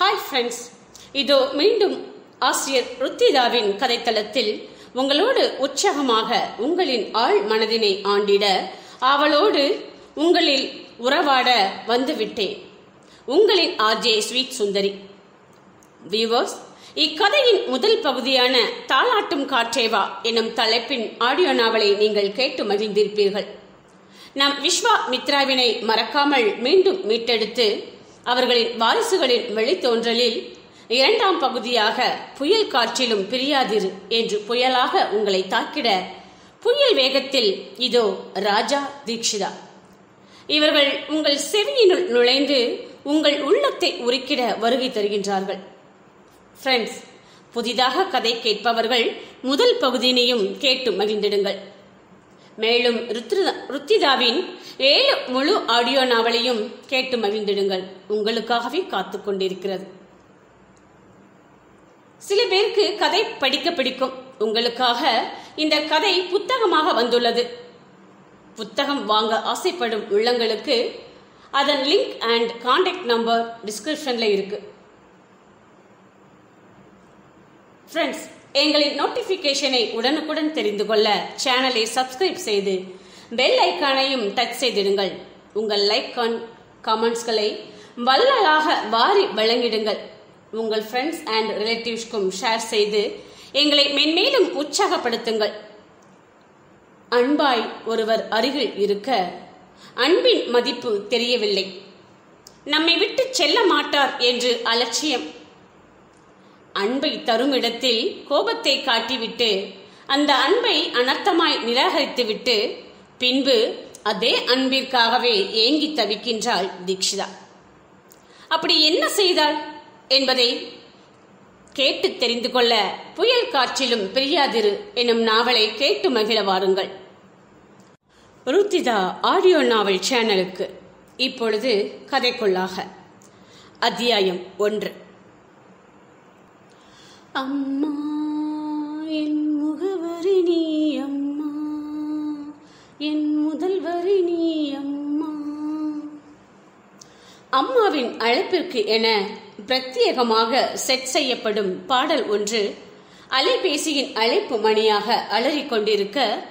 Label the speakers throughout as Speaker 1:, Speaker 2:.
Speaker 1: Hi friends இதோ மீண்டும் ஆசிரியர் ருத்திதாவின் கதைத்தளத்தில் உங்களோடு உற்சாகமாக உங்களின் ஆழ் மனதினை ஆண்டிட அவளோடு உங்களில் உறவாட வந்துவிட்டேன். உங்களின் ஆர்ஜே ஸ்வீட் சுந்தரி வியூவர்ஸ் இக்கதையின் முதல் பகுதியான தாளாட்டும் காற்றேவா எனும் தலைப்பின் ஆடியோ நாவலை நீங்கள் கேட்டு மகிழ்ந்திருப்பீர்கள். நம் விஸ்வா மித்ராவினை மறக்காமல் மீண்டும் மீட்டெடுத்து அவர்களின் வாரிசுகளின் வெளித்தோன்றலில் இரண்டாம் பகுதியாக புயல் காற்றிலும் பிரியாதிரு என்று புயலாக உங்களை தாக்கிட புயல் வேகத்தில் இதோ ராஜா தீக்ஷிதா இவர்கள் உங்கள் செவியினுள் நுழைந்து உங்கள் உள்ளத்தை உருக்கிட வருகை தருகின்றார்கள். ஃப்ரெண்ட்ஸ் புதிதாக கதை கேட்பவர்கள் முதல் பகுதியினையும் கேட்டு மகிழ்ந்திடுங்கள். மேலும் ருத்ருதா- ருத்திதாவின் ஏழு முழு ஆடியோ நாவலையும் கேட்டு மகிழ்ந்திடுங்கள். உங்களுக்காகவே காத்து கொண்டிருக்கிறது. சில பேருக்கு கதை படிக்க பிடிக்கும். உங்களுக்காக இந்த கதை புத்தகமாக வந்துள்ளது. புத்தகம் வாங்க ஆசைப்படும் உள்ளங்களுக்கு அதன் லிங்க் அண்ட் காண்டாக்ட் நம்பர் டிஸ்கிரிப்ஷன்ல இருக்கு. ஃப்ரெண்ட்ஸ் எங்களின் நோட்டிஃபிகேஷனை உடனுக்குடன் தெரிந்து கொள்ள சேனலை சப்ஸ்கிரைப் செய்து பெல் ஐக்கானையும் டச் செய்திடுங்கள். உங்கள் லைக் கமெண்ட்ஸ்களை வல்லலாக வாரி வழங்கிடுங்கள். உங்கள் ஃப்ரெண்ட்ஸ் அண்ட் ரிலேட்டிவ்ஸ்க்கும் ஷேர் செய்து எங்களை மென்மேலும் உற்சாகப்படுத்துங்கள். அன்பாய் ஒருவர் அருகில் இருக்க அன்பின் மதிப்பு தெரியவில்லை. நம்மை விட்டு செல்ல மாட்டார் என்று அலட்சியம். அன்பை தரும் இடத்தில் கோபத்தை காட்டிவிட்டு அந்த அன்பை அனர்த்தமாய் நிராகரித்துவிட்டு பின்பு அதே அன்பிற்காகவே ஏங்கி தவிக்கின்றாள் தீக்ஷிதா அப்படி என்ன செய்தாள் என்பதை கேட்டு தெரிந்து கொள்ள புயல் காற்றிலும் பிரியாதிரு எனும் நாவலை கேட்டு மகிழ வாருங்கள். ருத்திதா ஆடியோ நாவல் சேனலுக்கு இப்பொழுது கதைக்குள்ளாக. அத்தியாயம் ஒன்று. அம்மா என் முகவரி நீ அம்மா. என் முதல்வரி நீ அம்மா. அம்மாவின் அழைப்பிற்கு என பிரத்யேகமாக செட் செய்யப்படும் பாடல் ஒன்று அலைபேசியின் அழைப்பு மணியாக அலறிக்கொண்டிருக்க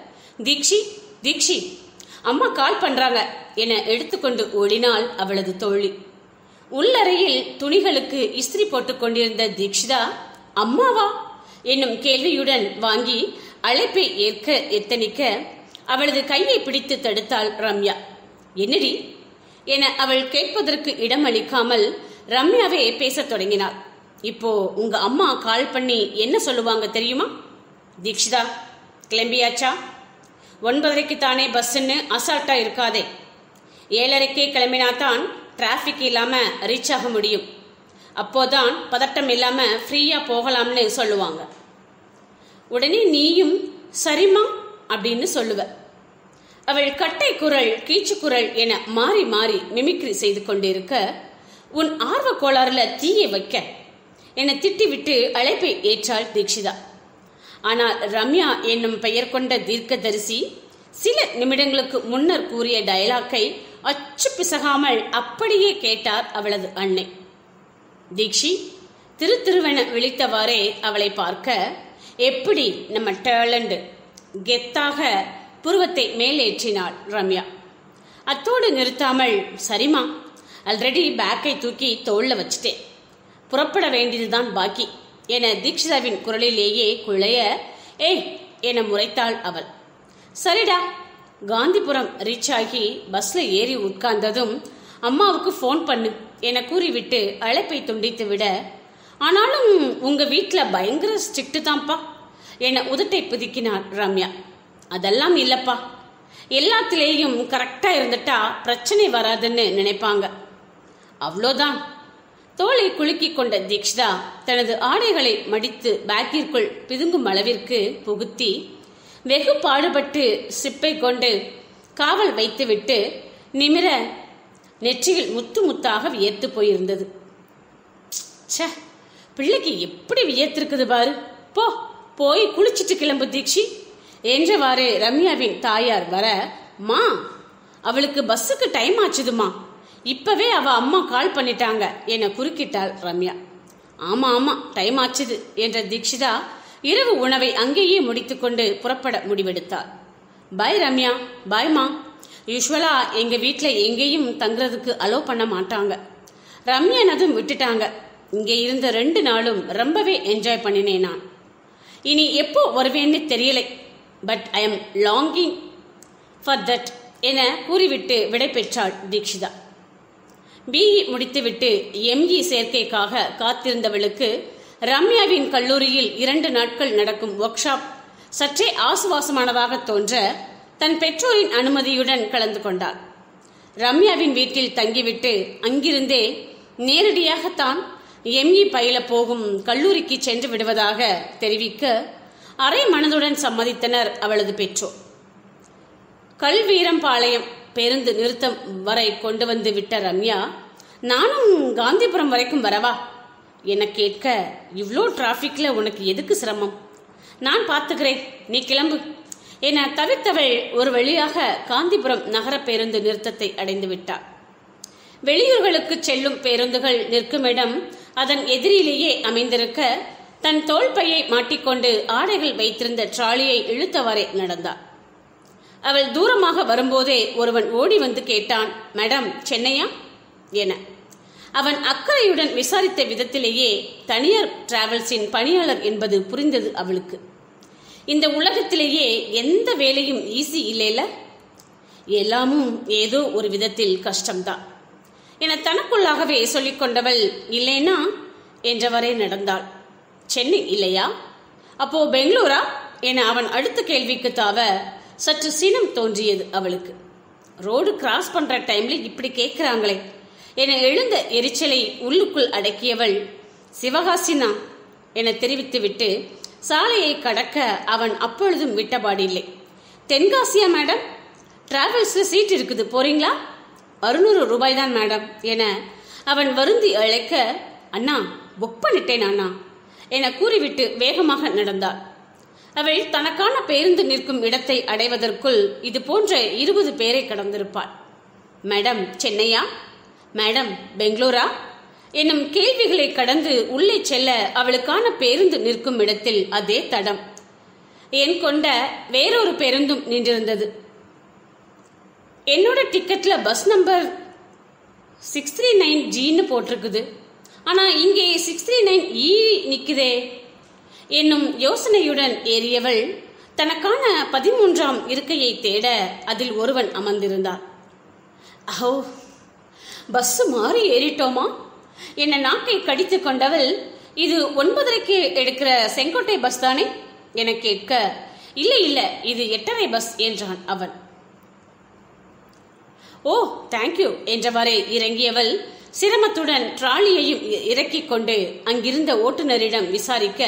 Speaker 1: தீக்ஷி தீக்ஷி அம்மா கால் பண்றாங்க என எடுத்துக்கொண்டு ஓடினாள் அவளது தோழி. உள்ளறையில் துணிகளுக்கு இஸ்திரி போட்டுக் கொண்டிருந்த தீக்ஷிதா அம்மாவா? என்னும் கேள்வியுடன் வாங்கி அழைப்பை ஏற்க எத்தனிக்க அவளது கையை பிடித்து தடுத்தாள் ரம்யா. என்னடி? என அவள் கேட்பதற்கு இடம் அளிக்காமல் ரம்யாவே பேசத் தொடங்கினாள். இப்போ உங்க அம்மா கால் பண்ணி என்ன சொல்லுவாங்க தெரியுமா? தீக்ஷிதா கிளம்பியாச்சா? ஒன்பதரைக்கு தானே பஸ்ஸுன்னு அசால்ட்டா இருக்காதே. ஏழரைக்கே கிளம்பினாதான் டிராஃபிக் இல்லாம ரீச் ஆக முடியும். அப்போதான் பதட்டம் இல்லாம ஃப்ரீயா போகலாம்னு சொல்லுவாங்க. உடனே நீயும் சரிம்மா அப்படின்னு சொல்லுவ. அவள் கட்டை குரல் கீச்சு குரல் என மாறி மாறி மிமிக்ரி செய்து கொண்டிருக்க உன் ஆர்வ கோளாறுல தீயை வைக்க என திட்டிவிட்டு அழைப்பை ஏற்றாள் தீக்ஷிதா ஆனால் ரம்யா என்னும் பெயர் கொண்ட தீர்க்கதரிசி சில நிமிடங்களுக்கு முன்னர் கூறிய டயலாக்கை அச்சு பிசகாமல் அப்படியே கேட்டார் அவளது அன்னை தீக்ஷி திரு திருவென விழித்தவாறே அவளை பார்க்க எப்படி நம்ம டேலண்ட் கெத்தாக புருவத்தை மேலேற்றினாள் ரம்யா. அத்தோடு நிறுத்தாமல் சரிம்மா ஆல்ரெடி பேக்கை தூக்கி தோளில் வச்சிட்டேன். புறப்பட வேண்டியதுதான் பாக்கி என தீக்ஷிதாவின் குரலிலேயே குழைய ஏய் என முறைத்தாள் அவள். சரிடா காந்திபுரம் ரீச் ஆகி பஸ்ல ஏறி உட்கார்ந்ததும் அம்மாவுக்கு ஃபோன் பண்ணு என கூறிவிட்டு அழைப்பை துண்டித்து விட ஆனாலும் உங்க வீட்டில் பயங்கர ஸ்ட்ரிக்ட் தான்ப்பா. என உதட்டை புதுக்கினார் ரம்யா. அதெல்லாம் இல்லப்பா. எல்லாத்திலேயும் கரெக்டா இருந்துட்டா பிரச்சனை வராதுன்னு நினைப்பாங்க. அவ்வளோதான். தோலை குலுக்கி கொண்ட தீக்ஷிதா தனது ஆடைகளை மடித்து பேக்கிற்குள் பிதுங்கும் அளவிற்கு புகுத்தி வெகு பாடுபட்டு சிப்பை கொண்டு காவல் வைத்துவிட்டு நிமிர நெற்றியில் முத்து முத்தாக வியர்த்து போயிருந்தது. ச்சே பிள்ளைக்கு எப்படி வியர்த்திருக்குது பாரு. போ. போய் குளிச்சிட்டு கிளம்பு தீக்ஷி. என்றவாறு ரம்யாவின் தாயார் வர மா அவளுக்கு பஸ்ஸுக்கு டைம் ஆச்சுதுமா இப்பவே அவ அம்மா கால் பண்ணிட்டாங்க என குறுக்கிட்டாள் ரம்யா. ஆமா ஆமா டைம் ஆச்சுது என்ற தீக்ஷிதா இரவு உணவை அங்கேயே முடித்துக்கொண்டு புறப்பட முடிவெடுத்தாள். பாய் ரம்யா. பாய்மா யூஸ்வலா எங்க வீட்டில் எங்கேயும் தங்குறதுக்கு அலோ பண்ண மாட்டாங்க. ரம்யானதும் விட்டுட்டாங்க. இங்கே இருந்த ரெண்டு நாளும் ரொம்பவே என்ஜாய் பண்ணினேன் நான். இனி எப்போ வருவேன்னு தெரியலை. But I am longing for that என கூறிவிட்டு விடை பெற்றாள் தீக்ஷிதா பிஇ முடித்துவிட்டு எம்இ சேர்க்கைக்காக காத்திருந்தவளுக்கு ரம்யாவின் கல்லூரியில் இரண்டு நாட்கள் நடக்கும் ஒர்க் ஷாப் சற்றே ஆசுவாசமானதாக தோன்ற தன் பெற்றோரின் அனுமதியுடன் கலந்து கொண்டார். ரம்யாவின் வீட்டில் தங்கிவிட்டு அங்கிருந்தே நேரடியாகத்தான் எம்இ பயில போகும் கல்லூரிக்கு சென்று விடுவதாக தெரிவிக்க அரை மனதுடன் சம்மதித்தனர் அவளது பெற்றோர். கல்வீரம்பாளையம் பேருந்து நிறுத்தம் வரை கொண்டு வந்து விட்ட ரம்யா நானும் காந்திபுரம் வரைக்கும் வரவா? என கேட்க இவ்வளோ டிராஃபிக்ல உனக்கு எதுக்கு சிரமம்? நான் பார்த்துக்கிறேன் நீ கிளம்பு. என தவிர்த்தவள் ஒரு வழியாக காந்திபுரம் நகர பேருந்து நிறுத்தத்தை அடைந்து விட்டாள் வெளியூர்களுக்கு செல்லும் பேருந்துகள் நிற்கும் இடம் அதன் எதிரிலேயே அமைந்திருக்க தன் தோல்பையை மாட்டிக்கொண்டு ஆடைகள் வைத்திருந்த ட்ராலியை இழுத்தவாறே நடந்தாள் அவள் தூரமாக வரும்போதே ஒருவன் ஓடி வந்து கேட்டான் மேடம் சென்னையா? என. அவன் அக்கறையுடன் விசாரித்த விதத்திலேயே தனியார் டிராவல்ஸின் பணியாளர் என்பது புரிந்தது அவளுக்கு. இந்த உலகத்திலேயே எந்த வேலையும் ஈஸி இல்லைல? எல்லாமும் ஏதோ ஒரு விதத்தில் கஷ்டம்தான். என தனக்குள்ளாகவே சொல்லிக் கொண்டவள் இல்லைனா? என்றவரே நடந்தாள். சென்னை இல்லையா? அப்போ பெங்களூரா? என அவன் அடுத்த கேள்விக்கு தாவ சற்று சினம் தோன்றியது அவளுக்கு. ரோடு கிராஸ் பண்ற டைம்ல இப்படி கேட்கிறாங்களே என எழுந்த எரிச்சலை உள்ளுக்குள் அடக்கியவள் சிவகாசினா? என தெரிவித்துவிட்டு சாலையை கடக்க அவன் அப்பொழுதும் விட்டபாடில்லை. தென்காசியா மேடம்? டிராவல்ஸ்ல சீட் இருக்குது போறீங்களா? அறுநூறு ரூபாய் தான் மேடம் என அவன் வருந்தி அழைக்க அண்ணா புக் பண்ணிட்டேன் அண்ணா என கூறிவிட்டு வேகமாக நடந்தாள். அவள் தனக்கான பேருந்து நிற்கும் இடத்தை அடைவதற்குள் இது போன்ற இருபது பேரை கடந்திருப்பாள். மேடம் சென்னையா? மேடம் பெங்களூரா? என்னும் கேள்விகளை கடந்து உள்ளே செல்ல அவளுக்கான பேருந்து நிற்கும் இடத்தில் அதே தடம். என் கொண்ட வேறொரு பேருந்தும் நின்றிருந்தது. என்னோட டிக்கெட்டில் bus number six three nine ஜின்னு போட்டிருக்குது. ஆனால் இங்கே சிக்ஸ் த்ரீ நைன் இ நிற்குதே என்னும் யோசனையுடன் ஏறியவள் தனக்கான பதிமூன்றாம் இருக்கையை தேட அதில் ஒருவன் அமர்ந்திருந்தார் அஹோ பஸ்ஸு மாறி ஏறிட்டோமா? என்ன நாக்கை கடித்து கொண்டவள் இது ஒன்பதரைக்கு எடுக்கிற செங்கோட்டை பஸ் தானே? என கேட்க இல்லை இல்லை இது எட்டரை பஸ் என்றான் அவன். ஓ தேங்க்யூ என்றவாறே இறங்கியவள் சிரமத்துடன் ட்ராலியையும் இறக்கிக் கொண்டு அங்கிருந்த ஓட்டுநரிடம் விசாரிக்க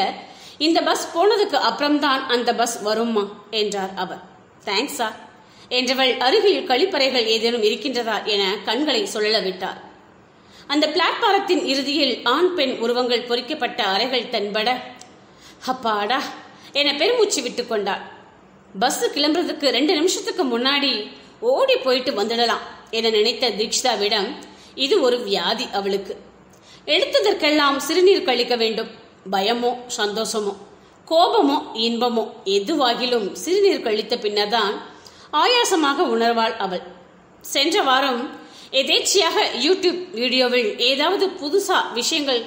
Speaker 1: இந்த பஸ் போனதுக்கு அப்புறம்தான் அந்த பஸ் வருமா என்றார் அவர். தேங்க்ஸ் சார் என்றவள் அருகில் கழிப்பறைகள் ஏதேனும் இருக்கின்றதா என கண்களை சுழல விட்டார். அந்த பிளாட்பாரத்தின் இறுதியில் ஆண் பெண் உருவங்கள் பொறிக்கப்பட்ட அறைகள் தென்பட அப்பாடா! என பெருமூச்சு விட்டு கொண்டாள். பஸ் கிளம்புறதுக்கு ரெண்டு நிமிஷத்துக்கு முன்னாடி ஓடி போயிட்டு வந்துடலாம் என நினைத்த தீக்ஷிதாவிடம் இது ஒரு வியாதி அவளுக்கு. எடுத்ததற்கெல்லாம் சிறுநீர் கழிக்க வேண்டும். பயமோ சந்தோஷமோ கோபமோ இன்பமோ எதுவாகிலும் சிறுநீர் கழித்த பின்னர்தான் ஆயாசமாக உணர்வாள் அவள். சென்ற வாரம் எதேச்சியாக யூடியூப் வீடியோவில் ஏதாவது புதுசா விஷயங்கள்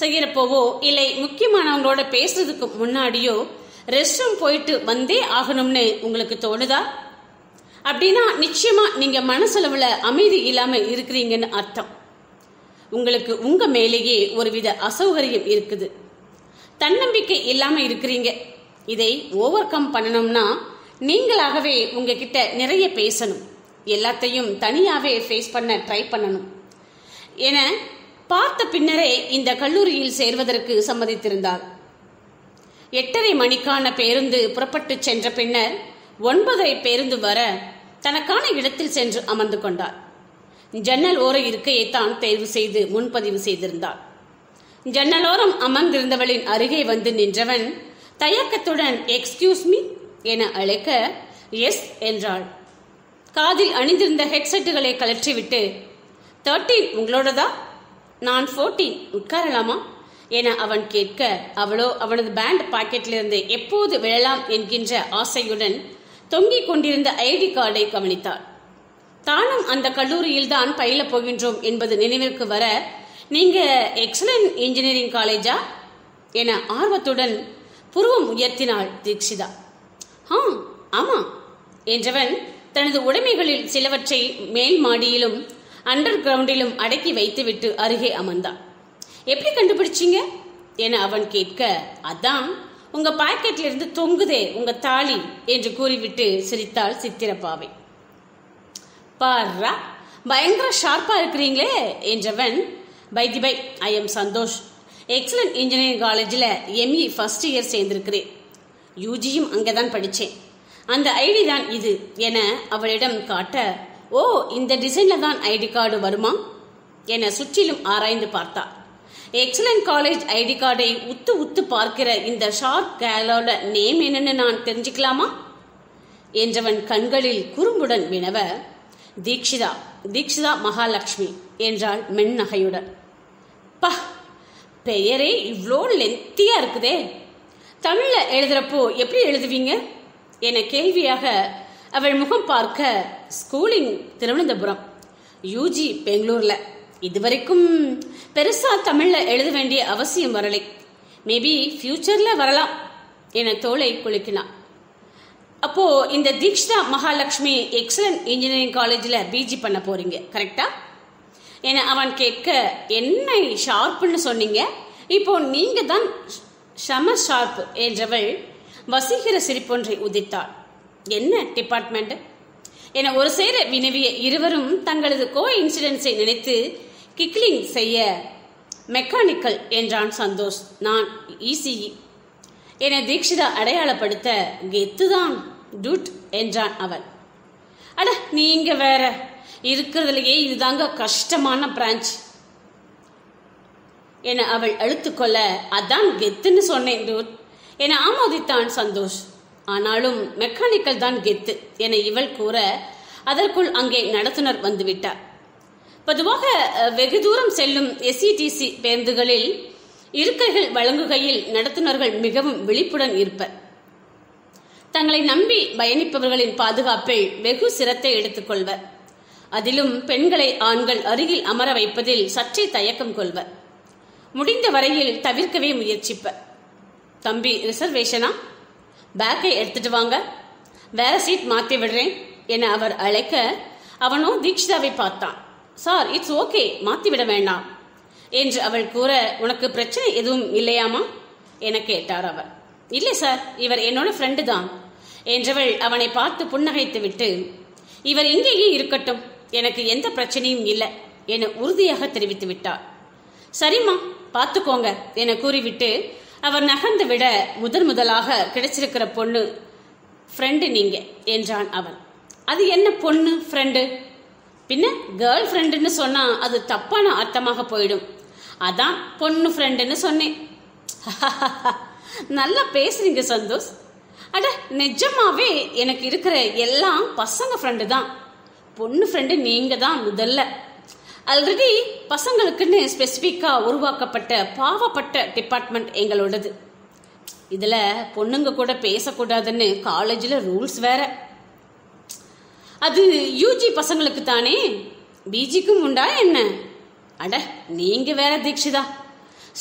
Speaker 1: செய்யறப்போவோ இல்லை முக்கியமானவங்களோட பேசுறதுக்கு முன்னாடியோ ரெஸ்ட் ரூம் போயிட்டு வந்தே ஆகணும்னு உங்களுக்கு தோணுதா? அப்படின்னா நிச்சயமா நீங்க மனசளவுல அமைதி இல்லாம இருக்கிறீங்கன்னு அர்த்தம். உங்களுக்கு உங்க மேலேயே ஒருவித அசௌகரியம் இருக்குது. தன்னம்பிக்கை இல்லாம இருக்கிறீங்க. இதை ஓவர் கம் பண்ணணும்னா நீங்களாகவே உங்ககிட்ட நிறைய பேசணும். எல்லாத்தையும் தனியாவே ஃபேஸ் பண்ண ட்ரை பண்ணணும். என பார்த்த பின்னரே இந்த கல்லூரியில் சேர்வதற்கு சம்மதித்திருந்தார். எட்டரை மணிக்கான பேருந்து புறப்பட்டு சென்ற பின்னர் ஒன்பதரை பேருந்து வர தனக்கான இடத்தில் சென்று அமர்ந்து கொண்டார். ஜன்னல் ஓர இருக்கையை தான் தேர்வு செய்து முன்பதிவு செய்திருந்தார். ஜன்னலோரம் அமர்ந்திருந்தவளின் அருகே வந்து நின்றவன் தயக்கத்துடன் எக்ஸ்கியூஸ் மீ என அழைக்க எஸ் என்றாள். காதில் அணிந்திருந்த ஹெட்செட்டுகளை கலற்றிவிட்டு தேர்ட்டீன் உங்களோடதா? நான் ஃபோர்டீன் உட்காரலாமா? என அவன் கேட்க அவளோ அவனது பேண்ட் பாக்கெட்டிலிருந்து எப்போது விழலாம்? என்கின்ற ஆசையுடன் தொங்கிக் கொண்டிருந்த ஐடி கார்டை கவனித்தாள் தானும் அந்த கல்லூரியில் தான் பயில போகின்றோம் என்பது நினைவிற்கு வர நீங்க எக்ஸலன்ட் இன்ஜினியரிங் காலேஜா? என ஆர்வத்துடன் புருவம் உயர்த்தினாள் தீக்ஷிதா ஆ ஆமா என்றவன் தனது உடைமைகளில் சிலவற்றை மேல் மாடியிலும் அண்டர் கிரவுண்டிலும் அடக்கி வைத்துவிட்டு அருகே அமர்ந்தான். எப்படி கண்டுபிடிச்சீங்க? என அவன் கேட்க அதான் உங்க பாக்கெட்லிருந்து தொங்குதே உங்க தாலி என்று கூறிவிட்டு சிரித்தாள் சித்திரப்பாவை. பாரா பயங்கர ஷார்ப்பா இருக்கிறீங்களே என்றவன் by the by I am Santhosh. Excellent engineering காலேஜில் எம்இ ஃபர்ஸ்ட் இயர் சேர்ந்திருக்கிறேன். யூஜியும் அங்கே தான் படித்தேன் அந்த ஐடி தான் இது என அவளிடம் காட்ட ஓ இந்த டிசைனில் தான் ஐடி கார்டு வருமா? என சுற்றிலும் ஆராய்ந்து பார்த்தா எக்ஸலன்ட் காலேஜ் ஐடி கார்டை உத்து உத்து பார்க்கிற இந்த ஷார்ப் கேலோட நேம் என்னன்னு நான் தெரிஞ்சுக்கலாமா? என்றவன் கண்களில் குறும்புடன் வினவ தீக்ஷிதா தீக்ஷிதா மகாலட்சுமி என்றாள் மென்னகையுடன். பா பெயரே இவ்வளோ லென்த்தியா இருக்குதே. தமிழ்ல எழுதுறப்போ எப்படி எழுதுவீங்க? என கேள்வியாக அவள் முகம் பார்க்க ஸ்கூலிங் திருவனந்தபுரம் யூஜி பெங்களூர்ல. இதுவரைக்கும் பெருசா தமிழ்ல எழுத வேண்டிய அவசியம் வரலை. மேபி ஃபியூச்சர்ல வரலாம் என தோளை குலுக்கினான். அப்போ இந்த தீக்ஷா மகாலட்சுமி எக்ஸலன்ட் இன்ஜினியரிங் காலேஜில் பிஜி பண்ண போறீங்க கரெக்டா என அவன் கேட்க என்ன ஷார்ப்புன்னு சொன்னீங்க? இப்போ நீங்க தான் ஷம ஷார்ப் என்றவள் வசீகர சிரிப்பொன்றை உதித்தாள். என்ன டிபார்ட்மெண்ட் என ஒரு சேர வினவிய இருவரும் தங்களது கோ இன்சிடென்ட்ஸை நினைத்து கிக்லிங் செய்ய மெக்கானிக்கல் என்றான் சந்தோஷ். நான் ஈசி. என்னை தீக்ஷிதா அடையாளப்படுத்த கெத்துதான் டூட் என்றான் அவன். அட நீங்க வேற. இருக்கிறதுலயே இதுதாங்க கஷ்டமான பிரான்ச். என அவள் அழுத்துக்கொள்ள அதான் கெத்துன்னு சொன்னேன் டூட். என ஆமோதித்தான் சந்தோஷ். ஆனாலும் மெக்கானிக்கல் தான் கெத்து என இவள் கூற அதற்குள் அங்கே நடத்துனர் வந்துவிட்டார். பொதுவாக வெகு தூரம் செல்லும் எஸ்இடிசி பேருந்துகளில் இருக்கைகள் வழங்குகையில் நடத்துனர்கள் மிகவும் விழிப்புடன் இருப்பர். தங்களை நம்பி பயணிப்பவர்களின் பாதுகாப்பில் வெகு சிரத்தை எடுத்துக்கொள்வர் அதிலும் பெண்களை ஆண்கள் அருகில் அமர வைப்பதில் சற்றே தயக்கம் கொள்வர். முடிந்த வரையில் தவிர்க்கவே முயற்சிப்பர். தம்பி ரிசர்வேஷனா பேக்கை எடுத்துட்டு வாங்க. வேற சீட் மாத்தி விடுறேன் என அவர் அழைக்க அவனோ தீக்ஷிதாவை பார்த்தான். சார் இட்ஸ் ஓகே மாத்திவிட வேண்டாம். என்று அவள் கூற உனக்கு பிரச்சனை எதுவும் இல்லையாமா? என கேட்டார் அவர். இல்லை சார் இவர் என்னோட ஃப்ரெண்டு தான் என்றவள் அவனை பார்த்து புன்னகைத்து விட்டு இவர் இங்கேயே இருக்கட்டும் எனக்கு எந்த பிரச்சனையும் இல்லை என உறுதியாக தெரிவித்து விட்டார். சரிம்மா பார்த்துக்கோங்க என கூறிவிட்டு அவர் நகர்ந்து விட முதன் முதலாக கிடைச்சிருக்கிற பொண்ணு ஃப்ரெண்டு நீங்க என்றான் அவன். அது என்ன பொண்ணு ஃப்ரெண்டு பின்ன கேர்ள் ஃப்ரெண்டுன்னு சொன்னா அது தப்பான அர்த்தமாக போயிடும். அதான் பொண்ணு ஃப்ரெண்டுன்னு சொன்னேன். நல்லா பேசுறீங்க சந்தோஷ். அட நிஜமாவே எனக்கு இருக்கிற எல்லாம் பசங்க ஃப்ரெண்டு தான். பொண்ணு ஃப்ரெண்டு நீங்க தான் முதல்ல. ஆல்ரெடி பசங்களுக்குன்னு ஸ்பெசிஃபிக்காக உருவாக்கப்பட்ட பாவப்பட்ட டிபார்ட்மெண்ட் எங்களோடது. இதில் பொண்ணுங்க கூட பேசக்கூடாதுன்னு காலேஜில் ரூல்ஸ் வேற. அது யூஜி பசங்களுக்கு தானே? பிஜிக்கும் உண்டா என்ன? அட நீங்க வேற தீக்ஷிதா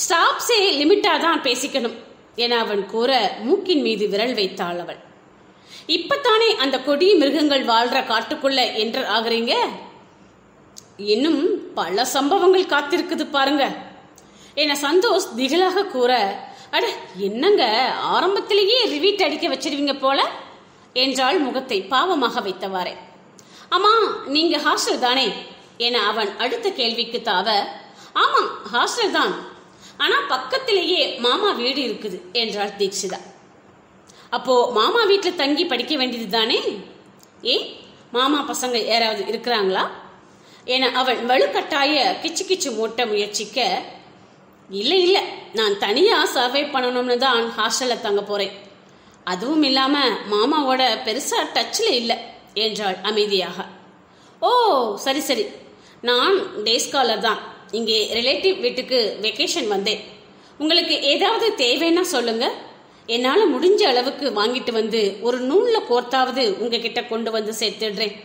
Speaker 1: ஸ்டாப்ஸே லிமிட்டா தான் பேசிக்கணும் என அவன் கூற மூக்கின் மீது விரல் வைத்தாள் அவள். இப்பத்தானே அந்த கொடிய மிருகங்கள் வாழ்ற காட்டுக்குள்ள என்டர் ஆகுறீங்க? இன்னும் பல சம்பவங்கள் காத்திருக்குது பாருங்க என சந்தோஷ் திகிலாக கூற அட என்னங்க ஆரம்பத்திலேயே ரிவீட் அடிக்க வச்சிருவீங்க போல? என்றாள் முகத்தை பாவமாக வைத்தவாறே. அம்மா நீங்க ஹாஸ்டல் தானே என அவன் அடுத்த கேள்விக்கு தாவ ஆமா ஹாஸ்டல் தான் ஆனா பக்கத்திலேயே மாமா வீடு இருக்குது என்றார் தீக்ஷிதா அப்போ மாமா வீட்டில் தங்கி படிக்க வேண்டியது தானே ஏன் மாமா பசங்க யாராவது இருக்கிறாங்களா? என அவன் வலுக்கட்டாய கிச்சு கிச்சு மூட்ட முயற்சிக்க இல்லை இல்லை நான் தனியாக சர்வை பண்ணணும்னு தான் ஹாஸ்டலில் தங்க போறேன். அதுவும் இல்லாமல் மாமாவோட பெருசாக டச்சில் இல்லை. என்றாள் அமைதியாக. ஓ சரி சரி. நான் டே ஸ்காலர் தான். இங்கே ரிலேட்டிவ் வீட்டுக்கு வெக்கேஷன் வந்தேன். உங்களுக்கு ஏதாவது தேவைன்னா சொல்லுங்க. என்னால் முடிஞ்ச அளவுக்கு வாங்கிட்டு வந்து ஒரு நூலில் கோர்த்தாவது உங்ககிட்ட கொண்டு வந்து சேர்த்துடுறேன்.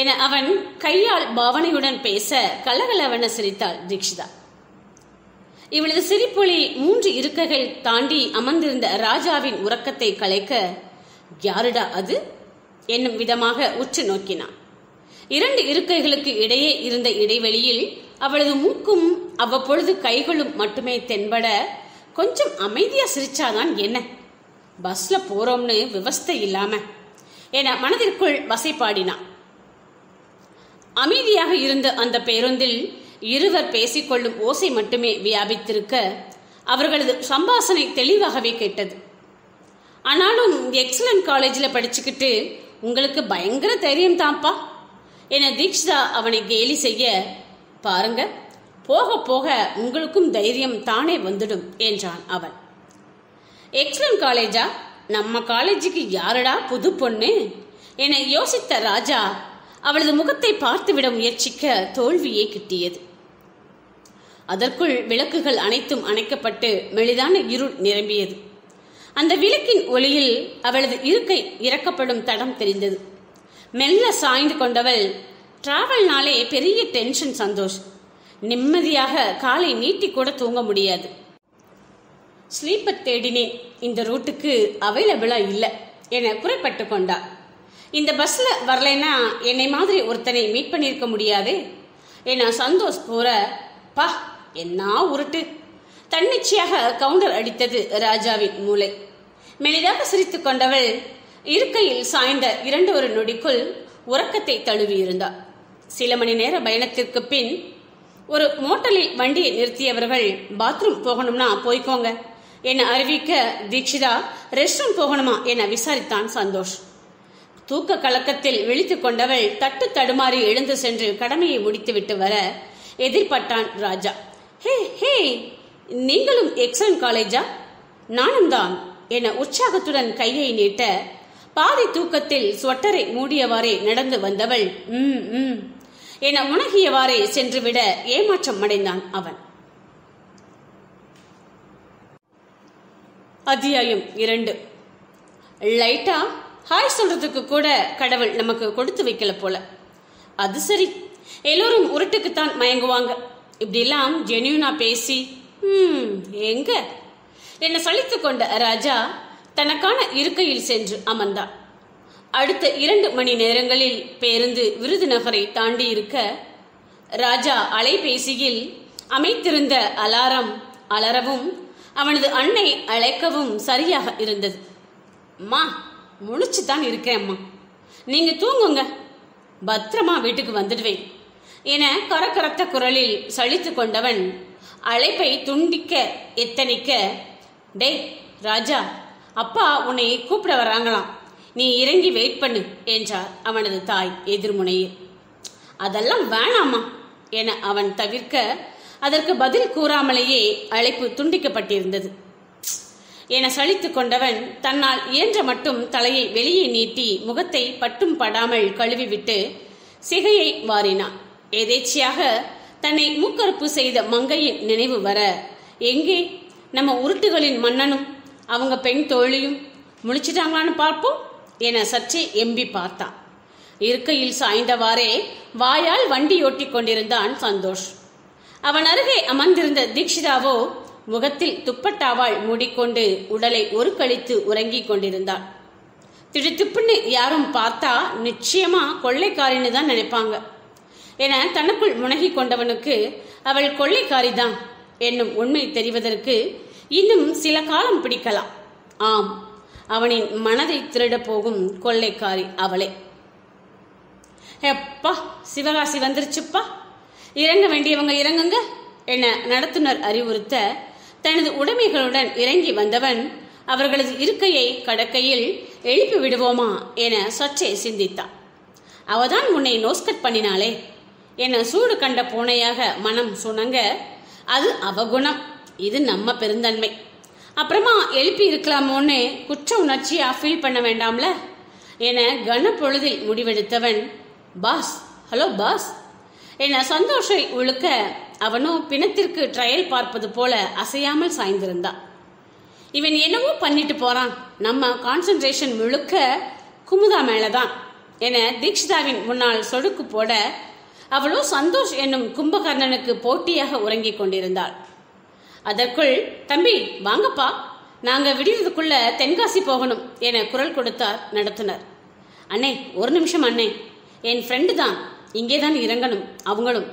Speaker 1: என அவன் கையால் பாவனையுடன் பேச கலகலவென சிரித்தாள் தீக்ஷிதா இவளது சிரிப்பொலி மூன்று இருக்கைகள் தாண்டி அமர்ந்திருந்த ராஜாவின் உறக்கத்தை கலைக்க யாருடா அது? என்னும் விதமாக உற்று நோக்கினான். இரண்டு இருக்கைகளுக்கு இடையே இருந்த இடைவெளியில் அவளது மூக்கும் அவ்வப்பொழுது கைகளும் மட்டுமே தென்பட கொஞ்சம் அமைதியா சிரிச்சாதான் என்ன? பஸ்ல போறோம்னு விவஸ்தை இல்லாம என மனதிற்குள் வசைப்பாடினான். அமைதியாக இருந்த அந்த பேருந்தில் இருவர் பேசிக்கொள்ளும் ஓசை மட்டுமே வியாபித்திருக்க அவர்களது சம்பாசனை தெளிவாகவே கேட்டது. ஆனாலும் எக்ஸலன்ட் காலேஜில் படிச்சுக்கிட்டு உங்களுக்கு பயங்கர தைரியம் தான்ப்பா. என தீக்ஷிதா அவனை கேலி செய்ய பாருங்க போக போக உங்களுக்கும் தைரியம் தானே வந்துடும் என்றான் அவன். எக்ஸலன்ட் காலேஜா நம்ம காலேஜுக்கு யாரடா புது பொண்ணு? என யோசித்த ராஜா அவளது முகத்தை பார்த்துவிட முயற்சிக்க தோல்வியே கிட்டியது. அதற்குள் விளக்குகள் அனைத்தும் அணைக்கப்பட்டு மெலிதான இருள் நிரம்பியது. அந்த விளக்கின் ஒளியில் அவளது இருக்கை இறக்கப்படும் தடம் தெரிந்தது. மெல்ல சாய்ந்து கொண்டவள் டிராவல்னாலே பெரிய டென்ஷன் சந்தோஷ். நிம்மதியாக காலை நீட்டி கூட தூங்க முடியாது. ஸ்லீப்பர் தேடினேன் இந்த ரூட்டுக்கு அவைலபிளா இல்லை என குறைப்பட்டு கொண்டா இந்த பஸ்ல வரலைன்னா என்னை மாதிரி ஒருத்தனை மீட் பண்ணியிருக்க முடியாதே என சந்தோஷ் கூற பா என்ன உருட்டு. தன்னிச்சையாக கவுண்டர் அடித்தது ராஜாவின் மூளை. மெலிதாக சிரித்துக் கொண்டவள் இருக்கையில் சாய்ந்த இரண்டு ஒரு நொடிக்குள் உறக்கத்தை தழுவியிருந்தார் சில மணி நேர பயணத்திற்கு பின் ஒரு மோட்டலில் வண்டியை நிறுத்தியவர்கள் பாத்ரூம் போகணும்னா போய்க்கோங்க என அறிவிக்க தீக்ஷிதா ரெஸ்ட் ரூம் போகணுமா என விசாரித்தான் சந்தோஷ். தூக்க கலக்கத்தில் விழித்துக் கொண்டவள் தட்டு தடுமாறி எழுந்து சென்று கடமையை முடித்துவிட்டு வர எதிர்பட்டான் ராஜா. ஹே ஹே நீங்களும் எக்ஸலன் காலேஜா? நானும் தான் என உற்சாகத்துடன் கையை நீட்ட பாதி தூக்கத்தில் ஸ்வட்டரை மூடியவாறே நடந்து வந்தவள் ம் ம் என உணகியவாறே சென்றுவிட ஏமாற்றம் அடைந்தான் அவன். அத்தியாயம் இரண்டு. லைட்டா ஹாய் சொல்றதுக்கு கூட கடவுள் நமக்கு கொடுத்து வைக்கல போல. அது சரி எல்லோரும் உருட்டுக்குத்தான் மயங்குவாங்க. இப்படிலாம் ஜெனியூனா பேசி எங்க? என்னை சலித்து கொண்ட ராஜா தனக்கான இருக்கையில் சென்று அமர்ந்தார். அடுத்த இரண்டு மணி நேரங்களில் பேருந்து விருதுநகரை தாண்டி இருக்க ராஜா அலைபேசியில் அமைத்திருந்த அலாரம் அலறவும் அவனது அன்னை அழைக்கவும் சரியாக இருந்தது. அம்மா முழிச்சு தான் இருக்கேன் அம்மா. நீங்க தூங்குங்க. பத்திரமா வீட்டுக்கு வந்துடுவேன் என கரக்கரத்த குரலில் சளித்து கொண்டவன் அழைப்பை துண்டிக்க எத்தனிக்க? டேய் ராஜா அப்பா உன்னை கூப்பிட வராங்களாம். நீ இறங்கி வெயிட் பண்ணு என்றார் அவனது தாய் எதிர்முனையில். அதெல்லாம் வேணாமா? என அவன் தவிர்க்க அதற்கு பதில் கூறாமலேயே அழைப்பு துண்டிக்கப்பட்டிருந்தது. என சலித்து கொண்டவன் தன்னால் இயன்ற மட்டும் தலையை வெளியே நீட்டி முகத்தை பட்டும் படாமல் கழுவிவிட்டு சிகையை வாரினான். எதேச்சியாக தன்னை மூக்கறுப்பு செய்த மங்கையின் நினைவு வர. எங்கே? நம்ம உருட்டுகளின் மன்னனும் அவங்க பெண் தோழியும் முழிச்சிட்டாங்களான்னு பார்ப்போம் என சற்றே எம்பி பார்த்தான் இருக்கையில் சாய்ந்தவாறே வாயால் வண்டி ஓட்டிக் கொண்டிருந்தான் சந்தோஷ். அவன் அருகே அமர்ந்திருந்த தீக்ஷிதாவோ முகத்தில் துப்பட்டாவால் மூடிக்கொண்டு உடலை ஒரு கழித்து உறங்கிக் கொண்டிருந்தாள் திடுத்துப்புன்னு யாரும் பார்த்தா நிச்சயமா கொள்ளைக்காரின்னு தான் நினைப்பாங்க. என தனக்குள் முனகி கொண்டவனுக்கு அவள் கொள்ளைக்காரிதான் என்னும் உண்மை தெரிவதற்கு இன்னும் சில காலம் பிடிக்கலாம். ஆம் அவனின் மனதை திருட போகும் கொள்ளைக்காரி அவளே. எப்பா சிவகாசி வந்துருச்சுப்பா. இறங்க வேண்டியவங்க இறங்குங்க என நடத்துனர் அறிவுறுத்த தனது உடைமைகளுடன் இறங்கி வந்தவன் அவர்களது இருக்கையை கடக்கையில் எழுப்பி விடுவோமா என சற்றே சிந்தித்தான். அவதான் உன்னை நோஸ்கட் பண்ணினாளே. என சூடு கண்ட பூனையாக மனம் சுணங்க அது அவகுணம். இது நம்ம பெருந்தன்மை. அப்புறமா எழுப்பி இருக்கலாமோன்னு குற்ற உணர்ச்சியா ஃபீல் பண்ண வேண்டாம்ல? என கன பொழுதில் முடிவெடுத்தவன் பாஸ் ஹலோ பாஸ். என சந்தோஷை உழுக்க அவனோ பிணத்திற்கு ட்ரையல் பார்ப்பது போல அசையாமல் சாய்ந்திருந்தான். இவன் என்னவோ பண்ணிட்டு போறான். நம்ம கான்சென்ட்ரேஷன் முழுக்க குமுதா மேலதான். என தீக்ஷிதாவின் முன்னால் சொடுக்கு போட அவளோ சந்தோஷ் என்னும் கும்பகர்ணனுக்கு போட்டியாக உறங்கிக் கொண்டிருந்தாள். அதற்குள் தம்பி வாங்கப்பா. நாங்க விடியறதுக்குள்ள தென்காசி போகணும் என குரல் கொடுத்தார் நடத்துனர். அண்ணே ஒரு நிமிஷம் அண்ணே. என் ஃப்ரெண்டு தான். இங்கே தான் இறங்கணும் அவங்களும்.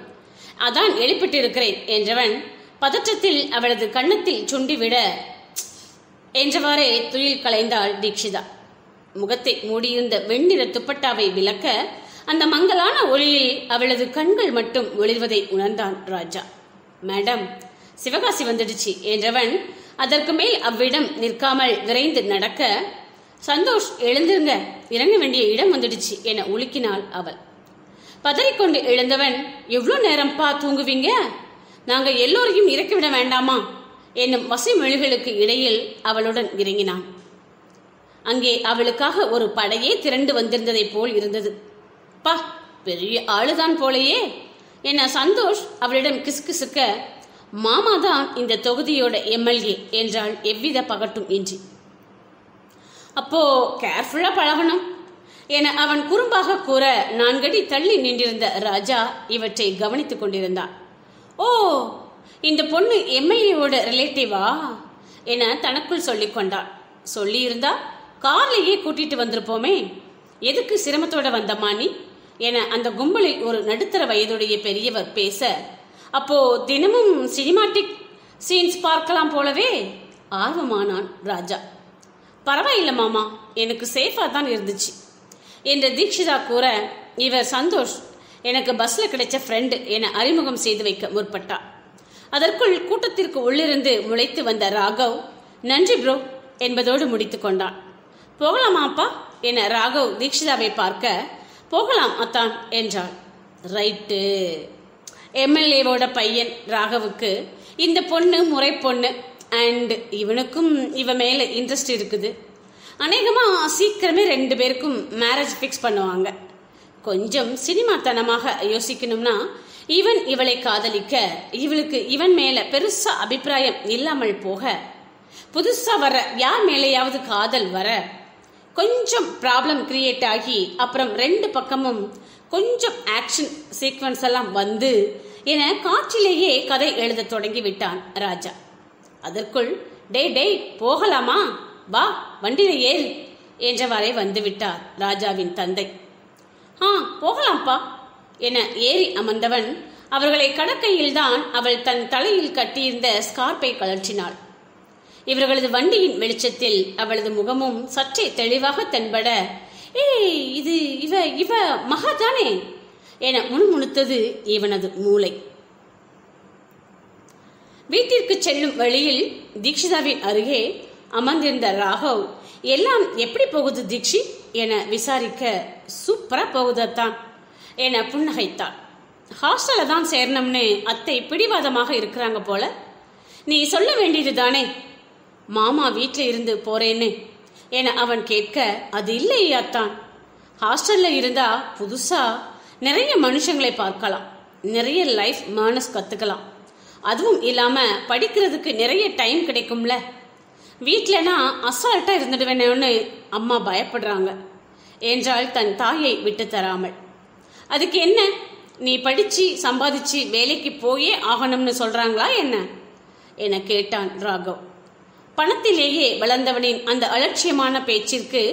Speaker 1: அதான் எழுப்பிட்டு இருக்கிறேன் என்றவன் பதற்றத்தில் அவளது கன்னத்தில் சுண்டிவிட என்றவாறே துயில் கலைந்தாள் தீக்ஷிதா முகத்தை மூடியிருந்த வெண்ணிற துப்பட்டாவை விளக்க அந்த மங்கலான ஒளியில் அவளது கண்கள் மட்டும் ஒளிர்வதை உணர்ந்தான் ராஜா. மேடம் சிவகாசி வந்துடுச்சு என்றவன் அதற்கு மேல் அவ்விடம் நிற்காமல் விரைந்து நடக்க சந்தோஷ் எழுந்திருங்க இறங்க வேண்டிய இடம் வந்துடுச்சு என உலுக்கினாள் அவள். பதறிக்கொண்டு எழுந்தவன் எவ்வளோ நேரம்ப்பா தூங்குவீங்க? நாங்கள் எல்லோரையும் இறக்கிவிட வேண்டாமா? என்னும் வசைமொழிகளுக்கு இடையில் அவளுடன் இறங்கினான். அங்கே அவளுக்காக ஒரு படையே திரண்டு வந்திருந்ததைப் போல் இருந்தது. பா பெரிய ஆளுதான் போலையே. என்ன சந்தோஷ் அவளிடம் கிசுகிசுக்க மாமா தான் இந்த தொகுதியோட எம்எல்ஏ என்றால் எவ்வித பகட்டும் இன்றி. அப்போ கேர்ஃபுல்லா பழகணும் என அவன் குறும்பாக கூற நான்கடி தள்ளி நின்றிருந்த ராஜா இவற்றை கவனித்துக் கொண்டிருந்தான். ஓ இந்த பொண்ணு எம்எல்ஏவோட ரிலேட்டிவா? என தனக்குள் சொல்லிக் கொண்டான். சொல்லியிருந்தா கார்லேயே கூட்டிட்டு வந்திருப்போமே. எதுக்கு சிரமத்தோட வந்தம்மா நீ என அந்த கும்பலில் ஒரு நடுத்தர வயதுடைய பெரியவர் பேச அப்போ தினமும் சினிமாட்டிக் சீன்ஸ் பார்க்கலாம் போலவே? ஆர்வமானான் ராஜா. பரவாயில்ல மாமா எனக்கு சேஃபா தான் இருந்துச்சு என்று தீக்ஷிதா கூற இவர் சந்தோஷ் எனக்கு பஸ்ல கிடைச்ச ஃப்ரெண்டு என அறிமுகம் செய்து வைக்க முற்பட்டார். அதற்குள் கூட்டத்திற்கு உள்ளிருந்து முளைத்து வந்த ராகவ் நன்றி ப்ரோ என்பதோடு முடித்து கொண்டான். போகலாமாப்பா? என ராகவ் தீக்ஷிதாவை பார்க்க போகலாம் அத்தான் என்றாள். ரைட்டு. எம்எல்ஏவோட பையன் ராகவுக்கு இந்த பொண்ணு முறை பொண்ணு அண்ட் இவனுக்கும் இவ மேல இன்ட்ரெஸ்ட் இருக்குது. அநேகமாக சீக்கிரமே ரெண்டு பேருக்கும் மேரேஜ் ஃபிக்ஸ் பண்ணுவாங்க. கொஞ்சம் சினிமாத்தனமாக யோசிக்கணும்னா இவன் இவளை காதலிக்க இவளுக்கு இவன் மேல பெருசா அபிப்பிராயம் இல்லாமல் போக புதுசா வர யார் மேலேயாவது காதல் வர கொஞ்சம் ப்ராப்ளம் கிரியேட் ஆகி அப்புறம் ரெண்டு பக்கமும் கொஞ்சம் ஆக்ஷன் சீக்வன்ஸ் எல்லாம் வந்து என காற்றிலேயே கதை எழுத தொடங்கி விட்டான் ராஜா. அதற்குள் டே டேய் போகலாமா? வா வண்டியில ஏறு என்றவரை வந்து விட்டார் ராஜாவின் தந்தை. ஆ போகலாம்ப்பா என ஏறி அமர்ந்தவன் அவர்களை கடற்கையில்தான் அவள் தன் தலையில் கட்டியிருந்த ஸ்கார்ப்பை கழற்றினாள். இவர்களது வண்டியின் வெளிச்சத்தில் அவளது முகமும் சற்றே தெளிவாக தென்பட ஏய் இது இவ இவ மகா தானே? என முணுமுணுத்தது இவனது மூளை. வீட்டிற்கு செல்லும் வழியில் தீக்ஷிதாவின் அருகே அமர்ந்திருந்த ராகவ் எல்லாம் எப்படி போகுது தீக்ஷி என விசாரிக்க சூப்பரா போகுதத்தான் என புன்னகைத்தான். ஹாஸ்டல்ல தான் சேரணும்னு அத்தை பிடிவாதமாக இருக்கிறாங்க போல. நீ சொல்ல வேண்டியது தானே மாமா வீட்டில் இருந்து போறேன்னு. என அவன் கேட்க அது இல்லை அத்தான். ஹாஸ்டல்ல இருந்தா புதுசா நிறைய மனுஷங்களை பார்க்கலாம். நிறைய லைஃப் மேனஸ் கத்துக்கலாம். அதுவும் இல்லாம படிக்கிறதுக்கு நிறைய டைம் கிடைக்கும்ல. வீட்டிலனா அசால்ட்டா இருந்துடுவேனேன்னு அம்மா பயப்படுறாங்க. என்றால் தன் தாயை விட்டு தராமல். அதுக்கு என்ன? நீ படிச்சு சம்பாதிச்சு வேலைக்கு போயே ஆகணும்னு சொல்றாங்களா என்ன? என கேட்டான் ராகவ். பணத்திலேயே வளர்ந்தவனின் அந்த அலட்சியமான பேச்சிற்கு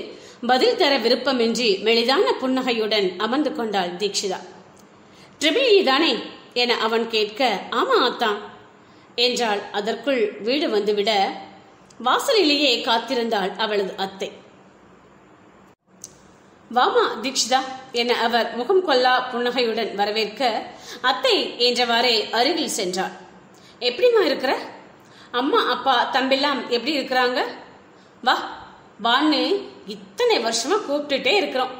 Speaker 1: பதில் தர விருப்பமின்றி மெளிதான புன்னகையுடன் அமர்ந்து கொண்டாள் தீக்ஷிதா ட்ரிபிள் இ தானே? என அவன் கேட்க ஆமா அத்தான் என்றாள். அதற்குள் வீடு வந்துவிட வாசலிலேயே காத்திருந்தாள் அவளது அத்தை. வாமா தீக்ஷிதா என அவர் முகம் கொல்லா புன்னகையுடன் வரவேற்க அத்தை என்றவாறே அருகில் சென்றாள். எப்படிம்மா இருக்கிற? அம்மா அப்பா தம்பிலாம் எப்படி இருக்கிறாங்க? வா வான்னு இத்தனை வருஷமா கூப்பிட்டுட்டே இருக்கிறோம்.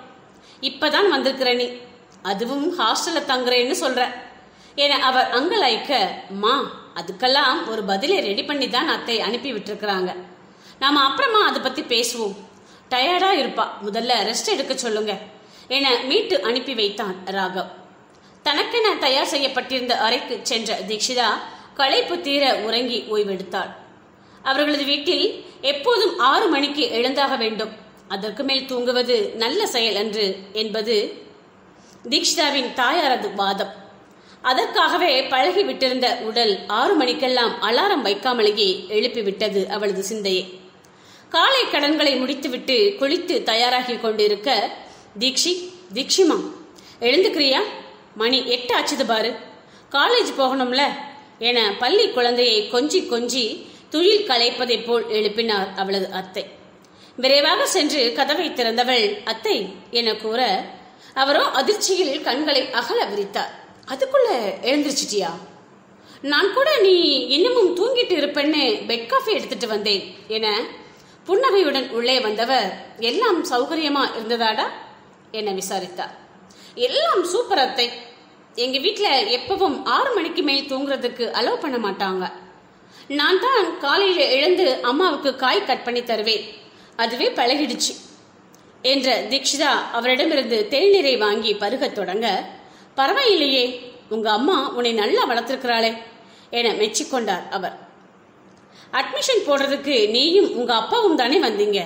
Speaker 1: இப்பதான் வந்திருக்கிற நீ. அதுவும் ஹாஸ்டல்ல தங்குறேன்னு சொல்ற. என அவர் அங்கலாய்க்க மா அதுக்கெல்லாம் ஒரு பதிலை ரெடி பண்ணி தான் அத்தை அனுப்பி விட்டுருக்குறாங்க. நாம அப்புறமா அதை பத்தி பேசுவோம். டயர்டா இருப்பா. முதல்ல ரெஸ்ட் எடுக்க சொல்லுங்க. என மீட்டு அனுப்பி வைத்தான் ராகவ். தனக்கென தயார் செய்யப்பட்டிருந்த அறைக்கு சென்ற தீக்ஷிதா களைப்பு தீர உறங்கி ஓய்வெடுத்தாள். அவர்களது வீட்டில் எப்போதும் ஆறு மணிக்கு எழுந்தாக வேண்டும். அதற்கு மேல் தூங்குவது நல்ல செயல் அன்று என்பது தீக்ஷிதாவின் தாயாரது வாதம். அதற்காகவே பழகிவிட்டிருந்த உடல் ஆறு மணிக்கெல்லாம் அலாரம் வைக்காமலேயே எழுப்பிவிட்டது அவளது சிந்தையை. காலை கடன்களை முடித்துவிட்டு குளித்து தயாராகி கொண்டிருக்க தீக்ஷி தீக்ஷிமா எழுந்துக்கிறியா? மணி எட்டு ஆச்சுது பாரு. காலேஜ் போகணும்ல. என பள்ளி குழந்தையை கொஞ்சி கொஞ்சி துயில் கலைப்பதைப் போல் எழுப்பினார் அவளது அத்தை. விரைவாக சென்று கதவை திறந்தவள் அத்தை என கூற அவரோ அதிர்ச்சியில் கண்களை அகல விரித்தார். அதுக்குள்ள எழுந்திருச்சிட்டியா? நான் கூட நீ இன்னமும் தூங்கிட்டு இருப்பேன்னு பெட் காஃபி எடுத்துட்டு வந்தேன் என புன்னகையுடன் உள்ளே வந்தவர் எல்லாம் சௌகரியமா இருந்ததாடா? என விசாரித்தார். எல்லாம் சூப்பர் அத்தை. எங்கள் வீட்டில் எப்பவும் ஆறு மணிக்கு மேல் தூங்குறதுக்கு அலோவ் பண்ண மாட்டாங்க. நான் தான் காலையில் எழுந்து அம்மாவுக்கு காய் கட் பண்ணி தருவேன். அதுவே பழகிடுச்சு. என்ற தீக்ஷிதா அவரிடமிருந்து தேநீரை வாங்கி பருகத் தொடங்க பரவாயில்லையே உங்க அம்மா உன்னை நல்லா வளர்த்துருக்கிறாளே என மெச்சிக்கொண்டார் அவர். அட்மிஷன் போடுறதுக்கு நீயும் உங்க அப்பாவும் தானே வந்தீங்க.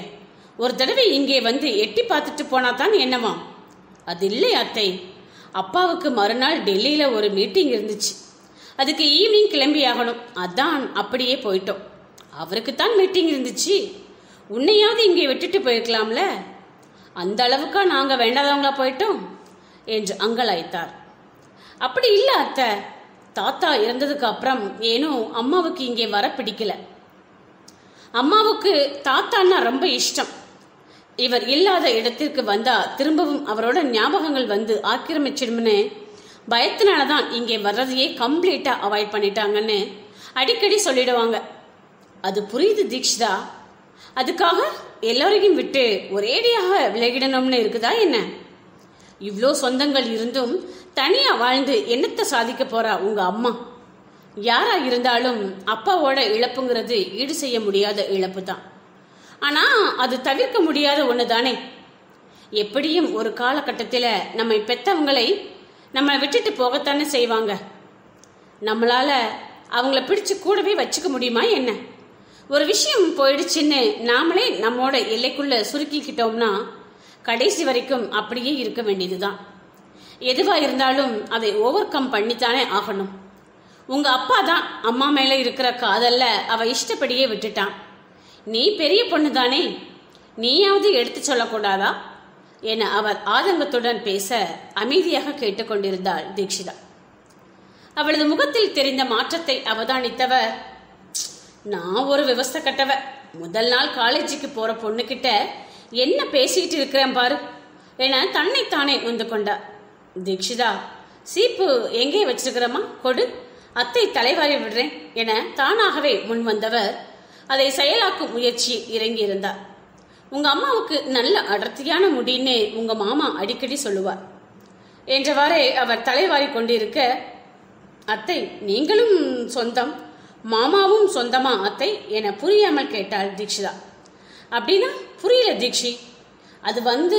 Speaker 1: ஒரு தடவை இங்கே வந்து எட்டி பார்த்துட்டு போனா தான் அது இல்லை அத்தை. அப்பாவுக்கு மறுநாள் டெல்லியில் ஒரு மீட்டிங் இருந்துச்சு. அதுக்கு ஈவினிங் கிளம்பி ஆகணும். அதான் அப்படியே போயிட்டோம். அவருக்கு தான் மீட்டிங் இருந்துச்சு. உன்னையாவது இங்கே விட்டுட்டு போயிருக்கலாம்ல? அந்த அளவுக்கா நாங்கள் வேண்டாதவங்களா போயிட்டோம்? என்று அங்கலாய்த்தார். அப்படி இல்லை அத்தை. தாத்தா இறந்ததுக்கு அப்புறம் ஏனோ அம்மாவுக்கு இங்கே வர பிடிக்கல. அம்மாவுக்கு தாத்தான்னா ரொம்ப இஷ்டம். இவர் இல்லாத இடத்திற்கு வந்தா திரும்பவும் அவரோட ஞாபகங்கள் வந்து ஆக்கிரமிச்சிடும்னு பயத்தினால தான் இங்கே வர்றதையே கம்ப்ளீட்டா அவாய்ட் பண்ணிட்டாங்கன்னு அடிக்கடி சொல்லிடுவாங்க. அது புரியுது தீக்ஷிதா. அதுக்காக எல்லாரையும் விட்டு ஒரேடியாக விலகிடணும்னு இருக்குதா என்ன? இவ்வளோ சொந்தங்கள் இருந்தும் தனியா வாழ்ந்து என்னத்தை சாதிக்க போறா உங்க அம்மா? யாரா இருந்தாலும் அப்பாவோட இழப்புங்கிறது ஈடு செய்ய முடியாத இழப்பு தான் ஆனா அது தவிர்க்க முடியாத ஒன்று தானே எப்படியும் ஒரு காலகட்டத்தில் நம்மை பெத்தவங்களை நம்ம விட்டுட்டு போகத்தானே செய்வாங்க. நம்மளால அவங்கள பிடிச்சு கூடவே வச்சுக்க முடியுமா என்ன? ஒரு விஷயம் போயிடுச்சுன்னு நாமளே நம்மோட எல்லைக்குள்ள சுருக்கிக்கிட்டோம்னா கடைசி வரைக்கும் அப்படியே இருக்க வேண்டியதுதான். எதுவா இருந்தாலும் அதை ஓவர் கம் பண்ணித்தானே ஆகணும். உங்க அப்பா தான் அம்மா மேல இருக்கிற காதல்ல அவ இஷ்டப்படியே விட்டுட்டான். நீ பெரிய பொண்ணு தானே நீயாவது எடுத்து சொல்லக்கூடாதா? என அவர் ஆதங்கத்துடன் பேச அமைதியாக கேட்டுக்கொண்டிருந்தாள் தீக்ஷிதா அவளது முகத்தில் தெரிந்த மாற்றத்தை அவதானித்தவர் நான் ஒரு விவஸ்த கட்டவ. முதல் நாள் காலேஜுக்கு போற பொண்ணுகிட்ட என்ன பேசிக்கிட்டு இருக்கிறேன் பாரு என தன்னைத்தானே உந்து கொண்டா தீக்ஷிதா சீப்பு எங்கே வச்சிருக்கிறமா கொடு. அத்தை தலைவாரி விடுறேன் என தானாகவே முன் வந்தவர் அதை செயலாக்கும் முயற்சி இறங்கியிருந்தார். உங்க அம்மாவுக்கு நல்ல அடர்த்தியான முடின்னு உங்க மாமா அடிக்கடி சொல்லுவார். என்றவாறே அவர் தலைவாரி கொண்டிருக்க அத்தை நீங்களும் சொந்தம் மாமாவும் சொந்தமா அத்தை? என புரியாமல் கேட்டாள் தீக்ஷிதா அப்படின்னா புரியல தீக்ஷி அது வந்து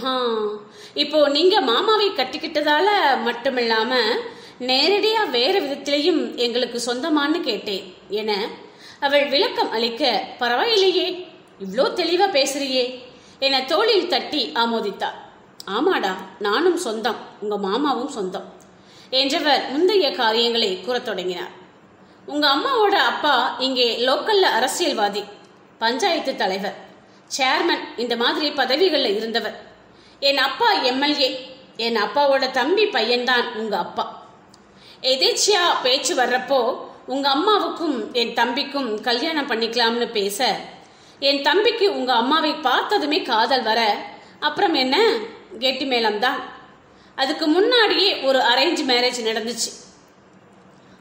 Speaker 1: ஆ, இப்போ நீங்க மாமாவை கட்டிக்கிட்டதால மட்டுமில்லாம நேரடியா வேற விதத்திலையும் எங்களுக்கு சொந்தமான்னு கேட்டேன் என அவள் விளக்கம் அளிக்க பரவாயில்லையே இவ்வளோ தெளிவா பேசுறியே என தோளில் தட்டி ஆமோதித்தார் ஆமாடா நானும் சொந்தம் உங்க மாமாவும் சொந்தம் என்றவர் முந்தைய காரியங்களை கூறத் தொடங்கினார். உங்க அம்மாவோட அப்பா இங்கே லோக்கல்ல அரசியல்வாதி பஞ்சாயத்து தலைவர் சேர்மன் இந்த மாதிரி பதவிகளில் இருந்தவர். என் அப்பா எம்எல்ஏ என் அப்பாவோட தம்பி பையன்தான் உங்க அப்பா. எதேச்சியா பேச்சு வர்றப்போ உங்க அம்மாவுக்கும் என் தம்பிக்கும் கல்யாணம் பண்ணிக்கலாம்னு பேச என் தம்பிக்கு உங்க அம்மாவை பார்த்ததுமே காதல் வர அப்புறம் என்ன? கெட்டி மேளம்தான். அதுக்கு முன்னாடியே ஒரு அரேஞ்ச் மேரேஜ் நடந்துச்சு.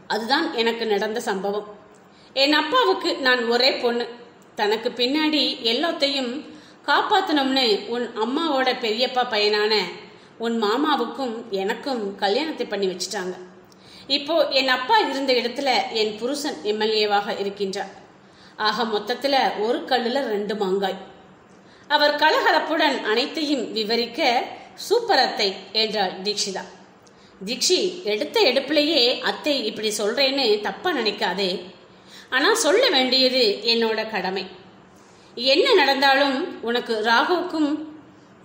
Speaker 1: அதுதான் எனக்கு நடந்த சம்பவம். என் அப்பாவுக்கு நான் ஒரே பொண்ணு. தனக்கு பின்னாடி எல்லாத்தையும் காப்பாத்தணும்னு உன் அம்மாவோட பெரியப்பா பையனான உன் மாமாவுக்கும் எனக்கும் கல்யாணத்தை பண்ணி வச்சுட்டாங்க. இப்போ என் அப்பா இருந்த இடத்துல என் புருஷன் எம்எல்ஏவாக இருக்கின்றார். ஆக மொத்தத்துல ஒரு கல்லுல ரெண்டு மாங்காய். அவர் கலகலப்புடன் அனைத்தையும் விவரிக்க சூப்பர் அத்தை என்றாள் தீக்ஷிதா தீக்ஷி எடுத்த எடுப்பிலேயே அத்தை இப்படி சொல்றேன்னு தப்பா நினைக்காதே. ஆனா சொல்ல வேண்டியது என்னோட கடமை. என்ன நடந்தாலும் உனக்கு ராகுவுக்கும்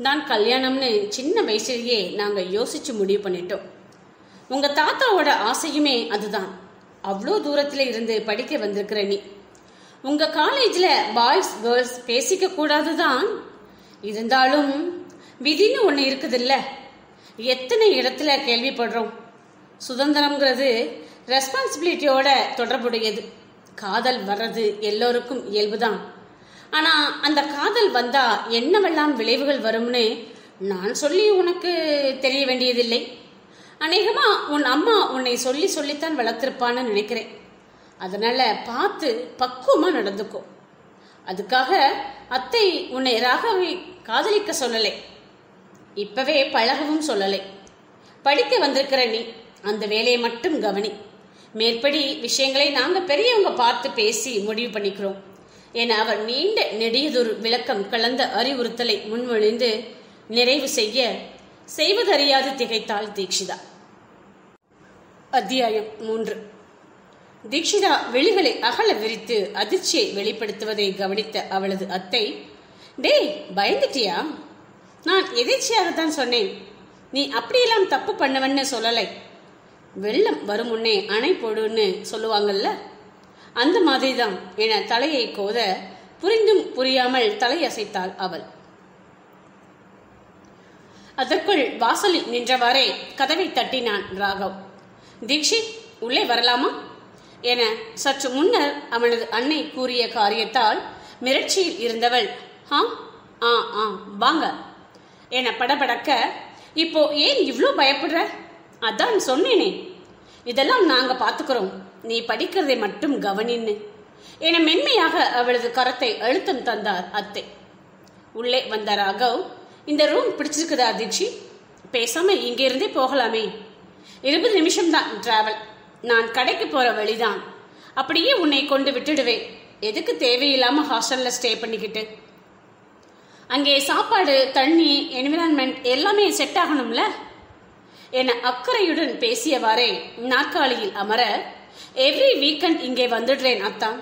Speaker 1: தான் கல்யாணம்னு சின்ன வயசுலயே நாங்க யோசிச்சு முடிவு பண்ணிட்டோம். உங்க தாத்தாவோட ஆசையுமே அதுதான். அவ்வளோ தூரத்துல இருந்து படிக்க வந்திருக்கிற நீ. உங்க காலேஜ்ல பாய்ஸ் கேர்ள்ஸ் பேசிக்க கூடாதுதான். இருந்தாலும் விதின்னு ஒன்று இருக்குதுல்ல. எத்தனை இடத்துல கேள்விப்படுறோம். சுதந்திரம்ங்கிறது ரெஸ்பான்சிபிலிட்டியோட தொடர்புடையது. காதல் வர்றது எல்லோருக்கும் இயல்புதான். ஆனா அந்த காதல் வந்தா என்னவெல்லாம் விளைவுகள் வரும்னு நான் சொல்லி உனக்கு தெரிய வேண்டியதில்லை. அநேகமா உன் அம்மா உன்னை சொல்லி சொல்லித்தான் வளர்த்திருப்பான்னு நினைக்கிறேன். அதனால பார்த்து பக்குவமா நடந்துக்கும் அதுக்காக அத்தை உன்னை ராகவை காதலிக்க சொல்லலை. இப்பவே பழகவும் சொல்லலை. படிக்க வந்திருக்கிற நீ அந்த வேலையை மட்டும் கவனி. மேற்படி விஷயங்களை நாங்க பெரியவங்க பார்த்து பேசி முடிவு பண்ணிக்கிறோம். என அவர் நீண்ட நெடியதொரு விளக்கம் கலந்த அறிவுறுத்தலை முன்மொழிந்து நிறைவு செய்ய செய்வதறியாது திகைத்தாள் தீக்ஷிதா அத்தியாயம் மூன்று. தீக்ஷிதா விழிகளை அகல விரித்து அதிர்ச்சியை வெளிப்படுத்துவதை கவனித்த அவளது அத்தை டேய் பயந்துட்டியா? நான் எதிர்ச்சியாகத்தான் சொன்னேன். நீ அப்படியெல்லாம் தப்பு பண்ணவன்னு சொல்லலை. வெள்ளம் வரும் முன்னே அணை போடுன்னு சொல்லுவாங்கல்ல? அந்த மாதிரிதான் என தலையை கோத புரிந்தும் புரியாமல் தலையசைத்தாள் அவள். அதற்குள் வாசலில் நின்றவாறே கதவை தட்டினான் ராகவ். தீக்ஷி உள்ளே வரலாமா? என சற்று முன்னர் அவனது அன்னை கூறிய காரியத்தால் மிரட்சியில் இருந்தவள் ஆ ஆ ஆ வாங்க என படபடக்க இப்போ ஏன் இவ்வளோ பயப்படுற? அதான் சொன்னேனே. இதெல்லாம் நாங்க பார்த்துக்கிறோம் நீ படிக்கிறதை மட்டும் கவனின்னு என மென்மையாக அவளது கரத்தை அழுத்தம் தந்தார் அத்தை. உள்ளே வந்த ராகவ் இந்த ரூம் பிடிச்சிருக்குதா தீக்ஷி பேசாம இங்கிருந்தே போகலாமே. இருபது நிமிஷம் தான் டிராவல் நான் கடைக்கு போற வழிதான். அப்படியே உன்னை கொண்டு விட்டுடுவேன். எதுக்கு தேவையில்லாம ஹாஸ்டல்ல ஸ்டே பண்ணிக்கிட்டு? அங்கே சாப்பாடு தண்ணி என்விரான்மெண்ட் எல்லாமே செட் ஆகணும்ல? என அக்கறையுடன் பேசியவாறே நாற்காலியில் அமர எவ்ரி வீக்கெண்ட் இங்கே வந்துடுறேன் அத்தான்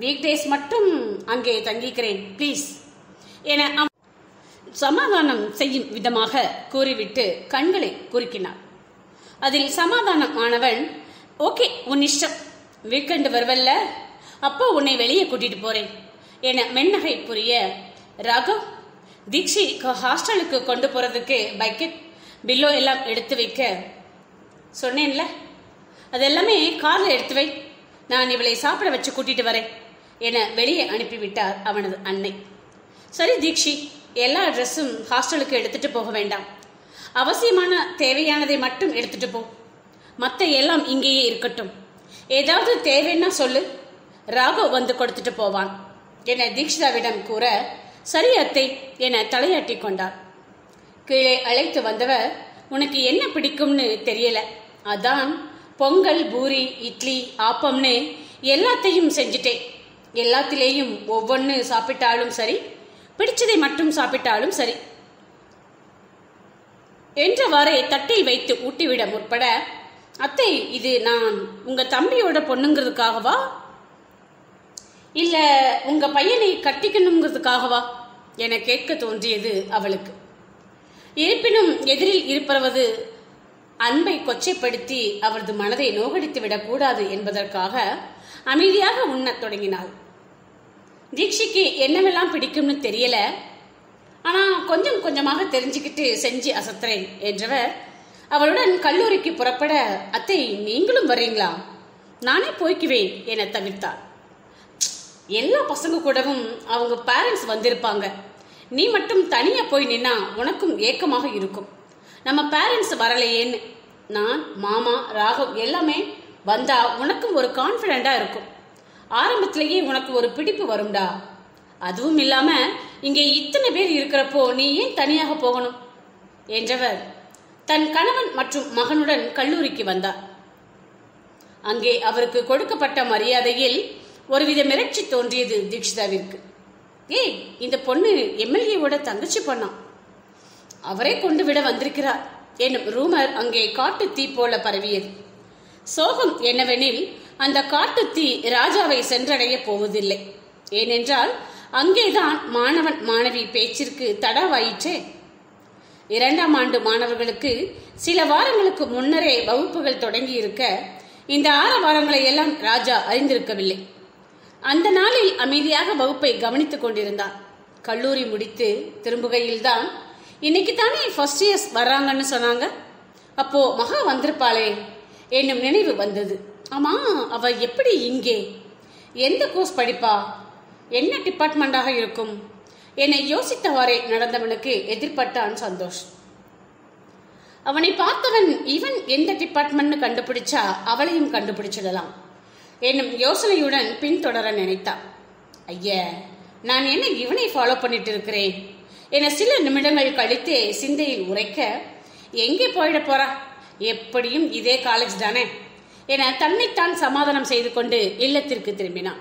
Speaker 1: வீக் டேஸ் மட்டும் அங்கே தங்கிக்கிறேன் ப்ளீஸ் என சமாதானம் செய்யும் விதமாக கூறிவிட்டு கண்களை குறுக்கினார் அதில் சமாதானம் ஆனவன் ஓகே உன் இஷ்டம். வீக்கெண்டு வருவல்ல. அப்போ உன்னை வெளியே கூட்டிட்டு போறேன். என மென்னகை புரிய ராகவ் தீக்ஷி ஹாஸ்டலுக்கு கொண்டு போறதுக்கு பக்கெட் பில்லோ எல்லாம் எடுத்து வைக்க. சொன்னேன்ல. அது எல்லாமே கார்ல எடுத்து வை. நான் இவளை சாப்பிட வச்சு கூட்டிட்டு வரேன். என வெளியே அனுப்பிவிட்டார் அவனது அன்னை. சரி தீக்ஷி. எல்லா ட்ரெஸ்ஸும் ஹாஸ்டலுக்கு எடுத்துட்டு போக வேண்டாம். அவசியமான தேவையானதை மட்டும் எடுத்துட்டு போ. மற்ற எல்லாம் இங்கேயே இருக்கட்டும். ஏதாவது தேவைன்னா சொல்லு. ராகவ் வந்து கொடுத்துட்டு போவான். என தீக்ஷிதாவிடம் கூற சரி அத்தை என தலையாட்டி கொண்டார் கீழே அழைத்து வந்தவர் உனக்கு என்ன பிடிக்கும்னு தெரியல. அதான் பொங்கல் பூரி இட்லி ஆப்பம்னு எல்லாத்தையும் செஞ்சுட்டேன். எல்லாத்திலேயும் ஒவ்வொன்று சாப்பிட்டாலும் சரி பிடிச்சதை மட்டும் சாப்பிட்டாலும் சரி. என்றவாறே தட்டில் வைத்து ஊட்டிவிட முற்பட அத்தை இது நான் உங்க தம்பியோட பொண்ணுங்கிறதுக்காகவா? இல்ல உங்க பையனை கட்டிக்கணுங்கிறதுக்காகவா? என கேட்க தோன்றியது அவளுக்கு. இருப்பினும் எதிரில் இருப்பவது அன்பை கொச்சைப்படுத்தி அவரது மனதை நோகடித்து விடக்கூடாது என்பதற்காக அமைதியாக உண்ணத் தொடங்கினாள். தீக்ஷிக்கு என்னவெல்லாம் பிடிக்கும்னு தெரியல. ஆனால் கொஞ்சம் கொஞ்சமாக தெரிஞ்சுக்கிட்டு செஞ்சு அசத்துறேன் என்றவர் அவளுடன் கல்லூரிக்கு புறப்பட அத்தை நீங்களும் வர்றீங்களா? நானே போய்க்குவேன் என தவிர்த்தாள் எல்லா பசங்க கூடவும் அவங்க பேரண்ட்ஸ் வந்திருப்பாங்க. நீ மட்டும் தனியா போய் நின்னா உனக்கும் ஏக்கமாக இருக்கும். நம்ம பேரண்ட்ஸ் வரலையேன்னு. நான் மாமா ராகவ் எல்லாமே வந்தா உனக்கும் ஒரு கான்ஃபிடென்ட்டா இருக்கும். ஆரம்பத்திலேயே உனக்கு ஒரு பிடிப்பு வரும்டா. அதுவும் இல்லாம இங்கே இத்தனை பேர் இருக்கிறப்போ நீ ஏன் தனியாக போகணும்? என்றவர் தன் கணவன் மற்றும் மகனுடன் கல்லூரிக்கு வந்தார். அங்கே அவருக்கு கொடுக்கப்பட்ட மரியாதையில் ஒருவித மிரட்சி தோன்றியது தீக்ஷிதாவிற்கு ஏய் இந்த பொண்ணு எம்எல்ஏவோட தங்கச்சி பொண்ணாம் அவரே கொண்டு விட வந்திருக்கிறார் என்னும் ரூமர் அங்கே காட்டு தீ போல பரவியது. சோகம் என்னவெனில் அந்த காட்டு தீ ராஜாவை சென்றடைய போவதில்லை. ஏனென்றால் அங்கேதான் மாணவன் மாணவி பேச்சிற்கு தடவாயிற்றே இரண்டாம் ஆண்டு மாணவர்களுக்கு சில வாரங்களுக்கு முன்னரே வகுப்புகள் தொடங்கி இருக்க இந்த ஆறு வாரங்களை எல்லாம் ராஜா அறிந்திருக்கவில்லை. அந்த நாளில் அமைதியாக வகுப்பை கவனித்துக் கொண்டிருந்தார் கல்லூரி முடித்து திரும்புகையில்தான் இன்னைக்கு தானே ஃபர்ஸ்ட் இயர்ஸ் வர்றாங்கன்னு சொன்னாங்க? அப்போ மகா வந்திருப்பாளே என்னும் நினைவு வந்தது. ஆமா அவ எப்படி இங்கே? எந்த கோர்ஸ் படிப்பா? என்ன டிபார்ட்மெண்டாக இருக்கும்? என்னை யோசித்தவாறே நடந்தவனுக்கு எதிர்பட்டான் சந்தோஷ். அவனை பார்த்தவன் இவன் எந்த டிபார்ட்மெண்ட்னு கண்டுபிடிச்சா அவளையும் கண்டுபிடிச்சிடலாம். என்னும் யோசனையுடன் பின்தொடர நினைத்தான் ஐய நான் என்ன இவனை ஃபாலோ பண்ணிட்டு இருக்கிறேன் என சில நிமிடங்கள் கழித்தே சிந்தையில் உரைக்க எங்கே போயிட போறா? எப்படியும் இதே காலேஜ் தானே? என தன்னைத்தான் சமாதானம் செய்து கொண்டு இல்லத்திற்கு திரும்பினான்.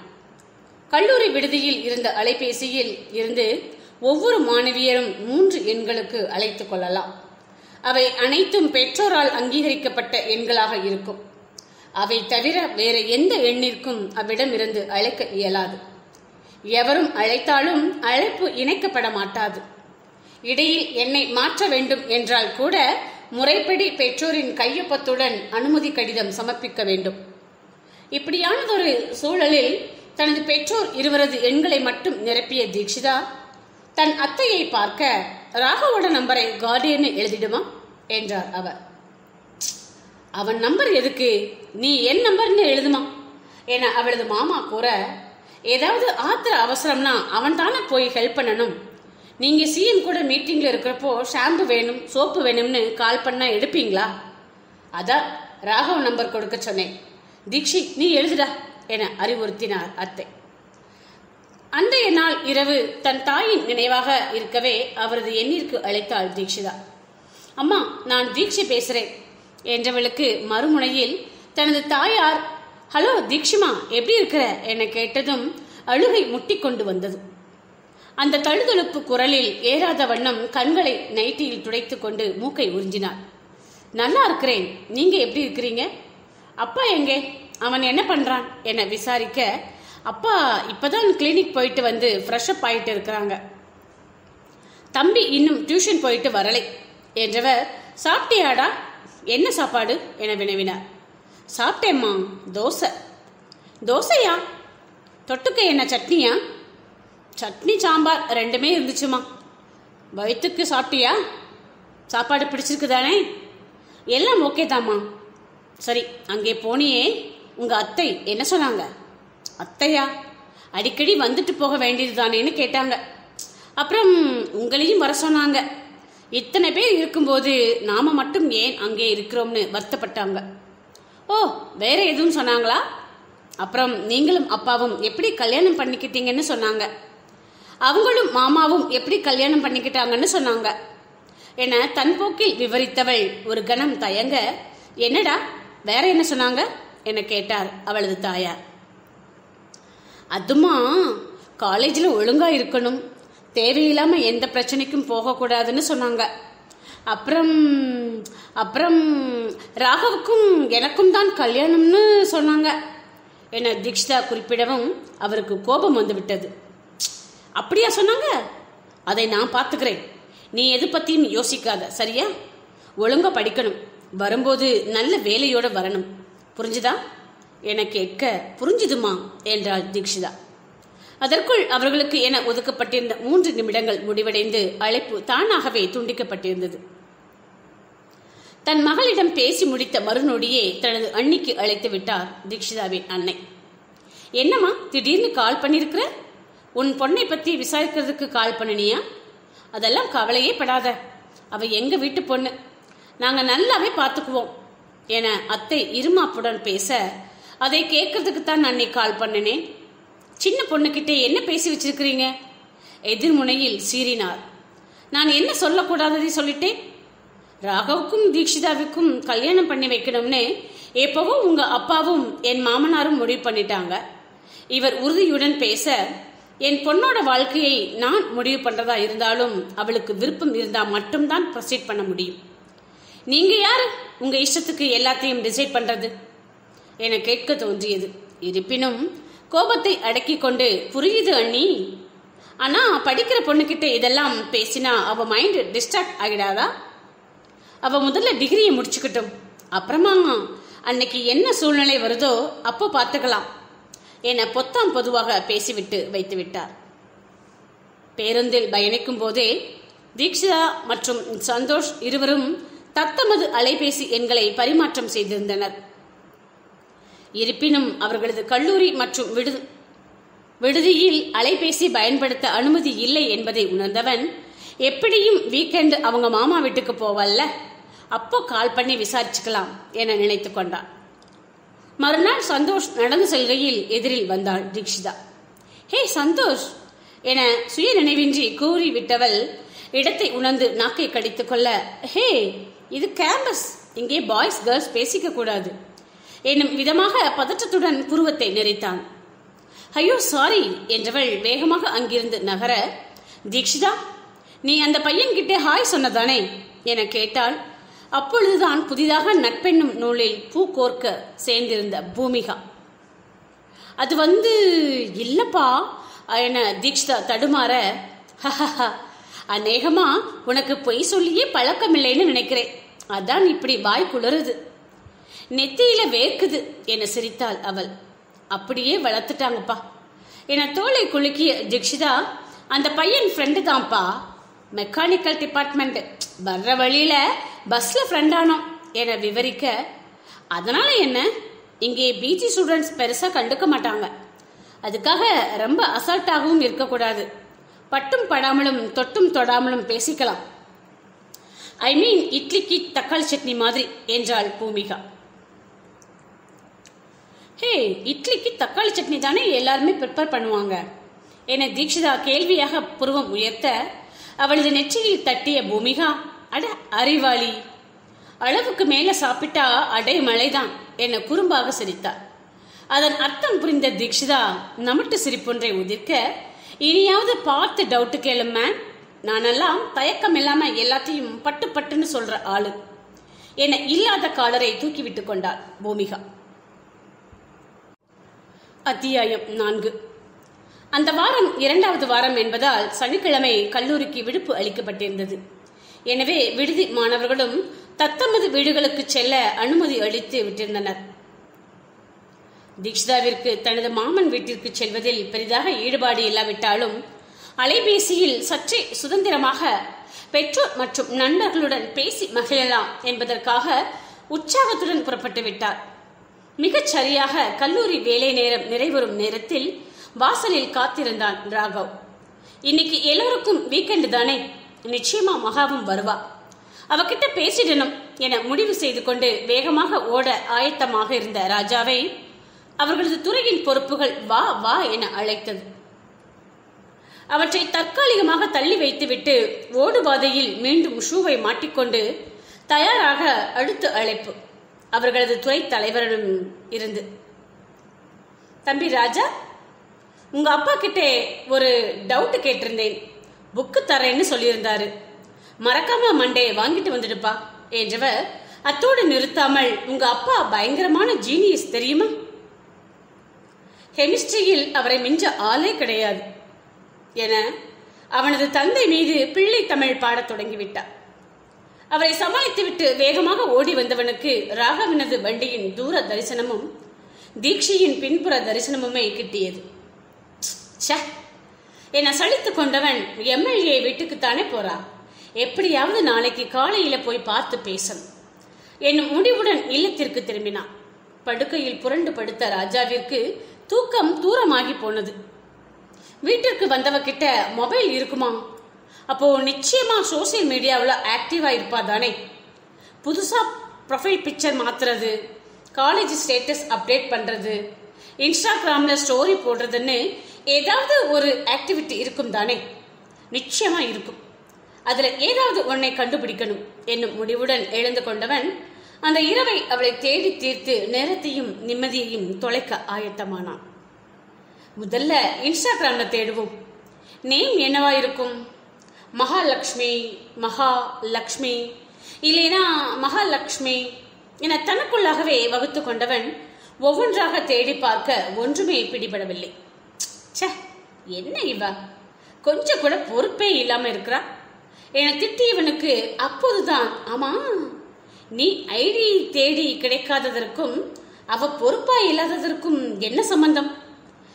Speaker 1: கல்லூரி விடுதியில் இருந்த அலைபேசியில் இருந்து ஒவ்வொரு மாணவியரும் மூன்று எண்களுக்கு அழைத்துக் கொள்ளலாம். அவை அனைத்தும் பெற்றோரால் அங்கீகரிக்கப்பட்ட எண்களாக இருக்கும். அவை தவிர வேற எந்த எண்ணிற்கும் அவ்விடம் இருந்து அழைக்க இயலாது. எவரும் அழைத்தாலும் அழைப்பு இணைக்கப்பட மாட்டாது. இடையில் என்னை மாற்ற வேண்டும் என்றால் கூட முறைப்படி பெற்றோரின் கையொப்பத்துடன் அனுமதி கடிதம் சமர்ப்பிக்க வேண்டும். இப்படியானதொரு சூழலில் தனது பெற்றோர் இருவரது எண்களை மட்டும் நிரப்பிய தீக்ஷிதா தன் அத்தையை பார்க்க ராகவோட நம்பரை கார்டியன்னு எழுதிடுமா? என்றார் அவர். அவன் நம்பர் எதுக்கு? நீ என் நம்பர்னு எழுதுமா? என அவளது மாமா கூற ஏதாவது ஆத்திர அவசரம்னா அவன் தானே போய் ஹெல்ப் பண்ணணும். நீங்க சிஎம் கூட மீட்டிங்ல இருக்கிறப்போ ஷாம்பு வேணும் சோப்பு வேணும்னு கால் பண்ணா எடுப்பீங்களா? அதான் ராகவ் நம்பர் கொடுக்க சொன்னேன். தீக்ஷி நீ எழுதுடா. என அறிவுறுத்தினார் அத்தை. அன்றைய நாள் இரவு தன் தாயின் நினைவாக இருக்கவே அவரது எண்ணிற்கு அழைத்தாள் தீக்ஷிதா அம்மா நான் தீக்ஷி பேசுறேன் என்றவளுக்கு மறுமுனையில் தனது தாயார் ஹலோ தீக்ஷிமா எப்படி இருக்கிற? என கேட்டதும் அழுகை முட்டிக்கொண்டு வந்தது. அந்த தழுதழுப்பு குரலில் ஏறாத வண்ணம் கண்களை நைட்டியில் துடைத்துக் கொண்டு மூக்கை உறிஞ்சினார் நல்லா இருக்கிறேன் நீங்க எப்படி இருக்கிறீங்க? அப்பா எங்கே? அவன் என்ன பண்றான்? என்னை விசாரிக்க. அப்பா இப்பதான் கிளினிக் போயிட்டு வந்து ஃப்ரெஷ் அப் ஆயிட்டு இருக்கிறாங்க. தம்பி இன்னும் டியூஷன் போயிட்டு வரலை. என்றவர் சாப்பிட்டியாடா? என்ன சாப்பாடு? என வினவினார். சாப்பிட்டேம்மா தோசை. தோசையா? தொட்டுக்க என்ன சட்னியா? சட்னி சாம்பார் ரெண்டுமே இருந்துச்சுமா வயிற்றுக்கு சாப்பிட்டியா? சாப்பாடு பிடிச்சிருக்கு தானே எல்லாம் ஓகே தாம்மா. சரி அங்கே போனியே. உங்கள் அத்தை என்ன சொன்னாங்க? அத்தையா அடிக்கடி வந்துட்டு போக வேண்டியது தானேன்னு கேட்டாங்க. அப்புறம் உங்களையும் வர சொன்னாங்க. இத்தனை பேர் இருக்கும்போது நாம மட்டும் ஏன் அங்கே இருக்கிறோம்னு வருத்தப்பட்டாங்க. ஓ வேற எதுவும் சொன்னாங்களா? அப்புறம் நீங்களும் அப்பாவும் எப்படி கல்யாணம் பண்ணிக்கிட்டீங்கன்னு சொன்னாங்க. அவங்களும் மாமாவும் எப்படி கல்யாணம் பண்ணிக்கிட்டாங்கன்னு சொன்னாங்க. என தன் போக்கில் விவரித்தவள் ஒரு கணம் தயங்க என்னடா வேற என்ன சொன்னாங்க? என கேட்டார் அவளது தாயார். அதுமா காலேஜில் ஒழுங்கா இருக்கணும். தேவையில்லாம எந்த பிரச்சனைக்கும் போகக்கூடாதுன்னு சொன்னாங்க. அப்புறம் அப்புறம் ராகவுக்கும் எனக்கும் தான் கல்யாணம்னு சொன்னாங்க. என தீக்ஷிதா குறிப்பிடவும் அவருக்கு கோபம் வந்துவிட்டது. அப்படியா சொன்னாங்க? அதை நான் பார்த்துக்கிறேன். நீ எது பத்தியும் யோசிக்காத சரியா? ஒழுங்கா படிக்கணும். வரும்போது நல்ல வேலையோட வரணும். புரிஞ்சுதா? என கேட்க புரிஞ்சுதுமா? என்றாள் தீக்ஷிதா அதற்குள் அவர்களுக்கு என ஒதுக்கப்பட்டிருந்த மூன்று நிமிடங்கள் முடிவடைந்து அழைப்பு தானாகவே துண்டிக்கப்பட்டிருந்தது. தன் மகளிடம் பேசி முடித்த மறுநொடியே தனது அண்ணிக்கு அழைத்து விட்டார் தீக்ஷிதாவின் அன்னை. என்னம்மா திடீர்னு கால் பண்ணிருக்கிற? உன் பொண்ணை பத்தி விசாரிக்கிறதுக்கு கால் பண்ணினியா? அதெல்லாம் கவலையே படாத. அவ எங்க வீட்டு பொண்ணு. நாங்க நல்லாவே பார்த்துக்குவோம். என அத்தை இருமாப்புடன் பேச அதை கேட்கறதுக்கு தான் நான் கால் பண்ணினேன் சின்ன பொண்ணுக்கிட்டே என்ன பேசி வச்சிருக்கிறீங்க? எதிர்முனையில் சீறினார். நான் என்ன சொல்லக்கூடாததை சொல்லிட்டேன்? ராகவுக்கும் தீக்ஷிதாவுக்கும் கல்யாணம் பண்ணி வைக்கணும்னு எப்பவோ உங்க அப்பாவும் என் மாமனாரும் முடிவு பண்ணிட்டாங்க. இவர் உறுதியுடன் பேச என் பொண்ணோட வாழ்க்கையை நான் முடிவு பண்றதா இருந்தாலும் அவளுக்கு விருப்பம் இருந்தா மட்டும்தான் ப்ரொசீட் பண்ண முடியும். நீங்க யாரு? உங்க இஷ்டத்துக்கு எல்லாத்தையும் டிசைட் பண்றது? என கேட்க தோன்றியது. இருப்பினும் கோபத்தை அடக்கி கொண்டு புரியுது அண்ணி. ஆனா படிக்கிற பொண்ணுகிட்ட இதெல்லாம் பேசினா அவ மைண்ட் டிஸ்ட்ராக்ட் ஆகிடாதா? அவ முதல்ல டிகிரியை முடிச்சுக்கிட்டும். அப்புறமா அன்னைக்கு என்ன சூழ்நிலை வருதோ அப்போ பார்த்துக்கலாம் என பொத்தாம் பொதுவாக பேசிவிட்டு வைத்து விட்டார் பேருந்தில் பயணிக்கும் போதே தீக்ஷிதா மற்றும் சந்தோஷ் இருவரும் தத்தமது அலைபேசி எண்களை பரிமாற்றம் செய்திருந்தனர். இருப்பினும் அவர்களது கல்லூரி மற்றும் விடு விடுதியில் அலைபேசி பயன்படுத்த அனுமதி இல்லை என்பதை உணர்ந்தவன் எப்படியும் வீக்கெண்ட் அவங்க மாமா வீட்டுக்கு போவல்ல அப்போ கால் பண்ணி விசாரிச்சுக்கலாம் என நினைத்து கொண்டான். மறுநாள் சந்தோஷ் நடந்து செல்கையில் எதிரில் வந்தாள் தீக்ஷிதா ஹே சந்தோஷ் என சுய நினைவின்றி கூறி விட்டவள் இடத்தை உணர்ந்து நாக்கை கடித்துக்கொள்ள ஹே இது கேம்பஸ். இங்கே பாய்ஸ் கேர்ள்ஸ் பேசிக்க கூடாது. என்னும் விதமாக பதற்றத்துடன் புருவத்தை நெறித்தான். ஐயோ சாரி என்றவள் வேகமாக அங்கிருந்து நகர தீக்ஷிதா நீ அந்த பையன்கிட்ட ஹாய் சொன்னதானே என கேட்டால் அப்பொழுதுதான் புதிதாக நட்பெண்ணும் நூலில் பூ கோர்க்க சேர்ந்திருந்த பூமிகா. அது வந்து இல்லப்பா என தீக்ஷிதா தடுமாற "ஹஹஹா, அநேகமா உனக்கு பொய் சொல்லியே பழக்கமில்லைன்னு நினைக்கிறேன். அதான் இப்படி வாய் குளறுது நெத்தியில வேர்க்குது என சிரித்தாள் அவள். அப்படியே வளர்த்துட்டாங்கப்பா. என தோலை குலுக்கிய ஜிக்ஷிதா அந்த பையன் ஃப்ரெண்டு தான்ப்பா. மெக்கானிக்கல் டிபார்ட்மெண்ட் வர்ற வழியில பஸ்ல ஃப்ரெண்டானோம் என விவரிக்க அதனால என்ன? இங்கே பிஜி ஸ்டூடெண்ட்ஸ் பெருசா கண்டுக்க மாட்டாங்க. அதுக்காக ரொம்ப அசால்ட்டாகவும் இருக்கக்கூடாது. பட்டும் படாமலும் தொட்டும் தொடாமலும் பேசிக்கலாம். ஐ மீன் இட்லிக்கு தக்காளி சட்னி மாதிரி என்றாள் பூமிகா. ஹே இட்லிக்கு தக்காளி சட்னி தானே எல்லாருமே ப்ரிப்பேர் பண்ணுவாங்க என தீக்ஷிதா கேள்வியாக புருவம் உயர்த்த அவளது நெற்றியில் தட்டிய பூமிகா அட அறிவாளி அளவுக்கு மேல சாப்பிட்டா அடை மழைதான் என குறும்பாக சிரித்தார் அதன் அர்த்தம் புரிந்த தீக்ஷிதா நமட்டு சிரிப்பொன்றை உதிர்க்க இனியாவது பார்த்து டவுட்டு கேளும்ம நானெல்லாம் தயக்கம் இல்லாம எல்லாத்தையும் பட்டு பட்டுன்னு சொல்ற ஆளு. என இல்லாத காலரை தூக்கி விட்டு கொண்டாள் பூமிகா. அத்தியாயம் நான்கு. அந்த வாரம் இரண்டாவது வாரம் என்பதால் சனிக்கிழமை கல்லூரிக்கு விடுப்பு அளிக்கப்பட்டிருந்தது. எனவே விடுதி மாணவர்களும் தத்தமது வீடுகளுக்கு செல்ல அனுமதி அளித்து விட்டிருந்தனர். தீக்ஷிதாவிற்கு தனது மாமன் வீட்டிற்கு செல்வதில் பெரிதாக ஈடுபாடு இல்லாவிட்டாலும் அலைபேசியில் சற்றே சுதந்திரமாக பெற்றோர் மற்றும் நண்பர்களுடன் பேசி மகிழலாம் என்பதற்காக உற்சாகத்துடன் புறப்பட்டு விட்டார். மிகச் சரியாக கல்லூரி வேலை நேரம் நிறைவரும் நேரத்தில் வாசலில் காத்திருந்தான் ராகவ். இன்னைக்கு எல்லோருக்கும் வீக்கெண்டு தானே? நிச்சயமா மகாவும் வருவா. அவகிட்ட பேசிடணும் என முடிவு செய்து கொண்டு வேகமாக ஓட ஆயத்தமாக இருந்த ராஜாவை அவர்களது துறையின் பொறுப்புகள் வா வா என அழைத்தது. அவற்றை தற்காலிகமாக தள்ளி வைத்துவிட்டு ஓடுபாதையில் மீண்டும் ஷூவை மாட்டிக்கொண்டு தயாராக அடுத்த அழைப்பு. அவர்களது துறை தலைவரிடம் இருந்து தம்பி ராஜா உங்க அப்பா கிட்டே ஒரு டவுட் கேட்டிருந்தேன். புக்கு தரேன்னு சொல்லியிருந்தாரு. மறக்காம மண்டே வாங்கிட்டு வந்துடுப்பா என்றவர் அத்தோடு நிறுத்தாமல் உங்க அப்பா பயங்கரமான ஜீனியஸ் தெரியுமா? கெமிஸ்ட்ரியில் அவரை மிஞ்ச ஆளே கிடையாது என அவனது தந்தை மீது பிள்ளை தமிழ் பாடத் தொடங்கிவிட்டார். அவரை சமாளித்துவிட்டு வேகமாக ஓடி வந்தவனுக்கு ராகவனது வண்டியின் தூர தரிசனமும் தீட்சியின் பின்புற தரிசனமுமே கிட்டியது. ச்சே! என சலித்து கொண்டவன் எம்எல்ஏ வீட்டுக்குத்தானே போறா. எப்படியாவது நாளைக்கு காலையில போய் பார்த்து பேசணும். என் முடிவுடன் இல்லத்திற்கு திரும்பினான். படுக்கையில் புரண்டு படுத்த ராஜாவிற்கு தூக்கம் தூரமாகி போனது. வீட்டிற்கு வந்தவகிட்ட மொபைல் இருக்குமா? அப்போ நிச்சயமா சோசியல் மீடியாவில் ஆக்டிவா இருப்பா தானே புதுசா ப்ரொஃபைல் பிக்சர் மாத்துறது காலேஜ் ஸ்டேட்டஸ் அப்டேட் பண்றது இன்ஸ்டாகிராம்ல ஸ்டோரி போடுறதுன்னு ஏதாவது ஒரு ஆக்டிவிட்டி இருக்கும் தானே? நிச்சயமா இருக்கும். அதுல ஏதாவது ஒன்னை கண்டுபிடிக்கணும் என்னும் முடிவுடன் எழுந்து கொண்டவன் அந்த இரவை அவளை தேடி தீர்த்து நேரத்தையும் நிம்மதியையும் தொலைக்க ஆயத்தமானான். முதல்ல இன்ஸ்டாகிராம்ல தேடுவோம். நேம் என்னவா இருக்கும் மகாலட்சுமி மகா லக்ஷ்மி இல்லைனா மகாலட்சுமி என தனக்குள்ளாகவே வகுத்து கொண்டவன் ஒவ்வொன்றாக தேடி பார்க்க ஒன்றுமே பிடிபடவில்லை. சே என்ன இவ? கொஞ்சம் கூட பொறுப்பே இல்லாம இருக்கிறா? என திட்டியவனுக்கு அப்போதுதான் ஆமா நீ ஐடி தேடி கிடைக்காததற்கும் அவ பொறுப்பா இல்லாததற்கும் என்ன சம்பந்தம்?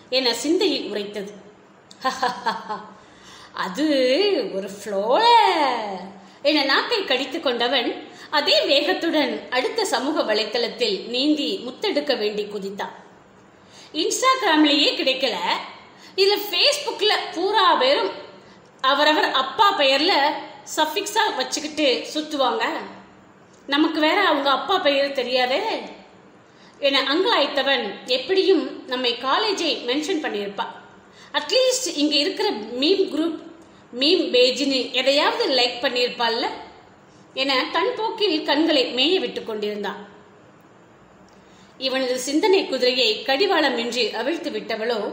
Speaker 1: என சிந்தையில் உரைத்தது. அது ஒரு ஃப்ளோல என நாக்கை கடித்து கொண்டவன் அதே வேகத்துடன் அடுத்த சமூக வலைத்தளத்தில் நீந்தி முத்தெடுக்க வேண்டி குதித்தான். இன்ஸ்டாகிராம்லேயே கிடைக்கல. இதுல ஃபேஸ்புக்ல பூரா பேரும் அவரவர் அப்பா பெயர்ல சஃபிக்ஸா வச்சுக்கிட்டு சுத்துவாங்க. நமக்கு வேற அவங்க அப்பா பெயர் தெரியாதே. என அங்க எப்படியும் நம்மை காலேஜை மென்ஷன் பண்ணியிருப்பா. அட்லீஸ்ட் இங்க இருக்கிற மீம் குரூப் மீம் பேஜின்னு எதையாவது லைக் பண்ணியிருப்பாள்ல? என கண் போக்கில் கண்களை மேய விட்டுக் கொண்டிருந்தான். இவனது சிந்தனை குதிரையை கடிவாளமின்றி அவிழ்த்து விட்டவளோ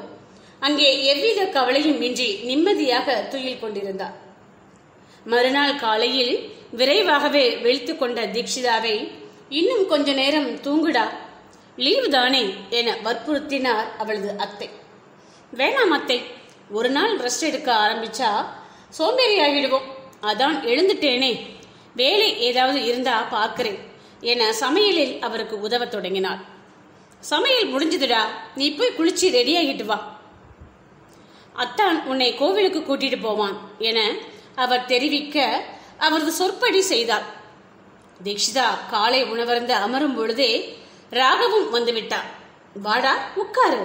Speaker 1: அங்கே எவ்வித கவலையும் இன்றி நிம்மதியாக துயில் கொண்டிருந்தாள் மறுநாள் காலையில் விரைவாகவே விழித்து கொண்ட தீக்ஷிதாவை இன்னும் கொஞ்ச நேரம் தூங்குடா. லீவு தானே என வற்புறுத்தினார் அவளது அத்தை. வேணாம் அத்தை. ஒரு நாள் ரெஸ்ட் எடுக்க ஆரம்பிச்சா சோம்பேறி ஆகிடுவோம். அதான் எழுந்துட்டேனே. வேலை ஏதாவது இருந்தா பார்க்கிறேன் என சமையலில் அவருக்கு உதவ தொடங்கினார் சமையல் முடிஞ்சதுடா. நீ போய் குளிச்சு ரெடி ஆகிட்டு வா. அத்தான் உன்னை கோவிலுக்கு கூட்டிட்டு போவான் என அவர் தெரிவிக்க அவரது சொற்படி செய்தார். தீக்ஷிதா காலை உணவருந்த அமரும் பொழுதே ராகவும் வந்துவிட்டார். வாடா உட்காரு.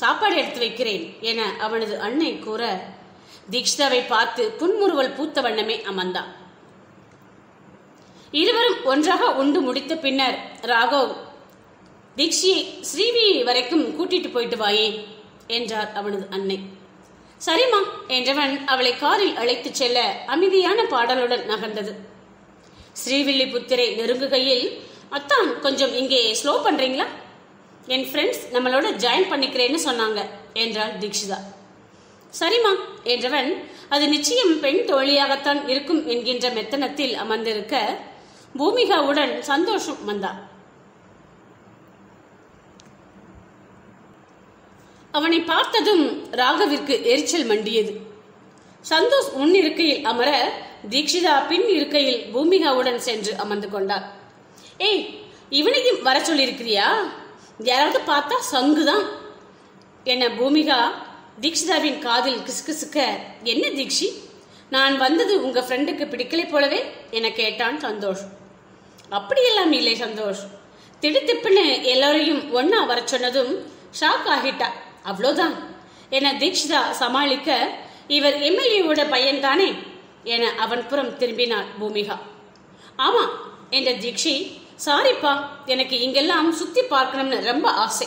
Speaker 1: சாப்பாடு எடுத்து வைக்கிறேன் என அவனது அன்னை கூற தீக்ஷிதாவை பார்த்து புன்முறுவல் பூத்த வண்ணமே அமர்ந்தான். இருவரும் ஒன்றாக உண்டு முடித்த பின்னர் ராகவ் தீக்ஷியை ஸ்ரீவி வரைக்கும் கூட்டிட்டு போயிட்டு வாயே என்றார் அவனது அன்னை. சரிம்மா என்றவன் அவளை காரில் அழைத்துச் செல்ல அமைதியான பாடலுடன் நகர்ந்தது. ஸ்ரீவில்லிபுத்திரை நெருங்குகையில் அத்தான் கொஞ்சம் இங்கே ஸ்லோ பண்றீங்களா? என் ஃப்ரெண்ட்ஸ் நம்மளோட ஜாயின் பண்ணிக்கிறேன்னு சொன்னாங்க என்றாள் தீக்ஷிதா சரிம்மா என்றவன் அது நிச்சயம் பெண் தோழியாகத்தான் இருக்கும் என்கின்ற மெத்தனத்தில் அமர்ந்திருக்க பூமிகாவுடன் சந்தோஷம் வந்தான். அவனை பார்த்ததும் ராகவிற்கு எரிச்சல் மண்டியது. சந்தோஷ் முன் இருக்கையில் அமர தீக்ஷிதா பின் இருக்கையில் பூமிகாவுடன் சென்று அமர்ந்து கொண்டார். ஏய் இவனையும் வர சொல்லியிருக்கிறியா? யாராவது பார்த்தா சங்குதான். என பூமிகா தீக்ஷிதாவின் காதில் கிசுகிசுக்க என்ன தீக்ஷி நான் வந்தது உங்க ஃப்ரெண்டுக்கு பிடிக்கலை போலவே? என கேட்டான் சந்தோஷ். அப்படியெல்லாம் இல்லை சந்தோஷ். திடுத்திப்புன்னு எல்லாரையும் ஒன்னா வர சொன்னதும் ஷாக் ஆகிட்டா. அவ்வளோதான். என தீக்ஷிதா சமாளிக்க இவர் எம்எல்ஏவோட பையன் தானே என அவன் புறம் திரும்பினாள் பூமிகா. ஆமா என்ற தீக்ஷி சாரிப்பா எனக்கு இங்கெல்லாம் சுத்தி பார்க்கணும்னு ரொம்ப ஆசை.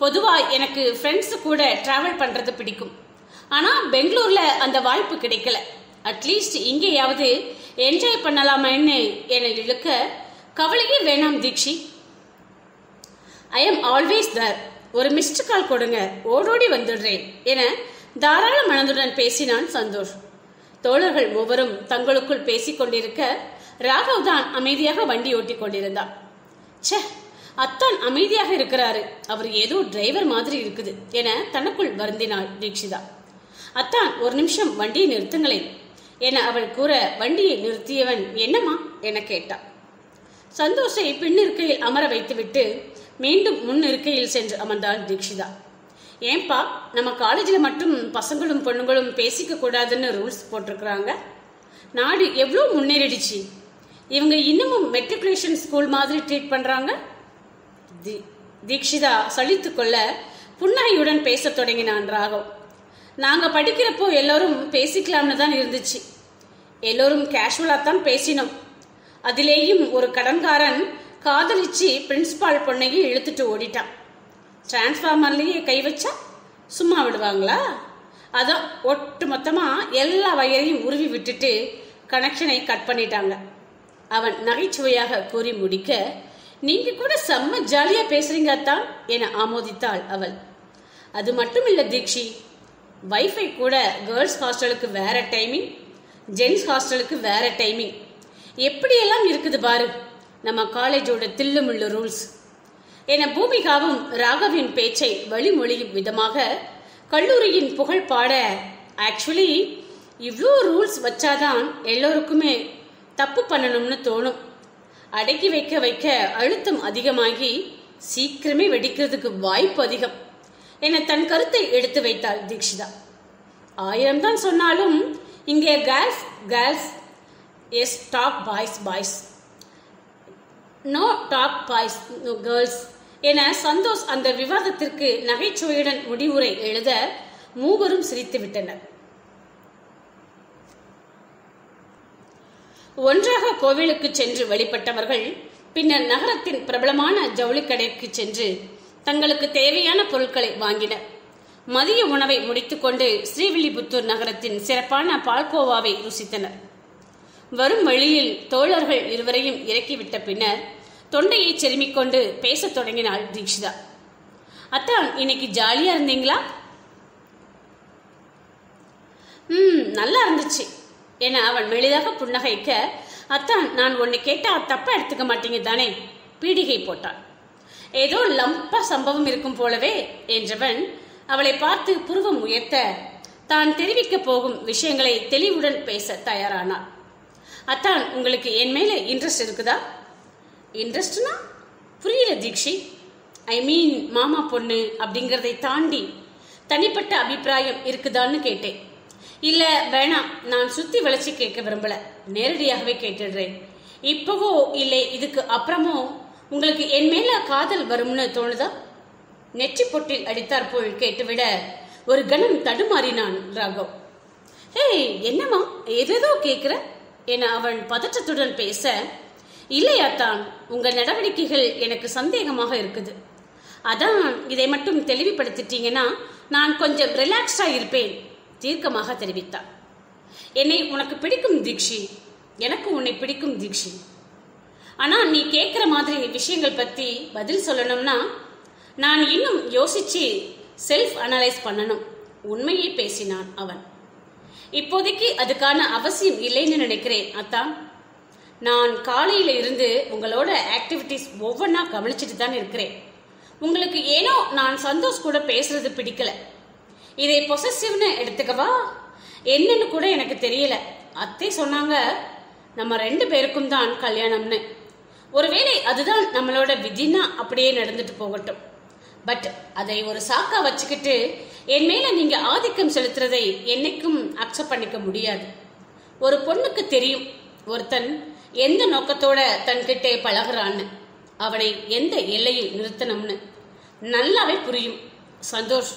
Speaker 1: பொதுவா எனக்கு ஃப்ரெண்ட்ஸ் கூட டிராவல் பண்றது பிடிக்கும். ஆனா பெங்களூர்ல அந்த வாய்ப்பு கிடைக்கல. அட்லீஸ்ட் இங்கேயாவது என்ஜாய் பண்ணலாமேன்னு என இழுக்க கவலையே வேணாம் Dikshi I am always there ஒரு மிஸ்டு கால் கொடுங்க ஓடோடி வந்துடுறேன் என தாராள மனதுடன் பேசினான் சந்தோஷ். தோழர்கள் மூவரும் தங்களுக்குள் பேசிக் கொண்டிருக்க ராகவ் தான் அமைதியாக வண்டி ஓட்டி கொண்டிருந்தார் சே அத்தான் அமைதியாக இருக்கிறாரு அவர் ஏதோ டிரைவர் மாதிரி இருக்குது என தனக்குள் வருந்தினாள் தீக்ஷிதா அத்தான் ஒரு நிமிஷம் வண்டியை நிறுத்துங்களேன் என அவள் கூற வண்டியை நிறுத்தியவன் என்னம்மா என கேட்டான். சந்தோஷை பின்னிருக்கையில் அமர வைத்துவிட்டு மீண்டும் முன் இருக்கையில் சென்று அமர்ந்தாள் தீக்ஷிதா ஏன்பா நம்ம காலேஜில் மட்டும் பசங்களும் பொண்ணுங்களும் பேசிக்க கூடாதுன்னு ரூல்ஸ் போட்டிருக்கிறாங்க? நாடு எவ்வளோ முன்னேறிடுச்சு? இவங்க இன்னமும் மெட்ரிகுலேஷன் ஸ்கூல் மாதிரி ட்ரீட் பண்ணுறாங்க தி- தீக்ஷிதா சலித்து கொள்ள புன்னகையுடன் பேசத் தொடங்கினான் ராகவ். நாங்கள் படிக்கிறப்போ எல்லோரும் பேசிக்கலாம்னு தான் இருந்துச்சு. எல்லோரும் கேஷுவலாக தான் பேசினோம். அதிலேயும் ஒரு கடன்காரன் காதலிச்சு பிரின்சிபால் பொண்ணையும் இழுத்துட்டு ஓடிட்டான். டிரான்ஸ்ஃபார்மர்லேயே கை வச்சா சும்மா விடுவாங்களா? அதான் ஒட்டு மொத்தமாக எல்லா வயரையும் உருவி விட்டுட்டு கனெக்ஷனை கட் பண்ணிட்டாங்க. அவன் நகைச்சுவையாக கூறி முடிக்க நீங்க கூட செம்ம ஜாலியா பேசுறீங்க தான் என ஆமோதித்தாள் அவள். அது மட்டும் இல்ல தீக்ஷி வைஃபை கூட கேர்ள்ஸ் ஹாஸ்டலுக்கு வேற டைமிங் ஜென்ஸ் ஹாஸ்டலுக்கு வேற டைமிங் எப்படியெல்லாம் இருக்குது பாரு? நம்ம காலேஜோட தில்லுமுள்ளு ரூல்ஸ். என பூமிகாவும் ராகவின் பேச்சை வழிமொழியும் விதமாக கல்லூரியின் புகழ் பாட ஆக்சுவலி இவ்வளோ ரூல்ஸ் வச்சாதான் எல்லோருக்குமே தப்பு பண்ணணும்னு தோணும். அடக்கி வைக்க வைக்க அழுத்தம் அதிகமாகி சீக்கிரமே வெடிக்கிறதுக்கு வாய்ப்பு அதிகம் என தன் கருத்தை எடுத்து வைத்தாள் தீக்ஷிதா. ஆயிரம் தான் சொன்னாலும் இங்கே girls girls yes talk boys boys no talk boys girls என சந்தோஷ் அந்த விவாதத்திற்கு நகைச்சுவையுடன் முடிவுரை எழுத மூவரும் சிரித்து விட்டனர் ஒன்றாக கோவிலுக்கு சென்று வழிபட்டவர்கள் பின்னர் நகரத்தின் பிரபலமான ஜவுளி கடைக்கு சென்று தங்களுக்கு தேவையான பொருட்களை வாங்கினர். மதிய உணவை முடித்துக்கொண்டு ஸ்ரீவில்லிபுத்தூர் நகரத்தின் சிறப்பான பால்கோவாவை ருசித்தனர். வரும் வழியில் தோழர்கள் இருவரையும் இறக்கிவிட்ட பின்னர் தொண்டையை செருமிக்கொண்டு பேசத் தொடங்கினாள் தீக்ஷிதா அத்தான் இன்னைக்கு ஜாலியா இருந்தீங்களா? ம் நல்லா இருந்துச்சு என அவன் மெளிதாக புன்னகைக்க அத்தான் நான் ஒன்று கேட்டால் தப்பா எடுத்துக்க மாட்டீங்க தானே பீடிகை போட்டான் ஏதோ லம்பா சம்பவம் இருக்கும் போலவே என்றவன் அவளை பார்த்து புருவம் உயர்த்த தான் தெரிவிக்க போகும் விஷயங்களை தெளிவுடன் பேச தயாரானான் அத்தான் உங்களுக்கு என் மேலே இன்ட்ரெஸ்ட் இருக்குதா? இன்ட்ரெஸ்ட்னா புரியல தீக்ஷி. ஐ மீன் மாமா பொண்ணு அப்படிங்கிறதை தாண்டி தனிப்பட்ட அபிப்பிராயம் இருக்குதான்னு கேட்டேன். இல்ல வேணாம் நான் சுத்தி வளைச்சு கேட்க விரும்பல. நேரடியாகவே கேட்டுடுறேன். இப்பவோ இல்லை இதுக்கு அப்புறமோ உங்களுக்கு என் மேல காதல் வரும்னு தோணுதா? நெற்றி பொட்டில் அடித்தார் போல் கேட்டுவிட ஒரு கணம் தடுமாறினான் ராகவ். ஹே என்னம்மா ஏதேதோ கேட்குற என அவன் பதற்றத்துடன் பேச இல்லையாத்தான் உங்கள் நடவடிக்கைகள் எனக்கு சந்தேகமாக இருக்குது. அதான் இதை மட்டும் தெளிவுபடுத்திட்டீங்கன்னா நான் கொஞ்சம் ரிலாக்ஸ்டாக இருப்பேன் தீர்க்கமாக தெரிவித்தான் என்னை உனக்கு பிடிக்கும் தீக்ஷி எனக்கு உன்னை பிடிக்கும் தீக்ஷி. ஆனா நீ கேட்குற மாதிரி விஷயங்கள் பத்தி பதில் சொல்லணும்னா நான் இன்னும் யோசிச்சு செல்ஃப் அனலைஸ் பண்ணணும் உண்மையை பேசினான் அவன். இப்போதைக்கு அதுக்கான அவசியம் இல்லைன்னு நினைக்கிறேன் அத்தான் நான் காலையில இருந்து உங்களோட ஆக்டிவிட்டிஸ் ஒவ்வொன்றா கவனிச்சுட்டு தான் இருக்கிறேன். உங்களுக்கு ஏனோ நான் சந்தோஷ் கூட பேசுறது பிடிக்கல. இதை பொசசிவ்னு எடுத்துக்கவா? என்னன்னு கூட எனக்கு தெரியல. அத்தை சொன்னாங்க நம்ம ரெண்டு பேருக்கும் தான் கல்யாணம்னு. ஒருவேளை அதுதான் நம்மளோட விதினா அப்படியே நடந்துட்டு போகட்டும். பட் அதை ஒரு சாக்கா வச்சுக்கிட்டு என் மேல நீங்க ஆதிக்கம் செலுத்துறதை என்னைக்கும் அக்செப்ட் பண்ணிக்க முடியாது. ஒரு பொண்ணுக்கு தெரியும் ஒருத்தன் எந்த நோக்கத்தோட தன்கிட்டே பழகுறான்னு அவனை எந்த எல்லையில் நிறுத்தணும்னு. நல்லாவே புரியும் சந்தோஷ்.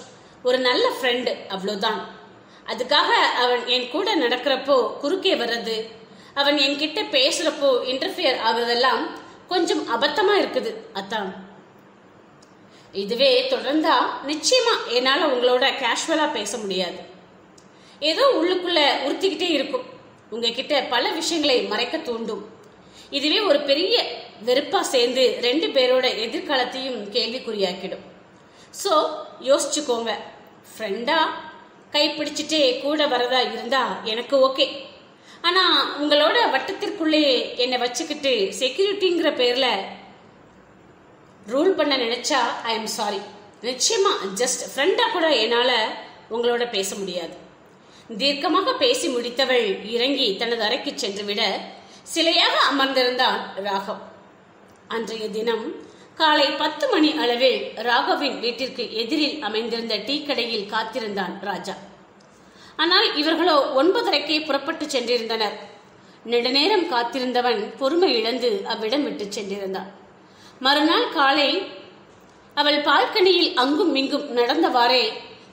Speaker 1: ஒரு நல்ல ஃப்ரெண்டு அவ்வளோதான். அதுக்காக அவன் என் கூட நடக்கிறப்போ குறுக்கே வர்றது அவன் என்கிட்ட பேசுறப்போ இன்டர்ஃபியர் ஆகுறதெல்லாம் கொஞ்சம் அபத்தமா இருக்குது அத்தான் இதுவே தொடர்ந்தா நிச்சயமா என்னால் உங்களோட கேஷுவலா பேச முடியாது. ஏதோ உள்ளுக்குள்ள உறுத்திக்கிட்டே இருக்கும். உங்ககிட்ட பல விஷயங்களை மறைக்க தூண்டும். இதுவே ஒரு பெரிய வெறுப்பா சேர்ந்து ரெண்டு பேரோட எதிர்காலத்தையும் கேள்விக்குறியாக்கிடும். ஸோ யோசிச்சுக்கோங்க. ஃப்ரெண்டா கைப்பிடிச்சிட்டே கூட வரதா இருந்தா எனக்கு ஓகே ஆனா உங்களோட வட்டத்திற்குள்ளேயே என்னை வச்சுக்கிட்டு செக்யூரிட்டிங்கிற பேர்ல ரூல் பண்ண நினைச்சா ஐ எம் சாரி நிச்சயமா ஜஸ்ட் ஃப்ரெண்டா கூட என்னால உங்களோட பேச முடியாது. தீர்க்கமாக பேசி முடித்தவள் இறங்கி தனது அறைக்கு சென்று விட சிலையாக அமர்ந்திருந்தான் ராகவ். அன்றைய தினம் காலை பத்து மணி அளவில் ராகவின் வீட்டிற்கு எதிரில் அமைந்திருந்த டீ கடையில் காத்திருந்தான் ராஜா. ஆனால் இவர்களோ ஒன்பதரைக்கே புறப்பட்டு சென்றிருந்தனர். நெடுநேரம் காத்திருந்தவன் பொறுமை இழந்து அவ்விடம் விட்டு சென்றிருந்தான். மறுநாள் காலை அவள் பால்கனியில் அங்கும் இங்கும் நடந்தவாறே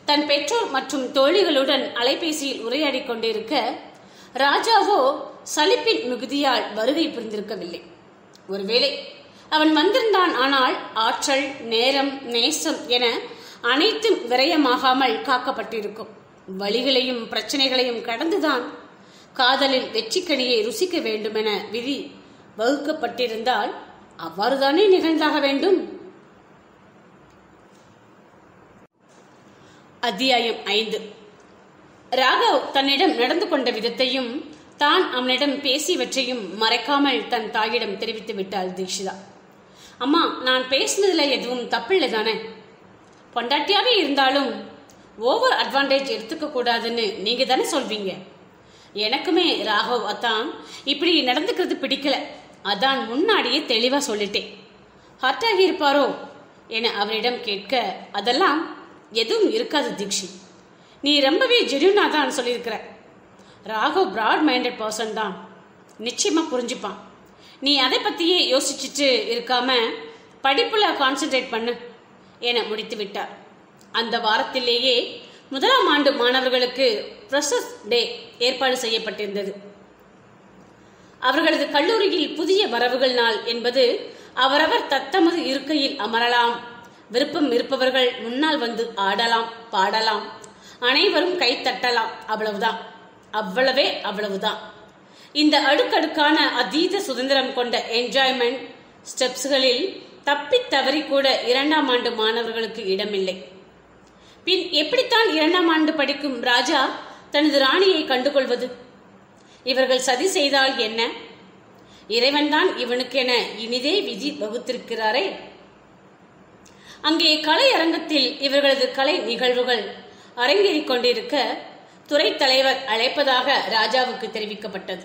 Speaker 1: தன் பெற்றோர் மற்றும் தோழிகளுடன் அலைபேசியில் உரையாடி கொண்டிருக்க ராஜாவோ சலிப்பின் மிகுதியால் வருகை புரிந்திருக்கவில்லை. ஒருவேளை அவன் வந்திருந்தான் ஆனால் ஆற்றல் நேரம் நேசம் என அனைத்தும் விரயமாகாமல் காக்கப்பட்டிருக்கும். வழிகளையும் பிரச்சனைகளையும் கடந்துதான் காதலில் வெற்றிக்கனியை ருசிக்க வேண்டுமென விதி வகுக்கப்பட்டிருந்தால் அவ்வாறுதானே நிகழ்ந்தாக வேண்டும்? அத்தியாயம் ஐந்து. ராகவ் தன்னிடம் நடந்து கொண்ட விதத்தையும் தான் அவனிடம் பேசியவற்றையும் மறைக்காமல் தன் தாயிடம் தெரிவித்து விட்டாள் தீக்ஷிதா அம்மா நான் பேசினதுல எதுவும் தப்பில்லை தானே? பொண்டாட்டியாவே இருந்தாலும் ஓவர் அட்வான்டேஜ் எடுத்துக்க கூடாதுன்னு நீங்க தானே சொல்வீங்க. எனக்குமே ராகவ் அத்தான் இப்படி நடந்துக்கிறது பிடிக்கல. அதான் முன்னாடியே தெளிவாக சொல்லிட்டேன். ஹர்ட் இருப்பாரோ? என அவரிடம் கேட்க அதெல்லாம் எதுவும் இருக்காது தீக்ஷி. நீ ரொம்பவே ஜென்யூனா தான் சொல்லியிருக்கிற. ராகவ் பிராட் மைண்டட் பர்சன் தான். நிச்சயமாக புரிஞ்சுப்பான். நீ அதை பற்றியே யோசிச்சுட்டு இருக்காம படிப்பில் கான்சென்ட்ரேட் பண்ணு என முடித்து விட்டார் அந்த வாரத்திலேயே முதலாம் ஆண்டு மாணவர்களுக்கு ஃப்ரெஷர்ஸ் டே ஏற்பாடு செய்யப்பட்டிருந்தது. அவர்களது கல்லூரியில் புதிய வரவுகள் நாள் என்பது அவரவர் தத்தமது இருக்கையில் அமரலாம். விருப்பம் இருப்பவர்கள் முன்னால் வந்து ஆடலாம் பாடலாம். அனைவரும் கை தட்டலாம் அவ்வளவுதான். அவ்வளவே அவ்வளவுதான். இந்த அடுக்கடுக்கான அதீத சுதந்திரம் கொண்ட என்ஜாய்மெண்ட் ஸ்டெப்ஸ்களில் தப்பித் தவறி கூட இரண்டாம் ஆண்டு மாணவர்களுக்கு இடமில்லை. பின் எப்படித்தான் இரண்டாம் ஆண்டு படிக்கும் ராஜா தனது ராணியை கண்டுகொள்வது? இவர்கள் சதி செய்தால் என்ன? இறைவன்தான் இவனுக்கென இனிதே விதி வகுத்திருக்கிறாரே. அங்கே கலை அரங்கத்தில் இவர்களது கலை நிகழ்வுகள் அரங்கேறிக் கொண்டிருக்க துறை தலைவர் அழைப்பதாக ராஜாவுக்கு தெரிவிக்கப்பட்டது.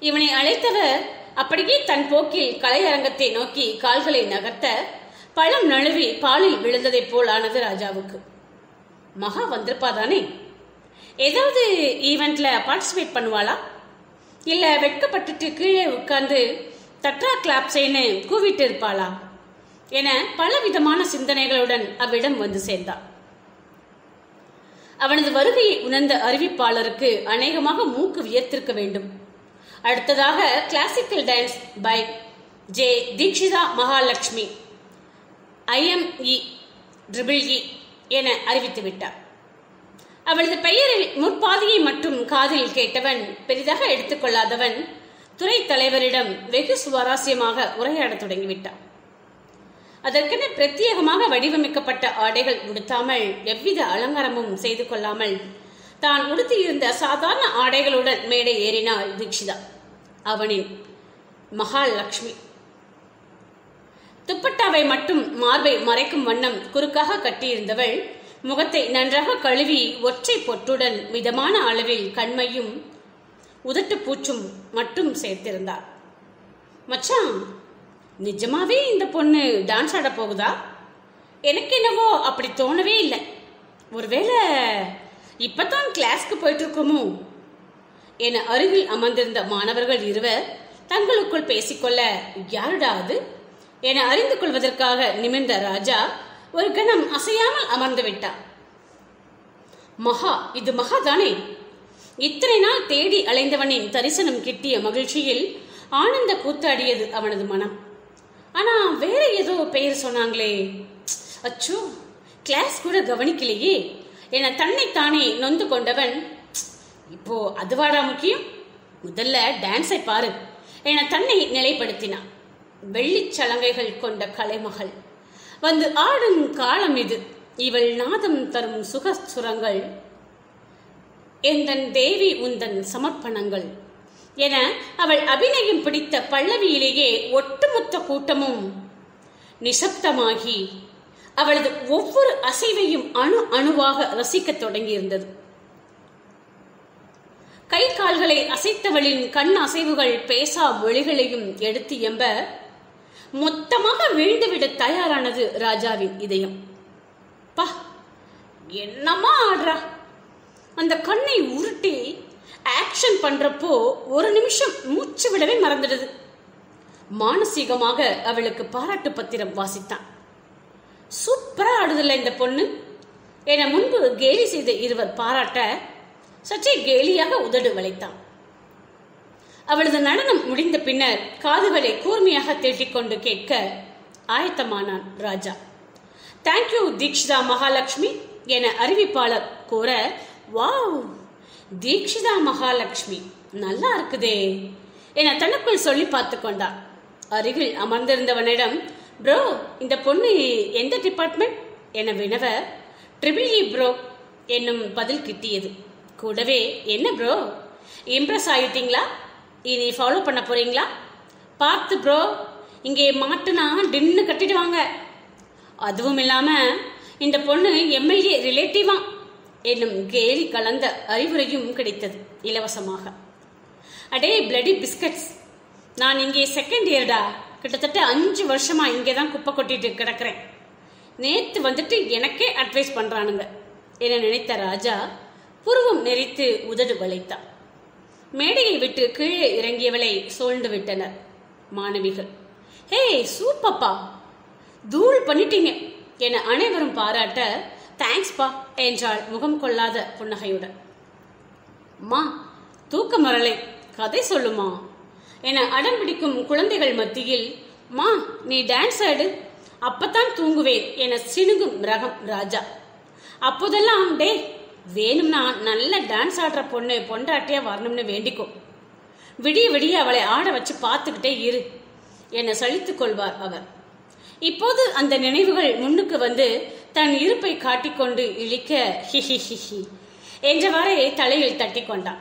Speaker 1: இவனை அழைத்தவர் அப்படியே தன் போக்கில் கலையரங்கத்தை நோக்கி கால்களை நகர்த்த பழம் நழுவி பாலில் விழுந்ததைப் போல் ஆனது ராஜாவுக்கு. மகா வந்திருப்பாதானே? ஏதாவது ஈவெண்ட்ல பார்ட்டிசிபேட் பண்ணுவாளா? இல்ல வெட்கப்பட்டுட்டு கீழே உட்கார்ந்து தட்ரா கிளாப்ஸேன்னு கூவிட்டு இருப்பாளா? என பல விதமான சிந்தனைகளுடன் அவ்விடம் வந்து சேர்ந்தான் அவனது வருகையை உணர்ந்த அறிவிப்பாளருக்கு அநேகமாக மூக்கு வியர்த்திருக்க வேண்டும். அடுத்ததாக classical dance by J Dikshitha Mahalakshmi IME triple E என அறிவித்து விட்டார். அவளது பெயரில் முற்பாதியை மட்டும் காதில் கேட்டவன் பெரிதாக எடுத்துக்கொள்ளாதவன் துறை தலைவரிடம் வெகு சுவாரஸ்யமாக உரையாடத் தொடங்கிவிட்டான். அதற்கென பிரத்யேகமாக வடிவமைக்கப்பட்ட ஆடைகள் உடுத்தாமல் எவ்வித அலங்காரமும் செய்து கொள்ளாமல் தான் உடுத்தியிருந்த சாதாரண ஆடைகளுடன் மேடை ஏறினாள் தீக்ஷிதா அவனின் மகாலட்சுமி துப்பட்டாவை மட்டும் மார்பை மறைக்கும் வண்ணம் குறுக்காக கட்டியிருந்தவள் முகத்தை நன்றாக கழுவி ஒற்றை பொட்டுடன் மிதமான அளவில் கண்மையும் உதட்டு பூச்சும் மட்டும் சேர்த்திருந்தார். மச்சான் நிஜமாவே இந்த பொண்ணு டான்ஸ் ஆட போகுதா? எனக்கு என்னவோ அப்படி தோணவே இல்லை. ஒருவேளை இப்பதான் கிளாஸ்க்கு போயிட்டு இருக்கோமோ என அருகில் அமர்ந்திருந்த மாணவர்கள் இருவர் தங்களுக்குள் பேசிக்கொள்ள யாருடா அது? என அறிந்து கொள்வதற்காக நிமிர்ந்த ராஜா ஒரு கணம் அசையாமல் அமர்ந்து விட்டார். மகா இது மகா தானே இத்தனை நாள் தேடி அலைந்தவனின் தரிசனம் கிட்டிய மகிழ்ச்சியில் ஆனந்த கூத்தாடியது அவனது மனம். ஆனா வேற ஏதோ பெயர் சொன்னாங்களே. அச்சோ கிளாஸ் கூட கவனிக்கலையே. என தன்னைத்தானே நொந்து கொண்டவன் இப்போ அதுவாடா முக்கியம்? முதல்ல டான்ஸை பாரு என தன்னை நிலைப்படுத்தினான். வெள்ளிச் சலங்கைகள் கொண்ட கலைமகள். வந்து ஆடும் காலம் இது. இவள் நாதம் தரும் சுக சுரங்கள் எந்தன் தேவி உந்தன் சமர்ப்பணங்கள். என அவள் அபிநயம் பிடித்த பல்லவியிலேயே ஒட்டுமொத்த கூட்டமும் நிசப்தமாகி அவளது ஒவ்வொரு அசைவையும் அணு அணுவாக ரசிக்கத் தொடங்கியிருந்தது. கை கால்களை அசைத்தவளின் கண் அசைவுகள் பேசா மொழிகளையும் எடுத்து எம்ப மொத்தமாக வீழ்ந்துவிட தயாரானது ராஜாவின் இதயம். பா என்னமா ஆடுறா? அந்த கண்ணை உருட்டி ஆக்ஷன் பண்றப்போ ஒரு நிமிஷம் மூச்சு விடவே மறந்துடுது. மானசீகமாக அவளுக்கு பாராட்டு பத்திரம் வாசித்தான். சூப்பரா ஆடுதில்ல இந்த பொண்ணு. என முன்பு கேலி செய்த இருவர் பாராட்ட சற்றே கேலியாக உதடு வளைத்தான். அவளது நடனம் முடிந்த பின்னர் காதுகளை கூர்மையாக தேட்டிக்கொண்டு கேட்க ஆயத்தமானான் ராஜா. தேங்க்யூ தீக்ஷிதா மகாலட்சுமி என அறிவிப்பாளர் கூற வாவ் தீக்ஷிதா மகாலட்சுமி நல்லா இருக்குதே என தனக்குள் சொல்லி பார்த்து கொண்டார் அருகில் அமர்ந்திருந்தவனிடம் ப்ரோ இந்த பொண்ணு எந்த டிபார்ட்மெண்ட்? என வினவ ட்ரிபிள் இ ப்ரோ என்னும் பதில் கிட்டியது. கூடவே என்ன ப்ரோ இம்ப்ரெஸ் ஆயிட்டீங்களா? இனி ஃபாலோ பண்ண போறீங்களா? பார்த்து ப்ரோ இங்கே மாட்டுனா டின்னு கட்டிட்டு வாங்க அதுவும் இல்லாம இந்த பொண்ணு எம்எல்ஏ ரிலேட்டிவா என்னும் கேலி கலந்த அறிவுரையும் கிடைத்தது இலவசமாக. அடே பிளடி பிஸ்கட்ஸ் நான் இங்கே செகண்ட் இயர்டா கிட்டத்தட்ட அஞ்சு வருஷமா இங்கே தான் குப்பை கொட்டிட்டு கிடக்கிறேன். நேத்து வந்துட்டு எனக்கே அட்வைஸ் பண்றானுங்க. என நினைத்த ராஜா புருவம் நெறித்து உதடு வளைத்தான். மேடையை விட்டு கீழே இறங்கியவளை சூழ்ந்து விட்டனர் மாணவிகள். ஹே சூப்பப்பா! தூள் பண்ணிட்டீங்க என அனைவரும் பாராட்ட தேங்க்ஸ்பா என்றாள் முகம் கொள்ளாத புன்னகையுடன். மா தூக்க மரலை கதை சொல்லுமா என அடம் பிடிக்கும் குழந்தைகள் மத்தியில் மா நீ டான்ஸ் ஆடு அப்பத்தான் தூங்குவேன் என சிணுங்கும் ரகம் ராஜா. அப்போதெல்லாம் டே வேணும்னா நல்ல டான்ஸ் ஆடுற பொண்ணு பொண்டாட்டியா வரணும்னு வேண்டிக்கும் விடிய விடிய அவளை ஆட வச்சு பார்த்துக்கிட்டே இரு. என்னை சலித்துக் கொள்வார் அவர். இப்போது அந்த நினைவுகள் முன்னுக்கு வந்து தன் இருப்பை காட்டிக்கொண்டு இழிக்க ஹிஹி ஹிஹி என்றவாறே தலையில் தட்டி கொண்டான்.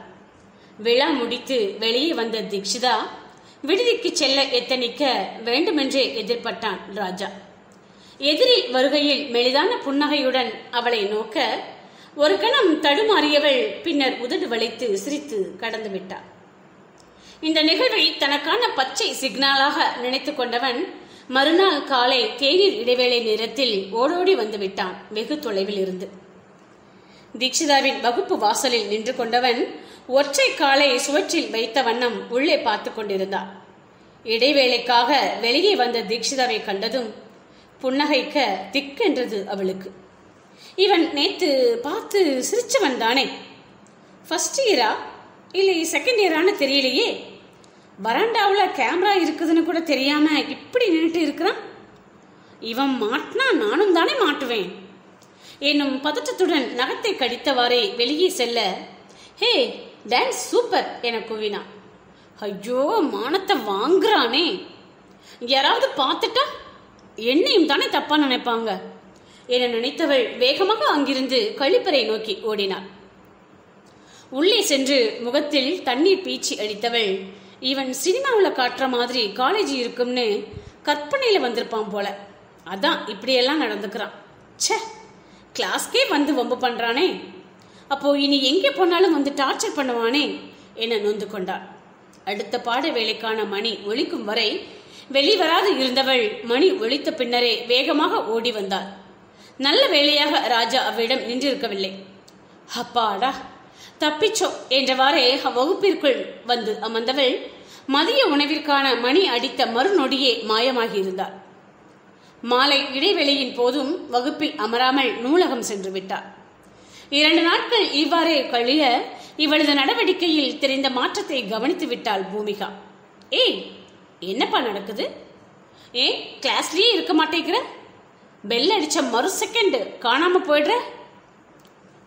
Speaker 1: விழா முடித்து வெளியே வந்த தீக்ஷிதா விடுதிக்கு செல்ல எத்தனிக்க வேண்டுமென்றே எதிர்பட்டான் ராஜா. எதிரில் வருகையில் மெலிதான புன்னகையுடன் அவளை நோக்க ஒரு கணம் தடுமாறியவள் பின்னர் உதடு வளைத்து சிரித்து கடந்து விட்டாள் இந்த நிகழ்வை தனக்கான பச்சை சிக்னலாக நினைத்து கொண்டவன் மறுநாள் காலை தேநீர் இடைவேளை நேரத்தில் ஓடோடி வந்து விட்டான் வெகு தொலைவில் இருந்து தீக்ஷிதாவின் வகுப்பு வாசலில் நின்று கொண்டவன் ஒற்றை காலை சுவற்றில் வைத்த வண்ணம் உள்ளே பார்த்து கொண்டிருந்தான். இடைவேளைக்காக வெளியே வந்த தீக்ஷிதாவை கண்டதும் புன்னகைக்க திக்கென்றது அவளுக்கு. இவன் நேத்து பார்த்து சிரிச்சவன் தானே. ஃபர்ஸ்ட் இயரா இல்லை செகண்ட் இயரான்னு தெரியலையே. வராண்டாவில் கேமரா இருக்குதுன்னு கூட தெரியாம இப்படி நின்றுட்டு இருக்கிறான்? இவன் மாட்டினா நானும் தானே மாட்டுவேன். என்னும் பதற்றத்துடன் நகத்தை கடித்தவாறே வெளியே செல்ல ஹே டான்ஸ் சூப்பர் என கூவினான் ஐயோ மானத்தை வாங்குறானே. யாராவது பார்த்துட்டா? என்னையும் தானே தப்பா நினைப்பாங்க. என நினைத்தவள் வேகமாக அங்கிருந்து கழிப்பறை நோக்கி ஓடினாள். உள்ளே சென்று முகத்தில் தண்ணீர் பீச்சி அடித்தவள் இவன் சினிமாவில் காட்டுற மாதிரி காலேஜ் இருக்கும்னு கற்பனையில் வந்திருப்பான் போல. அதான் இப்படியெல்லாம் நடந்துக்கிறான். ச்சே கிளாஸ்க்கே வந்து வம்பு பண்ணுறானே அப்போ இனி எங்கே போனாலும் வந்து டார்ச்சர் பண்ணுவானே என நொந்து கொண்டாள். அடுத்த பாட வேலைக்கான மணி ஒழிக்கும் வரை வெளிவராது இருந்தவள் மணி ஒழித்த பின்னரே வேகமாக ஓடி வந்தாள். நல்ல வேளையாக ராஜா அவ்விடம் நின்றிருக்கவில்லை. அப்பாடா தப்பிச்சோ என்றவாறே வகுப்பிற்குள் வந்து அமர்ந்தவள் மதிய உணவிற்கான மணி அடித்த மறுநொடியே மாயமாகி இருந்தாள் மாலை இடைவெளியின் போதும் வகுப்பில் அமராமல் நூலகம் சென்று விட்டார் இரண்டு நாட்கள் இவ்வாறே கழிய இவளது நடவடிக்கையில் தெரிந்த மாற்றத்தை கவனித்து விட்டாள் பூமிகா. ஏய் என்னப்பா நடக்குது? ஏ கிளாஸ்லயே இருக்க மாட்டேங்கிற? பெல் அடித்த மறு செகண்டு காணாமல் போயிடுற?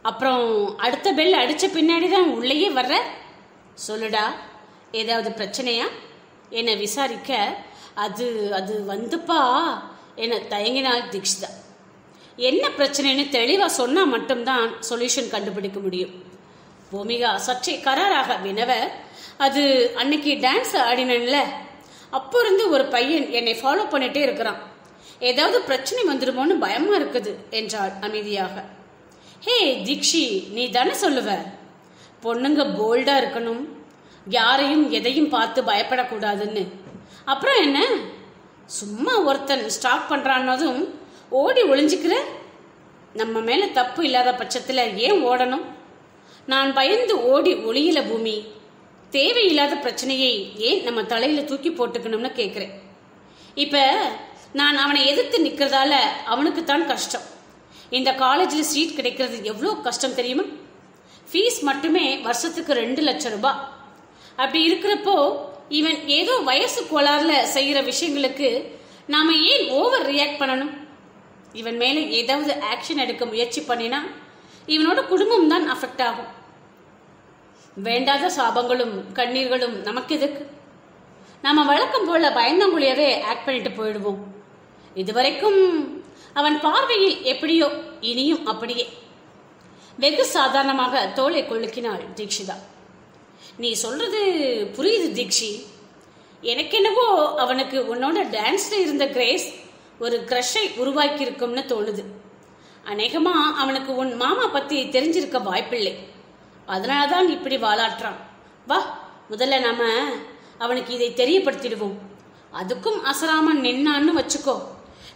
Speaker 1: அப்புறம் அடுத்த பெல் அடித்த பின்னாடி தான் உள்ளேயே வர்ற? சொல்லுடா ஏதாவது பிரச்சனையா? என்னை விசாரிக்க அது அது வந்துப்பா என தயங்கினாள் தீக்ஷிதா. என்ன பிரச்சனைன்னு தெளிவாக சொன்னால் மட்டும்தான் சொல்யூஷன் கண்டுபிடிக்க முடியும். பூமிகா சற்றே கராராக வினவ அது அன்னைக்கு டான்ஸ் ஆடினன்ல அப்போ இருந்து ஒரு பையன் என்னை ஃபாலோ பண்ணிட்டே இருக்கிறான். ஏதாவது பிரச்சனை வந்துடுமோன்னு பயமா இருக்குது என்றாள் அமைதியாக. ஹே தீக்ஷி நீ தானே சொல்லுவ? பொண்ணுங்க போல்டா இருக்கணும். யாரையும் எதையும் பார்த்து பயப்படக்கூடாதுன்னு. அப்புறம் என்ன? சும்மா ஒருத்தன் ஸ்டாப் பண்றான்னதும் ஓடி ஒளிஞ்சுக்கிற? நம்ம மேல தப்பு இல்லாத பட்சத்துல ஏன் ஓடணும்? நான் பயந்து ஓடி ஒளியில பூமி. தேவையில்லாத பிரச்சனையை ஏன் நம்ம தலையில தூக்கி போட்டுக்கணும்னு கேக்குறேன். இப்போ நான் அவனை எதிர்த்து நிற்கிறதால அவனுக்கு தான் கஷ்டம். இந்த காலேஜில் சீட் கிடைக்கிறது எவ்வளோ கஷ்டம் தெரியுமா? ஃபீஸ் மட்டுமே வருஷத்துக்கு ரெண்டு லட்சம் ரூபாய் அப்படி இருக்கிறப்போ இவன் ஏதோ வயசு கோளாறுல செய்கிற விஷயங்களுக்கு நாம ஏன் ஓவர் ரியாக்ட் பண்ணணும்? இவன் மேலே ஏதாவது ஆக்ஷன் எடுக்க முயற்சி பண்ணினா இவனோட குடும்பம் தான் அஃபெக்ட் ஆகும். வேண்டாத சாபங்களும் கண்ணீர்களும் நமக்கு எதுக்கு? நாம வழக்கம் போல பயந்தங்குழியவே ஆக்ட் பண்ணிட்டு போயிடுவோம். இதுவரைக்கும் அவன் பார்வையில் எப்படியோ இனியும் அப்படியே. வெகு சாதாரணமாக தோலை கொழுக்கினாள் தீக்ஷிதா நீ சொல்றது புரியுது தீக்ஷி எனக்கென்னவோ அவனுக்கு உன்னோட டான்ஸ்ல இருந்த கிரேஸ் ஒரு க்ரஷை உருவாக்கி இருக்கும்னு தோணுது. அநேகமா அவனுக்கு உன் மாமா பத்தி தெரிஞ்சிருக்க வாய்ப்பில்லை. அதனாலதான் இப்படி வாலாட்டுறான் வா முதல்ல நாம அவனுக்கு இதை தெரியப்படுத்திடுவோம். அதுக்கும் அசராம நின்னான்னு வச்சுக்கோ.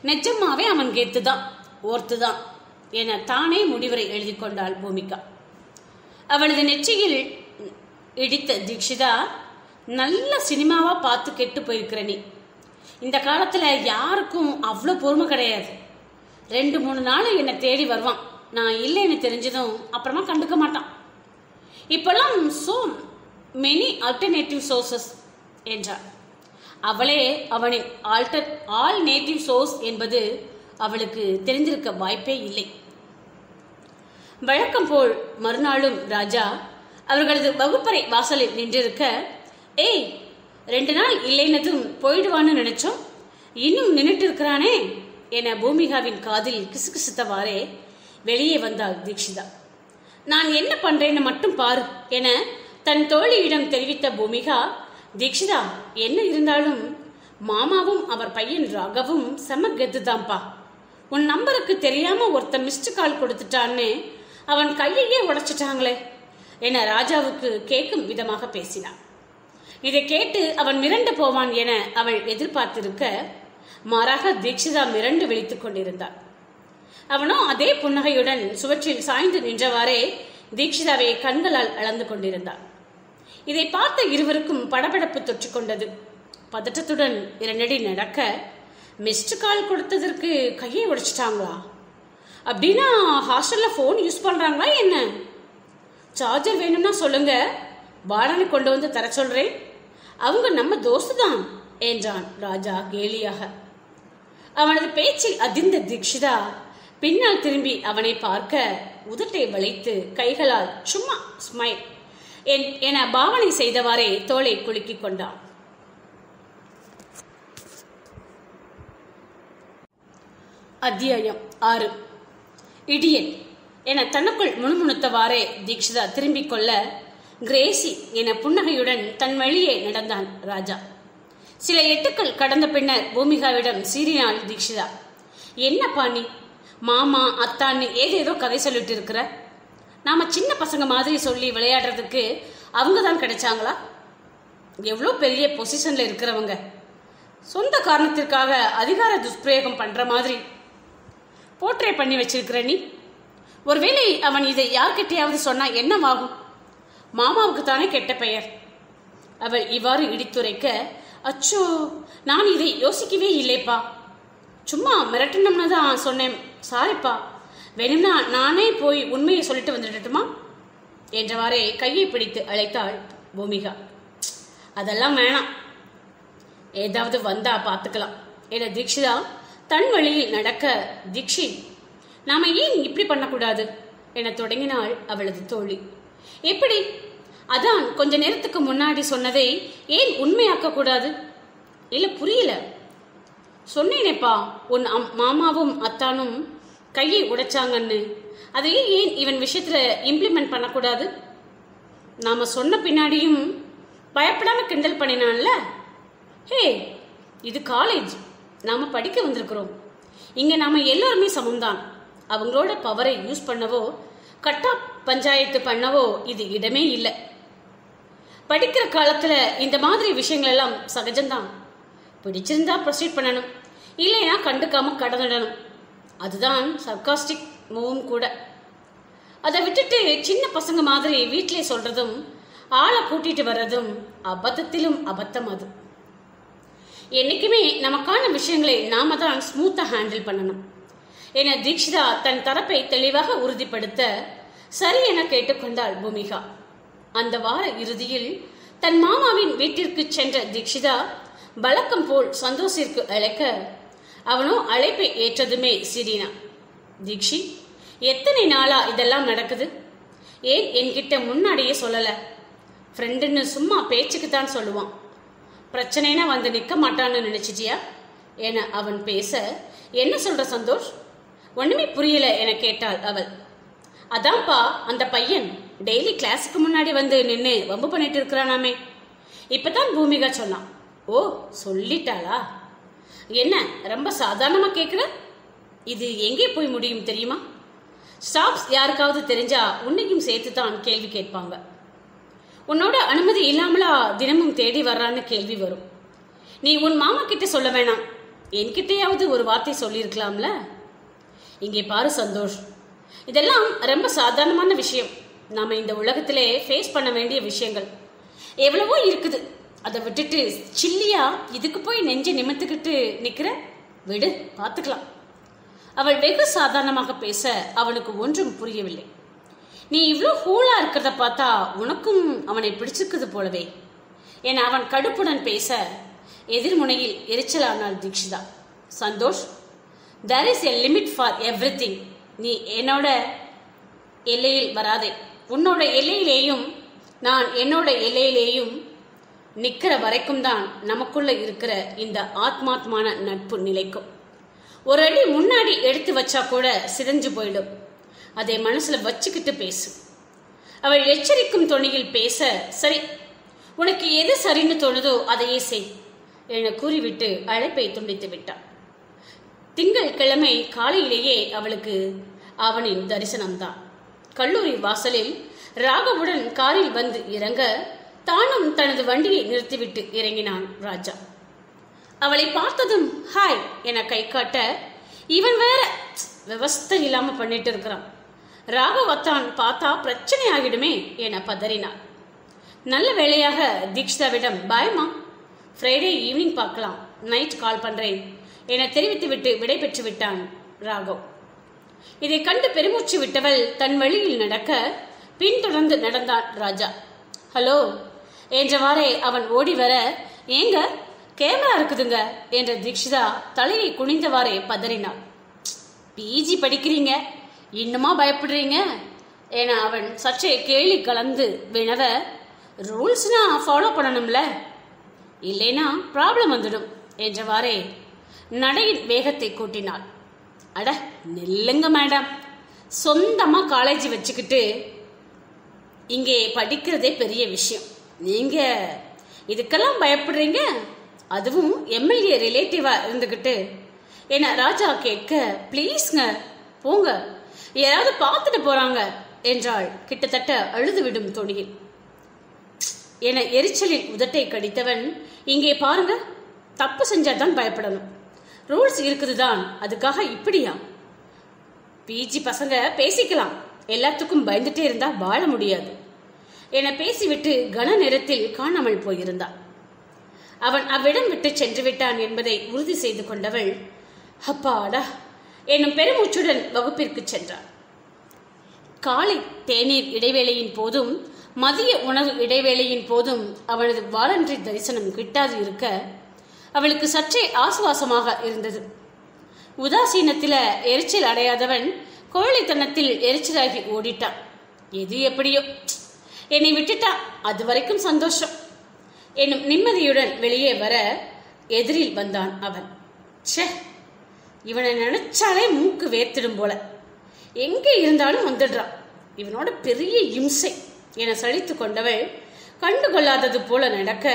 Speaker 1: நிஜமாவே அவன் கெத்துதான் ஓர்த்துதான் என தானே முடிவரை எழுதி கொண்டாள் பூமிகா. அவளது நெற்றியில் இடித்த தீக்ஷிதா நல்ல சினிமாவா பார்த்து கெட்டு போயிருக்கிற நீ. இந்த காலத்துல யாருக்கும் அவ்வளோ பொறுமை கிடையாது. ரெண்டு மூணு நாள் என்னை தேடி வருவான். நான் இல்லைன்னு தெரிஞ்சதும் அப்புறமா கண்டுக்க மாட்டான். இப்பெல்லாம் சோ மெனி அல்டர்னேட்டிவ் சோர்சஸ் என்றார் அவளே அவனின் ஆல்டர் ஆல் நேட்டிவ் சோர்ஸ் என்பது அவளுக்கு தெரிந்திருக்க வாய்ப்பே இல்லை. வழக்கம் போல் மறுநாளும் ராஜா அவர்களது வகுப்பறை வாசலில் நின்றிருக்க ஏய் ரெண்டு நாள் இல்லைனதும் போயிடுவான்னு நினைச்சோம். இன்னும் நின்றுட்டு இருக்கிறானே என பூமிகாவின் காதில் கிசுகிசுத்தவாறே வெளியே வந்தாள் தீக்ஷிதா நான் என்ன பண்றேன்னு மட்டும் பாரு என தன் தோழியிடம் தெரிவித்த பூமிகா தீக்ஷிதா என்ன இருந்தாலும் மாமாவும் அவர் பையன் ராகவும் செம கெத்துதான்ப்பா உன் நம்பருக்கு தெரியாம ஒருத்தன் மிஸ்டு கால் கொடுத்துட்டான்னு அவன் கையையே உடைச்சிட்டாங்களே என ராஜாவுக்கு கேட்கும் விதமாக பேசினான். இதை கேட்டு அவன் மிரண்டு போவான் என அவள் எதிர்பார்த்திருக்க மாறாக தீக்ஷிதா மிரண்டு விழித்துக் கொண்டிருந்தாள். அவனோ அதே புன்னகையுடன் சுவற்றில் சாய்ந்து நின்றவாறே தீக்ஷிதாவை கண்களால் அளந்து கொண்டிருந்தான். இதை பார்த்த இருவருக்கும் படபடப்பு தொற்று கொண்டது. பதட்டத்துடன் இரண்டடி நடக்க மிஸ்டு கால் கொடுத்ததற்கு கையை உடைச்சிட்டாங்களா? அப்படின்னா ஹாஸ்டல்ல ஃபோன் யூஸ் பண்றாங்களா என்ன? சார்ஜர் வேணும்னா சொல்லுங்க. பாலனை கொண்டு வந்து தர சொல்றேன். அவங்க நம்ம தோஸ்து தான் என்றான் ராஜா கேலியாக. அவனது பேச்சில் அதிர்ந்த தீக்ஷிதா பின்னால் திரும்பி அவனை பார்க்க உதட்டை வளைத்து கைகளால் சும்மா ஸ்மைல் என பாவனை செய்தவாறே தோலை குலுக்கிக் கொண்டான். அத்தியாயம் ஆறு. இடியன் என தனக்குள் முணுமுணுத்தவாறே தீக்ஷிதா திரும்பிக் கொள்ள கிரேசி என புன்னகையுடன் தன் வழியே நடந்தான் ராஜா. சில எட்டுக்கள் கடந்த பின்னர் பூமிகாவிடம் சீறினாள் தீக்ஷிதா என்ன பாணி மாமா அத்தான்னு ஏதேதோ கதை சொல்லிட்டு இருக்கிற நாம சின்ன பசங்க மாதிரி சொல்லி விளையாடுறதுக்கு அவங்க தான் கிடைச்சாங்களா? எவ்வளோ பெரிய பொசிஷனில் இருக்கிறவங்க. சொந்த காரணத்திற்காக அதிகார துஷ்பிரயோகம் பண்ணுற மாதிரி. போர்ட்ரே பண்ணி வச்சிருக்கிற நீ. ஒருவேளை அவன் இதை யார்கிட்டையாவது சொன்னால் என்னவாகும்? மாமாவுக்கு தானே கெட்ட பெயர். அவள் இவ்வாறு இடித்துரைக்க அச்சோ நான் இதை யோசிக்கவே இல்லைப்பா. சும்மா மிரட்டணும்னு தான் சொன்னேன். சாரிப்பா. வேணும்னா நானே போய் உண்மையை சொல்லிட்டு வந்துடட்டுமா என்றவாறே கையை பிடித்து அழைத்தாள் பூமிகா. அதெல்லாம் வேணாம். ஏதாவது வந்தா பார்த்துக்கலாம் என தீக்ஷிதா தன் வழியில் நடக்க தீக்ஷி நாம ஏன் இப்படி பண்ணக்கூடாது? என தொடங்கினாள் அவளது தோழி. எப்படி? அதான் கொஞ்ச நேரத்துக்கு முன்னாடி சொன்னதை ஏன் உண்மையாக்க கூடாது? இல்ல புரியல. சொன்னேனேப்பா உன் அம் மாமாவும் அத்தானும் கையை உடைச்சாங்கன்னு. அதையே ஏன் இவன் விஷயத்துல இம்ப்ளிமெண்ட் பண்ணக்கூடாது? நாம சொன்ன பின்னாடியும் பயப்படாம கிண்டல் பண்ணினான்ல ஹே இது காலேஜ் நாம படிக்க வந்திருக்கிறோம். இங்க நாம எல்லாருமே சமம்தான். அவங்களோட பவரை யூஸ் பண்ணவோ கட்டா பஞ்சாயத்து பண்ணவோ இது இடமே இல்லை. படிக்கிற காலத்துல இந்த மாதிரி விஷயங்கள் எல்லாம் சகஜம்தான். பிடிச்சிருந்தா ப்ரொசீட் பண்ணணும். இல்லைன்னா கண்டுக்காம கடந்துடணும். அதுதான் சர்க்காஸ்டிக் மூவும் கூட. அதை விட்டுட்டு சின்ன பசங்க மாதிரி வீட்டிலே சொல்றதும் ஆளை கூட்டிட்டு வர்றதும் அபத்தத்திலும் அபத்தம் அது. என்னைக்குமே நமக்கான விஷயங்களை நாம தான் ஸ்மூத்தா ஹேண்டில் பண்ணணும். என தீக்ஷிதா தன் தரப்பை தெளிவாக உறுதிப்படுத்த சரி என கேட்டுக்கொண்டாள் பூமிகா. அந்த வார இறுதியில் தன் மாமாவின் வீட்டிற்கு சென்ற தீக்ஷிதா வழக்கம் போல் சந்தோஷிற்கு அழைக்க அவனும் அழைப்பை ஏற்றதுமே சிரினா. தீக்ஷி எத்தனை நாளா இதெல்லாம் நடக்குது? ஏன் என்கிட்ட முன்னாடியே சொல்லல? ஃப்ரெண்டுன்னு சும்மா பேச்சுக்கு தான் சொல்லுவான். பிரச்சனைனா வந்து நிற்க மாட்டான்னு நினைச்சிட்டியா? என அவன் பேச என்ன சொல்ற சந்தோஷ்? ஒண்ணுமே புரியல என கேட்டாள் அவள். அதான்ப்பா அந்த பையன் டெய்லி கிளாஸுக்கு முன்னாடி வந்து நின்று வம்பு பண்ணிட்டு இருக்கிறானாமே. இப்பதான் பூமிகா சொன்னான். ஓ சொல்லிட்டாளா? என்ன ரொம்ப சாதாரணமா கேக்குற? இது எங்கே போய் முடியும் தெரியுமா? ஸ்டாப்ஸ் யாருக்காவது தெரிஞ்சா உன்னையும் சேர்த்து தான் கேள்வி கேட்பாங்க. உன்னோட அனுமதி இல்லாமலா தினமும் தேடி வர்றான்னு கேள்வி வரும். நீ உன் மாமா கிட்ட சொல்ல வேணாம். என்கிட்டயாவது ஒரு வார்த்தை சொல்லியிருக்கலாம்ல? இங்கே பாரு சந்தோஷ். இதெல்லாம் ரொம்ப சாதாரணமான விஷயம். நாம இந்த உலகத்திலே ஃபேஸ் பண்ண வேண்டிய விஷயங்கள். எவ்வளவோ இருக்குது. அதை விட்டுட்டு சில்லியா இதுக்கு போய் நெஞ்சை நிமித்துக்கிட்டு நிக்கிற விடு பார்த்துக்கலாம். அவள் வெகு சாதாரணமாக பேச அவனுக்கு ஒன்றும் புரியவில்லை. நீ இவ்வளோ ஹூலா இருக்கிறத பார்த்தா உனக்கும் அவனை பிடிச்சிருக்குது போலவே என அவன் கடுப்புடன் பேச எதிர்முனையில் எரிச்சலானாள் Dikshitha Santhosh there is a limit for every நீ என்னோட எல்லையில் வராதே. உன்னோட எல்லையிலேயும் நான் என்னோட எல்லையிலேயும் நிக்கிற வரைக்கும் தான் நமக்குள்ள இருக்கிற இந்த ஆத்மாத்மான நட்பு நிலைக்கும். ஒரு அடி முன்னாடி எடுத்து வச்சா கூட சிதஞ்சு போயிடும். அதை மனசுல வச்சுக்கிட்டு பேசு. அவள் எச்சரிக்கும் தொனியில் பேச சரி உனக்கு எது சரின்னு தோணுதோ அதையே செய் என கூறிவிட்டு அழைப்பை துண்டித்து விட்டான். திங்கள் கிழமை காலையிலேயே அவளுக்கு அவனின் தரிசனம்தான். கல்லூரி வாசலில் ராகவுடன் காரில் வந்து இறங்க தானும் தனது வண்டியை நிறுத்திவிட்டு இறங்கினான் ராஜா. அவளை பார்த்ததும் ஹாய் என கை காட்ட இவன் வேற விவஸ்தை இல்லாம பண்ணிட்டு இருக்கிறான். ராகவத்தான் பார்த்தா பிரச்சனை ஆகிடுமே என பதறினார் நல்ல வேளையாக தீக்ஷாவிடம் பயமா ஃப்ரைடே ஈவினிங் பார்க்கலாம். நைட் கால் பண்றேன் என தெரிவித்துவிட்டு விடை பெற்று விட்டான் ராகவ். இதை கண்டு பெருமூச்சு விட்டவள் தன் வழியில் நடக்க பின்தொடர்ந்து நடந்தான் ராஜா. ஹலோ என்றவாறே அவன் ஓடி வர ஏங்க கேமரா இருக்குதுங்க என்ற தீக்ஷிதா தலையை குனிந்தவாறே பதறினாள். பிஜி படிக்கிறீங்க இன்னுமா பயப்படுறீங்க? என அவன் சற்றே கேலி கலந்து வினவ ரூல்ஸ்னா ஃபாலோ பண்ணணும்ல. இல்லைனா ப்ராப்ளம் வந்துடும் என்றவாறே நடையின் வேகத்தை கூட்டினாள். அட நெல்லுங்க மேடம். சொந்தமா காலேஜ் வச்சுக்கிட்டு இங்கே படிக்கிறதே பெரிய விஷயம். நீங்க இதுக்கெல்லாம் பயப்படுறீங்க? அதுவும் எம்எல்ஏ ரிலேட்டிவா இருந்துகிட்டு. என ராஜா கேட்க ப்ளீஸ்ங்க போங்க. யாராவது பார்த்துட்டு போறாங்க என்றாள். கிட்டத்தட்ட அழுதுவிடும் தொனியில். என எரிச்சலில் உதட்டை கடித்தவன் இங்கே பாருங்க தப்பு செஞ்சாதான் பயப்படணும். ரூல்ஸ் இருக்குதுதான் அதுக்காக இப்படியா? பிஜி பசங்க பேசிக்கலாம். எல்லாத்துக்கும் பயந்துட்டே இருந்தா வாழ முடியாது. என பேசிவிட்டு கன நேரத்தில் காணாமல் போயிருந்தான் அவன் அவ்விடம் விட்டு சென்று விட்டான் என்பதை உறுதி செய்து கொண்டவள் அப்பாடா என்னும் பெருமூச்சுடன் வகுப்பிற்கு சென்றான் காலை தேநீர் இடைவேளையின் போதும் மதிய உணவு இடைவேளையின் போதும் அவனது வாலன்றி தரிசனம் கிட்டாது இருக்க அவளுக்கு சற்றே ஆசுவாசமாக இருந்தது. உதாசீனத்தில எரிச்சல் அடையாதவன் கோழித்தனத்தில் எரிச்சலாகி ஓடிட்டான். எது எப்படியோ என்னை விட்டுட்டான். அது வரைக்கும் சந்தோஷம். என்னும் நிம்மதியுடன் வெளியே வர எதிரில் வந்தான் அவன். ச்சே இவனை நினைச்சாலே மூக்கு வேர்த்திடும் போல. எங்கே இருந்தாலும் வந்துடுறான். இவனோட பெரிய இம்சை என சலித்து கொண்டவள் கண்டு கொள்ளாதது போல நடக்க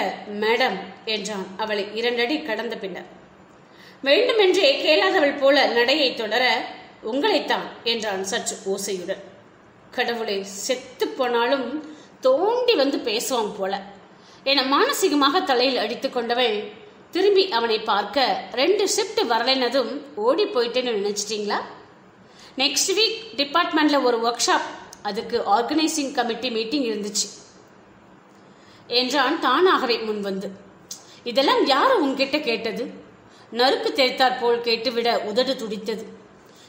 Speaker 1: மேடம் என்றான் அவளை இரண்டடி கடந்த பின்னர். வேண்டுமென்றே கேளாதவள் போல நடையை தொடர உங்களைத்தான் என்றான் சற்று ஓசையுடன். கடவுளை செத்து போனாலும் தோண்டி வந்து பேசுவான் போல. என மானசீகமாக தலையில் அடித்து கொண்டவள் திரும்பி அவனை பார்க்க ரெண்டு ஷிஃப்ட் வரலைனதும் ஓடி போயிட்டேன்னு நினச்சிட்டிங்களா? நெக்ஸ்ட் வீக் டிபார்ட்மெண்ட்ல ஒரு ஒர்க் ஷாப் அதுக்கு ஆர்கனைசிங் கமிட்டி மீட்டிங் இருந்துச்சு. என்றான் தானாகவே முன்வந்து. இதெல்லாம் யார் உன்கிட்ட கேட்டது? நறுக்கு தெரித்தாற் போல் கேட்டுவிட உதடு துடித்தது.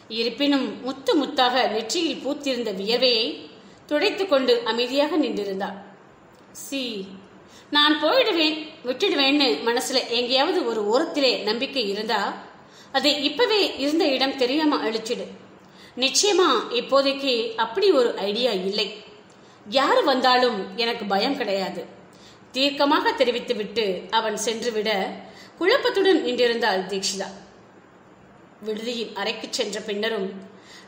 Speaker 1: இருப்பினும் முத்து முத்தாக நெற்றியில் பூத்திருந்த வியர்வையை துடைத்துக் கொண்டு அமைதியாக நின்றிருந்தாள். சி நான் போயிடுவேன் விட்டுடுவேன்னு மனசுல எங்கேயாவது ஒரு ஓரத்திலே நம்பிக்கை இருந்தா அது இப்பவே இருந்த இடம் தெரியாம அழிச்சிடு. நிச்சயமா இப்போதைக்கு அப்படி ஒரு ஐடியா இல்லை. யாரு வந்தாலும் எனக்கு பயம் கிடையாது. தீர்க்கமாக தெரிவித்துவிட்டு அவன் சென்றுவிட குழப்பத்துடன் நின்றிருந்தாள் தீக்ஷிதா. விடுதியின் அறைக்கு சென்ற பின்னரும்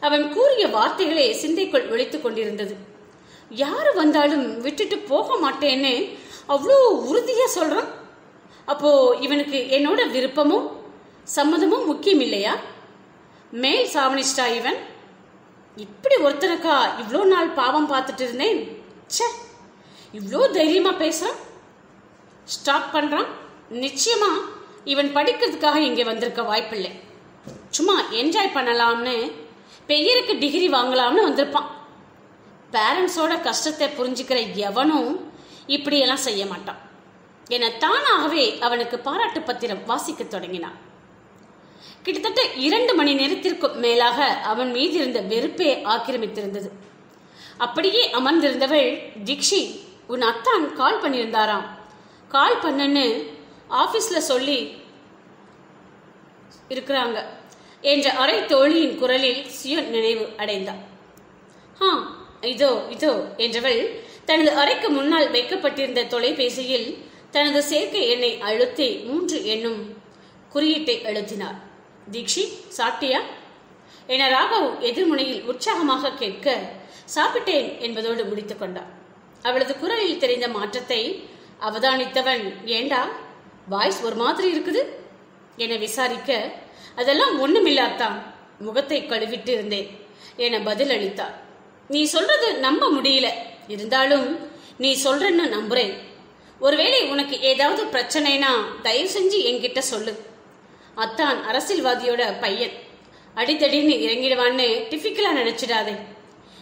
Speaker 1: அவன் கூறிய வார்த்தைகளே சிந்தைக்குள் ஒழித்துக் கொண்டிருந்தது. யார் வந்தாலும் விட்டுட்டு போக மாட்டேன்னு அவ்வளோ உறுதியாக சொல்கிறான் அப்போது இவனுக்கு என்னோட விருப்பமும் சம்மதமும் முக்கியம் இல்லையா மேல் சாவனிஸ்டா இவன் இப்படி ஒருத்தனுக்கா இவ்வளோ நாள் பாவம் பார்த்துட்டு இருந்தேன்? ச்சே இவ்வளோ தைரியமாக பேசுகிறான் ஸ்டாப் பண்ணுறான் நிச்சயமாக இவன் படிக்கிறதுக்காக இங்கே வந்திருக்க வாய்ப்பில்லை. சும்மா என்ஜாய் பண்ணலாம்னு பெயருக்கு டிகிரி வாங்கலாம்னு வந்திருப்பான். பேரண்ட்ஸோட கஷ்டத்தை புரிஞ்சுக்கிற எவனும் இப்படியெல்லாம் செய்ய மாட்டான். என தானாகவே அவனுக்கு பாராட்டு பத்திரம் வாசிக்க தொடங்கினான். கிட்டத்தட்ட இரண்டு மணி நேரத்திற்கும் மேலாக அவன் மீது இருந்த வெறுப்பே ஆக்கிரமித்திருந்தது. அப்படியே அமர்ந்திருந்தவள் தீக்ஷி உன் அத்தான் கால் பண்ணியிருந்தாராம். கால் பண்ணுன்னு ஆபீஸ்ல சொல்லி இருக்கிறாங்க என்ற அரை தோழியின் குரலில் சுய நினைவு அடைந்தான். ஆ இதோ இதோ என்றவள் தனது அறைக்கு முன்னால் வைக்கப்பட்டிருந்த தொலைபேசியில் தனது சேர்க்கை எண்ணை அழுத்தி மூன்று எண்ணும் குறியீட்டை அழுத்தினார் தீக்ஷி சாப்பிட்டியா? என ராகவ் எதிர்முனையில் உற்சாகமாக கேட்க சாப்பிட்டேன் என்பதோடு முடித்துக் கொண்டார் அவளது குரலில் தெரிந்த மாற்றத்தை அவதானித்தவன் ஏண்டா வாய்ஸ் ஒரு மாதிரி இருக்குது? என விசாரிக்க அதெல்லாம் ஒண்ணுமில்லாதான் முகத்தை கழுவிட்டு இருந்தேன் என பதில் அளித்தார் நீ சொல்றது நம்ப முடியல. இருந்தாலும் நீ சொல்றன்னு நம்புறேன். ஒருவேளை உனக்கு ஏதாவது பிரச்சனைனா தயவு செஞ்சு என்கிட்ட சொல்லு. அத்தான் அரசியல்வாதியோட பையன். அடித்தடின்னு இறங்கிடுவான்னு டிஃபிக்கலாக நினைச்சிடாதே.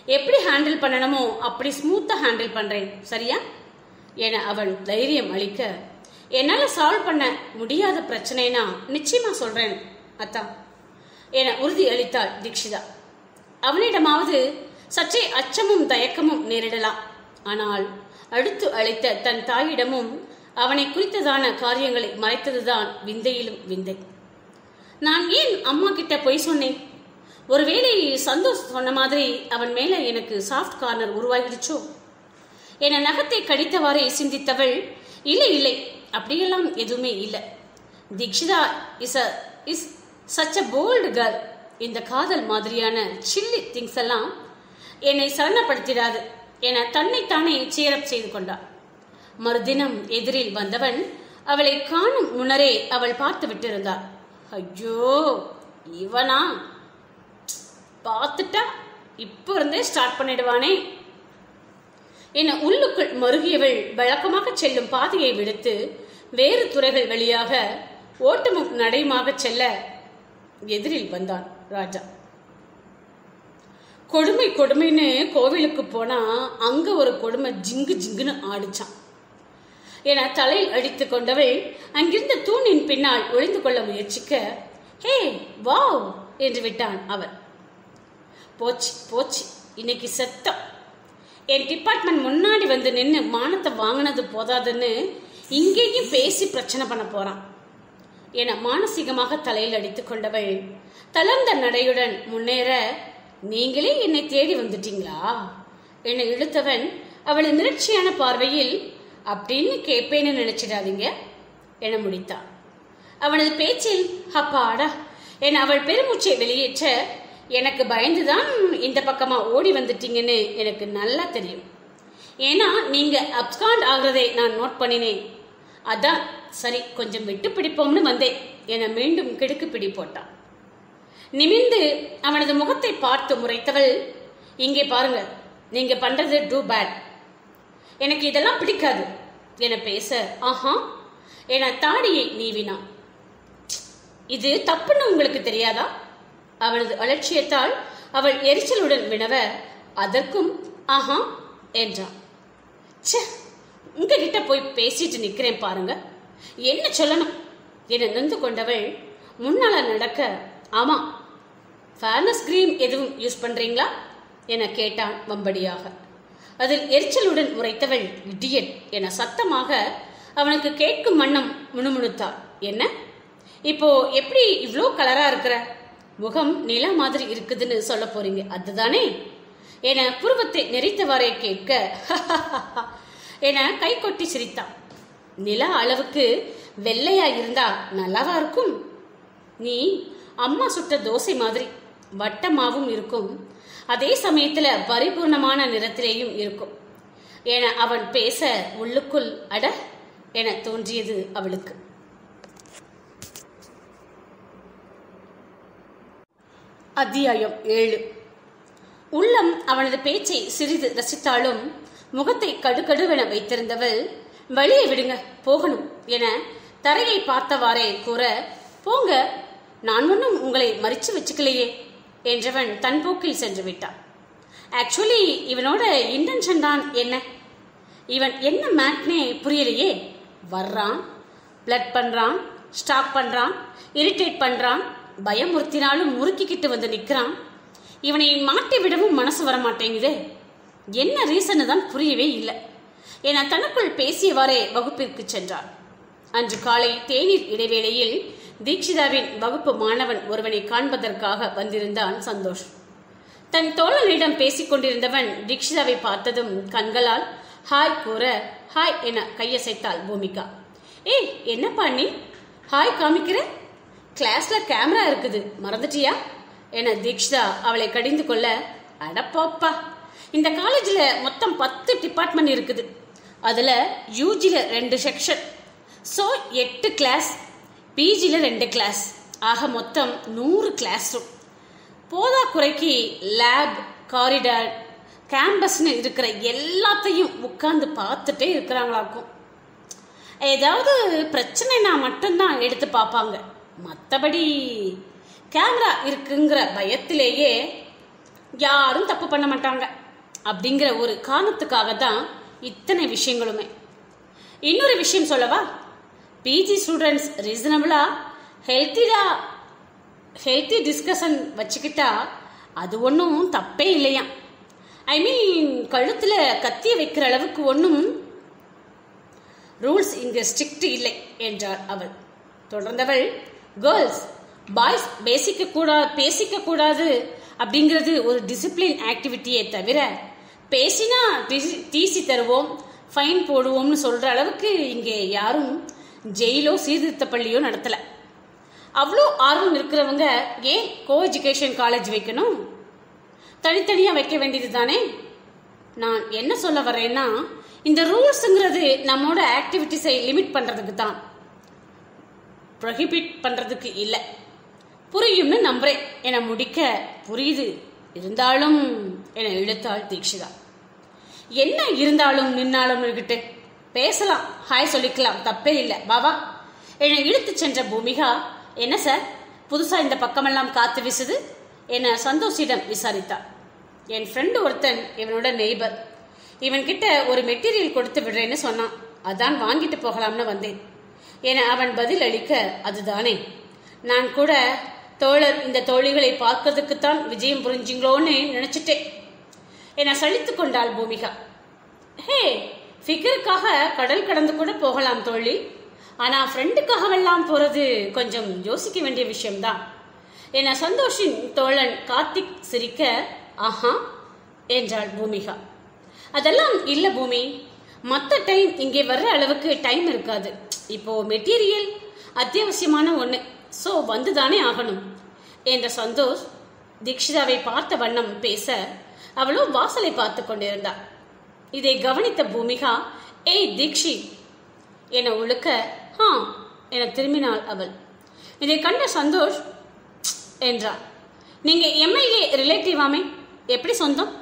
Speaker 1: எப்படி ஹேண்டில் பண்ணணுமோ அப்படி ஸ்மூத்தா ஹேண்டில் பண்றேன். சரியா? என அவன் தைரியம் அளிக்க என்னால சால்வ் பண்ண முடியாத பிரச்சனைனா நிச்சயமா சொல்றேன் அத்தா என உறுதி அளித்தாள் தீக்ஷிதா அவனிடமாவது சற்றே அச்சமும் தயக்கமும் நேரிடலாம். ஆனால் அடுத்து அழைத்த தன் தாயிடமும் அவனை குறித்ததான காரியங்களை மறைத்ததுதான் விந்தையிலும் விந்தை. நான் ஏன் அம்மா கிட்ட பொய் சொன்னேன்? ஒருவேளை சந்தோஷ் சொன்ன மாதிரி அவன் மேல எனக்கு சாஃப்ட் கார்னர் உருவாகிடுச்சோ? என நகத்தை கடித்தவாறே சிந்தித்தவள் இல்லை இல்லை அப்படியெல்லாம் எதுவுமே இல்லை. Dikshitha is a is such a bold girl இந்த காதல் மாதிரியான சில்லி திங்ஸ் எல்லாம் என்னை சரணப்படுத்திடாது என தன்னைத்தானே சேரப் செய்து கொண்டாள் மறுதினம் எதிரில் வந்தவன் அவளை காணும் முன்னரே அவள் பார்த்து விட்டிருந்தாள் ஐயோ இவனா? பார்த்துட்டா இப்போ இருந்தே ஸ்டார்ட் பண்ணிடுவானே. என உள்ளுக்குள் மருகியவள் வழக்கமாக செல்லும் பாதையை விடுத்து வேறு துறைகள் வழியாக ஓட்டமும் நடையுமாக செல்ல எதிரில் வந்தான் ராஜா. கொடுமை கொடுமைன்னு கோவிலுக்கு போனா அங்க ஒரு கொடுமை ஜிங்கு ஜிங்குன்னு ஆடிச்சான். என தலையில் அடித்து கொண்டவை அங்கிருந்த தூணின் பின்னால் ஒளிந்து கொள்ள முயற்சிக்க ஹே வாவ்! என்று விட்டான் அவன். போச்சு போச்சு இன்னைக்கு செத்தம். என் டிபார்ட்மெண்ட் முன்னாடி வந்து நின்று மானத்தை வாங்கினது போதாதுன்னு இங்கேயும் பேசி பிரச்சனை பண்ண போறான். என மானசீகமாக தலையில் அடித்து கொண்டவள் தளர்ந்த நடையுடன் முன்னேற நீங்களே என்னை தேடி வந்துட்டீங்களா? என இழுத்தவன் அவளது மிரட்சியான பார்வையில் அப்படின்னு கேட்பேன்னு நினைச்சிடாதீங்க என முடித்தான். அவனது பேச்சில் அப்பாடா என அவள் பெருமூச்சை வெளியேற்ற எனக்கு பயந்துதான் இந்த பக்கமா ஓடி வந்துட்டீங்கன்னு எனக்கு நல்லா தெரியும். ஏன்னா நீங்க அப்காண்ட் ஆகிறதை நான் நோட் பண்ணினேன். அதான் சரி கொஞ்சம் விட்டு பிடிப்போம்னு வந்தேன் என மீண்டும் கிடுக்கு பிடி போட்டான். நிமிர்ந்து அவனது முகத்தை பார்த்து முறைத்தவள் இங்கே பாருங்க நீங்க பண்றது டூ பேட். எனக்கு இதெல்லாம் பிடிக்காது என பேச ஆஹா என தாடியை நீவினான் இது தப்புன்னு உங்களுக்கு தெரியாதா? அவனது அலட்சியத்தால் அவள் எரிச்சலுடன் வினவ அதற்கும் ஆஹா என்றான். ச்சே உங்ககிட்ட போய் பேசிட்டு நிக்கிறேன் பாருங்க என்ன சொல்லணும்? என நொந்து கொண்டவள் முன்னால நடக்க ஆமா ஃபேர்னஸ் கிரீம் எதுவும் யூஸ் பண்றீங்களா? என கேட்டான் வம்படியாக. அதில் எரிச்சலுடன் உரைத்தவள் இடியட் என சத்தமாக அவனுக்கு கேட்கும் வண்ணம் முணுமுணுத்தாள். என்ன? இப்போ எப்படி இவ்வளோ கலரா இருக்கிற? முகம் நில மாதிரி இருக்குதுன்னு சொல்ல போறீங்க அதுதானே? என புருவத்தை நெறித்தவாறே கேட்க என கை கொட்டி சிரித்தான். நில அளவுக்கு வெள்ளையா இருந்தா நல்லாவா இருக்கும்? நீ அம்மா சுட்ட தோசை மாதிரி வட்டமாகவும் இருக்கும். அதே சமயத்துல பரிபூர்ணமான நிறத்திலேயும் இருக்கும். என அவன் பேச உள்ளுக்குள் அட என தோன்றியது அவளுக்கு. அத்தியாயம் ஏழு. உள்ளம் அவனது பேச்சை சிறிது ரசித்தாலும் முகத்தை கடுகடுவென வைத்திருந்தவள் வழியை விடுங்க போகணும் என தரையை பார்த்தவாறே கூற போங்க நான் ஒன்றும் உங்களை மறிச்சு வச்சுக்கலையே. என்றவன் தன் போக்கில் சென்று விட்டான். ஆக்சுவலி இவனோட இன்டென்ஷன் தான் என்ன? இவன் என்ன மேட்னே புரியலையே? வர்றான் பிளட் பண்றான் ஸ்டாக் பண்றான் இரிட்டேட் பண்றான் பயமுறுத்தினாலும் முறுக்கிக்கிட்டு வந்து நிற்கிறான். இவனை மாட்டி விடவும் மனசு வர மாட்டேங்குதே என்ன ரீசன் தான் புரியவே இல்லை. என தனக்குள் பேசியவாறே வகுப்பிற்கு சென்றான். அன்று காலை தேநீர் இடைவேளையில் தீக்ஷிதாவின் வகுப்பு மாணவன் ஒருவனை காண்பதற்காக வந்திருந்தான் சந்தோஷ். தன் தோழனிடம் பேசிக் கொண்டிருந்தவன் தீக்ஷிதாவை பார்த்ததும் கண்களால் ஹாய் கூற ஹாய் என கையசைத்தாள் பூமிகா. ஏய் என்னப்பா நீ? ஹாய் காமிக்கிற? கிளாஸ்ல கேமரா இருக்குது மறந்துட்டியா? என தீக்ஷிதா அவளை கடிந்து கொள்ள அடப்போப்பா இந்த காலேஜில் மொத்தம் பத்து டிபார்ட்மெண்ட் இருக்குது. அதில் யூஜியில் ரெண்டு செக்ஷன். ஸோ எட்டு கிளாஸ் பிஜியில் ரெண்டு கிளாஸ் ஆக மொத்தம் நூறு கிளாஸ் ரூம் போதா குறைக்கு லேப் காரிடார் கேம்பஸ்னு இருக்கிற எல்லாத்தையும் உட்காந்து பார்த்துட்டே இருக்கிறாங்களாக்கும். ஏதாவது பிரச்சனைனா மட்டும்தான் எடுத்து பார்ப்பாங்க. மற்றபடி கேமரா இருக்குங்கிற பயத்திலேயே யாரும் தப்பு பண்ண மாட்டாங்க. அப்படிங்கிற ஒரு காரணத்துக்காக தான் இத்தனை விஷயங்களுமே. இன்னொரு விஷயம் சொல்லவா? பிஜி ஸ்டூடெண்ட்ஸ் ரீசனபிளாக ஹெல்த்தியாக ஹெல்த்தி டிஸ்கஷன் வச்சுக்கிட்டா அது ஒன்றும் தப்பே இல்லையா? ஐ மீன் கழுத்தில் கத்திய வைக்கிற அளவுக்கு ஒன்றும் ரூல்ஸ் இங்கு ஸ்ட்ரிக்ட் இல்லை என்றார் அவள். தொடர்ந்தவள் கேர்ள்ஸ் பாய்ஸ் பேசிக்க கூடாது பேசிக்க கூடாது அப்படிங்கிறது ஒரு டிசிப்ளின் ஆக்டிவிட்டியே தவிர பேசினா டிசி தருவோம் ஃபைன் போடுவோம்னு சொல்கிற அளவுக்கு இங்கே யாரும் ஜெயிலோ சீர்திருத்த பள்ளியோ நடத்தலை. அவ்வளோ ஆர்வம் இருக்கிறவங்க ஏன் கோ எஜுகேஷன் காலேஜ் வைக்கணும்? தனித்தனியாக வைக்க வேண்டியது தானே நான் என்ன சொல்ல வரேன்னா இந்த ரூல்ஸுங்கிறது நம்மோட ஆக்டிவிட்டிஸை லிமிட் பண்ணுறதுக்கு தான். ப்ரொஹிபிட் பண்ணுறதுக்கு இல்லை. புரியும்னு நம்புறேன். என முடிக்க புரியுது. இருந்தாலும் என இழுத்தாள் தீக்ஷிதா என்ன இருந்தாலும் நின்னாலும் இருக்கிட்டு பேசலாம். ஹாய் சொல்லிக்கலாம். தப்பே இல்லை. பாபா என்னை இழுத்து சென்ற பூமிகா என்ன சார்? புதுசாக இந்த பக்கமெல்லாம் காத்து வீசுது? என சந்தோஷிடம் விசாரித்தார். என் ஃப்ரெண்டு ஒருத்தன் இவனோட நெய்பர் இவன்கிட்ட ஒரு மெட்டீரியல் கொடுத்து விடுறேன்னு சொன்னான். அதான் வாங்கிட்டு போகலாம்னு வந்தேன். என அவன் பதில் அளிக்க அதுதானே. நான் கூட தோழர் இந்த தோழிகளை பார்க்கறதுக்குத்தான் விஜயம் புரிஞ்சிங்களோன்னு நினைச்சிட்டேன். என சலித்து கொண்டாள் பூமிகா. ஹே ஃபிகருக்காக கடல் கடந்து கூட போகலாம் தோழி. ஆனால் ஃப்ரெண்டுக்காகவெல்லாம் போகிறது கொஞ்சம் யோசிக்க வேண்டிய விஷயம்தான். என சந்தோஷின் தோழன் கார்த்திக் சிரிக்க ஆஹா என்றாள் பூமிகா. அதெல்லாம் இல்லை பூமி. மற்ற டைம் இங்கே வர்ற அளவுக்கு டைம் இருக்காது. இப்போ மெட்டீரியல் அத்தியாவசியமான ஒன்று ஸோ வந்துதானே ஆகணும் என்ற சந்தோஷ் தீக்ஷிதாவை பார்த்த வண்ணம் பேச அவளும் வாசலை பார்த்து கொண்டிருந்தாள் இதை கவனித்த பூமிகா ஏய் தீக்ஷி என உழுக்க ஹா என திரும்பினாள் அவள். இதை கண்ட சந்தோஷ் என்றார். நீங்க எம்எல்ஏ ரிலேட்டிவாமே எப்படி சொந்தம்?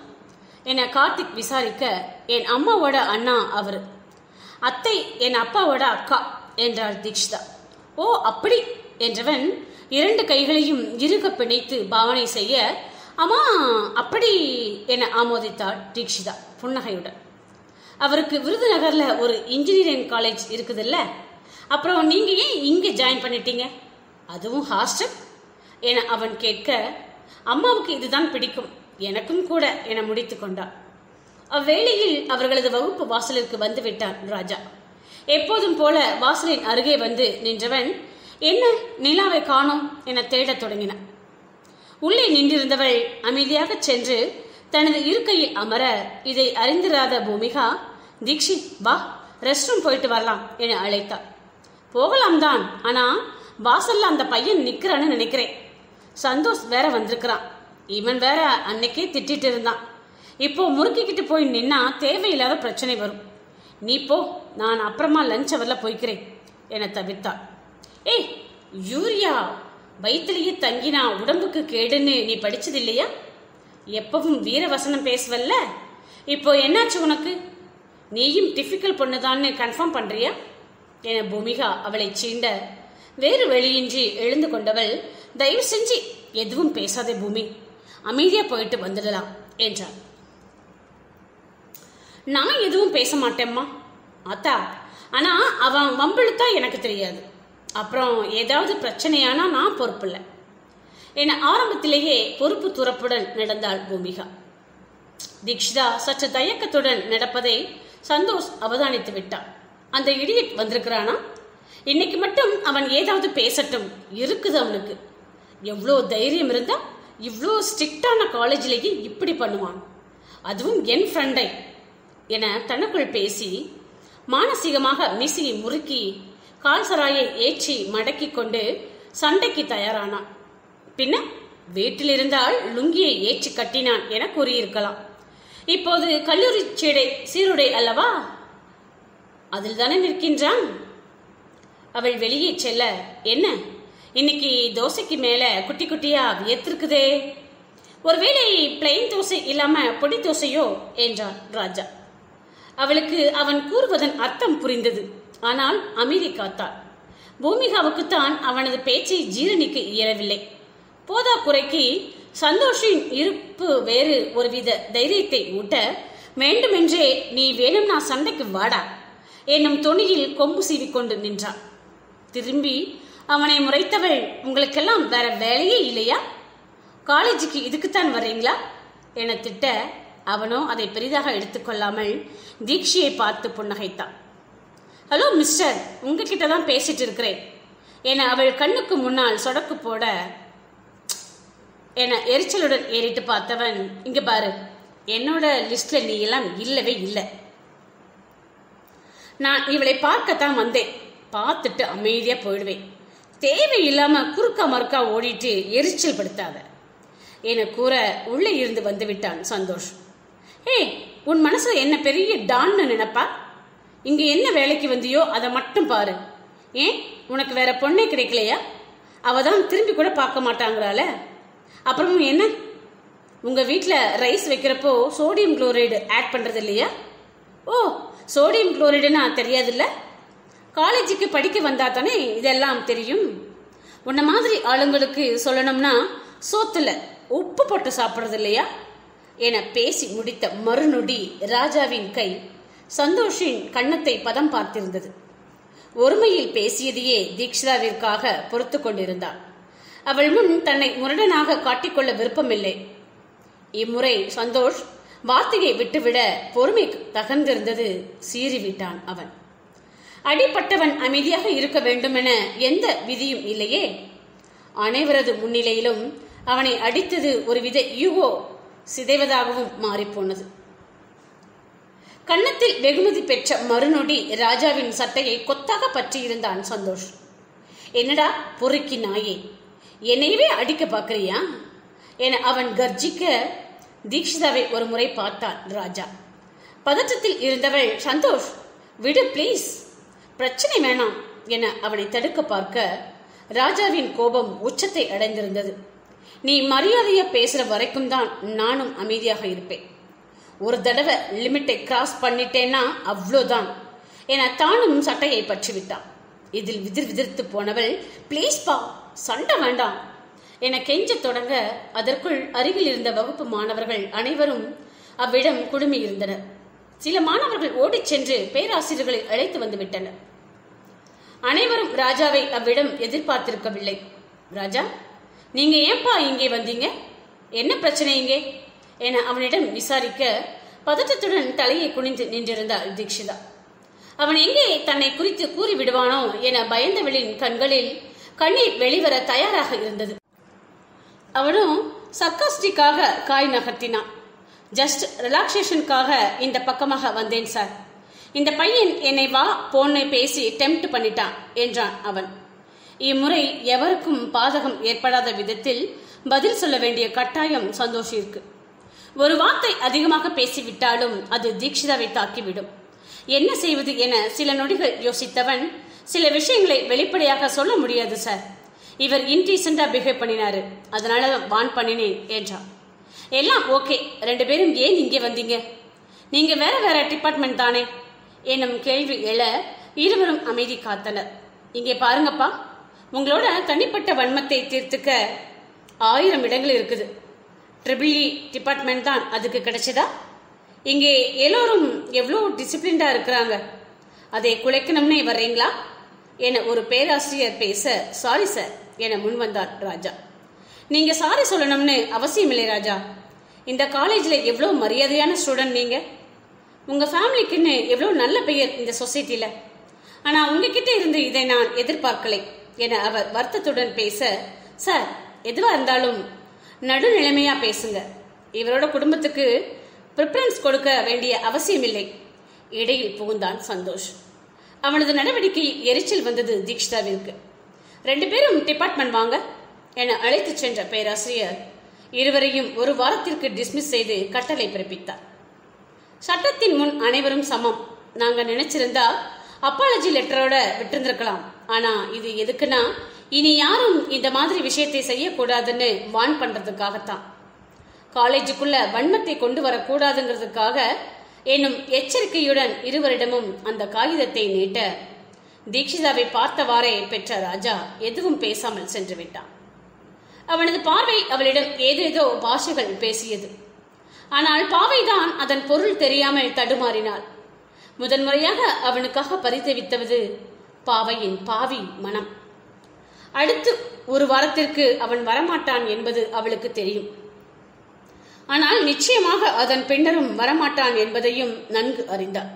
Speaker 1: என கார்த்திக் விசாரிக்க என் அம்மாவோட அண்ணா அவர். அத்தை என் அப்பாவோட அக்கா என்றார் தீக்ஷிதா. ஓ அப்படி? என்றவன் இரண்டு கைகளையும் இருக பிணைத்து பாவனை செய்ய அம்மா அப்படி என ஆமோதித்தாள் தீக்ஷிதா. புன்னகையுடன். அவருக்கு விருதுநகர்ல ஒரு இன்ஜினியரிங் காலேஜ் இருக்குதுல்ல? அப்புறம் நீங்க ஏன் இங்க ஜாயின் பண்ணிட்டீங்க? அதுவும் ஹாஸ்டல் என அவன் கேட்க அம்மாவுக்கு இதுதான் பிடிக்கும். எனக்கும் கூட என முடித்து கொண்டான். அவ்வேளையில் அவர்களது வகுப்பு வாசலிற்கு வந்து விட்டான் ராஜா. எப்போதும் போல வாசலின் அருகே வந்து நின்றவன் என்ன நிலாவை காணோம்? என தேடத் தொடங்கினான். உள்ளே நின்றிருந்தவள் அமைதியாக சென்று தனது இருக்கையில் அமர இதை அறிந்திராத பூமிகா தீக்ஷித் வா ரெஸ்ட் ரூம் போயிட்டு வரலாம் என அழைத்தா போகலாம் தான் ஆனா வாசல்ல அந்த பையன் நிக்கிறான்னு நினைக்கிறேன். சந்தோஷ் வேற வந்திருக்கிறான். இவன் வேற அன்னைக்கே திட்டிட்டு இருந்தான். இப்போ முறுக்கிக்கிட்டு போய் நின்னா தேவையில்லாத பிரச்சனை வரும். நீ போ நான் அப்புறமா லஞ்ச் அவர்ல போய்க்கிறேன் என தவிர்த்தாள் ஏய் யூரியா வயிற்றுலேயே தங்கினா உடம்புக்கு கேடுன்னு நீ படிச்சது இல்லையா? எப்பவும் வீரவசனம் பேசுவல்ல? இப்போ என்னாச்சு உனக்கு? நீயும் டிஃபிகல் பொண்ணுதான்னு கன்ஃபார்ம் பண்றியா? என பூமிகா அவளை சீண்ட வேறு வழியின்றி எழுந்து கொண்டவள் தயவு செஞ்சு எதுவும் பேசாதே பூமி. அமைதியா போயிட்டு வந்துடலாம் என்றாள். நான் எதுவும் பேச மாட்டேம்மா. அத்தா ஆனா அவன் வம்பிழுத்தா எனக்கு தெரியாது. அப்புறம் ஏதாவது பிரச்சனையானா நான் பொறுப்பில்லை. என ஆரம்பத்திலேயே பொறுப்பு துறப்புடன் நடந்தாள் பூமிகா. தீக்ஷிதா சற்று தயக்கத்துடன் நடப்பதை சந்தோஷ் அவதானித்து விட்டான். அந்த இடியட் வந்திருக்கிறானா? இன்னைக்கு மட்டும் அவன் ஏதாவது பேசட்டும் இருக்குது அவனுக்கு. எவ்வளோ தைரியம் இருந்தா இவ்வளோ ஸ்ட்ரிக்டான காலேஜிலேயே இப்படி பண்ணுவான். அதுவும் என் ஃப்ரெண்டை என தனக்குள் பேசி மானசீகமாக மிசியை முறுக்கி கால்சராயை ஏற்றி மடக்கி கொண்டு சண்டைக்கு தயாரானான். பின்ன வீட்டில் இருந்தால் லுங்கியை ஏற்றி கட்டினான் என கூறியிருக்கலாம். இப்போது கல்லூரி சீடை சீருடை அல்லவா? அதில் தானே நிற்கின்றான்? அவள் வெளியே செல்ல என்ன? இன்னைக்கு தோசைக்கு மேல குட்டி குட்டியா வியத்திருக்குதே ஒருவேளை பிளெயின் தோசை இல்லாம பொடி தோசையோ? என்றான் ராஜா. அவளுக்கு அவன் கூறுவதன் அர்த்தம் புரிந்தது. ஆனால் அமைதி காத்தாள். பூமிகாவுக்குத்தான் அவனது பேச்சை ஜீரணிக்க இயலவில்லை. போதா குறைக்கு சந்தோஷின் இருப்பு வேறு ஒருவித தைரியத்தை ஊட்ட வேண்டுமென்றே நீ வேணும்னா சண்டைக்கு வாடா. என்னும் துணியில் கொம்பு சீவிக்கொண்டு நின்றான். திரும்பி அவனை முறைத்தவள் உங்களுக்கெல்லாம் வேற வேலையே இல்லையா? காலேஜுக்கு இதுக்குத்தான் வர்றீங்களா? என திட்ட அவனோ அதை பெரிதாக எடுத்துக்கொள்ளாமல் தீக்ஷியை பார்த்து புன்னகைத்தான். ஹலோ மிஸ்டர் உங்ககிட்ட தான் பேசிட்டு இருக்கிறேன் என அவள் கண்ணுக்கு முன்னால் சொடக்கு போட என எரிச்சலுடன் ஏறிட்டு பார்த்தவன் இங்க பாரு என்னோட லிஸ்ட்ல நீ எல்லாம் இல்லவே இல்லை. நான் இவளை பார்க்கத்தான் வந்தேன். பார்த்துட்டு அமைதியா போயிடுவேன். தேவையில்லாம குறுக்கா மறுக்கா ஓடிட்டு எரிச்சல் படுத்தாத. என கூற உள்ளே இருந்து வந்து விட்டான் சந்தோஷ். ஏய் உன் மனசுல என்ன பெரிய டான்னு நினைப்பா? இங்க என்ன வேலைக்கு வந்தியோ அதை மட்டும் பாரு. ஏன் உனக்கு வேற பொண்ணே கிடைக்கலையா? அவ தான் திரும்பி கூட பார்க்க மாட்டாங்களால? அப்புறமும் என்ன? உங்கள் வீட்டில் ரைஸ் வைக்கிறப்போ சோடியம் குளோரைடு ஆட் பண்ணுறது இல்லையா? ஓ சோடியம் குளோரைடுன்னா தெரியாதுல்ல? காலேஜுக்கு படிக்க வந்தா தானே இதெல்லாம் தெரியும். உன்ன மாதிரி ஆளுங்களுக்கு சொல்லணும்னா சோத்துல உப்பு போட்டு சாப்பிட்றது இல்லையா? என பேசி முடித்த மறுநொடி ராஜாவின் கை சந்தோஷின் கன்னத்தை பதம் பார்த்திருந்தது. ஒருமையில் பேசியதையே தீக்ஷிதாவிற்காக பொறுத்து கொண்டிருந்தான். அவள் முன் தன்னை முரடனாக காட்டிக்கொள்ள விருப்பமில்லை. இம்முறை சந்தோஷ் வார்த்தையை விட்டுவிட பொறுமை தகர்ந்திருந்தது. சீறிவிட்டான் அவன். அடிப்பட்டவன் அமைதியாக இருக்க வேண்டுமென எந்த விதியும் இல்லையே. அனைவரது முன்னிலையிலும் அவனை அடித்தது ஒருவித யூகோ சிதைவதாகவும் மாறிப்போனது. கன்னத்தில் வெகுமதி பெற்ற மறுநொடி ராஜாவின் சட்டையை கொத்தாக பற்றியிருந்தான் சந்தோஷ். என்னடா பொறுக்கி நாயே. என்னையவே அடிக்க பார்க்குறியா? என அவன் கர்ஜிக்க தீக்ஷிதாவை ஒரு முறை பார்த்தான் ராஜா. பதற்றத்தில் இருந்தவள் சந்தோஷ் விடு ப்ளீஸ் பிரச்சனை வேணாம் என அவனை தடுக்க பார்க்க ராஜாவின் கோபம் உச்சத்தை அடைந்திருந்தது. நீ மரியாதையா பேசுற வரைக்கும் தான் நானும் அமைதியாக இருப்பேன். ஒரு தடவை லிமிட்டை கிராஸ் பண்ணிட்டேன்னா அவ்வளோதான் என தானும் சட்டையை பற்றிவிட்டான். இதில் விதிர் விதிர்த்து போனவள் ப்ளீஸ் பா சண்டை வேண்டாம். என கெஞ்ச தொடங்க அதற்குள் அருகில் இருந்த வகுப்பு மாணவர்கள் அனைவரும் அவ்விடம் குழுமி இருந்தனர் சில மாணவர்கள் ஓடிச் சென்று பேராசிரியர்களை அழைத்து வந்துவிட்டனர் அனைவரும் ராஜாவை அவ்விடம் எதிர்பார்த்திருக்கவில்லை. ராஜா நீங்க ஏன்பா இங்கே வந்தீங்க? என்ன பிரச்சனை இங்கே? என அவனிடம் விசாரிக்க பதட்டத்துடன் தலையை குனிந்து நின்றிருந்தாள் தீக்ஷிதா அவன் எங்கே தன்னை குறித்து கூறி விடுவானோ என பயந்தவளின் கண்களில் கண்ணீர் வெளிவர தயாராக இருந்தது. அவனும் சர்க்காஸ்டிக்காக காய் நகர்த்தினான் ஜஸ்ட் ரிலாக்ஸேஷனுக்காக இந்த பக்கமாக வந்தேன் சார் இந்த பையன் என்னை வா போன்னு பேசி டெம்ப்ட் பண்ணிட்டான் என்றான் அவன். இம்முறை எவருக்கும் பாதகம் ஏற்படாத விதத்தில் பதில் சொல்ல வேண்டிய கட்டாயம் சந்தோஷிற்கு ஒரு வார்த்தை அதிகமாக பேசிவிட்டாலும் அது தீக்ஷிதாவை தாக்கிவிடும். என்ன செய்வது என சில நொடிகள் யோசித்தவன் சில விஷயங்களை வெளிப்படையாக சொல்ல முடியாது சார். இவர் இன்டீசெண்டாக பிஹேவ் பண்ணினாரு. அதனால வான் பண்ணினேன் என்றான் எல்லாம் ஓகே. ரெண்டு பேரும் ஏன் இங்கே வந்தீங்க? நீங்க வேற வேற டிபார்ட்மெண்ட் தானே? என்னும் கேள்வி எழ இருவரும் அமைதி காத்தனர். இங்கே பாருங்கப்பா. உங்களோட தனிப்பட்ட வன்மத்தை தீர்த்துக்க ஆயிரம் இடங்கள் இருக்குது. ட்ரிபிள் இ டிபார்ட்மெண்ட் தான் அதுக்கு கிடைச்சதா? இங்கே எல்லோரும் எவ்வளோ டிசிப்ளின்டா இருக்கிறாங்க? அதை குலைக்கணும்னே வர்றீங்களா? என ஒரு பேராசிரியர் பேச சாரி சார் என முன் வந்தார் ராஜா. நீங்க சாரி சொல்லணும்னு அவசியம் இல்லை ராஜா. இந்த காலேஜில் எவ்வளோ மரியாதையான ஸ்டூடெண்ட் நீங்க? உங்க ஃபேமிலிக்குன்னு எவ்வளோ நல்ல பெயர் இந்த சொசைட்டியில் ஆனால் உங்ககிட்ட இருந்து இதை நான் எதிர்பார்க்கலை என அவர் வருத்தத்துடன் பேச சார் எதுவா இருந்தாலும் நடுநிலைமையா பேசுங்க. இவரோட குடும்பத்துக்கு ப்ரிஃபரன்ஸ் கொடுக்க வேண்டிய அவசியமில்லை. இடையில் புகுந்தான் சந்தோஷ். அவனது நடவடிக்கையில் எரிச்சல் வந்தது தீக்ஷிதாவிற்கு. ரெண்டு பேரும் டிபார்ட்மெண்ட் வாங்க என அழைத்து சென்ற பேராசிரியர் இருவரையும் ஒரு வாரத்திற்கு டிஸ்மிஸ் செய்து கட்டளை பிறப்பித்தார். சட்டத்தின் முன் அனைவரும் சமம். நாங்க நினைச்சிருந்தா அப்பாலஜி லெட்டரோட விட்டிருந்திருக்கலாம். ஆனா இது எதுக்குன்னா இனி யாரும் இந்த மாதிரி விஷயத்தை செய்யக்கூடாதுன்னு வான் பண்றதுக்காகத்தான். காலேஜுக்குள்ள வன்மத்தை கொண்டு வரக்கூடாதுங்கிறதுக்காக என்னும் எச்சரிக்கையுடன் இருவரிடமும் அந்த காகிதத்தை நீட்ட தீக்ஷிதாவை பார்த்தவாறே பெற்ற ராஜா எதுவும் பேசாமல் சென்று விட்டான் அவனது பார்வை அவளிடம் ஏதேதோ பாஷைகள் பேசியது. ஆனால் பாவைதான் அதன் பொருள் தெரியாமல் தடுமாறினாள். முதன்முறையாக அவனுக்காக பரிதவித்தவது பாவையின் பாவி மனம். அடுத்து ஒரு வாரத்திற்கு அவன் வரமாட்டான் என்பது அவளுக்கு தெரியும். ஆனால் நிச்சயமாக அதன் பின்னரும் வரமாட்டான் என்பதையும் நன்கு அறிந்தார்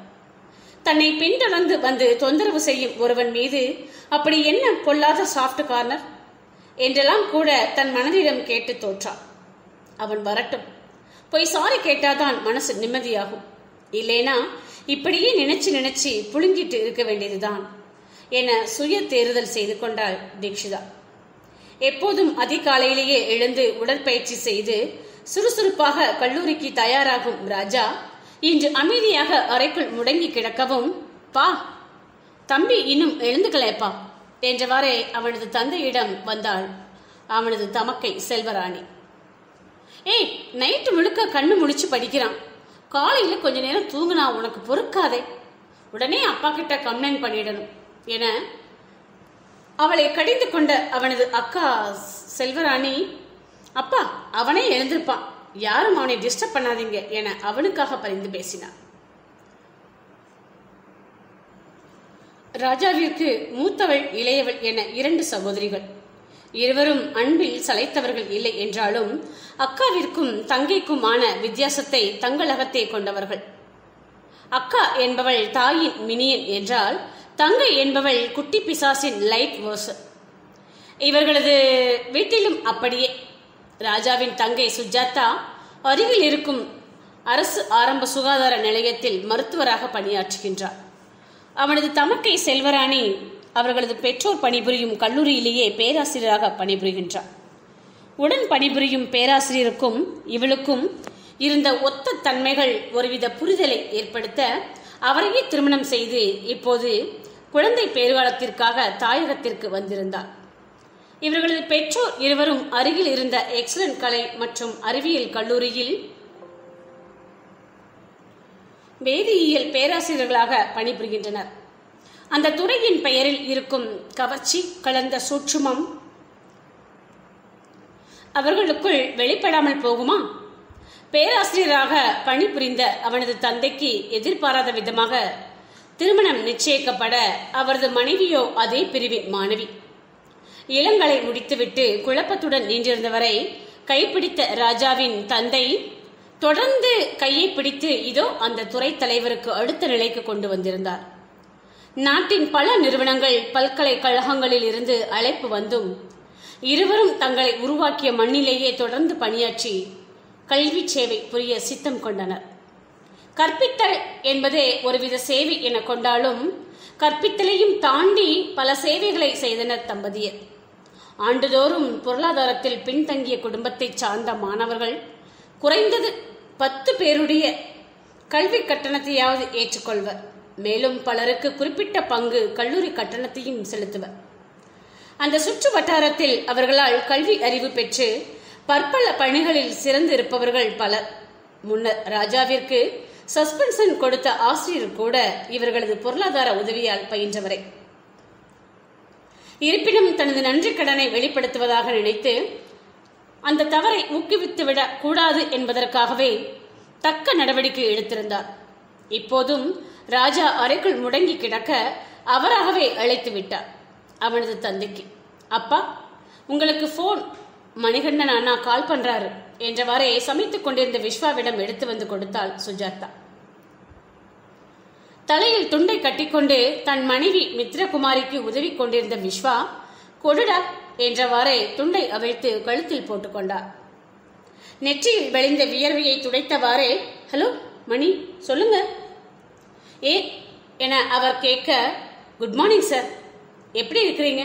Speaker 1: தன்னை பின்தொடர்ந்து வந்து தொந்தரவு செய்யும் ஒருவன் மீது அப்படி என்ன பொல்லாத சாஃப்ட் கார்னர் என்றெல்லாம் கூட தன் மனதிடம் கேட்டு தோற்றான் அவன் வரட்டும். போய் சாரி கேட்டாதான் மனசு நிம்மதியாகும். இல்லைனா இப்படியே நினைச்சு நினைச்சு புழுங்கிட்டு இருக்க வேண்டியதுதான் என சுய தேறுதல் செய்து கொண்டாள் தீக்ஷிதா எப்போதும் அதிகாலையிலேயே எழுந்து உடற்பயிற்சி செய்து சுறுசுறுப்பாக கல்லூரிக்கு தயாராகும் ராஜா இன்று அமைதியாக அறைக்குள் முடங்கி கிடக்கவும் பா தம்பி இன்னும் எழுந்துக்கலேப்பா என்றவாறே அவனது தந்தையிடம் வந்தாள் அவனது தமக்கை செல்வராணி. ஏய் நைட்டு முழுக்க கண்ணு முடிச்சு படிக்கிறான். காலையில கொஞ்ச நேரம் தூங்கினா உனக்கு பொறுக்காதே. உடனே அப்பா கிட்ட கம்ப்ளைண்ட் பண்ணிடணும் என அவளை கடிந்து கொண்ட அவனது அக்கா செல்வராணி அப்பா அவனே எழுந்திருப்பான் யாரும் அவனை டிஸ்டர்ப் பண்ணாதீங்க என அவனுக்காக பரிந்து பேசினார். ராஜாவிற்கு மூத்தவள் இளையவள் என இரண்டு சகோதரிகள். இருவரும் அன்பில் சளைத்தவர்கள் இல்லை என்றாலும் அக்காவிற்கும் தங்கைக்குமான வித்தியாசத்தை தங்களகத்தே கொண்டவர்கள். அக்கா என்பவள் தாயின் மினியன் என்றால் தங்கை என்பவள் குட்டி பிசாசின் லைட் வேர்ஸ் இவர்களது வீட்டிலும் அப்படியே. ராஜாவின் தங்கை சுஜாதா அருகில் இருக்கும் அரசு ஆரம்ப சுகாதார நிலையத்தில் மருத்துவராக பணியாற்றுகின்றார். அவனது தமக்கை செல்வராணி அவர்களது பெற்றோர் பணிபுரியும் கல்லூரியிலேயே பேராசிரியராக பணிபுரிகின்றார். உடன் பணிபுரியும் பேராசிரியருக்கும் இவளுக்கும் இருந்த ஒத்த தன்மைகள் ஒருவித புரிதலை ஏற்படுத்த அவரையே திருமணம் செய்து இப்போது குழந்தை பேர்காலத்திற்காக தாயகத்திற்கு வந்திருந்தார். இவர்களது பெற்றோர் இருவரும் அருகில் இருந்த எக்ஸலன்ட் கலை மற்றும் அறிவியல் கல்லூரியில் வேதியியல் பேராசிரியர்களாக பணிபுரிகின்றனர். அந்த துறையின் பெயரில் இருக்கும் கவர்ச்சி கலந்த சூட்சுமம் அவர்களுக்குள் வெளிப்படாமல் போகுமா? பேராசிரியராக பணிபுரிந்த அவனது தந்தைக்கு எதிர்பாராத விதமாக திருமணம் நிச்சயிக்கப்பட அவரது மனைவியோ அதே பிரிவின் மாணவி. இளங்கலை முடித்துவிட்டு குழப்பத்துடன் நின்றிருந்தவரை கைப்பிடித்த ராஜாவின் தந்தை தொடர்ந்து கையை பிடித்து இதோ அந்த துறை தலைவருக்கு அடுத்த நிலைக்கு கொண்டு வந்திருந்தார். நாட்டின் பல நிறுவனங்கள் பல்கலைக்கழகங்களில் இருந்து அழைப்பு வந்தும் இருவரும் தங்களை உருவாக்கிய மண்ணிலேயே தொடர்ந்து பணியாற்றி கல்வி சேவை புரிய சித்தம் கொண்டனர். கற்பித்தல் என்பதே ஒருவித சேவை என கொண்டாலும் கற்பித்தலையும் தாண்டி பல சேவைகளை செய்தனர் தம்பதியர். ஆண்டுதோறும் பொருளாதாரத்தில் பின்தங்கிய குடும்பத்தைச் சார்ந்த மாணவர்கள் குறைந்தது பத்து பேருடைய கல்வி கட்டணத்தையாவது ஏற்றுக்கொள்வர். மேலும் பலருக்கு குறிப்பிட்ட பங்கு கல்லூரி கட்டணத்தையும் செலுத்துவர். அந்த சுற்று வட்டாரத்தில் அவர்களால் கல்வி அறிவு பெற்று பற்பல பணிகளில் சிறந்து இருப்பவர்கள் பலர். முன்னர் ராஜாவிற்கு சஸ்பென்ஷன் கொடுத்த ஆசிரியர் கூட இவர்களது பொருளாதார உதவியால் பயின்றவரை. இருப்பினும் தனது நன்றி கடனை வெளிப்படுத்துவதாக நினைத்து அந்த தவறை ஊக்குவித்துவிடக் கூடாது என்பதற்காகவே தக்க நடவடிக்கை எடுத்திருந்தார். இப்போதும் ராஜா அறைக்குள் முடங்கி கிடக்க அவராகவே அழைத்து விட்டார். அவனது தந்தைக்கு அப்பா உங்களுக்கு போன் மணிகண்டன் அண்ணா கால் பண்றாரு என்றவாறே சமைத்துக் கொண்டிருந்த விஸ்வாவிடம் எடுத்து வந்து கொடுத்தாள் சுஜாதா. தலையில் துண்டை கட்டிக்கொண்டு தன் மனைவி மித்ரகுமாரிக்கு உதவி கொண்டிருந்த விஸ்வா கொடுடா என்றவாறே துண்டை அவைத்து கழுத்தில் போட்டுக்கொண்டார் நெற்றியில் வெளிந்த வியர்வையை துடைத்தவாறே ஹலோ மணி சொல்லுங்க. ஏ என அவர் கேட்க குட் மார்னிங் சார். எப்படி இருக்கிறீங்க?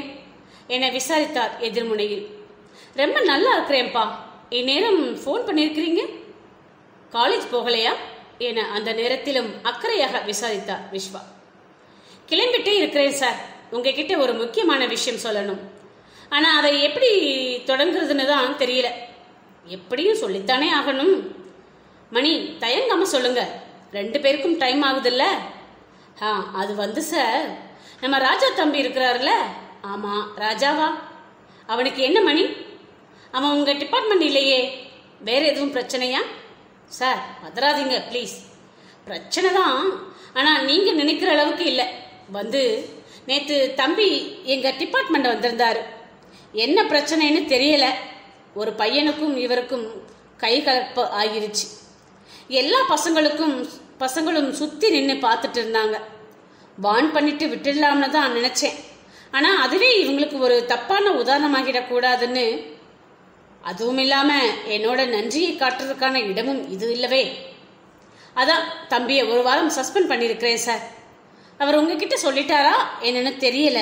Speaker 1: என விசாரித்தார் எதிர்முனையில். ரொம்ப நல்லா இருக்கிறேன்ப்பா. இந்நேரம் ஃபோன் பண்ணியிருக்கிறீங்க? காலேஜ் போகலையா? என அந்த நேரத்திலும் அக்கறையாக விசாரித்தார் விஸ்வா. கிளம்பிட்டே இருக்கிறேன் சார். உங்ககிட்ட ஒரு முக்கியமான விஷயம் சொல்லணும். ஆனா அதை எப்படி தொடங்குறதுன்னு தான் தெரியல. எப்படியும் சொல்லித்தானே ஆகணும். மணி தயங்காம சொல்லுங்க. ரெண்டு பேருக்கும் டைம் ஆகுதுல்ல? ஆ அது வந்து சார். நம்ம ராஜா தம்பி இருக்கிறாருல. ஆமா ராஜாவா? அவனுக்கு என்ன மணி? அவன் உங்க டிபார்ட்மெண்ட் இல்லையே. வேற எதுவும் பிரச்சனையா? சார் பதறாதீங்க ப்ளீஸ் பிரச்சனை தான் ஆனால் நீங்கள் நினைக்கிற அளவுக்கு இல்லை. வந்து நேற்று தம்பி எங்கள் டிபார்ட்மெண்ட் வந்திருந்தாரு. என்ன பிரச்சனைன்னு தெரியலை. ஒரு பையனுக்கும் இவருக்கும் கை கலப்பு ஆகிருச்சு. எல்லா பசங்களுக்கும் பசங்களும் சுற்றி நின்று பார்த்துட்டு இருந்தாங்க. வான் பண்ணிட்டு விட்டுடலாம்னு தான் நினச்சேன். ஆனால் அதுவே இவங்களுக்கு ஒரு தப்பான உதாரணமாகிடக்கூடாதுன்னு அதுவும் இல்லாம என்னோட நன்றியை காட்டுறதுக்கான இடமும் இது இல்லவே. அதான் தம்பியை ஒரு வாரம் சஸ்பெண்ட் பண்ணியிருக்கிறேன் சார் அவர் உங்ககிட்ட சொல்லிட்டாரா என்னன்னு தெரியல.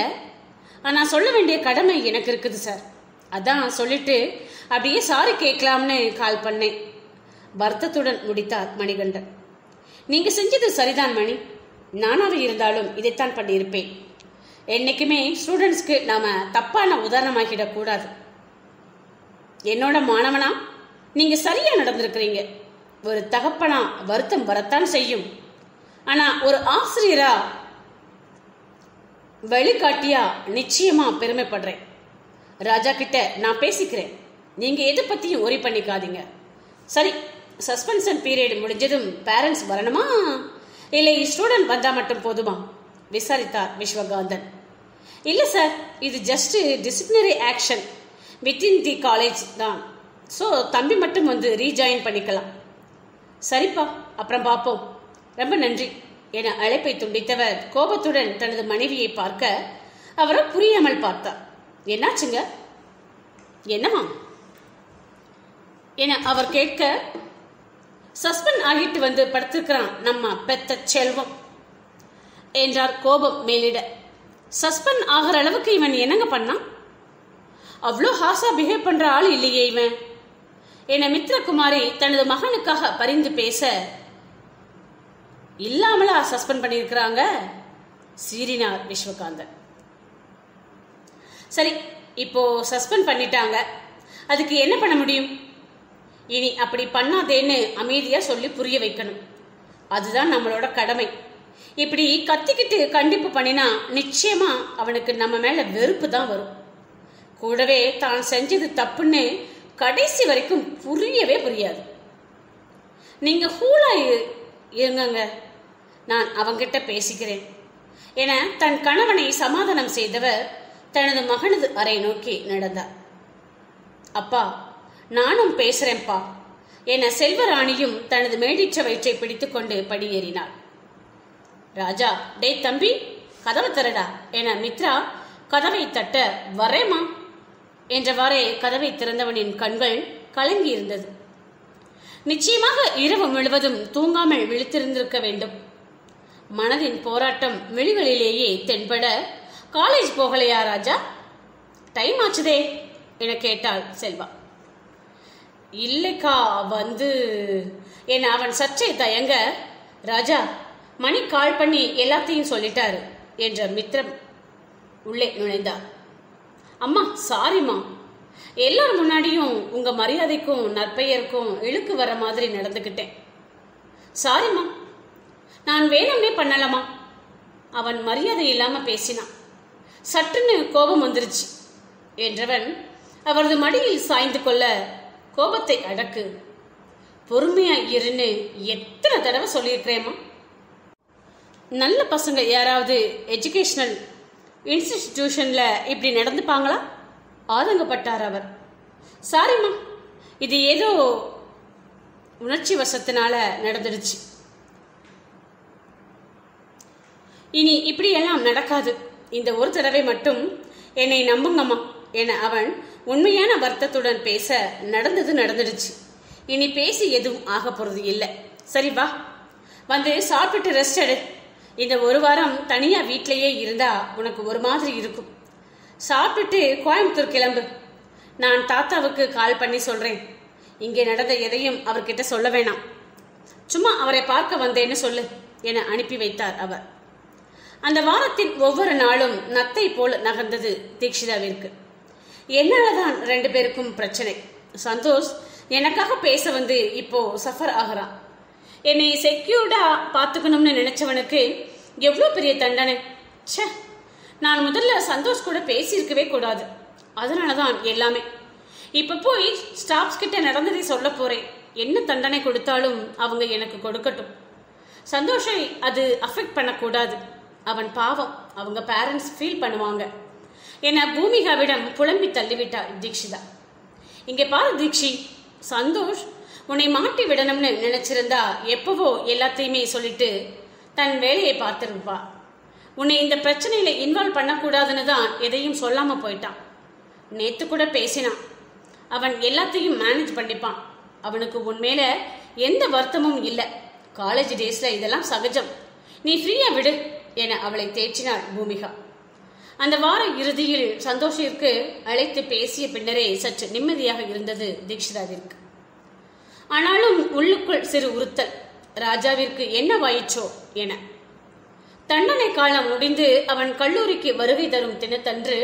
Speaker 1: ஆனால் சொல்ல வேண்டிய கடமை எனக்கு இருக்குது சார் அதான் சொல்லிட்டு அப்படியே சாரி கேட்கலாம்னு கால் பண்ணேன். வருத்தத்துடன் முடித்தார் மணிகண்டன். நீங்க செஞ்சது சரிதான் மணி. நானாக இருந்தாலும் இதைத்தான் பண்ணியிருப்பேன். என்றைக்குமே ஸ்டூடெண்ட்ஸ்க்கு நாம தப்பான உதாரணமாகிடக்கூடாது என்னோட மாணவனா? நீங்க சரியா நடந்திருக்கிறீங்க. ஒரு தகப்பனா வருத்தம் வரத்தான் செய்யும். ஆனா ஒரு ஆசிரியரா வழிகாட்டியா நிச்சயமா பெருமைப்படுறேன். ராஜா கிட்ட நான் பேசிக்கிறேன். நீங்க எதை பத்தியும் ஒரி பண்ணிக்காதீங்க. சரி சஸ்பென்ஷன் பீரியட் முடிஞ்சதும் பேரண்ட்ஸ் வரணுமா? இல்லை ஸ்டூடெண்ட் வந்தா மட்டும் போதுமா? விசாரித்தார் விஸ்வகாந்தன். இல்ல சார் இது just disciplinary action within the college தான். ஸோ தம்பி மட்டும் வந்து ரீஜாயின் பண்ணிக்கலாம். சரிப்பா அப்புறம் பார்ப்போம். ரொம்ப நன்றி. என அழைப்பை துண்டித்தவர் கோபத்துடன் தனது மனைவியை பார்க்க அவரை புரியாமல் பார்த்தார். என்னாச்சுங்க? என்னமா என அவர் கேட்க சஸ்பெண்ட் ஆகிட்டு வந்து படுத்திருக்கிறான் நம்ம பெத்த செல்வம். என்றார் கோபம் மேலிட. சஸ்பெண்ட் ஆகிற அளவுக்கு இவன் என்னங்க பண்ணான்? அவ்வளோ ஹாசா பிஹேவ் பண்ற ஆள் இல்லையே இவன். என மித்ரகுமாரி தனது மகனுக்காக பரிந்து பேச இல்லாமலா சஸ்பெண்ட் பண்ணியிருக்கிறாங்க? சீரினார் விஸ்வகாந்தன். சரி இப்போ சஸ்பெண்ட் பண்ணிட்டாங்க. அதுக்கு என்ன பண்ண முடியும்? இனி அப்படி பண்ணாதேன்னு அமைதியா சொல்லி புரிய வைக்கணும். அதுதான் நம்மளோட கடமை. இப்படி கத்திக்கிட்டு கண்டிப்பு பண்ணினா நிச்சயமா அவனுக்கு நம்ம மேல வெறுப்பு தான் வரும். கூடவே தான் செஞ்சது தப்புன்னு கடைசி வரைக்கும் புரியவே புரியாது. நீங்க ஹூலா இரு- இருங்கங்க. நான் அவங்கிட்ட பேசிக்கிறேன். என தன் கணவனை சமாதானம் செய்தவர் தனது மகனது அறை நோக்கி நடந்தார். அப்பா நானும் பேசுறேன்ப்பா என செல்வராணியும் தனது மேடிற்ற வயிற்றை பிடித்துக்கொண்டு படியேறினார். ராஜா டேய் தம்பி கதவை திறடா என மித்ரா கதவை தட்ட வரேம்மா என்றவாறே கதவை திறந்தவனின் கண்கள் கலங்கி இருந்தது நிச்சயமாக இரவு முழுவதும் தூங்காமல் விழித்திருந்திருக்க வேண்டும். மனதின் போராட்டம் விழிகளிலேயே தென்பட காலேஜ் போகலையா ராஜா? டைம் ஆச்சுதே என கேட்டாள் செல்வா. இல்லைக்கா வந்து என அவன் சர்ச்சை தயங்க ராஜா மணி கால் பண்ணி எல்லாத்தையும் சொல்லிட்டாரு என்ற மித்திரம் உள்ளே நுழைந்தார் அம்மா சாரிம்மா எல்லார் முன்னாடியும் உங்க மரியாதைக்கும் நற்பெயருக்கும் இழுக்கு வர மாதிரி நடந்துக்கிட்டேன் சாரிம்மா நான் வேணும்னே பண்ணலமா? அவன் மரியாதை இல்லாம பேசினான். சட்டுன்னு கோபம் வந்துருச்சு. என்றவன் அவரது மடியில் சாய்ந்து கொள்ள கோபத்தை அடக்கு. பொறுமையா இருன்னு எத்தனை தடவை சொல்லியிருக்கிறேம்மா? நல்ல பசங்க யாராவது எஜுகேஷனல் இன்ஸ்டிடியூஷன்ல இப்படி நடந்துப்பாங்களா? ஆதங்கப்பட்டார் அவர். சாரிம்மா இது ஏதோ உணர்ச்சி வசத்தினால நடந்துடுச்சு. இனி இப்படியெல்லாம் நடக்காது. இந்த ஒரு தடவை மட்டும் என்னை நம்புங்கம்மா என அவன் உண்மையான வருத்தத்துடன் பேச நடந்தது நடந்துடுச்சு. இனி பேசி எதுவும் ஆக போறது இல்லை. சரி வா. வந்து சாப்பிட்டு ரெஸ்ட் எடு. இந்த ஒரு வாரம் தனியா வீட்டிலேயே இருந்தா உனக்கு ஒரு மாதிரி இருக்கும். சாப்பிட்டுட்டு கோயம்புத்தூர் கிளம்பு. நான் தாத்தாவுக்கு கால் பண்ணி சொல்றேன். இங்கே நடந்த எதையும் அவர்கிட்ட சொல்ல வேணாம். சும்மா அவரை பார்க்க வந்தேன்னு சொல்லு என அனுப்பி வைத்தார் அவர். அந்த வாரத்தின் ஒவ்வொரு நாளும் நத்தை போல் நகர்ந்தது தீக்ஷிதாவிற்கு என்னாலதான் ரெண்டு பேருக்கும் பிரச்சனை. சந்தோஷ் எனக்காக பேச வந்து இப்போ சஃபர் ஆகிறான். என்னை செக்யூர்டா பார்த்துக்கணும்னு நினைச்சவனுக்கு எவ்வளோ பெரிய தண்டனை? ச்சே நான் முதல்ல சந்தோஷ் கூட பேசியிருக்கவே கூடாது. அதனால தான் எல்லாமே. இப்போ போய் ஸ்டாஃப்ஸ் கிட்ட நடந்ததை சொல்ல போறேன். என்ன தண்டனை கொடுத்தாலும் அவங்க எனக்கு கொடுக்கட்டும். சந்தோஷை அது அஃபெக்ட் பண்ணக்கூடாது. அவன் பாவம் அவங்க பேரண்ட்ஸ் ஃபீல் பண்ணுவாங்க. என பூமிகாவிடம் புலம்பி தள்ளிவிட்டாள் தீக்ஷிதா. இங்கே பாரு தீக்ஷி சந்தோஷ் உன்னை மாட்டி விடணும்னு நினைச்சிருந்தா எப்பவோ எல்லாத்தையுமே சொல்லிட்டு தன் வேலையை பார்த்துருப்பா உன்னை இந்த பிரச்சனையில இன்வால்வ் பண்ணக்கூடாதுன்னு தான் எதையும் சொல்லாம போயிட்டான். நேத்து கூட பேசினான். அவன் எல்லாத்தையும் மேனேஜ் பண்ணிப்பான். அவனுக்கு உன்மேல எந்த வருத்தமும் இல்லை. காலேஜ் டேஸ்ல இதெல்லாம் சகஜம். நீ ஃப்ரீயா விடு என அவளை தேற்றினாள் பூமிகா. அந்த வார இறுதியில் சந்தோஷிற்கு அழைத்து பேசிய பின்னரே சற்று நிம்மதியாக இருந்தது தீக்ஷிதாவிற்கு. ஆனாலும் உள்ளுக்குள் சிறு உறுத்தல். ராஜாவிற்கு என்னவாயிற்றோ என. தண்டனை காலம் முடிந்து அவன் கல்லூரிக்கு வருகை தரும் தினத்தன்று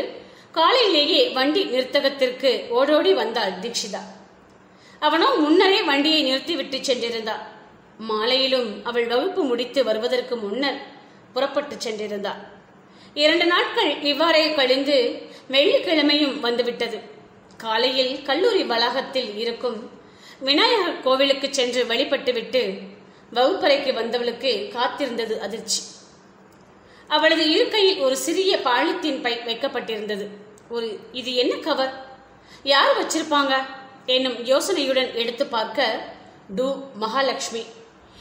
Speaker 1: காலையிலேயே வண்டி நிறுத்தகத்திற்கு ஓடோடி வந்தாள் தீக்ஷிதா அவனோ முன்னரே வண்டியை நிறுத்திவிட்டு சென்றிருந்தாள் மாலையிலும் அவள் வகுப்பு முடித்து வருவதற்கு முன்னர் புறப்பட்டு சென்றிருந்தாள் இரண்டு நாட்கள் இவ்வாறே கழிந்து வெள்ளிக்கிழமையும் வந்துவிட்டது. காலையில் கல்லூரி வளாகத்தில் இருக்கும் விநாயகர் கோவிலுக்கு சென்று வழிபட்டுவிட்டு வகுப்பறைக்கு வந்தவளுக்கு காத்திருந்தது அதிர்ச்சி. அவளது இருக்கையில் ஒரு சிறிய பாலித்தீன் பை வைக்கப்பட்டிருந்தது. ஒரு இது என்ன கவர்? யார் வச்சிருப்பாங்க? என்னும் யோசனையுடன் எடுத்து பார்க்க டு மகாலட்சுமி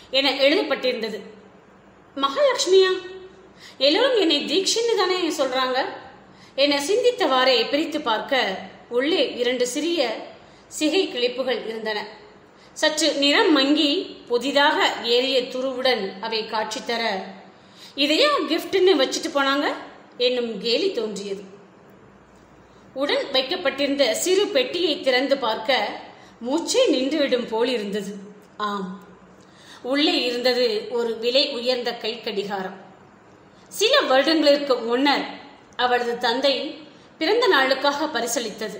Speaker 1: என எழுதப்பட்டிருந்தது. மகாலட்சுமியா? எல்லோரும் என்னை தீக்ஷின்னு தானே சொல்றாங்க? என சிந்தித்தவாறே பிரித்து பார்க்க உள்ளே இரண்டு சிறிய சிகை கிளிப்புகள் இருந்தன. சற்று நிறம் மங்கி புதிதாக ஏறிய துருவுடன் அவை காட்சி தர இதையா கிஃப்ட்னு வச்சுட்டு போனாங்க? என்னும் கேலி தோன்றியது. உடன் வைக்கப்பட்டிருந்த சிறு பெட்டியை திறந்து பார்க்க மூச்சே நின்றுவிடும் போல் இருந்தது ஆம் உள்ளே இருந்தது ஒரு விலை உயர்ந்த கை கடிகாரம் சில வருடங்களுக்கு முன்னர் அவளது தந்தை பிறந்த நாளுக்காக பரிசளித்தது.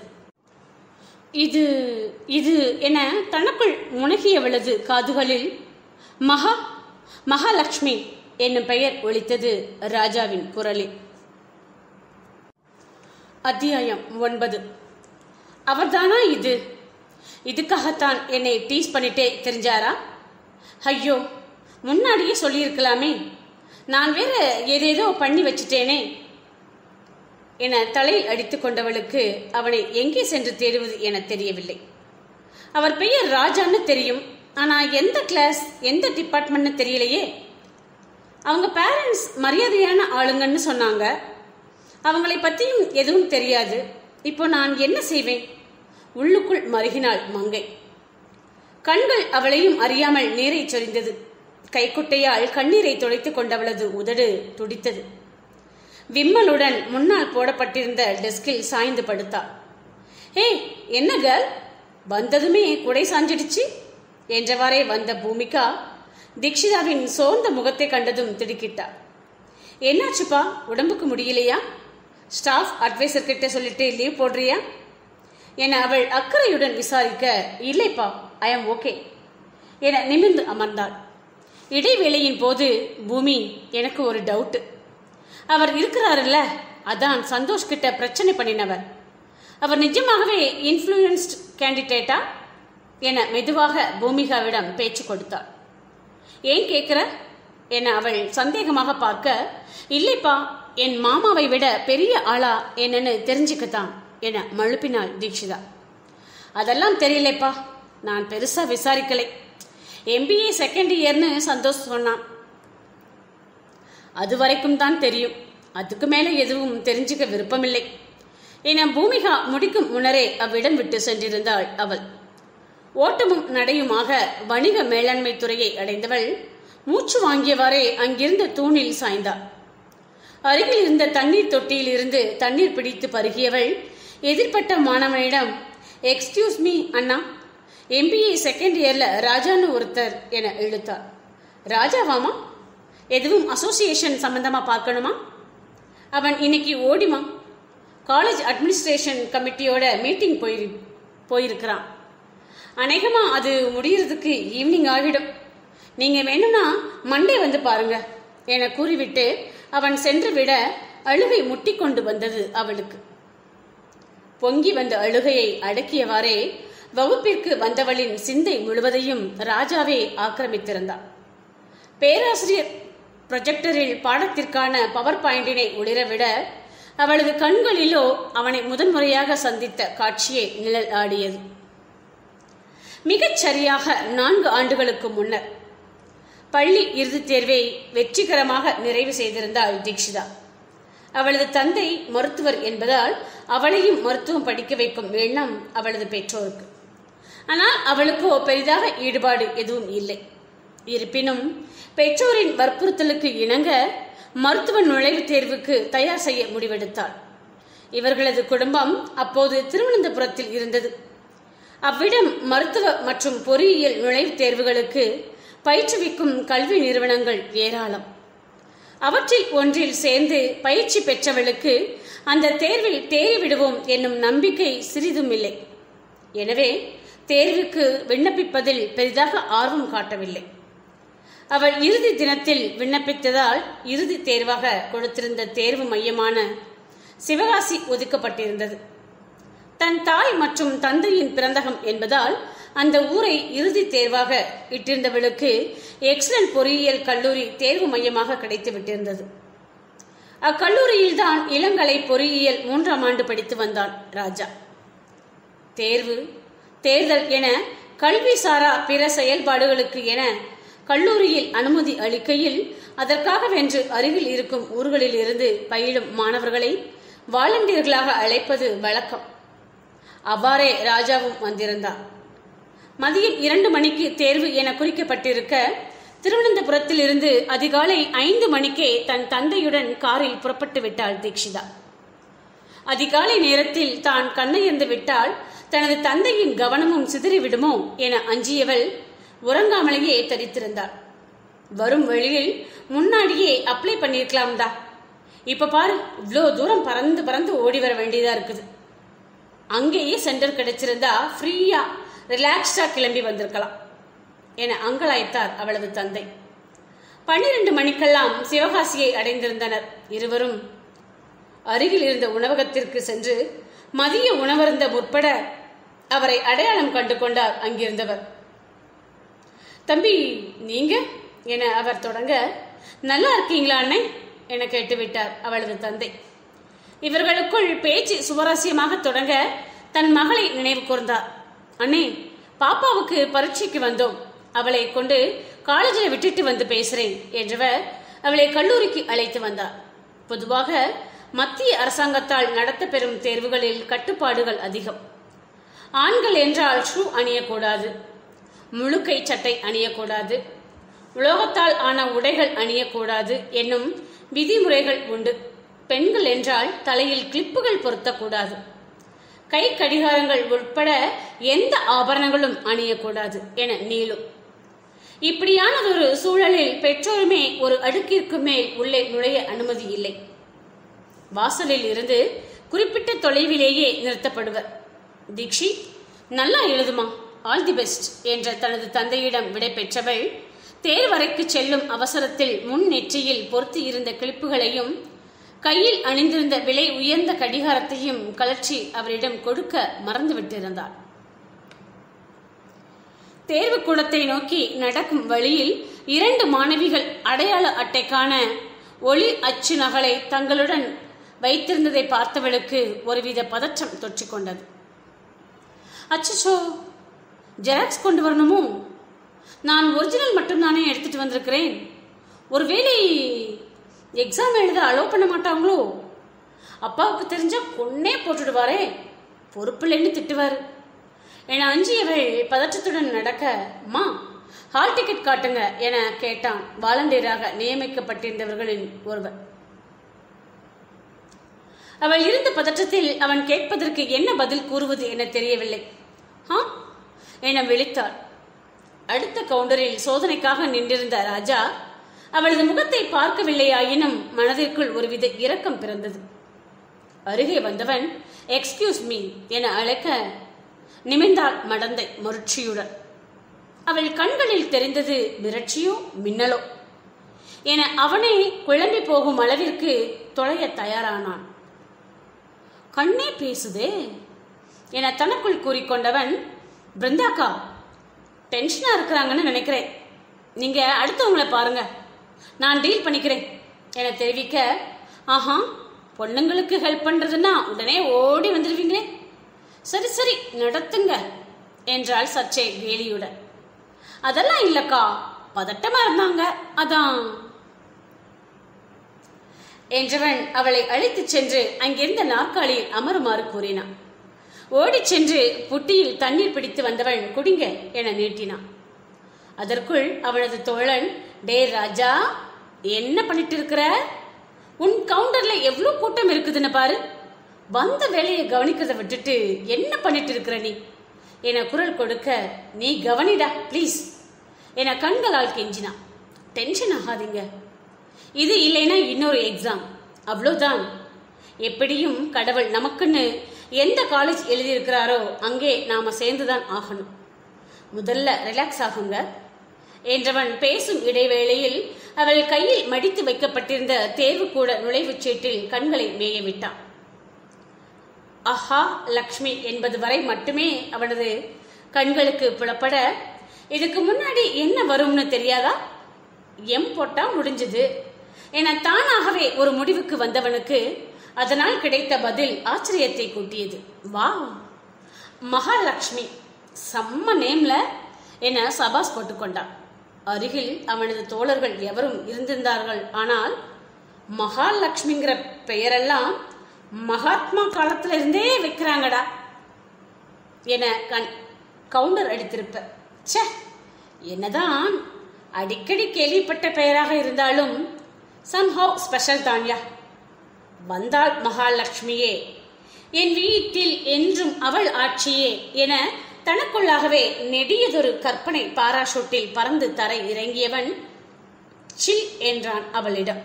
Speaker 1: இது இது என தனக்குள் முனகியவளது காதுகளில் மகா மகாலட்சுமி என்னும் பெயர் ஒழித்தது ராஜாவின் குரலில். அத்தியாயம் ஒன்பது. அவர்தானா இது? இதுக்காகத்தான் என்னை டீஸ் பண்ணிட்டே தெரிஞ்சாரா? ஐயோ முன்னாடியே சொல்லியிருக்கலாமே. நான் வேற ஏதேதோ பண்ணி வச்சுட்டேனே. என தலை அடித்து கொண்டவளுக்கு அவனை எங்கே சென்று தேடுவது என தெரியவில்லை. அவர் பெயர் ராஜான்னு தெரியும். ஆனால் எந்த கிளாஸ் எந்த டிபார்ட்மெண்ட்னு தெரியலையே. அவங்க பேரண்ட்ஸ் மரியாதையான ஆளுங்கன்னு சொன்னாங்க. அவங்களை பற்றியும் எதுவும் தெரியாது. இப்போ நான் என்ன செய்வேன்? உள்ளுக்குள் மருகினாள் மங்கை. கண்கள் அவளையும் அறியாமல் நீரை சொரிந்தது. கைக்குட்டையால் கண்ணீரை துடைத்துக் கொண்டவளது உதடு துடித்தது. விம்மலுடன் முன்னால் போடப்பட்டிருந்த டெஸ்கில் சாய்ந்து படுத்தாள் ஹே என்ன கேர்ள்? வந்ததுமே குடை சாஞ்சிடுச்சு? என்றவாறே வந்த பூமிகா தீக்ஷிதாவின் சோர்ந்த முகத்தை கண்டதும் திடுக்கிட்டா. என்னாச்சுப்பா? உடம்புக்கு முடியலையா? ஸ்டாஃப் அட்வைசர் கிட்ட சொல்லிட்டு லீவ் போடுறியா? என அவள் அக்கறையுடன் விசாரிக்க இல்லைப்பா ஐ ஆம் ஓகே என நிமிர்ந்து அமர்ந்தாள். இடைவேளையின் போது பூமி எனக்கு ஒரு டவுட்டு. அவர் இருக்கிறாருல்ல? அதான் சந்தோஷ் கிட்ட பிரச்சனை பண்ணினவர். அவர் நிஜமாகவே இன்ஃப்ளூயன்ஸ்ட் கேண்டிடேட்டா என மெதுவாக பூமிகாவிடம் பேச்சு கொடுத்தாள் ஏன் கேட்குற என அவள் சந்தேகமாக பார்க்க இல்லைப்பா என் மாமாவை விட பெரிய ஆளா என்னன்னு தெரிஞ்சுக்கத்தான் என மழுப்பினாள் தீக்ஷிதா அதெல்லாம் தெரியலைப்பா நான் பெருசா விசாரிக்கலை. எம்பிஏ செகண்ட் இயர்னு சந்தோஷ் சொன்னான். அது வரைக்கும் தான் தெரியும். அதுக்கு மேலே எதுவும் தெரிஞ்சுக்க விருப்பமில்லை. என பூமிகா முடிக்கும் முன்னரே அவ்விடம் விட்டு சென்றிருந்தாள் அவள். ஓட்டமும் நடையுமாக வணிக மேலாண்மை துறையை அடைந்தவள் மூச்சு வாங்கியவாறே அங்கிருந்த தூணில் சாய்ந்தாள். அருகில் இருந்த தண்ணீர் தொட்டியில் இருந்து தண்ணீர் பிடித்து பருகியவள் எதிர்ப்பட்ட மாணவனிடம் எக்ஸ்கியூஸ் மீ அண்ணா. எம்பிஏ செகண்ட் இயர்ல ராஜான்னு ஒருத்தர் என இழுத்தார் ராஜாவாமா எதுவும் அசோசியேஷன் சம்பந்தமா பார்க்கணுமா? அவன் இன்னைக்கு ஓடிமா? காலேஜ் அட்மினிஸ்ட்ரேஷன் கமிட்டியோட மீட்டிங் போயிரு போயிருக்கிறான். அநேகமா அது முடியறதுக்கு ஈவினிங் ஆகிடும். நீங்க வேணும்னா மண்டே வந்து பாருங்க என கூறிவிட்டு அவன் சென்று விட அழுகை முட்டி கொண்டு வந்தது அவளுக்கு. பொங்கி வந்த அழுகையை அடக்கியவாறே வகுப்பிற்கு வந்தவளின் சிந்தை முழுவதையும் ராஜாவே ஆக்கிரமித்திருந்தான். பேராசிரியர் ப்ரொஜெக்டரில் பாடத்திற்கான பவர் பாயிண்டினை ஒளிரவிட அவளது கண்களிலோ அவனை முதன்முறையாக சந்தித்த காட்சியை நிழல் ஆடியது மிகச் சரியாக நான்கு ஆண்டுகளுக்கு முன்னர் பள்ளி இறுதித் தேர்வை வெற்றிகரமாக நிறைவு செய்திருந்தாள் தீக்ஷிதா அவளது தந்தை மருத்துவர் என்பதால் அவளையும் மருத்துவம் படிக்க வைக்கும் எண்ணம் அவளது பெற்றோருக்கு. ஆனால் அவளுக்கோ பெரிதாக ஈடுபாடு எதுவும் இல்லை. இருப்பினும் பெற்றோரின் வற்புறுத்தலுக்கு இணங்க மருத்துவ நுழைவுத் தேர்வுக்கு தயார் செய்ய முடிவெடுத்தாள். இவர்களது குடும்பம் அப்போது திருவனந்தபுரத்தில் இருந்தது. அவ்விடம் மருத்துவ மற்றும் பொறியியல் நுழைவுத் தேர்வுகளுக்கு பயிற்றுவிக்கும் கல்வி நிறுவனங்கள் ஏராளம். அவற்றில் ஒன்றில் சேர்ந்து பயிற்சி பெற்றவளுக்கு அந்த தேர்வில் தேறிவிடுவோம் என்னும் நம்பிக்கை சிறிதும் இல்லை எனவே தேர்வுக்கு விண்ணப்பிப்பதில் பெரிதாக ஆர்வம் காட்டவில்லை. அவள் இறுதி தினத்தில் விண்ணப்பித்ததால் இறுதி தேர்வாக கொடுத்திருந்த தேர்வு மையமான சிவகாசி ஒதுக்கப்பட்டிருந்தது. தன் தாய் மற்றும் தந்தையின் பிறந்தகம் என்பதால் அந்த ஊரை இறுதி தேர்வாக இட்டிருந்தவளுக்கு எக்ஸலன்ட் பொறியியல் கல்லூரி தேர்வு மையமாக கிடைத்து விட்டிருந்தது. அக்கல்லூரியில்தான் இளங்கலை பொறியியல் மூன்றாம் ஆண்டு படித்து வந்தான் ராஜா. தேர்வு தேர்தல் என கல்வி சாரா பிற செயல்பாடுகளுக்கு என கல்லூரியில் அனுமதி அளிக்கையில் அதற்காக வென்று அருகில் இருக்கும் ஊர்களில் இருந்து பயிலும் மாணவர்களை வாலண்டியர்களாக அழைப்பது வழக்கம். அவ்வாறே ராஜாவும் வந்திருந்தார். மதியம் இரண்டு மணிக்கு தேர்வு என குறிக்கப்பட்டிருக்க திருவனந்தபுரத்தில் இருந்து அதிகாலை ஐந்து மணிக்கே தன் தந்தையுடன் காரில் புறப்பட்டு விட்டாள் தீக்ஷிதா அதிகாலை நேரத்தில் தான் கண்ணை விட்டால் தனது தந்தையின் கவனமும் சிதறிவிடுமோ என அஞ்சியவள் உறங்காமலேயே தரித்திருந்தாள் வரும் வழியில் முன்னாடியே அப்ளை பண்ணிருக்கலாம்டா. இப்ப பாரு இவ்வளோ தூரம் பறந்து பறந்து ஓடி வர வேண்டியதா இருக்குது. அங்கேயே சென்டர் கிடைச்சிருந்தா ஃப்ரீயா ரிலாக்ஸ்டா கிளம்பி வந்திருக்கலாம். என அங்கலாய்த்தார் அவளது தந்தை. பன்னிரண்டு மணிக்கெல்லாம் சிவகாசியை அடைந்திருந்தனர் இருவரும். அருகில் இருந்த உணவகத்திற்கு சென்று மதிய உணவருந்த முற்பட அவரை அடையாளம் கண்டு கொண்டார் அங்கிருந்தவர். தம்பி நீங்க? என அவர் தொடங்க நல்லா இருக்கீங்களா அண்ணே? என கேட்டுவிட்டார் அவளது தந்தை. இவர்களுக்குள் பேச்சு சுவாரஸ்யமாக தொடங்க தன் மகளை நினைவு கூர்ந்தார். அண்ணே பாப்பாவுக்கு பரீட்சைக்கு வந்தோம். அவளை கொண்டு காலேஜில் விட்டுட்டு வந்து பேசுறேன் என்றவர் அவளை கல்லூரிக்கு அழைத்து வந்தார். பொதுவாக மத்திய அரசாங்கத்தால் நடத்தப்பெறும் தேர்வுகளில் கட்டுப்பாடுகள் அதிகம். ஆண்கள் என்றால் ஷூ அணியக்கூடாது. முழுக்கை சட்டை அணியக்கூடாது. உலோகத்தால் ஆன உடைகள் அணியக்கூடாது என்னும் விதிமுறைகள் உண்டு. பெண்கள் என்றால் தலையில் கிளிப்புகள் பொருத்தக்கூடாது. கை கடிகாரங்கள் உட்பட எந்த ஆபரணங்களும் அணியக்கூடாது என நீளும். இப்படியானதொரு சூழலில் பெற்றோருமே ஒரு அடுக்கிற்கு மேல் உள்ளே நுழைய அனுமதி இல்லை. வாசலில் இருந்து குறிப்பிட்ட தொலைவிலேயே நிறுத்தப்படுவர். தீக்ஷி நல்லா எழுதுமா? ஆல் தி பெஸ்ட் என்ற தனது தந்தையிடம் விடை பெற்றவள் தேர்வறைக்கு செல்லும் அவசரத்தில் முன் நெற்றியில் பொருத்தி இருந்த கிளிப்புகளையும் கையில் அணிந்திருந்த விலை உயர்ந்த கடிகாரத்தையும் கலற்றி அவரிடம் கொடுக்க மறந்துவிட்டிருந்தாள். தேர்வு கூடத்தை நோக்கி நடக்கும் வழியில் இரண்டு மாணவிகள் அடையாள அட்டைக்கான ஒளி அச்சு நகலை தங்களுடன் வைத்திருந்ததை பார்த்தவளுக்கு ஒருவித பதற்றம் தொற்றிக்கொண்டது. அச்சோ ஜெராக்ஸ் கொண்டு வரணுமோ? நான் ஒரிஜினல் மட்டும்தானே எடுத்துட்டு வந்திருக்கிறேன். ஒருவேளை எக்ஸாம் எழுத அலோவ் பண்ண மாட்டாங்களோ? அப்பாவுக்கு தெரிஞ்சா கொன்னே போட்டுடுவாரே. பொறுப்பில்லைன்னு திட்டுவார். என அஞ்சியவள் பதற்றத்துடன் நடக்க மா ஹால் டிக்கெட் காட்டுங்க என கேட்டான் வாலண்டியராக நியமிக்கப்பட்டிருந்தவர்களின் ஒருவர். அவள் இருந்த பதற்றத்தில் அவன் கேட்பதற்கு என்ன பதில் கூறுவது என தெரியவில்லை. ஆ என விழித்தாள். அடுத்த கவுண்டரில் சோதனைக்காக நின்றிருந்த ராஜா அவளது முகத்தை பார்க்கவில்லையாயினும் மனதிற்குள் ஒருவித இரக்கம் பிறந்தது. அருகே வந்தவன் எக்ஸ்கியூஸ் மீ என அழைக்க நிமிர்ந்தாள் மடந்தை மருட்சியுடன். அவள் கண்களில் தெரிந்தது மிரட்சியோ மின்னலோ என அவனே குழம்பி போகும் அளவிற்கு தொலைய தயாரானான். கண்ணே பேசுதே என தனக்குள் கூறிக்கொண்டவன் பிருந்தாக்கா டென்ஷனாக இருக்கிறாங்கன்னு நினைக்கிறேன். நீங்கள் அடுத்தவங்களை பாருங்க. நான் டீல் பண்ணிக்கிறேன். என தெரிவிக்க ஆஹா பொண்ணுங்களுக்கு ஹெல்ப் பண்ணுறதுன்னா உடனே ஓடி வந்துடுவீங்களே. சரி சரி நடத்துங்க என்றாள் சர்ச்சை வேலியுடன். அதெல்லாம் இல்லக்கா பதட்டமா இருந்தாங்க அதான். என்றவன் அவளை அழைத்துச் சென்று அங்கிருந்த நாற்காலியில் அமருமாறு கூறினான். ஓடிச் சென்று புட்டியில் தண்ணீர் பிடித்து வந்தவன் குடிங்க என நீட்டினான். அதற்குள் அவனது தோழன் டே ராஜா என்ன பண்ணிட்டு இருக்கிற உன் கவுண்டர்ல எவ்வளவு கூட்டம் இருக்குதுன்னு பாரு. வந்த வேலையை கவனிக்கிறத விட்டுட்டு என்ன பண்ணிட்டு இருக்கிற நீ? என குரல் கொடுக்க நீ கவனிடா ப்ளீஸ் என கண்களால் கெஞ்சினான். டென்ஷன் ஆகாதீங்க. இது இல்லைன்னா இன்னொரு எக்ஸாம். அவ்வளோதான் எப்படியும் கடவுள் நமக்குன்னு எந்த காலேஜ் எழுதியிருக்கிறாரோ அங்கே நாம சேர்ந்துதான் ஆகணும். முதல்ல ரிலாக்ஸ் ஆகுங்க. என்றவன் பேசும் இடைவேளையில் அவள் கையில் மடித்து வைக்கப்பட்டிருந்த தேர்வு கூட நுழைவுச் சீட்டில் கண்களை மேயவிட்டான் அஹா லக்ஷ்மி என்பது வரை மட்டுமே அவனது கண்களுக்கு புலப்பட இதுக்கு முன்னாடி என்ன வரும்னு தெரியாதா? எம் போட்டா முடிஞ்சது. என தானாகவே ஒரு முடிவுக்கு வந்தவனுக்கு அதனால் கிடைத்த பதில் ஆச்சரியத்தை கூட்டியது. வா மகாலட்சுமி செம்ம நேம்ல என சபாஸ் போட்டுக்கொண்டான் அருகில் அவனது தோழர்கள் எவரும் இருந்திருந்தார்கள். ஆனால் மகாலட்சுமிங்கிற பெயரெல்லாம் மகாத்மா காலத்துல இருந்தே வைக்கிறாங்கடா என கண் கவுண்டர் அடித்திருப்ப. ச்சே! என்னதான் அடிக்கடி கேள்விப்பட்ட பெயராக இருந்தாலும் சம்ஹவ் ஸ்பெஷல் தான்யா. வந்தாள் மகாலட்சுமியே. என் வீட்டில் என்றும் அவள் ஆட்சியே என தனக்குள்ளாகவே நெடியதொரு கற்பனை பாராஷூட்டில் பறந்து தரை இறங்கியவன் சில் என்றான் அவளிடம்.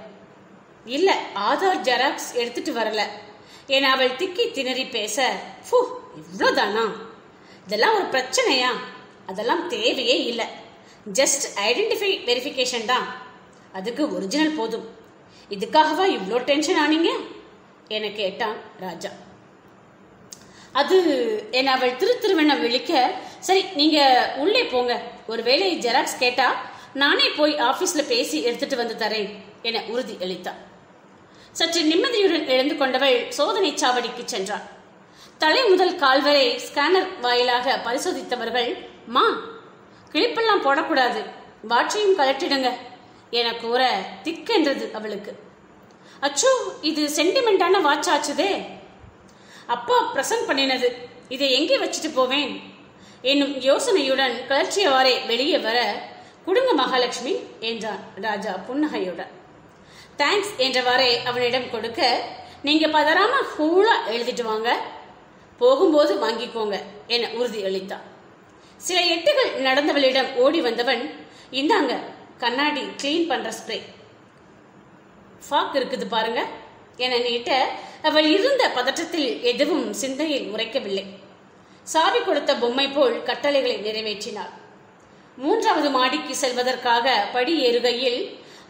Speaker 1: இல்ல ஆதார் ஜெராக்ஸ் எடுத்துட்டு வரல என அவள் திக்கி திணறி பேச ஃபு இவ்வளோதானா இதெல்லாம் ஒரு பிரச்சனையா? அதெல்லாம் தேவையே இல்லை. ஜஸ்ட் ஐடென்டிஃபை வெரிஃபிகேஷன் தான். அதுக்கு ஒரிஜினல் போதும். இதுக்காகவா இவ்வளோ டென்ஷன் ஆனீங்க? என கேட்டான் ராஜா. அது என் அவள் திரு திருவென விழிக்க சரி நீங்க உள்ளே போங்க. ஒருவேளை ஜெராக்ஸ் கேட்டா நானே போய் ஆபீஸ்ல பேசி எடுத்துட்டு வந்து தரேன் என உறுதி அளித்தாள். சற்று நிம்மதியுடன் எழுந்து கொண்டவள் சோதனை சாவடிக்கு சென்றாள். தலை முதல் கால் வரை ஸ்கேனர் வாயிலாக பரிசோதித்தவர்கள் மா கிளிப்பெல்லாம் போடக்கூடாது. வாட்சையும் கலட்டிடுங்க என கூற திக்கென்றது அவளுக்கு. அச்சோ இது சென்டிமெண்டான வாட்ச் ஆச்சுதே அப்பா பிரசன்ட் பண்ணினது. இதை எங்கே வச்சுட்டு போவேன்? என்னும் யோசனையுடன் கிளர்ச்சியவாறே வெளியே வர குடுங்க மகாலட்சுமி என்றான் ராஜா புன்னகையுடன். தேங்க்ஸ் என்றவாறே அவனிடம் கொடுக்க நீங்க பதறாம ஃபுல்லா எழுதிட்டு வாங்க. போகும்போது வாங்கிக்கோங்க என உறுதி அளித்தான் சில எட்டுகள் நடந்தவளிடம் ஓடி வந்தவன் இந்தாங்க கண்ணாடி கிளீன் பண்ணுற ஸ்ப்ரே ஃபாக் இருக்குது பாருங்க. என நீட்ட அவள் இருந்த பதற்றத்தில் எதுவும் சிந்தையில் உரைக்கவில்லை. சாவி கொடுத்த பொம்மை போல் கட்டளைகளை நிறைவேற்றினாள். மூன்றாவது மாடிக்கு செல்வதற்காக படி ஏறுகையில்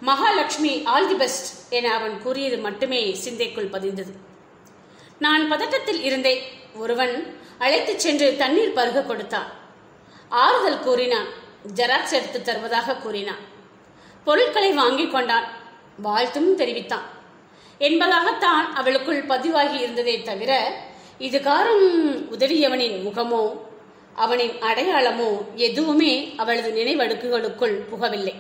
Speaker 1: மகாலட்சுமி ஆல் தி பெஸ்ட் என அவன் கூறியது மட்டுமே சிந்தைக்குள் பதிந்தது. நான் பதட்டத்தில் இருந்தேன். ஒருவன் அழைத்துச் சென்று தண்ணீர் பருக கொடுத்தான். ஆறுதல் கூறினான். ஜெராக்ஸ் எடுத்து தருவதாக கூறினான். பொருட்களை வாங்கிக் கொண்டான். வாழ்த்தும் தெரிவித்தான். என்பதாகத்தான் அவளுக்குள் பதிவாகி இருந்ததே தவிர இதுகாரும் உதவியவனின் முகமோ அவனின் அடையாளமோ எதுவுமே அவளது நினைவடுக்குகளுக்குள் புகவில்லை.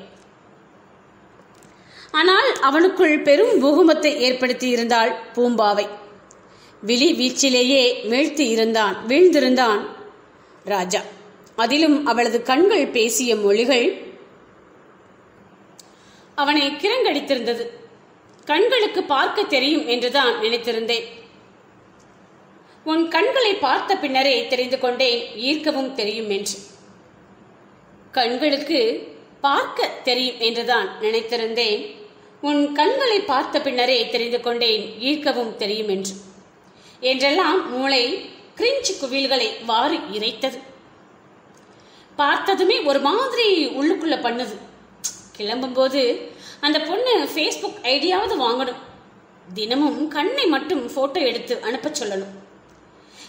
Speaker 1: ஆனால் அவனுக்குள் பெரும் பூகம்பத்தை ஏற்படுத்தி இருந்தாள் பூம்பாவை. விழி வீச்சிலேயே வீழ்த்தி இருந்தான் வீழ்ந்திருந்தான் ராஜா. அதிலும் அவளது கண்கள் பேசிய மொழிகள் அவனை கிரங்கடித்திருந்தது. கண்களுக்கு பார்க்க தெரியும் என்றுதான் நினைத்திருந்தேன். உன் கண்களை பார்த்த பின்னரே தெரிந்து கொண்டேன் ஈர்க்கவும் தெரியும் என்று. கண்களுக்கு பார்க்க தெரியும் என்றுதான் நினைத்திருந்தேன். உன் கண்களை பார்த்த பின்னரே தெரிந்து கொண்டேன் ஈர்க்கவும் தெரியும் என்று. என்றெல்லாம் மூளை கிரிஞ்சு குவில்களை வாரி இறைத்தது. பார்த்ததுமே ஒரு மாதிரி உள்ளுக்குள்ள பண்ணுது. கிளம்பும்போது அந்த பொண்ணு ஃபேஸ்புக் ஐடியாவது வாங்கணும். தினமும் கண்ணை மட்டும் ஃபோட்டோ எடுத்து அனுப்ப சொல்லணும்.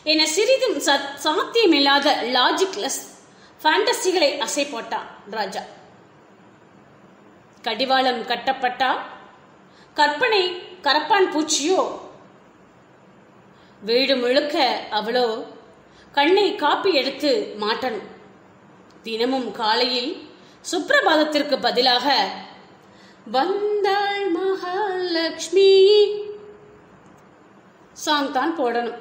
Speaker 1: என சிறிதும் சாத்தியமில்லாத லாஜிக்லெஸ் ஃபேண்டசிகளை அசை போட்டான் ராஜா. கடிவாளம் கட்டப்பட்டா? கற்பனை கரப்பான் பூச்சியோ? வீடு முழுக்க அவளோ? கண்ணை காப்பி எடுத்து மாட்டணும். தினமும் காலையில் சுப்பிரபாதத்திற்கு பதிலாக வந்தாள் மகாலட்சுமி. சாங் தான் போடணும்.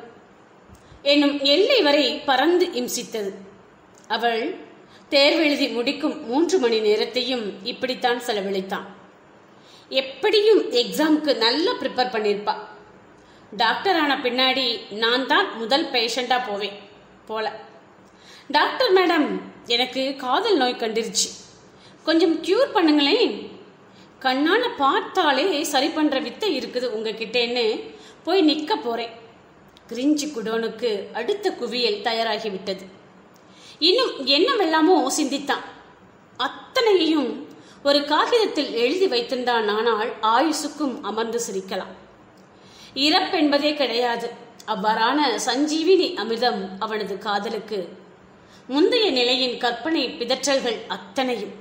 Speaker 1: என்னும் எல்லை வரை பறந்து இம்சித்தது. அவள் தேர்வெழுதி முடிக்கும் மூன்று மணி நேரத்தையும் இப்படித்தான் செலவழித்தான். எப்படியும் எக்ஸாமுக்கு நல்லா ப்ரிப்பேர் பண்ணியிருப்பா டாக்டர் ஆன பின்னாடி நான் தான் முதல் பேஷண்டா போவேன் போல. டாக்டர் மேடம் எனக்கு காதல் நோய் கண்டிருச்சு. கொஞ்சம் கியூர் பண்ணுங்களேன். கண்ணால பார்த்தாலே சரி பண்ற வித்தை இருக்குது உங்ககிட்டேன்னு போய் நிக்க போறேன். கிரிஞ்சி குடோனுக்கு அடுத்த குவியல் தயாராகிவிட்டது. இன்னும் என்னவெல்லாமோ சிந்தித்தான். அத்தனையையும் ஒரு காகிதத்தில் எழுதி வைத்திருந்தான் ஆனால் ஆயுசுக்கும் அமர்ந்து சிரிக்கலாம். இறப்பென்பதே கிடையாது. அவ்வாறான சஞ்சீவினி அமிர்தம் அவனது காதலுக்கு முந்தைய நிலையின் கற்பனை பிதற்றல்கள் அத்தனையும்.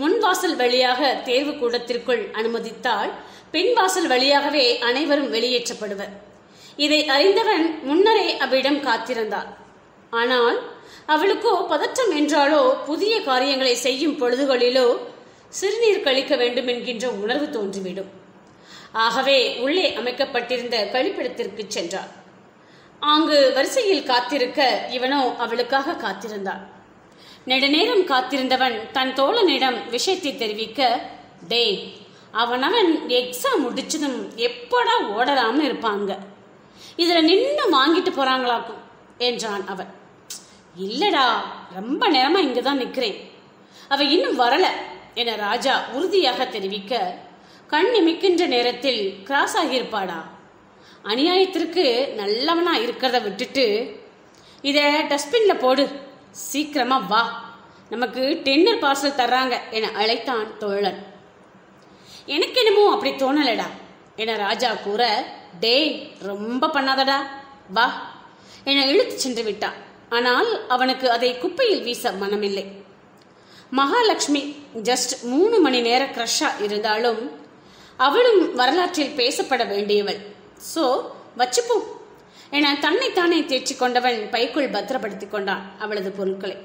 Speaker 1: முன்வாசல் வழியாக தேர்வு கூடத்திற்குள் அனுமதித்தால் பின்வாசல் வழியாகவே அனைவரும் வெளியேற்றப்படுவர். இதை அறிந்தவன் முன்னரே அவ்விடம் காத்திருந்தார். ஆனால் அவளுக்கோ பதற்றம் என்றாலோ புதிய காரியங்களை செய்யும் பொழுதுகளிலோ சிறுநீர் கழிக்க வேண்டும் என்கின்ற உணர்வு தோன்றிவிடும். ஆகவே உள்ளே அமைக்கப்பட்டிருந்த கழிப்பிடத்திற்கு சென்றார். அங்கு வரிசையில் காத்திருக்க இவனோ அவளுக்காக காத்திருந்தான் நெடுநேரம் காத்திருந்தவன் தன் தோழனிடம் விஷயத்தை தெரிவிக்க டே அவனவன் எக்ஸாம் முடிச்சதும் எப்படா ஓடலாம்னு இருப்பாங்க. இதுல நின்று வாங்கிட்டு போறாங்களாக்கும் என்றான் அவன். இல்லடா ரொம்ப நேரமா இங்கதான் நிக்கிறேன். அவ இன்னும் வரல என ராஜா உறுதியாக தெரிவிக்க கண் இமைக்கின்ற நேரத்தில் கிராஸ் ஆகியிருப்பாடா. அநியாயத்திற்கு நல்லவனா இருக்கிறத விட்டுட்டு இத டஸ்ட்பின்ல போடு. சீக்கிரமா வா. நமக்கு டென்னர் பார்சல் தர்றாங்க என அழைத்தான் தோழன். எனக்கு என்னமோ அப்படி தோணலடா என ராஜா கூற டேய் ரொம்ப பண்ணாதடா. வா. என இழுத்து சென்று விட்டான். ஆனால் அவனுக்கு அதை குப்பையில் வீச மனமில்லை. மகாலட்சுமி ஜஸ்ட் மூணு மணி நேர க்ரஷா இருந்தாலும் அவளும் வரலாற்றில் பேசப்பட வேண்டியவள். சோ வச்சுப்போம். என தன்னைத்தானே தேர்ச்சி கொண்டவன் பைக்குள் பத்திரப்படுத்திக் கொண்டான் அவளது பொருட்களை.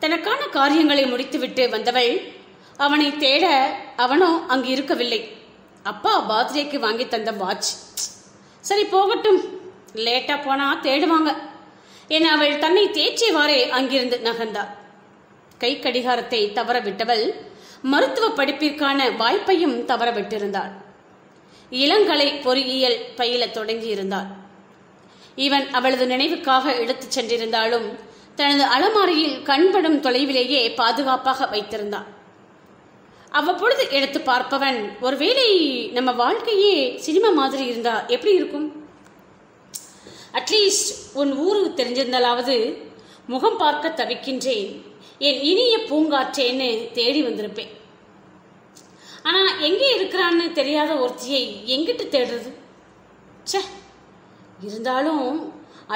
Speaker 1: தனக்கான காரியங்களை முடித்துவிட்டு வந்தவள் அவனை தேட அவனோ அங்கு இருக்கவில்லை. அப்பா பர்த்டேக்கு வாங்கி தந்த வாட்ச். சரி போகட்டும். லேட்டா போனா தேடுவாங்க என அவள் தன்னை தேற்றியவாறே அங்கிருந்து நகர்ந்தாள் கை கடிகாரத்தை தவற விட்டவள் மருத்துவ படிப்பிற்கான வாய்ப்பையும் தவறவிட்டிருந்தாள் இளங்கலை பொறியியல் பயில தொடங்கியிருந்தாள் இவன் அவளது நினைவுக்காக எடுத்துச் சென்றிருந்தாலும் தனது அலமாரியில் கண்படும் தொலைவிலேயே பாதுகாப்பாக வைத்திருந்தான். அவ்வப்பொழுது எடுத்து பார்ப்பவன் ஒருவேளை நம்ம வாழ்க்கையே சினிமா மாதிரி இருந்தா எப்படி இருக்கும்? அட்லீஸ்ட் உன் ஊருக்கு தெரிஞ்சிருந்தாலாவது முகம் பார்க்க தவிக்கின்றேன். என் இனிய பூங்காற்றேன்னு தேடி வந்திருப்பேன். ஆனால் எங்கே இருக்கிறான்னு தெரியாத ஒருத்தியை எங்கிட்டு தேடுறது? ச்சே இருந்தாலும்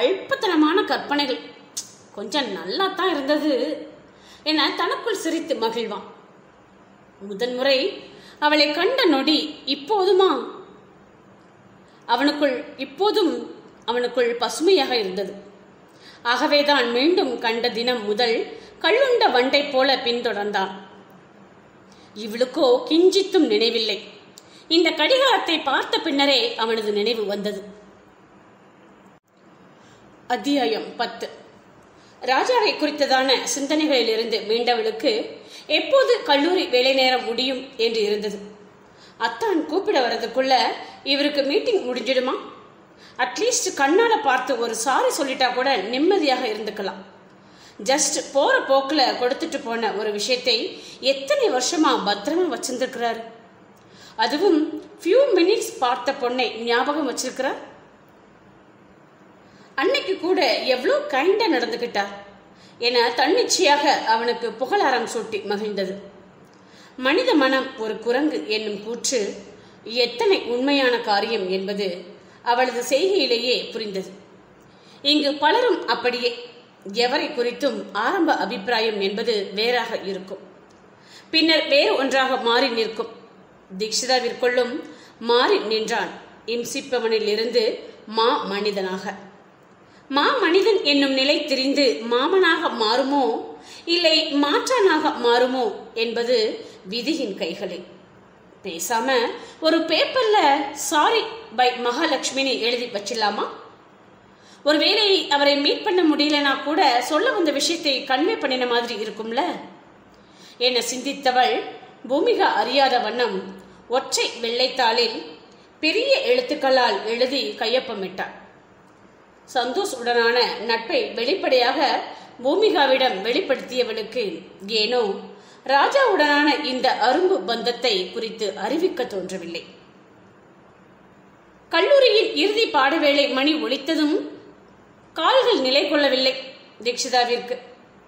Speaker 1: அல்பத்தனமான கற்பனைகள். கொஞ்சம் நல்லா தான் இருந்தது என தனக்குள் சிரித்து மகிழ்வான். முதன்முறை அவளை கண்ட நொடி இப்போதுமா? அவனுக்குள் இப்போதும் அவனுக்குள் பசுமையாக இருந்தது. ஆகவேதான் மீண்டும் கண்ட தினம் முதல் கள்ளுண்ட வண்டை போல பின்தொடர்ந்தான். இவளுக்கோ கிஞ்சித்தும் நினைவில்லை. இந்த கடிகாரத்தை பார்த்த பின்னரே அவனது நினைவு வந்தது. அத்தியாயம் பத்து. ராஜாவை குறித்ததான சிந்தனைகளிலிருந்து மீண்டவளுக்கு எப்போது கல்லூரி வேலை நேரம் முடியும் என்று இருந்தது. அத்தான் கூப்பிட வரதுக்குள்ள இவருக்கு மீட்டிங் முடிஞ்சிடுமா? அட்லீஸ்ட் கண்ணால பார்த்து ஒரு சாரி சொல்லிட்டா கூட நிம்மதியாக இருந்துக்கலாம். ஜஸ்ட் போற போக்குல கொடுத்துட்டு போன ஒரு விஷயத்தை எத்தனை வருஷமா பத்திரமா வச்சிருந்திருக்கிறாரு? அதுவும் ஃபியூ மினிட்ஸ் பார்த்த பொண்ணை ஞாபகம் வச்சிருக்கிறார்? அன்னைக்கு கூட எவ்வளோ கைண்டா நடந்துகிட்டா? என தன்னிச்சையாக அவனுக்கு புகழாரம் சூட்டி மகிழ்ந்தது. மனித மனம் ஒரு குரங்கு என்னும் கூற்று எத்தனை உண்மையான காரியம் என்பது அவளது செய்கையிலேயே புரிந்தது. இங்கு பலரும் அப்படியே எவரை குறித்தும் ஆரம்ப அபிப்பிராயம் என்பது வேறாக இருக்கும். பின்னர் வேறு ஒன்றாக மாறி நிற்கும். தீக்ஷிதாவிற்குள்ளும் மாறி நின்றான் இம்சிப்பவனில் இருந்து மா மனிதனாக. மா மனிதன் என்னும் நிலை திரிந்து மாமனாக மாறுமோ இல்லை மாற்றானாக மாறுமோ என்பது விதியின் கைகளில் பேசாம ஒரு பேப்பர்ல சாரி பை மகாலட்சுமின்னு எழுதி வச்சிடலாமா? ஒருவேளை அவரை மீட் பண்ண முடியலனா கூட சொல்ல வந்த விஷயத்தை கன்வே பண்ணின மாதிரி இருக்கும்ல? என சிந்தித்தவள் பூமிகா அறியாத வண்ணம் ஒற்றை வெள்ளைத்தாளில் பெரிய எழுத்துக்களால் எழுதி கையொப்பமிட்டாள். சந்தோஷ் உடனான நட்பை வெளிப்படையாக பூமிகாவிடம் வெளிப்படுத்தியவளுக்கு ஏனோ ராஜாவுடனான இந்த அரும்பு பந்தத்தை குறித்து அறிவிக்க தோன்றவில்லை. கல்லூரியின் இறுதி பாடவேளை மணி ஒழித்ததும் கால்கள் நிலை கொள்ளவில்லை. தீக்ஷிதாவிற்கு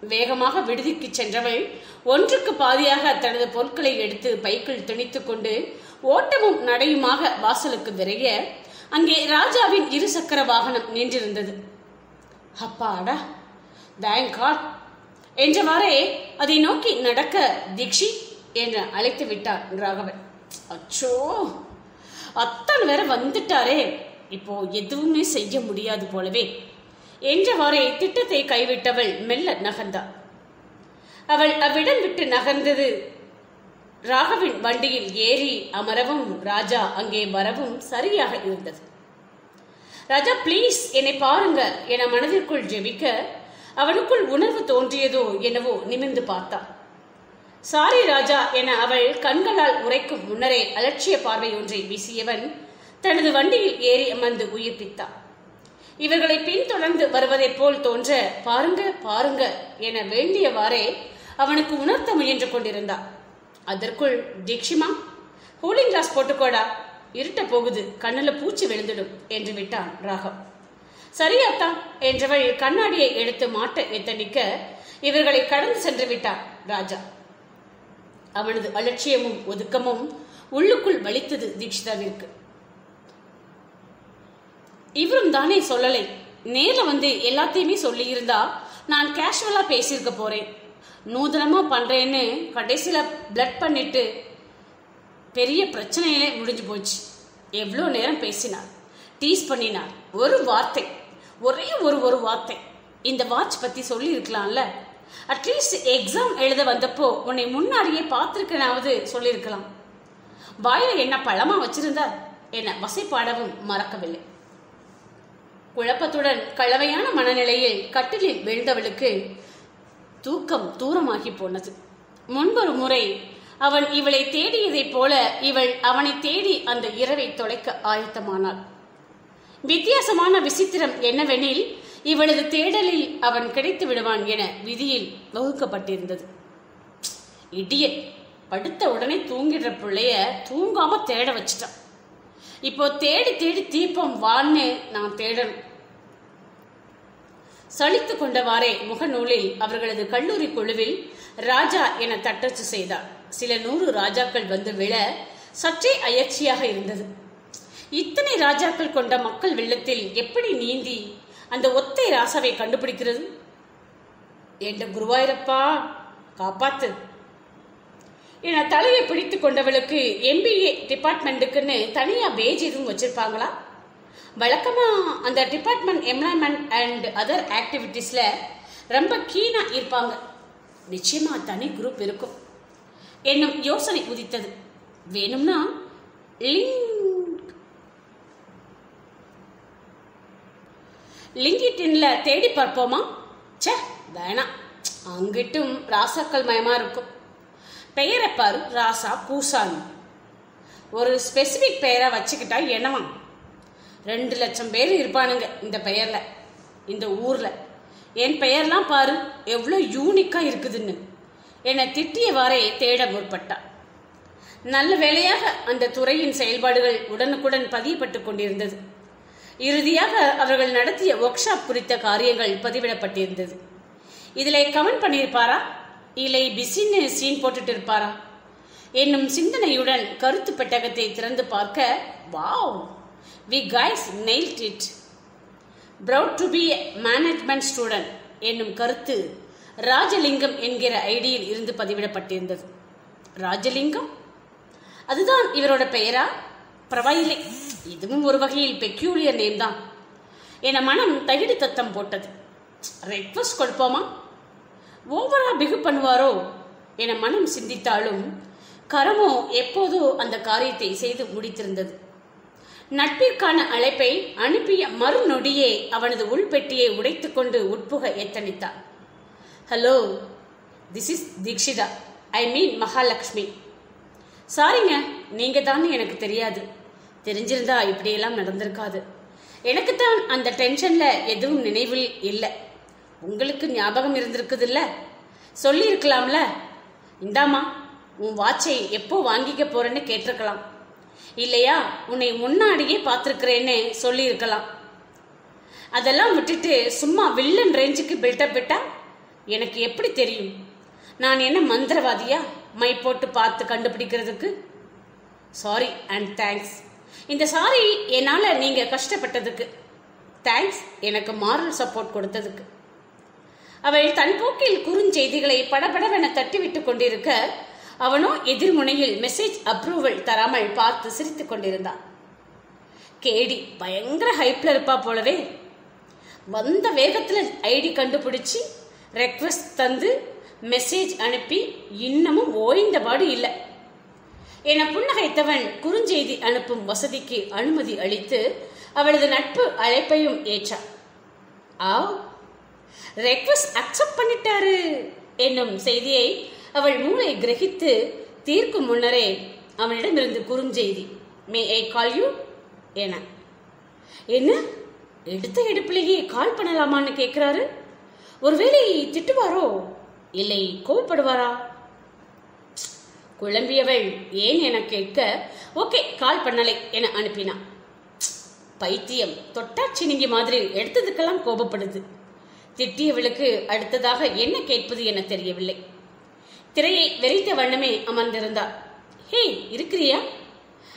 Speaker 1: வேகமாக விடுதிக்கு சென்றவள் ஒன்றுக்கு பாதியாக தனது பொருட்களை எடுத்து பைக்கில் திணித்துக் கொண்டு ஓட்டமும் நடையுமாக வாசலுக்கு விரைய அங்கே ராஜாவின் இருசக்கர வாகனம் நின்றிருந்தது. அப்பாடா! தேங்க் காட் என்றவாறே அதை நோக்கி நடக்க தீக்ஷி என்று அழைத்து விட்டார் ராகவன். அச்சோ! அத்தான் வேற வந்துட்டாரே. இப்போ எதுவுமே செய்ய முடியாது போலவே. என்றவாறே திட்டத்தை கைவிட்டவள் மெல்ல நகர்ந்தாள் அவள் அவ்விடம் விட்டு நகர்ந்தது. ராகவின் வண்டியில் ஏறி அமரவும் ராஜா அங்கே வரவும் சரியாக இருந்தது. ராஜா ப்ளீஸ் என்னை பாருங்க என மனதிற்குள் ஜெபிக்க அவனுக்குள் உணர்வு தோன்றியதோ என்னவோ நிமிர்ந்து பார்த்தான் சாரி ராஜா என அவள் கண்களால் உரைக்கும் முன்னரே அலட்சிய பார்வை ஒன்றை வீசியவன் தனது வண்டியில் ஏறி அமர்ந்து உயிர்ப்பித்தான் இவர்களை பின்தொடர்ந்து வருவதைப் போல் தோன்ற பாருங்க பாருங்க என வேண்டியவாறே அவனுக்கு உணர்த்த முயன்று கொண்டிருந்தான். அதற்குள் தீக்ஷிமா கூலிங் கிளாஸ் போட்டுக்கோடா. இருட்ட போகுது. கண்ணுல பூச்சி விழுந்துடும் என்று விட்டான் ராகம் சரியாத்தான் என்றவள் கண்ணாடியை எடுத்து மாட்ட எத்தனிக்க இவர்களை கடந்து சென்று விட்டான் ராஜா. அவனது அலட்சியமும் ஒதுக்கமும் உள்ளுக்குள் வலித்தது தீக்ஷிதாவிற்கு இவரும் தானே சொல்லலை. நேரில் வந்து எல்லாத்தையுமே சொல்லியிருந்தா நான் கேஷுவலாக பேசியிருக்க போகிறேன் நூதனமாக பண்ணுறேன்னு கடைசியில் பிளட் பண்ணிட்டு பெரிய பிரச்சனையிலே முடிஞ்சு போச்சு. எவ்வளோ நேரம் பேசினார் டீஸ் பண்ணினார் ஒரு வார்த்தை ஒரே ஒரு ஒரு வார்த்தை. இந்த வாட்ச் பற்றி சொல்லியிருக்கலாம்ல? அட்லீஸ்ட் எக்ஸாம் எழுத வந்தப்போ உன்னை முன்னாடியே பார்த்துருக்கனாவது சொல்லியிருக்கலாம். வாயில் என்ன பழமாக வச்சிருந்தா என்னை வசைப்பாடவும் மறக்கவில்லை. குழப்பத்துடன் கலவையான மனநிலையில் கட்டிலில் விழுந்தவளுக்கு தூக்கம் தூரமாகி போனது. முன்பொரு முறை அவன் இவளை தேடியதைப் போல இவள் அவனை தேடி அந்த இரவை தொலைக்க ஆயத்தமானாள். வித்தியாசமான விசித்திரம் என்னவெனில் இவளது தேடலில் அவன் கிடைத்து விடுவான் என விதியில் வகுக்கப்பட்டிருந்தது. இடியன் படுத்த உடனே தூங்கிடுற பிள்ளைய தூங்காம தேட வச்சிட்டான். இப்போ தேடி தேடி தீபம் வான்னு நான் தேடணும். சலித்து கொண்டவாறே முகநூலில் அவர்களது கல்லூரி குழுவில் ராஜா என தட்டச்சு செய்தார். சில நூறு ராஜாக்கள் வந்து விழ சற்றே அயற்சியாக இருந்தது. இத்தனை ராஜாக்கள் கொண்ட மக்கள் வெள்ளத்தில் எப்படி நீந்தி அந்த ஒத்தை ராசாவை கண்டுபிடிக்கிறது? என்ற குருவாயிரப்பா காப்பாத்து. என தலையை பிடித்து கொண்டவளுக்கு எம்பிஏ டிபார்ட்மெண்ட்டுக்குன்னு தனியா பேஜ் எதுவும் வச்சிருப்பாங்களா? வழக்கமாக அந்த டிபார்ட்மெண்ட் எம்ப்ளாய்மெண்ட் அண்ட் அதர் ஆக்டிவிட்டீஸில் ரொம்ப கீனாக இருப்பாங்க. நிச்சயமாக தனி குரூப் இருக்கும். என்னும் யோசனை உதித்தது. வேணும்னா லிங்க் லிங்கிட்டின்ல தேடி பார்ப்போமா? ச்சே வேணாம். அங்கிட்டும் ராசாக்கள் மயமா இருக்கும். பெயரை பாரு ராசா பூசான்னு ஒரு ஸ்பெசிஃபிக் பெயரை வச்சுக்கிட்டா என்னவா ரெண்டு லட்சம் பேர் இருப்பானுங்க இந்த பெயரில் இந்த ஊரில். என் பெயர்லாம் பாரு எவ்வளோ யூனிக்காக இருக்குதுன்னு. என்னை திட்டியவாறே தேட முற்பட்டா. நல்ல வேளையாக அந்த துறையின் செயல்பாடுகள் உடனுக்குடன் பதியப்பட்டு கொண்டிருந்தது. இறுதியாக அவர்கள் நடத்திய ஒர்க் ஷாப் குறித்த காரியங்கள் பதிவிடப்பட்டிருந்தது. இதில் கமெண்ட் பண்ணியிருப்பாரா? இல்லை பிஸின்னு சீன் போட்டுட்டு இருப்பாரா? என்னும் சிந்தனையுடன் கருத்து பெட்டகத்தை திறந்து பார்க்க wow! We guys nailed it proud to be management student என்னும் கருத்து ராஜலிங்கம் என்கிற ஐடியில் இருந்து பதிவிடப்பட்டிருந்தது. ராஜலிங்கம்? அதுதான் இவரோட பெயரா? பரவாயில்லை. இதுவும் ஒரு வகையில் பெக்யூலியர் நேம் தான். என மனம் தகிடு தத்தம் போட்டது. ரெக்வஸ்ட் கொடுப்போமா? ஓவரா பிகு பண்ணுவாரோ? என மனம் சிந்தித்தாலும் கரமோ எப்போதோ அந்த காரியத்தை செய்து முடித்திருந்தது. நட்பிற்கான அழைப்பை அனுப்பிய மறுநொடியே அவனது உள்பெட்டியை உடைத்துக்கொண்டு உட்புக எத்தனித்தான் hello this is Dikshitha I mean Mahalakshmi சாரிங்க நீங்க தான் எனக்கு தெரியாது. தெரிஞ்சிருந்தா இப்படியெல்லாம் நடந்திருக்காது. எனக்கு தான் அந்த டென்ஷன்ல எதுவும் நினைவில் இல்லை. உங்களுக்கு ஞாபகம் இருந்திருக்குதுல்ல? சொல்லியிருக்கலாம்ல? இந்தாமா உன் வாட்சை எப்போ வாங்கிக்க போறேன்னு கேட்டிருக்கலாம். இல்லையா? உன்னை முன்னாடியே பார்த்துருக்கிறேன்னு சொல்லியிருக்கலாம். அதெல்லாம் விட்டுட்டு சும்மா வில்லன் ரேஞ்சுக்கு பில்டப் விட்டா எனக்கு எப்படி தெரியும்? நான் என்ன மந்திரவாதியா? மை போட்டு பார்த்து கண்டுபிடிக்கிறதுக்கு? சாரி அண்ட் தேங்க்ஸ் இந்த சாரி என்னால் நீங்கள் கஷ்டப்பட்டதுக்கு. தேங்க்ஸ் எனக்கு மாரல் சப்போர்ட் கொடுத்ததுக்கு. அவள் தன் போக்கில் குறுஞ்செய்திகளை படபடவென தட்டிவிட்டு கொண்டிருக்க அவனோ எதிர்முனையில் மெசேஜ் அப்ரூவல் தராமல் பார்த்து சிரித்து கொண்டிருந்தான். கேடி பயங்கர ஹைப்ல இருப்பா போலவே. வந்த வேகத்துல ஐடி கண்டுபிடிச்சி ரெக்வஸ்ட் தந்து மெசேஜ் அனுப்பி இன்னமும் ஓய்ந்தபாடு இல்லை. என புன்னகைத்தவன் குறுஞ்செய்தி அனுப்பும் வசதிக்கு அனுமதி அளித்து அவளது நட்பு அழைப்பையும் ஏற்றான். ஆவ் ரெக்வஸ்ட் அக்செப்ட் பண்ணிட்டாரு என்னும் செய்தியை அவள் மூளை கிரகித்து தீர்க்கும் முன்னரே அவனிடமிருந்து குறுஞ்செய்தி. மே ஐ கால் யூ என. என்ன? எடுத்த எடுப்பிலேயே கால் பண்ணலாமான்னு கேட்கிறாரு ஒருவேளை திட்டுவாரோ? இல்லை கோவப்படுவாரா? குழம்பியவள் ஏன்? என கேட்க ஓகே கால் பண்ணலை என அனுப்பினான். பைத்தியம் தொட்டாச்சினிங்கி மாதிரி எடுத்ததுக்கெல்லாம் கோபப்படுது. திட்டியவளுக்கு அடுத்ததாக என்ன கேட்பது என தெரியவில்லை. திரையை வெறித்த வண்ணமே அமர்ந்திருந்தார். ஹே இருக்கிறியா?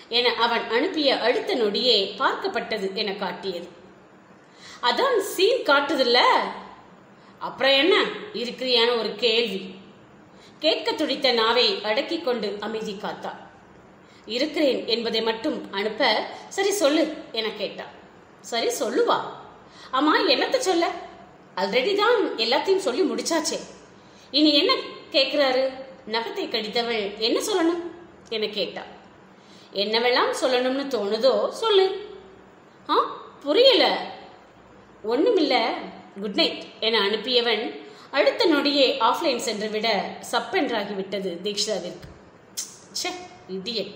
Speaker 1: என அவன் அனுப்பிய அடுத்த நொடியே பார்க்கப்பட்டது என காட்டியது. அதான் சீன் காட்டுதில்ல? அப்புறம் என்ன? இருக்கிறியான ஒரு கேள்வி. கேட்க துடித்த நாவை அடக்கிக் கொண்டு அமைதி காத்தாள் இருக்கிறேன் என்பதை மட்டும் அனுப்ப சரி சொல்லு என கேட்டான் சரி சொல்லுவா. ஆமா என்னத்த சொல்ல? ஆல்ரெடி தான் எல்லாத்தையும் சொல்லி முடிச்சாச்சே. இனி என்ன கேட்கிறாரு நகத்தை கடித்தவள் என்ன சொல்லணும்? என கேட்டா. என்னவெல்லாம் சொல்லணும்னு தோணுதோ சொல்லு. ஆ புரியல. ஒண்ணுமில்ல. குட் நைட் என அனுப்பியவன் அடுத்த நொடியே ஆஃப்லைன் சென்று விட சப்பென்றாகிவிட்டது தீக்ஷாவிற்கு ச்சே இடியன்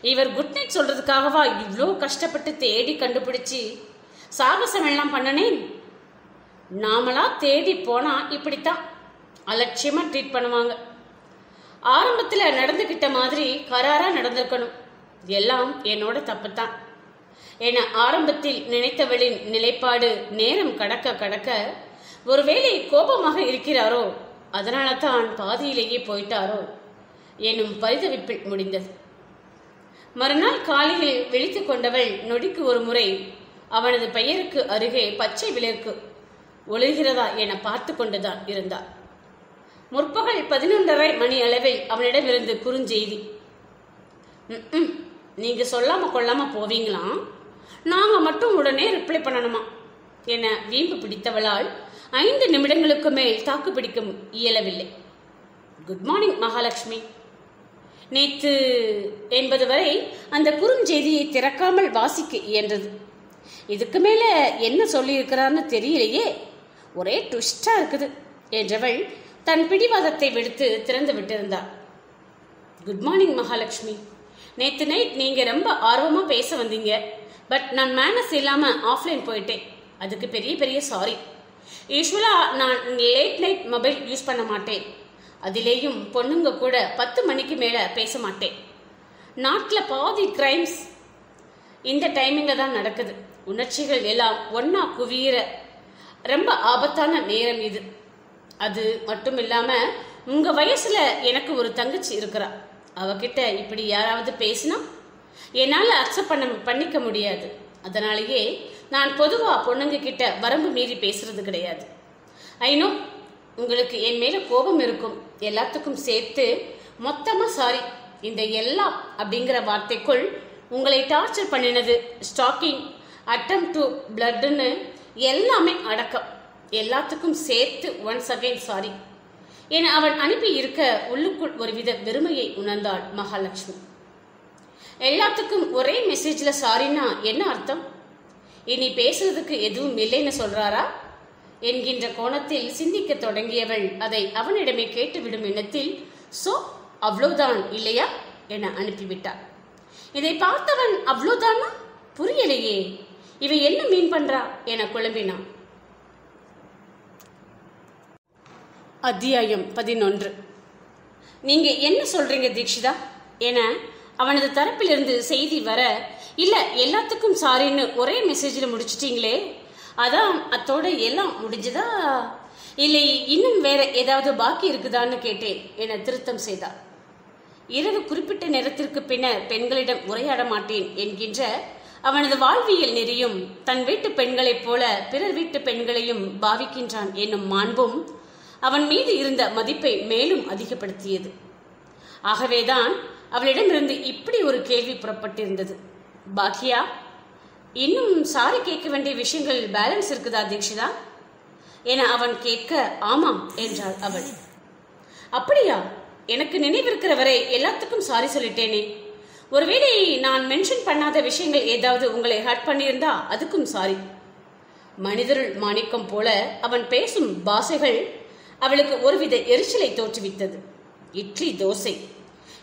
Speaker 1: இவர் குட் நைட் சொல்றதுக்காகவா இவ்வளோ கஷ்டப்பட்டு தேடி கண்டுபிடிச்சி சாகசம் எல்லாம் பண்ணனேன்? நாமளா தேடி போனா இப்படித்தான். அலட்சியமாக ட்ரீட் பண்ணுவாங்க. ஆரம்பத்தில் நடந்துக்கிட்ட மாதிரி கராராக நடந்திருக்கணும். எல்லாம் என்னோட தப்பு தான் என ஆரம்பத்தில் நினைத்தவளின் நிலைப்பாடு நேரம் கடக்க கடக்க ஒருவேளை கோபமாக இருக்கிறாரோ அதனால தான் பாதியிலேயே போயிட்டாரோ எனும் பரிதவிப்பில் முடிந்தது. மறுநாள் காலையில் விழித்து கொண்டவள் நொடிக்கு ஒரு முறை அவனது பெயருக்கு அருகே பச்சை விளக்கு ஒளிர்கிறதா என பார்த்து கொண்டுதான் இருந்தாள். முற்பகல் பதினொன்றரை மணி அளவில் அவனிடமிருந்து குறுஞ்செய்தி. நீங்க சொல்லாம கொள்ளாம போவீங்களாம் நாங்க மட்டும் உடனே ரிப்ளை பண்ணணுமா? என வீம்பு பிடித்தவளால் ஐந்து நிமிடங்களுக்கு மேல் தாக்கு பிடிக்க இயலவில்லை. Good morning Mahalakshmi. நேத்து என்பது வரை அந்த குறுஞ்செய்தியை திறக்காமல் வாசிக்க இயன்றது. இதுக்கு மேல என்ன சொல்லியிருக்கிறான்னு தெரியலையே. ஒரே ட்விஸ்டா இருக்குது என்றவள் தன் பிடிவாதத்தை விடுத்து திறந்து விட்டிருந்தாள் குட் மார்னிங் மகாலட்சுமி. நேத்து நைட் நீங்க ரொம்ப ஆர்வமா பேச வந்தீங்க. பட் நான் மேனஸ் இல்லாம ஆஃப்லைன் போயிட்டேன். அதுக்கு பெரிய பெரிய சாரி யூஸ்வலா நான் லேட் நைட் மொபைல் யூஸ் பண்ண மாட்டேன். அதிலேயும் பொண்ணுங்க கூட பத்து மணிக்கு மேல பேச மாட்டேன். நாட்டில் பாதி கிரைம்ஸ் இந்த டைமிங்ல தான் நடக்குது. உணர்ச்சிகள் எல்லாம் ஒன்னா குவியிற ரொம்ப ஆபத்தான நேரம் இது. அது மட்டும் இல்லாமல் உங்கள் வயசில் எனக்கு ஒரு தங்கச்சி இருக்கிறா. அவகிட்ட இப்படி யாராவது பேசினா? என்னால் அக்செப்ட் பண்ண பண்ணிக்க முடியாது. அதனாலேயே நான் பொதுவாக பொண்ணுங்க கிட்ட வரம்பு மீறி பேசுறது கிடையாது. ஐநோ உங்களுக்கு என் மேலே கோபம் இருக்கும். எல்லாத்துக்கும் சேர்த்து மொத்தமாக சாரி இந்த எல்லாம் அப்படிங்கிற வார்த்தைக்குள் உங்களை டார்ச்சர் பண்ணினது ஸ்டாக்கிங் அட்டம் டு பிளட்னு எல்லாமே அடக்கம். எல்லாத்துக்கும் சேர்த்து ஒன்ஸ் அகைன் சாரி என அவன் அனுப்பி இருக்க உள்ளுக்குள் ஒருவித வெறுமையை உணர்ந்தாள் மகாலட்சுமி. எல்லாத்துக்கும் ஒரே மெசேஜில் சாரின்னா என்ன அர்த்தம்? இனி பேசுறதுக்கு எதுவும் இல்லைன்னு சொல்றாரா? என்கின்ற கோணத்தில் சிந்திக்க தொடங்கியவள் அதை அவனிடமே கேட்டுவிடும் எண்ணத்தில் சோ அவ்வளோதான் இல்லையா? என அனுப்பிவிட்டார் இதை பார்த்தவன் அவ்வளோதானா? புரியலையே. இவ என்ன மீன் பண்றா? என குழம்பினான். அத்தியாயம் பதினொன்று. நீங்க என்ன சொல்றீங்க தீக்ஷிதா என அவனது தரப்பிலிருந்து செய்தி வர இல்ல எல்லாத்துக்கும் சாரின்னு ஒரே மெசேஜில் முடிச்சிட்டீங்களே? அதான் அத்தோட எல்லாம் முடிஞ்சதா? இல்லை இன்னும் வேற ஏதாவது பாக்கி இருக்குதான்னு கேட்டேன் என திருத்தம் செய்தார். இரவு குறிப்பிட்ட நேரத்திற்கு பின்னர் பெண்களிடம் உரையாட மாட்டேன் என்கின்ற அவனது வாழ்வியல் நெறியும் தன் வீட்டு பெண்களைப் போல பிறர் வீட்டு பெண்களையும் பாவிக்கின்றான் என்னும் மாண்பும் அவன் மீது இருந்த மதிப்பை மேலும் அதிகப்படுத்தியது. ஆகவேதான் அவளிடமிருந்து இப்படி ஒரு கேள்வி புறப்பட்டிருந்தது. பாக்கியா இன்னும் சாரி கேட்க வேண்டிய விஷயங்கள் பேலன்ஸ் இருக்குதா தீக்ஷிதா என அவன் கேட்க ஆமாம் என்றாள் அவள். அப்படியா? எனக்கு நினைவிருக்கிற வரை எல்லாத்துக்கும் சாரி சொல்லிட்டேனே. ஒருவேளை நான் மென்ஷன் பண்ணாத விஷயங்கள் ஏதாவது உங்களை ஹர்ட் பண்ணியிருந்தா அதுக்கும் சாரி. மனிதருள் மாணிக்கம் போல அவன் பேசும் பாஷைகள் அவளுக்கு ஒருவித எரிச்சலை தோற்றுவித்தது. இட்லி தோசை.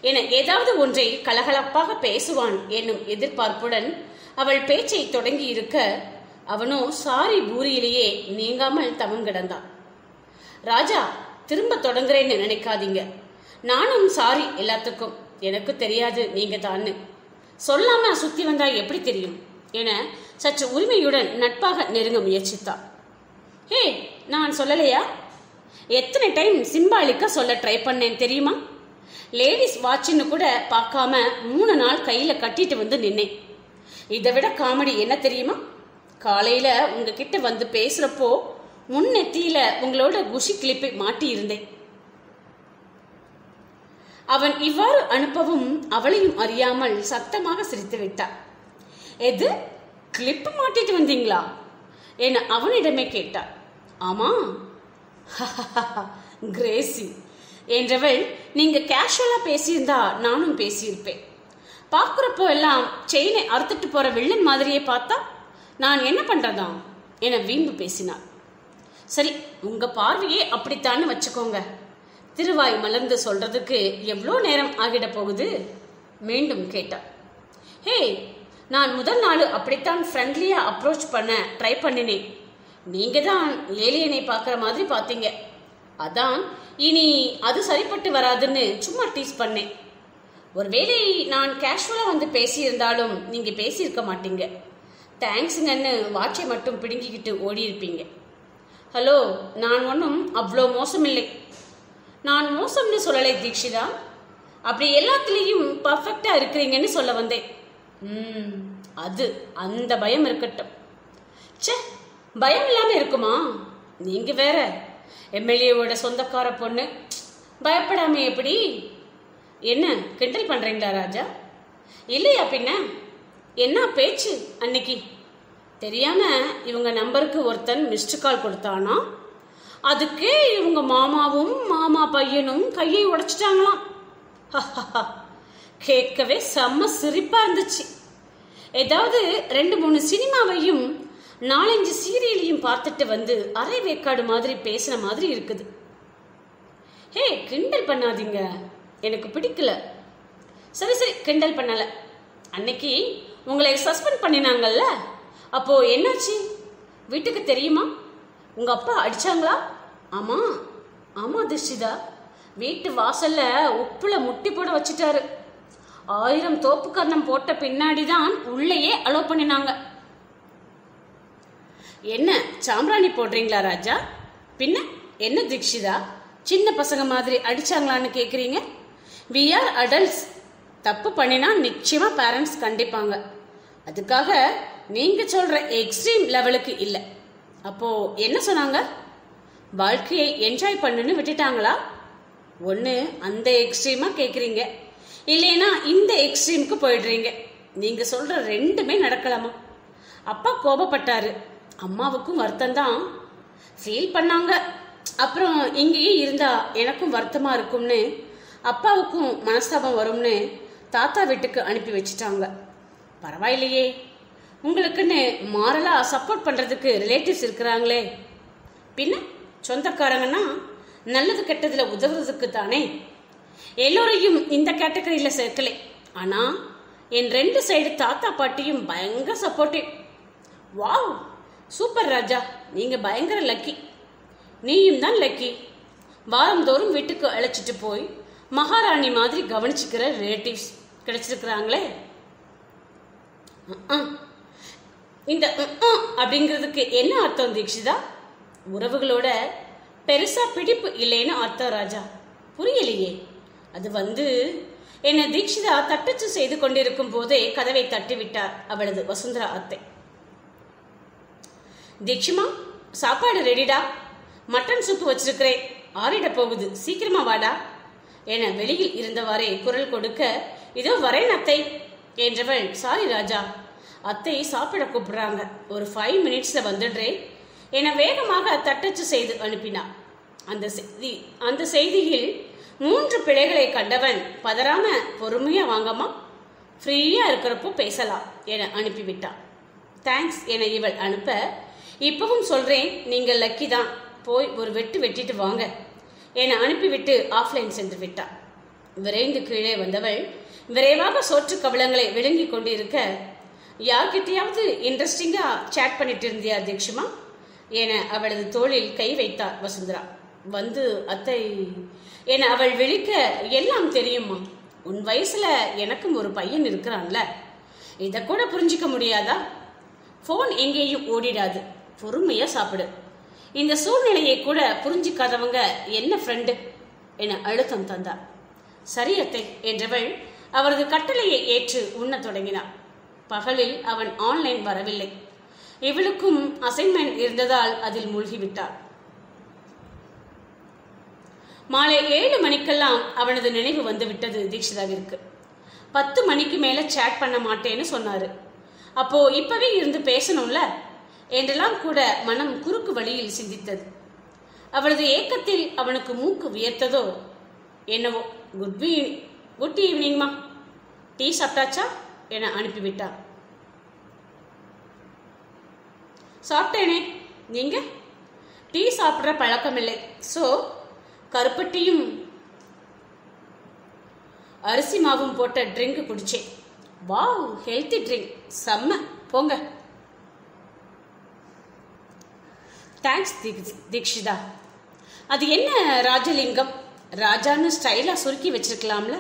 Speaker 1: என ஏதாவது ஒன்றை கலகலப்பாக பேசுவான் என்னும் எதிர்பார்ப்புடன் அவள் பேச்சை தொடங்கி இருக்க அவனோ சாரி பூரியிலேயே நீங்காமல் தவம் கிடந்தான். ராஜா திரும்ப தொடங்குறேன்னு நினைக்காதீங்க. நானும் சாரி எல்லாத்துக்கும். எனக்கு தெரியாது நீங்க தான்னு சொல்லாம சுத்தி வந்தா எப்படி தெரியும்? என சற்று உரிமையுடன் நட்பாக நெருங்க முயற்சித்தான் ஹே நான் சொல்லலையா? எத்தனை டைம் சிம்பாலிக்க சொல்ல ட்ரை பண்ணேன் தெரியுமா? லேடிஸ் வாட்சின்னு கூட பார்க்காம மூணு நாள் கையில கட்டிட்டு வந்து நின்னேன். இதை விட காமெடி என்ன தெரியுமா? காலையில உங்ககிட்ட வந்து பேசுறப்போ முன்னெத்தியில உங்களோட குஷி கிளிப்பை மாட்டி இருந்தேன். அவன் இவ்வாறு அனுப்பவும் அவளையும் அறியாமல் சத்தமாக சிரித்து விட்டாள் எது? கிளிப்பு மாட்டிட்டு வந்தீங்களா? என அவனிடமே கேட்டாள் ஆமா கிரேசி. என்றவள் நீங்கள் கேஷுவலாக பேசியிருந்தா நானும் பேசியிருப்பேன். பார்க்குறப்போ எல்லாம் செயினை அறுத்துட்டு போகிற வில்லன் மாதிரியே பார்த்தா நான் என்ன பண்ணுறதா என வீம்பு பேசினாள். சரி உங்கள் பார்வையே அப்படித்தான்னு வச்சுக்கோங்க. திருவாய் மலர்ந்து சொல்றதுக்கு எவ்வளோ நேரம் ஆகிட போகுது? மீண்டும் கேட்டான் ஹே நான் முதல் நாள் அப்படித்தான் ஃப்ரெண்ட்லியாக அப்ரோச் பண்ண ட்ரை பண்ணினேன். நீங்க தான் ஏலியனை பார்க்குற மாதிரி பார்த்தீங்க. அதான் இனி அது சரிப்பட்டு வராதுன்னு சும்மா டீஸ் பண்ணேன். ஒருவேளை நான் கேஷுவலாக வந்து பேசியிருந்தாலும் நீங்க பேசியிருக்க மாட்டீங்க. தேங்க்ஸுங்கன்னு வாட்சை மட்டும் பிடுங்கிக்கிட்டு ஓடி இருப்பீங்க ஹலோ நான் ஒன்றும் அவ்வளோ மோசமில்லை. நான் மோசம்னு சொல்லலை தீக்ஷிதா அப்படி எல்லாத்துலேயும் பர்ஃபெக்டாக இருக்கிறீங்கன்னு சொல்ல வந்தேன். ம் அது அந்த பயம் இருக்கட்டும். ச்சே பயம் இல்லாமல் இருக்குமா? நீங்க வேற. எம்எல்ஏவோட சொந்தக்கார பொண்ணு. பயப்படாம எப்படி? என்ன கிண்டல் பண்றீங்களா ராஜா? இல்லையா பின்ன? என்ன பேச்சு அன்னைக்கு? தெரியாம இவங்க நம்பருக்கு ஒருத்தன் மிஸ்டு கால் கொடுத்தானா? அதுக்கே இவங்க மாமாவும் மாமா பையனும் கையை உடைச்சிட்டாங்களாம். கேட்கவே செம்ம சிரிப்பா இருந்துச்சு. ஏதாவது ரெண்டு மூணு சினிமாவையும் நாலஞ்சு சீரியலையும் பார்த்துட்டு வந்து அரை வேக்காடு மாதிரி பேசின மாதிரி இருக்குது. ஹே கிண்டல் பண்ணாதீங்க. எனக்கு பிடிக்கல. சரி சரி கிண்டல் பண்ணல. அன்னைக்கு உங்களை சஸ்பெண்ட் பண்ணினாங்கல்ல? அப்போ என்னாச்சு? வீட்டுக்கு தெரியுமா? உங்க அப்பா அடிச்சாங்களா? ஆமா ஆமா திஷிதா வீட்டு வாசல்ல உப்புல முட்டி போட வச்சுட்டாரு. ஆயிரம் தோப்பு கர்ணம் போட்ட பின்னாடி தான் உள்ளேயே அலோ பண்ணினாங்க. என்ன சாம்பிராணி போடுறீங்களா ராஜா? பின்ன என்ன தீக்ஷிதா சின்ன பசங்க மாதிரி அடிச்சாங்களான்னு கேக்குறீங்க? வி ஆர் அடல்ட்ஸ் தப்பு பண்ணினா நிச்சயமா பேரண்ட்ஸ் கண்டிப்பாங்க. அதுக்காக நீங்க சொல்ற எக்ஸ்ட்ரீம் லெவலுக்கு இல்லை. அப்போ என்ன சொன்னாங்க? வாழ்க்கையை என்ஜாய் பண்ணுன்னு விட்டுட்டாங்களா? ஒன்று அந்த எக்ஸ்ட்ரீமா கேட்குறீங்க இல்லைன்னா இந்த எக்ஸ்ட்ரீமுக்கு போயிடுறீங்க. நீங்க சொல்ற ரெண்டுமே நடக்கலாமா? அப்பா கோபப்பட்டாரு. அம்மாவுக்கும் வருத்தம் தான் ஃபீல் பண்ணாங்க. அப்புறம் இங்கேயே இருந்தா எனக்கும் வருத்தமா இருக்கும்னு அப்பாவுக்கும் மனஸ்தாபம் வரும்னு தாத்தா வீட்டுக்கு அனுப்பி வச்சுட்டாங்க. பரவாயில்லையே. உங்களுக்குன்னு மாறலா சப்போர்ட் பண்றதுக்கு ரிலேட்டிவ்ஸ் இருக்கிறாங்களே. பின்ன சொந்தக்காரங்கன்னா நல்லது கெட்டதுல உதவுறதுக்கு தானே. எல்லோரையும் இந்த கேட்டகரியில சேர்க்கலை. ஆனா என் ரெண்டு சைடு தாத்தா பாட்டியும் பயங்கர சப்போர்ட்டிவ் வாவ் சூப்பர் ராஜா நீங்க பயங்கர லக்கி நீயும் தான் லக்கி வாரந்தோறும் வீட்டுக்கு அழைச்சிட்டு போய் மகாராணி மாதிரி கவனிச்சுக்கிற ரிலேட்டிவ்ஸ் கிடைச்சிருக்கிறாங்களே? இந்த அப்படிங்கிறதுக்கு என்ன அர்த்தம் தீக்ஷிதா? உறவுகளோட பெருசா பிடிப்பு இல்லைன்னு அர்த்தம் ராஜா. புரியலையே. அது வந்து என்ன தீக்ஷிதா தட்டச்சு செய்து கொண்டிருக்கும் போதே கதவை தட்டிவிட்டார் அவளது வசுந்தரா அத்தை. தீக்ஷிமா சாப்பாடு ரெடிடா மட்டன் சூப்பு வச்சிருக்கிறேன். ஆறிட போகுது. சீக்கிரமா வாடா. என வெளியில் இருந்தவாறே குரல் கொடுக்க இதோ வரேன் அத்தை என்றவள் சாரி ராஜா. அத்தை சாப்பிட கூப்பிடுறாங்க. ஒரு ஃபைவ் மினிட்ஸ்ல வந்துடுறேன் என வேகமாக தட்டச்சு செய்து அனுப்பினான் அந்த செய்தி அந்த செய்தியில் மூன்று பிழைகளை கண்டவன் பதறாம பொறுமையா வாங்கம்மா. ஃப்ரீயா இருக்கிறப்போ பேசலாம் என அனுப்பிவிட்டான். தேங்க்ஸ் என இவள் அனுப்ப இப்பவும் சொல்றேன் நீங்கள் லக்கி தான். போய் ஒரு வெட்டு வெட்டிட்டு வாங்க. என அனுப்பிவிட்டு ஆஃப்லைன் சென்று விட்டாள் விரைந்து கீழே வந்தவள் விரைவாக சோற்று கவலங்களை விழுங்கி கொண்டிருக்க யார்கிட்டயாவது இன்ட்ரெஸ்டிங்கா சேட் பண்ணிட்டு இருந்தியா தீக்ஷுமா? என அவளது தோளில் கை வைத்தார் வசுந்தரா. வந்து அத்தை என அவள் விழிக்க எல்லாம் தெரியுமா? உன் வயசுல எனக்கும் ஒரு பையன் இருக்கிறான்ல. இதை கூட புரிஞ்சிக்க முடியாதா? ஃபோன் எங்கேயும் ஓடிடாது. பொறுமையா சாப்பிடு. இந்த சூழ்நிலையை கூட புரிஞ்சிக்காதவங்க என்ன ஃப்ரெண்டு என அழுத்தம் தந்தார் சரியத்தை என்றவள் அவரது கட்டளையை ஏற்று உண்ணத் தொடங்கினார் பகலில் அவன் ஆன்லைன் வரவில்லை. இவளுக்கும் அசைன்மெண்ட் இருந்ததால் அதில் மூழ்கிவிட்டார் மாலை ஏழு மணிக்கெல்லாம் அவனது நினைவு வந்து விட்டது தீக்ஷிதாவிற்கு பத்து மணிக்கு மேல சேட் பண்ண மாட்டேன்னு சொன்னாரு. அப்போ இப்பவே இருந்து பேசணும்ல? என்றெல்லாம் கூட மனம் குறுக்கு வழியில் சிந்தித்தது. அவளது ஏக்கத்தில் அவனுக்கு மூக்கு வியர்த்ததோ என்னவோ? குட் பி குட் ஈவினிங்மா டீ சாப்பிட்டாச்சா? என அனுப்பிவிட்டார். சாப்பிட்டேனே. நீங்க? டீ சாப்பிட்ற பழக்கம் இல்லை ஸோ கருப்பட்டியும் அரிசி மாவும் போட்ட ட்ரிங்க் குடிச்சேன். வாவ் ஹெல்த்தி ட்ரிங்க் செம்ம. போங்க. தேங்க்ஸ் தீக்ஷிதா அது என்ன ராஜலிங்கம்? ராஜான்னு ஸ்டைலாக சுருக்கி வச்சிருக்கலாம்ல.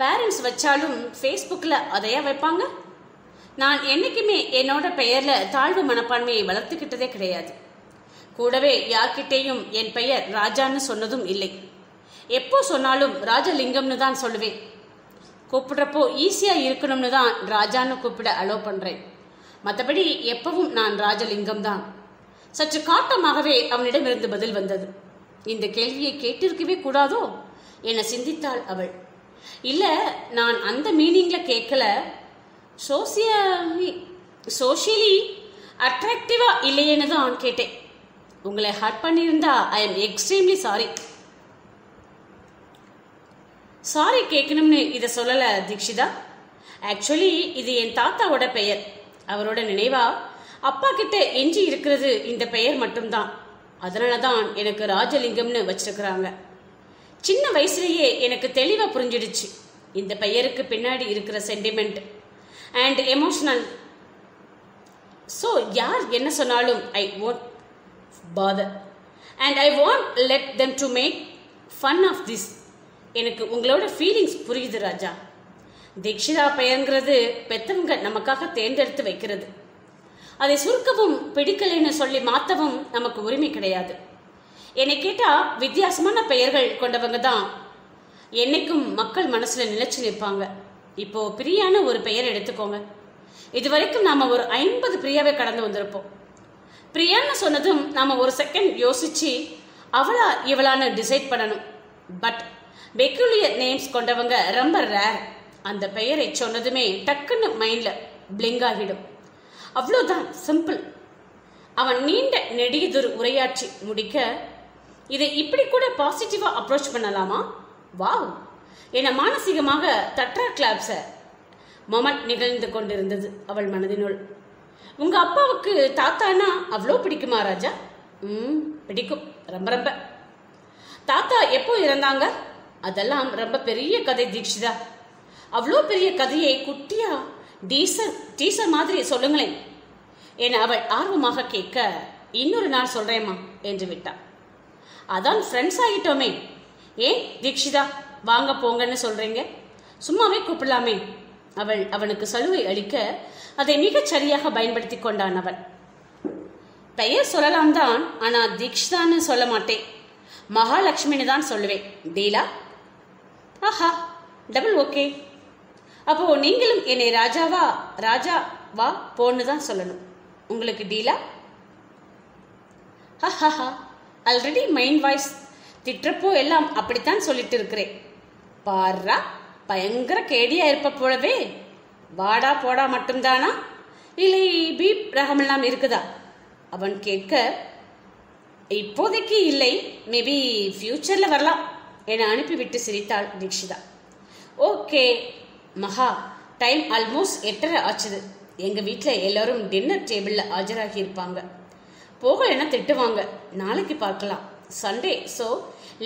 Speaker 1: பேரண்ட்ஸ் வச்சாலும் ஃபேஸ்புக்கில் அதையா வைப்பாங்க? நான் என்னைக்குமே என்னோட பெயரில் தாழ்வு மனப்பான்மையை வளர்த்துக்கிட்டதே கிடையாது. கூடவே யார்கிட்டேயும் என் பெயர் ராஜான்னு சொன்னதும் இல்லை. எப்போ சொன்னாலும் ராஜலிங்கம்னு தான் சொல்லுவேன். கூப்பிடுறப்போ ஈஸியாக இருக்கணும்னு தான் ராஜான்னு கூப்பிட அலோ பண்ணுறேன் மற்றபடி எப்பவும் நான் ராஜலிங்கம் தான் சற்று காட்டமாகவே அவனிடமிருந்து பதில் வந்தது. இந்த கேள்வியை கேட்டிருக்கவே கூடாதோ? என சிந்தித்தாள் அவள். இல்லை நான் அந்த மீனிங்கில் கேட்கல சோசிய சோஷியலி அட்ராக்டிவா இல்லையேன்னு தான் கேட்டேன். உங்களை ஹர்ட் பண்ணியிருந்தா I am extremely sorry sorry கேட்கணும்னு இதை சொல்லலை தீக்ஷிதா. ஆக்சுவலி இது என் தாத்தாவோட பெயர். அவரோட நினைவா? அப்பா கிட்ட எஞ்சி இருக்கிறது இந்த பெயர் மட்டும்தான். அதனால தான் எனக்கு ராஜலிங்கம்னு வச்சிருக்கிறாங்க. சின்ன வயசுலேயே எனக்கு தெளிவாக புரிஞ்சிடுச்சு. இந்த பெயருக்கு பின்னாடி இருக்கிற சென்டிமெண்ட் அண்ட் எமோஷனல் ஸோ யார் என்ன சொன்னாலும் I won't bother and I want let them to make fun of this எனக்கு உங்களோட ஃபீலிங்ஸ் புரியுது ராஜா. தீக்ஷிதா பெயருங்கிறது பெத்தவங்க நமக்காக தேர்ந்தெடுத்து வைக்கிறது. அதை சுருக்கவும் பிடிக்கலைன்னு சொல்லி மாற்றவும் நமக்கு உரிமை கிடையாது. என்னை கேட்டா வித்தியாசமான பெயர்கள் கொண்டவங்க தான் என்னைக்கும் மக்கள் மனசுல நிலைச்சு நிற்பாங்க. இப்போ பிரியான ஒரு பெயர் எடுத்துக்கோங்க. இது வரைக்கும் நாம ஒரு ஐம்பது பிரியாவை கடந்து வந்திருப்போம். பிரியான்னு சொன்னதும் நாம ஒரு செகண்ட் யோசிச்சு அவளா இவளான்னு டிசைட் பண்ணணும். பட் பெக்குலியர் நேம்ஸ் கொண்டவங்க ரொம்ப ரேர் அந்த பெயரை சொன்னதுமே டக்குன்னு மைண்ட்ல பிளிங்க் ஆகிடும். அவ்வளோதான் சிம்பிள் அவன் நீண்ட நெடியதொரு உரையாற்றி முடிக்க இதை இப்படி கூட பாசிட்டிவா அப்ரோச் பண்ணலாமா? வாவ் என மானசீகமாக தட்ரா கிளாப்ஸ மொமெண்ட் நிகழ்ந்து கொண்டிருந்தது அவள் மனதினுள். உங்க அப்பாவுக்கு தாத்தானா அவ்வளோ பிடிக்குமா ராஜா? ம் பிடிக்கும். ரொம்ப ரொம்ப. தாத்தா எப்போ இறந்தாங்க? அதெல்லாம் ரொம்ப பெரிய கதை தீக்ஷிதா அவ்வளோ பெரிய கதையை குட்டியா டீசர் டீசர் மாதிரி சொல்லுங்களேன். என அவள் ஆர்வமாக கேட்க இன்னொரு நாள் சொல்றேம்மா என்று விட்டாள். அதான் ஃப்ரெண்ட்ஸ் ஆகிட்டோமே ஏன் தீக்ஷிதா வாங்க போங்கன்னு சொல்றீங்க? சும்மாவே கூப்பிடலாமே. அவள் அவனுக்கு சலுகை அளிக்க அதை மிகச் சரியாக பயன்படுத்தி கொண்டான் அவன். பெயர் சொல்லலாம் தான் ஆனால் தீக்ஷிதான்னு சொல்ல மாட்டேன். மகாலட்சுமின்னு தான் சொல்லுவேன். டீலா? ஆஹா டபுள் ஓகே. அப்போ நீங்களும் என்னை ராஜாவா ராஜா வா போன்னு தான் சொல்லணும். உங்களுக்கு டீலா ஹஹா ஆல்ரெடி மைண்ட் வாய்ஸ் திட்டுறப்போ எல்லாம் அப்படித்தான் சொல்லிட்டு இருக்கிறேன். பாரா பயங்கர கேடியா இருப்ப போலவே. வாடா போடா மட்டும்தானா? இல்லை பீப் ரகமெல்லாம் இருக்குதா? அவன் கேட்க இப்போதைக்கு இல்லை. மேபி ஃபியூச்சர்ல வரலாம் என அனுப்பிவிட்டு சிரித்தாள் Dikshitha okay Maha time almost எட்டரை ஆச்சுது. எங்க வீட்டில் எல்லாரும் டின்னர் டேபிளில் ஆஜராகி இருப்பாங்க போகலைன்னா திட்டுவாங்க. நாளைக்கு பார்க்கலாம். சண்டே ஸோ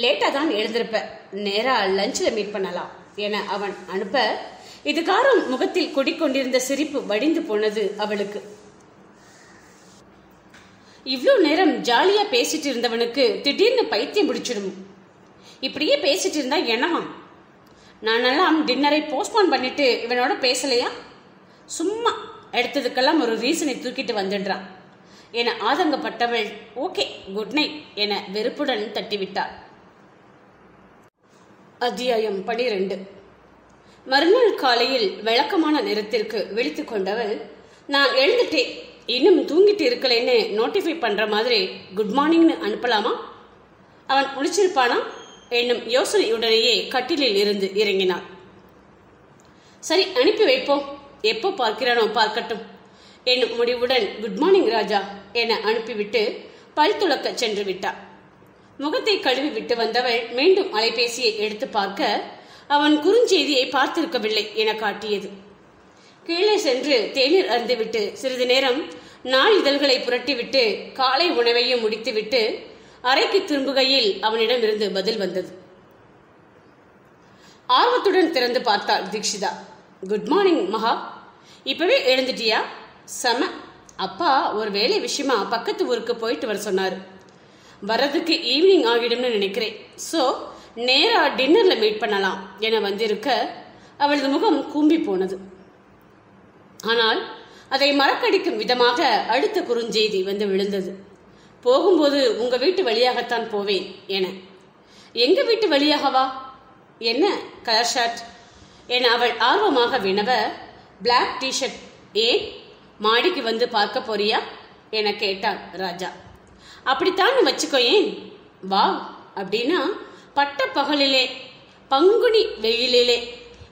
Speaker 1: லேட்டாக தான் எழுந்திருப்ப. நேராக லஞ்சில் மீட் பண்ணலாம் என அவன் அனுப்ப இதுகாரும் முகத்தில் குடிக்கொண்டிருந்த சிரிப்பு வடிந்து போனது அவளுக்கு. இவ்வளோ நேரம் ஜாலியா பேசிட்டு இருந்தவனுக்கு திடீர்னு பைத்தியம் பிடிச்சிடும். இப்படியே பேசிட்டு இருந்தா என்னவா நானெல்லாம் டின்னரை போஸ்ட்போன் பண்ணிட்டு இவனோட பேசலையா? சும்மா எடுத்ததுக்கெல்லாம் ஒரு ரீசனை தூக்கிட்டு வந்துடுறான். என ஆதங்கப்பட்டவள் ஓகே குட் நைட் என வெறுப்புடன் தட்டிவிட்டாள். அத்தியாயம் பனிரெண்டு. மறுநாள் காலையில் விளக்கமான நேரத்திற்கு விழித்து கொண்டவள் நான் எழுந்துட்டேன். இன்னும் தூங்கிட்டு இருக்கலைன்னு நோட்டிஃபை பண்ற மாதிரி குட் மார்னிங்னு அனுப்பலாமா? அவன் முழிச்சிருப்பானா என்னும் யோசனையுடனேயே கட்டிலில் இருந்து இறங்கினாள். சரி அனுப்பி வைப்போம். எப்போ பார்க்கிறானோ பார்க்கட்டும். என்னும் முடிவுடன் குட் மார்னிங் ராஜா என அனுப்பிவிட்டு பல் துளக்க சென்று விட்டாள் முகத்தை கழுவி விட்டு வந்தவள் மீண்டும் அலைபேசியை எடுத்து பார்க்க அவன் குறுஞ்செய்தியை பார்த்திருக்கவில்லை என காட்டியது. கீழே சென்று தேநீர் அருந்துவிட்டு சிறிது நேரம் நாள் இதழ்களை புரட்டிவிட்டு காலை உணவையும் முடித்துவிட்டு அறைக்கு திரும்புகையில் அவனிடமிருந்து பதில் வந்தது. ஆர்வத்துடன் திறந்து பார்த்தாள் தீக்ஷிதா குட் மார்னிங் மகா இப்பவே எழுந்துட்டியா? செம. அப்பா ஒரு வேலை விஷயமா பக்கத்து ஊருக்கு போயிட்டு வர சொன்னார். வர்றதுக்கு ஈவினிங் ஆகிடும்னு நினைக்கிறேன். ஸோ நேராக டின்னரில் மீட் பண்ணலாம் என வந்திருக்க அவளது முகம் கூம்பி போனது. ஆனால் அதை மறக்கடிக்கும் விதமாக அடுத்த குறுஞ்செய்தி வந்து விழுந்தது. போகும்போது உங்க வீட்டு வழியாகத்தான் போவேன் என. எங்க வீட்டு வழியாகவா? என்ன கலர் ஷர்ட் என அவள் ஆர்வமாக வினவ பிளாக் டிஷர்ட் ஏன் மாடிக்கு வந்து பார்க்க போறியா? என கேட்டான் ராஜா. அப்படித்தான் வச்சுக்கோயேன். வா அப்படின்னா பட்ட பகலிலே பங்குனி வெயிலிலே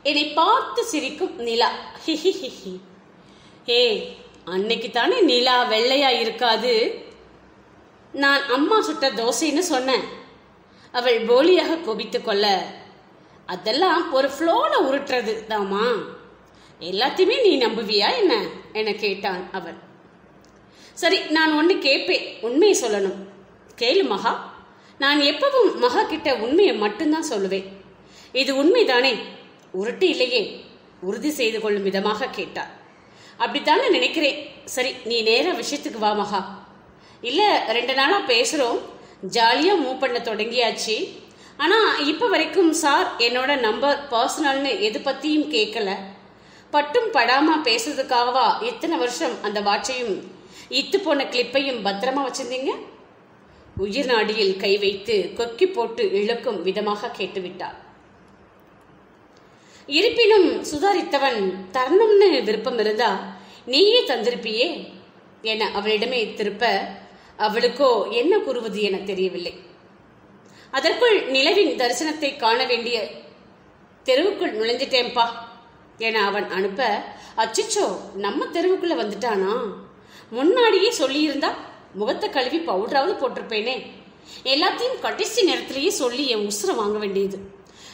Speaker 1: என்னை பார்த்து சிரிக்கும் நிலா. ஹிஹிஹிஹி ஏ அன்னைக்கு தானே நிலா வெள்ளையா இருக்காது? நான் அம்மா சுட்ட தோசைன்னு சொன்னேன். அவள் போலியாக கொபித்து கொள்ள அதெல்லாம் ஒரு ஃப்ளோல உருட்டுறது தாமா எல்லாத்தையுமே நீ நம்புவியா என்ன? என கேட்டான் அவன். சரி நான் ஒன்று கேட்பேன். உண்மையை சொல்லணும். கேளு மகா. நான் எப்பவும் மகா கிட்ட உண்மையை மட்டும்தான் சொல்லுவேன். இது உண்மைதானே? உருட்டு இல்லையே. உறுதி செய்து கொள்ளும் விதமாக கேட்டார் அப்படித்தானே நினைக்கிறேன். சரி நீ நேர விஷயத்துக்கு வா மகா. இல்லை ரெண்டு நாளாக பேசுகிறோம் ஜாலியாக மூவ் பண்ண தொடங்கியாச்சு. ஆனா இப்ப வரைக்கும் சார் என்னோட நம்பர் பர்சனல்னு எது பத்தியும் கேட்கல பட்டும் படாம பேசுறதுக்காகவா இத்தனை வருஷம் அந்த வாட்சையும் இத்து போன கிளிப்பையும் பத்திரமா வச்சிருந்தீங்க? உயிர் நாடியில் கை வைத்து கொக்கி போட்டு இழுக்கும் விதமாக கேட்டுவிட்டார். இருப்பினும் சுதாரித்தவன் தரணும்னு விருப்பம் இருந்தா நீயே தந்திருப்பியே என அவளிடமே திருப்ப அவளுக்கோ என்ன கூறுவது என தெரியவில்லை. அதற்குள் நிலவின் தரிசனத்தை காண வேண்டிய தெருவுக்குள் நுழைஞ்சிட்டேன்பா என அவன் அனுப்ப அச்சுச்சோ நம்ம தெருவுக்குள்ள வந்துட்டானா? முன்னாடியே சொல்லியிருந்தா முகத்தை கழுவி பவுடராவது போட்டிருப்பேனே. எல்லாத்தையும் கடைசி நேரத்திலேயே சொல்லி என் உசுர வாங்க வேண்டியது.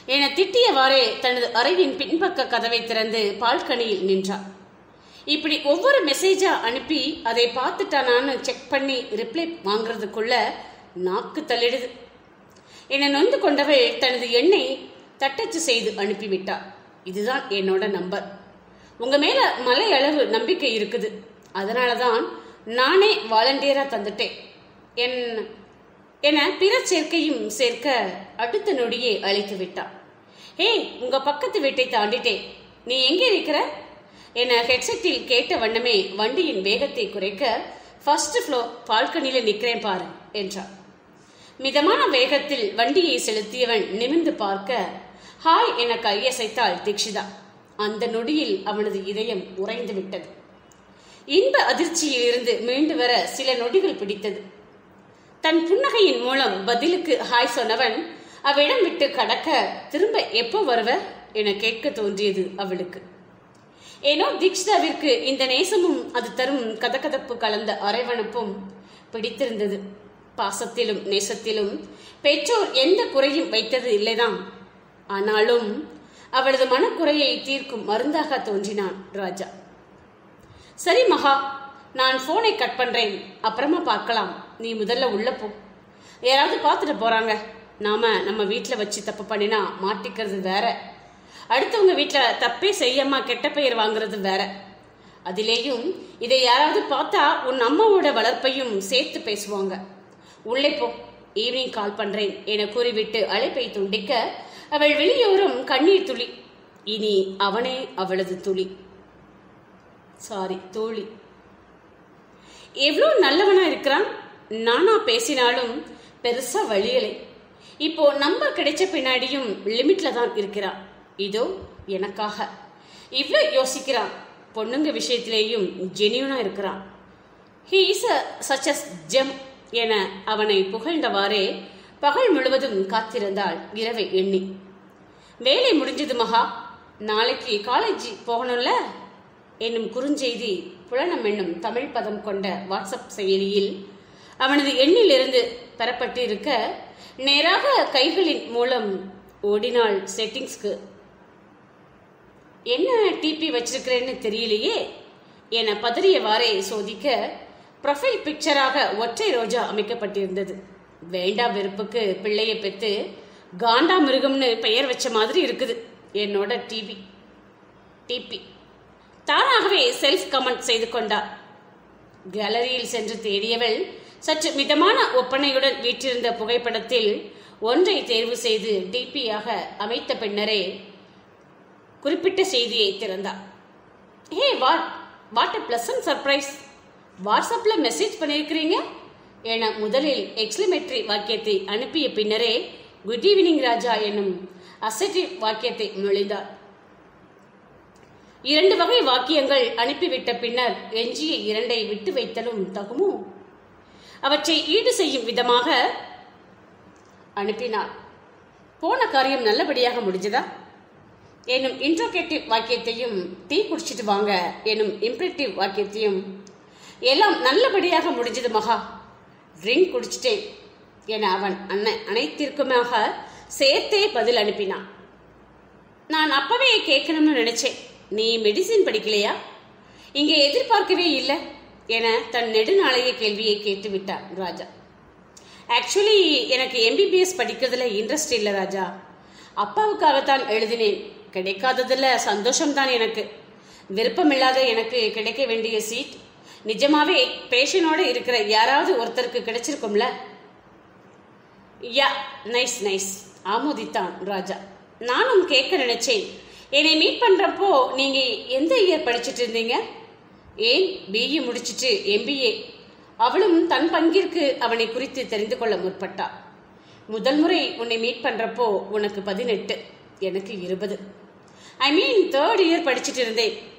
Speaker 1: என திட்டியவாறே தனது அறையின் பின்பக்க கதவை திறந்து பால்கனியில் நின்றார் இப்படி ஒவ்வொரு மெசேஜா அனுப்பி அதை பார்த்துட்டானான்னு செக் பண்ணி ரிப்ளை வாங்குறதுக்குள்ள நாக்கு தள்ளிடுது. என நொந்து கொண்டவள் தனது எண்ணை தட்டச்சு செய்து அனுப்பிவிட்டா இதுதான் என்னோட நம்பர். உங்க மேல மலை அளவு நம்பிக்கை இருக்குது. அதனால தான் நானே வாலண்டியரா தந்துட்டேன். என் என பிற சேர்க்கையும் சேர்க்க அடுத்த நொடியே அழைத்து விட்டான் ஏய் உங்க பக்கத்து வீட்டை தாண்டிட்டேன். நீ எங்கே இருக்கிற? என ஹெட்செட்டில் கேட்ட வண்ணமே வண்டியின் வேகத்தை குறைக்க ஃபர்ஸ்ட் ஃப்ளோர் பால்கனியில நிக்கிறேன் பாரு என்றார் மிதமான வேகத்தில் வண்டியை செலுத்தியவன் நிமிர்ந்து பார்க்க ஹாய் என கையசைத்தாள் தீக்ஷிதா அந்த நொடியில் அவனது இதயம் உறைந்து விட்டது இன்ப அதிர்ச்சியில் இருந்து மீண்டு வர சில நொடிகள் பிடித்தது. தன் புன்னகையின் மூலம் பதிலுக்கு ஹாய் சொன்னவன் அவ்விடம் விட்டு கடக்க திரும்ப எப்போ வருவ என கேட்க தோன்றியது அவளுக்கு. ஏனோ தீக்ஷிதாவிற்கு இந்த நேசமும் அது தரும் கதகதப்பு கலந்த அரைவனப்பும் பிடித்திருந்தது. பாசத்திலும் நேசத்திலும் பெற்றோர் எந்த குறையும் வைத்தது இல்லைதான் ஆனாலும் அவளது மனக்குறையை தீர்க்கும் மருந்தாக தோன்றினான் ராஜா. சரி மகா நான் போனை கட் பண்றேன். அப்புறமா பார்க்கலாம். நீ முதல்ல உள்ள போ. யாராவது பார்த்துட்டு போறாங்க. நாம நம்ம வீட்டில் வச்சு தப்பு பண்ணினா மாட்டிக்கிறது வேற. அடுத்தவங்க வீட்டில் தப்பே செய்யாம கெட்ட பெயர் வாங்குறது வேற. அதிலேயும் இதை யாராவது பார்த்தா உன் அம்மாவோட வளர்ப்பையும் சேர்த்து பேசுவாங்க. உள்ளே போ. ஈவினிங் கால் பண்றேன் என கூறிவிட்டு அழைப்பை துண்டிக்க அவள் வெளியோரும் கண்ணீர் துளி. இனி அவனே அவளது துளி. சாரி தோழி. எவ்வளோ நல்லவனா இருக்கிறான்? நானா பேசினாலும் பெருசா வழியலை இப்போ நம்பர் கிடைச்ச பின்னாடியும் லிமிட்ல தான் இருக்கிறான் இதோ எனக்காக. இவ்வளோ யோசிக்கிறான் பொண்ணுங்க விஷயத்திலேயும் ஜெனியூனா இருக்கிறான் he is a such as gem என அவனை புகழ்ந்தவாறே பகல் முழுவதும் காத்திருந்தாள் இரவை எண்ணி. வேலை முடிஞ்சது மகா. நாளைக்கு காலேஜ் போகணும்ல? என்னும் குறுஞ்செய்தி புலனம் என்னும் தமிழ் பதம் கொண்ட வாட்ஸ்அப் செயலியில் அவனது எண்ணிலிருந்து பெறப்பட்டு இருக்க நேராக கைகளின் மூலம் ஓடினாள் செட்டிங்ஸ்க்கு என்ன டிபி வச்சிருக்கிறேன்னு தெரியலையே? என பதறியவாறே சோதிக்க ப்ரொஃபைல் பிக்சராக ஒற்றை ரோஜா அமைக்கப்பட்டிருந்தது. வேண்டா வெறுப்புக்கு பிள்ளையை பெற்று காண்டா மிருகம்னு பெயர் வச்ச மாதிரி இருக்குது. என்னோட டிவி டிபி தானாகவே செல்ஃப் கமெண்ட் செய்து கொண்டார். கேலரியில் சென்று தேடியவள் சற்று மிதமான ஒப்பனையுடன் வீற்றிருந்த புகைப்படத்தில் ஒன்றை தேர்வு செய்து டிபியாக அமைத்த பின்னரே குறிப்பிட்ட செய்தியை திறந்தார். Hey what what a pleasant surprise வாட்ஸ்அப்பில் மெசேஜ் பண்ணியிருக்கிறீங்க என முதலில் எக்ஸ்லிமெட்ரி வாக்கியத்தை அனுப்பிய பின்னரே குட் ஈவினிங் ராஜா என்னும் அசட்டிவ் வாக்கியத்தை நுழைந்தார் இரண்டு வகை வாக்கியங்கள் அனுப்பிவிட்ட பின்னர் எஞ்சிய இரண்டை விட்டு வைத்தலும் தகுமோ? அவற்றை ஈடு செய்யும் விதமாக அனுப்பினார். போன காரியம் நல்லபடியாக முடிஞ்சதா? எனும் இன்ட்ரோகேட்டிவ் வாக்கியத்தையும் டீ குடிச்சிட்டு வாங்க எனும் இம்ப்ரெட்டிவ் வாக்கியத்தையும் எல்லாம் நல்லபடியாக முடிஞ்சது மகா. ட்ரிங்க் குடிச்சிட்டேன் என அவன் அண்ணன் அனைத்திற்குமாக சேர்த்தே பதில் அனுப்பினான். நான் அப்பவே கேட்கணும்னு நினைச்சேன். நீ மெடிசின் படிக்கலையா? இங்கே எதிர்பார்க்கவே இல்லை என தன் நெடுநாளைய கேள்வியை கேட்டு விட்டார் ராஜா. ஆக்சுவலி எனக்கு எம்பிபிஎஸ் படிக்கிறதுல இன்ட்ரெஸ்ட் இல்லை ராஜா. அப்பாவுக்காகத்தான் எழுதினேன். கிடைக்காததில் சந்தோஷம்தான் எனக்கு. விருப்பமில்லாத எனக்கு கிடைக்க வேண்டிய சீட் நிஜமாவே பேஷனோட இருக்கிற யாராவது ஒருத்தருக்கு கிடைச்சிருக்கும்ல? யா நைஸ் நைஸ். ஆமோதித்தான் ராஜா. நானும் கேட்க நினைச்சேன். என்னை மீட் பண்றப்போ நீங்க எந்த இயர் படிச்சிட்டு இருந்தீங்க? ஏன்? பிஇ முடிச்சிட்டு எம்பிஏ அவளும் தன் பங்கிற்கு அவனை குறித்து தெரிந்து கொள்ள முற்பட்டா. முதல் முறை உன்னை மீட் பண்றப்போ உனக்கு பதினெட்டு எனக்கு இருபது. ஐ மீன் தேர்ட் இயர் படிச்சுட்டு இருந்தேன்.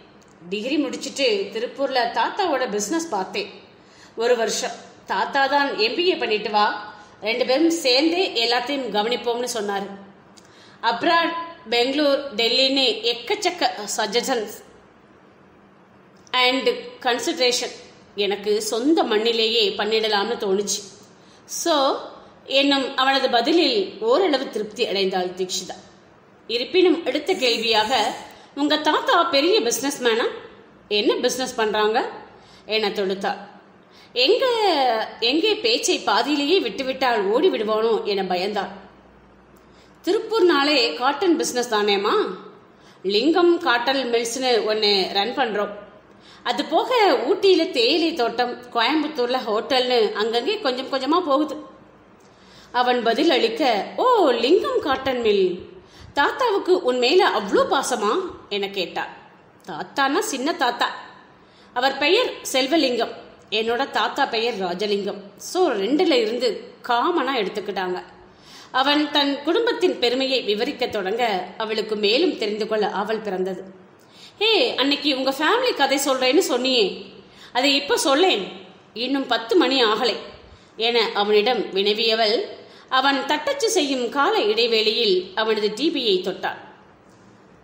Speaker 1: டிகிரி முடிச்சிட்டு திருப்பூர்ல தாத்தாவோட பிசினஸ் பார்த்தேன். ஒரு வருஷம். தாத்தா தான் எம்பிஏ பண்ணிட்டு வா. ரெண்டு பேரும் சேர்ந்தே எல்லாத்தையும் கவனிப்போம்னு சொன்னார். அப்ராட் பெங்களூர் டெல்லின்னு எக்கச்சக்க சஜஷன்ஸ் அண்டு கன்சிடரேஷன் எனக்கு சொந்த மண்ணிலேயே பண்ணிடலாம்னு தோணுச்சு. ஸோ என்னும் அவனது பதிலில் ஓரளவு திருப்தி அடைந்தாள் தீக்ஷிதா. இருப்பினும் அடுத்த கேள்வியாக உங்க தாத்தா பெரிய பிஸ்னஸ் மேனா என்ன பிஸ்னஸ் பண்றாங்க? என தொடுத்தா எங்க எங்கே பேச்சை பாதியிலேயே விட்டுவிட்டால் ஓடி விடுவானோ என பயந்தாள் திருப்பூர்னாலே காட்டன் பிஸ்னஸ் தானேம்மா? லிங்கம் காட்டன் மில்ஸ்னு ஒன்று ரன் பண்ணுறோம் அது போக ஊட்டியில் தேயிலை தோட்டம் கோயம்புத்தூரில் ஹோட்டல்னு அங்கங்கே கொஞ்சம் கொஞ்சமாக போகுது. அவன் பதில் அளிக்க ஓ லிங்கம் காட்டன் மில் தாத்தாவுக்கு உன் மேலே அவ்வளோ பாசமா? என கேட்டார் தாத்தானா? சின்ன தாத்தா. அவர் பெயர் செல்வலிங்கம். என்னோட தாத்தா பெயர் ராஜலிங்கம். ஸோ ரெண்டுல இருந்து காமனா எடுத்துக்கிட்டாங்க. அவன் தன் குடும்பத்தின் பெருமையை விவரிக்க தொடங்க அவளுக்கு மேலும் தெரிந்து கொள்ள ஆவல் பிறந்தது. ஹே அன்னைக்கு உங்க ஃபேமிலி கதை சொல்றேன்னு சொன்னியே. அதை இப்போ சொல்லேன். இன்னும் பத்து மணி ஆகலை. என அவனிடம் வினவியவள் அவன் தட்டச்சு செய்யும் கால இடைவேளையில் அவனது டிபியை தொட்டாள்.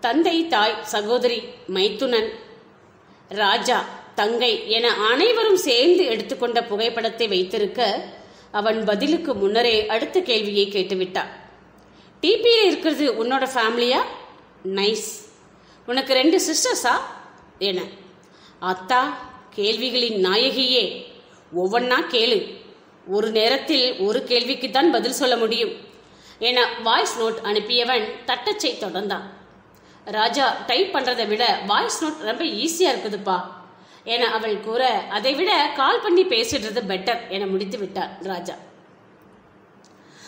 Speaker 1: தந்தை தாய் சகோதரி மைத்துனன் ராஜா தங்கை என அனைவரும் சேர்ந்து எடுத்துக்கொண்ட புகைப்படத்தை வைத்திருக்க அவன் பதிலுக்கு முன்னரே அடுத்த கேள்வியை கேட்டுவிட்டான். டிபியில் இருக்கிறது உன்னோட ஃபேமிலியா? நைஸ் உனக்கு ரெண்டு சிஸ்டர்ஸா? என. அத்தா கேள்விகளின் நாயகியே ஒவ்வொன்னா கேளு. ஒரு நேரத்தில் ஒரு கேள்விக்கு தான் பதில் சொல்ல முடியும். என வாய்ஸ் நோட் அனுப்பியவன் தட்டச்சை தொடர்ந்தான். ராஜா டைப் பண்றதை விட வாய்ஸ் நோட் ரொம்ப ஈஸியா இருக்குதுப்பா. என அவள் கூற அதை விட கால் பண்ணி பேசிடுறது பெட்டர் என முடித்து விட்டார் ராஜா.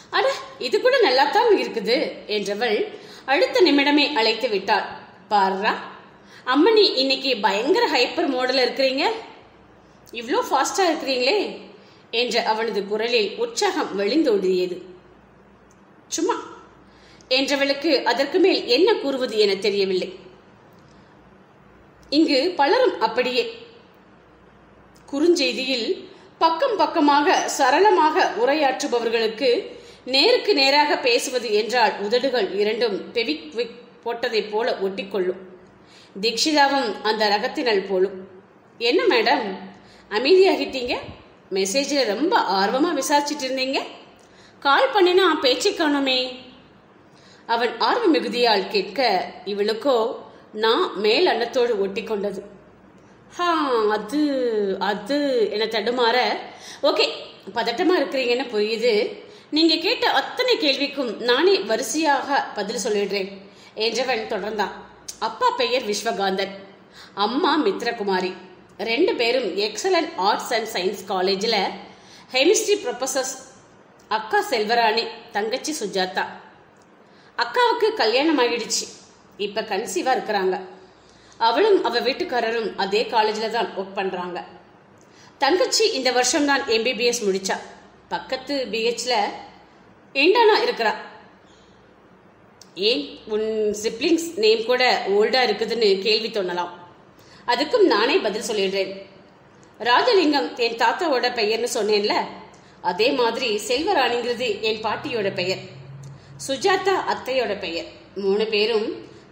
Speaker 1: அட இது கூட நல்லா தான் இருக்குது என்றவள் அடுத்த நிமிடமே அழைத்து விட்டாள். பாருறா அம்மனி இன்னைக்கு பயங்கர ஹைப்பர் மோடில் இருக்கிறீங்க. இவ்வளோ ஃபாஸ்டா இருக்கிறீங்களே என்ற அவனது குரலில் உற்சாகம் வெளிந்தோடியது. சும்மா என்றவளுக்கு அதற்கு மேல் என்ன கூறுவது என தெரியவில்லை. இங்கு பலரும் அப்படியே. குறுஞ்செய்தியில் பக்கம் பக்கமாக சரளமாக உரையாற்றுபவர்களுக்கு நேருக்கு நேராக பேசுவது என்றால் உதடுகள் இரண்டும் பெவிக் போட்டதைப் போல ஒட்டிக்கொள்ளும். தீக்ஷிதாவும் அந்த ரகத்தினல் போலும். என்ன மேடம்? அமைதியாகிட்டீங்க? மெசேஜில் ரொம்ப ஆர்வமாக விசாரிச்சிட்டு இருந்தீங்க? கால் பண்ணினா பேச்சு காணுமே. அவன் ஆர்வ மிகுதியால் கேட்க இவளுக்கோ நான் மேல் அன்னத்தோடு ஒட்டி கொண்டது ஹா அது அது என தடுமாற ஓகே பதட்டமா இருக்கிறீங்கன்னு புரியுது. நீங்க கேட்ட அத்தனை கேள்விக்கும் நானே வரிசையாக பதில் சொல்லிடுறேன் என்றவன் தொடர்ந்தான். அப்பா பெயர் விஸ்வகாந்தன். அம்மா மித்ரகுமாரி ரெண்டு பேரும் எக்ஸலன்ட் ஆர்ட்ஸ் அண்ட் சயின்ஸ் காலேஜில் கெமிஸ்ட்ரி ப்ரொஃபசர்ஸ் அக்கா செல்வராணி தங்கச்சி சுஜாதா. அக்காவுக்கு கல்யாணம் ஆகிடுச்சு இப்ப கன்சீவா இருக்கிறாங்க. அவளும் அவ வீட்டுக்காரரும் அதே காலேஜில் தான் ஒர்க் பண்றாங்க. தங்கச்சி இந்த வருஷம் தான் எம்பிபிஎஸ் முடிச்சா. பக்கத்து பிஹெச்ல இண்டானா இருக்கிறா. ஏன்? உன் சிப்ளிங்ஸ் நேம் கூட ஓல்டா இருக்குதுன்னு கேள்வி தோணலாம். அதுக்கும் நானே பதில் சொல்லிடுறேன். ராஜலிங்கம் என் தாத்தாவோட பெயர்னு சொன்னேன்ல அதே மாதிரி செல்வராணிங்கிறது என் பாட்டியோட பெயர். சுஜாதா அத்தையோட பெயர். மூணு பேரும்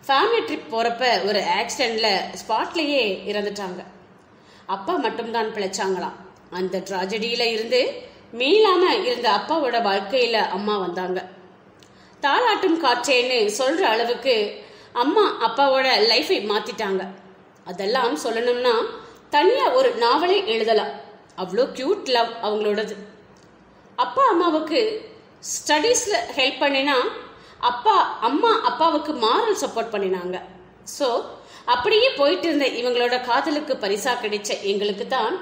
Speaker 1: ஃபேமிலி ட்ரிப் போறப்ப ஒரு ஆக்சிடென்ட்ல ஸ்பாட்லயே இறந்துட்டாங்க. அப்பா மட்டும்தான் பிழைச்சாங்களாம். அந்த ட்ராஜடியில இருந்து மீளாம இருந்த அப்பாவோட வாழ்க்கையில அம்மா வந்தாங்க. தாளாட்டும் காற்றேன்னு சொல்ற அளவுக்கு அம்மா அப்பாவோட லைஃபை மாத்திட்டாங்க. அதெல்லாம் சொல்லணும்னா தனியா ஒரு நாவலே எழுதலாம். அவ்வளோ கியூட் லவ் அவங்களோடது. அப்பா அம்மாவுக்கு ஸ்டடீஸில் ஹெல்ப் பண்ணினா அப்பா அம்மா அப்பாவுக்கு மாரல் சப்போர்ட் பண்ணினாங்க. ஸோ அப்படியே போயிட்டு இருந்த இவங்களோட காதலுக்கு பரிசா கிடைச்ச எங்களுக்கு தான்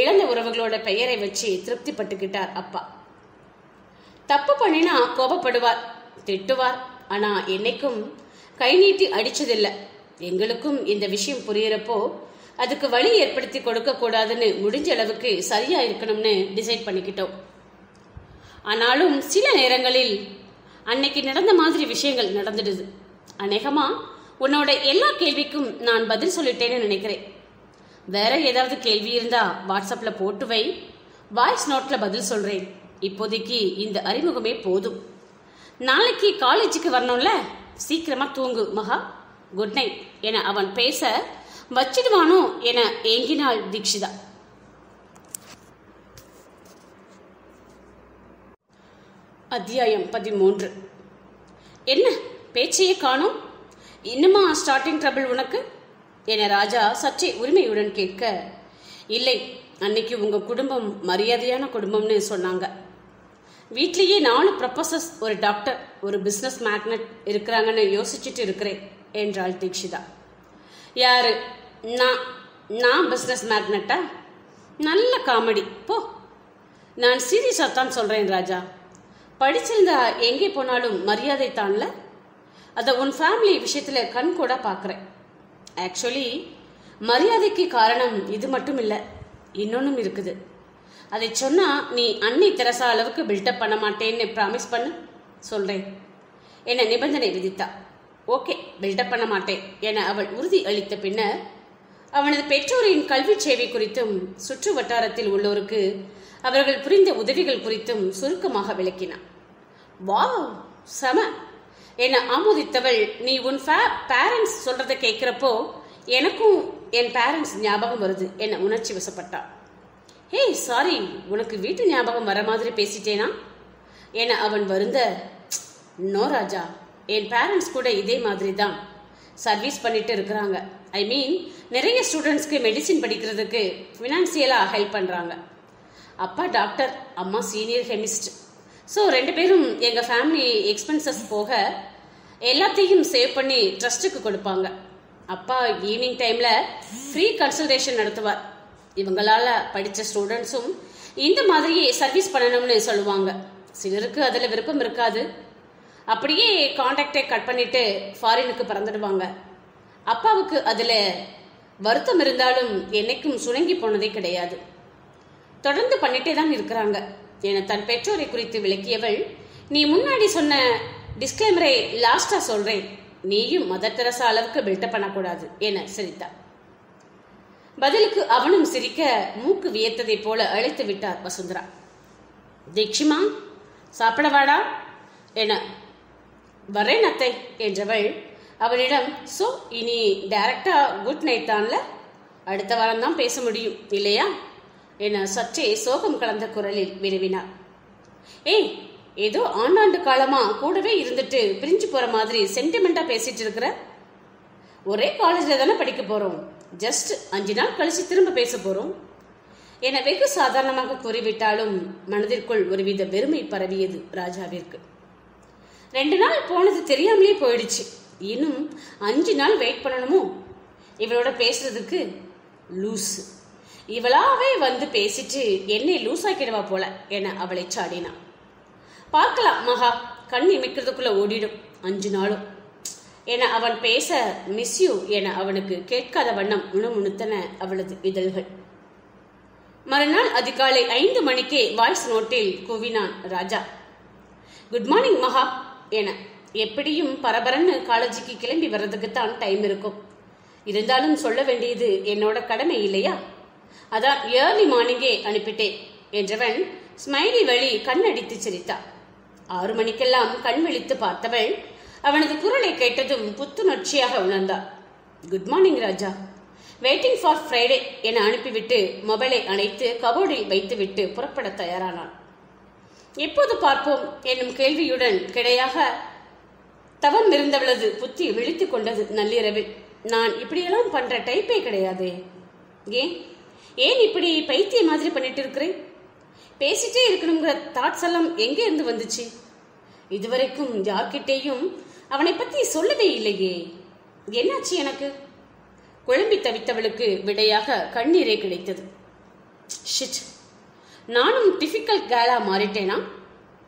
Speaker 1: இழந்த உறவுகளோட பெயரை வச்சு திருப்திப்பட்டுக்கிட்டார் அப்பா. தப்பு பண்ணினா கோபப்படுவார் திட்டுவார் ஆனா என்னைக்கும் கை நீட்டி அடிச்சதில்லை. எங்களுக்கும் இந்த விஷயம் புரியறப்போ அதுக்கு வழி ஏற்படுத்தி கொடுக்க கூடாதுன்னு முடிஞ்ச அளவுக்கு சரியா இருக்கணும்னு டிசைட் பண்ணிக்கிட்டோம். ஆனாலும் சில நேரங்களில் அன்னைக்கு நடந்த மாதிரி விஷயங்கள் நடந்துடுது. அநேகமா உன்னோட எல்லா கேள்விக்கும் நான் பதில் சொல்லிட்டேன்னு நினைக்கிறேன். வேற ஏதாவது கேள்வி இருந்தா வாட்ஸ்அப்ல போட்டு வை. வாய்ஸ் நோட்ல பதில் சொல்றேன். இப்போதைக்கு இந்த அறிமுகமே போதும். நாளைக்கு காலேஜுக்கு வரணும்ல? சீக்கிரமா தூங்கு மகா. குட் நைட் என அவன் பேச வச்சிடுவானோ என ஏங்கினாள் தீக்ஷிதா அத்தியாயம் பதிமூன்று. என்ன? பேச்சையே காணோம்? இன்னுமா ஸ்டார்டிங் ட்ரபிள் உனக்கு? என ராஜா சற்றே உரிமையுடன் கேட்க இல்லை அன்னைக்கு உங்க குடும்பம் மரியாதையான குடும்பம்னு சொன்னாங்க. வீட்லேயே நாலு ப்ரொஃபசர்ஸ் ஒரு டாக்டர் ஒரு பிஸ்னஸ் மேக்னட் இருக்கிறாங்கன்னு யோசிச்சுட்டு இருக்கிறேன் என்றாள் தீக்ஷிதா யாரு? நான் நான் பிஸ்னஸ் மேக்னட்டா நல்ல காமெடி போ. நான் சீரியஸாக தான் சொல்கிறேன் ராஜா. படிச்சிருந்தா எங்கே போனாலும் மரியாதை தான்ல? அதை உன் ஃபேமிலி விஷயத்தில் கண் கூட பார்க்குறேன் ஆக்சுவலி மரியாதைக்கு காரணம் இது மட்டும் இல்லை இன்னொன்றும் இருக்குது. அதை சொன்னால் நீ அன்னி தெரசா அளவுக்கு பில்டப் பண்ண மாட்டேன்னு ப்ராமிஸ் பண்ணு சொல்கிறேன் என்னை நிபந்தனை விதித்தா? ஓகே பில்டப் பண்ண மாட்டேன் என அவள் உறுதி அளித்த பின்னர் அவனது பெற்றோரின் கல்வி சேவை குறித்தும் சுற்று வட்டாரத்தில் உள்ளோருக்கு அவர்கள் புரிந்த உதவிகள் குறித்தும் சுருக்கமாக விளக்கினான். வா செம. என்னை ஆமோதித்தவள் நீ உன் பேரண்ட்ஸ் சொல்றதை கேட்குறப்போ எனக்கும் என் பேரண்ட்ஸ் ஞாபகம் வருது. என்னை உணர்ச்சி வசப்பட்டா. ஹேய் சாரி உனக்கு வீட்டு ஞாபகம் வர மாதிரி பேசிட்டேனா? என அவன் வருந்த நோ ராஜா என் பேரண்ட்ஸ் கூட இதே மாதிரி தான் சர்வீஸ் பண்ணிட்டு இருக்கிறாங்க. ஐ மீன் நிறைய ஸ்டூடெண்ட்ஸ்க்கு மெடிசின் படிக்கிறதுக்கு ஃபினான்சியலாக ஹெல்ப் பண்ணுறாங்க அப்பா டாக்டர் அம்மா சீனியர் கெமிஸ்ட் ஸோ ரெண்டு பேரும் எங்கள் ஃபேமிலி எக்ஸ்பென்சஸ் போக எல்லாத்தையும் சேவ் பண்ணி ட்ரஸ்ட்டுக்கு கொடுப்பாங்க. அப்பா ஈவினிங் டைமில் ஃப்ரீ கன்சல்டேஷன் நடத்துவார். இவங்களால் படித்த ஸ்டூடெண்ட்ஸும் இந்த மாதிரியே சர்வீஸ் பண்ணணும்னு சொல்லுவாங்க. சிலருக்கு அதில் விருப்பம் இருக்காது. அப்படியே காண்டாக்டை கட் பண்ணிட்டு ஃபாரினுக்கு பறந்துடுவாங்க. அப்பாவுக்கு அதில் வருத்தம் இருந்தாலும் என்னைக்கும் சுணங்கி போனதே கிடையாது. தொடர்ந்து பண்ணிட்டே தான் இருக்கிறாங்க. என தன் பெற்றோரை குறித்து விளக்கியவள் நீ முன்னாடி சொன்ன டிஸ்கிளைமரை லாஸ்டா சொல்றேன். நீயும் மதர் தெரசா அளவுக்கு பில்டப் பண்ணக்கூடாது என சிரித்தார் பதிலுக்கு அவனும் சிரிக்க மூக்கு வியத்ததை போல அழைத்து விட்டார் வசுந்தரா. தீக்ஷிமா சாப்பிட வாடா என வரேன் அத்தை என்றவள் அவனிடம் சோ இனி டைரக்டா குட் நைட் தான்ல. அடுத்த வாரம் தான் பேச முடியும் இல்லையா? என சற்றே சோகம் கலந்த குரலில் வினவினார். ஏய் ஏதோ ஆண்டாண்டு காலமா கூடவே இருந்துட்டு பிரிஞ்சு போற மாதிரி சென்டிமெண்டா பேசிட்டு இருக்கிற? ஒரே காலேஜ்ல தானே படிக்க போறோம். ஜஸ்ட் அஞ்சு நாள் கழிச்சு திரும்ப பேச போறோம். என வெகு சாதாரணமாக கூறிவிட்டாலும் மனதிற்குள் ஒருவித வெறுமை பரவியது ராஜாவிற்கு. ரெண்டு நாள் போனது தெரியாமலே போயிடுச்சு. இன்னும் அஞ்சு நாள் வெயிட் பண்ணணுமோ? இவளோட பேசுறதுக்கு லூஸ் இவளாவே வந்து பேசிட்டு என்னை லூஸ் ஆக்கிடுவா போல? என அவளை சாடினான் பார்க்கலாம் மகா. கண் இமைக்கிறதுக்குள்ள ஓடிடும். அஞ்சு நாளும். என அவன் பேச மிஸ் யூ என அவனுக்கு கேட்காத வண்ணம் முணுமுணுத்தன அவளது இதழ்கள். மறுநாள் அதிகாலை ஐந்து மணிக்கே வாய்ஸ் நோட்டில் கூவினான் ராஜா. குட் மார்னிங் மகா என. எப்படியும் பரபரன்னு காலேஜுக்கு கிளம்பி வர்றதுக்கு தான் டைம் இருக்கும். இருந்தாலும் சொல்ல வேண்டியது என்னோட கடமை இல்லையா? அதான் ஏர்லி மார்னிங்கே அனுப்பிட்டேன் என்றவன் ஸ்மைலி வழி கண்ணடித்து சிரித்தான் ஆறு மணிக்கெல்லாம் கண் விழித்து பார்த்தவள் அவனது குரலை கேட்டதும் புத்துணர்ச்சியாக உணர்ந்தாள். Good morning Raja. Waiting for Friday என அனுப்பிவிட்டு மொபைலை அணைத்து கபோர்டில் வைத்துவிட்டு புறப்பட தயாரானான். எப்போது பார்ப்போம்? என்னும் கேள்வியுடன் கிடையாக தவம் இருந்தவளது புத்தி விழித்து கொண்டது நள்ளிரவில். நான் இப்படியெல்லாம் பண்ற டைப்பே கிடையாதே. ஏன்? ஏன் இப்படி பைத்திய மாதிரி பண்ணிட்டு இருக்கிறேன் பேசிட்டே இருக்கணுங்கிற தாட்ஸ் எல்லாம் எங்கே இருந்து வந்துச்சு? இதுவரைக்கும் யார்கிட்டேயும் அவனை பத்தி சொல்லவே இல்லையே. என்னாச்சு எனக்கு? குழம்பி தவித்தவளுக்கு விடையாக கண்ணீரே கிடைத்தது. ஷிட். நானும் டிஃபிகல்ட் கேலா மாறிட்டேனா?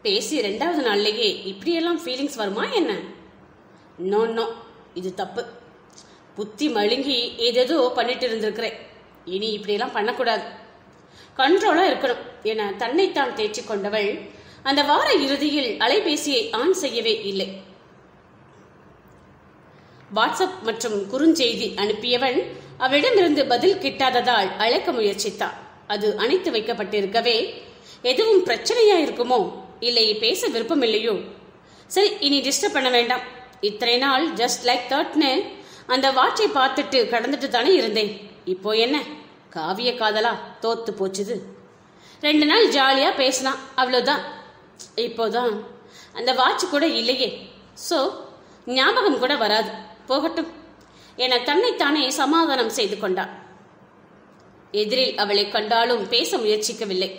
Speaker 1: பேசி ரெண்டாவது நாள்லேயே இப்படியெல்லாம் ஃபீலிங்ஸ் வருமா என்ன? நோ நோ இது தப்பு. புத்தி மழுங்கி ஏதேதோ பண்ணிட்டு இருந்திருக்கிறேன் இனி இப்படியெல்லாம் பண்ணக்கூடாது. கண்ட்ரோலா இருக்கணும் என தன்னைத்தான் தேற்றிக் கொண்டவள் அந்த வார இறுதியில் அலைபேசியை ஆன் செய்யவே இல்லை. வாட்ஸ்அப் மற்றும் குறுஞ்செய்தி அனுப்பியவன் அவளிடமிருந்து பதில் கிட்டாததால் அழைக்க முயற்சித்தான் அது அணைத்து வைக்கப்பட்டிருக்கவே எதுவும் பிரச்சனையா இருக்குமோ? இல்லை பேச விருப்பம் இல்லையோ சரி இனி டிஸ்டர்ப் பண்ண வேண்டாம். இத்தனை நாள் ஜஸ்ட் லைக் தட்னு அந்த வாட்சை பார்த்துட்டு கடந்துட்டு தானே இருந்தேன். இப்போ என்ன? காவிய காதலா? தோத்து போச்சுது. ரெண்டு நாள் ஜாலியா பேசினான் அவ்வளோதான் இப்போதான். அந்த வாட்ச் கூட இல்லையே. சோ ஞாபகம் கூட வராது. போகட்டும். என தன்னைத்தானே சமாதானம் செய்து கொண்டான் எதிரில் அவளை கண்டாலும் பேச முயற்சிக்கவில்லை.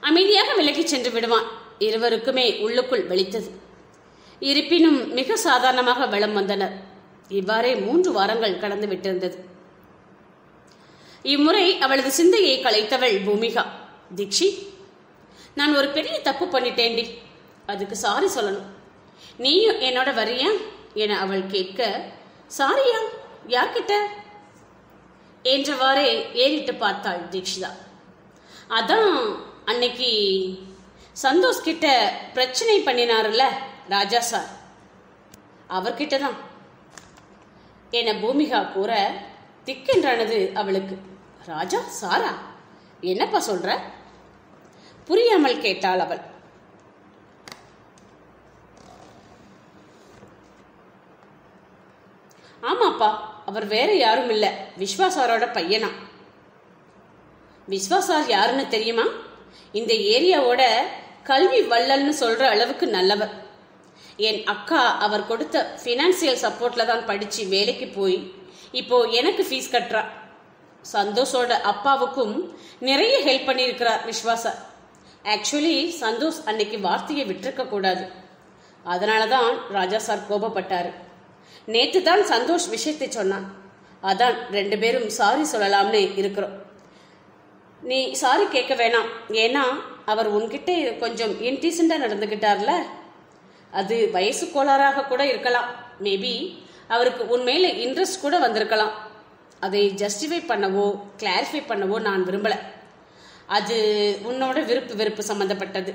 Speaker 1: அமைதியாக விலகிச் சென்று விடுவான். இருவருக்குமே உள்ளுக்குள் வலித்தது. இருப்பினும் மிக சாதாரணமாக வலம் வந்தனர். இவ்வாறே மூன்று வாரங்கள் கடந்து விட்டிருந்தது. இம்முறை அவளது சிந்தையை கலைத்தவள் பூமிகா. தீக்ஷி நான் ஒரு பெரிய தப்பு பண்ணிட்டேன்டி. அதுக்கு சாரி சொல்லணும். நீயும் என்னோட வரியா என அவள் கேட்க சாரியா? யார்கிட்ட? என்றவாறே ஏறிட்டு பார்த்தாள் தீக்ஷிதா. அதான் அன்னைக்கு சந்தோஷ் கிட்ட பிரச்சனை பண்ணினாருல்ல ராஜா சார். அவர்கிட்ட தான். என பூமிகா கூற திக்கென்றானது அவளுக்கு. ராஜா சாரா என்னப்பா சொல்ற? புரியாமல் கேட்டாள் அவள். ஆமாப்பா அவர் வேற யாரும் இல்ல. விஸ்வாசாரோட பையனா? விஸ்வாசார் யாருன்னு தெரியுமா? இந்த ஏரியாவோட கல்வி வள்ளல்னு சொல்ற அளவுக்கு நல்லவர். என் அக்கா அவர் கொடுத்த ஃபினான்சியல் சப்போர்ட்ல தான் படிச்சு வேலைக்கு போய் இப்போ எனக்கு ஃபீஸ் கட்டுறா. சந்தோஷோட அப்பாவுக்கும் நிறைய ஹெல்ப் பண்ணியிருக்கிறார் விஸ்வாசா. ஆக்சுவலி சந்தோஷ் அன்னைக்கு வார்த்தையை விட்டுருக்க கூடாது. அதனால தான் ராஜா சார் கோபப்பட்டார். நேற்று தான் சந்தோஷ் விஷயத்தை சொன்னான். அதான் ரெண்டு பேரும் சாரி சொல்லலாம்னு இருக்கிறோம். நீ சாரி கேட்க வேணாம். ஏன்னா அவர் உன்கிட்ட கொஞ்சம் இன்டீசெண்டா நடந்துக்கிட்டார்ல அது வயசு கோளாறாக கூட இருக்கலாம். மேபி அவருக்கு உன் மேலே இன்ட்ரெஸ்ட் கூட வந்திருக்கலாம். அதை ஜஸ்டிஃபை பண்ணவோ கிளாரிஃபை பண்ணவோ நான் விரும்பலை. அது உன்னோட விருப்பு வெறுப்பு சம்மந்தப்பட்டது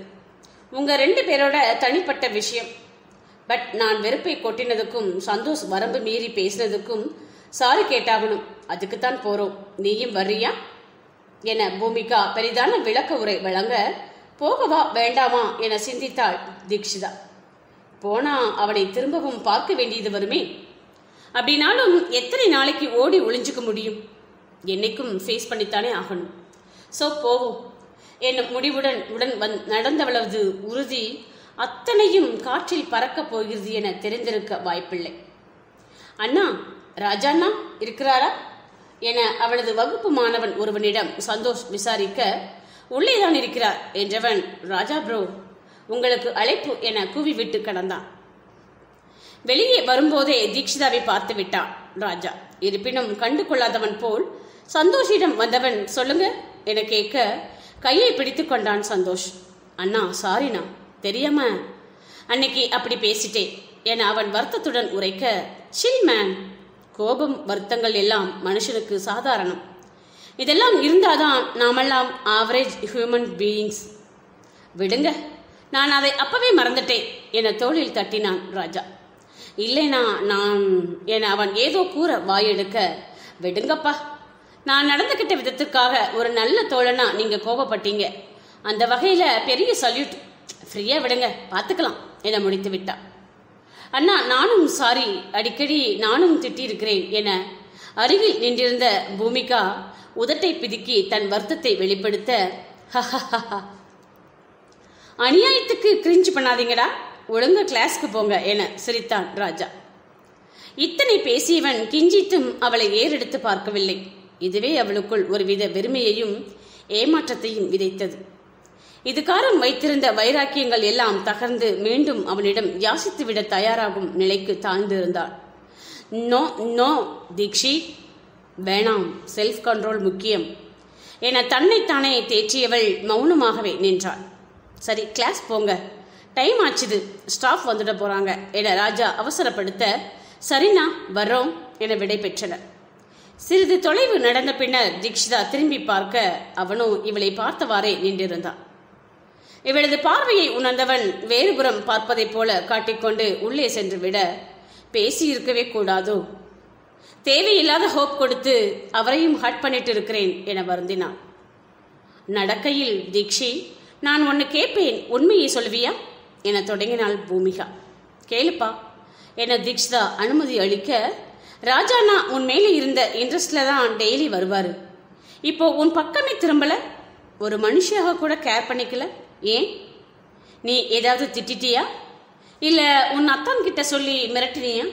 Speaker 1: உங்கள் ரெண்டு பேரோட தனிப்பட்ட விஷயம். பட் நான் வெறுப்பை கொட்டினதுக்கும் சந்தோஷ் வரம்பு மீறி பேசினதுக்கும் சாரி கேட்டாகணும். அதுக்கு தான் போகிறோம் நீயும் வர்றியா? என பூமிகா பெரிதான விளக்க உரை வழங்க போகவா வேண்டாமா என சிந்தித்தாள் தீக்ஷிதா போனா அவனை திரும்பவும் பார்க்க வேண்டியது வருமே? அப்படின்னாலும் எத்தனை நாளைக்கு ஓடி ஒளிஞ்சுக்க முடியும்? என்னைக்கும் ஃபேஸ் பண்ணித்தானே ஆகணும். ஸோ போவோம். என் முடிவுடன் உடன் வந் நடந்தவளது உறுதி அத்தனையும் காற்றில் பறக்கப் போகிறது என தெரிந்திருக்க வாய்ப்பில்லை. அண்ணா ராஜாண்ணா இருக்கிறாரா? என அவளது வகுப்பு மாணவன் ஒருவனிடம் சந்தோஷ் விசாரிக்க உள்ளேதான் இருக்கிறார் என்றவன் ராஜா ப்ரோ உங்களுக்கு அழைப்பு என கூவிவிட்டு கடந்தான். வெளியே வரும்போதே தீக்ஷிதாவை பார்த்து விட்டான் ராஜா. இருப்பினும் கண்டு கொள்ளாதவன் போல் சந்தோஷிடம் வந்தவன் சொல்லுங்க என கேட்க கையை பிடித்து கொண்டான் சந்தோஷ். அண்ணா சாரிண்ணா தெரியாம? அன்னைக்கு அப்படி பேசிட்டேன் என அவன் வருத்தத்துடன் உரைக்க சில் மேன் கோபம் வருத்தங்கள் எல்லாம் மனுஷனுக்கு சாதாரணம். இதெல்லாம் இருந்தாதான் நாமெல்லாம் ஆவரேஜ் ஹியூமன் பீயிங்ஸ். விடுங்க நான் அதை அப்பவே மறந்துட்டேன் என தோளில் தட்டினான் ராஜா. இல்லைனா நான் என அவன் ஏதோ கூற வாயெடுக்க விடுங்கப்பா நான் நடந்துக்கிட்ட விதத்துக்காக ஒரு நல்ல தோழனா நீங்க கோபப்பட்டீங்க. அந்த வகையில பெரிய சல்யூட் ஃப்ரீயா விடுங்க பார்த்துக்கலாம் என முடித்து விட்டா அண்ணா நானும் சாரி அடிக்கடி நானும் திட்டியிருக்கிறேன் என அருகில் நின்றிருந்த பூமிகா உதட்டை பிதுக்கி தன் வருத்தத்தை வெளிப்படுத்த அநியாயத்துக்கு கிரிஞ்சு பண்ணாதீங்கடா. ஒழுங்க கிளாஸ்க்கு போங்க என சிரித்தான் ராஜா. இத்தனை பேசியவன் கிஞ்சித்தும் அவளை ஏறெடுத்து பார்க்கவில்லை. இதுவே அவளுக்குள் ஒருவித வெறுமையையும் ஏமாற்றத்தையும் விதைத்தது. இதுகாரம் வைத்திருந்த வைராக்கியங்கள் எல்லாம் தகர்ந்து மீண்டும் அவனிடம் யாசித்துவிட தயாராகும் நிலைக்கு தாழ்ந்திருந்தாள். நோ நோ தீக்ஷி வேணாம் செல்ஃப் கண்ட்ரோல் முக்கியம் என தன்னைத்தானே தேற்றியவள் மௌனமாகவே நின்றாள். சரி கிளாஸ் போங்க. டைம் ஆச்சுது. ஸ்டாஃப் வந்துட போறாங்க என ராஜா அவசரப்படுத்த சரிண்ணா வர்றோம் என விடை பெற்றனர். சிறிது தொலைவு நடந்த பின்னர் தீக்ஷிதா திரும்பி பார்க்க அவனும் இவளை பார்த்தவாறே நின்றிருந்தான். இவளது பார்வையை உணர்ந்தவன் வேறுபுறம் பார்ப்பதைப் போல காட்டிக்கொண்டு உள்ளே சென்று விட பேசி இருக்கவே கூடாதோ? தேவையில்லாத ஹோப் கொடுத்து அவரையும் ஹட் பண்ணிட்டு இருக்கிறேன் என வருந்தினான். நடக்கையில் தீக்ஷி நான் ஒன்னு கேட்பேன் உண்மையை சொல்வியா என தொடங்கினாள் பூமிகா. கேளுப்பா. என தீக்ஷிதா அனுமதி அளிக்க ராஜாண்ணா உன் மேலே இருந்த இன்ட்ரெஸ்ட்ல தான் டெய்லி வருவாரு. இப்போ உன் பக்கமே திரும்பல? ஒரு மனுஷியாக கூட கேர் பண்ணிக்கல? ஏன்? நீ ஏதாவது திட்டிட்டியா? இல்ல உன் அத்தான் கிட்ட சொல்லி மிரட்டினியா?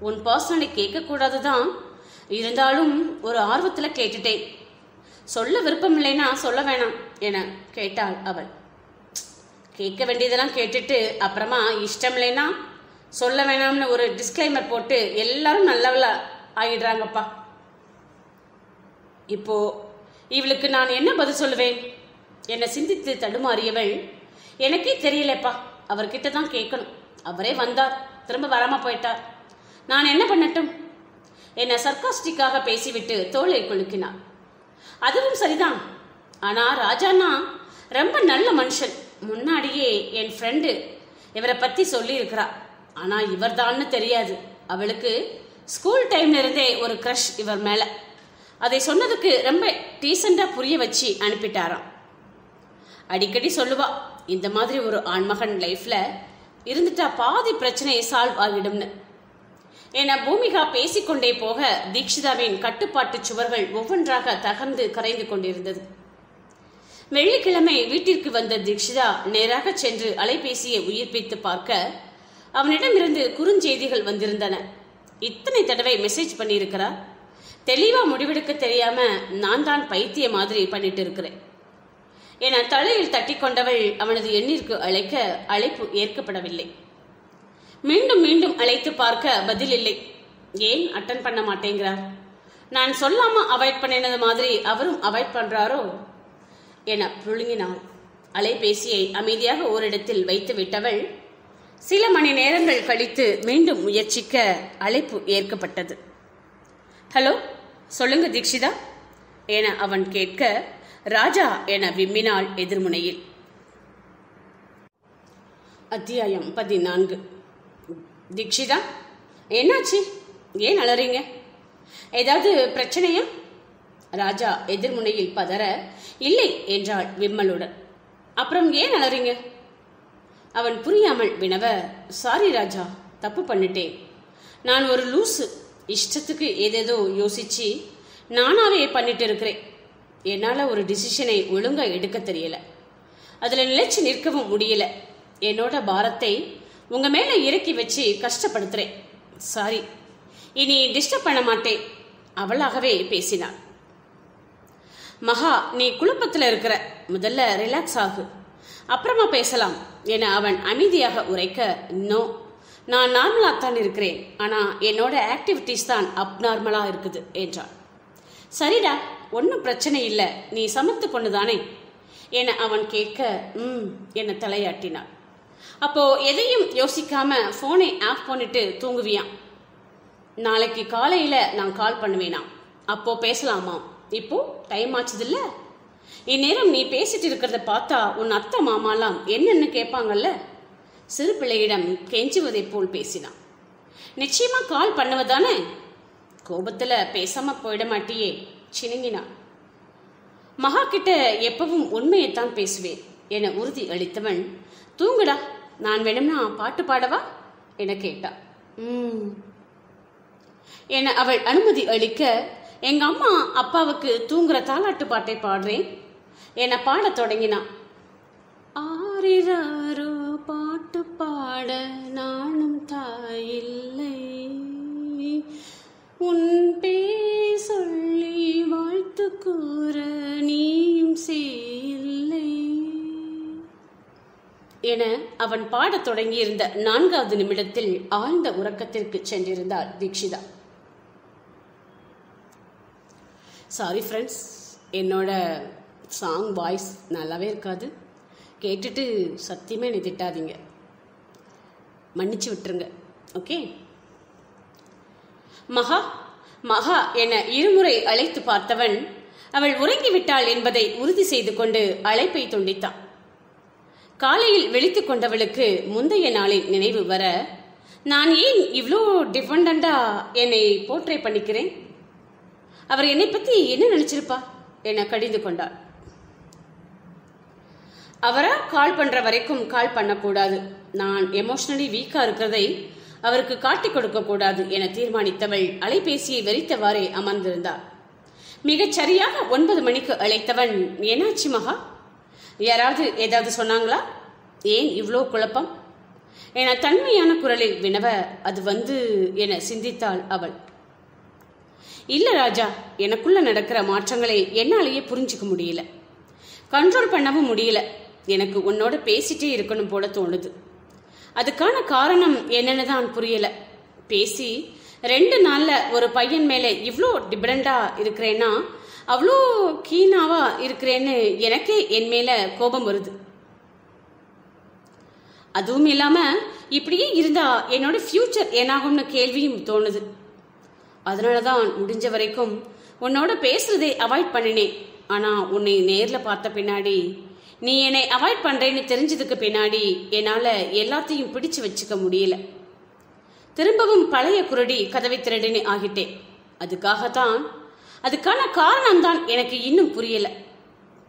Speaker 1: உன் பர்சனலை கேட்கக்கூடாது தான் இருந்தாலும் ஒரு ஆர்வத்துல கேட்டுட்டேன். சொல்ல விருப்பம் இல்லைன்னா சொல்ல வேணாம் என கேட்டாள் அவள். கேட்க வேண்டியதெல்லாம் கேட்டுட்டு அப்புறமா இஷ்டம் இல்லைன்னா சொல்ல வேணாம்னு ஒரு டிஸ்க்ளைமர் போட்டு எல்லாரும் நல்லவளா ஆகிடுறாங்கப்பா இப்போ இவளுக்கு நான் என்ன பதில் சொல்லுவேன்? என்னை சிந்தித்து தடுமாறியவள் எனக்கே தெரியலப்பா அவர்கிட்ட தான் கேட்கணும். அவரே வந்தார் திரும்ப வராம போயிட்டார். நான் என்ன பண்ணட்டும்? என்னை சர்க்காஸ்டிக்காக பேசிவிட்டு தோளை குலுக்கினார். அதுவும் சரிதான். ஆனா ராஜாண்ணா ரொம்ப நல்ல மனுஷன். முன்னாடியே என் ஃப்ரெண்டு இவரை பத்தி சொல்லி இருக்கிறா ஆனா இவர்தான்னு தெரியாது. அவளுக்கு ஸ்கூல் டைம்ல இருந்தே ஒரு க்ரஷ் இவர் மேல. அதை சொன்னதுக்கு ரொம்ப டீசெண்டா புரிய வச்சு அனுப்பிட்டாராம். அடிக்கடி சொல்லுவா இந்த மாதிரி ஒரு ஆண்மகன் லைஃப்ல இருந்துட்டா பாதி பிரச்சனையை சால்வ் ஆகிடும்னு. என பூமிகா பேசிக்கொண்டே போக தீக்ஷிதாவின் கட்டுப்பாட்டு சுவர்கள் ஒவ்வொன்றாக தகர்ந்து கரைந்து கொண்டிருந்தது. வெள்ளிக்கிழமை வீட்டிற்கு வந்த தீக்ஷிதா நேராக சென்று அலைபேசியை உயிர்ப்பித்து பார்க்க அவனிடமிருந்து குறுஞ்செய்திகள் வந்திருந்தன. இத்தனை தடவை மெசேஜ் பண்ணியிருக்கிறா தெளிவா முடிவெடுக்க தெரியாம நான் தான் பைத்திய மாதிரி பண்ணிட்டு இருக்கிறேன் என தலையில் தட்டி கொண்டவள் அவனது எண்ணிற்கு அழைக்க அழைப்பு ஏற்கப்படவில்லை. மீண்டும் மீண்டும் அழைத்து பார்க்க பதில் இல்லை ஏன் அட்டன் பண்ண மாட்டேங்கிறார்? நான் சொல்லாம அவாய்ட் பண்ணினது மாதிரி அவரும் அவாய்ட் பண்றாரோ? என புழுங்கினாள் அலைபேசியை அமைதியாக ஓரிடத்தில் வைத்து விட்டவள் சில மணி நேரங்கள் கழித்து மீண்டும் முயற்சிக்க அழைப்பு ஏற்கப்பட்டது. ஹலோ சொல்லுங்க தீக்ஷிதா என அவன் கேட்க ராஜா என விம்மினாள் எதிர்முனையில். அத்தியாயம் பதினான்கு. தீக்ஷிதா என்னாச்சு? ஏன் அலறீங்க? ஏதாவது பிரச்சனையா? ராஜா எதிர்முனையில் பதற இல்லை என்றாள் விம்மலுடன். அப்புறம் ஏன் அலறீங்க? அவன் புரியாமல் வினவ சாரி ராஜா தப்பு பண்ணிட்டேன். நான் ஒரு லூசு. இஷ்டத்துக்கு ஏதேதோ யோசிச்சு நானாவே பண்ணிட்டு இருக்கிறேன் என்னால் ஒரு டிசிஷனை ஒழுங்காக எடுக்க தெரியல. அதில் நிலைச்சு நிற்கவும் முடியல. என்னோட பாரத்தை உங்கள் மேலே இறக்கி வச்சு கஷ்டப்படுத்துறேன். சாரி. இனி டிஸ்டர்ப் பண்ண மாட்டேன். அவளாகவே பேசினாள். மகா நீ குழப்பத்தில் இருக்கிற. முதல்ல ரிலாக்ஸ் ஆகு. அப்புறமா பேசலாம் என அவன் அமைதியாக உரைக்க நோ நான் நார்மலாக தான் இருக்கிறேன். ஆனால் என்னோட ஆக்டிவிட்டீஸ் தான் அப்நார்மலாக இருக்குது என்றான். சரிடா ஒன்றும் பிரச்சனை இல்லை. நீ சமத்து பொண்ணு தானே என அவன் கேட்க ம் என தலையாட்டினான். அப்போ எதையும் யோசிக்காம ஃபோனை ஆஃப் பண்ணிட்டு தூங்குவியான் நாளைக்கு காலையில் நான் கால் பண்ணுவேனா? அப்போ பேசலாமா? இப்போ டைம் ஆச்சுதில்ல? இந்நேரம் நீ பேசிட்டு இருக்கிறத பார்த்தா உன் அத்தை மாமாலாம் என்னன்னு கேட்பாங்கல்ல? சிறு பிள்ளையிடம் கெஞ்சுவதைப் போல் பேசினான். நிச்சயமா கால் பண்ணுவதானே? கோபத்துல பேசாம போயிட மாட்டியே சினுங்கினான். மகா கிட்ட எப்பவும் உண்மையைத்தான் பேசுவேன் என உறுதி அளித்தவன் தூங்குடா நான் வேணும்னா பாட்டு பாடவா? என கேட்டா ம் என அவள் அனுமதி அளிக்க எங்க அம்மா அப்பாவுக்கு தூங்குற தாலாட்டு பாட்டை பாடுறேன். என பாடத் தொடங்கினான் ஆரிராரோ பாட்டு பாட நானும் தாயில்லை. உன் பே சொல்லி வாழ்த்து கூற நீயும் செய்யில்லை என அவன் பாடத் தொடங்கியிருந்த நான்காவது நிமிடத்தில் ஆழ்ந்த உறக்கத்திற்கு சென்றிருந்தார் தீக்ஷிதா சாரி ஃப்ரெண்ட்ஸ் என்னோட சாங் வாய்ஸ் நல்லாவே இருக்காது. கேட்டுட்டு சத்தியமே என்னை திட்டாதீங்க மன்னிச்சு விட்டுருங்க. ஓகே மகா மகா என இருமுறை அழைத்து பார்த்தவன் அவள் உறங்கிவிட்டாள் என்பதை உறுதி செய்து கொண்டு அழைப்பை துண்டித்தான். காலையில் வெளித்து கொண்டவளுக்கு முந்தைய நாளின் நினைவு வர நான் ஏன் இவ்வளோ டிபெண்டா என்னை போர்ட்ரே பண்ணிக்கிறேன்? அவர் என்னை பத்தி என்ன நினைச்சிருப்பா? என கடிந்து கொண்டாள் அவரா கால் பண்ற வரைக்கும் கால் பண்ணக்கூடாது. நான் எமோஷனலி வீக்கா இருக்கிறதை அவருக்கு காட்டிக் கொடுக்க கூடாது என தீர்மானித்தவள் அலைபேசியை வெறித்தவாறே அமர்ந்திருந்தார். மிகச் சரியாக ஒன்பது மணிக்கு அழைத்தவன் என்னாச்சு மகா? யாராவது ஏதாவது சொன்னாங்களா? ஏன் இவ்வளோ குழப்பம்? என தன்மையான குரலில் வினவ அது வந்து என சிந்தித்தாள் அவள். இல்ல ராஜா எனக்குள்ள நடக்கிற மாற்றங்களை என்னாலேயே புரிஞ்சுக்க முடியல. கண்ட்ரோல் பண்ணவும் முடியல. எனக்கு உன்னோட பேசிட்டே இருக்கணும் போல தோணுது. அதுக்கான காரணம் என்னன்னு தான் புரியல. பேசி ரெண்டு நாள்ல ஒரு பையன் மேல இவ்வளோ டிபெண்டா இருக்கிறேன்னா அவ்வளோ கீனாவா இருக்கிறேன்னு எனக்கே என் மேல கோபம் வருது. அதுவும் இல்லாம இப்படியே இருந்தா என்னோட ஃபியூச்சர் என்னாகும்னு கேள்வியும் தோணுது. அதனால தான் முடிஞ்ச வரைக்கும் உன்னோட பேசுறதை அவாய்ட் பண்ணினேன் ஆனா உன்னை நேர்ல பார்த்த பின்னாடி நீ என்னை அவாய்ட் பண்றேன்னு தெரிஞ்சதுக்கு பின்னாடி என்னால எல்லாத்தையும் பிடிச்சு வச்சுக்க முடியல. திரும்பவும் பழைய குரடி கதவை திரடினு ஆகிட்டேன் அதுக்காகத்தான் அதுக்கான காரணம் தான் எனக்கு இன்னும் புரியல.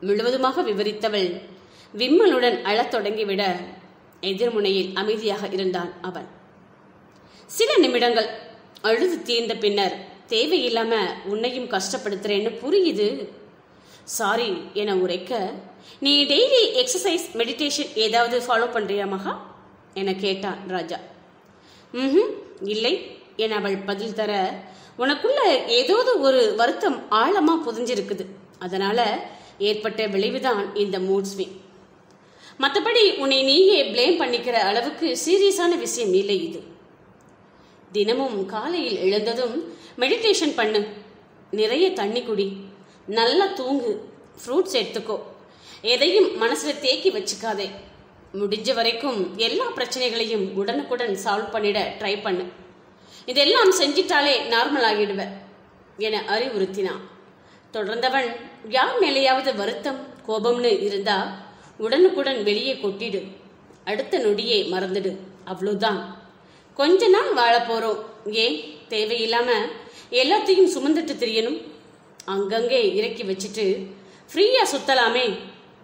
Speaker 1: முழுவதுமாக விவரித்தவள் விம்மலுடன் அழத் தொடங்கிவிட எதிர்முனையில் அமைதியாக இருந்தான் அவன். சில நிமிடங்கள் அழுது தீர்ந்த பின்னர் தேவையில்லாம உன்னையும் கஷ்டப்படுத்துறேன்னு புரியுது? சாரி என உரைக்க நீ டெய்லி எக்ஸசைஸ் மெடிடேஷன் ஏதாவது ஃபாலோ பண்றியா மகா? என கேட்டான் ராஜா. ம் இல்லை என அவள் பதில் தர உனக்குள்ள ஏதோது ஒரு வருத்தம் ஆழமா புதிஞ்சிருக்குது. அதனால ஏற்பட்ட விளைவுதான் இந்த மூட் ஸ்விங் மற்றபடி உன்னை நீயே ப்ளேம் பண்ணிக்கிற அளவுக்கு சீரியஸான விஷயம் இல்லை இது. தினமும் காலையில் எழுந்ததும் மெடிடேஷன் பண்ணு. நிறைய தண்ணி குடி. நல்லா தூங்கு. ஃப்ரூட்ஸ் எடுத்துக்கோ. எதையும் மனசுல தேக்கி வச்சுக்காதே. முடிஞ்ச வரைக்கும் எல்லா பிரச்சனைகளையும் உடனுக்குடன் சால்வ் பண்ணிட ட்ரை பண்ணு. இதெல்லாம் செஞ்சிட்டாலே நார்மல் ஆகிடுவ என அறிவுறுத்தினான் தொடர்ந்தவன் யார் மேலேயாவது வருத்தம் கோபம்னு இருந்தா உடனுக்குடன் வெளியே கொட்டிடு. அடுத்த நொடியே மறந்துடு. அவ்வளோதான். கொஞ்ச நாள் வாழ போறோம். ஏன் தேவையில்லாம எல்லாத்தையும் சுமந்துட்டு திரியணும். அங்கங்கே இறக்கி வச்சுட்டு ஃப்ரீயா சுத்தலாமே.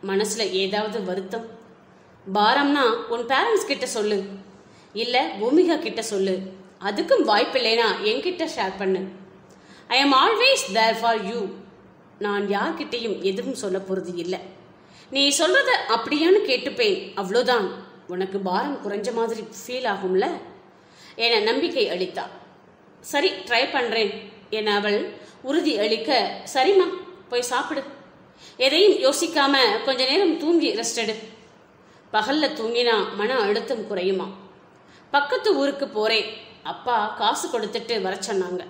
Speaker 1: மனசுல ஏதாவது வருத்தம்? பாரம்னா உன் பேரண்ட்ஸ் கிட்ட சொல்லு. இல்ல பூமிகா கிட்ட சொல்லு. அதுக்கும் வாய்ப்பில்லைனா என்கிட்ட ஷேர் பண்ணு. I am always there for you நான் யார்கிட்டையும் எதுவும் சொல்ல போறது இல்லை. நீ சொல்றத அப்படியான்னு கேட்டுப்பேன். அவ்வளோதான். உனக்கு பாரம் குறைஞ்ச மாதிரி ஃபீல் ஆகும்ல? என நம்பிக்கை அளித்தா சரி ட்ரை பண்றேன் என அவள் உறுதி அளிக்க சரிம்மா போய் சாப்பிடு. எதையும் யோசிக்காம கொஞ்ச நேரம் தூங்கி ரெஸ்ட் எடு. பகல்ல தூங்கினா மன அழுத்தம் குறையுமா? பக்கத்து ஊருக்கு போறேன் அப்பா காசு கொடுத்துட்டு வர சொன்னாங்க.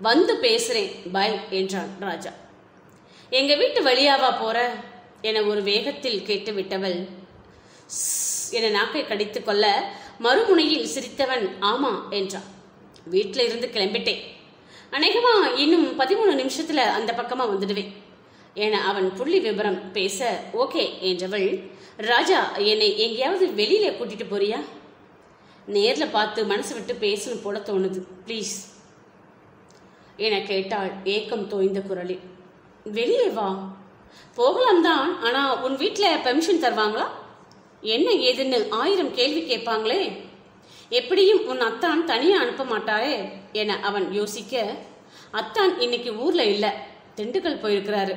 Speaker 1: வந்து பேசுறேன் பாய் என்றான் ராஜா. எங்க வீட்டு வழியாவா போற? என ஒரு வேகத்தில் கேட்டு விட்டவள் "ஸ்" என நாக்கை கடித்து கொள்ள மறுமுனையில் சிரித்தவன் ஆமா என்றான். வீட்டில இருந்து கிளம்பிட்டேன். அநேகமா இன்னும் பதிமூணு நிமிஷத்துல அந்த பக்கமா வந்துடுவேன். என அவன் புள்ளி விவரம் பேச ஓகே என்றவள் ராஜா என்னை எங்கேயாவது வெளியில கூட்டிட்டு போறியா? நேர்ல பார்த்து மனசு விட்டு பேசணும் போல தோணுது ப்ளீஸ் என கேட்டாள் ஏக்கம் தோய்ந்த குரலில். வெளியே வா. போகலாம் தான் ஆனா உன் வீட்டில் பெர்மிஷன் தருவாங்களா? என்ன ஏதுன்னு ஆயிரம் கேள்வி கேட்பாங்களே. எப்படியும் உன் அத்தான் தனியா அனுப்ப மாட்டாரே என அவன் யோசிக்க அத்தான் இன்னைக்கு ஊர்ல இல்ல திண்டுக்கல் போயிருக்கிறாரு.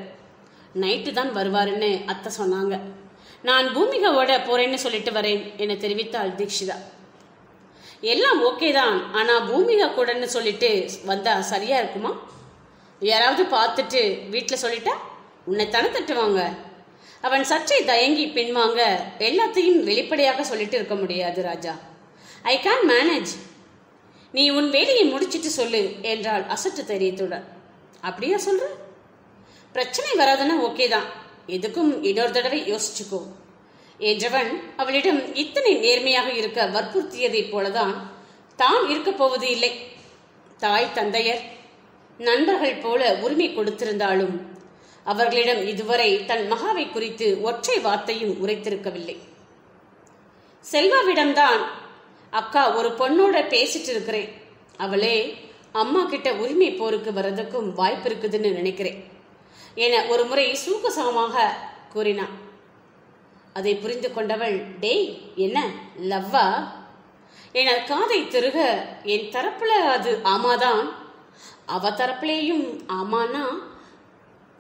Speaker 1: நைட்டு தான் வருவாருன்னு அத்தை சொன்னாங்க. நான் பூமிகாவோட போறேன்னு சொல்லிட்டு வரேன் என தெரிவித்தாள் தீக்ஷிதா எல்லாம் ஓகே தான் ஆனா பூமிகா கூடன்னு சொல்லிட்டு வந்தா சரியா இருக்குமா? யாராவது பார்த்துட்டு வீட்டில் சொல்லிட்டா உன்னை தன தட்டுவாங்க? அவன் சற்றே தயங்கி பின்வாங்க எல்லாத்தையும் வெளிப்படையாக சொல்லிட்டு இருக்க முடியாது ராஜா. ஐ கேன் மேனேஜ் நீ உன் வேலையை முடிச்சிட்டு சொல்லு என்றாள் அசட்டு தைரியத்துடன். அப்படியா சொல்ற? பிரச்சனை வராதுன்னா ஓகே தான். எதுக்கும் இன்னொரு தடவை யோசிச்சுக்கோ. என்றவன் அவளிடம் இத்தனை நேர்மையாக இருக்க வற்புறுத்தியதைப் போலதான் தான் இருக்கப் போவது இல்லை. தாய் தந்தையர் நண்பர்கள் போல உரிமை கொடுத்திருந்தாலும் அவர்களிடம் இதுவரை தன் மகாவை குறித்து ஒற்றை வார்த்தையும் உரைத்திருக்கவில்லை. செல்வாவிடம்தான் அக்கா ஒரு பொண்ணோட பேசிட்டு இருக்கிறேன் அவளே அம்மா கிட்ட உரிமை போருக்கு வர்றதுக்கும் வாய்ப்பு இருக்குதுன்னு நினைக்கிறேன் என ஒரு முறை சூகசமாக கூறினான் அதை புரிந்து கொண்டவள் டேய் என்ன லவ்வா? என காதை திருக என் தரப்புல அது ஆமாதான். அவ தரப்புலேயும் ஆமானா?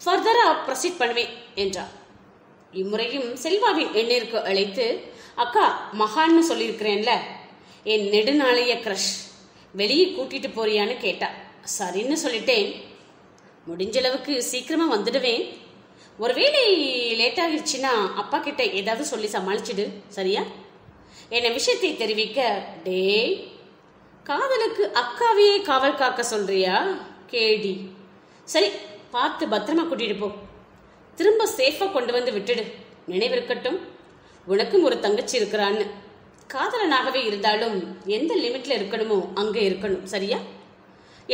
Speaker 1: ஃபர்தரா ப்ரொசீட் பண்ணுவேன் என்றார். இம்முறையும் செல்வாவின் எண்ணிற்கு அழைத்து அக்கா மகான்னு சொல்லியிருக்கிறேன்ல என் நெடுநாளைய க்ரஷ் வெளியே கூட்டிட்டு போறியான்னு கேட்டா. சரின்னு சொல்லிட்டேன். முடிஞ்ச அளவுக்கு சீக்கிரமா வந்துடுவேன். ஒருவேளை லேட் ஆகிடுச்சுன்னா அப்பா கிட்ட ஏதாவது சொல்லி சமாளிச்சிடு சரியா? என்ன விஷயத்தை தெரிவிக்க டேய் காதலுக்கு அக்காவையே காவல் காக்க சொல்றியா? கேடி. சரி பார்த்து பத்திரமா கூட்டிட்டு போ. திரும்ப சேஃபா கொண்டு வந்து விட்டுடு. நினைவிருக்கட்டும். உனக்கும் ஒரு தங்கச்சி இருக்கிறான்னு. காதலனாகவே இருந்தாலும் எந்த லிமிட்ல இருக்கணுமோ அங்கே இருக்கணும் சரியா?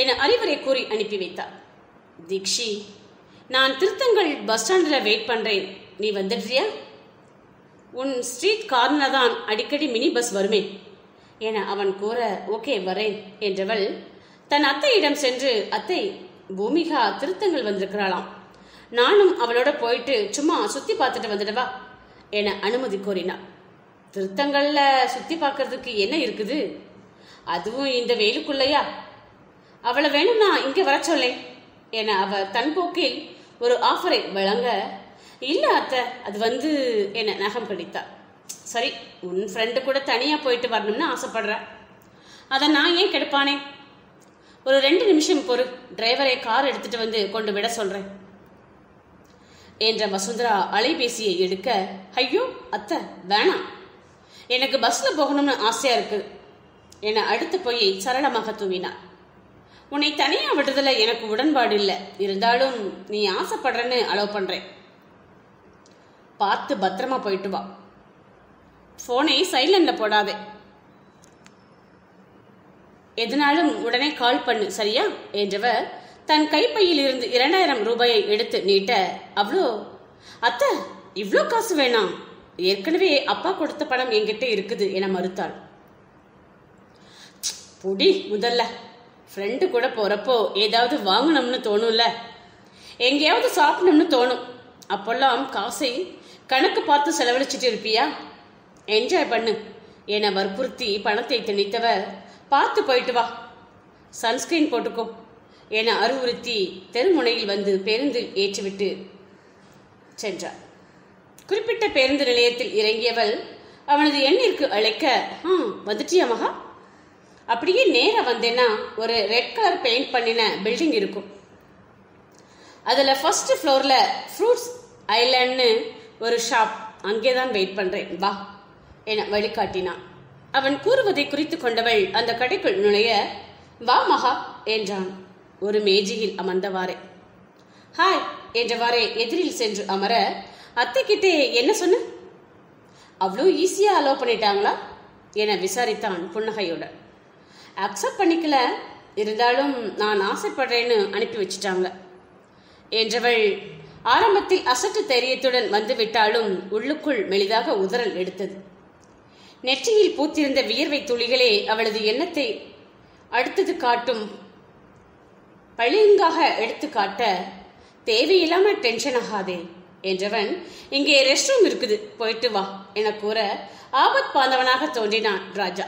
Speaker 1: என அறிவுரை கூறி அனுப்பி வைத்தார். தீக்ஷி நான் திருத்தங்கள் பஸ் ஸ்டாண்டில் வெயிட் பண்றேன். நீ வந்துடுறியா? உன் ஸ்ட்ரீட் கார்னர் தான் அடிக்கடி மினி பஸ் வருமே என அவன் கூற ஓகே வரேன் என்றவள் தன் அத்தையிடம் சென்று அத்தை பூமிகா திருத்தங்கள் வந்திருக்கிறாளாம். நானும் அவளோட போயிட்டு சும்மா சுத்தி பார்த்துட்டு வந்துடவா என அனுமதி கோரினா திருத்தங்கள்ல சுத்தி பார்க்கறதுக்கு என்ன இருக்குது? அதுவும் இந்த வெயிலுக்குள்ளையா? அவளை வேணும்னா இங்க வர சொல்லேன் என அவ தன் போக்கில் ஒரு ஆஃபரை வழங்க இல்ல அத்தை அது வந்து என நகம் கடித்தார். சரி உன் ஃப்ரெண்டு கூட தனியா போயிட்டு வரணும்னு ஆசைப்படுற. அதை நான் ஏன் கெடுப்பானே? ஒரு ரெண்டு நிமிஷம் பொறு. டிரைவரை கார் எடுத்துட்டு வந்து கொண்டு விட சொல்றேன். என்ற வசுந்தரா அலைபேசியை எடுக்க ஐயோ அத்தை வேணாம். எனக்கு பஸ்ல போகணும்னு ஆசையா இருக்கு. என அடுத்து போய் சரளமாக தூவினார் உன்னை தனியா விடுறதுல எனக்கு உடன்பாடு இல்லை. இருந்தாலும் நீ ஆசைப்படுறன்னு அலோவ் பண்றேன். பார்த்து பத்திரமா போயிட்டு வா. போனை சைலண்ட்ல போடாதே. எதனாலும் உடனே கால் பண்ணு சரியா? என்றவர் தன் கைப்பையில் இருந்து இரண்டாயிரம் ரூபாயை எடுத்து நீட்ட அவ்வளோ அத்தை இவ்வளோ காசு வேணாம். ஏற்கனவே அப்பா கொடுத்த பணம் என்கிட்ட இருக்குது என மறுத்தாள். புடி முதல்ல. ஃப்ரெண்டு கூட போறப்போ ஏதாவது வாங்கணும்னு தோணும்ல. எங்கேயாவது சாப்பிடணும்னு தோணும். அப்பெல்லாம் காசை கணக்கு பார்த்து செலவழிச்சிட்டு இருப்பியா? என்ஜாய் பண்ணு என வற்புறுத்தி பணத்தை திணித்தவர் பார்த்து போயிட்டு வா. சன்ஸ்கிரீன் போட்டுக்கோ. என அறிவுறுத்தி தெருமுனையில் வந்து பேருந்தில் ஏற்றிவிட்டு சென்றார். குறிப்பிட்ட பேருந்து நிலையத்தில் இறங்கியவள் அவனது எண்ணிற்கு அழைக்க ஆ வந்துட்டியா மகா? அப்படியே நேராக வந்தேன்னா ஒரு ரெட் கலர் பெயிண்ட் பண்ணின பில்டிங் இருக்கும். அதுல ஃபர்ஸ்ட் ஃப்ளோர்ல ஃப்ரூட்ஸ் ஐலாண்ட்னு ஒரு ஷாப் அங்கே தான் வெயிட் பண்றேன். வா. என வழிகாட்டினான். அவன் கூறுவதை குறித்து கொண்டவள் அந்த கடைக்குள் நுழைய வா மகா என்றான். ஒரு மேஜையில் அமர்ந்தவாறே. ஹாய் என்றவாறே எதிரில் சென்று அமர அத்தைக்கிட்டே என்ன சொன்ன? அவ்வளோ ஈஸியா அலோவ் பண்ணிட்டாங்களா? என விசாரித்தான் புன்னகையோட. அக்செப்ட் பண்ணிக்கல. இருந்தாலும் நான் ஆசைப்படுறேன்னு அனுப்பி வச்சிட்டாங்க என்றவள் ஆரம்பத்தில் அசட்டு தைரியத்துடன் வந்துவிட்டாலும் உள்ளுக்குள் மெலிதாக உதறல் எடுத்தது. நெற்றியில் பூத்திருந்த வியர்வை துளிகளே அவளது எண்ணத்தை அடுத்தது காட்டும். பழியங்காக எடுத்து காட்ட தேவையில்லாம டென்ஷன் ஆகாதே என்றவன் இங்கே ரெஸ்ட் ரூம் இருக்குது போயிட்டு வா என கூற ஆபத் பாந்தவனாக தோன்றினான் ராஜா.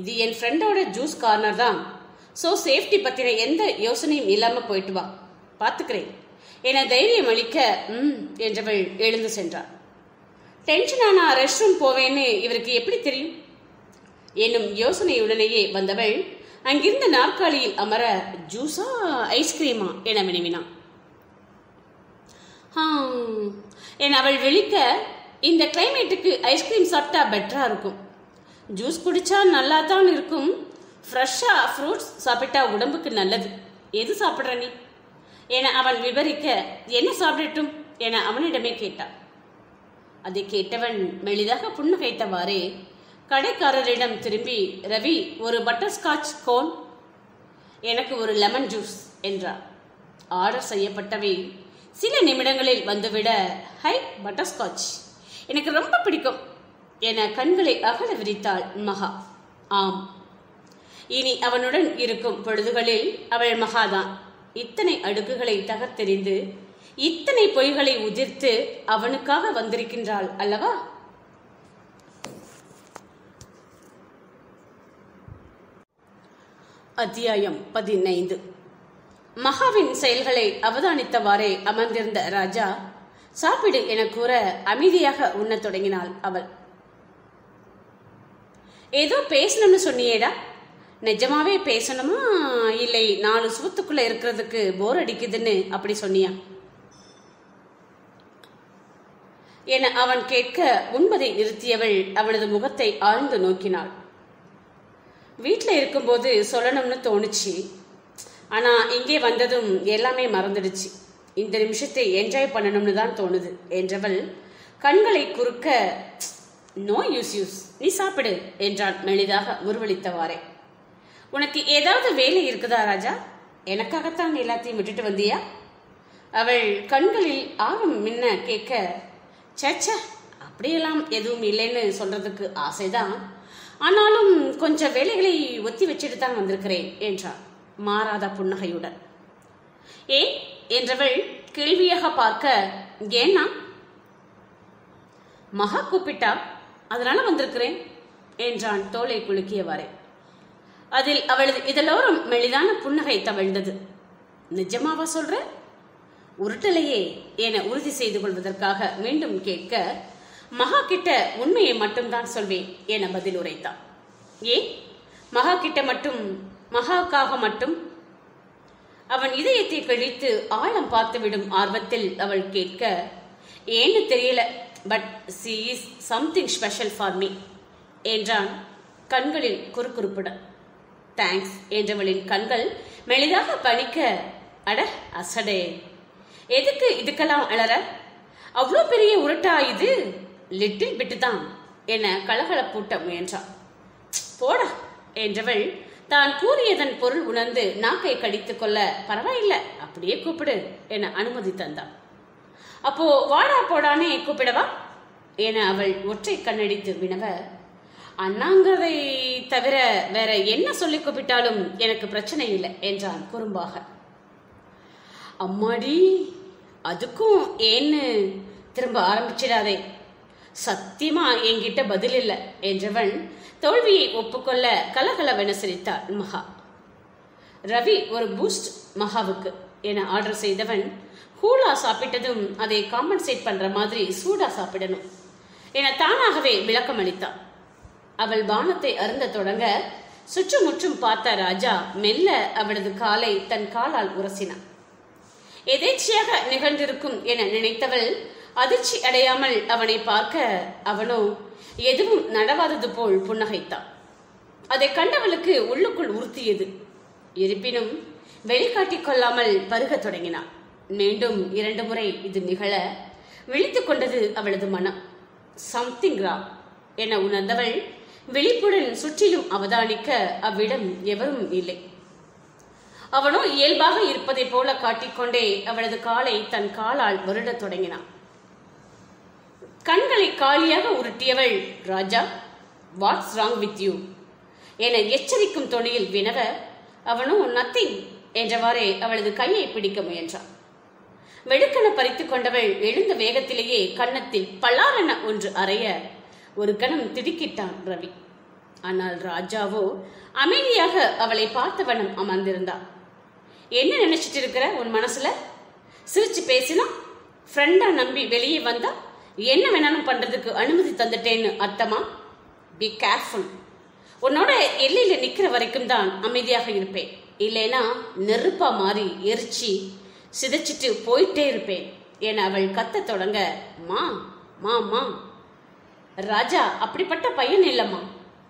Speaker 1: இது என் ஃப்ரெண்டோட ஜூஸ் கார்னர் தான். ஸோ சேஃப்டி பத்தின எந்த யோசனையும் இல்லாமல் போயிட்டு வா. பார்த்துக்கிறேன் என தைரியம் அளிக்க ம் என்றவள் எழுந்து சென்றாள். டென்ஷனானா ரெஸ்ட் ரூம் போவேன்னு இவருக்கு எப்படி தெரியும்? என்னும் யோசனையுடனேயே வந்தவள் அங்கிருந்த நாற்காலியில் அமர ஜூஸா ஐஸ்கிரீமா என வினவினான் என் அவள் விழிக்க இந்த கிளைமேட்டுக்கு ஐஸ்கிரீம் சாப்பிட்டா பெட்டராக இருக்கும். ஜூஸ் குடிச்சா நல்லா தான் இருக்கும். ஃப்ரெஷ்ஷாக ஃப்ரூட்ஸ் சாப்பிட்டா உடம்புக்கு நல்லது. எது சாப்பிட்ற நீ? என அவன் விவரிக்க என்ன சாப்பிடட்டும்? என அவனிடமே கேட்டான். அதை கேட்டவன் மெளிதாக புன்னகைத்தவாறே கடைக்காரரிடம் திரும்பி ரவி ஒரு பட்டர்ஸ்காட்ச் கோன் எனக்கு ஒரு லெமன் ஜூஸ் என்றார். ஆர்டர் செய்யப்பட்டவை. சில நிமிடங்களில் வந்துவிட ஹை பட்டர்ஸ்காட்ச் எனக்கு ரொம்ப பிடிக்கும் என கண்களை அகல விரித்தாள் மகா. ஆம். இனி அவனுடன் இருக்கும் பொழுதுகளில் அவள் மகாதான். இத்தனை அடுக்குகளை தகர்த்தெறிந்து இத்தனை பொய்களை உதிர்த்து அவனுக்காக வந்திருக்கின்றாள் அல்லவா? அத்தியாயம் பதினைந்து. மகாவின் செயல்களை அவதானித்தவாறே அமர்ந்திருந்த ராஜா சாப்பிடு என கூற அமைதியாக உண்ணத் தொடங்கினாள் அவள். ஏதோ பேசணும்னு சொன்னியேடா. நிஜமாவே பேசணுமா? இல்லை நாலு சுவத்துக்குள்ள இருக்கிறதுக்கு போர் அடிக்குதுன்னு அப்படி சொன்னியா? என அவன் கேட்க உண்பதை நிறுத்தியவள் அவனது முகத்தை ஆழ்ந்து நோக்கினாள். வீட்டில் இருக்கும்போது சொல்லணும்னு தோணுச்சு. ஆனால் இங்கே வந்ததும் எல்லாமே மறந்துடுச்சு. இந்த நிமிஷத்தை என்ஜாய் பண்ணணும்னு தான் தோணுது என்றவள் கண்களை குறுக்க நோ யூஸ் யூஸ் நீ சாப்பிடு என்றான் மெளிதாக முருவளித்தவாறே உனக்கு ஏதாவது வேலை இருக்குதா ராஜா? எனக்காகத்தான் எல்லாத்தையும் விட்டுட்டு வந்தியா? அவள் கண்களில் ஆர்வம் மின்ன கேட்க சேச்ச அப்படியெல்லாம் எதுவும் இல்லைன்னு சொல்றதுக்கு ஆசைதான். ஆனாலும் கொஞ்சம் வேலைகளை ஒத்தி வச்சுட்டு தான் வந்திருக்கிறேன் என்றார் மாறாத புன்னகையுடன். ஏ என்றவள் கேள்வியாக பார்க்க ஏன்னா? மகா கூப்பிட்டா அதனால வந்திருக்கிறேன் என்றான் தோலை குலுக்கியவாறே. அதில் அவளது இதழோரம் மெலிதான புன்னகை தவழ்ந்தது. நிஜமாவா சொல்ற? உருட்டலையே என உறுதி செய்து கொள்வதற்காக மீண்டும் கேட்க மகா கிட்ட உண்மையை மட்டும்தான் சொல்வேன் என பதில் உரைத்தான் ஏன் மகா கிட்ட மட்டும் மகாக்காக மட்டும்? அவன் இதயத்தை கழித்து ஆழம் பார்த்துவிடும் ஆர்வத்தில் அவள் கேட்க ஏன்னு தெரியல but she is something special for me என்றான் கண்களில் குறுக்குறுப்புடன். தேங்க்ஸ் என்றவளின் கண்கள் மெளிதாக பணிக்க அட அசடே எதுக்கு இதுக்கெல்லாம் அலற? அவ்வளோ பெரிய உருட்டா இது. லிட்டில் பிட்டு தான் என கலகலப்பூட்ட முயன்றான். போடா என்றவள் தான் கூறியதன் பொருள் உணர்ந்து நாக்கை கடித்துக் கொள்ள பரவாயில்ல அப்படியே கூப்பிடு என அனுமதி தந்தான். அப்போ வாடா போடானே கூப்பிடவா? என அவள் ஒற்றை கண்ணடித்து வினவ அண்ணாங்கிறதை தவிர வேற என்ன சொல்லி கூப்பிட்டாலும் எனக்கு பிரச்சனை இல்லை என்றான் குறும்பாக. அம்மாடி அதுக்கும் ஏன்னு திரும்ப ஆரம்பிச்சிடாதே. சத்தியமா என்கிட்ட பதில் இல்லை என்றவன் தோல்வியை ஒப்புக்கொள்ள கலகலவென சிரித்தாள் மகா. ரவி ஒரு பூஸ்ட் மகாவுக்கு என ஆர்டர் செய்தவன் கூலா சாப்பிட்டதும் அதை காம்பன்சேட் பண்ற மாதிரி சூடா சாப்பிடணும் என தானாகவே விளக்கம் அளித்தான் அவள் பானத்தை அருந்த தொடங்க சுற்றுமுற்றும் பார்த்த ராஜா மெல்ல அவளது காலை தன் காலால் உரசினான். எதேச்சியாக நிகழ்ந்திருக்கும் என நினைத்தவள் அதிர்ச்சி அடையாமல் அவனை பார்க்க அவனோ எதுவும் நடவாதது போல் புன்னகைத்தான் அதை கண்டவளுக்கு உள்ளுக்குள் உறுத்தியது. இருப்பினும் வெளிக்காட்டிக் கொள்ளாமல் பருகத் தொடங்கினான் மீண்டும் இரண்டு முறை இது நிகழ விழித்துக் கொண்டது அவளது மனம். சம்திங் ரா என உணர்ந்தவள் விழிப்புடன் சுற்றிலும் அவதானிக்க அவ்விடம் எவரும் இல்லை. அவனோ இயல்பாக இருப்பதைப் போல காட்டிக்கொண்டே அவளது காலை தன் காலால் வருடத் தொடங்கினான். கண்களை காலியாக உருட்டியவள் Raja what's wrong with you என எச்சரிக்கும் தொனியில் வினவ அவனோ நத்திங் என்றவாறே அவளது கையை பிடிக்க முயன்றான். வெடுக்கென பறித்து கொண்டவள் எழுந்த வேகத்திலேயே கன்னத்தில் பல்லாரண ஒன்று அறைய ஒரு கணம் திடுக்கிட்டான் ரவி. ஆனால் ராஜாவோ அமைதியாக அவளை பார்த்தவனம் அமர்ந்திருந்தான். என்ன நினைச்சிட்டு இருக்கிற உன் மனசுல? சிரிச்சு பேசினா ஃப்ரெண்டா நம்பி வெளியே வந்தா என்ன வேணாலும் பண்றதுக்கு அனுமதி தந்துட்டேன்னு அர்த்தமா? பி கேர்ஃபுல் உன்னோட எல்லையில நிக்கிற வரைக்கும் தான் அமைதியாக இருப்பேன். இல்லைனா நெருப்பா மாறி எரிச்சு சிதைச்சிட்டு போயிட்டே இருப்பேன். என அவள் கத்த தொடங்க மா மா மா. ராஜா அப்படிப்பட்ட பையன் இல்லம்மா.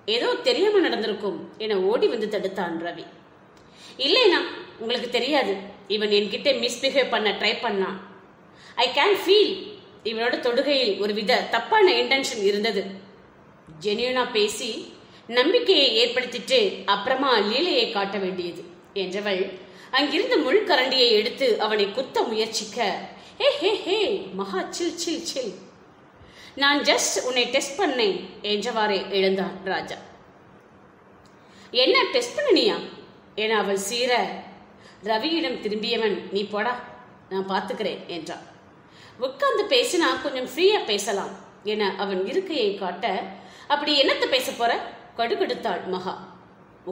Speaker 1: ஏதோ தெரியாம நடந்திருக்கும் என ஓடி வந்து தடுத்தான் ரவி. இல்லைனா உங்களுக்கு தெரியாது. இவன் என்கிட்ட மிஸ்பிஹேவ் பண்ண ட்ரை பண்ணான். ஐ கேன் ஃபீல் இவனோட தொடுகையில் ஒரு வித தப்பான இன்டென்ஷன் இருந்தது. ஜெனியூனா பேசி நம்பிக்கையை ஏற்படுத்திட்டு அப்புறமா லீலையை காட்ட வேண்டியது என்றவள் அங்கிருந்த முள்கரண்டியை எடுத்து அவனை குத்த முயற்சிக்க ஹே ஹே ஹே மகா சில் சில் சில் நான் ஜஸ்ட் உன்னை டெஸ்ட் பண்ணேன் என்றவாறே எழுந்தான் ராஜா. என்ன டெஸ்ட் பண்ணனியா? என அவள் சீர ரவியிடம் திரும்பியவன் நீ போடா நான் பார்த்துக்கிறேன் என்றான். உட்கார்ந்து பேசினா கொஞ்சம் ஃப்ரீயா பேசலாம் என அவன் இருக்கையை காட்ட அப்படி என்னத்தை பேச போற? கடுகெடுத்தாள் மகா.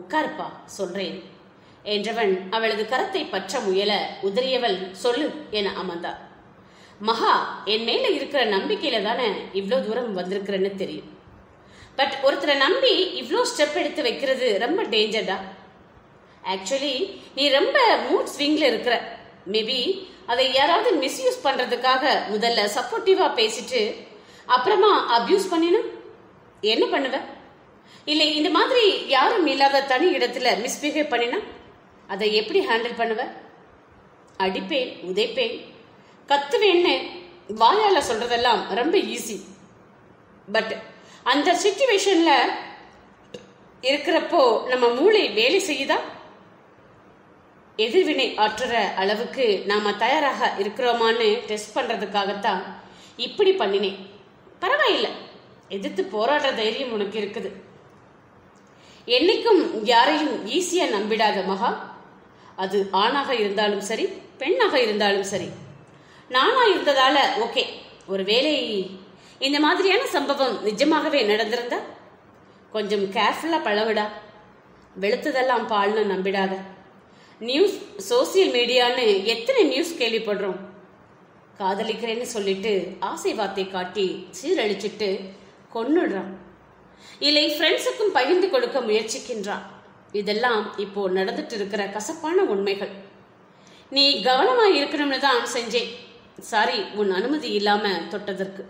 Speaker 1: உட்காருப்பா சொல்றேன் என்றவன் அவளது கரத்தை பற்ற முயல உதறியவள் சொல்லு என அமர்ந்தார் மகா என் மேல இருக்கிற நம்பிக்கையில தானே இவ்வளோ தூரம் வந்திருக்கிறேன்னு தெரியும். பட் ஒருத்தரை நம்பி இவ்வளோ ஸ்டெப் எடுத்து வைக்கிறது ரொம்ப டேஞ்சர்டா ஆக்சுவலி நீ ரொம்ப மூட் ஸ்விங்ல இருக்கிற. மேபி அதை யாராவது மிஸ்யூஸ் பண்றதுக்காக முதல்ல சப்போர்ட்டிவா பேசிட்டு அப்புறமா அபியூஸ் பண்ணினா? என்ன பண்ணுவ? இல்லை இந்த மாதிரி யாரும் இல்லாத தனி இடத்துல மிஸ்பிஹேவ் பண்ணினா? அதை எப்படி ஹேண்டில் பண்ணுவ? அடிப்பேன் உதைப்பேன். கத்துவேன்னு வாயால சொல்றதெல்லாம் ரொம்ப ஈஸி பட் அந்த சுச்சுவேஷன்ல இருக்கிறப்போ நம்ம மூளை வேலை செய்யுதா? எதிர்வினை ஆற்றுற அளவுக்கு நாம தயாராக இருக்கிறோமான்னு டெஸ்ட் பண்றதுக்காகத்தான் இப்படி பண்ணினேன். பரவாயில்ல. எதிர்த்து போராடுற தைரியம் உனக்கு இருக்குது. என்னைக்கும் யாரையும் ஈஸியா நம்பிடாத மகா. அது ஆணாக இருந்தாலும் சரி பெண்ணாக இருந்தாலும் சரி. நானா இருந்ததால ஓகே. ஒருவேளை இந்த மாதிரியான சம்பவம் நிஜமாகவே நடந்திருந்தா? கொஞ்சம் கேர்ஃபுல்லா பழகுடா. வெளுத்ததெல்லாம் பால்னு நம்பிடாத. நியூஸ் சோசியல் மீடியான்னு எத்தனை நியூஸ் கேள்விப்படுறோம்? காதலிக்கிறேன்னு சொல்லிட்டு ஆசை வார்த்தை காட்டி சீரழிச்சிட்டு கொன்னுடுறான். இல்லை ஃப்ரெண்ட்ஸுக்கும் பகிர்ந்து கொடுக்க முயற்சிக்கின்றான். இதெல்லாம் இப்போ நடந்துட்டு இருக்கிற கசப்பான உண்மைகள். நீ கவனமா இருக்கணும்னு தான் செஞ்சேன். சாரி உன் அனுமதி இல்லாம தொட்டதற்கு.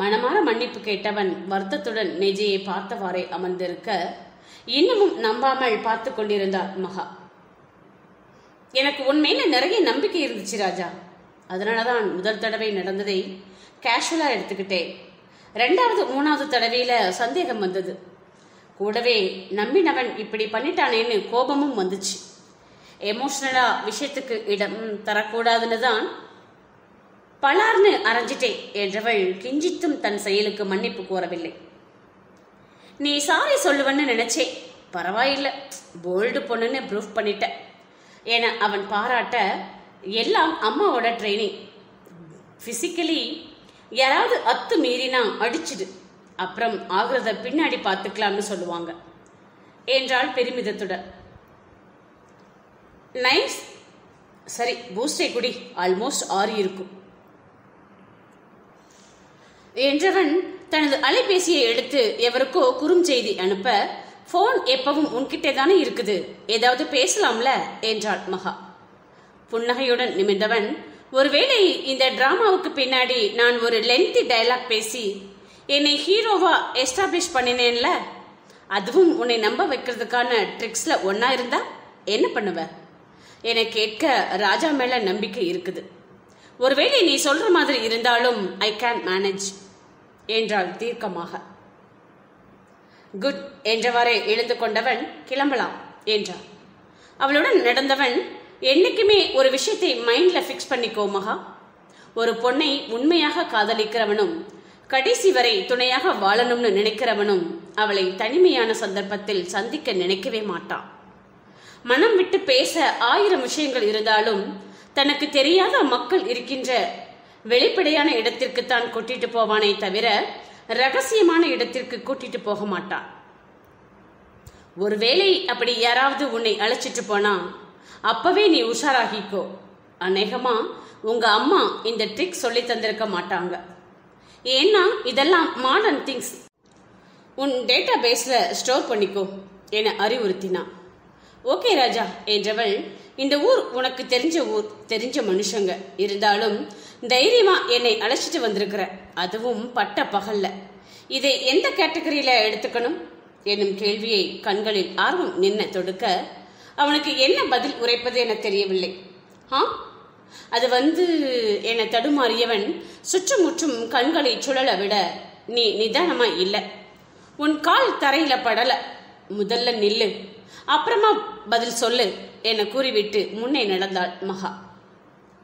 Speaker 1: மனமாற மன்னிப்பு கேட்டவன் வருத்தத்துடன் நெஜையை பார்த்தவாறே அமர்ந்திருக்க இன்னமும் நம்பாமல் பார்த்து கொண்டிருந்தார் மகா. எனக்கு உன் மேல நிறைய நம்பிக்கை இருந்துச்சு ராஜா. அதனாலதான் முதல் தடவை நடந்ததை கேஷுவலா எடுத்துக்கிட்டேன். ரெண்டாவது மூணாவது தடவையில சந்தேகம் வந்தது. கூடவே நம்பினவன் இப்படி பண்ணிட்டானேன்னு கோபமும் வந்துச்சு. எமோஷனலா விஷயத்துக்கு இடம் தரக்கூடாதுன்னு தான் பலார்னு அரைஞ்சிட்டேன் என்றவள் கிஞ்சித்தும் தன் செயலுக்கு மன்னிப்பு கோரவில்லை. நீ சாரி சொல்லுவன்னு நினைச்சேன். பரவாயில்ல. போல்டு பொண்ணுன்னு ப்ரூஃப் பண்ணிட்ட. என அவன் பாராட்ட எல்லாம் அம்மாவோட ட்ரைனிங் ஃபிசிக்கலி யாராவது அத்து மீறினா அடிச்சுடு. அப்புறம் ஆகுறத பின்னாடி பார்த்துக்கலாம்னு சொல்லுவாங்க. என்றாள் பெருமிதத்துடன். நைஸ் சரி பூஸ்டே குடி. ஆல்மோஸ்ட் ஆறு இருக்கும். என்றவன் தனது அலைபேசியை எடுத்து எவருக்கோ குறுஞ்செய்தி அனுப்ப போன் எப்பவும் உன்கிட்டே தானே இருக்குது. ஏதாவது பேசலாம்ல? என்றாள் மகா. புன்னகையுடன் நிமிர்ந்தவன் ஒருவேளை இந்த டிராமாவுக்கு பின்னாடி நான் ஒரு லென்த்தி டயலாக் பேசி என்னை ஹீரோவா எஸ்டாப்ளிஷ் பண்ணினேன்ல? அதுவும் உன்னை நம்ப வைக்கிறதுக்கான ட்ரிக்ஸ்ல ஒன்னா இருந்தா என்ன பண்ணுவ? என கேட்க ராஜா மேல நம்பிக்கை இருக்குது. ஒருவேளை நீ சொல்ற மாதிரி இருந்தாலும் ஐ கேன் மேனேஜ் என்றாள் தீர்க்கமாக. குட் என்றவாறே எழுந்து கொண்டவன் கிளம்பலாம் என்றான். அவளுடன் நடந்தவன் என்னைக்குமே ஒரு விஷயத்தை மைண்ட்ல ஃபிக்ஸ் பண்ணிக்கோ மகா. ஒரு பொண்ணை உண்மையாக காதலிக்கிறவனும் கடைசி வரை துணையாக வாழணும்னு நினைக்கிறவனும் அவளை தனிமையான சந்தர்ப்பத்தில் சந்திக்க நினைக்கவே மாட்டான் மனம் விட்டு பேச ஆயிரம் விஷயங்கள் இருந்தாலும் தனக்கு தெரியாத மக்கள் இருக்கின்ற வெளிப்படையான இடத்திற்கு தான் போவானே தவிர ரகசியமான இடத்திற்கு கூட்டிட்டு போக மாட்டான் ஒருவேளை அப்படி யாராவது உன்னை அழைச்சிட்டு போனா அப்பவே நீ உஷாராகிக்கோ. அநேகமா உங்க அம்மா இந்த ட்ரிக் சொல்லி தந்திருக்க மாட்டாங்க. ஏன்னா இதெல்லாம் மாடர்ன் திங்ஸ் உன் டேட்டா பேஸ்ல ஸ்டோர் பண்ணிக்கோ என அறிவுறுத்தினான் ஓகே ராஜா என்றவள் இந்த ஊர் உனக்கு தெரிஞ்ச ஊர் தெரிஞ்ச மனுஷங்க. இருந்தாலும் தைரியமா என்னை அழைச்சிட்டு வந்திருக்கிற. அதுவும் பட்ட பகல்ல. இதை எந்த கேட்டகரியில எடுத்துக்கணும்? என்னும் கேள்வியை கண்களில் ஆர்வம் நின்ன தொடுக்க அவனுக்கு என்ன பதில் உரைப்பது என தெரியவில்லை. ஆ? அது வந்து என தடுமாறியவன் சுற்றுமுற்றும் கண்களை சுழல விட நீ நிதானமா இல்ல. உன் கால் தரையில படல. முதல்ல நில்லு. அப்புறமா பதில் சொல்லு என கூறிவிட்டு முன்னே நடந்தாள் மகா.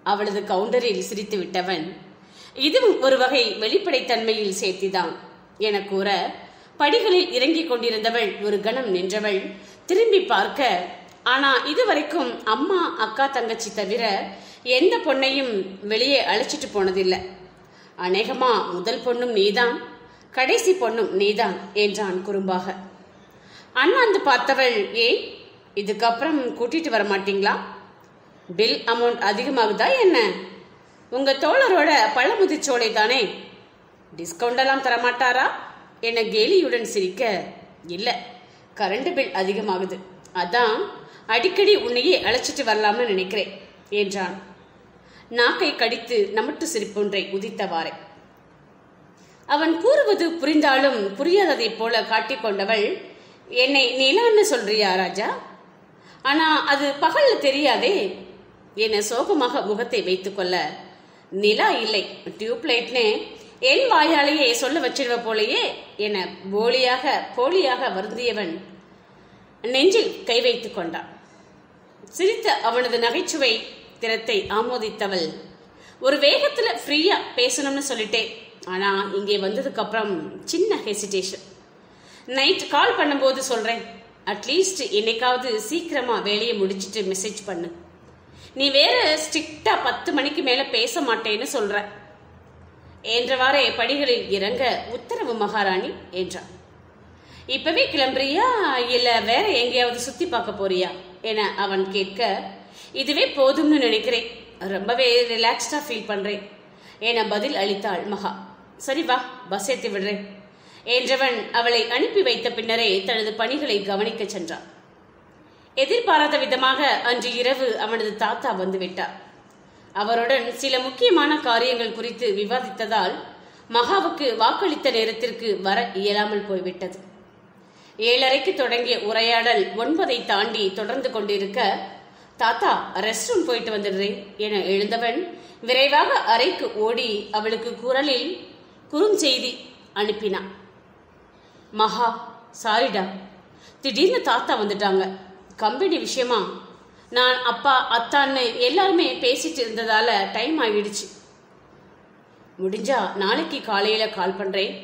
Speaker 1: அவளது கவுண்டரில் சிரித்து விட்டவன் இதுவும் ஒரு வகை வெளிப்படைத்தன்மையில் சேர்த்திதான் என கூற படிகளில் இறங்கிக் கொண்டிருந்தவள் ஒரு கணம் நின்றவள் திரும்பி பார்க்க ஆனா இதுவரைக்கும் அம்மா அக்கா தங்கச்சி தவிர எந்த பொண்ணையும் வெளியே அழைச்சிட்டு போனதில்லை. அநேகமா முதல் பொண்ணும் நீதான் கடைசி பொண்ணும் நீதான் என்றான் குறும்பாக. அண்ணாந்து பார்த்தவள் ஏய் இதுக்கப்புறம் கூட்டிட்டு வர மாட்டீங்களா பில் அமௌண்ட் அதிகமாகுதா என்ன? உங்க தோழரோட பழமுதிர்ச்சோலை தானே டிஸ்கவுண்ட் எல்லாம் தரமாட்டாரா? என கேலியுடன் சிரிக்க இல்ல. கரண்ட் பில் அதிகமாகுது. அதான் அடிக்கடி உன்னையே அழைச்சிட்டு வரலாம்னு நினைக்கிறேன் என்றான். நாக்கை கடித்து நமட்டு சிரிப்பொன்றை உதித்தவாறே. அவன் கூறுவது புரிந்தாலும் புரியாததைப் போல காட்டிக்கொண்டவள் என்னை நிலான்னு சொல்றியா ராஜா? ஆனா அது பகல்ல தெரியாதே? என சோகமாக முகத்தை வைத்துக்கொள்ள நிலா இல்லை. டியூப்லைட்னு என் வாயாலேயே சொல்ல வச்சிருவ போலேயே என போலியாக போலியாக வருந்தியவன் நெஞ்சில் கை வைத்துக் கொண்டான். சிரித்த அவனது நகைச்சுவை திறத்தை ஆமோதித்தவள். ஒரு வேகத்துல ஃப்ரீயா பேசணும்னு சொல்லிட்டேன். ஆனா இங்கே வந்ததுக்கு அப்புறம் சின்ன ஹெசிடேஷன் நைட் கால் பண்ணும்போது சொல்றேன். அட்லீஸ்ட் என்னைக்காவது சீக்கிரமா வேலையை முடிச்சிட்டு மெசேஜ் பண்ணு. நீ வேற ஸ்ட்ரிக்டா பத்து மணிக்கு மேல பேச மாட்டேன்னு சொல்ற. என்றவாறே படிகளில் இறங்க உத்தரவு மகாராணி என்றார் இப்பவே கிளம்புறியா? இல்ல வேற எங்கேயாவது சுத்தி பார்க்க போறியா? என அவன் கேட்க இதுவே போதும்னு நினைக்கிறேன். ரொம்பவே ரிலாக்ஸ்டா ஃபீல் பண்றேன். என பதில் அளித்தாள் மகா. சரி வா பஸ் ஏற்றி விடுறேன். என்றவன் அவளை அனுப்பி வைத்த பின்னரே தனது பணிகளை கவனிக்க சென்றான். எதிர்பாராத விதமாக அன்று இரவு அவனது தாத்தா வந்துவிட்டார். அவருடன் சில முக்கியமான காரியங்கள் குறித்து விவாதித்ததால் மகாவுக்கு வாக்களித்த நேரத்திற்கு வர இயலாமல் போய்விட்டது. ஏழரைக்கு தொடங்கிய உரையாடல் ஒன்பதை தாண்டி தொடர்ந்து கொண்டிருக்க தாத்தா ரெஸ்ட் ரூம் போயிட்டு வந்துடுறேன் என எழுந்தவன் விரைவாக அறைக்கு ஓடி அவளுக்கு குரலில் குறுஞ்செய்தி அனுப்பினான். மகா சாரிடா திடீர்னு தாத்தா வந்துட்டாங்க. கம்பெனி விஷயமா? நான் அப்பா அத்தான்னு எல்லாருமே பேசிட்டு இருந்ததால டைம் ஆகிடுச்சு முடிஞ்சா நாளைக்கு காலையில் கால் பண்ணுறேன்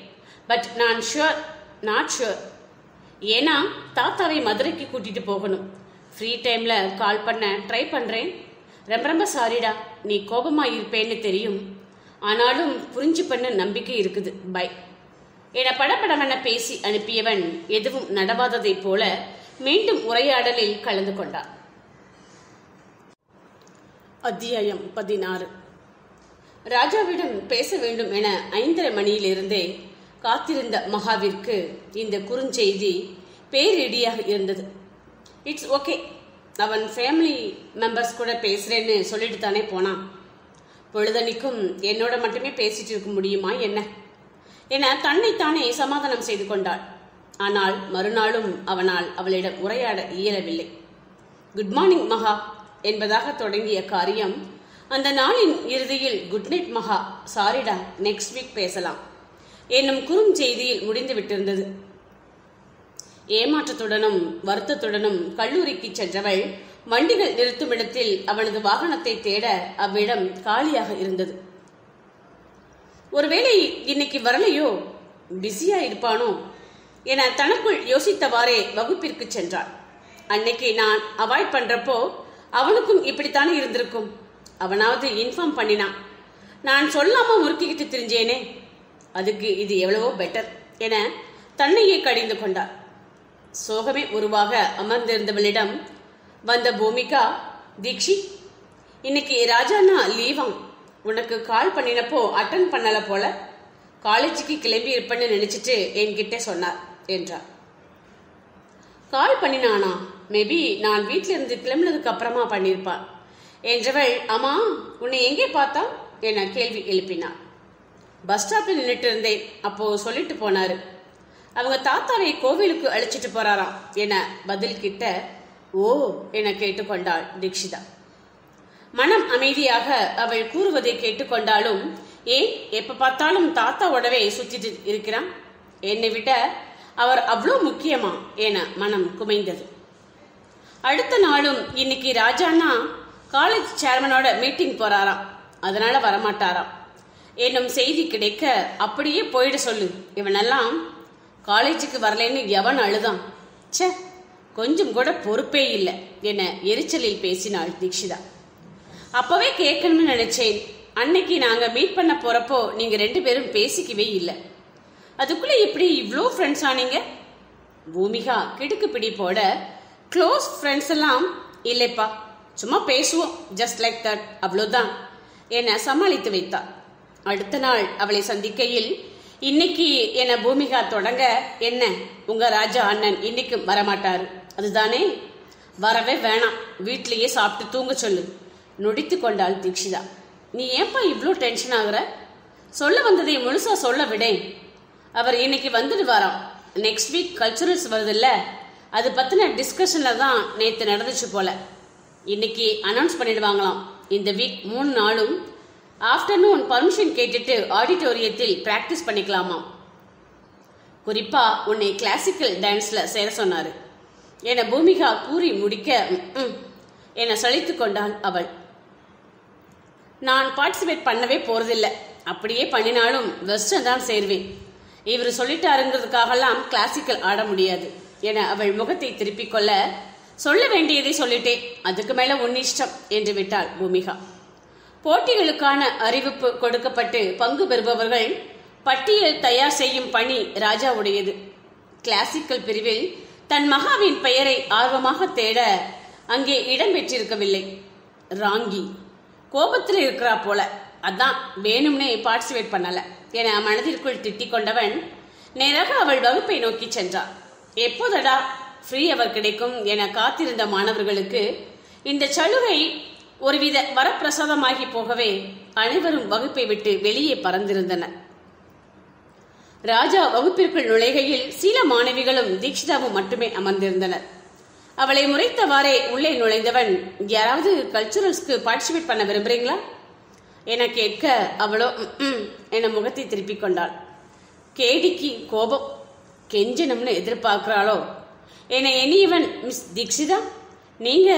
Speaker 1: பட் நான் ஷுவர் நாட் ஷுவர் ஏன்னா தாத்தாவை மதுரைக்கு கூட்டிட்டு போகணும். ஃப்ரீ டைமில் கால் பண்ண ட்ரை பண்ணுறேன் ரொம்ப ரொம்ப சாரிடா நீ கோபமாக இருப்பேன்னு தெரியும். ஆனாலும் புரிஞ்சு பண்ண நம்பிக்கை இருக்குது. பை என படப்படவென பேசி அனுப்பியவன் எதுவும் நடவாததைப் போல மீண்டும் உரையாடலில் கலந்து கொண்டான் அத்தியாயம் பதினாறு. ராஜாவிடம் பேச வேண்டும் என ஐந்தரை மணியிலிருந்தே காத்திருந்த மகாவிற்கு இந்த குறுஞ்செய்தி பேரிடியாக இருந்தது. இட்ஸ் ஓகே அவன் ஃபேமிலி மெம்பர்ஸ் கூட பேசுறேன்னு சொல்லிட்டு தானே போனான். பொழுதனிக்கும் என்னோட மட்டுமே பேசிட்டு இருக்க முடியுமா என்ன? என தன்னைத்தானே சமாதானம் செய்து கொண்டாள். ஆனால் மறுநாளும் அவனால் அவளிடம் உரையாட இயலவில்லை. குட் மார்னிங் மகா என்பதாக தொடங்கிய காரியம் அந்த நாளின் இறுதியில் குட் நைட் மகா சாரிடா நெக்ஸ்ட் வீக் பேசலாம் என்னும் குறுஞ்செய்தியில் முடிந்து விட்டிருந்தது ஏமாற்றத்துடனும் வருத்தத்துடனும் கல்லூரிக்கு சென்றவள் வண்டிகள் நிறுத்தும் இடத்தில் அவனது வாகனத்தை தேட அவ்விடம் காலியாக இருந்தது. ஒருவேளை இன்னைக்கு வரலையோ? பிஸியா இருப்பானோ? என தனக்குள் யோசித்தவாறே வகுப்பிற்கு சென்றாள் அன்னைக்கு நான் அவாய்ட் பண்றப்போ அவனுக்கும் இப்படித்தானே இருந்திருக்கும். அவனாவது இன்ஃபார்ம் பண்ணினான். நான் சொல்லாம முறுக்கிக்கிட்டு திரிஞ்சேனே அதுக்கு இது எவ்வளவோ பெட்டர் என தன்னையே கடிந்து கொண்டார். சோகமே உருவாக அமர்ந்திருந்தவளிடம் வந்த பூமிகா தீக்ஷி இன்னைக்கு ராஜாண்ணா லீவாம். உனக்கு கால் பண்ணினப்போ அட்டன் பண்ணல போல. காலேஜுக்கு கிளம்பி இருப்பேன்னு நினைச்சிட்டு என்கிட்ட சொன்னார். என்றார். கால் பண்ணினானா? மேபி நான் வீட்டிலிருந்து இருந்து கிளம்பினதுக்கு அப்புறமா பண்ணியிருப்பான் என்றவள் அம்மா உன்னை எங்கே பார்த்தா? என கேள்வி எழுப்பினார் பஸ் ஸ்டாப்பில் நின்றுட்டு இருந்தேன் அப்போ சொல்லிட்டு போனாரு. அவங்க தாத்தாவை கோவிலுக்கு அழைச்சிட்டு போறாராம் என பதில் கிட்ட ஓ என கேட்டுக்கொண்டாள் தீக்ஷிதா மனம் அமைதியாக அவள் கூறுவதை கேட்டுக்கொண்டாலும் ஏன் எப்ப பார்த்தாலும் தாத்தாவோடவே சுத்திட்டு இருக்கிறான்? என்னை விட அவர் அவ்வளோ முக்கியமா என மனம் குமைந்தது. அடுத்த நாளும் இன்னைக்கு ராஜாண்ணா காலேஜ் சேர்மனோட மீட்டிங் போறாராம். அதனால வரமாட்டாராம். என்னும் செய்தி கிடைக்க அப்படியே போயிட சொல்லு. இவனெல்லாம் காலேஜுக்கு வரலைன்னு எவன் அழுதான். ச்சே கொஞ்சம் கூட பொறுப்பே இல்லை என எரிச்சலில் பேசினாள் தீக்ஷிதா அப்பவே கேட்கணும்னு நினைச்சேன். அன்னைக்கு நாங்கள் மீட் பண்ண போறப்போ நீங்க ரெண்டு பேரும் பேசிக்கவே இல்லை. அதுக்குள்ள எப்படி இவ்வளோ ஃப்ரெண்ட்ஸ் ஆனீங்க? பூமிகா கிடுக்கு பிடி போட க்ளோஸ் ஃப்ரெண்ட்ஸ் எல்லாம் இல்லைப்பா சும்மா பேசுவோம் ஜஸ்ட் லைக் தட் அவ்வளோதான் என சமாளித்து வைத்தா. அடுத்த நாள் அவளை சந்திக்கையில் இன்னைக்கு என்ன பூமிகா தொடங்க என்ன உங்க ராஜா அண்ணன் இன்னைக்கும் வரமாட்டாரு. அதுதானே? வரவே வேணாம் வீட்லயே சாப்பிட்டு தூங்க சொல்லு நொடித்து கொண்டாள் தீக்ஷிதா நீ ஏன்பா இவ்வளோ டென்ஷன் ஆகுற? சொல்ல வந்ததை முழுசா சொல்ல விடேன். அவர் இன்னைக்கு வந்துடுவாராம். நெக்ஸ்ட் வீக் கல்ச்சுரல்ஸ் வருதுல்ல அது பற்றின டிஸ்கஷனில் தான் நேற்று நடந்துச்சு போல. இன்னைக்கு அனௌன்ஸ் பண்ணிடுவாங்களாம். இந்த வீக் மூணு நாளும் ஆஃப்டர்நூன் பர்மிஷன் கேட்டுட்டு ஆடிட்டோரியத்தில் ப்ராக்டிஸ் பண்ணிக்கலாமா குறிப்பாக உன்னை கிளாசிக்கல் டான்ஸில் சேர சொன்னார். என்னை பூமிகா கூறி முடிக்க "ம்" சளித்து சலித்து கொண்டாள் அவள். நான் பார்ட்டிசிபேட் பண்ணவே போகிறதில்ல அப்படியே பண்ணினாலும் வெஸ்டர்ன் தான் சேர்வேன். இவர் சொல்லிட்டாருங்கிறதுக்காகலாம் கிளாசிக்கல் ஆட முடியாது என அவள் முகத்தை திருப்பிக் கொள்ள சொல்ல வேண்டியதை சொல்லிட்டேன். அதுக்கு மேல உன்னிஷ்டம் என்று விட்டாள் பூமிகா. போட்டிகளுக்கான அறிவிப்பு கொடுக்கப்பட்டு பங்கு பெறுபவர்கள் பட்டியல் தயார் செய்யும் பணி ராஜாவுடையது. கிளாசிக்கல் பிரிவில் தன் மகாவின் பெயரை ஆர்வமாக தேட அங்கே இடம் பெற்றிருக்கவில்லை. ராங்கி. கோபத்தில் இருக்கிறா போல. அதான் வேணும்னே பார்ட்டிசிபேட் பண்ணலை. என மனதிற்குள் திட்டிக் கொண்டவன் நேராக அவள் வகுப்பை நோக்கி சென்றான் எப்போதடா ஃப்ரீ அவர் கிடைக்கும் என காத்திருந்த மாணவர்களுக்கு இந்த சலுகை ஒருவித வரப்பிரசாதமாகி போகவே அனைவரும் வகுப்பை விட்டு வெளியே பறந்திருந்தனர் ராஜா வகுப்பிற்குள் நுழைகையில் சில மாணவிகளும் தீக்ஷிதாவும் மட்டுமே அமர்ந்திருந்தனர் அவளை முறைத்தவாறே உள்ளே நுழைந்தவன் யாராவது கல்ச்சுரல்ஸ்க்கு பார்ட்டிசிபேட் பண்ண விரும்புறீங்களா? என கேட்க அவளோ என முகத்தை திருப்பிக் கொண்டாள். கேடிக்கு கோபம் கெஞ்சணும்னு எதிர்பார்க்கிறாளோ? என எண்ணியவன் மிஸ் தீக்ஷிதா நீங்க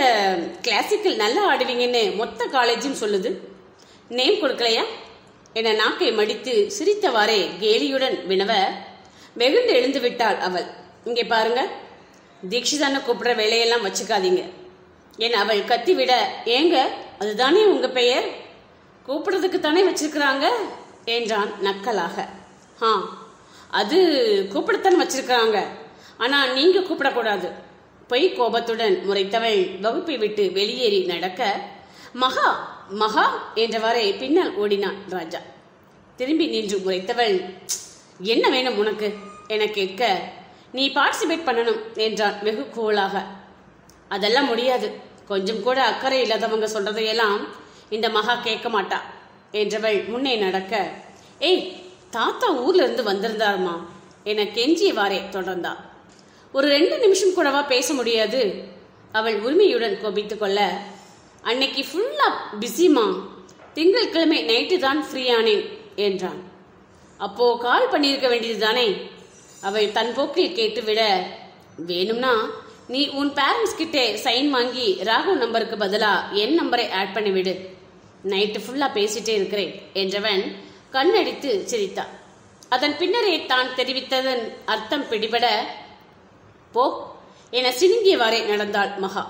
Speaker 1: கிளாசிக்கல் நல்லா ஆடுவீங்கன்னு மொத்த காலேஜும் சொல்லுது. நேம் கொடுக்கலையா? என நாக்கை மடித்து சிரித்தவாறே கேலியுடன் வினவ வெகுண்டு எழுந்து விட்டாள் அவள். இங்கே பாருங்க தீக்ஷிதான்னு கூப்பிடுற வேலையெல்லாம் வச்சுக்காதீங்க. என அவள் கத்திவிட ஏங்க அதுதானே உங்க பெயர்? கூப்பிடுறதுக்கு தானே வச்சிருக்கிறாங்க? என்றான் நக்கலாக. ஆ அது கூப்பிடத்தான் வச்சிருக்கிறாங்க. ஆனா நீங்க கூப்பிடக்கூடாது. பொய் கோபத்துடன் முறைத்தவன் வகுப்பை விட்டு வெளியேறி நடக்க மகா மகா என்றவாறே பின்னால் ஓடினான் ராஜா. திரும்பி நின்று முறைத்தவள் என்ன வேணும் உனக்கு? என கேட்க நீ பார்ட்டிசிபேட் பண்ணணும் என்றான் வெகு கூலாக அதெல்லாம் முடியாது. கொஞ்சம் கூட அக்கறை இல்லாதவங்க சொல்றதையெல்லாம் இந்த மகா கேட்க மாட்டா என்றவள் முன்னே நடக்க ஏய் தாத்தா ஊர்ல இருந்து வந்திருந்தாருமா? என கெஞ்சியவாறே தொடர்ந்தா. ஒரு ரெண்டு நிமிஷம் கூடவா பேச முடியாது? அவள் உரிமையுடன் கோபித்து கொள்ள அன்னைக்கு ஃபுல்லா பிஸிமா திங்கட்கிழமை நைட்டு தான் ஃப்ரீயானேன் என்றான். அப்போ கால் பண்ணியிருக்க வேண்டியது தானே அவள் தன் போக்கில் கேட்டுவிட வேணும்னா நீ உன் பேரண்ட்ஸ் கிட்டே சைன் வாங்கி ராகுல் நம்பருக்கு பதிலா என் நம்பரை ஆட் பண்ணிவிடு நைட்டு ஃபுல்லா பேசிட்டே இருக்கிறேன் என்றவன் கண்ணடித்து சிரித்தான். அதன் பின்னரே தான் தெரிவித்ததன் அர்த்தம் பிடிபட போ என சினுங்கியவாறே நடந்தாள் மகா.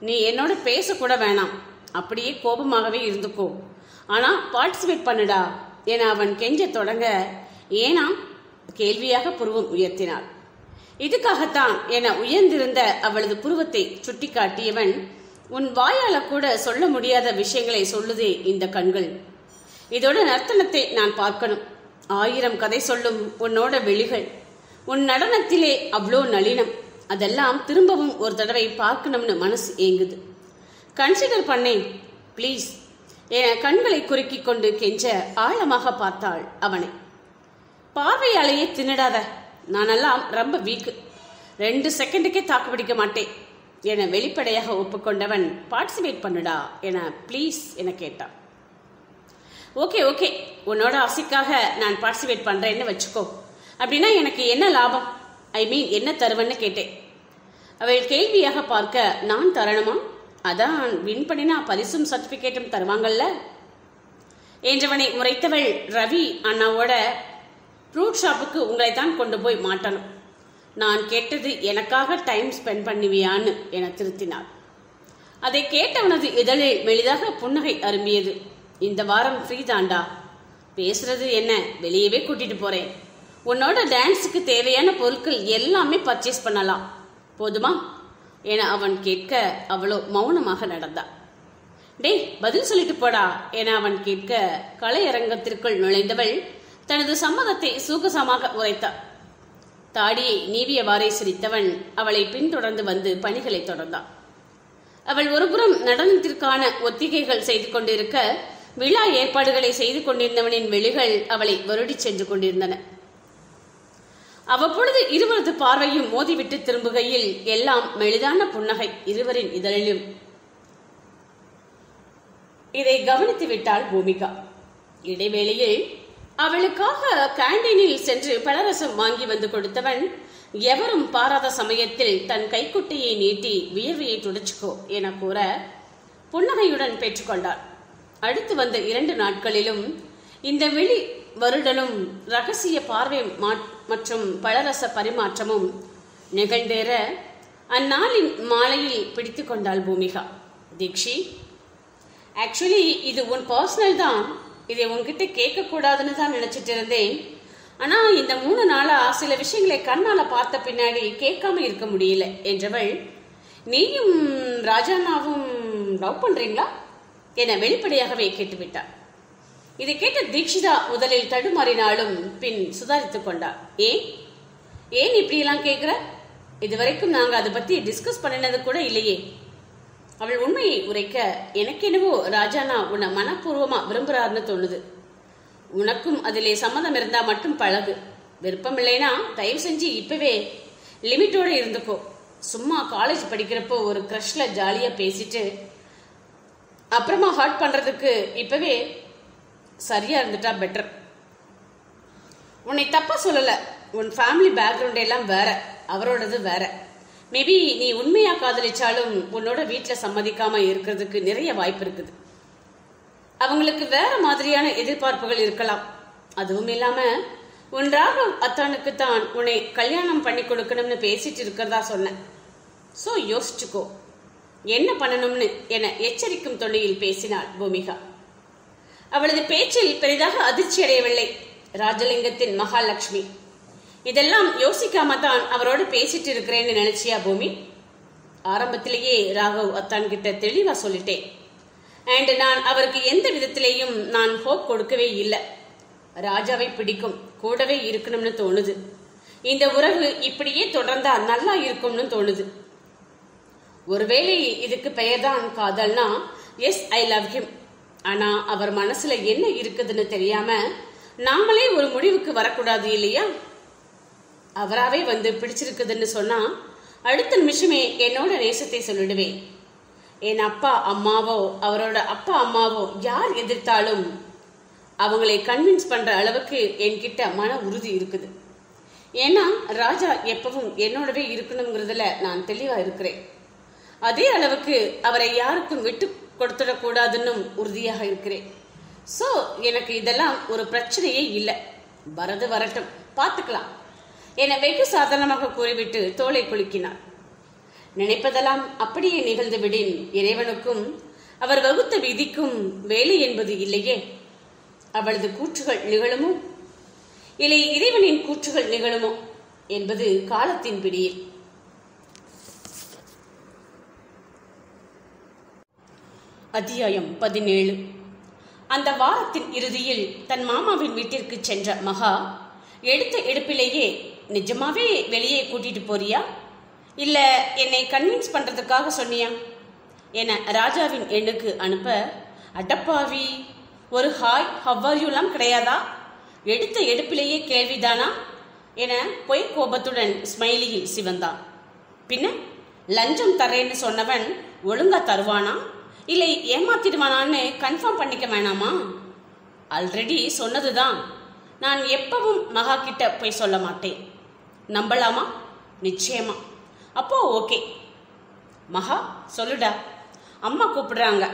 Speaker 1: நீ என்னோட பேசக்கூட வேணாம். அப்படியே கோபமாகவே இருந்துக்கோ. ஆனா பார்ட்டிசிபேட் பண்ணுடா என அவன் கெஞ்ச தொடங்க ஏனா? கேள்வியாக புருவம் உயர்த்தினாள். இதுக்காகத்தான் என உயர்ந்திருந்த அவளது புருவத்தை சுட்டிக்காட்டியவன் உன் வாயால கூட சொல்ல முடியாத விஷயங்களை சொல்லுதே இந்த கண்கள். இதோட நர்த்தனத்தை நான் பார்க்கணும். ஆயிரம் கதை சொல்லும் உன்னோட வெளிகள். உன் நடனத்திலே அவ்வளோ நளினம். அதெல்லாம் திரும்பவும் ஒரு தடவை பார்க்கணும்னு மனசு ஏங்குது. கன்சிடர் பண்ணேன். ப்ளீஸ் என் கண்களை குறுக்கி கொண்டு கெஞ்ச ஆழமாக பார்த்தாள் அவனை. பார்வையாலேயே தின்னுடாத நானெல்லாம் ரொம்ப வீக்கு ரெண்டு செகண்டுக்கே தாக்கு பிடிக்க மாட்டேன். என வெளிப்படையாக ஒப்புக்கொண்டவன் பார்ட்டிசிபேட் பண்ணுடா என ப்ளீஸ் என கேட்டான். ஓகே ஓகே உன்னோட ஆசைக்காக நான் பார்ட்டிசிபேட் பண்றேன்னு வச்சுக்கோ. அப்படின்னா எனக்கு என்ன லாபம்? ஐ மீன் என்ன தருவன்னு கேட்டேன். அவள் கேள்வியாக பார்க்க நான் தரணுமா? அதான் வின் பண்ணினா பரிசும் சர்டிபிகேட்டும் தருவாங்கல்ல? என்றவனை முறைத்தவள் ரவி அண்ணாவோட ஃப்ரூட் ஷாப்புக்கு உங்களை தான் கொண்டு போய் மாட்டணும். நான் கேட்டது எனக்காக டைம் ஸ்பெண்ட் பண்ணுவியான்னு என திருத்தினாள். அதை கேட்டவனது இதழில் மெலிதாக புன்னகை அரும்பியது. இந்த வாரம் ஃப்ரீ தாண்டா. பேசுறது என்ன? வெளியவே கூட்டிட்டு போறேன். உன்னோட டான்ஸுக்கு தேவையான பொருட்கள் எல்லாமே பர்ச்சேஸ் பண்ணலாம். போதுமா? என அவன் கேட்க அவளோ மௌனமாக நடந்தா டேய் பதில் சொல்லிட்டு போடா என அவன் கேட்க கலையரங்கத்திற்குள் நுழைந்தவள் தனது சம்மதத்தை சூகசமாக உரைத்தாள். தாடியை நீவியவாறே சிரித்தவன் அவளை பின்தொடர்ந்து வந்து பணிகளை தொடர்ந்தான். அவள் ஒருபுறம் நடனத்திற்கான ஒத்திகைகள் செய்து கொண்டிருக்க விழா ஏற்பாடுகளை செய்து கொண்டிருந்தவனின் வெளிகள் அவளை வருடி சென்று கொண்டிருந்தன. அவ்வப்பொழுது இருவரது பார்வையும் மோதிவிட்டு திரும்புகையில் எல்லாம் மெலிதான புன்னகை இருவரின் இதழிலும். இதை கவனித்து விட்டாள் பூமிகா. இடைவேளையில் அவளுக்காக கேண்டீனில் சென்று பலரசம் வாங்கி வந்து கொடுத்தவன் எவரும் பாராத சமயத்தில் தன் கைக்குட்டையை நீட்டி வியர்வையை துடைச்சுக்கோ என கூற புன்னகையுடன் பெற்றுக்கொண்டார் அடுத்து வந்த இரண்டு நாட்களிலும் இந்த வெளி வருடலும் ரகசிய பார்வை மா- மற்றும் பழரச பரிமாற்றமும் நிகழ்ந்தேற அந்நாளின் மாலையில் பிடித்து கொண்டாள் பூமிகா. தீக்ஷி ஆக்சுவலி இது உன் பர்சனல் தான். இதை உன்கிட்ட கேட்கக்கூடாதுன்னு தான் நினைச்சிட்டு இருந்தேன். ஆனால் இந்த மூணு நாளாக சில விஷயங்களை கண்ணால் பார்த்த பின்னாடி கேட்காம இருக்க முடியல என்றவள் நீயும் ராஜானாவும் லவ் பண்ணுறீங்களா என வெளிப்படையாகவே கேட்டுவிட்டாள் இதை கேட்ட தீக்ஷிதா முதலில் தடுமாறினாலும் பின் சுதாரித்து கொண்டார் ஏன் ஏன் இப்படியெல்லாம் கேட்குற? இதுவரைக்கும் நாங்கள் அதை பற்றி டிஸ்கஸ் பண்ணினது கூட இல்லையே. அவள் உண்மையை உரைக்க எனக்கெனவோ ராஜானா உன்னை மனப்பூர்வமா விரும்புறாருன்னு தோணுது. உனக்கும் அதிலே சம்மதம் இருந்தா மட்டும் பழகு. விருப்பம் இல்லைன்னா தயவு செஞ்சு இப்பவே லிமிட்டோட இருந்துக்கோ. சும்மா காலேஜ் படிக்கிறப்போ ஒரு க்ரஷ்ல ஜாலியா பேசிட்டு அப்புறமா ஹர்ட் பண்றதுக்கு இப்பவே சரியா இருந்துட்டா பெட்டர் உன்னை தப்பா சொல்லல. உன் ஃபேமிலி பேக்ரவுண்ட் எல்லாம் வேற. அவரோடது வேற. மேபி நீ உண்மையா காதலிச்சாலும் உன்னோட வீட்டில் சம்மதிக்காம இருக்கிறதுக்கு நிறைய வாய்ப்பு இருக்குது. அவங்களுக்கு வேற மாதிரியான எதிர்பார்ப்புகள் இருக்கலாம். அதுவும் இல்லாம உன் ராகவ் அத்தானுக்கு தான் உன்னை கல்யாணம் பண்ணி கொடுக்கணும்னு பேசிட்டு இருக்கிறதா சொன்னேன். சோ யோசிச்சுக்கோ. என்ன பண்ணணும்னு என எச்சரிக்கும் தொனியில் பேசினாள் பூமிகா. அவளது பேச்சில் பெரிதாக அதிர்ச்சி அடையவில்லை ராஜலிங்கத்தின் மகாலட்சுமி. இதெல்லாம் யோசிக்காம தான் அவரோடு பேசிட்டு இருக்கிறேன்னு நினைச்சியா பூமி? ஆரம்பத்திலேயே ராகவ் அத்தான் கிட்ட தெளிவா சொல்லிட்டேன். அண்ட் நான் அவருக்கு எந்த விதத்திலேயும் நான் ஹோப் கொடுக்கவே இல்லை. ராஜாவை பிடிக்கும் கூடவே இருக்கணும்னு தோணுது. இந்த உறவு இப்படியே தொடர்ந்தா நல்லா இருக்கும்னு தோணுது. ஒருவேளை இதுக்கு பெயர்தான் காதல்னா எஸ் ஐ லவ் ஹிம் ஆனா அவர் மனசுல என்ன இருக்குதுன்னு தெரியாம நாமளே ஒரு முடிவுக்கு வரக்கூடாது இல்லையா? அவராவே வந்து பிடிச்சிருக்குதுன்னு சொன்னா அடுத்த நிமிஷமே என்னோட நேசத்தை சொல்லிடுவேன். என் அப்பா அம்மாவோ அவரோட அப்பா அம்மாவோ யார் எதிர்த்தாலும் அவங்களை கன்வின்ஸ் பண்ற அளவுக்கு என்கிட்ட மன உறுதி இருக்குது. ஏன்னா ராஜா எப்பவும் என்னோடவே இருக்கணுங்கிறதுல நான் தெளிவா இருக்கிறேன். அதே அளவுக்கு அவரை யாருக்கும் விட்டு கொடுத்துடக்கூடாதுன்னு உறுதியாக இருக்கிறேன். ஸோ எனக்கு இதெல்லாம் ஒரு பிரச்சனையே இல்லை. வரது வரட்டும். பார்த்துக்கலாம். என வெகு சாதாரணமாக கூறிவிட்டு தோலை குலுக்கினார். நினைப்பதெல்லாம் அப்படியே நிகழ்ந்துவிடின் இறைவனுக்கும் அவர் வகுத்த விதிக்கும் வேலை என்பது இல்லையே. அவளது கூற்றுகள் நிகழுமோ? இல்லை இறைவனின் கூற்றுகள் நிகழுமோ? என்பது காலத்தின் பிடியில். அத்தியாயம் பதினேழு. அந்த வாரத்தின் இறுதியில் தன் மாமாவின் வீட்டிற்கு சென்ற மகா எடுத்த எடுப்பிலேயே நிஜமாவே வெளியே கூட்டிட்டு போறியா? இல்ல என்னை கன்வின்ஸ் பண்றதுக்காக சொன்னியா? என ராஜாவின் எண்ணுக்கு அனுப்ப அடப்பாவி ஒரு ஹாய் ஹவ்வாரியூலாம் கிடையாதா? எடுத்த எடுப்பிலேயே கேள்விதானா? என பொய் கோபத்துடன் ஸ்மைலியில் சிவந்தான். பின்ன லஞ்சம் தரேன்னு சொன்னவன் ஒழுங்கா தருவானா? இல்லை ஏமாத்திடுவானான்னு கன்ஃபார்ம் பண்ணிக்க வேணாமா? ஆல்ரெடி சொன்னதுதான். நான் எப்பவும் மகா கிட்ட போய் சொல்ல மாட்டேன். நம்பலாமா? நிச்சயமா. அப்போ ஓகே. மகா சொல்லுடா. அம்மா கூப்பிடுறாங்க.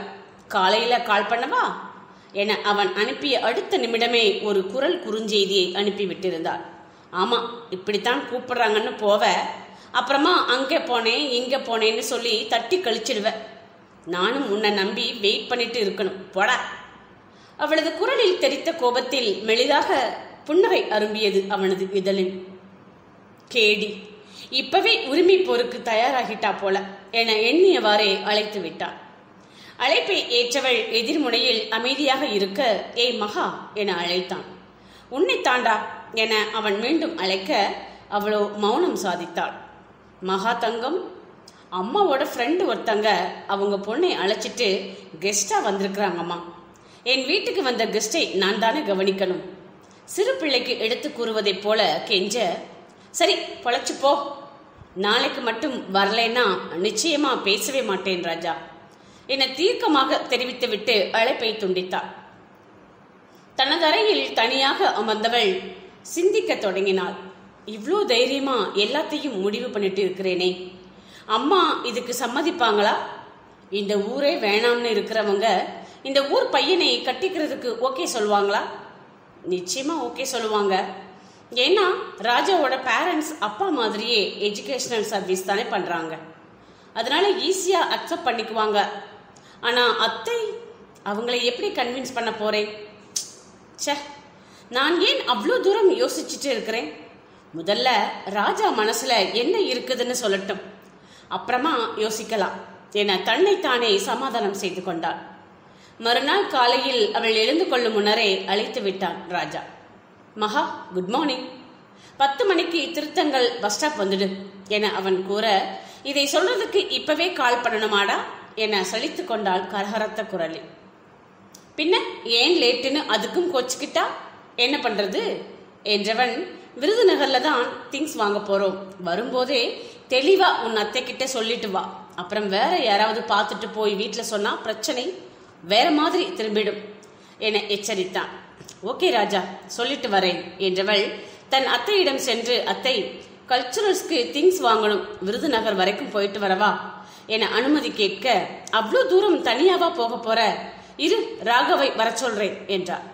Speaker 1: காலையில கால் பண்ணவா? என அவன் அனுப்பிய அடுத்த நிமிடமே ஒரு குரல் குறுஞ்செய்தியை அனுப்பி விட்டிருந்தாள் ஆமா இப்படித்தான் கூப்பிடுறாங்கன்னு போவ. அப்புறமா அங்கே போனேன் இங்கே போனேன்னு சொல்லி தட்டி கழிச்சிடுவ. நானும் உன்னை நம்பி வெயிட் பண்ணிட்டு இருக்கணும். போடா. அவளது குரலில் தெரித்த கோபத்தில் மெளிதாக புன்னகை அரும்பியது அவனது இதழில் கேடி. இப்பவே உரிமை போருக்கு தயாராகிட்டா போல என எண்ணியவாறே அழைத்து விட்டார் அழைப்பை ஏற்றவள் எதிர்முனையில் அமைதியாக இருக்க ஏய் மகா என அழைத்தான். உன்னை தாண்டா என அவன் மீண்டும் அழைக்க அவளோ மௌனம் சாதித்தாள். மகா தங்கம் அம்மாவோட ஃப்ரெண்டு ஒருத்தங்க அவங்க பொண்ணை அழைச்சிட்டு கெஸ்டா வந்திருக்கிறாங்கம்மா. என் வீட்டுக்கு வந்த கெஸ்டை நான் தானே கவனிக்கணும். சிறு பிள்ளைக்கு எடுத்து கூறுவதைப் போல கெஞ்ச சரி பொழைச்சு போ. நாளைக்கு மட்டும் வரலைன்னா நிச்சயமா பேசவே மாட்டேன் ராஜா. என தீர்க்கமாக தெரிவித்துவிட்டு அழைப்பை துண்டித்தாள். தனது அறையில் தனியாக அமர்ந்தவள் சிந்திக்க தொடங்கினாள். இவ்வளோ தைரியமா எல்லாத்தையும் முடிவு பண்ணிட்டு இருக்கிறேனே. அம்மா இதுக்கு சம்மதிப்பாங்களா? இந்த ஊரே வேணாம்னு இருக்கிறவங்க இந்த ஊர் பையனை கட்டிக்கிறதுக்கு ஓகே சொல்லுவாங்களா? நிச்சயமா ஓகே சொல்லுவாங்க. ஏன்னா ராஜாவோட பேரண்ட்ஸ் அப்பா மாதிரியே எஜுகேஷனல் சர்வீஸ் தானே பண்ணுறாங்க அதனால ஈஸியாக அக்செப்ட் பண்ணிக்குவாங்க. ஆனால் அத்தை அவங்கள எப்படி கன்வின்ஸ் பண்ண போகிறேன் ச்சே நான் ஏன் அவ்வளோ தூரம் யோசிச்சுட்டு இருக்கிறேன்? முதல்ல ராஜா மனசில் என்ன இருக்குதுன்னு சொல்லட்டும். அப்புறமா யோசிக்கலாம். என தன்னைத்தானே சமாதானம் செய்து கொண்டாள். மறுநாள் காலையில் அவள் எழுந்து கொள்ளும் முன்னரே அழைத்து விட்டான் ராஜா. மகா குட் மார்னிங் பத்து மணிக்கு திருத்தங்கள் பஸ் ஸ்டாப் வந்துடு என அவன் கூற இதை சொல்றதுக்கு இப்பவே கால் பண்ணணுமாடா என சலித்து கொண்டாள் கரகரத்த குரலில். பின்ன ஏன் லேட்டுன்னு அதுக்கும் கோச்சுக்கிட்டா? என்ன பண்றது? என்றவன் விருதுநகர்ல தான் திங்ஸ் வாங்க போறோம். வரும்போதே தெளிவா உன் அத்தை கிட்ட சொல்லிட்டு வா. அப்புறம் வேற யாராவது பார்த்துட்டு போய் வீட்டில் சொன்னா பிரச்சனை வேற மாதிரி திரும்பிடும் என எச்சரித்தான். ஓகே ராஜா சொல்லிட்டு வரேன் என்றவள் தன் அத்தையிடம் சென்று அத்தை கல்ச்சுரல்ஸ்க்கு திங்ஸ் வாங்கணும் விருதுநகர் வரைக்கும் போயிட்டு வரவா? என அனுமதி கேட்க அவ்வளோ தூரம் தனியாவா போக போற? இரு ராகவை வர சொல்றேன் என்றார்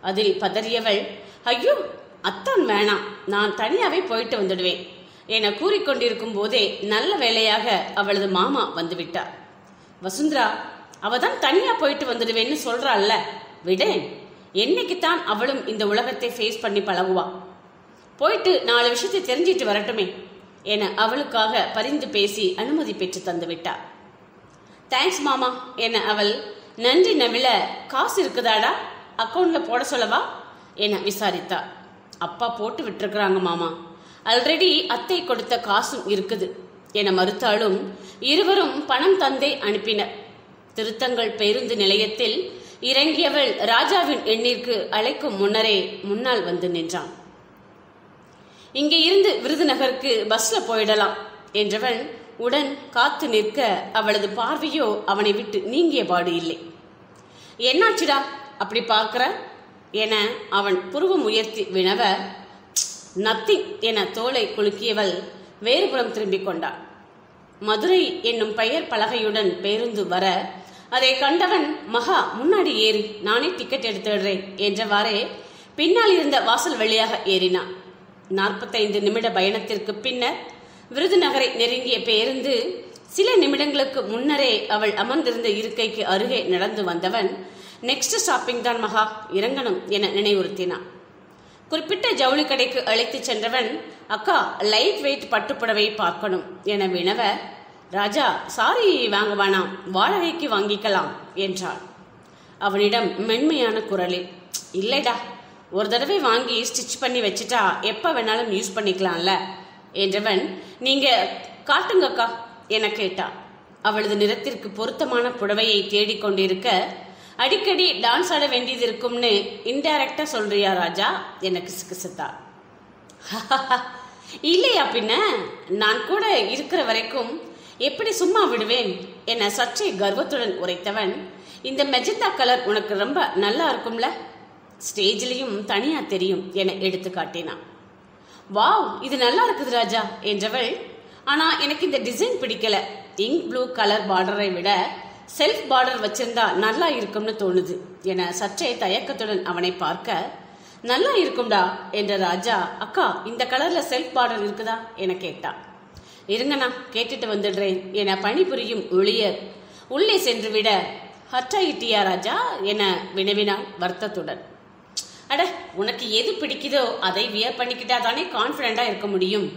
Speaker 1: அதில் பதறியவள் ஐயோ அத்தான் வேணாம் நான் தனியாவே போயிட்டு வந்துடுவேன் என கூறிக்கொண்டிருக்கும் போதே நல்ல வேலையாக அவளது மாமா வந்துவிட்டார். வசுந்தரா அவ தான் தனியா போயிட்டு வந்துடுவேன்னு சொல்றாள்ல விடேன். என்னைக்குத்தான் அவளும் இந்த உலகத்தை ஃபேஸ் பண்ணி பழகுவா? போயிட்டு நாலு விஷயத்தை தெரிஞ்சிட்டு வரட்டுமே என அவளுக்காக பரிந்து பேசி அனுமதி பெற்று தந்து விட்டார். தேங்க்ஸ் மாமா என அவள் நன்றி நவில காசு இருக்குதாடா? அக்கௌண்ட்ல போட சொல்லவா? என விசாரித்தா. அப்பா போட்டு விட்டுருக்குறாங்க மாமா. ஆல்ரெடி அத்தை கொடுத்த காசும் இருக்குது என மறுத்தாலும் இருவரும் பணம் தந்தே அனுப்பினர். திருத்தங்கள் பேருந்து நிலையத்தில் இறங்கியவள் ராஜாவின் எண்ணிற்கு அழைக்கும் முன்னரே முன்னால் வந்து நின்றான். இங்கே இருந்து விருதுநகருக்கு பஸ்ல போயிடலாம் என்றவன் உடன் காத்து நிற்க அவளது பார்வையோ அவனை விட்டு நீங்கிய பாடு இல்லை. என்னாச்சுடா? அப்படி பார்க்கிற? என அவன் புருவம் உயர்த்தி வினவ நத்திங் என தோலை குலுக்கியவள் வேறுபுறம் திரும்பிக் கொண்டாள். மதுரை என்னும் பெயர் பலகையுடன் பேருந்து வர அதை கண்டவன் மகா முன்னாடி ஏறி நானே டிக்கெட் எடுத்துடுறேன் என்றவாறே பின்னால் இருந்த வாசல் வழியாக ஏறினான். நாற்பத்தைந்து நிமிட பயணத்திற்கு பின்னர் விருதுநகரை நெருங்கிய பேருந்து சில நிமிடங்களுக்கு முன்னரே அவள் அமர்ந்திருந்த இருக்கைக்கு அருகே நடந்து வந்தவன் நெக்ஸ்ட் ஷாப்பிங் தான் மகா இறங்கணும் என நினைவுறுத்தினான். குறிப்பிட்ட ஜவுளி கடைக்கு அழைத்துச் சென்றவன் அக்கா லைட் வெயிட் பட்டுப்புடவை பார்க்கணும் என வினவ ராஜா சாரி வாங்க வேணாம் வாடகைக்கு வாங்கிக்கலாம் என்றான் அவனிடம் மென்மையான குரலில் இல்லைடா ஒரு தடவை வாங்கி ஸ்டிச் பண்ணி வச்சுட்டா எப்ப வேணாலும் யூஸ் பண்ணிக்கலாம்ல என்றவன் நீங்க காட்டுங்கக்கா என கேட்டான். அவளது நிறத்திற்கு பொருத்தமான புடவையை தேடிக்கொண்டிருக்க அடிக்கடி டான்ஸ் ஆட வேண்டியது இருக்கும்னு இன்டைரக்டா சொல்றியா ராஜா எனக்கு கிசுகிசுத்தா இல்லையா பின்ன நான் கூட இருக்கிற வரைக்கும் எப்படி சும்மா விடுவேன் என சற்றே கர்வத்துடன் உரைத்தவன் இந்த மெஜந்தா கலர் உனக்கு ரொம்ப நல்லா இருக்கும்ல? ஸ்டேஜ்லயும் தனியா தெரியும் என எடுத்து காட்டினான். வாவ் இது நல்லா இருக்குது ராஜா என்றவள் ஆனா எனக்கு இந்த டிசைன் பிடிக்கல. இங்க் ப்ளூ கலர் பார்டரை விட செல்ஃப் பார்டர் வச்சிருந்தா நல்லா இருக்கும்னு தோணுது என சற்றே தயக்கத்துடன் அவனை பார்க்க நல்லா இருக்கும்டா என்ற ராஜா அக்கா இந்த கலர்ல செல்ஃப் பார்டர் இருக்குதா? என கேட்டான். இருங்கண்ணா கேட்டுட்டு வந்துடுறேன். என பணிபுரியும் ஊழியர் உள்ளே சென்று விட ஹட்டாயிட்டியா ராஜா என வினவினான் வருத்தத்துடன். அட உனக்கு எது பிடிக்குதோ அதை வியர் பண்ணிக்கிட்டா தானே கான்பிடண்டா இருக்க முடியும்.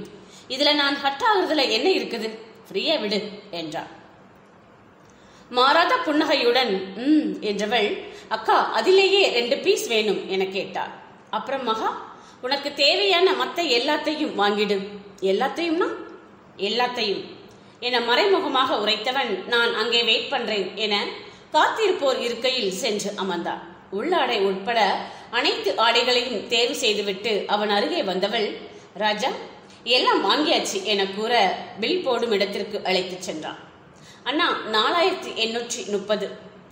Speaker 1: இதுல நான் ஹட் ஆகுறதுல என்ன இருக்குது? ஃப்ரீயா விடு என்றார் மாறாத புன்னகையுடன் ம் என்றவள் அக்கா அதிலேயே ரெண்டு பீஸ் வேணும் என கேட்டார் அப்புறம் மகா உனக்கு தேவையான மற்ற எல்லாத்தையும் வாங்கிடும் எல்லாத்தையும்னா எல்லாத்தையும். என மறைமுகமாக உரைத்தவன் நான் அங்கே வெயிட் பண்றேன் என காத்திருப்போர் இருக்கையில் சென்று அமர்ந்தான் உள்ளாடை உட்பட அனைத்து ஆடைகளையும் தேர்வு செய்துவிட்டு அவன் அருகே வந்தவள் ராஜா எல்லாம் வாங்கியாச்சு என கூற பில் போடும் இடத்திற்கு அழைத்துச் சென்றான். அண்ணா நாலாயிரத்தி எண்ணூற்றி முப்பது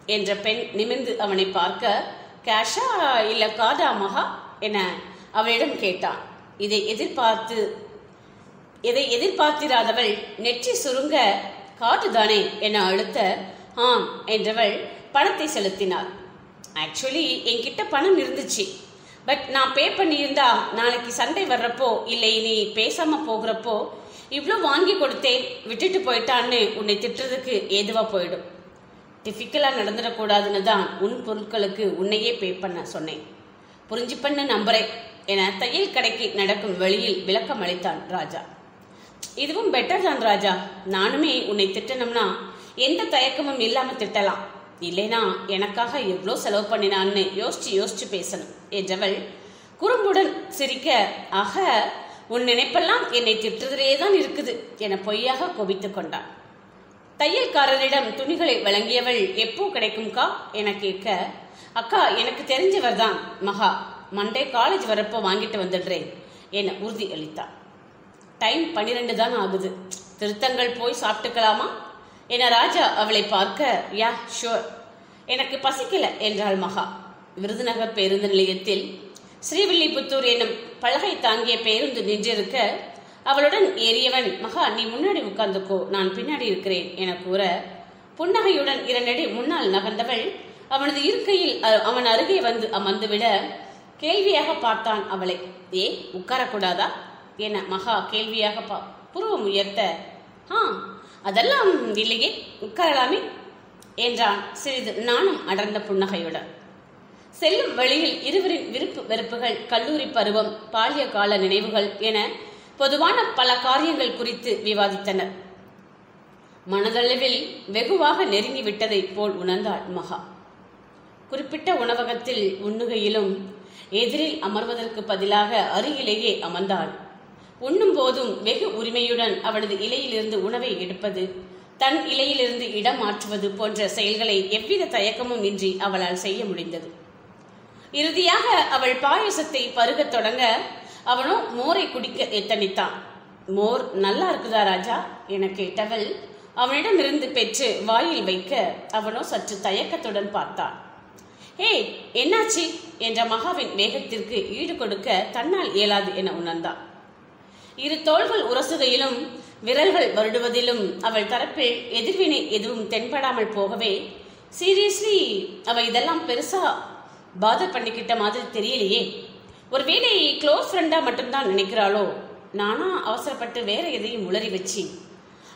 Speaker 1: என்ற பெண் நிமிர்ந்து அவனை பார்க்க கேஷா இல்ல காதா மகா என அவளிடம் கேட்டான். இதை எதிர்பார்த்து எதை எதிர்பார்த்திராதவள் நெற்றி சுருங்க காட்டுதானே என அழுத்த ஆம் என்றவள் பணத்தை செலுத்தினாள். ஆக்சுவலி என்கிட்ட பணம் இருந்துச்சு. பட் நான் பே பண்ணியிருந்தா நாளைக்கு சண்டை வர்றப்போ இல்லை நீ பேசாம போகிறப்போ இவ்வளோ வாங்கி கொடுத்தேன் விட்டுட்டு போயிட்டான்னு உன்னை திட்டுறதுக்கு ஏதுவாக போயிடும். டிஃபிக்கலாக நடந்துடக்கூடாதுன்னு தான் உன் பொருட்களுக்கு உன்னையே பே பண்ண சொன்னேன். புரிஞ்சு பண்ண நம்புறேன் என தையல் கடைக்கு நடக்கும் வழியில் விளக்கம் அளித்தான் ராஜா. இதுவும் பெட்டர் தான் ராஜா. நானுமே உன்னை திட்டணும்னா எந்த தயக்கமும் இல்லாம திட்டலாம். இல்லைனா எனக்காக எவ்வளோ செலவு பண்ணினான்னு யோசிச்சு யோசிச்சு பேசணும். என்றவள் குறும்புடன் சிரிக்க ஆக உன் நினைப்பெல்லாம் என்னை திட்டுதலே தான் இருக்குது என பொய்யாக கோபித்து கொண்டான். தையல்காரரிடம் துணிகளை வழங்கியவள் எப்போ கிடைக்கும்க்கா என கேட்க அக்கா எனக்கு தெரிஞ்சவர் தான் மகா மண்டே காலேஜ் வரப்போ வாங்கிட்டு வந்துடுறேன் என உறுதி அளித்தான் டைம் பன்னிரெண்டு தான் ஆகுது. திருத்தங்கள் போய் சாப்பிட்டுக்கலாமா? என ராஜா அவளை பார்க்க யா ஷோர். எனக்கு பசிக்கல என்றாள் மகா. விருதுநகர் பேருந்து நிலையத்தில் ஸ்ரீவில்லிபுத்தூர் என்னும் பலகை தாங்கிய பேருந்து நின்றிருக்க அவளுடன் ஏறியவன் மகா நீ முன்னாடி உட்கார்ந்துக்கோ நான் பின்னாடி இருக்கிறேன் என கூற புன்னகையுடன் இரண்டடி முன்னால் நகர்ந்தவள் அவனது இருக்கையில் அ- அவன் அருகே வந்து அமர்ந்துவிட கேள்வியாக பார்த்தான் அவளை. ஏ உட்காரக்கூடாதா? என மகா கேள்வியாக பா- புருவம் உயர்த்த ஆ அதெல்லாம் இல்லையே உட்காரலாமே என்றான் சிறிது நானும் அடர்ந்த புன்னகையுடன். செல்லும் வழியில் இருவரின் விருப்பு வெறுப்புகள் கல்லூரி பருவம் பால்ய கால நினைவுகள் என பொதுவான பல காரியங்கள் குறித்து விவாதித்தனர். மனதளவில் வெகுவாக நெருங்கி விட்டதைப் போல் உணர்ந்தாள் மகா. குறிப்பிட்ட உணவகத்தில் உண்ணுகையிலும் எதிரில் அமர்வதற்கு பதிலாக அருகிலேயே அமர்ந்தாள் உண்ணும் போதும் வெகு உரிமையுடன் அவளது இலையிலிருந்து உணவை எடுப்பது தன் இலையிலிருந்து இடம் மாற்றுவது போன்ற செயல்களை எவ்வித தயக்கமும் இன்றி அவளால் செய்ய முடிந்தது. இறுதியாக அவள் பாயசத்தை பருகத் தொடங்க அவனும் மோரை குடிக்க எத்தனித்தான்? மோர் நல்லா இருக்குதா ராஜா? என கேட்டவள் அவனிடமிருந்து பெற்று வாயில் வைக்க அவனோ சற்று தயக்கத்துடன் பார்த்தான் ஹே என்னாச்சு? என்ற மகாவின் வேகத்திற்கு ஈடு கொடுக்க தன்னால் இயலாது என உணர்ந்தான். இரு தோள்கள் உரசுகையிலும் விரல்கள் வருடுவதிலும் அவள் தரப்பில் எதிர்வினை எதுவும் தென்படாமல் போகவே சீரியஸ்லி அவ இதெல்லாம் பெருசா பாதர் பண்ணிக்கிட்ட மாதிரி தெரியலையே. ஒருவேளை க்ளோஸ் ஃப்ரெண்டா மட்டும்தான் நினைக்கிறாளோ? நானா அவசரப்பட்டு வேற எதையும் உளறி வச்சு.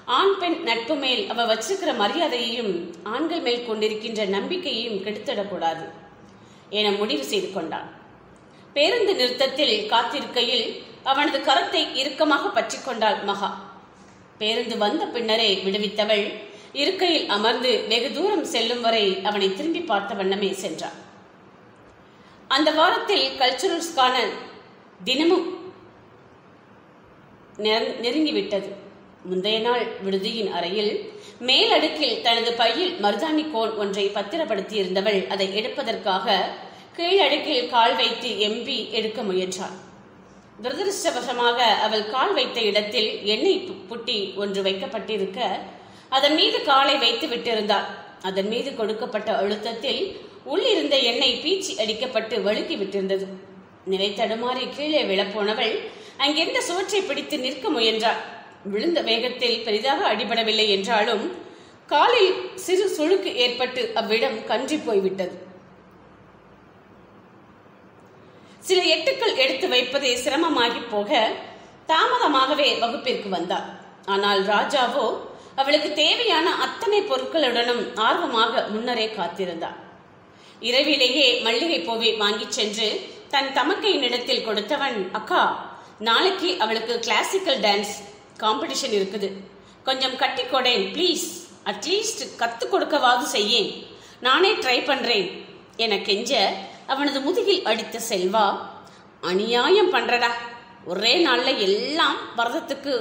Speaker 1: ஆண் பெண் நட்பு மேல் அவ வச்சிருக்கிற மரியாதையையும் ஆண்கள் மேல் கொண்டிருக்கின்ற நம்பிக்கையையும் கெடுத்திடக்கூடாது. என முடிவு செய்து கொண்டான் பேருந்து நிறுத்தத்தில் காத்திருக்கையில் அவனது கரத்தை இறுக்கமாக பற்றி கொண்டாள் மகா. பேருந்து வந்த பின்னரே விடுவித்தவள் இருக்கையில் அமர்ந்து வெகு தூரம் செல்லும் வரை அவனை திரும்பி பார்த்த வண்ணமே சென்றான் அந்த வாரத்தில் கல்ச்சுரல்ஸ்கான தினமும் நெருங்- நெருங்கிவிட்டது. முந்தைய நாள் விடுதியின் அறையில் மேலடுக்கில் தனது பையில் மருதாணி கோன் ஒன்றை பத்திரப்படுத்தியிருந்தவள் அதை எடுப்பதற்காக கீழடுக்கில் கால் வைத்து எம்பி எடுக்க முயன்றாள். துரதிருஷ்டவசமாக அவள் கால் வைத்த இடத்தில் எண்ணெய் பு- புட்டி ஒன்று வைக்கப்பட்டிருக்க அதன் மீது காலை வைத்து விட்டிருந்தாள். அதன் மீது கொடுக்கப்பட்ட அழுத்தத்தில் உள்ளிருந்த எண்ணெய் பீச்சி அடிக்கப்பட்டு வழுக்கி விட்டிருந்தது. நிலை தடுமாறி கீழே விழப்போனவள் அங்கிருந்த சுவற்றை பிடித்து நிற்க முயன்றாள். விழுந்த வேகத்தில் பெரிதாக அடிபடவில்லை என்றாலும் காலில் சிறு சுழுக்கு ஏற்பட்டு அவ்விடம் கன்றி போய்விட்டது. சில எட்டுக்கள் எடுத்து வைப்பதே சிரமமாகி போக தாமதமாகவே வகுப்பிற்கு வந்தார். ஆனால் ராஜாவோ அவளுக்கு தேவையான அத்தனை பொருட்களுடனும் ஆர்வமாக முன்னரே காத்திருந்தார். இரவிலேயே மல்லிகை பூவை வாங்கிச் சென்று தன் தமக்கையினிடத்தில் கொடுத்தவன் அக்கா நாளைக்கு அவளுக்கு கிளாசிக்கல் டான்ஸ் காம்படிஷன் இருக்குது. கொஞ்சம் கட்டி கொடேன் ப்ளீஸ் அட்லீஸ்ட் கத்து கொடுக்கவாது செய்யேன். நானே ட்ரை பண்றேன். என கெஞ்ச அவனது முதுகில் அடித்த செல்வா அநியாயம் பண்றடா. ஒரே நாள்ல எல்லாம் பரதத்துக்கு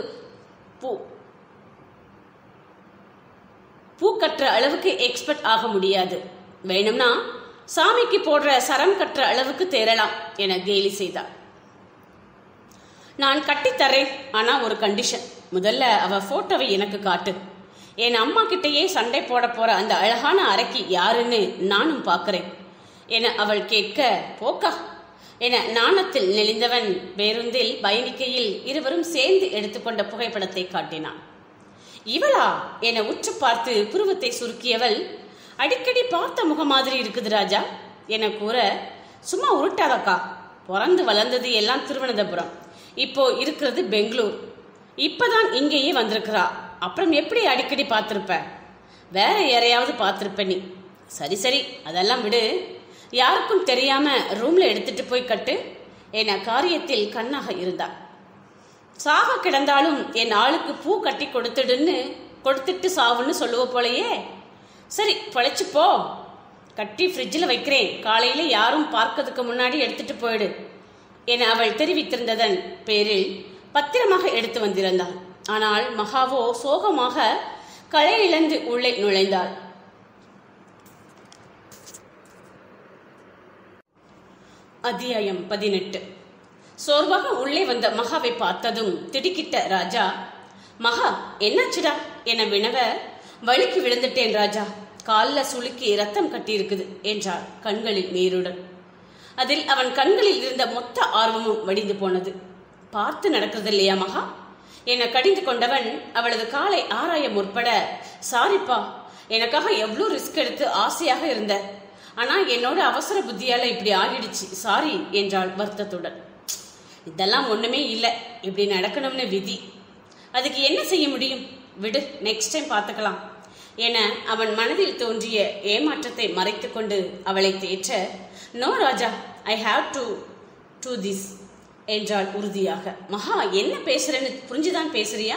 Speaker 1: பூ பூ கட்டுற அளவுக்கு எக்ஸ்பர்ட் ஆக முடியாது. வேணும்னா சாமிக்கு போடுற சரம் கட்டுற அளவுக்கு தேரலாம் என கேலி செய்தார் நான் கட்டித்தரேன் ஆனா ஒரு கண்டிஷன் முதல்ல அவ போட்டோவை எனக்கு காட்டு. என் அம்மா கிட்டேயே சண்டை போட போற அந்த அழகான அறைக்கு யாருன்னு நானும் பார்க்கறேன் என அவள் கேட்க போக்கா. என நாணத்தில் நெளிந்தவன் பேருந்தில் பயணிக்கையில் இருவரும் சேர்ந்து எடுத்துக்கொண்ட புகைப்படத்தை காட்டினான். இவளா? என உற்று பார்த்து புருவத்தை சுருக்கியவள் அடிக்கடி பார்த்த முகம் மாதிரி இருக்குது ராஜா என கூற சும்மா உருட்டாதக்கா. பிறந்து வளர்ந்தது எல்லாம் திருவனந்தபுரம். இப்போ இருக்கிறது பெங்களூர். இப்பதான் இங்கேயே வந்திருக்கிறா. அப்புறம் எப்படி அடிக்கடி பார்த்துருப்ப? வேற யாரையாவது பார்த்துருப்ப நீ. சரி சரி. அதெல்லாம் விடு. யாருக்கும் தெரியாம ரூம்ல எடுத்துட்டு போய் கட்டு என காரியத்தில் கண்ணாக இருந்தாள். சாக கிடந்தாலும் என் ஆளுக்கு பூ கட்டி கொடுத்துடுன்னு கொடுத்துட்டு சாவுன்னு சொல்லுவ போலயே. சரி பொழைச்சு போ. கட்டி ஃப்ரிட்ஜில் வைக்கிறேன். காலையில் யாரும் பார்க்கறதுக்கு முன்னாடி எடுத்துட்டு போயிடு என அவள் தெரிவித்திருந்ததன் பேரில் பத்திரமாக எடுத்து வந்திருந்தாள். ஆனால் மகாவோ சோகமாக களை இழந்து உள்ளே நுழைந்தாள். அத்தியாயம் பதினெட்டு. சோர்வாக உள்ளே வந்த மகாவை பார்த்ததும் திடுக்கிட்ட ராஜா மகா என்னாச்சுடா? என வினவ வழுக்கி விழுந்துட்டேன் ராஜா. காலில் சுளுக்கி ரத்தம் கட்டியிருக்குது என்றார் கண்களில் நீருடன். அதில் அவன் கண்களில் இருந்த மொத்த ஆர்வமும் வடிந்து போனது. பார்த்து நடக்கிறது இல்லையா மகா? என கடிந்து கொண்டவன் அவளது காலை ஆராய முற்பட சாரிப்பா எனக்காக எவ்வளோ ரிஸ்க் எடுத்து ஆசையாக இருந்த? ஆனால் என்னோட அவசர புத்தியால் இப்படி ஆகிடுச்சு. சாரி என்றாள் வருத்தத்துடன். இதெல்லாம் ஒன்றுமே இல்லை. இப்படி நடக்கணும்னு விதி. அதுக்கு என்ன செய்ய முடியும்? விடு நெக்ஸ்ட் டைம் பார்த்துக்கலாம். என அவன் மனதில் தோன்றிய ஏமாற்றத்தை மறைத்து கொண்டு அவளை தேற்ற no Raja I have to do this என்றாள் உறுதியாக. மகா என்ன பேசுறேன்னு புரிஞ்சுதான் பேசுறியா?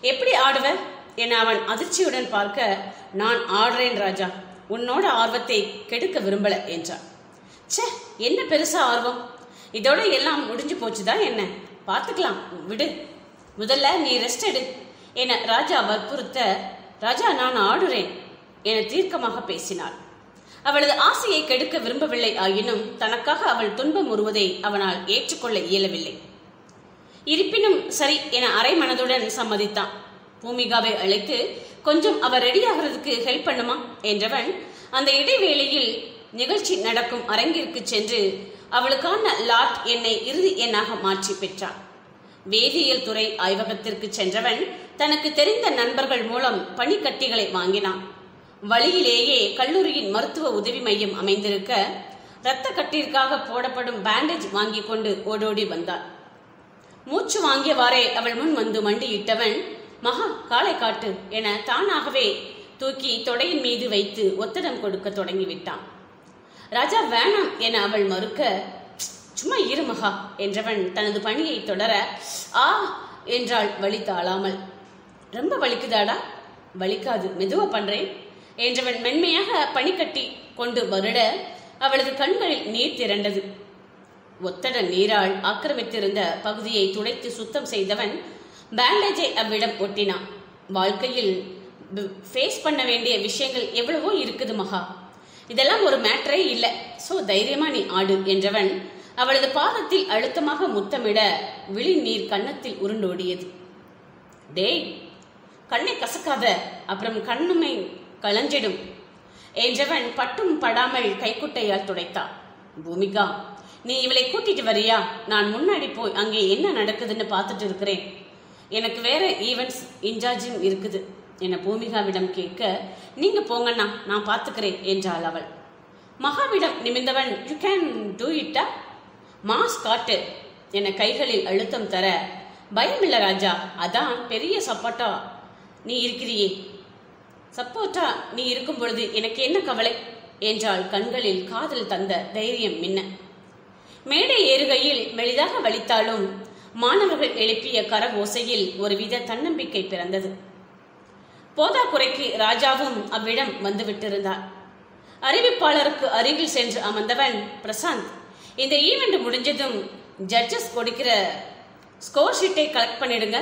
Speaker 1: எப்படி ஆடுவ? என அவன் அதிர்ச்சியுடன் பார்க்க நான் ஆடுறேன் ராஜா. உன்னோட ஆர்வத்தை கெடுக்க விரும்பல என்றான் ச்சே என்ன பெருசா ஆர்வம்? இதோட எல்லாம் முடிஞ்சு போச்சுதான் என்ன? பார்த்துக்கலாம் விடு. முதல்ல நீ ரெஸ்ட் எடு என ராஜா வற்புறுத்த ராஜா நான் ஆடுறேன் என தீர்க்கமாக பேசினாள். அவளது ஆசையை கெடுக்க விரும்பவில்லை ஆயினும் தனக்காக அவள் துன்பம் உறுவதை அவனால் ஏற்றுக்கொள்ள இயலவில்லை. இருப்பினும் சரி என அரை மனதுடன் சம்மதித்தான். பூமிகாவை அழைத்து கொஞ்சம் அவர் ரெடியாகிறதுக்கு ஹெல்ப் பண்ணுமா? என்றவன் அந்த இடைவேளையில் நிகழ்ச்சி நடக்கும் அரங்கிற்கு சென்று அவளுக்கான லாட் எண்ணை இறுதி எண்ணாக மாற்றி பெற்றான். வேதியியல் துறை ஆய்வகத்திற்கு சென்றவன் தனக்கு தெரிந்த நண்பர்கள் மூலம் பனிக்கட்டிகளை வாங்கினான். வழியிலேயே கல்லூரியின் மருத்துவ உதவி மையம் அமைந்திருக்க இரத்த கட்டிற்காக போடப்படும் பேண்டேஜ் வாங்கி கொண்டு ஓடோடி வந்தாள் மூச்சு வாங்கியவாறே அவள் முன் வந்து மண்டியிட்டவன் மகா காலை காட்டு என தானாகவே தூக்கி தொடையின் மீது வைத்து ஒத்தடம் கொடுக்க தொடங்கிவிட்டான். ராஜா வேணாம் என அவள் மறுக்க சும்மா இரு மகா என்றவன் தனது பணியை தொடர ஆ என்றாள் வலி தாழாமல். ரொம்ப வலிக்குதாடா? வலிக்காது மெதுவா பண்றேன் என்றவன் மென்மையாக பனிக்கட்டி கொண்டு வருட அவளது கண்களில் நீர் திரண்டது. ஒத்தட நீரால் ஆக்கிரமித்திருந்த பகுதியை துடைத்து சுத்தம் செய்தவன் பேண்டேஜை அவ்விடம் ஒட்டினான். வாழ்க்கையில் ஃபேஸ் பண்ண வேண்டிய விஷயங்கள் எவ்வளவோ இருக்குது மகா. இதெல்லாம் ஒரு மேட்டரே இல்லை. சோ தைரியமா நீ ஆடு என்றவன் அவளது பாதத்தில் அழுத்தமாக முத்தமிட விழி நீர் கன்னத்தில் உருண்டோடியது. டேய் கண்ணை கசக்காத அப்புறம் கண்ணுமை கலஞ்சிடும் என்றவன் பட்டும் படாமல் கைக்குட்டையால் துடைத்தான். பூமிகா நீ இவளை கூட்டிட்டு வரியா? நான் முன்னாடி போய் அங்கே என்ன நடக்குதுன்னு பார்த்துட்டு இருக்கிறேன். எனக்கு வேற ஈவெண்ட்ஸ் இன்சார்ஜும் இருக்குது. என பூமிகாவிடம் கேட்க நீங்க போங்கண்ணா நான் பார்த்துக்கிறேன் என்றாள் அவள். மகாவிடம் நிமிர்ந்தவன் யூ கேன் டூ இட்டா மாஸ் காட்டு என கைகளில் அழுத்தம் தர பயமில்ல ராஜா அதான் பெரிய சப்போட்டா. நீ இருக்கிறியே. சப்போட்டா நீ இருக்கும் பொழுது எனக்கு என்ன கவலை? என்றாள் கண்களில் காதல் தந்த தைரியம் மின்ன. மேடை ஏறுகையில் மெளிதாக வலித்தாலும் மாணவர்கள் எழுப்பிய கர ஓசையில் ஒருவித தன்னம்பிக்கை பிறந்தது. போதாக்குறைக்கு ராஜாவும் அவ்விடம் வந்துவிட்டிருந்தார் அறிவிப்பாளருக்கு அருகில் சென்று அமர்ந்தவன் பிரசாந்த் இந்த ஈவெண்ட் முடிஞ்சதும் ஜட்ஜஸ் கொடுக்கிற ஸ்கோர் ஷீட்டை கலெக்ட் பண்ணிடுங்க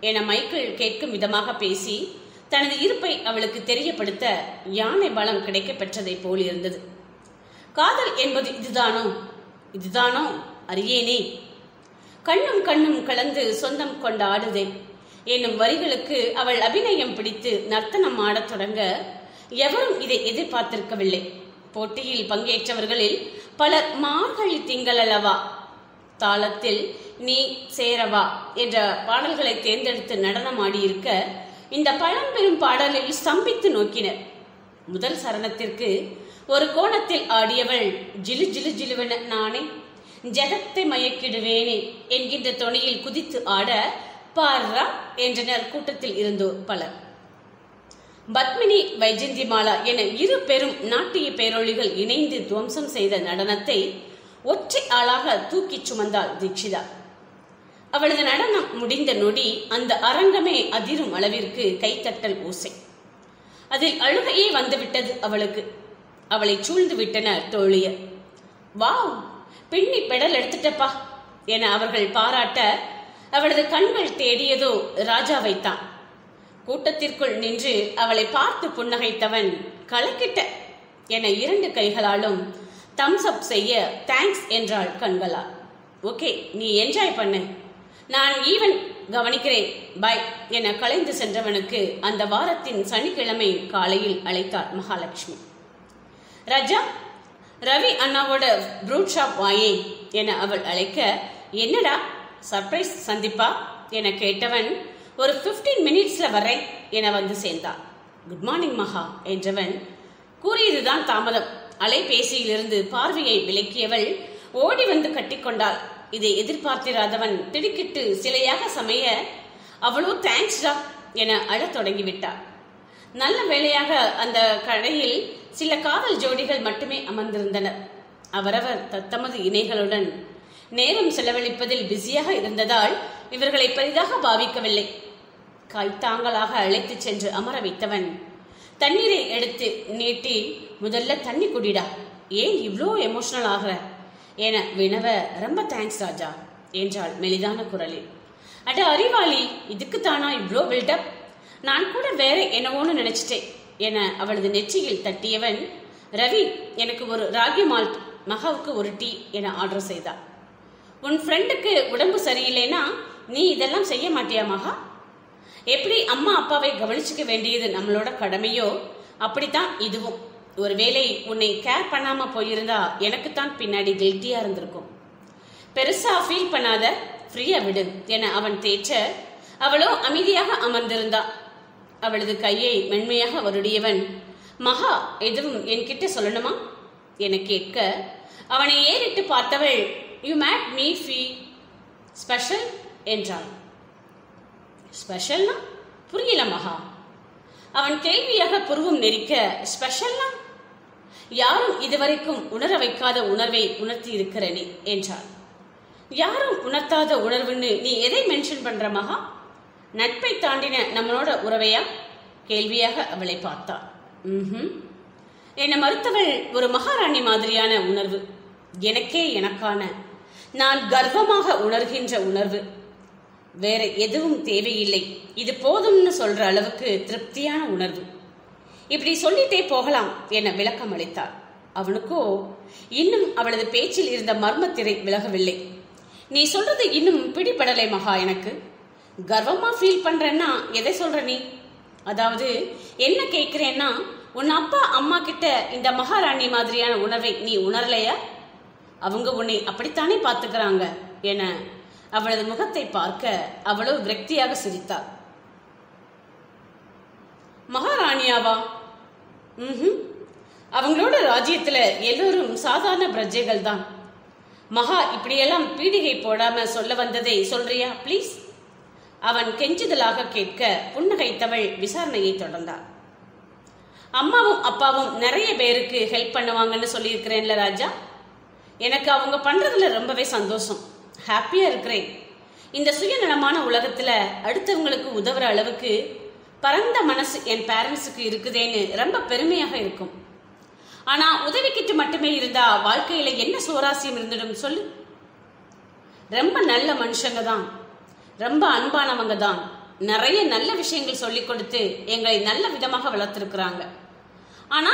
Speaker 1: என மைக்கேல் கேட்கும் விதமாக பேசி தனது இருப்பை அவளுக்கு தெரியப்படுத்த யானை பலம் கிடைக்க பெற்றதை போல் இருந்தது காதல் என்பது இதுதானோ? இதுதானோ? அறியேனே! கண்ணும் கண்ணும் கலந்து சொந்தம் கொண்ட ஆடுதேன். என்னும் வரிகளுக்கு அவள் அபிநயம் பிடித்து நர்த்தனம் ஆடத் தொடங்க எவரும் இதை எதிர்பார்த்திருக்கவில்லை. போட்டியில் பங்கேற்றவர்களில் பலர் மார்கழி திங்களலவா தாளத்தில் நீ சேரவா என்ற பாடல்களை தேர்ந்தெடுத்து நடனமாடியிருக்க இந்த பழம்பெரும் பாடலில் ஸ்தம்பித்து நோக்கினர். முதல் சரணத்திற்கு ஒரு கோணத்தில் ஆடியவள் ஜிலு ஜிலு ஜிலுவென நானே ஜெகத்தை மயக்கிடுவேனே என்கின்ற தொனியில் குதித்து ஆட பார்ரா என்றனர் கூட்டத்தில் இருந்தோர் பலர். பத்மினி வைஜந்திமாலா என இரு பெரும் நாட்டிய பேரொழிகள் இணைந்து துவம்சம் செய்த நடனத்தை ஒற்றை ஆளாக தூக்கிச் சுமந்தாள் தீட்சிதா. அவளது நடனம் முடிந்த நொடி அந்த அரங்கமே அதிரும் அளவிற்கு கைத்தட்டல் ஓசை. அதில் அழுகையே வந்துவிட்டது அவளுக்கு. அவளை சூழ்ந்து விட்டனர் தோழியர். வாவ்! பின்னி பெடல் எடுத்துட்டப்பா என அவர்கள் பாராட்ட அவளது கண்கள் தேடியதோ ராஜாவைத்தான். கூட்டத்திற்குள் நின்று அவளை பார்த்து புன்னகைத்தவன் கலக்கிட்ட என இரண்டு கைகளாலும் தம்ஸ் அப் செய்ய தேங்க்ஸ் என்றாள் கண்களா ஓகே நீ என்ஜாய் பண்ணு. நான் ஈவன் கவனிக்கிறேன். பை என கலைந்து சென்றவனுக்கு அந்த வாரத்தின் சனிக்கிழமை காலையில் அழைத்தார் மகாலட்சுமி. ராஜா ரவி அண்ணாவோட ப்ரூட் ஷாப் வாயே என அவள் அழைக்க என்னடா சர்ப்ரைஸ் சந்திப்பா? என கேட்டவன் ஒரு 15 மினிட்ஸ்ல வரேன் என வந்து சேர்ந்தான். குட் மார்னிங் மகா என்றவன் கூறியதுதான் தாமதம். அலைபேசியிலிருந்து பார்வையை விலக்கியவள் ஓடி வந்து கட்டிக்கொண்டாள் இதை எதிர்பார்த்திராதவன் திடுக்கிட்டு சிலையாக சமைய அவ்வளோ தேங்க்ஸ்டா என அழத் தொடங்கிவிட்டார் நல்ல வேளையாக அந்த கடையில் சில காதல் ஜோடிகள் மட்டுமே அமர்ந்திருந்தனர் அவரவர் தத்தமது இணைகளுடன் நேரம் செலவழிப்பதில் பிஸியாக இருந்ததால் இவர்களை பெரிதாக பாவிக்கவில்லை. கைத்தாங்களாக அழைத்துச் சென்று அமர வைத்தவன் தண்ணீரை எடுத்து நீட்டி முதல்ல தண்ணி குடிடா. ஏன் இவ்வளோ எமோஷனல் ஆகிற என வினவ ரொம்ப தேங்க்ஸ் ராஜா என்றாள் மெலிதான குரலில். அட அறிவாளி இதுக்கு தானா இவ்வளோ பில்டப் நான் கூட வேற என்னவோன்னு நினைச்சிட்டேன். என அவளது நெற்றியில் தட்டியவன் ரவி எனக்கு ஒரு ராகி மால்ட் மகாவுக்கு ஒரு டீ என ஆர்டர் செய்தார் உன் ஃப்ரெண்டுக்கு உடம்பு சரியில்லைன்னா நீ இதெல்லாம் செய்ய மாட்டியா மகா? எப்படி அம்மா அப்பாவை கவனிச்சுக்க வேண்டியது நம்மளோட கடமையோ? அப்படித்தான் இதுவும். ஒருவேளை உன்னை கேர் பண்ணாம போயிருந்தா எனக்குத்தான் பின்னாடி கில்ட்டியா இருந்திருக்கும். பெருசா ஃபீல் பண்ணாத ஃப்ரீயா விடு என அவன் தேற்ற அவளோ அமைதியாக அமர்ந்திருந்தா. அவளது கையை மென்மையாக வருடியவன் மகா எதுவும் என்கிட்ட சொல்லணுமா? என கேட்க அவனை ஏறிட்டு பார்த்தவள் you made me feel special என்றாள். ஸ்பெஷல்னா புரியல மகா. அவன் கேள்வியாக புருவம் நெரிக்க ஸ்பெஷல்னா யாரும் இதுவரைக்கும் உணர வைக்காத உணர்வை உணர்த்தி இருக்கிற நீ யாரும் உணர்த்தாத உணர்வுன்னு நீ எதை மென்ஷன் பண்ற மகா? நட்பை தாண்டின நம்மளோட உறவையா? கேள்வியாக அவளை பார்த்தாள் என்னை மறுத்தவள் ஒரு மகாராணி மாதிரியான உணர்வு. எனக்கே எனக்கான நான் கர்வமாக உணர்கின்ற உணர்வு. வேற எதுவும் தேவையில்லை. இது போதும்னு சொல்ற அளவுக்கு திருப்தியான உணர்வு. இப்படி சொல்லிட்டே போகலாம் என விளக்கம் அளித்தார் அவனுக்கோ இன்னும் அவளது பேச்சில் இருந்த மர்மத்திரை விலகவில்லை. நீ சொல்றது இன்னும் பிடிபடலை மகா எனக்கு. கர்வமா ஃபீல் பண்றேன்னா எதை சொல்ற நீ? அதாவது என்ன கேட்கிறேன்னா உன் அப்பா அம்மா கிட்ட இந்த மகாராணி மாதிரியான உணர்வை நீ உணரலையா? அவங்க உன்னை அப்படித்தானே பார்த்துக்கிறாங்க என அவளது முகத்தை பார்க்க அவ்வளவு விரக்தியாக சிரித்தாள். மகாராணியாவா? ம்ஹும். அவங்களோட ராஜ்யத்துல எல்லோரும் சாதாரண பிரஜைகள் தான் மகா இப்படியெல்லாம் பீடிகை போடாம சொல்ல வந்ததை சொல்றியா ப்ளீஸ் அவன் கெஞ்சுதலாக கேட்க புன்னகைத்தவள் விசாரணையை தொடர்ந்தார் அம்மாவும் அப்பாவும் நிறைய பேருக்கு ஹெல்ப் பண்ணுவாங்கன்னு சொல்லியிருக்கிறேன்ல ராஜா. எனக்கு அவங்க பண்றதுல ரொம்பவே சந்தோஷம். ஹாப்பியா இருக்கிறேன். இந்த சுயநலமான உலகத்துல அடுத்தவங்களுக்கு உதவுற அளவுக்கு பரந்த மனசு என் பேரண்ட்ஸுக்கு இருக்குதேன்னு ரொம்ப பெருமையாக இருக்கும். ஆனா உதவிக்கிட்டு மட்டுமே இருந்தா வாழ்க்கையில என்ன சுவராசியம் இருந்துடும் சொல்லு. ரொம்ப நல்ல மனுஷங்க தான். ரொம்ப அன்பானவங்க தான். நிறைய நல்ல விஷயங்கள் சொல்லி கொடுத்து எங்களை நல்ல விதமாக வளர்த்துருக்குறாங்க. ஆனா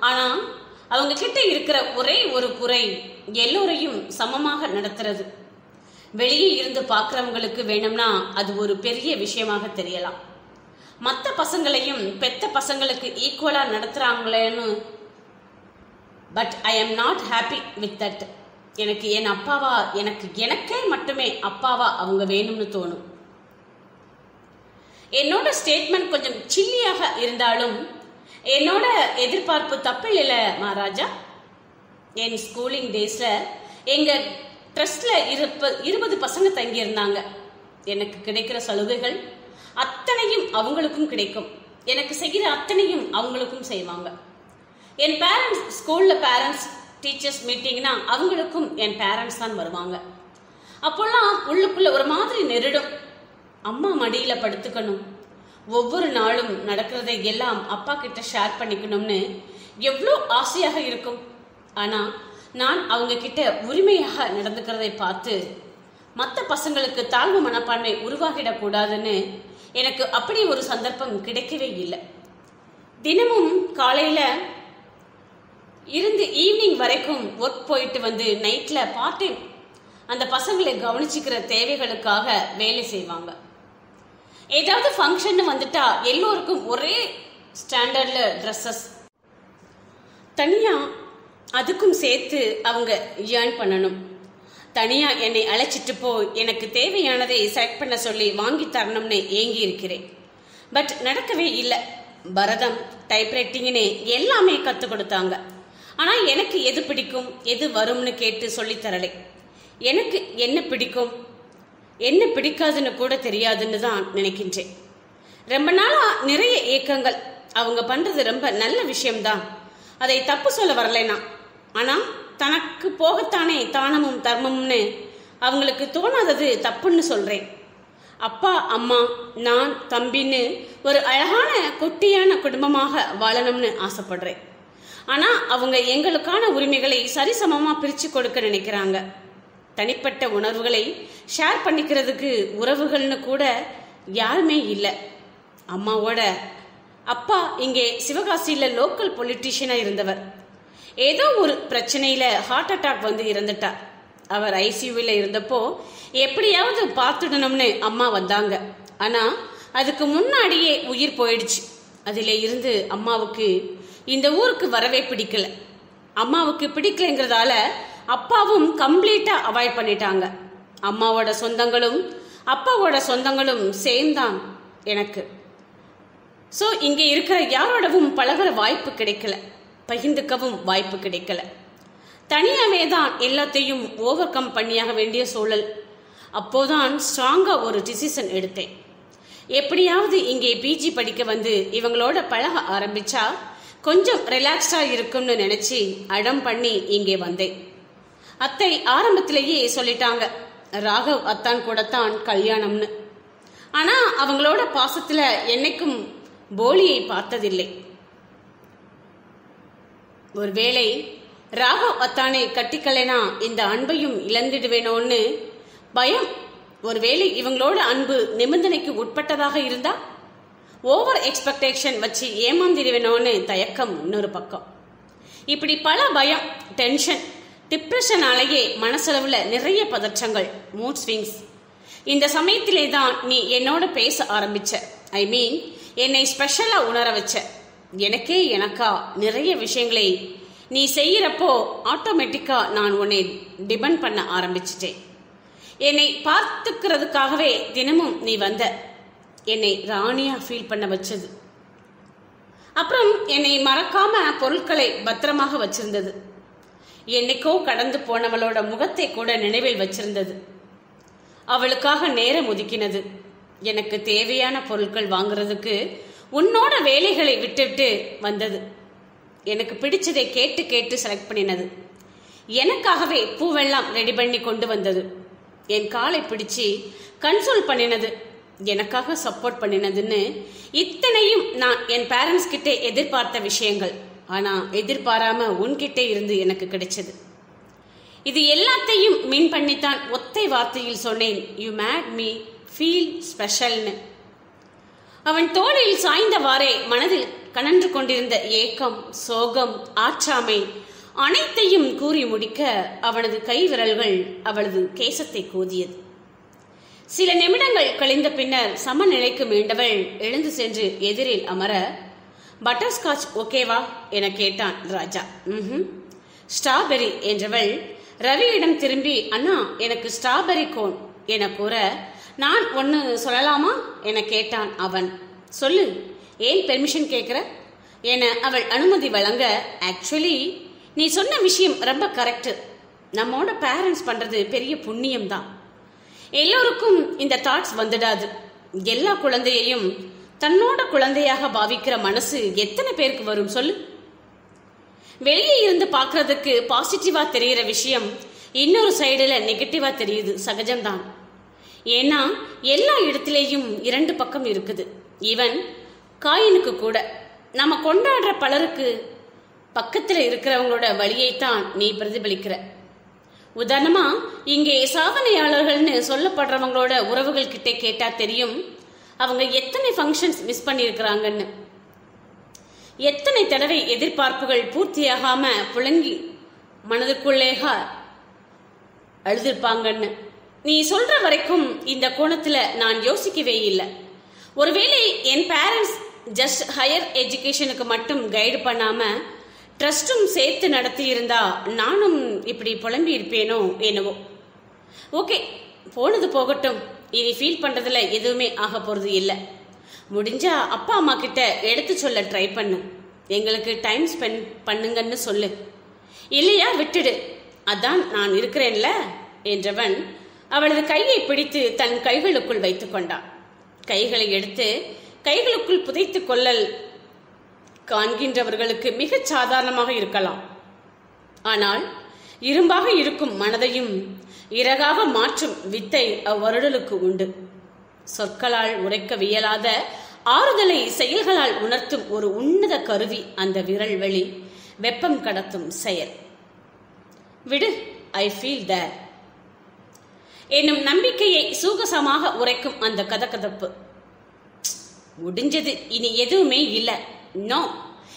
Speaker 1: ஆனா அவங்க கிட்ட இருக்கிற ஒரே ஒரு குறை எல்லோரையும் சமமாக நடத்துறது. வெளியே இருந்து பார்க்குறவங்களுக்கு வேணும்னா அது ஒரு பெரிய விஷயமாக தெரியலாம். மற்ற பசங்களையும் பெத்த பசங்களுக்கு ஈக்குவலாக நடத்துகிறாங்களேன்னு but I am not happy with that எனக்கு என் அப்பாவா எனக்கு எனக்கே மட்டுமே அப்பாவா அவங்க வேணும்னு தோணும். என்னோட ஸ்டேட்மெண்ட் கொஞ்சம் சில்லியாக இருந்தாலும் என்னோட எதிர்பார்ப்பு தப்பில்லைல மகாராஜா. என் ஸ்கூலிங் டேஸில் எங்கள் ட்ரஸ்டில் இருப்ப இருபது பசங்க தங்கியிருந்தாங்க. எனக்கு கிடைக்கிற சலுகைகள் அத்தனையும் அவங்களுக்கும் கிடைக்கும். எனக்கு செய்கிற அத்தனையும் அவங்களுக்கும் செய்வாங்க. என் பேரண்ட்ஸ் ஸ்கூலில் பேரண்ட்ஸ் டீச்சர்ஸ் மீட்டிங்னா அவங்களுக்கும் என் பேரண்ட்ஸ் தான் வருவாங்க. அப்போல்லாம் உள்ளுக்குள்ள ஒரு மாதிரி நெருடும். அம்மா மடியில படுத்துக்கணும். ஒவ்வொரு நாளும் நடக்கிறதை எல்லாம் அப்பா கிட்ட ஷேர் பண்ணிக்கணும்னு எவ்வளோ ஆசையாக இருக்கும். ஆனா நான் அவங்க கிட்ட உரிமையாக நடந்துக்கிறதை பார்த்து மற்ற பசங்களுக்கு தாழ்வு மனப்பான்மை உருவாகிடக்கூடாதுன்னு எனக்கு அப்படி ஒரு சந்தர்ப்பம் கிடைக்கவே இல்லை. தினமும் காலையில இருந்து ஈவினிங் வரைக்கும் ஒர்க் போயிட்டு வந்து நைட்டில் பார்ட் டைம் அந்த பசங்களை கவனிச்சுக்கிற தேவைகளுக்காக வேலை செய்வாங்க. ஏதாவது ஃபங்க்ஷன் வந்துட்டா எல்லோருக்கும் ஒரே ஸ்டாண்டர்டில் ட்ரெஸ்ஸஸ் தனியாக அதுக்கும் சேர்த்து அவங்க ஏர்ன் பண்ணணும். தனியாக என்னை அழைச்சிட்டு போ எனக்கு தேவையானதை செலக்ட் பண்ண சொல்லி வாங்கி தரணும்னு ஏங்கி இருக்கிறேன். பட் நடக்கவே இல்லை. பரதம் டைப்ரைட்டிங்னு எல்லாமே கற்றுக் கொடுத்தாங்க. ஆனா எனக்கு எது பிடிக்கும்? எது வரும்னு கேட்டு சொல்லித்தரலை எனக்கு என்ன பிடிக்கும்? என்ன பிடிக்காதுன்னு கூட தெரியாதுன்னு தான் நினைக்கின்றேன். ரொம்ப நாளா நிறைய ஏக்கங்கள். அவங்க பண்றது ரொம்ப நல்ல விஷயம்தான். அதை தப்பு சொல்ல வரலைனா. ஆனா தனக்கு போகத்தானே தானமும் தர்மம்னு அவங்களுக்கு தோணாதது தப்புன்னு சொல்றேன். அப்பா அம்மா நான் தம்பின்னு ஒரு அழகான குட்டியான குடும்பமாக வாழணும்னு ஆசைப்படுறேன். ஆனா அவங்க எங்களுக்கான உரிமைகளை சரிசமமா பிரிச்சு கொடுக்க நினைக்கிறாங்க. தனிப்பட்ட உணர்வுகளை ஷேர் பண்ணிக்கிறதுக்கு உறவுகள்னு கூட யாருமே இல்லை. அம்மாவோட அப்பா இங்கே சிவகாசியில லோக்கல் பொலிட்டீஷியனா இருந்தவர். ஏதோ ஒரு பிரச்சனையில ஹார்ட் அட்டாக் வந்து இறந்துட்டார் அவர் ஐசியூவில் இருந்தப்போ எப்படியாவது பார்த்துடணும்னு அம்மா வந்தாங்க. ஆனா அதுக்கு முன்னாடியே உயிர் போயிடுச்சு. அதில் இருந்து அம்மாவுக்கு இந்த ஊருக்கு வரவே பிடிக்கல. அம்மாவுக்கு பிடிக்கலைங்கிறதால அப்பாவும் கம்ப்ளீட்டா அவாய்ட் பண்ணிட்டாங்க. அம்மாவோட சொந்தங்களும் அப்பாவோட சொந்தங்களும் சேம் தான் எனக்கு. ஸோ இங்கே இருக்கிற யாரோடவும் பழகுற வாய்ப்பு கிடைக்கல. பகிர்ந்துக்கவும் வாய்ப்பு கிடைக்கல. தனியாகவே தான் எல்லாத்தையும் ஓவர் கம் பண்ணியாக வேண்டிய சூழல். அப்போதான் ஸ்ட்ராங்காக ஒரு டிசிஷன் எடுத்தேன். எப்படியாவது இங்கே பிஜி படிக்க வந்து இவங்களோட பழக ஆரம்பிச்சா கொஞ்சம் ரிலாக்ஸ்டா இருக்கும்னு நினைச்சு அடம் பண்ணி இங்கே வந்தேன். அத்தை ஆரம்பத்திலேயே சொல்லிட்டாங்க ராகவ் அத்தான் கூட தான் கல்யாணம்னு. ஆனா அவங்களோட பாசத்துல என்னைக்கும் போலியை பார்த்ததில்லை. ஒருவேளை ராகவ் அத்தானை கட்டிக்கலைனா இந்த அன்பையும் இழந்துடுவேனோன்னு பயம். ஒருவேளை இவங்களோட அன்பு நிபந்தனைக்கு உட்பட்டதாக இருந்தா ஓவர் எக்ஸ்பெக்டேஷன் வச்சு ஏமாந்திடுவேனோன்னு தயக்கம் இன்னொரு பக்கம். இப்படி பல பயம் டென்ஷன் டிப்ரெஷனாலேயே மனசளவில் நிறைய பதற்றங்கள் மூட் ஸ்விங்ஸ் இந்த சமயத்திலே தான் நீ என்னோட பேச ஆரம்பிச்ச. ஐ மீன் என்னை ஸ்பெஷலாக உணர வச்ச. எனக்கே எனக்கா நிறைய விஷயங்களை நீ செய்கிறப்போ ஆட்டோமேட்டிக்காக நான் உன்னை டிபெண்ட் பண்ண ஆரம்பிச்சிட்டேன். என்னை பார்த்துக்கிறதுக்காகவே தினமும் நீ வந்த என்னை ராணியா ஃபீல் பண்ண வச்சது. அப்புறம் என்னை மறக்காம பொருட்களை பத்திரமாக வச்சிருந்தது. என்னைக்கோ கடந்து போனவளோட முகத்தை கூட நினைவில் வச்சிருந்தது. அவளுக்காக நேரம் ஒதுக்கினது. எனக்கு தேவையான பொருட்கள் வாங்குறதுக்கு உன்னோட வேலைகளை விட்டுவிட்டு வந்தது. எனக்கு பிடிச்சதை கேட்டு கேட்டு செலக்ட் பண்ணினது. எனக்காகவே பூவெல்லாம் ரெடி பண்ணி கொண்டு வந்தது. என் காலை பிடிச்சு கன்சோல் பண்ணினது. எனக்காக சப்போர்ட் பண்ணினதுன்னு இத்தனையும் நான் என் பேரண்ட்ஸ் கிட்டே எதிர்பார்த்த விஷயங்கள். ஆனா எதிர்பாராம உன்கிட்டே இருந்து எனக்கு கிடைச்சது. இது எல்லாத்தையும் மீன் பண்ணித்தான் ஒத்தை வார்த்தையில் சொன்னேன். யூ மேட் மீ ஃபீல் ஸ்பெஷல்னு அவன் தோளில் சாய்ந்தவாறே மனதில் கனன்று கொண்டிருந்த ஏக்கம் சோகம் ஆற்றாமை அனைத்தையும் கூறி முடிக்க அவனது கை விரல்கள் அவளது கேசத்தை கோதியது. சில நிமிடங்கள் கழிந்த பின்னர் சமநிலைக்கு மீண்டவள் எழுந்து சென்று எதிரில் அமர பட்டர்ஸ்காட்ச் ஓகேவா? என கேட்டான் ராஜா. ம் ஸ்ட்ராபெரி என்றவள் ரவியிடம் திரும்பி அண்ணா எனக்கு ஸ்ட்ராபெரி கோன் என கூற நான் ஒன்று சொல்லலாமா? என கேட்டான் அவன். சொல்லு ஏன் பெர்மிஷன் கேட்குற என அவள் அனுமதி வழங்க ஆக்சுவலி நீ சொன்ன விஷயம் ரொம்ப கரெக்ட் நம்மோட பேரண்ட்ஸ் பண்ணுறது பெரிய புண்ணியம் தான் எல்லோருக்கும் இந்த தாட்ஸ் வந்துடாது. எல்லா குழந்தையையும் தன்னோட குழந்தையாக பாவிக்கிற மனசு எத்தனை பேருக்கு வரும் சொல்லு. வெளியே இருந்து பார்க்கறதுக்கு பாசிட்டிவா தெரிகிற விஷயம் இன்னொரு சைடுல நெகட்டிவா தெரியுது. சகஜம்தான். ஏன்னா எல்லா இடத்துலையும் இரண்டு பக்கம் இருக்குது. ஈவன் காயினுக்கு கூட. நம்ம கொண்டாடுற பலருக்கு பக்கத்தில் இருக்கிறவங்களோட வழியைத்தான் நீ பிரதிபலிக்கிற. உதாரணமா இங்கே சாதனையாளர்கள்னு சொல்லப்படுறவங்களோட உறவுகள் கிட்டே கேட்டா தெரியும் அவங்க எத்தனை ஃபங்க்ஷன்ஸ் மிஸ் பண்ணியிருக்கிறாங்கன்னு. எத்தனை தடவை எதிர்பார்ப்புகள் பூர்த்தியாகாம புழங்கி மனதுக்குள்ளேக அழுதிருப்பாங்கன்னு. நீ சொல்ற வரைக்கும் இந்த கோணத்துல நான் யோசிக்கவே இல்லை. ஒருவேளை என் பேரண்ட்ஸ் ஜஸ்ட் ஹையர் எஜுகேஷனுக்கு மட்டும் கைடு பண்ணாம ட்ரஸ்டும் சேர்த்து நடத்தியிருந்தா நானும் இப்படி புலம்பி இருப்பேனோ என்னவோ. ஓகே போனது போகட்டும். இனி ஃபீல் பண்றதுல எதுவுமே ஆக போறது இல்லை. முடிஞ்சா அப்பா அம்மா கிட்ட எடுத்து சொல்ல ட்ரை பண்ணு. எங்களுக்கு டைம் ஸ்பெண்ட் பண்ணுங்கன்னு சொல்லு. இல்லையா விட்டுடு. அதான் நான் இருக்கிறேன்ல என்றவன் அவளது கையை பிடித்து தன் கைகளுக்குள் வைத்துக் கொண்டான். கைகளை எடுத்து கைகளுக்குள் புதைத்துக் கொள்ளல் காண்கின்றவர்களுக்கு மிகச் சாதாரணமாக இருக்கலாம். ஆனால் இரும்பாக இருக்கும் மனதையும் இறகாக மாற்றும் வித்தை அவ்வருடலுக்கு உண்டு. சொற்களால் உரைக்க வியலாத ஆறுதலை செயல்களால் உணர்த்தும் ஒரு உன்னத கருவி அந்த விரல் வெளி வெப்பம் கடத்தும் செயல். விடு ஐ ஃபீல் தேர் என்னும் நம்பிக்கையை சூகசமாக உரைக்கும் அந்த கதகதப்பு. முடிஞ்சது இனி எதுவுமே இல்லை. நோ.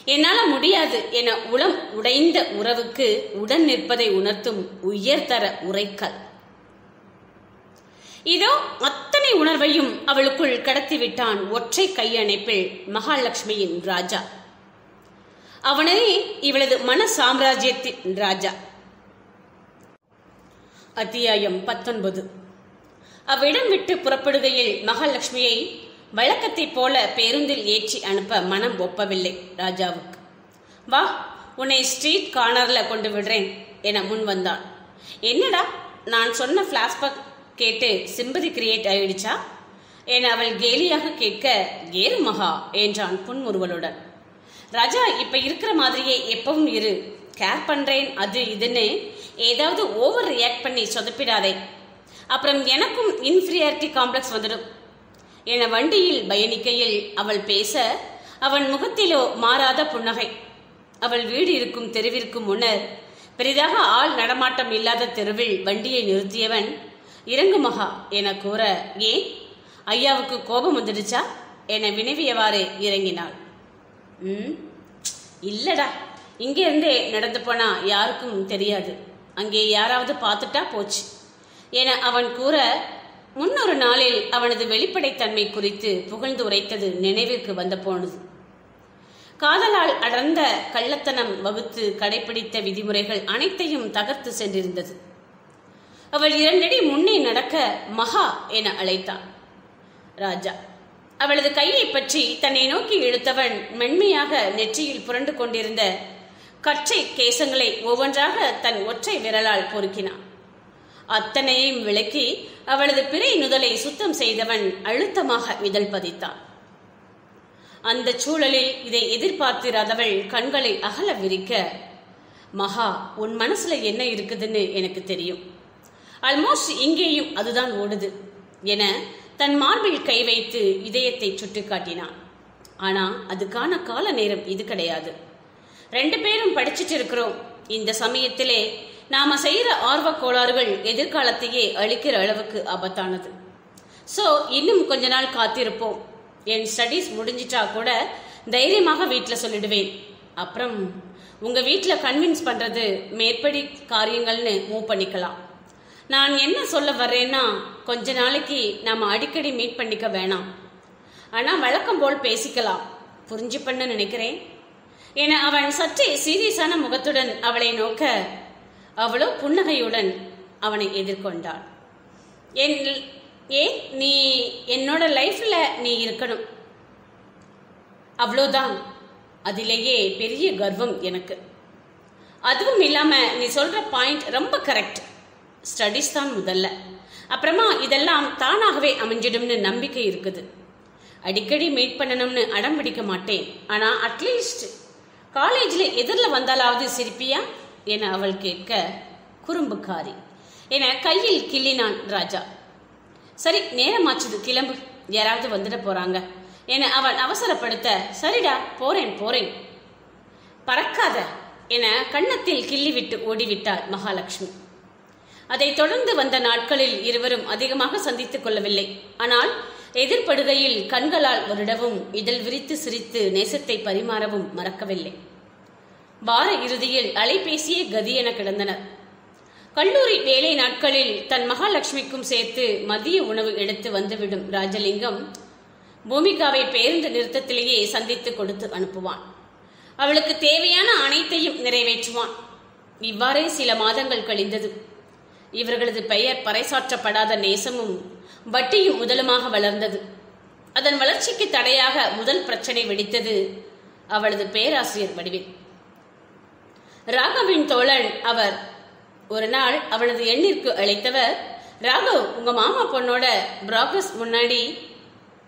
Speaker 1: என்னால முடியாது என உளம் உடைந்த உறவுக்கு உடன் நிற்பதை உணர்த்தும் உயர்தர உரைக்கல். இதோ அத்தனை உணர்வையும் அவளுக்குள் கடத்திவிட்டான் ஒற்றை கையணைப்பில் மகாலட்சுமியின் ராஜா. அவனே இவளது மன சாம்ராஜ்யத்தின் ராஜா. அத்தியாயம் பத்தொன்பது. அவ்விடம் விட்டு புறப்படுகையில் மகாலட்சுமியை வழக்கத்தைப் போல பேருந்தில் ஏற்றி அனுப்ப மனம் ஒப்பவில்லை ராஜாவுக்கு. வா உன்னை ஸ்ட்ரீட் கார்னர்ல கொண்டு விடுறேன் என முன் வந்தான். என்னடா நான் சொன்ன பிளாஷ்பேக் கேட்டு சிம்பதி கிரியேட் ஆயிடுச்சா? என அவள் கேலியாக கேட்க ஏறு மகா என்றான் புன்முறுவலுடன். ராஜா இப்ப இருக்கிற மாதிரியே எப்பவும் இரு. கேர் பண்றேன் அது இதுன்னு ஏதாவது ஓவர் ரியாக்ட் பண்ணி சொதப்பிடாதே. அப்புறம் எனக்கும் இன்ஃபீரியாரிட்டி காம்ப்ளெக்ஸ் வந்துடும். என வண்டியில் பயணிக்கையில் அவள் பேச அவன் முகத்திலோ மாறாத புன்னகை. அவள் வீடு இருக்கும் தெருவிற்கு முன்னர் பெரிதாக ஆள் நடமாட்டம் இல்லாத தெருவில் வண்டியை நிறுத்தியவன் இறங்கு மகா என கூற ஏன் ஐயாவுக்கு கோபம் வந்துடுச்சா? என வினவியவாறு இறங்கினாள். ம் இல்லடா இங்கே இருந்தே நடந்து போனா யாருக்கும் தெரியாது. அங்கே யாராவது பார்த்துட்டா போச்சு என அவன் கூற முன்னொரு நாளில் அவனது வெளிப்படைத்தன்மை குறித்து புகழ்ந்து உரைத்தது நினைவிற்கு வந்த போனது. காதலால் அடர்ந்த கள்ளத்தனம் வகுத்து கடைபிடித்த விதிமுறைகள் அனைத்தையும் தகர்த்து சென்றிருந்தது. அவள் இரண்டடி முன்னே நடக்க மகா என அழைத்தான் ராஜா அவளது கையை பற்றி தன்னை நோக்கி இழுத்தவன் மென்மையாக நெற்றியில் புரண்டு கொண்டிருந்த கற்றை கேசங்களை ஒவ்வொன்றாக தன் ஒற்றை விரலால் பொறுக்கினான். அத்தனையும் விளக்கி அவளது பிறை நுதலை சுத்தம் செய்தவன் அழுத்தமாக மிதல் பதித்தான் அந்த சூழலில் இதை எதிர்பார்த்திராதவள் கண்களை அகல விரிக்க மகா உன் மனசுல என்ன இருக்குதுன்னு எனக்கு தெரியும். ஆல்மோஸ்ட் இங்கேயும் அதுதான் ஓடுது என தன் மார்பில் கை வைத்து இதயத்தை சுட்டிக்காட்டினான் ஆனா அதுக்கான கால நேரம் இது கிடையாது. ரெண்டு பேரும் படிச்சுட்டு இருக்கிறோம் இந்த சமயத்திலே நாம செய்யற ஆர்வ கோளாறுகள் எதிர்காலத்தையே அழிக்கிற அளவுக்கு ஆபத்தானது. சோ இன்னும் கொஞ்ச நாள் காத்திருப்போம். என் ஸ்டடீஸ் முடிஞ்சிட்டா கூட தைரியமாக வீட்டில் சொல்லிடுவேன். அப்புறம் உங்க வீட்டில் கன்வின்ஸ் பண்றது மேற்படி காரியங்கள்னு மூவ் பண்ணிக்கலாம். நான் என்ன சொல்ல வர்றேன்னா கொஞ்ச நாளைக்கு நாம அடிக்கடி மீட் பண்ணிக்க வேணாம். ஆனா வழக்கம் போல் பேசிக்கலாம். புரிஞ்சு பண்ண நினைக்கிறேன். என அவன் சற்றே சீரியஸான முகத்துடன் அவளை நோக்க அவளோ புன்னகையுடன் அவனை எதிர்கொண்டாள். என் ஏன் நீ என்னோட லைஃப்ல நீ இருக்கணும். அவ்வளோதான். அதிலேயே பெரிய கர்வம் எனக்கு. அதுவும் இல்லாம நீ சொல்ற பாயிண்ட் ரொம்ப கரெக்ட். ஸ்டடிஸ் தான் முதல்ல. அப்புறமா இதெல்லாம் தானாகவே அமைஞ்சிடும்னு நம்பிக்கை இருக்குது. அடிக்கடி மீட் பண்ணணும்னு அடம் பிடிக்க மாட்டேன். ஆனா அட்லீஸ்ட் காலேஜில் எதிரில் வந்தாலாவது சிரிப்பியா? என அவள் கேட்க குறும்புக்காரி. என கையில் கிள்ளினான் ராஜா. சரி நேரமாச்சுது கிளம்பு. யாராவது வந்துட போறாங்க. என அவன் அவசரப்படுத்த சரிடா போறேன் போறேன். பறக்காத. என கன்னத்தில் கிள்ளிவிட்டு ஓடிவிட்டாள் மகாலட்சுமி. அதை தொடர்ந்து வந்த நாட்களில் இருவரும் அதிகமாக சந்தித்துக் கொள்ளவில்லை. ஆனால் எதிர்ப்படுகையில் கண்களால் வருடவும் இதழ் விரித்து சிரித்து நேசத்தை பரிமாறவும் மறக்கவில்லை. வார இறுதியில் அலைபேசியே கதி என கிடந்தனர். கல்லூரி வேலை நாட்களில் தன் மகாலட்சுமிக்கும் சேர்த்து மதிய உணவு எடுத்து வந்துவிடும் ராஜலிங்கம் பூமிகாவை பேருந்து நிறுத்தத்திலேயே சந்தித்து கொடுத்து அனுப்புவான். அவளுக்கு தேவையான அனைத்தையும் நிறைவேற்றுவான். இவ்வாறே சில மாதங்கள் கழிந்தது. இவர்களது பெயர் பறைசாற்றப்படாத நேசமும் வட்டியும் முதலுமாக வளர்ந்தது. அதன் வளர்ச்சிக்கு தடையாக முதல் பிரச்சனை வெடித்தது அவளது பேராசிரியர் வடிவில். ராகவின் தோழன் அவர். ஒரு நாள் அவளது எண்ணிற்கு அழைத்தவர் ராகவ் உங்க மாமா பொண்ணோட ப்ராக்ரஸ் முன்னாடி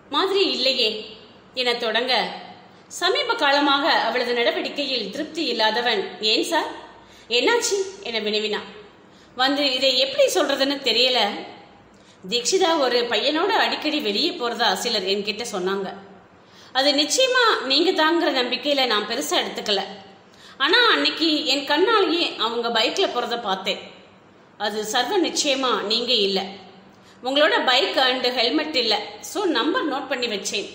Speaker 1: மாதிரி இல்லையே என தொடங்க. சமீப காலமாக அவளது நடவடிக்கையில் திருப்தி இல்லாதவன் ஏன் சார்? என்னாச்சு? என வினவினான். வந்து இதை எப்படி சொல்றதுன்னு தெரியல. தீக்ஷிதா ஒரு பையனோட அடிக்கடி வெளியே போறதா சிலர் என்கிட்ட சொன்னாங்க. அது நிச்சயமா நீங்க தாங்கிற நம்பிக்கையில நான் பெருசா எடுத்துக்கல. ஆனால் அன்னைக்கு என் கண்ணாலேயே அவங்க பைக்கில் போகிறத பார்த்தேன். அது சர்வ நிச்சயமாக நீங்கள் இல்லை. உங்களோட பைக் அண்டு ஹெல்மெட் இல்லை. ஸோ நம்பர் நோட் பண்ணி வச்சேன்.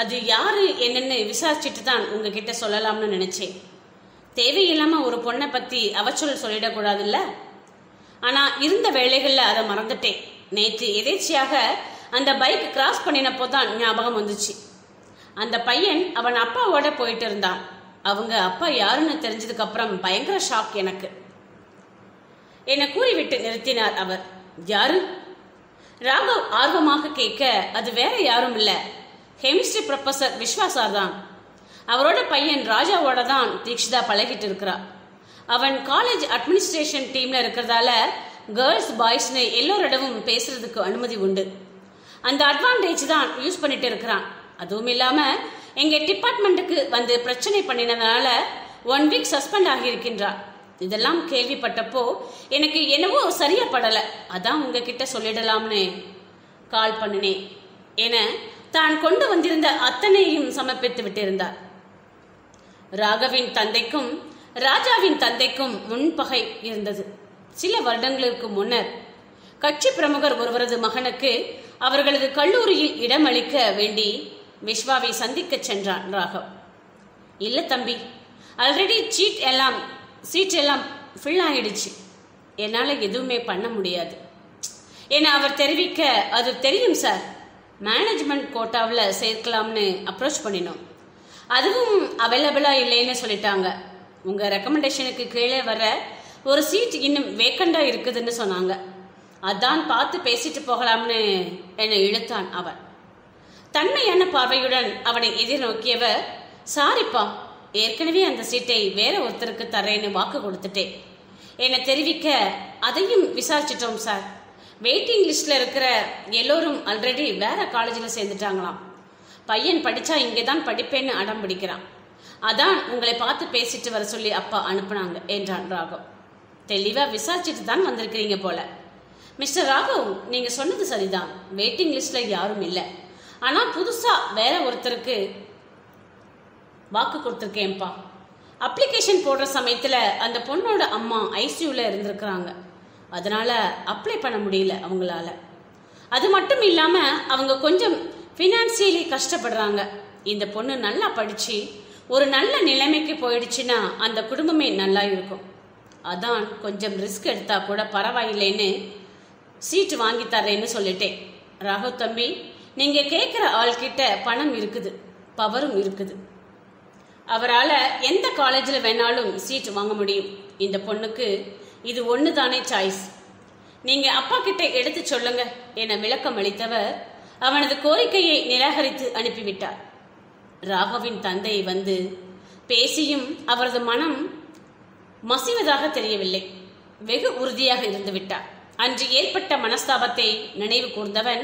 Speaker 1: அது யார் என்னென்னு விசாரிச்சுட்டு தான் உங்ககிட்ட சொல்லலாம்னு நினச்சேன். தேவையில்லாமல் ஒரு பொண்ணை பற்றி அவச்சொல் சொல்லிடக்கூடாதுல்ல? ஆனால் இருந்த வேலைகளில் அதை மறந்துட்டேன். நேற்று எதேச்சியாக அந்த பைக் கிராஸ் பண்ணினப்போ தான் ஞாபகம் வந்துச்சு. அந்த பையன் அவன் அப்பாவோட போயிட்டு இருந்தான். அவங்க அப்பா யாருன்னு தெரிஞ்சதுக்கு அப்புறம் பயங்கர ஷாக் எனக்கு. என்னை கூறிவிட்டு நிறுத்தினார் அவர். யாரு? ராகவ் ஆர்வமாக கேட்க அது வேற யாரும் இல்ல. கெமிஸ்ட்ரி ப்ரொஃபசர் விஸ்வாசார் தான். அவரோட பையன் ராஜாவோட தான் தீக்ஷிதா பழகிட்டு இருக்கிறா. அவன் காலேஜ் அட்மினிஸ்ட்ரேஷன் டீம்ல இருக்கிறதால கேர்ள்ஸ் பாய்ஸ்னு எல்லோரிடமும் பேசுறதுக்கு அனுமதி உண்டு. அந்த அட்வான்டேஜ் தான் யூஸ் பண்ணிட்டு இருக்கிறான். அதுவும் இல்லாம எங்க டிபார்ட்மெண்ட்டுக்கு வந்து பிரச்சனை பண்ணினதுனால ஒன் வீக் சஸ்பெண்ட் ஆகியிருக்கின்றார் இதெல்லாம் கேள்விப்பட்டப்போ எனக்கு என்னவோ சரியா படல. அதான் உங்ககிட்ட சொல்லிடலாம்னு கால் பண்ணினேன். என தான் கொண்டு வந்திருந்த அத்தனையும் சமர்ப்பித்து விட்டிருந்தார். ராகவின் தந்தைக்கும் ராஜாவின் தந்தைக்கும் முன்பகை இருந்தது. சில வருடங்களுக்கு முன்னர் கட்சி பிரமுகர் ஒருவரது மகனுக்கு அவர்களது கல்லூரியில் இடமளிக்க வேண்டி விஸ்வாவை சந்திக்க சென்றான் ராகவ். இல்ல தம்பி ஆல்ரெடி சீட் எல்லாம் சீட் எல்லாம் ஃபில் ஆயிடுச்சு. என்னால் எதுவுமே பண்ண முடியாது. ஏன்னா அவர் தெரிவிக்க அது தெரியும் சார் மேனேஜ்மெண்ட் கோட்டாவில் சேர்க்கலாம்னு அப்ரோச் பண்ணினோம். அதுவும் அவைலபிளாக இல்லைன்னு சொல்லிட்டாங்க. உங்கள் ரெக்கமெண்டேஷனுக்கு கீழே வர ஒரு சீட் இன்னும் வேக்கண்டாக இருக்குதுன்னு சொன்னாங்க. அதான் பார்த்து பேசிட்டு போகலாம்னு என்னை இழுத்தான் அவன் தன்மையான பார்வையுடன் அவனை எதிர்நோக்கியவர் சாரிப்பா ஏற்கனவே அந்த சீட்டை வேற ஒருத்தருக்கு தரேன்னு வாக்கு கொடுத்துட்டேன். என்னை தெரிவிக்க அதையும் விசாரிச்சிட்டோம் சார். வெயிட்டிங் லிஸ்ட்ல இருக்கிற எல்லோரும் ஆல்ரெடி வேற காலேஜில் சேர்ந்துட்டாங்களாம். பையன் படிச்சா இங்கே தான் படிப்பேன்னு அடம் பிடிக்கிறான். அதான் உங்களை பார்த்து பேசிட்டு வர சொல்லி அப்பா அனுப்புனாங்க என்றான் ராகவ். தெளிவா விசாரிச்சுட்டு தான் வந்திருக்கிறீங்க போல. மிஸ்டர் ராகவ் நீங்க சொன்னது சரிதான். வெயிட்டிங் லிஸ்ட்ல யாரும் இல்லை. ஆனால் புதுசாக வேற ஒருத்தருக்கு வாக்கு கொடுத்துருக்கேன்ப்பா. அப்ளிகேஷன் போடுற சமயத்தில் அந்த பொண்ணோட அம்மா ஐசியூவில் இருந்திருக்கிறாங்க. அதனால அப்ளை பண்ண முடியல அவங்களால. அது மட்டும் இல்லாமல் அவங்க கொஞ்சம் ஃபினான்சியலி கஷ்டப்படுறாங்க. இந்த பொண்ணு நல்லா படித்து ஒரு நல்ல நிலைமைக்கு போயிடுச்சுன்னா அந்த குடும்பமே நல்லா இருக்கும். அதான் கொஞ்சம் ரிஸ்க் எடுத்தா கூட பரவாயில்லைன்னு சீட்டு வாங்கி தரேன்னு சொல்லிட்டேன். ராகு தம்பி நீங்க கேட்குற ஆள்கிட்ட பணம் இருக்குது பவரும் இருக்குது. அவரால் எந்த காலேஜில் வேணாலும் சீட் வாங்க முடியும். இந்த பொண்ணுக்கு இது ஒன்று தானே சாய்ஸ் நீங்க அப்பா கிட்ட எடுத்து சொல்லுங்க என விளக்கம் அளித்தவர் அவனது கோரிக்கையை நிராகரித்து அனுப்பிவிட்டார். ராகவின் தந்தை வந்து பேசியும் அவரது மனம் மசிவதாக தெரியவில்லை. வெகு உறுதியாக இருந்துவிட்டார் அன்று ஏற்பட்ட மனஸ்தாபத்தை நினைவு கூர்ந்தவன்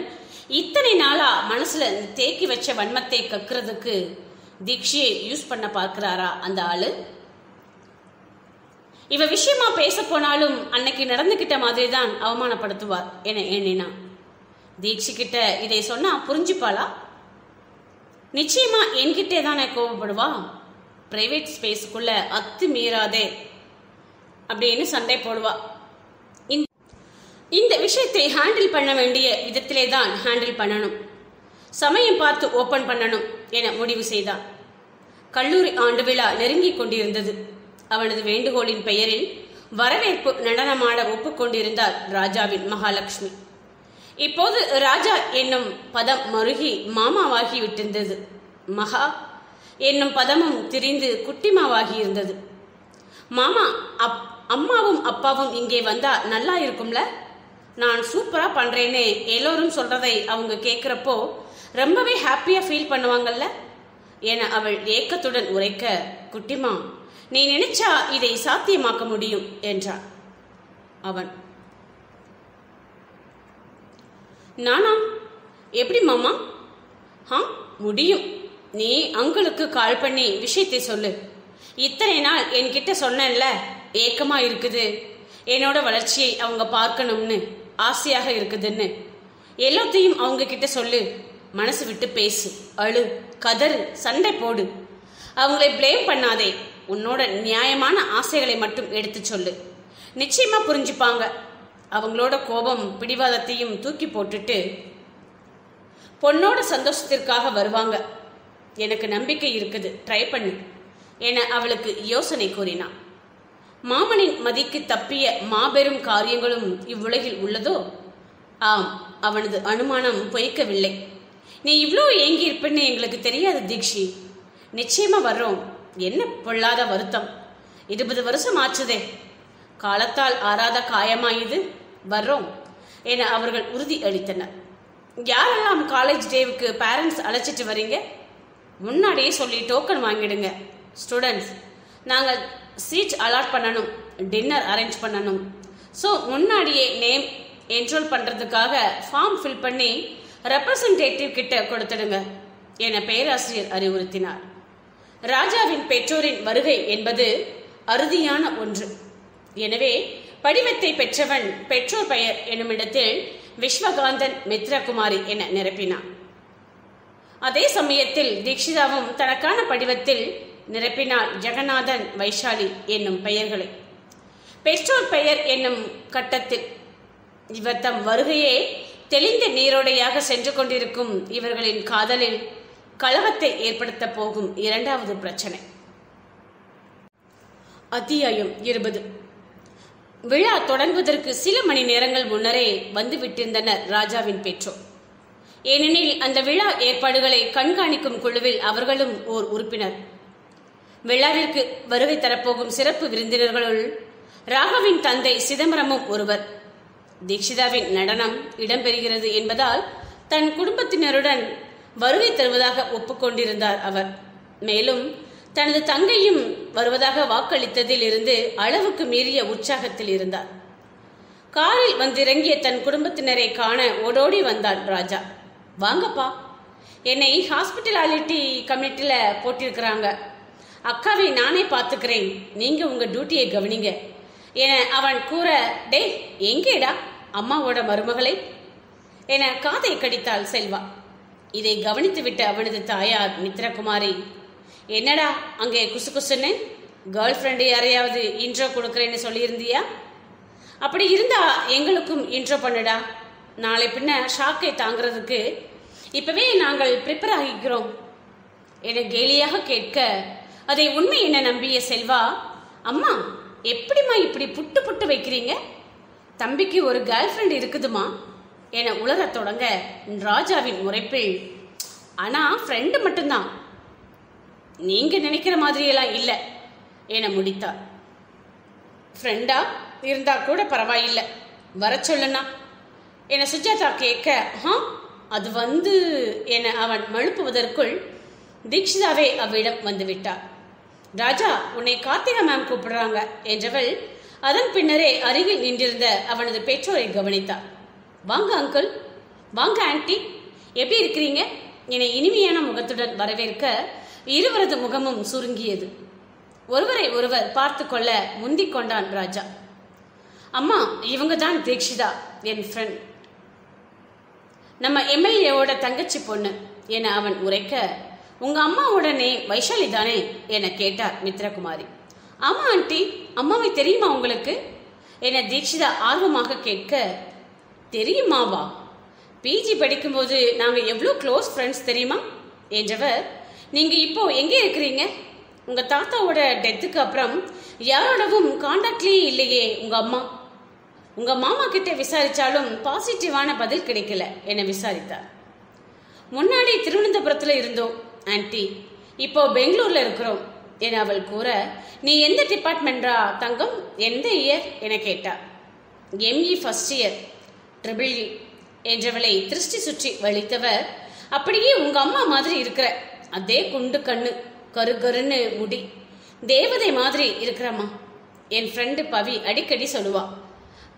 Speaker 1: இத்தனை நாளா மனசுல தேக்கி வச்ச வன்மத்தை கக்குறதுக்கு தீக்ஷியை யூஸ் பண்ண பார்க்கிறாரா அந்த ஆளு? இவ விஷயமா பேச போனாலும் அன்னைக்கு நடந்துகிட்ட மாதிரி தான் அவமானப்படுத்துவார் என எண்ணினா. தீக்ஷி கிட்ட இதை சொன்னா புரிஞ்சுப்பாளா? நிச்சயமா என்கிட்டே தானே கோவப்படுவா பிரைவேட் ஸ்பேஸ்க்குள்ள அத்து மீறாதே அப்படின்னு சண்டை போடுவா. இந்த விஷயத்தை ஹேண்டில் பண்ண வேண்டிய விதத்திலே தான் ஹேண்டில் பண்ணணும். சமயம் பார்த்து ஓபன் பண்ணணும் என முடிவு செய்தான் கல்லூரி ஆண்டு விழா நெருங்கிக் கொண்டிருந்தது. அவனது வேண்டுகோளின் பெயரில் வரவேற்பு நடனமாட ஒப்புக்கொண்டிருந்தார் ராஜாவின் மகாலட்சுமி. இப்போது ராஜா என்னும் பதம் மருகி மாமாவாகி விட்டிருந்தது. மகா என்னும் பதமும் திரிந்து குட்டிமாவாகி இருந்தது. மாமா அப் அம்மாவும் அப்பாவும் இங்கே வந்தா நல்லா இருக்கும்ல? நான் சூப்பரா பண்றேன்னு எல்லோரும் சொல்றதை அவங்க கேட்கிறப்போ ரொம்பவே ஹாப்பியா ஃபீல் பண்ணுவாங்கல்ல? என அவள் ஏக்கத்துடன் உரைக்க குட்டிமா நீ நினைச்சா இதை சாத்தியமாக்க முடியும் என்றான் அவன் நானா? எப்படி மாமா? ஆ முடியும். நீ அங்களுக்கு கால் பண்ணி விஷயத்தை சொல்லு. இத்தனை நாள் என்கிட்ட சொன்னேன்ல ஏக்கமா இருக்குது. என்னோட வளர்ச்சியை அவங்க பார்க்கணும்னு. ஆசையாக இருக்குதுன்னு. எல்லாத்தையும் அவங்க கிட்ட சொல்லு. மனசு விட்டு பேசு. அழு. கதறு. சண்டை போடு. அவங்களை ப்ளேம் பண்ணாதே. உன்னோட நியாயமான ஆசைகளை மட்டும் எடுத்து சொல்லு. நிச்சயமா புரிஞ்சுப்பாங்க. அவங்களோட கோபம் பிடிவாதத்தையும் தூக்கி போட்டுட்டு பொண்ணோட சந்தோஷத்திற்காக வருவாங்க. எனக்கு நம்பிக்கை இருக்குது. ட்ரை பண்ணு. என அவளுக்கு யோசனை கூறினான். மாமனின் மதிக்கு தப்பிய மாபெரும் காரியங்களும் இவ்வுலகில் உள்ளதோ? ஆம் அவனது அனுமானம் பொய்க்கவில்லை. நீ இவ்வளோ ஏங்கி இருப்பேன்னு எங்களுக்கு தெரியாது தீக்ஷி. நிச்சயமா வர்றோம். என்ன பொல்லாத வருத்தம்? இருபது வருஷம் ஆச்சுதே. காலத்தால் ஆறாத காயமா இது? வர்றோம் என அவர்கள் உறுதி அளித்தனர். யாரெல்லாம் காலேஜ் டேவுக்கு பேரண்ட்ஸ் அழைச்சிட்டு வரீங்க? முன்னாடியே சொல்லி டோக்கன் வாங்கிடுங்க. ஸ்டூடெண்ட்ஸ் நாங்கள் சீட் அலாட் பண்ணணும். டின்னர் அரேஞ்ச் பண்ணணும். ஸோ முன்னாடியே நேம் என்ரோல் பண்ணுறதுக்காக ஃபார்ம் ஃபில் பண்ணி ரெப்ரசன்டேட்டிவ் கிட்ட கொடுத்துடுங்க என பேராசிரியர் அறிவுறுத்தினார். ராஜாவின் பெற்றோரின் வருகை என்பது அறுதியான ஒன்று. எனவே படிவத்தை பெற்றவன் பெற்றோர் பெயர் என்னுமிடத்தில் விஸ்வகாந்தன் மித்ரகுமாரி என நிரப்பினான் அதே சமயத்தில் தீக்ஷிதாவும் தனக்கான படிவத்தில் நிரப்பினாள் ஜெகநாதன் வைஷாலி என்னும் பெயர்களை. பெற்றோர் பெயர் என்னும் கட்டத்தில் இவர் தம் வருகையே தெளிந்த நீரோடையாக சென்று கொண்டிருக்கும் இவர்களின் காதலில் கலவத்தை ஏற்படுத்த போகும் இரண்டாவது பிரச்சனை. அத்தியாயம் இருபது. விழா தொடங்குவதற்கு சில மணி நேரங்கள் முன்னரே வந்துவிட்டிருந்தனர் ராஜாவின் பெற்றோர். ஏனெனில் அந்த விழா ஏற்பாடுகளை கண்காணிக்கும் குழுவில் அவர்களும் ஓர் உறுப்பினர். விழாவிற்கு வருகை தரப்போகும் சிறப்பு விருந்தினர்களுள் ராகவின் தந்தை சிதம்பரமும் ஒருவர். தீக்ஷிதாவின் நடனம் இடம்பெறுகிறது என்பதால் தன் குடும்பத்தினருடன் வருகை தருவதாக ஒப்புக்கொண்டிருந்தார் அவர். மேலும் தனது தங்கையும் வருவதாக வாக்களித்ததில் இருந்து அளவுக்கு மீறிய உற்சாகத்தில் இருந்தார். காரில் வந்திறங்கிய தன் குடும்பத்தினரை காண ஓடோடி வந்தாள் ராஜா. வாங்கப்பா என்னை ஹாஸ்பிட்டலாலிட்டி கமிட்டில போட்டிருக்கிறாங்க. அக்காவை நானே பார்த்துக்கிறேன். நீங்க உங்க டியூட்டியை கவனிங்க. என அவன் கூற டே எங்கேடா அம்மாவோட மருமகளை? என காதை கடித்தாள் செல்வா. இதை கவனித்துவிட்ட அவனது தாயார் மித்ரகுமாரி என்னடா அங்கே குசு குசுன்னு கேர்ள் ஃப்ரெண்டு யாரையாவது இன்ட்ரோ கொடுக்குறேன்னு சொல்லியிருந்தியா? அப்படி இருந்தா எங்களுக்கும் இன்ட்ரோ பண்ணுடா. நாளை பின்ன ஷாக்கை தாங்கிறதுக்கு இப்பவே நாங்கள் ப்ரிப்பேர் ஆகிக்கிறோம். என கேலியாக கேட்க அதை உண்மை என நம்பிய செல்வா அம்மா எப்படிம்மா இப்படி புட்டு புட்டு வைக்கிறீங்க? தம்பிக்கு ஒரு கேர்ள் ஃப்ரெண்ட் இருக்குதுமா என உலரத் தொடங்க ராஜாவின் முறைப்பில் ஆனா ஃப்ரெண்டு மட்டும்தான். நீங்க நினைக்கிற மாதிரியெல்லாம் இல்லை என முடித்தார். ஃப்ரெண்டா? இருந்தா கூட பரவாயில்லை. வர சொல்லுனா என சுஜாதா கேட்க ஆ அது வந்து என அவன் மழுப்புவதற்குள் தீக்ஷிதாவே அவ்விடம் வந்துவிட்டார் ராஜா உன்னை கார்த்திகா மேம் கூப்பிடுறாங்க என்றவள் அதன் பின்னரே அருகில் நின்றிருந்த அவனது பெற்றோரை கவனித்தார் வாங்க அங்கிள் வாங்க ஆன்ட்டி எப்படி இருக்கிறீங்க? என இனிமையான முகத்துடன் வரவேற்க இருவரது முகமும் சுருங்கியது. ஒருவரை ஒருவர் பார்த்து கொள்ள முந்திக் கொண்டான் ராஜா. அம்மா இவங்க தான் தீக்ஷிதா என் ஃப்ரெண்ட் நம்ம எம்எல்ஏவோட தங்கச்சி பொண்ணு என அவன் உரைக்க உங்க அம்மா உடனே வைஷாலி தானே? என கேட்டார் மித்ரகுமாரி. ஆமா ஆண்டி. அம்மாவை தெரியுமா உங்களுக்கு? என தீக்ஷிதா ஆர்வமாக கேட்க தெரியுமாவா? பிஜி படிக்கும்போது நாங்க எவ்வளோ க்ளோஸ் ஃப்ரெண்ட்ஸ் தெரியுமா? என்றவர் நீங்க இப்போ எங்கே இருக்கிறீங்க? உங்க தாத்தாவோட டெத்துக்கு அப்புறம் யாரோடவும் காண்டாக்ட்லேயே இல்லையே உங்க அம்மா. உங்க மாமா கிட்ட விசாரிச்சாலும் பாசிட்டிவான பதில் கிடைக்கல என விசாரித்தார். முன்னாடி திருவனந்தபுரத்துல இருந்தோம். ஆன்ட்டி இப்போ பெங்களூர்ல இருக்கிறோம் என அவள் கூற நீ எந்த டிபார்ட்மெண்ட்ரா தங்கம்? எந்த இயர்? என கேட்டா. M E first year triple E என்றவளை திருஷ்டி சுற்றி வலித்தவர் அப்படியே உங்க அம்மா மாதிரி இருக்கிற அதே குண்டு கண்ணு கரு கருன்னு முடி தேவதை மாதிரி இருக்கிறம்மா என் ஃப்ரெண்டு பவி அடிக்கடி சொல்லுவா.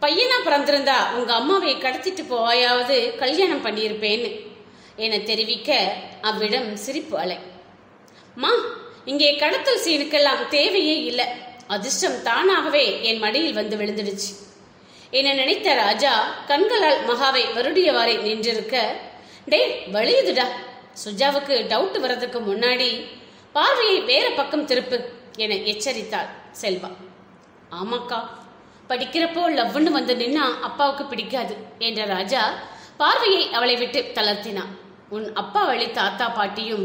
Speaker 1: பையனா பிறந்திருந்தா உங்க அம்மாவை கடத்திட்டு போயாவது கல்யாணம் பண்ணியிருப்பேன்னு என தெரிவிக்க அவ்விடம் சிரிப்பு அலை. மா இங்கே கடத்தல் சீனுக்கெல்லாம் தேவையே இல்லை. அதிர்ஷ்டம் தானாகவே என் மடியில் வந்து விழுந்துடுச்சு என நினைத்த ராஜா கண்களால் மகாவை வருடியவாறே நின்றிருக்க டே வலியுதுடா சுஜாவுக்கு டவுட் வர்றதுக்கு முன்னாடி பார்வையை வேற பக்கம் திருப்பு என எச்சரித்தாள் செல்வா. ஆமாக்கா படிக்கிறப்போ லவ்னு வந்து நின்னா அப்பாவுக்கு பிடிக்காது என்ற ராஜா பார்வையை அவளை விட்டு தளர்த்தினான். உன் அப்பா வழி தாத்தா பாட்டியும்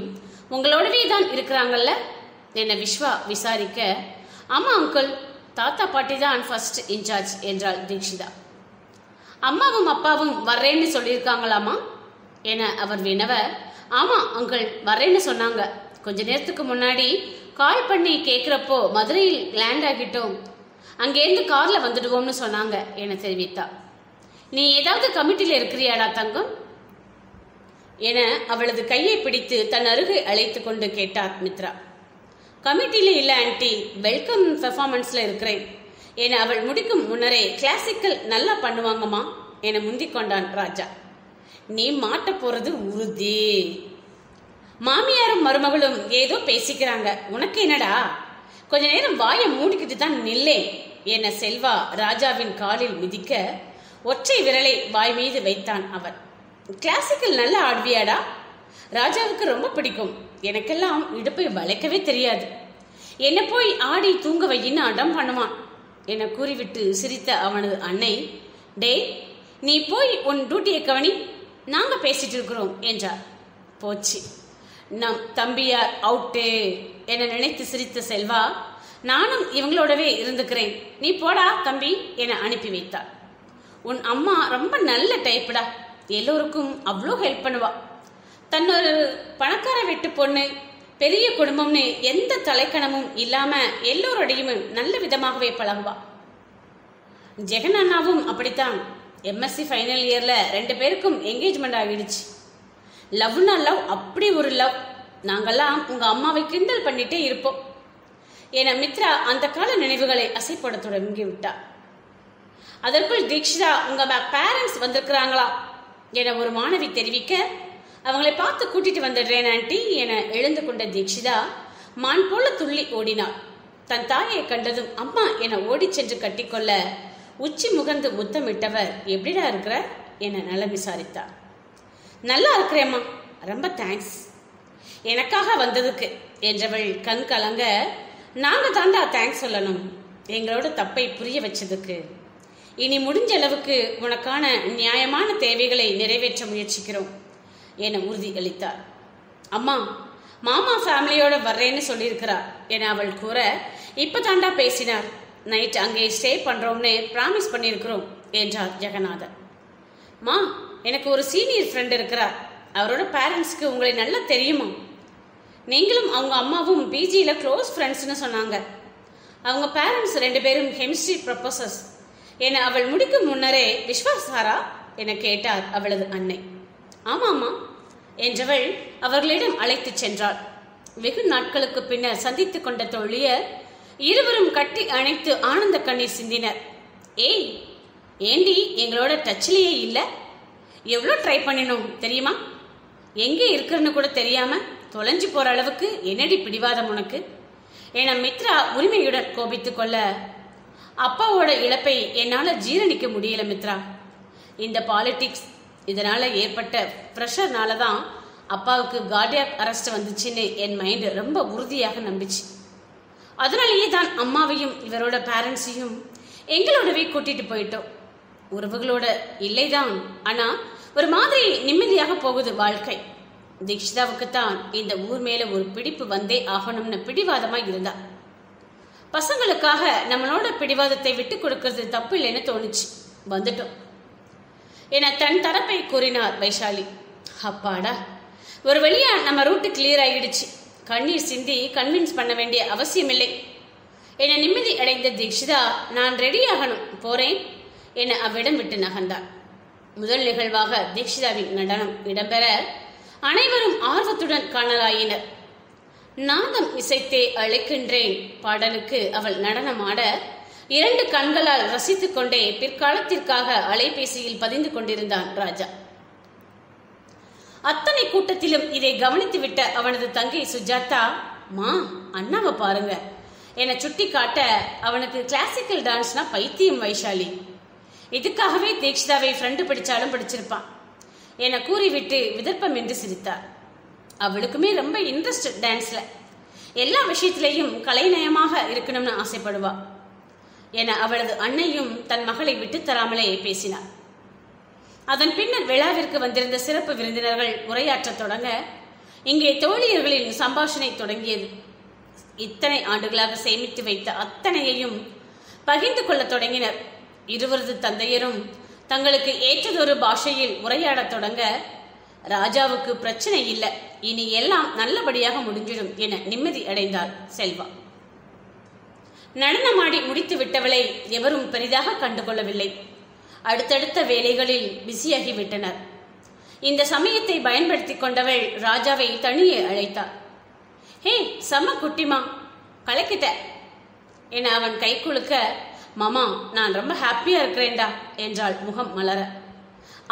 Speaker 1: உங்களோடவே தான் இருக்கிறாங்கல்ல? என்னை விஸ்வா விசாரிக்க ஆமா அங்கிள் தாத்தா பாட்டி தான் ஃபர்ஸ்ட் இன்சார்ஜ் என்றாள் தீக்ஷிதா. அம்மாவும் அப்பாவும் வர்றேன்னு சொல்லியிருக்காங்களாமா என அவர் வினவ ஆமா அங்கிள் வர்றேன்னு சொன்னாங்க. கொஞ்ச நேரத்துக்கு முன்னாடி கால் பண்ணி கேட்குறப்போ மதுரையில் லேண்ட் ஆகிட்டோம். அங்கேருந்து கார்ல வந்துடுவோம்னு சொன்னாங்க என தெரிவித்தா. நீ ஏதாவது கமிட்டியில் இருக்கிறியாடா தங்கம்? என அவளது கையை பிடித்து தன் அருகே அழைத்து கொண்டு கேட்டார் மித்ரா. கமிட்டியில இல்ல ஆன்டி வெல்கம் பெர்ஃபார்மன்ஸ்ல இருக்கிறேன். என அவள் முடிக்கும் முன்னரே கிளாசிக்கல் நல்லா பண்ணுவாங்கம்மா என முந்திக் கொண்டான் ராஜா. நீ மாட்ட போறது உறுதி. மாமியாரும் மருமகளும் ஏதோ பேசிக்கிறாங்க. உனக்கு என்னடா? கொஞ்ச நேரம் வாயை மூடிக்கிட்டு தான் நில்லே என செல்வா ராஜாவின் காலில் மிதிக்க ஒற்றை விரலை வாய் மீது வைத்தான் அவன். கிளாசிக்கல் நல்லா ஆடுவியாடா? ராஜாவுக்கு ரொம்ப பிடிக்கும். எனக்கெல்லாம் இடுப்பை வளைக்கவே தெரியாது. என்ன போய் ஆடி தூங்க வையின்னு அடம் பண்ணுவான். என கூறிவிட்டு சிரித்த அவனது அன்னை டே நீ போய் உன் டியூட்டியை கவனி. நாங்க பேசிட்டு இருக்கிறோம் என்றார். போச்சு. நம் தம்பியார் அவுட்டு என நினைத்து சிரித்த செல்வா நானும் இவங்களோடவே இருந்துக்கிறேன். நீ போடா தம்பி என அனுப்பி வைத்தார். உன் அம்மா ரொம்ப நல்ல டைப்புடா எல்லோருக்கும் அவ்வளோ ஹெல்ப் பண்ணுவா. தன்னொரு பணக்கார வீட்டு பொண்ணு பெரிய குடும்பம்னு எந்த தலைக்கணமும் இல்லாம எல்லோரோடையும் நல்ல விதமாகவே பழகுவா. ஜெகன் அண்ணாவும் அப்படித்தான். எம்எஸ்சி ஃபைனல் இயர்ல ரெண்டு பேருக்கும் என்கேஜ்மெண்ட் ஆகிடுச்சு. லவ்னா லவ் அப்படி ஒரு லவ் நாங்கெல்லாம் உங்க அம்மாவை கிண்டல் பண்ணிட்டே இருப்போம். என மித்ரா அந்த கால நினைவுகளை அசைப்பட தொடங்கி விட்டா அதற்குள் தீக்ஷிதா உங்க பேரண்ட்ஸ் வந்திருக்கிறாங்களா? என ஒரு மாணவி தெரிவிக்க அவங்களை பார்த்து கூட்டிட்டு வந்துடுறேன் ஆண்டி என எழுந்து கொண்ட தீக்ஷிதா மான் போல துள்ளி ஓடினாள். தன் தாயை கண்டதும் அம்மா என ஓடி சென்று கட்டிக்கொள்ள உச்சி முகந்து முத்தமிட்டவர் எப்படிடா இருக்கிற? என நலம் விசாரித்தார் நல்லா இருக்கிறேம்மா ரொம்ப தேங்க்ஸ் எனக்காக வந்ததுக்கு என்றவள் கண் கலங்க நாங்க தாண்டா தேங்க்ஸ் சொல்லணும். எங்களோட தப்பை புரிய வச்சதுக்கு. இனி முடிஞ்ச அளவுக்கு உனக்கான நியாயமான தேவைகளை நிறைவேற்ற முயற்சிக்கிறோம் என உறுதி அளித்தார். அம்மா மாமா ஃபேமிலியோட வர்றேன்னு சொல்லியிருக்கிறார் என அவள் கூற இப்ப தாண்டா பேசினார். நைட் அங்கே ஸ்டே பண்றோம்னு ப்ராமிஸ் பண்ணியிருக்கிறோம் என்றார் ஜெகநாதன். மா எனக்கு ஒரு சீனியர் ஃப்ரெண்ட் இருக்கிறார். அவரோட பேரண்ட்ஸ்க்கு உங்களை நல்லா தெரியுமா? நீங்களும் அவங்க அம்மாவும் பிஜியில் க்ளோஸ் ஃப்ரெண்ட்ஸ்னு சொன்னாங்க. அவங்க பேரண்ட்ஸ் ரெண்டு பேரும் கெமிஸ்ட்ரி ப்ரொஃபஸர்ஸ் என அவள் முடிக்கும் முன்னரே விஸ்வாசாரா என கேட்டார் அவளது அன்னை. ஆமாமா என்றவள் அவர்களிடம் அழைத்துச் சென்றாள். வெகு நாட்களுக்கு பின்னர் சந்தித்துக் கொண்ட தோழியர் இருவரும் கட்டி அணைத்து ஆனந்த கண்ணீர் சிந்தினர். ஏய் ஏண்டி எங்களோட டச்சிலேயே இல்லை? எவ்வளோ ட்ரை பண்ணினோம் தெரியுமா? எங்கே இருக்குன்னு கூட தெரியாம தொலைஞ்சு போற அளவுக்கு என்னடி பிடிவாதம் உனக்கு? என மித்ரா உரிமையுடன் கோபித்துக் கொள்ள அப்பாவோட இழப்பை என்னால ஜீரணிக்க முடியல மித்ரா. இந்த பாலிடிக்ஸ் இதனால ஏற்பட்ட ப்ரெஷர்னால தான் அப்பாவுக்கு கார்டியாக் அரெஸ்ட் வந்துச்சுன்னு என் மைண்டு ரொம்ப உறுதியாக நம்பிச்சு. அதனாலேயே தான் அம்மாவையும் இவரோட பேரண்ட்ஸையும் எங்களோடவே கூட்டிட்டு போயிட்டோம். உறவுகளோட இல்லைதான் ஆனா ஒரு மாதிரி நிம்மதியாக போகுது வாழ்க்கை. தீக்ஷிதாவுக்கு தான் இந்த ஊர் மேல ஒரு பிடிப்பு வந்தே ஆகணும்னு பிடிவாதமா இருந்தா. பசங்களுக்காக நம்மளோட பிடிவாதத்தை விட்டு கொடுக்கறது தப்பு இல்லைன்னு தோணுச்சு. வந்துட்டோம். என தன் தரப்பை கூறினார் வைஷாலி. அப்பாடா. ஒரு வழியா நம்ம ரூட்டு கிளியர் ஆகிடுச்சு கண்ணீர் சிந்தி கன்வின்ஸ் பண்ண வேண்டிய அவசியமில்லை. என நிம்மதி அடைந்த தீக்ஷிதா நான் ரெடியாகணும் போறேன். என அவ்விடம் விட்டு நகர்ந்தார் முதல் நிகழ்வாக தீக்ஷிதாவின் நடனம் இடம்பெற அனைவரும் ஆர்வத்துடன் காணலாயினர். நாதம் இசைத்தே அழைக்கின்றேன். பாடலுக்கு அவள் நடனமாட இரண்டு கண்களால் ரசித்துக் கொண்டே பிற்காலத்திற்காக அலைபேசியில் பதிந்து கொண்டிருந்தான் ராஜா. அத்தனை கூட்டத்திலும் இதை கவனித்துவிட்ட அவனது தங்கை சுஜாதா மா அண்ணாவை பாருங்க என சுட்டி காட்ட அவனுக்கு கிளாசிக்கல் டான்ஸ்னா பைத்தியம் வைஷாலி. இதுக்காகவே தீக்ஷிதாவை ஃப்ரெண்டு படிச்சாலும் படிச்சிருப்பான் என கூறிவிட்டு விதர்ப்பம் என்று சிரித்தார். அவளுக்குமே ரொம்ப இன்ட்ரெஸ்ட் டான்ஸில் எல்லா விஷயத்திலையும் கலைநயமாக இருக்கணும்னு ஆசைப்படுவா. என அவளது அன்னையும் தன் மகளை விட்டு தராமலே பேசினார். அதன் பின்னர் விழாவிற்கு வந்திருந்த சிறப்பு விருந்தினர்கள் உரையாற்றத் தொடங்க இங்கே தோழியர்களின் சம்பாஷணை தொடங்கியது. இத்தனை ஆண்டுகளாக சேமித்து வைத்த அத்தனையையும் பகிர்ந்து கொள்ளத் தொடங்கினர். இருவரது தந்தையரும் தங்களுக்கு ஏற்றதொரு பாஷையில் உரையாடத் தொடங்க ராஜாவுக்கு பிரச்சனை இல்லை. இனி எல்லாம் நல்லபடியாக முடிஞ்சிடும் என நிம்மதி அடைந்தாள் செல்வா. நடனமாடி முடித்து விட்டவளை எவரும் பெரிதாக கண்டுகொள்ளவில்லை. அடுத்தடுத்த வேலைகளில் பிஸியாகி விட்டனர். இந்த சமயத்தை பயன்படுத்தி கொண்டவள் ராஜாவை தனியே அழைத்தாள். ஹே செம்ம குட்டிமா கலக்கிட்ட என அவன் கை குலுக்க மாமா நான் ரொம்ப ஹாப்பியா இருக்கிறேன்டா என்றாள் முகம் மலர.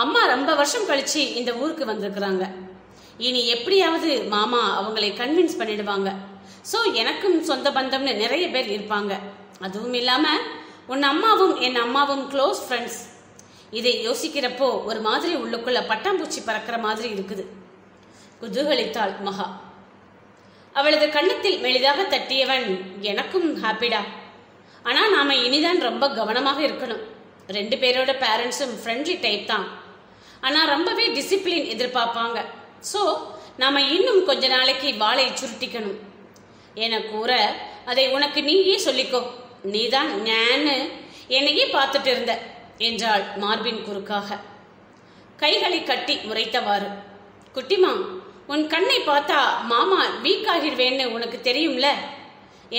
Speaker 1: அம்மா ரொம்ப வருஷம் கழிச்சு இந்த ஊருக்கு வந்திருக்கிறாங்க. இனி எப்படியாவது மாமா அவங்களை கன்வின்ஸ் பண்ணிடுவாங்க. ஸோ எனக்கும் சொந்த பந்தம்னு நிறைய பேர் இருப்பாங்க. அதுவும் இல்லாமல் உன் அம்மாவும் என் அம்மாவும் க்ளோஸ் ஃப்ரெண்ட்ஸ் இதை யோசிக்கிறப்போ ஒரு மாதிரி உள்ளுக்குள்ள பட்டாம்பூச்சி பறக்கிற மாதிரி இருக்குது. குதூகலித்தாள் மகா. அவளது கண்ணத்தில் மெளிதாக தட்டியவன் எனக்கும் ஹாப்பிடா ஆனால் நாம இனிதான் ரொம்ப கவனமாக இருக்கணும். ரெண்டு பேரோட பேரண்ட்ஸும் ஃப்ரெண்ட்லி டைப் தான். ஆனால் ரொம்பவே டிசிப்ளின் எதிர்பார்ப்பாங்க. ஸோ நாம் இன்னும் கொஞ்ச நாளைக்கு வாளை சுருட்டிக்கணும். என கூற அதை உனக்கு நீயே சொல்லிக்கோ. நீதான் ஞான்னு என்னையே பார்த்துட்டு இருந்த என்றாள் மார்பின் குறுக்காக. கைகளை கட்டி முறைத்தவாறு குட்டிமா உன் கண்ணை பார்த்தா மாமா வீக் ஆகிடுவேன்னு உனக்கு தெரியும்ல?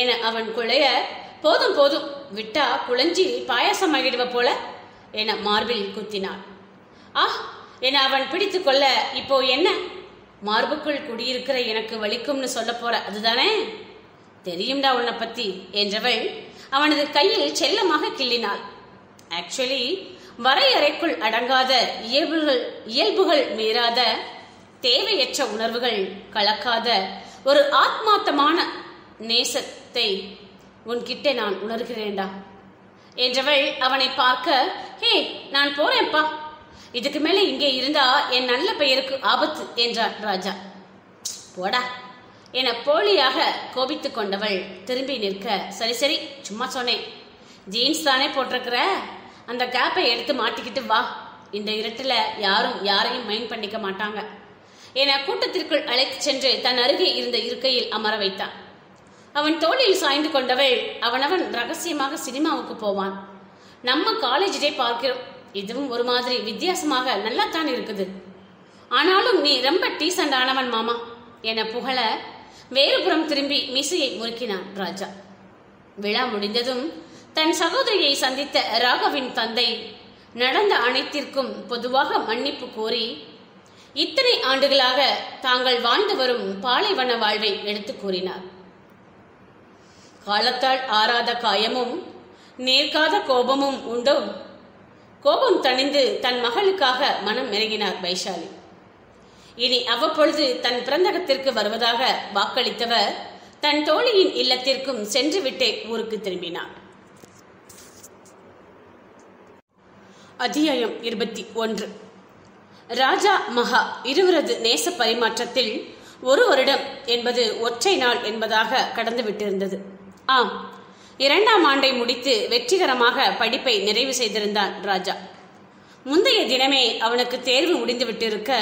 Speaker 1: என அவன் குழைய போதும் போதும். விட்டா குழஞ்சி பாயாசம் ஆகிடுவ போல என மார்பில் குத்தினாள். ஆஹ் என அவன் பிடித்து கொள்ள இப்போ என்ன? மார்புக்குள் குடியிருக்கிற எனக்கு வலிக்கும்னு சொல்ல போற அதுதானே? தெரியும்டா உன்னை பத்தி என்றவள் அவனது கையில் செல்லமாக கிள்ளினாள். ஆக்சுவலி வரையறைக்குள் அடங்காத இயல்புகள் இயல்புகள் மீறாத தேவையற்ற உணர்வுகள் கலக்காத ஒரு ஆத்மார்த்தமான நேசத்தை உன்கிட்ட நான் உணர்கிறேன்டா என்றவள் அவனை பார்க்க ஹே நான் போறேன்ப்பா. இதுக்கு மேல இங்கே இருந்தா என் நல்ல பெயருக்கு ஆபத்து என்றார் ராஜா. போடா என போலியாக கோபித்து கொண்டவள் திரும்பி நிற்க சரி சரி சும்மா சொன்னேன். ஜீன்ஸ் தானே போட்டிருக்கிற? அந்த கேப்பை எடுத்து மாட்டிக்கிட்டு வா. இந்த இருட்டில் யாரும் யாரையும் மைண்ட் பண்ணிக்க மாட்டாங்க. என கூட்டத்திற்குள் அழைத்து சென்று தன் அருகே இருந்த இருக்கையில் அமர வைத்தான். அவன் தோளில் சாய்ந்து கொண்டவள் அவனவன் ரகசியமாக சினிமாவுக்கு போவான். நம்ம காலேஜ் டே பார்க்கிறோம். இதுவும் ஒரு மாதிரி வித்தியாசமாக நல்லாத்தான் இருக்குது. ஆனாலும் நீ ரொம்ப டீசண்ட் ஆனவன் மாமா என புகழ வேறுபுறம் திரும்பி மிசையை முறுக்கினான் ராஜா. விழா முடிந்ததும் தன் சகோதரியை சந்தித்த ராகவின் தந்தை நடந்த அனைத்திற்கும் பொதுவாக மன்னிப்பு கோரி இத்தனை ஆண்டுகளாக தாங்கள் வாழ்ந்து வரும் பாலைவன வாழ்வை எடுத்து கூறினார். காலத்தால் ஆறாத காயமும் நேர்காத கோபமும் உண்டோ? கோபம் தணிந்து தன் மகளுக்காக மனம் மெருகினார் வைஷாலி. இனி அவ்வப்பொழுது தன் பிறந்தகத்திற்கு வருவதாக வாக்களித்தவர் தன் தோழியின் இல்லத்திற்கும் சென்றுவிட்டே ஊருக்கு திரும்பினார். அத்தியாயம் இருபத்தி ஒன்று. ராஜா மகா இருவரது நேச பரிமாற்றத்தில் ஒரு வருடம் என்பது ஒற்றை நாள் என்பதாக கடந்து விட்டிருந்தது ஆம் இரண்டாம் ஆண்டை முடித்து வெற்றிகரமாக படிப்பை நிறைவு செய்திருந்தான் ராஜா. முந்தைய தினமே அவனுக்கு தேர்வு முடிந்து விட்டிருக்க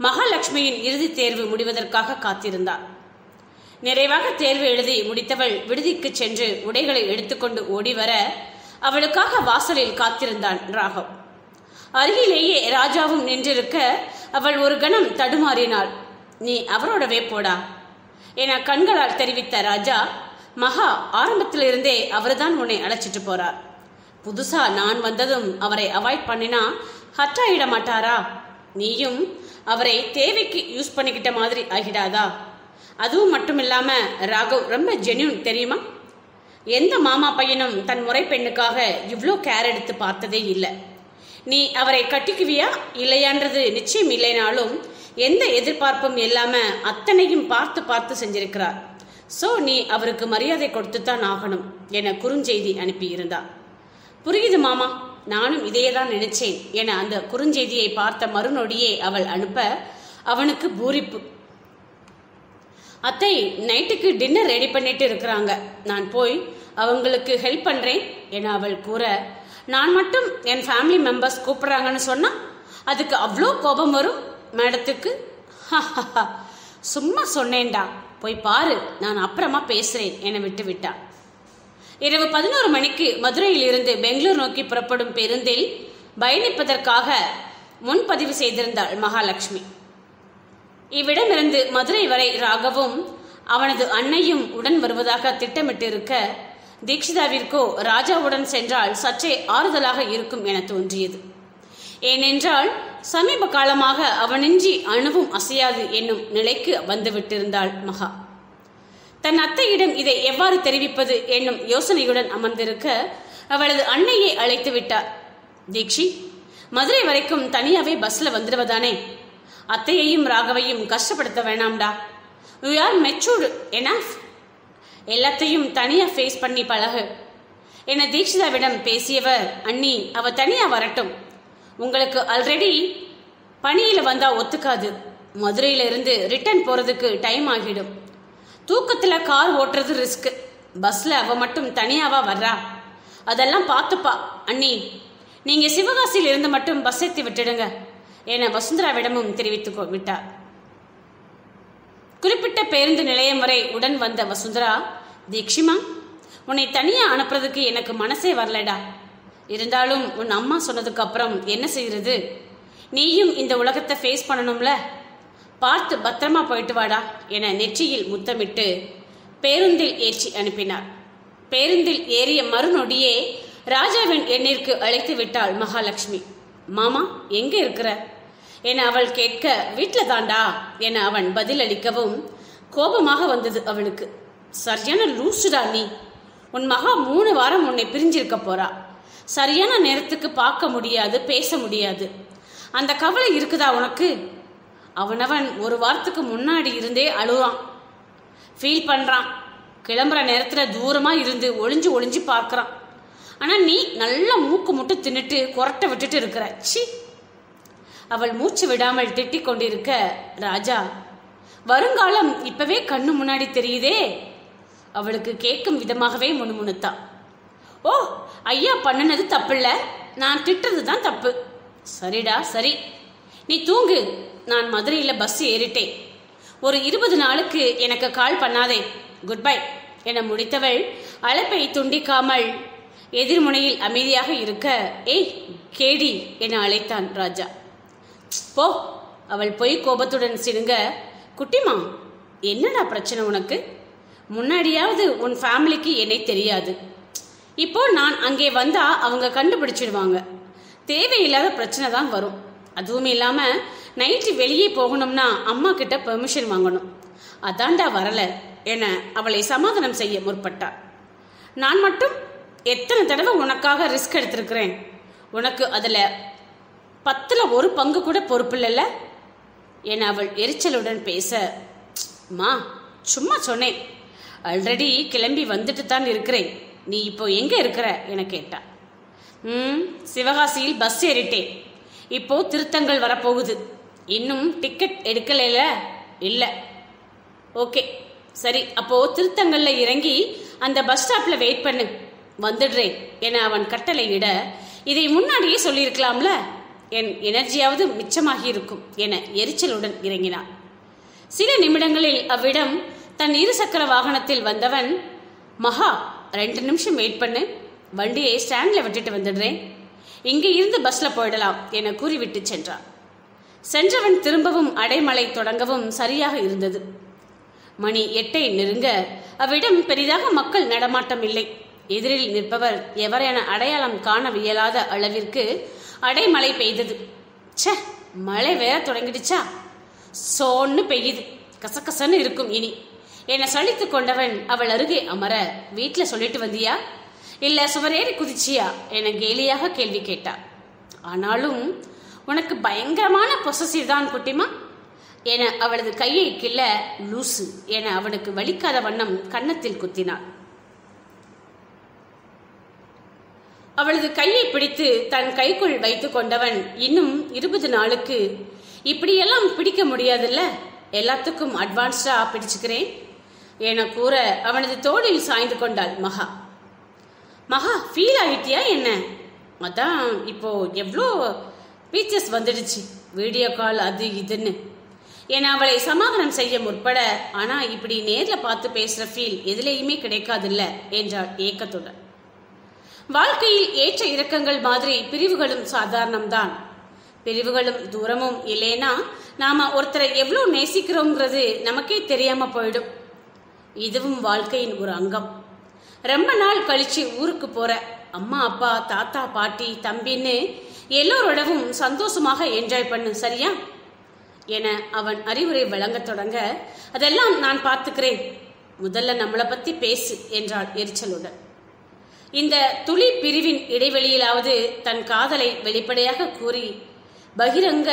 Speaker 1: மகாலட்சுமியின் இறுதித் தேர்வு முடிவதற்காக காத்திருந்தார் நிறைவாக தேர்வு எழுதி முடித்தவள் விடுதிக்கு சென்று உடைகளை எடுத்துக்கொண்டு ஓடி வர அவளுக்காக வாசலில் காத்திருந்தான் ராகவ். அருகிலேயே ராஜாவும் நின்றிருக்க அவள் ஒரு கணம் தடுமாறினாள். நீ அவரோடவே போடா என கண்களால் தெரிவித்த ராஜா மகா ஆரம்பத்திலிருந்தே அவர்தான் உன்னை அழைச்சிட்டு போறார். புதுசா நான் வந்ததும் அவரை அவாய்ட் பண்ணினா ஹட்டாயிட மாட்டாரா? நீயும் அவரை தேவைக்கு யூஸ் பண்ணிக்கிட்ட மாதிரி ஆகிடாதா? அதுவும் மட்டும் இல்லாம ராகவ் ரொம்ப ஜென்யூன் தெரியுமா? எந்த மாமா பையனும் தன் முறை பெண்ணுக்காக இவ்வளோ கேர் எடுத்து பார்த்ததே இல்லை. நீ அவரை கட்டிக்குவியா இல்லையான்றது நிச்சயம் இல்லைனாலும் எந்த எதிர்பார்ப்பும் இல்லாம அத்தனையும் பார்த்து பார்த்து செஞ்சிருக்கிறார். சோ நீ அவருக்கு மரியாதை கொடுத்துத்தான் ஆகணும் என குறுஞ்செய்தி அனுப்பியிருந்தார். புரியுது மாமா நானும் இதையே தான் நினைச்சேன் என அந்த குறுஞ்செய்தியை பார்த்த மறுநொடியே அவள் அனுப்ப அவனுக்கு பூரிப்பு. அத்தை நைட்டுக்கு டின்னர் ரெடி பண்ணிட்டு இருக்கிறாங்க. நான் போய் அவங்களுக்கு ஹெல்ப் பண்றேன் என அவள் கூற நான் மட்டும் என் ஃபேமிலி மெம்பர்ஸ் கூப்பிடுறாங்கன்னு சொன்னா அதுக்கு அவ்வளோ கோபம் வரும் மேடத்துக்கு? சும்மா சொன்னேன்டா. போய் பாரு நான் அப்புறமா பேசுறேன் என விட்டு விட்டான் இரவு பதினோரு மணிக்கு மதுரையில் இருந்து பெங்களூர் நோக்கி புறப்படும் பேருந்தில் பயணிப்பதற்காக முன்பதிவு செய்திருந்தாள் மகாலட்சுமி. இவ்விடமிருந்து மதுரை வரை ராகவும் அவனது அன்னையும் உடன் வருவதாக திட்டமிட்டிருக்க தீக்ஷிதாவிற்கோ ராஜாவுடன் சென்றால் சற்றே ஆறுதலாக இருக்கும் என தோன்றியது. ஏனென்றால் சமீப காலமாக அவனின்றி அணுவும் அசையாது என்னும் நிலைக்கு வந்துவிட்டிருந்தாள் மகா. தன் அத்தையிடம் இதை எவ்வாறு தெரிவிப்பது என்னும் யோசனையுடன் அமர்ந்திருக்க அவளது அன்னையை அழைத்து விட்டார். தீக்ஷி மதுரை வரைக்கும் தனியாவே பஸ்ல வந்துடுவதானே அத்தையையும் ராகவையும் கஷ்டப்படுத்த வேணாம்டா. யூ ஆர் மெச்சூர்டு எனாஃப் எல்லாத்தையும் தனியா ஃபேஸ் பண்ணி பழகு. என தீக்ஷிதாவிடம் பேசியவர் அண்ணி அவ தனியா வரட்டும். உங்களுக்கு ஆல்ரெடி பணியில் வந்தா ஒத்துக்காது. மதுரையில இருந்து ரிட்டர்ன் போறதுக்கு டைம் ஆகிடும். தூக்கத்துல கார் ஓட்டுறது ரிஸ்க் பஸ்ல அவ மட்டும் தனியாவா வர்றா? அதெல்லாம் பார்த்துப்பா. அண்ணி நீங்க சிவகாசியில் இருந்து மட்டும் பஸ் ஏற்றி விட்டுடுங்க. என வசுந்தராவிடமும் தெரிவித்து விட்டார் குறிப்பிட்ட பேருந்து நிலையம் வரை உடன் வந்த வசுந்தரா தீக்ஷிமா உன்னை தனியா அனுப்புறதுக்கு எனக்கு மனசே வரலடா. இருந்தாலும் உன் அம்மா சொன்னதுக்கு அப்புறம் என்ன செய்யறது? நீயும் இந்த உலகத்தை ஃபேஸ் பண்ணணும்ல? பார்த்து பத்திரமா போயிட்டு வாடா என நெற்றியில் முத்தமிட்டு பேருந்தில் ஏற்றி அனுப்பினார். பேருந்தில் ஏறிய மறுநொடியே ராஜாவின் எண்ணிற்கு அழைத்து விட்டாள் மகாலட்சுமி. மாமா எங்க இருக்கிற? என அவள் கேட்க வீட்டில் தாண்டா என அவன் பதிலளிக்கவும் கோபமாக வந்தது அவளுக்கு சரியான லூசுடா நீ. உன் மகா மூணு வாரம் உன்னை பிரிஞ்சிருக்க போறா. சரியான நேரத்துக்கு பார்க்க முடியாது பேச முடியாது. அந்த கவலை இருக்குதா உனக்கு? அவனவன் ஒரு வாரத்துக்கு முன்னாடி இருந்தே அழுவான். ஃபீல் பண்ணுறான் கிளம்புற நேரத்தில் தூரமாக இருந்து ஒளிஞ்சு ஒளிஞ்சு பார்க்குறான். ஆனால் நீ நல்லா மூக்கு முட்டு தின்னுட்டு கொரட்டை விட்டுட்டு இருக்கிற. சி அவள் மூச்சு விடாமல் திட்டிக் கொண்டிருக்க ராஜா வருங்காலம் இப்பவே கண்ணு முன்னாடி தெரியுதே? அவளுக்கு கேட்கும் விதமாகவே முணுமுணுத்தான். ஓ ஐயா பண்ணுனது தப்பில்ல. நான் திட்டுறது தான் தப்பு. சரிடா சரி. நீ தூங்கு. நான் மதுரையில் பஸ் ஏறிட்டேன். ஒரு இருபது நாளுக்கு எனக்கு கால் பண்ணாதே. குட் பை என முடித்தவள் அழைப்பை துண்டிக்காமல் எதிர்முனையில் அமைதியாக இருக்க ஏய் கேடி என அழைத்தான் ராஜா. போ அவள் பொய் கோபத்துடன் சிடுங்க குட்டிமா என்னடா பிரச்சனை உனக்கு? முன்னாடியாவது உன் ஃபேமிலிக்கு என்னை தெரியாது. இப்போ நான் அங்கே வந்தா அவங்க கண்டுபிடிச்சிடுவாங்க. தேவையில்லாத பிரச்சனை தான் வரும். அதுவும் இல்லாம நைட்டு வெளியே போகணும்னா அம்மா கிட்ட பெர்மிஷன் வாங்கணும். அதாண்டா வரல என அவளை சமாதானம் செய்ய முற்பட்டார். நான் மட்டும் எத்தனை தடவை உனக்காக ரிஸ்க் எடுத்திருக்கிறேன்? உனக்கு அதுல பத்துல ஒரு பங்கு கூட பொறுப்பு இல்லைல்ல? என அவள் எரிச்சலுடன் பேச மா சும்மா சொன்னேன். ஆல்ரெடி கிளம்பி வந்துட்டு தான் இருக்கிறேன். நீ இப்போ எங்க இருக்கிற? என கேட்டா. ம் சிவகாசியில் பஸ் ஏறிட்டேன். இப்போ திருத்தங்கள் வரப்போகுது. இன்னும் டிக்கெட் எடுக்கலைல? இல்லை. ஓகே சரி அப்போ திருத்தங்கள்ல இறங்கி அந்த பஸ் ஸ்டாப்ல வெயிட் பண்ணு. வந்துடுறேன் என அவன் கட்டளையிட இதை முன்னாடியே சொல்லியிருக்கலாம்ல? என் எனர்ஜியாவது மிச்சமாகி இருக்கும் என எரிச்சலுடன் இறங்கினான். சில நிமிடங்களில் அவ்விடம் தன் இருசக்கர வாகனத்தில் வந்தவன் மகா ரெண்டு நிமிஷம் வெயிட் பண்ணு. வண்டியை ஸ்டாண்டில் விட்டுட்டு வந்துடுறேன். இங்கே இருந்து பஸ்ல போயிடலாம் என கூறிவிட்டு சென்றான். சென்றவன் திரும்பவும் அடைமலை தொடங்கவும் சரியாக இருந்தது. மணி எட்டை நெருங்க அவ்விடம் பெரிதாக மக்கள் நடமாட்டம் இல்லை. எதிரில் நிற்பவர் எவர் என அடையாளம் காணவியலாத அளவிற்கு அடைமழை பெய்தது. சே மழை வேற தொடங்கிடுச்சா? சோன்னு பெய்யுது. கசகசன்னு இருக்கும் இனி. என்னை சலித்து கொண்டவன் அவள் அருகே அமர வீட்டில் சொல்லிட்டு வந்தியா? இல்ல சுவரேறி குதிச்சியா? என கேலியாக கேள்வி கேட்டா. ஆனாலும் உனக்கு பயங்கரமான பொசசிவ் தான் குட்டிமா? என அவளது கையை கிள்ள லூசு என அவனுக்கு வலிக்காத வண்ணம் கன்னத்தில் குத்தினாள் அவளது கையை பிடித்து தன் கைக்குள் வைத்து கொண்டவன் இன்னும் இருபது நாளுக்கு இப்படியெல்லாம் பிடிக்க முடியாதுல்ல? எல்லாத்துக்கும் அட்வான்ஸ்டா பிடிச்சுக்கிறேன். என கூற அவனது தோளில் சாய்ந்து கொண்டாள் மகா. மகா ஃபீல் ஆகிட்டியா என்ன? அதான் இப்போ எவ்வளோ பீச்சஸ் வந்துடுச்சு. வீடியோ கால் அது இதுன்னு. என அவளை சமாதானம் செய்ய முற்பட ஆனா இப்படி நேர்ல பார்த்து பேசுற ஃபீல் எதுலேயுமே கிடைக்காதுல்ல என்றாள் ஏக்கத்துடன். வாழ்க்கையில் ஏற்ற இறக்கங்கள் மாதிரி பிரிவுகளும் சாதாரணம்தான். பிரிவுகளும் தூரமும் இல்லைன்னா நாம ஒருத்தரை எவ்வளோ நேசிக்கிறோங்கிறது நமக்கே தெரியாம போயிடும். இதுவும் வாழ்க்கையின் ஒரு அங்கம். ரொம்ப நாள் கழிச்சு ஊருக்கு போற அம்மா அப்பா தாத்தா பாட்டி தம்பின்னு எல்லோரோடவும் சந்தோஷமாக என்ஜாய் பண்ணு சரியா? என அவன் அறிவுரை வழங்கத் தொடங்க அதெல்லாம் நான் பார்த்துக்கிறேன். முதல்ல நம்மளை பத்தி பேசு என்றாள் எரிச்சலுடன். இந்த துளி பிரிவின் இடைவெளியிலாவது தன் காதலை வெளிப்படையாக கூறி பகிரங்க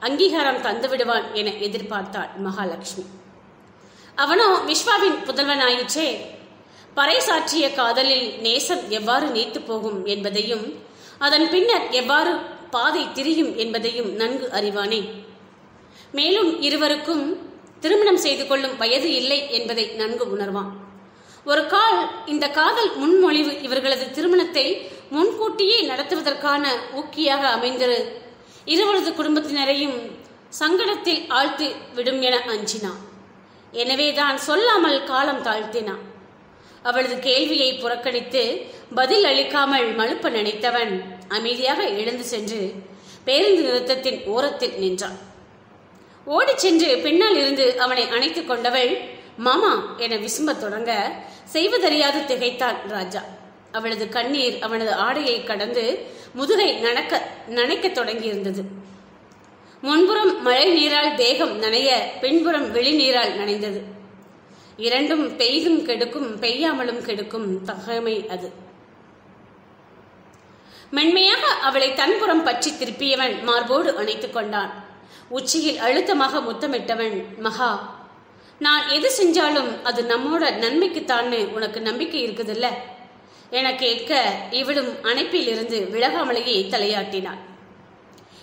Speaker 1: அங்கீகாரம் தந்துவிடுவான் என எதிர்பார்த்தாள் மகாலட்சுமி. அவனோ விஸ்வாவின் புதல்வனாயிற்றே. பறைசாற்றிய காதலில் நேசம் எவ்வாறு நீத்து போகும் என்பதையும் அதன் பின்னர் எவ்வாறு பாதை திரியும் என்பதையும் நன்கு அறிவானே. மேலும் இருவருக்கும் திருமணம் செய்து கொள்ளும் வயது இல்லை என்பதை நன்கு உணர்வான். ஒரு கால் இந்த காதல் முன்மொழிவு இவர்களது திருமணத்தை முன்கூட்டியே நடத்துவதற்கான ஊக்கியாக அமைந்திரு. இருவரது குடும்பத்தினரையும் சங்கடத்தில் ஆழ்த்தி விடும் என அஞ்சினான். எனவேதான் சொல்லாமல் காலம் தாழ்த்தினான் அவளது கேள்வியை புறக்கணித்து பதில் அளிக்காமல் மழுப்ப நினைத்தவன் அமைதியாக எழுந்து சென்று பேருந்து நிறுத்தத்தின் ஓரத்தில் நின்றான். ஓடிச் சென்று பின்னால் இருந்து அவனை அணைத்துக் கொண்டவள் மாமா என விசும்பத் தொடங்க செய்வதறியாது திகைத்தான் ராஜா. அவளது கண்ணீர் அவனது ஆடையை கடந்து முதுகை நடக்க நனைக்கத் தொடங்கியிருந்தது. முன்புறம் மழை நீரால் தேகம் நனைய பின்புறம் வெளிநீரால் நனைந்தது. இரண்டும் பெய்தும் கெடுக்கும் பெய்யாமலும் கெடுக்கும் தகமை அது. மென்மையாக அவளை தன்புறம் பற்றி திருப்பியவன் மார்போடு அணைத்துக் கொண்டான். உச்சியில் அழுத்தமாக முத்தமிட்டவன் மகா நான் எது செஞ்சாலும் அது நம்மோட நன்மைக்குத்தான்னு உனக்கு நம்பிக்கை இருக்குதுல்ல? என கேட்க இவளும் அணைப்பிலிருந்து விலகாமலேயே தலையாட்டினாள்.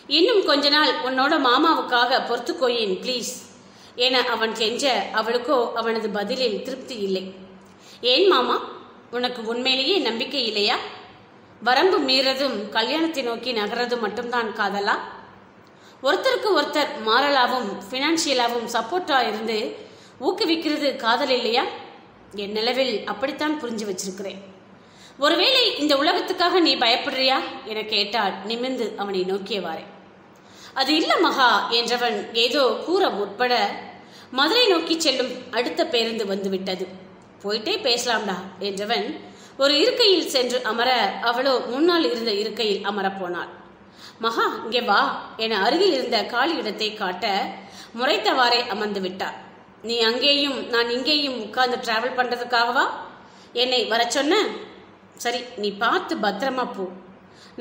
Speaker 1: இன்னும் கொஞ்ச நாள் உன்னோட மாமாவுக்காக பொறுத்துக்கோயின் ப்ளீஸ் என அவன் கெஞ்ச அவளுக்கோ அவனது பதிலில் திருப்தி இல்லை. ஏன் மாமா? உனக்கு உண்மையிலேயே நம்பிக்கை இல்லையா? வரம்பு மீறதும் கல்யாணத்தை நோக்கி நகரதும் மட்டும்தான் காதலா? ஒருத்தருக்கு ஒருத்தர் மாரலாவும் ஃபினான்ஷியலாவும் சப்போர்ட்டா இருந்து ஊக்குவிக்கிறது காதல் இல்லையா? என் நிலவில் அப்படித்தான் புரிஞ்சு வச்சிருக்கிறேன். ஒருவேளை இந்த உலகத்துக்காக நீ பயப்படுறியா? என கேட்டால் நிமிர்ந்து அவனை நோக்கியவாறேன் அது இல்ல மகா என்றவன் ஏதோ கூற முற்பட மதுரை நோக்கி செல்லும் அடுத்த பேருந்து வந்துவிட்டது. போயிட்டே பேசலாம்டா என்றவன் ஒரு இருக்கையில் சென்று அமர அவளோ முன்னால் இருந்த இருக்கையில் அமரப்போனாள் மகா இங்கே வா என அருகில் இருந்த காலி இடத்தை காட்ட முறைத்தவாறே அமர்ந்து விட்டார் நீ அங்கேயும் நான் இங்கேயும் உட்கார்ந்து டிராவல் பண்றதுக்காகவா? என்னை வர சொன்ன? சரி நீ பார்த்து பத்திரமா போ.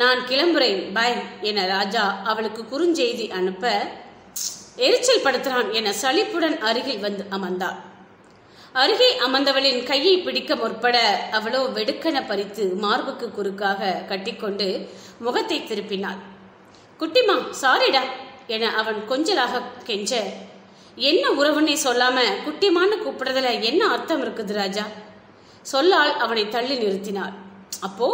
Speaker 1: நான் கிளம்புறேன் பை என ராஜா அவளுக்கு குறுஞ்செய்தி அனுப்ப எரிச்சல் படுத்துறான் என சலிப்புடன் அருகில் வந்து அமர்ந்தாள். அருகே அமர்ந்தவளின் கையை பிடிக்க முற்பட அவளோ வெடுக்கென பறித்து மார்புக்கு குறுக்காக கட்டிக்கொண்டு முகத்தை திருப்பினாள். குட்டிமா சாரிடா என அவன் கொஞ்சலாக கெஞ்ச என்ன உறவுன்னே சொல்லாம குட்டிமான்னு கூப்பிடுறதுல என்ன அர்த்தம் இருக்குது ராஜா? சொல்லால் அவனை தள்ளி நிறுத்தினாள். அப்போ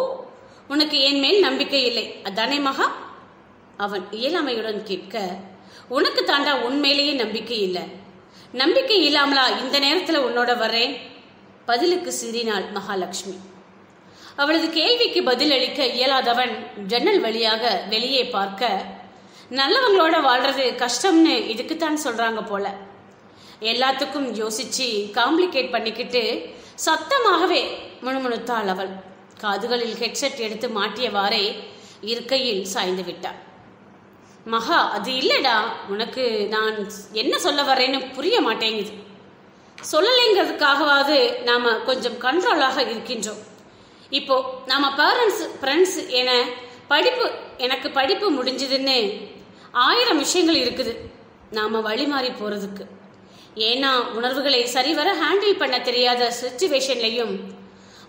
Speaker 1: உனக்கு என் மேல் நம்பிக்கை இல்லை. அதானே மகா? அவன் இயலாமையுடன் கேட்க உனக்கு தாண்டா உண்மையிலேயே நம்பிக்கை இல்லை. நம்பிக்கை இல்லாமலா இந்த நேரத்துல உன்னோட வர்றேன்? பதிலுக்கு சிறினாள் மகாலட்சுமி. அவளது கேள்விக்கு பதில் அளிக்க இயலாதவன் ஜன்னல் வழியாக வெளியே பார்க்க நல்லவங்களோட வாழ்றது கஷ்டம்னு இதுக்குத்தான் சொல்றாங்க போல. எல்லாத்துக்கும் யோசிச்சு காம்ப்ளிகேட் பண்ணிக்கிட்டு சத்தமாகவே முணுமுணுத்தாள் அவள். காதுகளில் ஹெட்செட் எடுத்து மாட்டியவாறே இருக்கையில் சாய்ந்து விட்டார். மகா அது இல்லடா. உனக்கு நான் என்ன சொல்ல வரேன்னு புரிய மாட்டேங்குது. சொல்லலைங்கிறதுக்காகவாவது நாம கொஞ்சம் கண்ட்ரோலாக இருக்கின்றோம். இப்போ நம்ம பேரண்ட்ஸ் ஃப்ரெண்ட்ஸ் என படிப்பு எனக்கு படிப்பு முடிஞ்சதுன்னு ஆயிரம் விஷயங்கள் இருக்குது. நாம வழி மாறி போறதுக்கு. ஏன்னா உணர்வுகளை சரிவர ஹேண்டில் பண்ண தெரியாத சுச்சுவேஷன்லையும்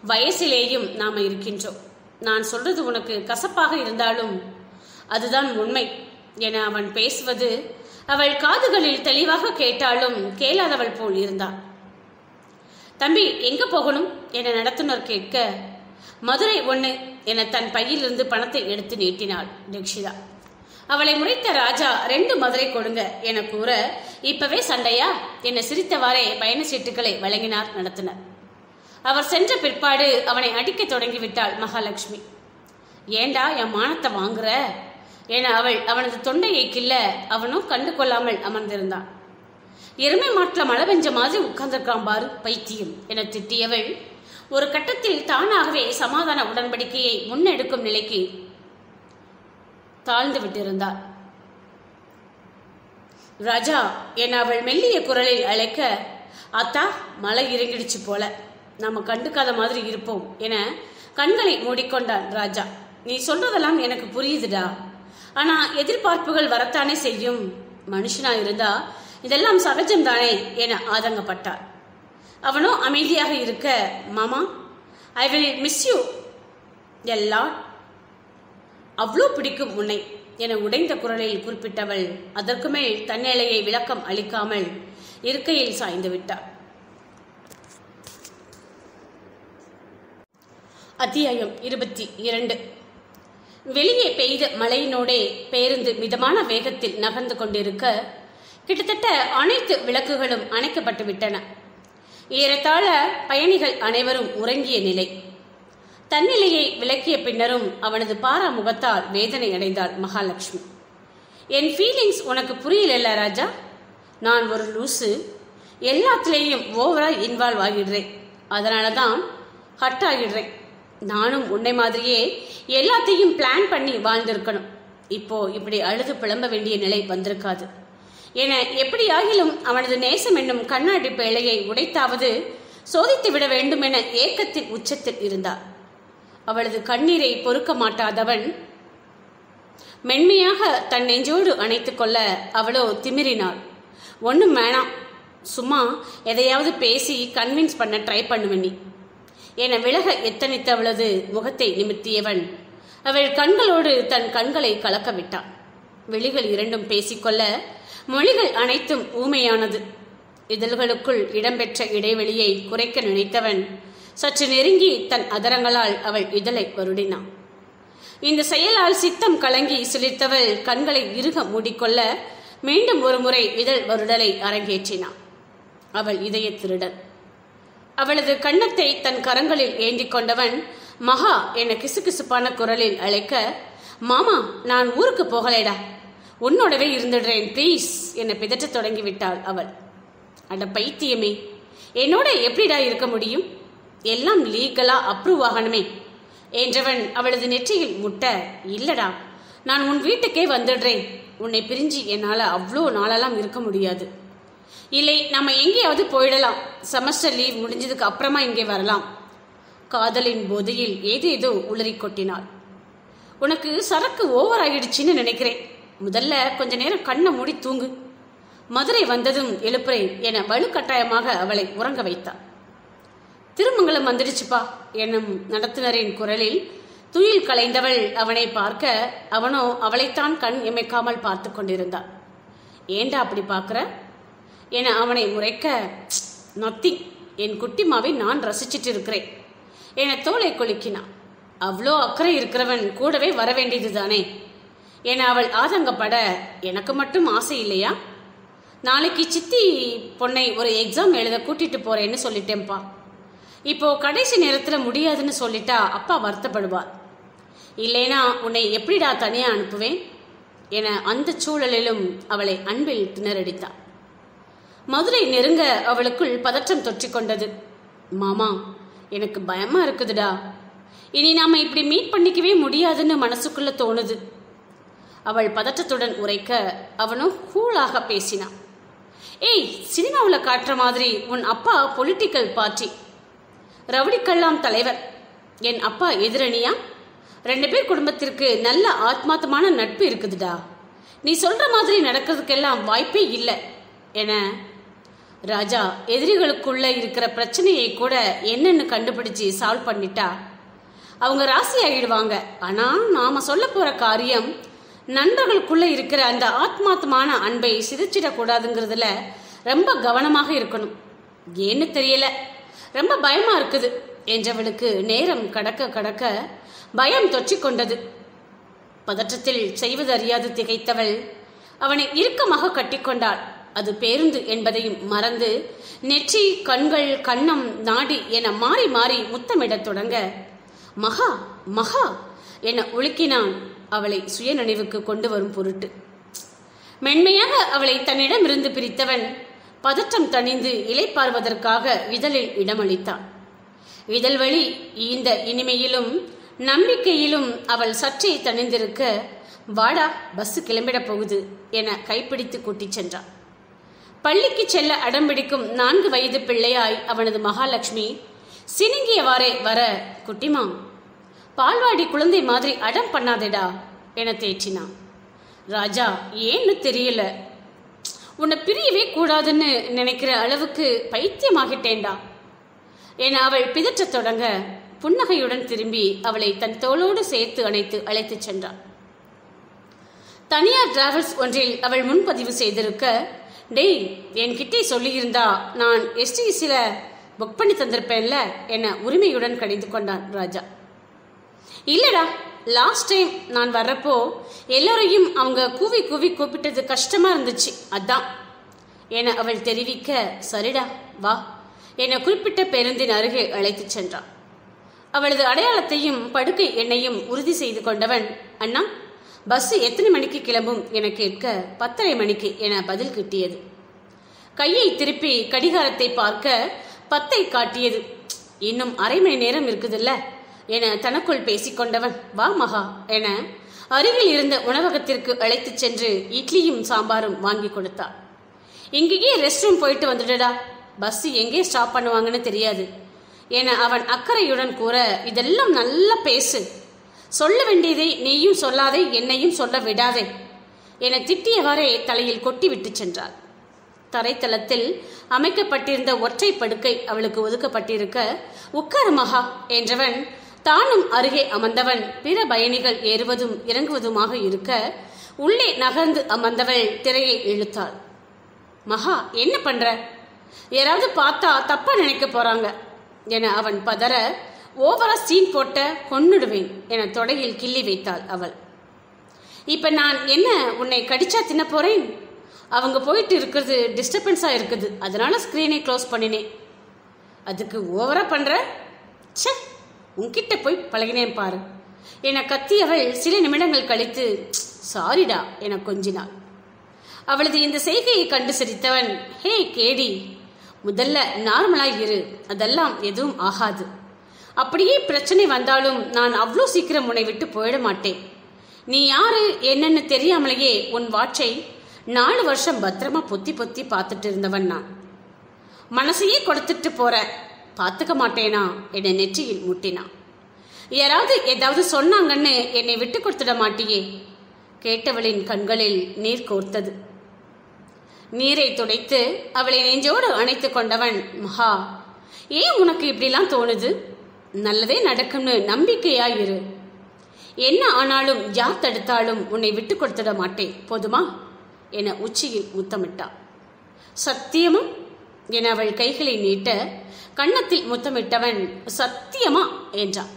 Speaker 1: வயசிலேயும் நாம் இருக்கின்றோம். நான் சொல்றது உனக்கு கசப்பாக இருந்தாலும் அதுதான் உண்மை என அவன் பேசுவது அவள் காதுகளில் தெளிவாக கேட்டாலும் கேளாதவள் போல் இருந்தாள் தம்பி எங்க போகணும்? என நடத்துனர் கேட்க மதுரை ஒண்ணு என தன் பையிலிருந்து பணத்தை எடுத்து நீட்டினாள் தீக்ஷிதா அவளை முறைத்த ராஜா ரெண்டு மதுரை கொடுங்க என கூற இப்பவே சண்டையா? என சிரித்தவாறே பயண சீட்டுகளை வழங்கினார் நடத்தினர். அவர் சென்ற பிற்பாடு அவனை அடிக்கத் தொடங்கிவிட்டாள் மகாலட்சுமி. ஏண்டா என் மானத்தை வாங்குற? என அவள் அவனது தொண்டையை கிள்ள அவனும் கண்டு கொள்ளாமல் அமர்ந்திருந்தான். எருமை மாட்டில் மழை பெஞ்ச மாதிரி உட்கார்ந்திருக்கான் பாரு பைத்தியம் என திட்டியவள். ஒரு கட்டத்தில் தானாகவே சமாதான உடன்படிக்கையை முன்னெடுக்கும் நிலைக்கு தாழ்ந்து விட்டிருந்தாள். ராஜா என அவள் மெல்லிய குரலில் அழைக்க அத்தா மழை இறங்கிடுச்சு போல. நாம கண்டுக்காத மாதிரி இருப்போம் என கண்களை மூடிக்கொண்டான் ராஜா. நீ சொல்றதெல்லாம் எனக்கு புரியுதுடா. ஆனா எதிர்பார்ப்புகள் வரத்தானே செய்யும். மனுஷனா இருந்தா இதெல்லாம் சகஜம்தானே என ஆதங்கப்பட்டார். அவனோ அமைதியாக இருக்க மாமா ஐ வில் மிஸ் யூ எல்லா அவ்வளோ பிடிக்கும் உன்னை என உடைந்த குரலில் குறிப்பிட்டவள் அதற்கு மேல் தன்னிலையை விளக்கம் அளிக்காமல் இருக்கையில் சாய்ந்து விட்டாள். அத்தியாயம் இருபத்தி இரண்டு. வெளியே பெய்த மழையினோடே பேருந்து மிதமான வேகத்தில் நகர்ந்து கொண்டிருக்க கிட்டத்தட்ட அனைத்து விளக்குகளும் அணைக்கப்பட்டு விட்டன. ஏறத்தாழ பயணிகள் அனைவரும் உறங்கிய நிலை. தன்னிலையை விளக்கிய பின்னரும் அவனது பாரா முகத்தால் வேதனை அடைந்தாள் மகாலட்சுமி. என் ஃபீலிங்ஸ் உனக்கு புரியல ராஜா. நான் ஒரு லூசு. எல்லாத்துலேயும் ஓவரா இன்வால்வ் ஆகிடுறேன். அதனால தான் ஹட் ஆகிடுறேன். நானும் உன்னை மாதிரியே எல்லாத்தையும் பிளான் பண்ணி வாழ்ந்திருக்கணும். இப்போ இப்படி அழுது புலம்ப வேண்டிய நிலை வந்திருக்காது. என எப்படியாகிலும் அவனது நேசம் என்னும் கண்ணாடி பேழையை உடைத்தாவது சோதித்து விட வேண்டும் என ஏக்கத்தின் உச்சத்தில் இருந்தார். அவளது கண்ணீரை பொறுக்க மாட்டாதவன் மென்மையாக தன் நெஞ்சோடு அணைத்துக் கொள்ள அவளோ திமிரினாள் ஒன்றும் வேணாம். சும்மா எதையாவது பேசி கன்வின்ஸ் பண்ண ட்ரை பண்ணுவேன் நீ. என விலக எத்தனித்தவளது முகத்தை நிமித்தியவன். அவள் கண்களோடு தன் கண்களை கலக்கவிட்டான் வெளிகள் விழிகள் இரண்டும் பேசிக்கொள்ள மொழிகள் அனைத்தும் ஊமையானது. இதழ்களுக்குள் இடம்பெற்ற இடைவெளியை குறைக்க நினைத்தவன் சற்று நெருங்கி தன் அதரங்களால் அவள் இதழை வருடினான். இந்த செயலால் சித்தம் கலங்கி சிலிர்த்தவள் கண்களை இறுக மூடிக்கொள்ள மீண்டும் ஒரு முறை இதழ் வருடலை அரங்கேற்றினான். அவள் இதய திருடன் அவளது கன்னத்தை தன் கரங்களில் ஏந்தி கொண்டவன் மகா என கிசுகிசுப்பான குரலில் அழைக்க மாமா நான் ஊருக்கு போகலேடா. உன்னோடவே இருந்துடுறேன் ப்ளீஸ் என பிதற்றத் தொடங்கிவிட்டாள் அவள். அட பைத்தியமே என்னோட எப்படிடா இருக்க முடியும்? எல்லாம் லீகலா அப்ரூவ் ஆகணுமே. என்றவன் அவளது நெற்றியில் முட்ட இல்லடா நான் உன் வீட்டுக்கே வந்துடுறேன். உன்னை பிரிஞ்சு என்னால் அவ்வளோ நாளெல்லாம் இருக்க முடியாது. இல்லை நம்ம எங்கேயாவது போயிடலாம். செமஸ்டர் லீவ் முடிஞ்சதுக்கு அப்புறமா இங்கே வரலாம். காதலின் போதையில் ஏதேதோ உளறி கொட்டினாள். உனக்கு சரக்கு ஓவர் ஆகிடுச்சின்னு நினைக்கிறேன். முதல்ல கொஞ்ச நேரம் கண்ணை மூடி தூங்கு. மதுரை வந்ததும் எழுப்புறேன் என வலுக்கட்டாயமாக அவளை உறங்க வைத்தாள். திருமங்கலம் வந்துடுச்சுப்பா என்னும் நடத்துனரின் குரலில் துயில் கலைந்தவள் அவனை பார்க்க அவனோ அவளைத்தான் கண் இமைக்காமல் பார்த்து கொண்டிருந்தான் ஏண்டா அப்படி பார்க்குற? என அவனை முறைக்க நொத்தி என் குட்டிமாவை நான் ரசிச்சிட்டு இருக்கிறேன் என தோலை கொலுக்கினான். அவ்வளோ அக்கறை இருக்கிறவன் கூடவே வர வேண்டியது தானே என அவள் ஆதங்கப்பட எனக்கு மட்டும் ஆசை இல்லையா? நாளைக்கு சித்தி பொண்ணை ஒரு எக்ஸாம் எழுத கூட்டிட்டு போறேன்னு சொல்லிட்டேன்ப்பா. இப்போ கடைசி நேரத்தில் முடியாதுன்னு சொல்லிட்டா அப்பா வருத்தப்படுவார். இல்லைனா உன்னை எப்படிடா தனியா அனுப்புவேன்? என அந்த சூழலிலும் அவளை அன்பில் திணறடித்தான் மதுரை நெருங்க அவளுக்குள் பதற்றம் தொற்றிக்கொண்டது மாமா எனக்கு பயமா இருக்குதுடா. இனி நாம இப்படி மீட் பண்ணிக்கவே முடியாதுன்னு மனசுக்குள்ள தோணுது. அவள் பதற்றத்துடன் உரைக்க அவனும் கூலாக பேசினான் ஏய் சினிமாவில் காட்டுற மாதிரி உன் அப்பா பொலிட்டிக்கல் பார்ட்டி. ரவுடிக்கெல்லாம் தலைவர். என் அப்பா எதிரணியா? ரெண்டு பேர் குடும்பத்திற்கு நல்ல ஆத்மார்த்தமான நட்பு இருக்குதுடா. நீ சொல்ற மாதிரி நடக்கிறதுக்கெல்லாம் வாய்ப்பே இல்லை. என ராஜா எதிரிகளுக்குள்ள இருக்கிற பிரச்சனையை கூட என்னன்னு கண்டுபிடிச்சு சால்வ் பண்ணிட்டா? அவங்க ராசி ஆகிடுவாங்க ஆனா நாம சொல்ல போற காரியம் நண்பர்களுக்குள்ள இருக்கிற அந்த ஆத்மாத்தமான அன்பை சிதைச்சிடக்கூடாதுங்கிறதுல ரொம்ப கவனமாக இருக்கணும். ஏன்னு தெரியல. ரொம்ப பயமா இருக்குது. என்றவளுக்கு நேரம் கடக்க கடக்க பயம் தொற்றிக்கொண்டது. பதற்றத்தில் செய்வது அறியாது திகைத்தவள். அவனை இறுக்கமாக கட்டிக்கொண்டாள். அது பேருந்து என்பதையும் மறந்து நெற்றி கண்கள் கண்ணம் நாடி என மாறி மாறி முத்தமிடத் தொடங்க மகா மகா என உலுக்கினான் அவளை சுயநினைவுக்கு கொண்டு வரும் பொருட்டு. மென்மையாக அவளை தன்னிடமிருந்து பிரித்தவன் பதற்றம் தணிந்து இலைப்பார்வதற்காக இதழில் இடமளித்தான். இதழ் வழி இந்த இனிமையிலும் நம்பிக்கையிலும் அவள் சற்றே தணிந்திருக்க வாடா பஸ் கிளம்பிடப் போகுது என கைப்பிடித்து கூட்டிச் சென்றான். பள்ளிக்கு செல்ல அடம்பிடிக்கும் நான்கு வயது பிள்ளையாய் அவனது மகாலட்சுமி சினுங்கியவாறே வர குட்டிமா பால்வாடி குழந்தை மாதிரி அடம் பண்ணாதேடா என தேற்றினான். ராஜா ஏன்னு தெரியல. உன்னை பிரியவே கூடாதுன்னு நினைக்கிற அளவுக்கு பைத்தியமாகிட்டேன்டா என அவள் பிதற்றத் தொடங்க புன்னகையுடன் திரும்பி அவளை தன் தோளோடு சேர்த்து அணைத்து அழைத்துச் சென்றான். தனியார் டிராவல்ஸ் ஒன்றில் அவள் முன்பதிவு செய்திருக்க டெய் என்கிட்டே சொல்லியிருந்தா நான் எஸ்டிசியில் புக் பண்ணி தந்திருப்பேன்ல என உரிமையுடன் கடிந்து கொண்டான் ராஜா. இல்லடா லாஸ்ட் டைம் நான் வர்றப்போ எல்லோரையும் அவங்க கூவி கூவி கூப்பிட்டது கஷ்டமா இருந்துச்சு அதான் என அவள் தெரிவிக்க சரிடா வா என குறிப்பிட்ட பேருந்தின் அருகே அழைத்துச் சென்றான். அவளது அடையாளத்தையும் படுக்கை எண்ணையும் உறுதி செய்து கொண்டவன் அண்ணா பஸ் எத்தனை மணிக்கு கிளம்பும் என கேட்க பத்தரை மணிக்கு என பதில் கிட்டியது. கையை திருப்பி கடிகாரத்தை பார்க்க பத்தை காட்டியது. இன்னும் அரை மணி நேரம் இருக்குதுல்ல என தனக்குள் பேசிக்கொண்டவன் வா மகா என அருகில் இருந்த உணவகத்திற்கு அழைத்துச் சென்று இட்லியும் சாம்பாரும் வாங்கி கொடுத்தார் இங்கேயே ரெஸ்ட் ரூம் போயிட்டு வந்துடுடா. பஸ் எங்கே ஸ்டாப் பண்ணுவாங்கன்னு தெரியாது என அவன் அக்கறையுடன் கூற இதெல்லாம் நல்லா பேசு. சொல்ல வேண்டியதை நீயும் சொல்லாதே என்னையும் சொல்ல விடாதே என திட்டியவாறே தலையில் கொட்டி விட்டு சென்றாள். தரைத்தளத்தில் அமைக்கப்பட்டிருந்த ஒற்றை படுக்கை அவளுக்கு ஒதுக்கப்பட்டிருக்க உட்கார மகா என்றவன் தானும் அருகே அமர்ந்தவன் பிற பயணிகள் ஏறுவதும் இறங்குவதுமாக இருக்க உள்ளே நகர்ந்து அமர்ந்தவள் திரையை இழுத்தாள். மகா என்ன பண்ற? யாராவது பார்த்தா தப்பா நினைக்க போறாங்க என அவன் பதற ஓவரா சீன் போட்ட கொன்னுடுவேன் என தொடையில் கிள்ளி வைத்தாள் அவள். இப்ப நான் என்ன உன்னை கடிச்சா தின்ன போறேன்? அவங்க போயிட்டு இருக்கிறது டிஸ்டர்பன்ஸா இருக்குது. அதனால ஸ்கிரீனை க்ளோஸ் பண்ணினேன். அதுக்கு ஓவரா பண்ற? சே உன்கிட்ட போய் பழகினேன் பாரு. என கத்தியவள் சில நிமிடங்கள் கழித்து சாரிடா என கொஞ்சினாள். அவளது இந்த செய்கையை கண்டு சிரித்தவன் ஹே கேடி முதல்ல நார்மலாக இரு. அதெல்லாம் எதுவும் ஆகாது. அப்படியே பிரச்சனை வந்தாலும் நான் அவ்வளோ சீக்கிரம் உன்னை விட்டு போயிட மாட்டேன். நீ யாரு என்னன்னு தெரியாமலேயே உன் வாட்சை நாலு வருஷம் பத்திரமா பொத்தி பொத்தி பார்த்துட்டு இருந்தவன் நான். மனசையே கொடுத்துட்டு போற. பார்த்துக்க மாட்டேனா? என்னை நெற்றியில் முட்டினான் யாராவது ஏதாவது சொன்னாங்கன்னு என்னை விட்டு கொடுத்துட மாட்டியே. கேட்டவளின் கண்களில் நீர் கோர்த்தது. நீரை துடைத்து அவளை நெஞ்சோடு அணைத்து கொண்டவன் மகா ஏன் உனக்கு இப்படிலாம் தோணுது? நல்லதே நடக்கும்னு நம்பிக்கையாயிரு. என்ன ஆனாலும் யார் தடுத்தாலும் உன்னை விட்டு கொடுத்துட மாட்டேன். போதுமா? என உச்சியில் முத்தமிட்டான் சத்தியமா? என அவள் கைகளை நீட்ட கன்னத்தில் முத்தமிட்டவன் சத்தியமா? என்றான்.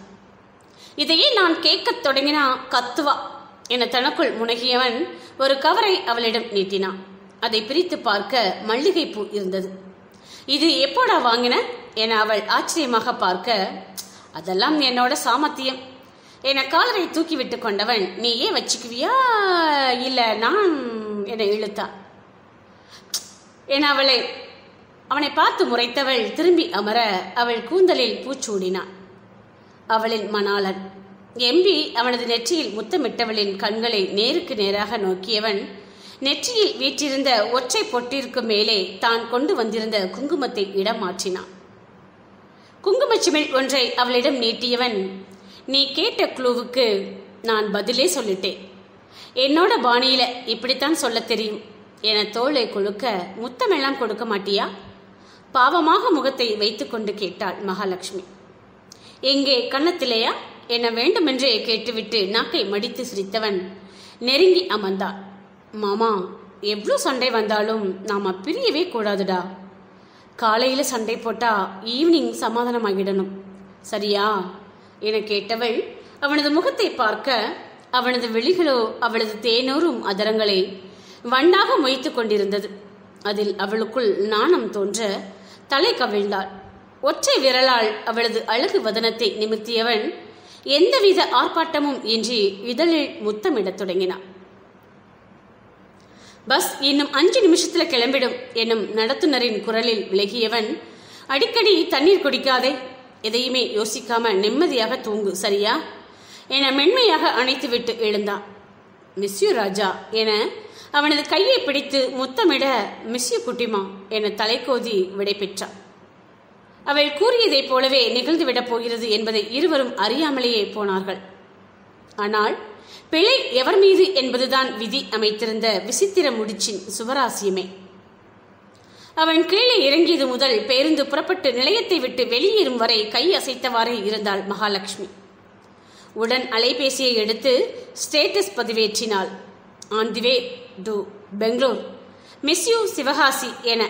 Speaker 1: இதையே நான் கேட்கத் தொடங்கினா கத்துவா? என தனக்குள் முனகியவன் ஒரு கவரை அவளிடம் நீட்டினான் அதை பிரித்து பார்க்க மல்லிகைப்பூ இருந்தது. இது எப்போடா வாங்கின? என அவள் ஆச்சரியமாக பார்க்க அதெல்லாம் என்னோட சாமர்த்தியம். என காலரை தூக்கி விட்டு கொண்டவன் நீயே வச்சுக்குவியா? இல்லை நான் என்னை இழுத்தான் என அவளை அவனை பார்த்து முறைத்தவள் திரும்பி அமர அவள் கூந்தலில் பூச்சூடினான் அவளின் மணாளன். எம்பி அவனது நெற்றியில் முத்தமிட்டவளின் கண்களை நேருக்கு நேராக நோக்கியவன் நெற்றியில் வீற்றிருந்த ஒற்றை பொட்டிற்கு மேலே தான் கொண்டு வந்திருந்த குங்குமத்தை இடம் மாற்றினான். குங்குமச்சிமிழ் ஒன்றை அவளிடம் நீட்டியவன் நீ கேட்ட குழுவுக்கு நான் பதிலே சொல்லிட்டேன். என்னோட பாணியில இப்படித்தான் சொல்ல தெரியும். என தோளை கொழுக்க முத்தமெல்லாம் கொடுக்க மாட்டியா? பாவமாக முகத்தை வைத்துக்கொண்டு கேட்டாள் மகாலட்சுமி. எங்கே கன்னத்திலேயா? என வேண்டுமென்றே கேட்டுவிட்டு நாக்கை மடித்து சிரித்தவன் நெருங்கி அமர்ந்தாள். மாமா எவ்வளோ சண்டை வந்தாலும் நாம பிரியவே கூடாதுடா. காலையில சண்டை போட்டா ஈவினிங் சமாதானமாகிடணும் சரியா? என கேட்டவள் அவனது முகத்தை பார்க்க அவனது விழிகளோ அவளது தேனூரும் அதரங்களை வண்டாக மொய்த்து கொண்டிருந்தது. அதில் அவளுக்குள் நாணம் தோன்ற தலை கவிழ்ந்தாள். ஒற்றை விரலால் அவளது அழகு வதனத்தை நிமிர்த்தியவன் எந்தவித ஆர்ப்பாட்டமும் இன்றி இதழில் முத்தமிடத் தொடங்கினான். பஸ் இன்னும் அஞ்சு நிமிஷத்துல கிளம்பிடும் என்னும் நடத்துனரின் குரலில் விலகியவன் அடிக்கடி தண்ணீர் குடிக்காதே. எதையுமே யோசிக்காம நிம்மதியாக தூங்கு சரியா? என மென்மையாக அணைத்துவிட்டு எழுந்தான். மிஸ்யூ ராஜா என அவனது கையை பிடித்து முத்தமிட மிஸ்யூ குட்டிமா என தலைக்கோதி விடை பெற்றான். அவள் கூறியதைப் போலவே நிகழ்ந்துவிடப் போகிறது என்பதை இருவரும் அறியாமலேயே போனார்கள். ஆனால் பிழை எவர் மீது என்பதுதான் விதி அமைத்திருந்த விசித்திர முடிச்சின் சுவராசியமே. அவன் கீழே இறங்கியது முதல் பேருந்து புறப்பட்டு நிலையத்தை விட்டு வெளியேறும் வரை கை அசைத்தவாறு இருந்தாள் மகாலட்சுமி. உடன் அலைபேசியை எடுத்து status பதிவேற்றினாள். On the way to Bangalore. Miss you Sivakasi என.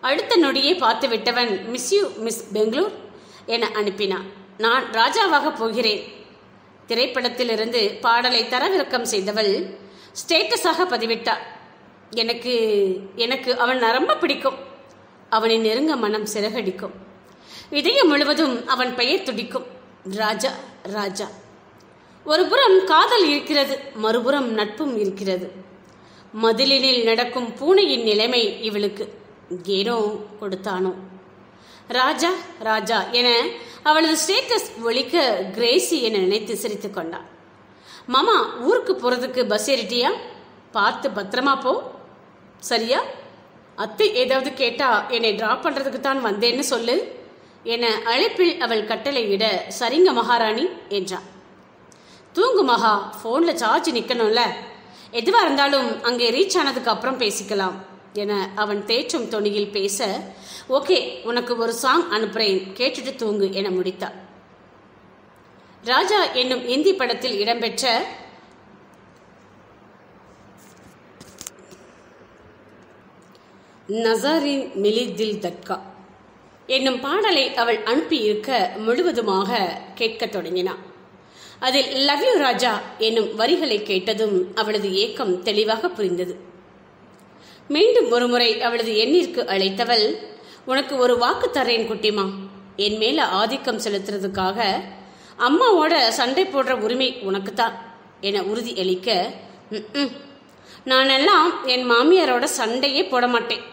Speaker 1: அடுத்த நொடியை பார்த்து விட்டவன் மிஸ் யூ மிஸ் பெங்களூர் என அனுப்பினான். நான் ராஜாவாக போகிறேன். திரைப்படத்திலிருந்து பாடலை தரவிறக்கம் செய்தவள் ஸ்டேட்டஸாக பதிவிட்டாள் எனக்கு எனக்கு அவன் ரொம்ப பிடிக்கும். அவனை நெருங்க மனம் சிறகடிக்கும். இதயம் முழுவதும் அவன் பெயர் துடிக்கும். ராஜா ராஜா. ஒருபுறம் காதல் இருக்கிறது மறுபுறம் நட்பும் இருக்கிறது. மதிலினில் நடக்கும் பூனையின் நிலைமை இவளுக்கு ஏனோ கொடுத்தானோ. ராஜா ராஜா என அவளது ஸ்டேட்டஸ் ஒழிக்க கிரேசி என நினைத்து சிரித்து கொண்டான் மாமா ஊருக்கு போறதுக்கு பஸ் ஏறிட்டியா? பார்த்து பத்திரமா போ. சரியா? அத்தை ஏதாவது கேட்டா என்னை டிராப் பண்றதுக்கு தான் வந்தேன்னு சொல்லு. என அழைப்பில் அவள் கட்டளையிட சரிங்க மகாராணி என்றான். தூங்கு மகா ஃபோனில் சார்ஜ் நிக்கணும்ல. எதுவா இருந்தாலும் அங்கே ரீச் ஆனதுக்கு அப்புறம் பேசிக்கலாம். என அவன் தேற்றும் தொனியில் பேச ஓகே உனக்கு ஒரு சாங் அனுப்புறேன். கேட்டுட்டு தூங்கு என முடித்தார் ராஜா என்னும் இந்தி படத்தில் இடம்பெற்ற நசாரின் மிலி தில் தட்கா என்னும் பாடலை அவள் அனுப்பியிருக்க முழுவதுமாக கேட்கத் தொடங்கினான் அதில் லவ் யூ ராஜா என்னும் வரிகளை கேட்டதும் அவளது ஏக்கம் தெளிவாக புரிந்தது. மீண்டும் ஒருமுறை அவளது எண்ணிற்கு அழைத்தவள் உனக்கு ஒரு வாக்கு தரேன் குட்டிமா. என் மேல ஆதிக்கம் செலுத்துறதுக்காக அம்மாவோட சண்டை போடுற உரிமை உனக்குத்தான் என உறுதி அளிக்க நானெல்லாம் என் மாமியாரோட சண்டையே போட மாட்டேன்.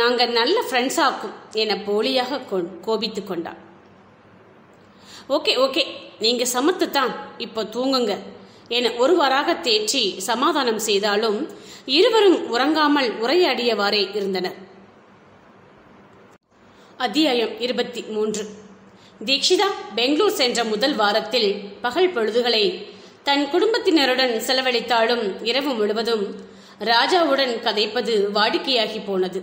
Speaker 1: நாங்க நல்ல ஃப்ரெண்ட்ஸ் ஆக்கும் என போலியாக கோபித்து கொண்டான் ஓகே ஓகே நீங்க சமத்து தான் இப்போ தூங்குங்க. என ஒருவாறாக தேற்றி சமாதானம் செய்தாலும் இருவரும் உறங்காமல் உரையாடியவாறே இருந்தனர். அத்தியாயம் இருபத்தி மூன்று. தீக்ஷிதா பெங்களூர் சென்ற முதல் வாரத்தில் பகல் பொழுதுகளை தன் குடும்பத்தினருடன் செலவழித்தாலும் இரவு முழுவதும் ராஜாவுடன் கதைப்பது வாடிக்கையாகி போனது.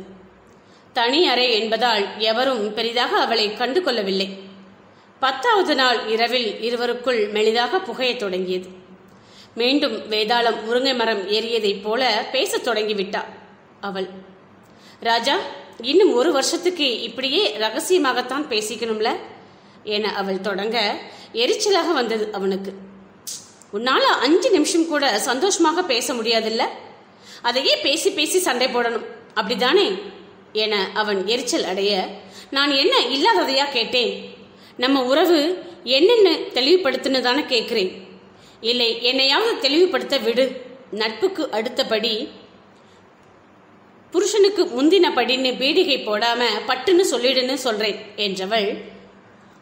Speaker 1: தனி அறை என்பதால் எவரும் பெரிதாக அவளை கண்டு கொள்ளவில்லை பத்தாவது நாள் இரவில் இருவருக்குள் மெலிதாக புகையத் தொடங்கியது. மீண்டும் வேதாளம் முருங்கை மரம் ஏறியதைப் போல பேசத் தொடங்கிவிட்டாள் அவள். ராஜா இன்னும் ஒரு வருஷத்துக்கு இப்படியே ரகசியமாகத்தான் பேசிக்கணும்ல? என அவள் தொடங்க எரிச்சலாக வந்தது அவனுக்கு. உன்னால அஞ்சு நிமிஷம் கூட சந்தோஷமாக பேச முடியாதுல்ல? அதையே பேசி பேசி சண்டை போடணும். அப்படிதானே என அவன் எரிச்சல் அடைய நான் என்ன இல்லாததையா கேட்டேன்? நம்ம உறவு என்னென்ன தெளிவுபடுத்துன்னு தானே கேட்கிறேன். இல்லை என்னையாவது தெளிவுபடுத்த விடு. நட்புக்கு அடுத்தபடி புருஷனுக்கு முந்தின படின்னு பீடிகை போடாம பட்டுன்னு சொல்லிடுன்னு சொல்றேன் என்றவள்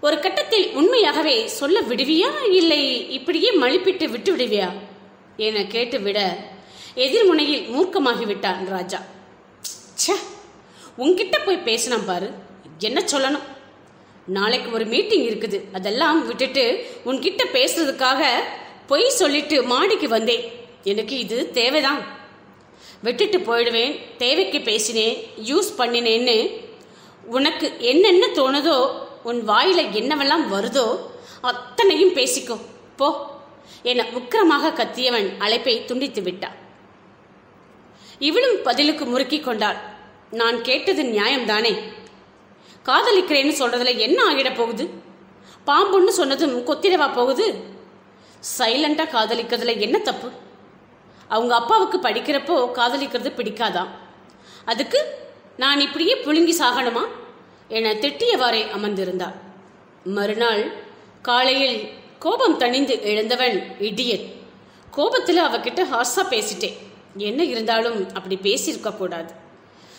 Speaker 1: ஒரு கட்டத்தில் உண்மையாகவே சொல்ல விடுவியா இல்லை இப்படியே மழுப்பிட்டு விட்டு விடுவியா? என கேட்டுவிட எதிர்முனையில் மூர்க்கமாகி விட்டான் ராஜா. ச்சே உன்கிட்ட போய் பேசினான் பாரு என்ன சொல்லணும்? நாளைக்கு ஒரு மீட்டிங் இருக்குது அதெல்லாம் விட்டுட்டு உன்கிட்ட பேசுறதுக்காக பொய் சொல்லிட்டு மாடிக்கு வந்தேன். எனக்கு இது தேவைதான். விட்டுட்டு போயிடுவேன் தேவைக்கு பேசினேன் யூஸ் பண்ணினேன்னு. உனக்கு என்னென்ன தோணுதோ உன் வாயில என்னவெல்லாம் வருதோ அத்தனையும் பேசிக்கோ. போ. என உக்கிரமாக கத்தியவன் அழைப்பை துண்டித்து விட்டான். இவளும் பதிலுக்கு முறுக்கி கொண்டாள். நான் கேட்டது நியாயம்தானே? காதலிக்கிறேன்னு சொல்றதுல என்ன ஆகிட போகுது? பாம்புன்னு சொன்னதும் கொத்திடவா போகுது? சைலண்டாக காதலிக்கிறதுல என்ன தப்பு? அவங்க அப்பாவுக்கு படிக்கிறப்போ காதலிக்கிறது பிடிக்காதாம் அதுக்கு நான் இப்படியே புழுங்கி சாகணுமா? என திட்டியவாறே அமர்ந்திருந்தார். மறுநாள் காலையில் கோபம் தணிந்து எழுந்தவன் இடியட் கோபத்தில் அவகிட்ட ஹார்ஸா பேசிட்டேன். என்ன இருந்தாலும் அப்படி பேசியிருக்க கூடாது.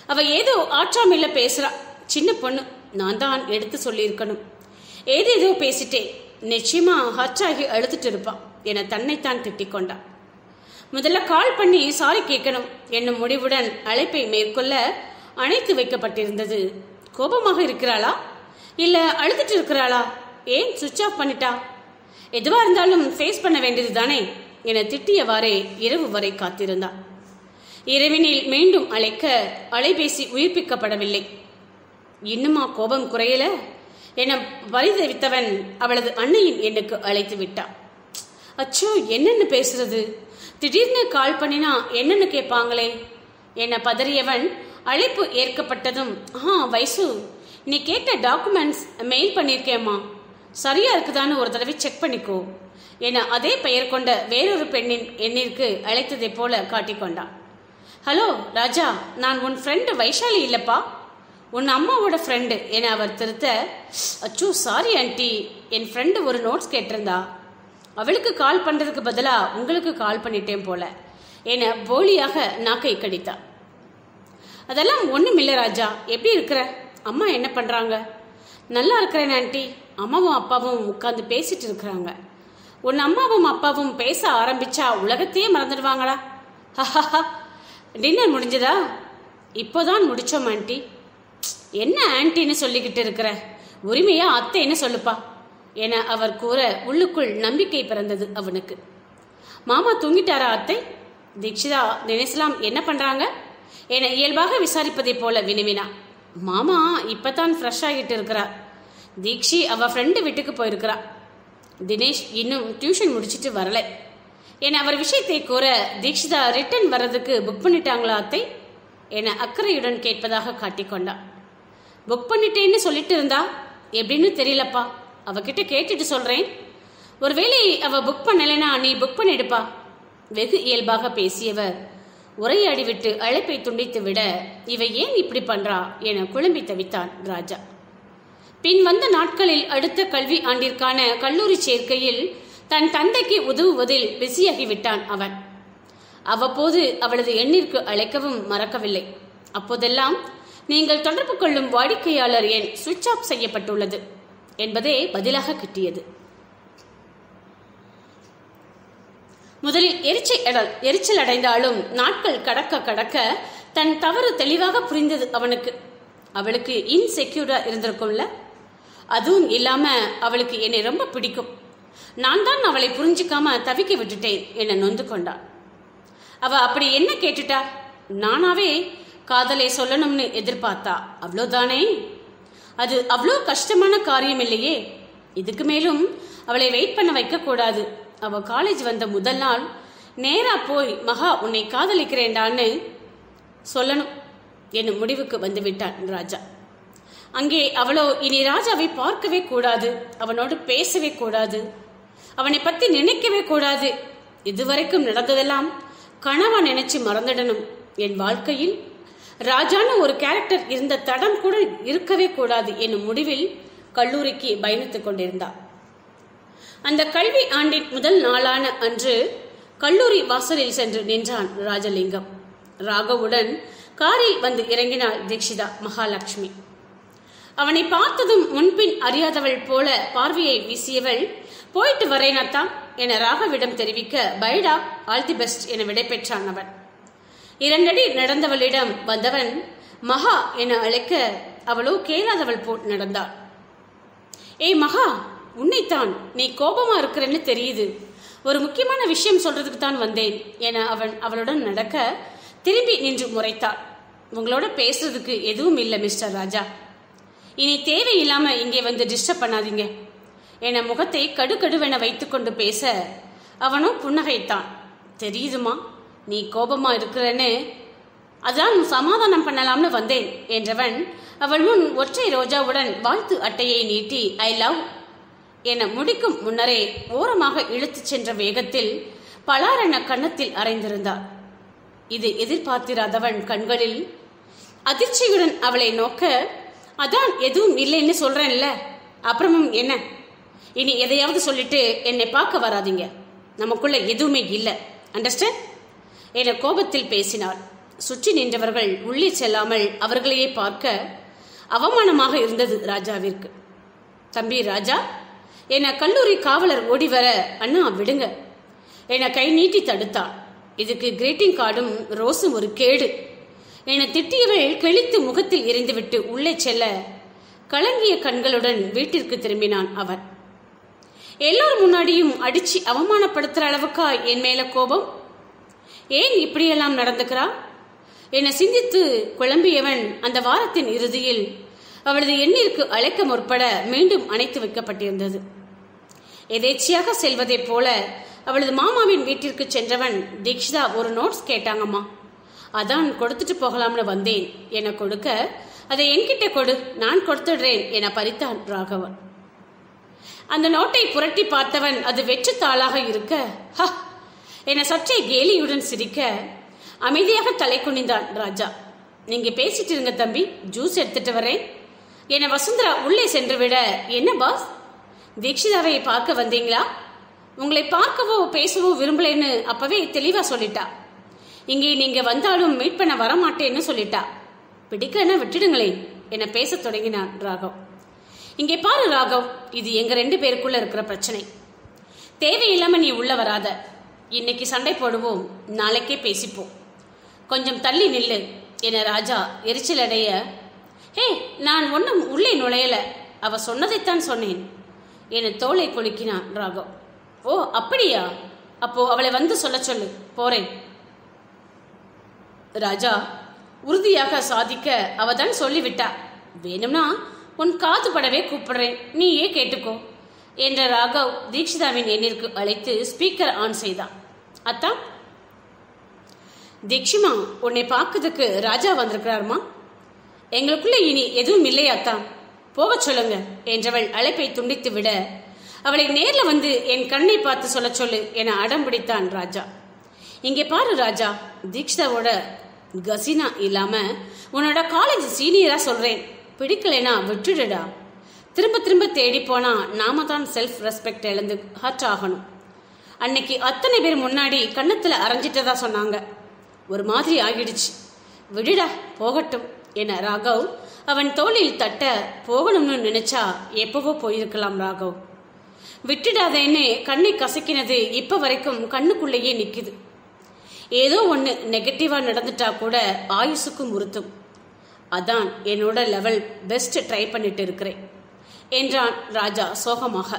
Speaker 1: அவ ஏதோ ஆற்றாமையில் பேசுறா. சின்ன பொண்ணு. நான் தான் எடுத்து சொல்லியிருக்கணும். ஏதேதோ பேசிட்டேன். நிச்சயமா ஹர்ட்டாகி அழுதுட்டு இருப்பான். என தன்னைத்தான் திட்டிக் கொண்டான். முதல்ல கால் பண்ணி சாரி கேட்கணும். என்னும் முடிவுடன் அழைப்பை மேற்கொள்ள அணைத்து வைக்கப்பட்டிருந்தது. கோபமாக இருக்கிறாளா? இல்ல அழுதுட்டு இருக்கிறாளா? ஏன் சுவிட்ச் ஆஃப் பண்ணிட்டா? எதுவா இருந்தாலும் ஃபேஸ் பண்ண வேண்டியது தானே என திட்டியவாறே இரவு வரை காத்திருந்தான். இரவினில் மீண்டும் அழைக்க அலைபேசி உயிர்ப்பிக்கப்படவில்லை. இன்னுமா கோபம் குறையல? என பரிதவித்தவன் அவளது அன்னையின் எண்ணுக்கு அழைத்து விட்டான். அச்சோ என்னன்னு பேசுறது? திடீர்னு கால் பண்ணினா என்னன்னு கேட்பாங்களே? என பதறியவன் அழைப்பு ஏற்கப்பட்டதும் ஆ வைசு நீ கேட்ட டாக்குமெண்ட்ஸ் மெயில் பண்ணியிருக்கேம்மா சரியா இருக்குதான்னு ஒரு தடவை செக் பண்ணிக்கோ. என அதே பெயர் கொண்ட வேறொரு பெண்ணின் எண்ணிற்கு அழைத்ததை போல காட்டிக்கொண்டான் ஹலோ ராஜா நான் உன் ஃப்ரெண்டு வைஷாலி இல்லப்பா? உன் அம்மாவோட ஃப்ரெண்டு என அவர் திருத்த அச்சோ சாரி ஆண்டி என் ஃப்ரெண்டு ஒரு நோட்ஸ் கேட்டிருந்தா. அவளுக்கு கால் பண்ணுறதுக்கு பதிலாக உங்களுக்கு கால் பண்ணிட்டேன் போல என போலியாக நாக்கை கடித்தா. அதெல்லாம் ஒண்ணும் இல்ல ராஜா. எப்படி இருக்கிற? அம்மா என்ன பண்ணுறாங்க நல்லா இருக்கிறேன் ஆண்டி அம்மாவும் அப்பாவும் உட்காந்து பேசிட்டு இருக்கிறாங்க. உன் அம்மாவும் அப்பாவும் பேச ஆரம்பிச்சா உலகத்தையே மறந்துடுவாங்களா? டின்னர் முடிஞ்சதா? இப்போதான் முடிச்சோம் ஆண்டி என்ன ஆன்ட்டின்னு சொல்லிக்கிட்டு இருக்கிற? உரிமையா அத்தைன்னு சொல்லுப்பா? என அவர் கூற உள்ளுக்குள் நம்பிக்கை பிறந்தது அவனுக்கு. மாமா தூங்கிட்டாரா அத்தை? தீக்ஷிதா தினேஸ்லாம் என்ன பண்றாங்க? என இயல்பாக விசாரிப்பதைப் போல வினவினா. மாமா இப்பதான் ஃப்ரெஷ் ஆகிட்டு இருக்கிறா. தீக்ஷி அவ ஃப்ரெண்டு வீட்டுக்கு போயிருக்கிறா. தினேஷ் இன்னும் டியூஷன் முடிச்சிட்டு வரல. என அவர் விஷயத்தை கூற தீக்ஷிதா ரிட்டர்ன் வர்றதுக்கு புக் பண்ணிட்டாங்களா அத்தை? என அக்கறையுடன் கேட்பதாக காட்டிக்கொண்டான் புக் பண்ணிட்டேன்னு சொல்லிட்டு இருந்தா? எப்படின்னு தெரியலப்பா. அவகிட்ட கேட்டுட்டு சொல்றேன். ஒருவேளை அவ புக் பண்ணலைனா நீ புக் பண்ணிடுப்பா. வெகு இயல்பாக பேசியவர் உரையாடி விட்டு அழைப்பை துண்டித்து விட இவை ஏன் இப்படி பண்றா? என குழம்பி தவித்தான் ராஜா. பின் வந்த நாட்களில் அடுத்த கல்வி ஆண்டிற்கான கல்லூரி சேர்க்கையில் தன் தந்தைக்கு உதவுவதில் பிஸியாகி விட்டான் அவன். அவ்வப்போது அவளது எண்ணிற்கு அழைக்கவும் மறக்கவில்லை. அப்போதெல்லாம் நீங்கள் தொடர்பு கொள்ளும் வாடிக்கையாளர் எண் சுவிட்ச் ஆஃப் செய்யப்பட்டுள்ளது என்பதே பதிலாக கிட்டியது. முதலில் எரிச்சல் எரிச்சல் அடைந்தாலும் நாட்கள் கடக்க கடக்க தன் தவறு தெளிவாக புரிந்தது அவனுக்கு. அவளுக்கு இன்செக்யூரா இருந்திருக்கும்ல? அதுவும் இல்லாம அவளுக்கு என்னை ரொம்ப பிடிக்கும். நான் தான் அவளை புரிஞ்சுக்காம தவிக்க விட்டுட்டேன் என்னை நொந்து கொண்டாள் அவ அப்படி என்ன கேட்டுட்டா? நானாவே காதலை சொல்லணும்னு எதிர்பார்த்தா அவ்வளோதானே அது அவ்வளோ கஷ்டமான காரியம் இல்லையே. இதுக்கு மேலும் அவளை வெயிட் பண்ண வைக்க கூடாது. அவ காலேஜ் வந்த முதல் நாள் நேரா போய் மகா உன்னை காதலிக்கிறேண்டான்னு சொல்லணும் என்னும் முடிவுக்கு வந்து விட்டான் ராஜா. அங்கே அவளோ இனி ராஜாவை பார்க்கவே கூடாது. அவனோடு பேசவே கூடாது. அவனை பத்தி நினைக்கவே கூடாது. இதுவரைக்கும் நடந்ததெல்லாம் கனவா நினைச்சு மறந்துடணும். என் வாழ்க்கையில் ராஜான்னு ஒரு கேரக்டர் இருந்த தடம் கூட இருக்கவே கூடாது என்னும் முடிவில் கல்லூரிக்கு பயணித்துக் கொண்டிருந்தார் அந்த கல்வி ஆண்டின் முதல் நாளான அன்று கல்லூரி வாசலில் சென்று நின்றான் ராஜலிங்கம். ராகவுடன் காரில் வந்து இறங்கினாள் தீக்ஷிதா மகாலட்சுமி. அவனை பார்த்ததும் முன்பின் அறியாதவள் போல பார்வையை வீசியவள் போயிட்டு வரேனத்தா என ராகவிடம் தெரிவிக்க பைடா ஆல் தி பெஸ்ட் என விடைபெற்றான் அவன். இரண்டடி நடந்தவளிடம் வந்தவன் மகா என அழைக்க அவளோ கேளாதவள் போல் நடந்தாள். ஏய் மகா உன்னைத்தான் நீ கோபமா இருக்கிறன்னு தெரியுது. ஒரு முக்கியமான விஷயம் சொல்றதுக்கு தான் வந்தேன் என அவன் அவளுடன் நடக்க திரும்பி நின்று முறைத்தாள். உங்களோட பேசுறதுக்கு எதுவும் இல்லை மிஸ்டர் ராஜா. இனி தேவையில்லாம இங்கே வந்து டிஸ்டர்ப் பண்ணாதீங்க என முகத்தை கடுகடுவென வைத்துக்கொண்டு பேச அவனும் புன்னகைத்தான். தெரியுதுமா? நீ கோபமா இருக்கிறேன்னு அதான் சமாதானம் பண்ணலாம்னு வந்தேன் என்றவன் அவள் முன் ஒற்றை ரோஜாவுடன் வாழ்த்து அட்டையை நீட்டி ஐ லவ் என முடிக்கும் முன்னரே ஓரமாக இழுத்துச் சென்ற வேகத்தில் பலாரென கன்னத்தில் அரைந்திருந்தார் இது எதிர்பார்த்திராதவன் கண்களில் அதிர்ச்சியுடன் அவளை நோக்க அதான் எதுவும் இல்லைன்னு சொல்றேன்ல அப்புறமும் என்ன? இனி எதையாவது சொல்லிட்டு என்னை பார்க்க வராதீங்க. நமக்குள்ள எதுவுமே இல்லை. அண்டர்ஸ்டாண்ட்? என கோபத்தில் பேசினார். சுற்றி நின்றவர்கள் உள்ளே செல்லாமல் அவர்களையே பார்க்க அவமானமாக இருந்தது ராஜாவிற்கு. தம்பி ராஜா என கல்லூரி காவலர் ஓடி வர அண்ணா விடுங்க என கை நீட்டி தடுத்தாள் இதுக்கு கிரீட்டிங் கார்டும் ரோஸும் ஒரு கேடு என திட்டியவள் கிழித்து முகத்தில் எரிந்துவிட்டு உள்ளே செல்ல கலங்கிய கண்களுடன் வீட்டிற்கு திரும்பினான் அவன். எல்லார் முன்னாடியும் அடிச்சு அவமானப்படுத்துற அளவுக்கா என் மேல கோபம்? ஏன் இப்படியெல்லாம் நடந்துக்கிறா? என சிந்தித்து குழம்பியவன் அந்த வாரத்தின் இறுதியில் அவளது எண்ணிற்கு அழைக்க முற்பட மீண்டும் அணைத்து வைக்கப்பட்டிருந்தது. எதேச்சியாக செல்வதைப் போல அவளது மாமாவின் வீட்டிற்கு சென்றவன் தீக்ஷிதா ஒரு நோட்ஸ் கேட்டாங்கம்மா. அதான் கொடுத்துட்டு போகலாம்னு வந்தேன். என கொடுக்க? அதை என்கிட்ட கொடு. நான் கொடுத்துடுறேன் என பறித்தான் ராகவன். அந்த நோட்டை புரட்டி பார்த்தவன் அது வெற்று தாளாக இருக்க ஹ என சற்றே கேலியுடன் சிரிக்க அமைதியாக தலை குனிந்தான் ராஜா. நீங்க பேசிட்டு இருங்க தம்பி ஜூஸ் எடுத்துட்டு வரேன். என வசுந்தரா உள்ளே சென்று விட என்ன பாஸ் தீக்ஷிதாவை பார்க்க வந்தீங்களா? உங்களை பார்க்கவோ பேசவோ விரும்பலைன்னு அப்பவே தெளிவா சொல்லிட்டா. இங்கே நீங்க வந்தாலும் மீட் பண்ண வரமாட்டேன்னு சொல்லிட்டா. பிடிக்கலன்னா விட்டுடுங்களேன் என பேசத் தொடங்கினான் ராகவ். இங்கே பாரு ராகவ் இது எங்க ரெண்டு பேருக்குள்ள இருக்கிற பிரச்சனை. தேவையில்லாம நீ உள்ள வராத. இன்னைக்கு சண்டை போடுவோம் நாளைக்கே பேசிப்போம். கொஞ்சம் தள்ளி நில்லு என ராஜா எரிச்சல் அடைய ஹே நான் ஒன்றும் உள்ளே நுழையல அவ சொன்னதைத்தான் சொன்னேன் என தோலை குலுக்கினான் ராகவ். ஓ அப்படியா? அப்போ அவளை வந்து சொல்ல சொல்லு போறேன். ராஜா உறுதியாக சாதிக்க அவ தான் சொல்லிவிட்டா. வேணும்னா உன் காது படவே கூப்பிடுறேன் நீயே கேட்டுக்கோ என்ற ராகவ் தீக்ஷிதாவின் எண்ணிற்கு அழைத்து ஸ்பீக்கர் ஆன் செய்தான். அத்தா தீக்ஷிமா உன்னை பார்க்கறதுக்கு ராஜா வந்திருக்கிறாருமா? எங்களுக்குள்ள இனி எதுவும் இல்லையா அத்தா. போக சொல்லுங்க என்றவள் அழைப்பை துண்டித்து விட அவளை நேர்ல வந்து என் கண்ணை பார்த்து சொல்ல சொல்லு என அடம் பிடித்தான் ராஜா. இங்கே பாரு ராஜா தீக்ஷிதாவோட கசினா இல்லாம உன்னோட காலேஜ் சீனியரா சொல்றேன். பிடிக்கலைனா விட்டுடுடா. திரும்ப திரும்ப தேடி போனா நாம தான் செல்ஃப் ரெஸ்பெக்ட் இழந்து ஹர்ட் ஆகணும். அன்னைக்கு அத்தனை பேர் முன்னாடி கன்னத்தில் அரைஞ்சிட்டதா சொன்னாங்க. ஒரு மாதிரி ஆகிடுச்சு. விடுடா போகட்டும் என ராகவ் அவன் தோளில் தட்ட போகணும்னு நினைச்சா எப்பவோ போயிருக்கலாம் ராகவ். விட்டுடாதேன்னு கண்ணை கசக்கினது இப்ப வரைக்கும் கண்ணுக்குள்ளேயே நிக்குது. ஏதோ ஒன்று நெகட்டிவா நடந்துட்டா கூட ஆயுசுக்கும் உறுத்தும் அதான் என்னோட லெவல் பெஸ்ட் ட்ரை பண்ணிட்டு இருக்கிறேன் என்றான் ராஜா சோகமாக.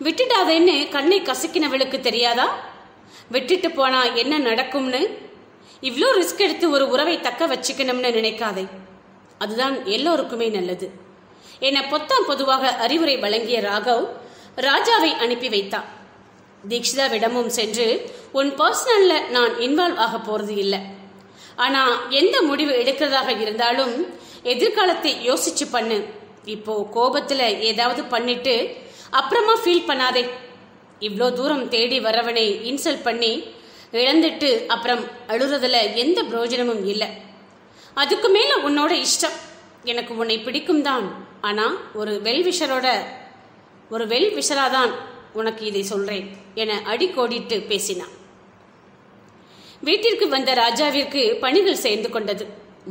Speaker 1: விட்டுட்டாதேன்னு கண்ணை கசக்கினவளுக்கு தெரியாதா? விட்டுட்டு போனா என்ன நடக்கும்னு? இவ்வளோ ரிஸ்க் எடுத்து ஒரு உறவை தக்க வச்சுக்கணும்னு நினைக்காதே. அதுதான் எல்லோருக்குமே நல்லது. என பொத்தாம் பொதுவாக அறிவுரை வழங்கிய ராகவ் ராஜாவை அனுப்பி வைத்தான் தீக்ஷிதாவிடமும் சென்று உன் பர்சனல்ல நான் இன்வால்வ் ஆக போறது இல்லை. ஆனா எந்த முடிவு எடுக்கிறதாக இருந்தாலும் எதிர்காலத்தை யோசிச்சு பண்ணு. இப்போ கோபத்துல ஏதாவது பண்ணிட்டு அப்புறமா ஃபீல் பண்ணாதே. இவ்வளோ தூரம் தேடி வரவனை இன்சல்ட் பண்ணி இழந்துட்டு அப்புறம் அழுறதுல எந்த பிரயோஜனமும் இல்லை. அதுக்கு மேல உன்னோட இஷ்டம். எனக்கு உன்னை பிடிக்கும் தான். ஆனா ஒரு வெல்விஷரோட ஒரு வெல் விஷராதான் உனக்கு இதை சொல்றேன் என அடிக்கோடிட்டு பேசினான். வீட்டிற்கு வந்த ராஜாவிற்கு பணிகள் சேர்ந்து கொண்டது.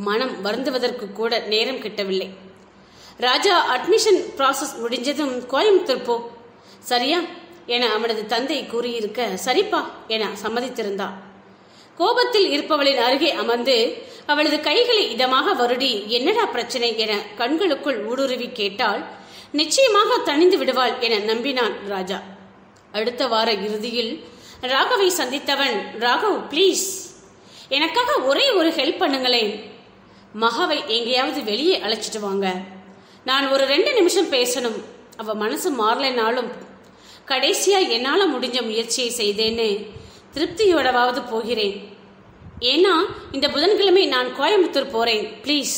Speaker 1: மனம் வருந்துவதற்கு கூட நேரம் கிட்டவில்லை. ராஜா அட்மிஷன் ப்ராசஸ் முடிஞ்சதும் கோயம்புத்தூர் போ. சரியா? என அவனது தந்தை கூறியிருக்க சரிப்பா என சம்மதித்திருந்தான் கோபத்தில் இருப்பவளின் அருகே அமர்ந்து அவளது கைகளை இதமாக வருடி என்னடா பிரச்சனை? என கண்களுக்குள் ஊடுருவி கேட்டால் நிச்சயமாக தணிந்து விடுவாள் என நம்பினான் ராஜா. அடுத்த வார இறுதியில் ராகவை சந்தித்தவன் ராகவ் ப்ளீஸ் எனக்காக ஒரே ஒரு ஹெல்ப் பண்ணுங்களேன். மகாவை எங்கேயாவது வெளியே அழைச்சிட்டு வாங்க. நான் ஒரு ரெண்டு நிமிஷம் பேசணும். அவ மனசு மாறலைனாலும் கடைசியா என்னால முடிஞ்ச முயற்சியை செய்தேன்னு திருப்தியோடவாவது போகிறேன். ஏன்னா இந்த புதன்கிழமை நான் கோயம்புத்தூர் போறேன். ப்ளீஸ்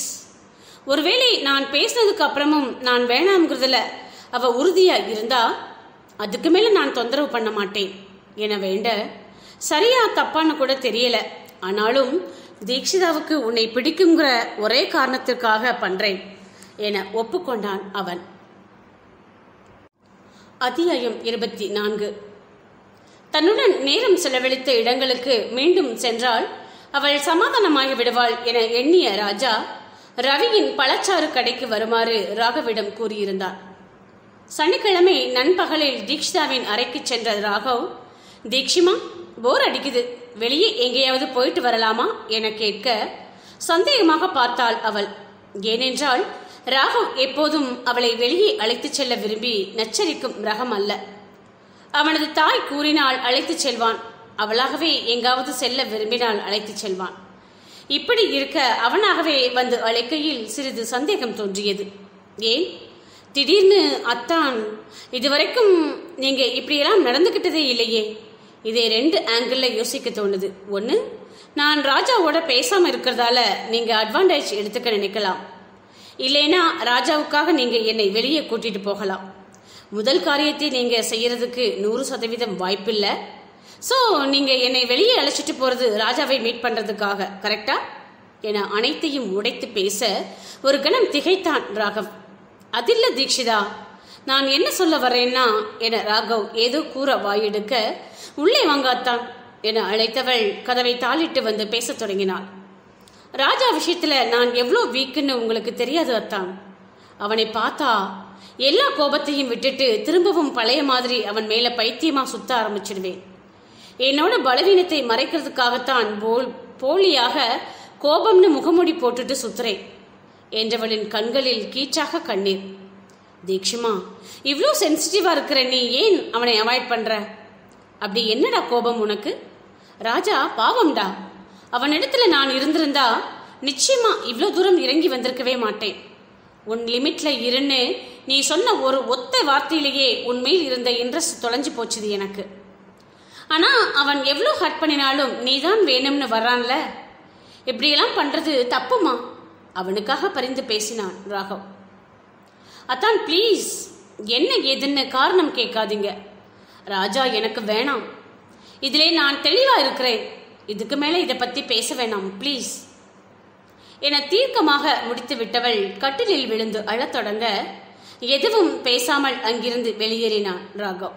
Speaker 1: ஒருவேளை நான் பேசினதுக்கு அப்புறமும் நான் வேணாம்ங்கிறதுல அவ உறுதியா இருந்தா அதுக்கு மேல நான் தொந்தரவு பண்ண மாட்டேன். என வேண்ட சரியா தப்பான்னு கூட தெரியல. ஆனாலும் தீக்ஷிதாவுக்கு உன்னை பிடிக்குங்கிற ஒரே காரணத்திற்காக பண்றேன். என ஒப்புக்கொண்டான் அவன். அத்தியாயம் இருபத்தி நான்கு தன்னுடன் நேரம் செலவழித்த இடங்களுக்கு மீண்டும் சென்றால் அவள் சமாதானமாகி விடுவாள் என எண்ணிய ராஜா ரவியின் பழச்சாறு கடைக்கு வருமாறு ராகவிடம் கூறியிருந்தார். சனிக்கிழமை நண்பகலில் தீக்ஷிதாவின் அறைக்கு சென்ற ராகவ் தீக்ஷிமா போர் அடிக்குது. வெளியே எங்கேயாவது போயிட்டு வரலாமா? என கேட்க சந்தேகமாக பார்த்தாள் அவள். ஏனென்றால் ராகவ் எப்போதும் அவளை வெளியே அழைத்துச் செல்ல விரும்பி நச்சரிக்கும் ரகம் அல்ல. அவனது தாய் கூறினால் அழைத்துச் செல்வான். அவளாகவே எங்காவது செல்ல விரும்பினால் அழைத்துச் செல்வான். இப்படி இருக்க அவனாகவே வந்து அழைக்கையில் சிறிது சந்தேகம் தோன்றியது. ஏன்? திடீர்னு அத்தான் இதுவரைக்கும் நீங்க இப்படியெல்லாம் நடந்துகிட்டதே இல்லையே. இதை ரெண்டு ஆங்கிளில் யோசிக்க தோணுது. ஒன்று நான் ராஜாவோட பேசாமல் இருக்கிறதால நீங்கள் அட்வான்டேஜ் எடுத்துக்க நினைக்கலாம். இல்லைனா ராஜாவுக்காக நீங்க என்னை வெளியே கூட்டிட்டு போகலாம். முதல் காரியத்தை நீங்க செய்யறதுக்கு நூறு சதவீதம் வாய்ப்பில்லை. ஸோ நீங்க என்னை வெளியே அழைச்சிட்டு போறது ராஜாவை மீட் பண்றதுக்காக கரெக்டா என அனைத்தையும் உடைத்து பேச ஒரு கணம் திகைத்தான் ராகவ். அதில்ல தீக்ஷிதா நான் என்ன சொல்ல வரேன்னா என ராகவ் ஏதோ கூற வாயெடுக்க உள்ளே வாங்காத்தான். என அழைத்தவள் கதவை தாளிட்டு வந்து பேசத் தொடங்கினாள். ராஜா விஷயத்துல நான் எவ்வளோ வீக்குன்னு உங்களுக்கு தெரியாது அத்தான் அவனை பார்த்தா எல்லா கோபத்தையும் விட்டுட்டு திரும்பவும் பழைய மாதிரி அவன் மேல பைத்தியமா சுத்த ஆரம்பிச்சிடுவேன். என்னோட பலவீனத்தை மறைக்கிறதுக்காகத்தான் போல் போலியாக கோபம்னு முகமுடி போட்டுட்டு சுத்துறேன் என்றவளின் கண்களில் கீச்சாக கண்ணீர். தீக்ஷிமா இவ்வளோ சென்சிட்டிவா இருக்கிற நீ ஏன் அவனை அவாய்ட் பண்ற? அப்படி என்னடா கோபம் உனக்கு? ராஜா பாவம்டா. அவனிடத்துல நான் இருந்திருந்தா நிச்சயமா இவ்வளோ தூரம் இறங்கி வந்திருக்கவே மாட்டேன். உன் லிமிட்ல இருன்னு நீ சொன்ன ஒரு ஒத்த வார்த்தையிலேயே உண்மையில் இருந்த இன்ட்ரெஸ்ட் தொலைஞ்சு போச்சுது எனக்கு. ஆனா அவன் எவ்வளோ ஹர்ட் பண்ணினாலும் நீதான் வேணும்னு வர்றான்ல? இப்படியெல்லாம் பண்றது தப்புமா? அவனுக்காக பரிந்து பேசினான் ராகவ். அத்தான் ப்ளீஸ் என்ன ஏதுன்னு காரணம் கேட்காதீங்க. ராஜா எனக்கு வேணாம். இதிலே நான் தெளிவா இருக்கிறேன். இதுக்கு மேலே இதை பற்றி பேச வேணாம் ப்ளீஸ் என தீர்க்கமாக முடித்து விட்டவள் கட்டிலில் விழுந்து அழத் தொடங்க எதுவும் பேசாமல் அங்கிருந்து வெளியேறினான் ராகவ்.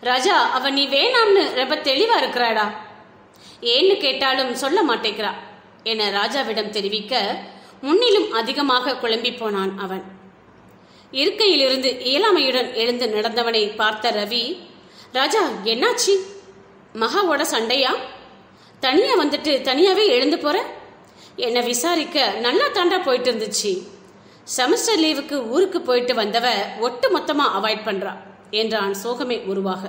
Speaker 1: ராஜா அவ நீ வேணாம்னு ரொம்ப தெளிவா இருக்கிறாடா? ஏன்னு கேட்டாலும் சொல்ல மாட்டேங்கிறா என ராஜாவிடம் தெரிவிக்க முன்னிலும் அதிகமாக குழம்பி போனான் அவன். இருக்கையிலிருந்து இயலாமையுடன் எழுந்து நடந்தவனை பார்த்த ரவி ராஜா என்னாச்சு? மகாவோட சண்டையா? தனியா வந்துட்டு தனியாவே எழுந்து போற? என்னை விசாரிக்க நல்லா தாண்டா போயிட்டு இருந்துச்சு செமஸ்டர் லீவுக்கு ஊருக்கு போயிட்டு வந்தவ ஒட்டு மொத்தமா அவாய்ட் பண்றா என்றான் சோகமே உருவாக.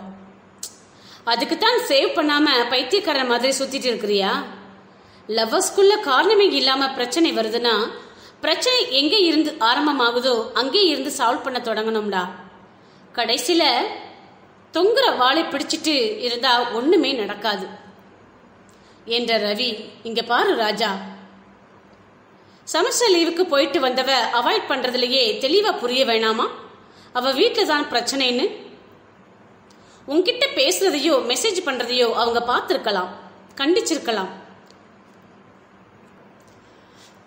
Speaker 1: அதுக்குத்தான் சேவ் பண்ணாம பைத்தியக்காரன் மாதிரி சுத்திட்டு இருக்கிறியா? லவ்வர்ஸ்குள்ள காரணமே இல்லாம பிரச்சனை வருதுன்னா பிரச்சனை எங்கே இருந்து ஆரம்பமாகுதோ அங்கே இருந்து சால்வ் பண்ண தொடங்கணும்டா. கடைசியில தொங்குற வாளை பிடிச்சிட்டு இருந்தா ஒண்ணுமே நடக்காது. என்ற ரவி இங்க பாரு ராஜா. செமஸ்டர் லீவுக்கு போயிட்டு வந்தவ அவாய்ட் பண்றதுலயே தெளிவா புரிய வேணாமா? அவ வீட்டில் தான் பிரச்சனைன்னு? உன்கிட்ட பேசுறதையோ மெசேஜ் பண்றதையோ அவங்க பார்த்துருக்கலாம். கண்டிச்சிருக்கலாம்.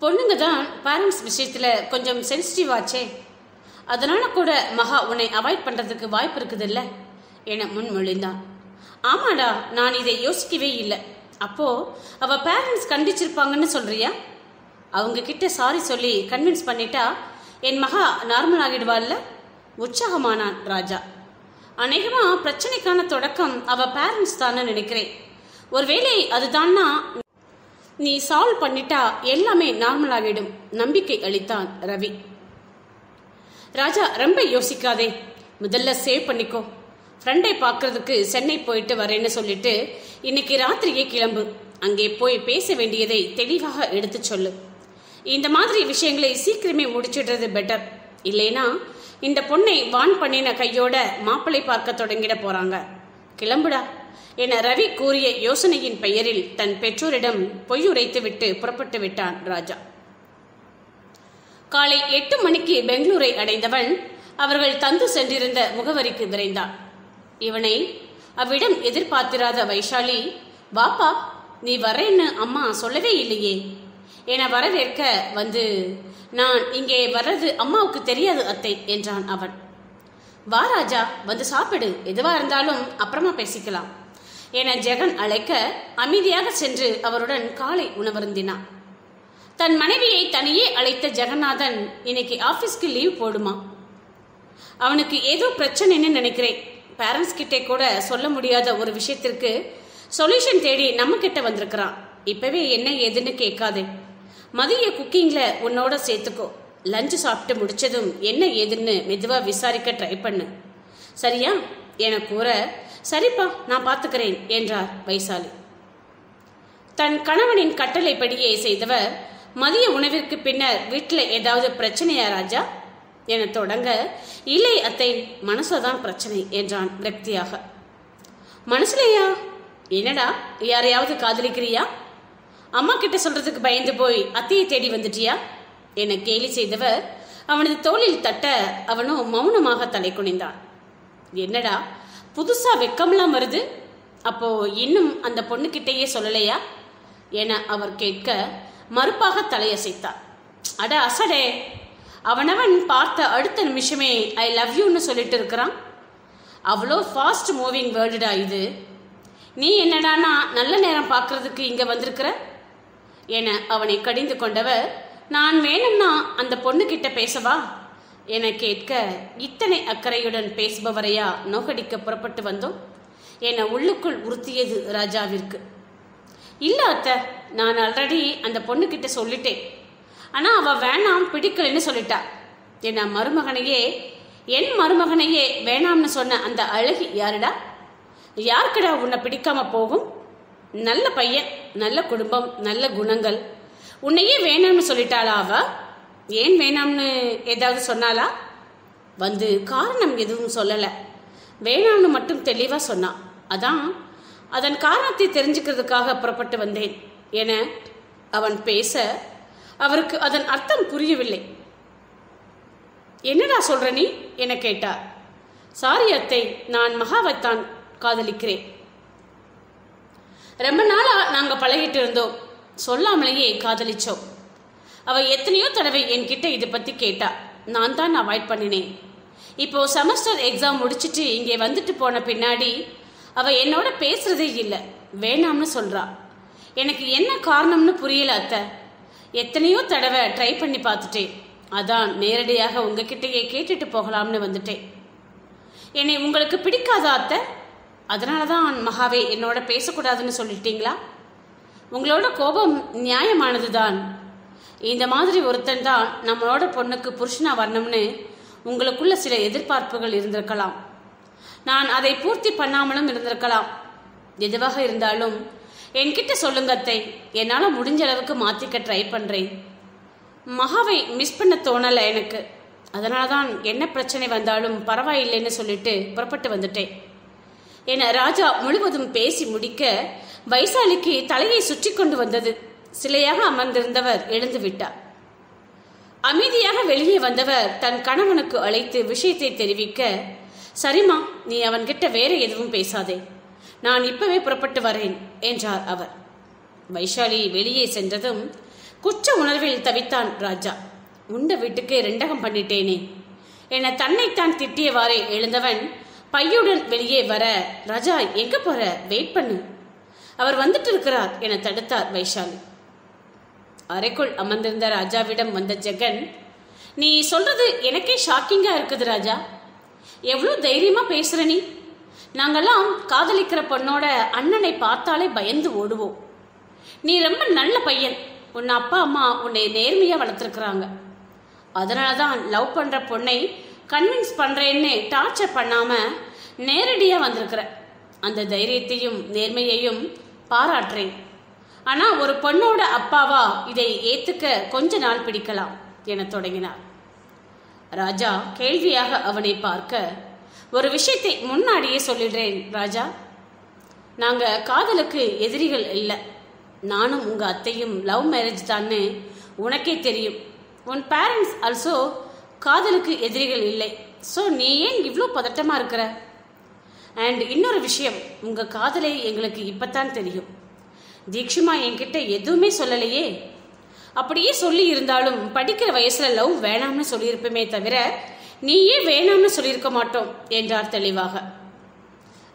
Speaker 1: பொண்ணுங்க தான் பேரண்ட்ஸ் விஷயத்துல கொஞ்சம் சென்சிட்டிவ் ஆச்சே. அதனால கூட மகா உன்னை அவாய்ட் பண்றதுக்கு வாய்ப்பு இருக்குதுல்ல? என முன்மொழிந்தான் ஆமாடா நான் இதை யோசிக்கவே இல்லை. அப்போ அவ பேரண்ட்ஸ் கண்டிச்சிருப்பாங்கன்னு சொல்றியா? அவங்க கிட்ட சாரி சொல்லி கன்வின்ஸ் பண்ணிட்டா என் மகா நார்மல் ஆகிடுவாள்ல? உற்சாகமானான் ராஜா. அநேகமா பிரச்சனைக்கான தொடக்கம் அவ பேரண்ட்ஸ் தானே நினைக்கிறேன். ஒருவேளை அதுதான்னா நீ சால்வ் பண்ணிட்டா எல்லாமே நார்மல் ஆகிடும் நம்பிக்கை அளித்தான் ரவி. ராஜா ரொம்ப யோசிக்காதே. முதல்ல சேவ் பண்ணிக்கோ. ஃப்ரெண்டை பார்க்கறதுக்கு சென்னை போயிட்டு வரேன்னு சொல்லிட்டு இன்னைக்கு ராத்திரியே கிளம்பு. அங்கே போய் பேச வேண்டியதை தெளிவாக எடுத்து சொல்லு. இந்த மாதிரி விஷயங்களை சீக்கிரமே முடிச்சிடுறது பெட்டர் இல்லைனா இந்த பொண்ணை வான் பண்ணின கையோட மாப்பிள்ளை பார்க்க தொடங்கிட போறாங்க. கிளம்புடா என ரவி கூறிய யோசனையின் பெயரில் தன் பெற்றோரிடம் பொய் உரைத்துவிட்டு புறப்பட்டு விட்டான் ராஜா. காலை எட்டு மணிக்கு பெங்களூரை அடைந்தவன் அவர்கள் தந்து சென்றிருந்த முகவரிக்கு விரைந்தான். இவனை அவ்விடம் எதிர்பார்த்திராத வைஷாலி வாப்பா நீ வரேன்னு அம்மா சொல்லவே இல்லையே. என வரவேற்க வந்து நான் இங்கே வர்றது அம்மாவுக்கு தெரியாது அத்தை என்றான் அவன். வா ராஜா வந்து சாப்பிடு. எதுவா இருந்தாலும் அப்புறமா பேசிக்கலாம். என ஜெகன் அழைக்க அமைதியாக சென்று அவருடன் காலை உணவருந்தினான். தன் மனைவியை தனியே அழைத்த ஜெகநாதன் இன்னைக்கு ஆபீஸ்க்கு லீவ் போடுமா? அவனுக்கு ஏதோ பிரச்சனைன்னு நினைக்கிறேன் பேரண்ட்ஸ் கிட்டே கூட சொல்ல முடியாத ஒரு விஷயத்திற்கு சொல்யூஷன் தேடி நம்ம கிட்ட வந்திருக்கிறான். இப்பவே என்ன ஏதுன்னு கேட்காதே. மதிய குக்கிங்ல உன்னோட சேர்த்துக்கோ. லஞ்சு சாப்பிட்டு முடிச்சதும் என்ன ஏதுன்னு மெதுவா விசாரிக்க ட்ரை பண்ணு. சரியா? என கூற சரிப்பா நான் பார்த்துக்கிறேன் என்றார் வைசாலி. தன் கணவனின் கட்டளைப்படியே செய்தவர் மதிய உணவிற்கு பின்னர் வீட்டில் ஏதாவது பிரச்சனையா ராஜா? என தொடங்க இல்லை அத்தை மனசுதான் பிரச்சனை என்றான் விரக்தியாக. மனசுலையா? என்னடா யாரையாவது காதலிக்கிறியா? அம்மா கிட்ட சொல்றதுக்கு பயந்து போய் அத்தையை தேடி வந்துட்டியா? என கேலி செய்தவர் அவனது தோளில் தட்ட அவனும் மௌனமாக தலை குனிந்தான். என்னடா புதுசா வெக்கம்லாம் வருது? அப்போ இன்னும் அந்த பொண்ணுக்கிட்டேயே சொல்லலையா? என அவர் கேட்க மறுப்பாக தலையசைத்தார் அட அசடே அவனவன் பார்த்த அடுத்த நிமிஷமே ஐ லவ் யூன்னு சொல்லிட்டு இருக்கிறான். அவ்வளோ ஃபாஸ்ட் மூவிங் வேர்ல்டுடா இது. நீ என்னடானா நல்ல நேரம் பார்க்கறதுக்கு இங்கே வந்திருக்கிற? என அவனை கடிந்து கொண்டவர் நான் வேணும்னா அந்த பொண்ணு கிட்ட பேசவா? என கேட்க இத்தனை அக்கறையுடன் பேசுபவரையா நோகடிக்க புறப்பட்டு வந்தோம். என உள்ளுக்குள் உறுத்தியது ராஜாவிற்கு. இல்ல அத்தை நான் ஆல்ரெடி அந்த பொண்ணுக்கிட்ட சொல்லிட்டேன். ஆனா அவ வேணாம் பிடிக்கலன்னு சொல்லிட்டா. என் மருமகனையே என் மருமகனையே வேணாம்னு சொன்ன அந்த அழகி யாருடா? யாருக்கடா உன்னை பிடிக்காம போகும்? நல்ல பையன் நல்ல குடும்பம் நல்ல குணங்கள். உன்னையே வேணாம்னு சொல்லிட்டாளா அவ? ஏன் வேணாம்னு ஏதாவது சொன்னாளா? வந்து காரணம் எதுவும் சொல்லல. வேணாம்னு மட்டும் தெளிவா சொன்னான் அதான் அதன் காரணத்தை தெரிஞ்சுக்கிறதுக்காக புறப்பட்டு வந்தேன். என அவன் பேச அவருக்கு அதன் அர்த்தம் புரியவில்லை. என்னடா சொல்ற நீ? என கேட்டார். சாரி அத்தை நான் மகாவைத்தான் காதலிக்கிறேன். ரொம்ப நாளா நாங்க பழகிட்டு இருந்தோம் சொல்லாமலேயே காதலிச்சோம். அவ எத்தனையோ தடவை என்கிட்ட இதை பத்தி கேட்டா. நான் தான் அவாய்ட் பண்ணினேன். இப்போ செமஸ்டர் எக்ஸாம் முடிச்சிட்டு இங்கே வந்துட்டு போன பின்னாடி அவ என்னோட பேசுறதே இல்லை. வேணாம்னு சொல்றா. எனக்கு என்ன காரணம்னு புரியல அத்தை. எத்தனையோ தடவை ட்ரை பண்ணி பார்த்துட்டேன். அதான் நேரடியாக உங்ககிட்டயே கேட்டுட்டு போகலாம்னு வந்துட்டேன். என்னை உங்களுக்கு பிடிக்காத அத்தை? அதனால தான் மகாவே என்னோட பேசக்கூடாதுன்னு சொல்லிட்டீங்களா? உங்களோட கோபம் நியாயமானது தான் இந்த மாதிரி ஒருத்தன் தான் நம்மளோட பொண்ணுக்கு புருஷனா வரணும்னு உங்களுக்குள்ள சில எதிர்பார்ப்புகள் இருந்திருக்கலாம். நான் அதை பூர்த்தி பண்ணாமலும் இருந்திருக்கலாம். எதுவாக இருந்தாலும் என்கிட்ட சொல்லுங்க அத்தை. என்னால் முடிஞ்ச அளவுக்கு மாற்றிக்க ட்ரை பண்ணுறேன் மகாவை மிஸ் பண்ண தோணலை எனக்கு. அதனால தான் என்ன பிரச்சனை வந்தாலும் பரவாயில்லைன்னு சொல்லிட்டு புறப்பட்டு வந்துட்டேன். என ராஜா முழுவதும் பேசி முடிக்க வைசாலிக்கு தலையை சுற்றி கொண்டு வந்தது. சிலையாக அமர்ந்திருந்தவர் எழுந்து விட்டார். அமைதியாக வெளியே வந்தவர் தன் கணவனுக்கு அழைத்து விஷயத்தை தெரிவிக்க சரிம்மா நீ அவன்கிட்ட வேற எதுவும் பேசாதே. நான் இப்பவே புறப்பட்டு வரேன் என்றார் அவர். வைஷாலி வெளியே சென்றதும் குற்ற உணர்வில் தவித்தான் ராஜா உண்ட வீட்டுக்கு ரெண்டகம் பண்ணிட்டேனே. என தன்னைத்தான் திட்டியவாறே எழுந்தவன் பையுடன் வெளியே வர ராஜா எங்க போற? வெயிட் பண்ணு. அவர் வந்துட்டு இருக்கிறார் என தடுத்தார் வைஷாலி. அறைக்குள் அமர்ந்திருந்த ராஜாவிடம் வந்த ஜெகன் நீ சொல்றது எனக்கே ஷாக்கிங்கா இருக்குது ராஜா. எவ்வளோ தைரியமா பேசுற நீ? நாங்கெல்லாம் காதலிக்கிற பொண்ணோட அண்ணனை பார்த்தாலே பயந்து ஓடுவோம். நீ ரொம்ப நல்ல பையன். உன் அப்பா அம்மா உன்னை நேர்மையா வளர்த்துருக்குறாங்க. அதனால தான் லவ் பண்ற பொண்ணை கன்வின்ஸ் பண்றேன்னு டார்ச்சர் பண்ணாம நேரடியா வந்திருக்கிற. அந்த தைரியத்தையும் நேர்மையையும் பாராட்டுறேன். ஆனா ஒரு பொண்ணோட அப்பாவா இதை ஏத்துக்க கொஞ்ச நாள் பிடிக்கலாம் என தொடங்கினார். ராஜா கேள்வியாக அவனை பார்க்க ஒரு விஷயத்தை முன்னாடியே சொல்லிடுறேன் ராஜா. நாங்க காதலுக்கு எதிரிகள் இல்லை. நானும் உங்க அத்தையும் லவ் மேரேஜ் தான்னு உனக்கே தெரியும். உன் பேரண்ட்ஸ் ஆல்சோ காதலுக்கு எதிரிகள் இல்லை. ஸோ நீ ஏன் இவ்வளோ பதட்டமா இருக்கிற? அண்ட் இன்னொரு விஷயம் உங்க காதலை எங்களுக்கு இப்பத்தான் தெரியும். தீக்ஷிமா என்கிட்ட எதுவுமே சொல்லலையே. அப்படியே சொல்லி இருந்தாலும் படிக்கிற வயசுல லவ் வேணாம்னு சொல்லியிருப்போமே தவிர நீயே வேணாம்னு சொல்லியிருக்க மாட்டோம் என்றார் தெளிவாக.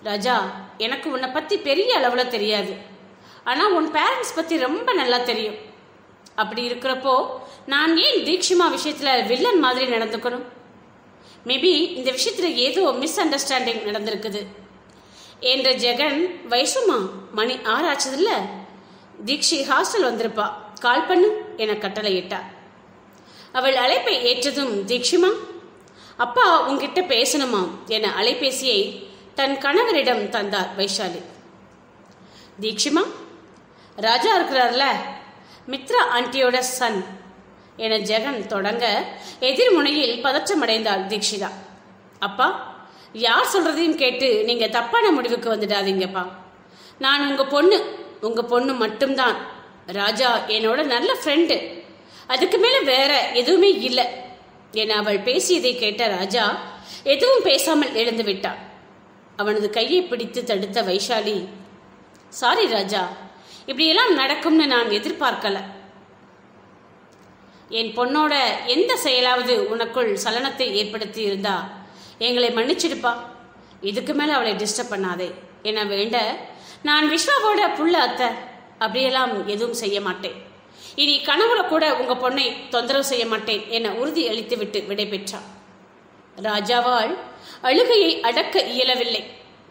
Speaker 1: ராஜா எனக்கு உன்னை பத்தி பெரிய அளவுல தெரியாது. ஆனா உன் பேரண்ட்ஸ் பத்தி ரொம்ப நல்லா தெரியும். அப்படி இருக்கிறப்போ நான் ஏன் தீக்ஷிமா விஷயத்துல வில்லன் மாதிரி நடந்துக்கணும்? மேபி இந்த விஷயத்துல ஏதோ மிஸ் அண்டர்ஸ்டாண்டிங் நடந்திருக்குது. என்ற ஜெகன் வயசுமா மணி ஆறாச்சதுல தீக்ஷி ஹாஸ்டல் வந்திருப்பா. கால் பண்ணு என கட்டளையிட்டா அவள் அழைப்பை ஏற்றதும் தீக்ஷிமா அப்பா உங்ககிட்ட பேசணுமா? என அலைபேசியை தன் கணவரிடம் தந்தார் வைஷாலி. தீக்ஷிமா ராஜா இருக்கிறார்ல. மித்ரா ஆண்டியோட சன். என ஜெகன் தொடங்க எதிர்முனையில் பதற்றமடைந்தார் தீக்ஷிதா அப்பா யார் சொல்றதையும் கேட்டு நீங்க தப்பான முடிவுக்கு வந்துடாதீங்கப்பா. நான் உங்க பொண்ணு. உங்க பொண்ணு மட்டும்தான். ராஜா என்னோட நல்ல ஃப்ரெண்டு அதுக்கு மேல வேற எதுவுமே இல்லை. என அவள் பேசியதை கேட்ட ராஜா எதுவும் பேசாமல் எழுந்து விட்டான். அவனது கையை பிடித்து தடுத்த வைஷாலி சாரி ராஜா இப்படியெல்லாம் நடக்கும்னு நான் எதிர்பார்க்கல. என் பொண்ணோட எந்த செயலாவது உனக்குள் சலனத்தை ஏற்படுத்தி இருந்தா எங்களை மன்னிச்சிடுப்பா. இதுக்கு மேல அவளை டிஸ்டர்ப் பண்ணாதே. என வேண்ட நான் விஸ்வாவோட புள்ள அத்தை. அப்படியெல்லாம் எதுவும் செய்ய மாட்டேன். இனி கனவுல கூட உங்க பொண்ணை தொந்தரவு செய்ய மாட்டேன் என உறுதி அளித்துவிட்டு விடைபெற்றான் ராஜாவால் அழுகையை அடக்க இயலவில்லை.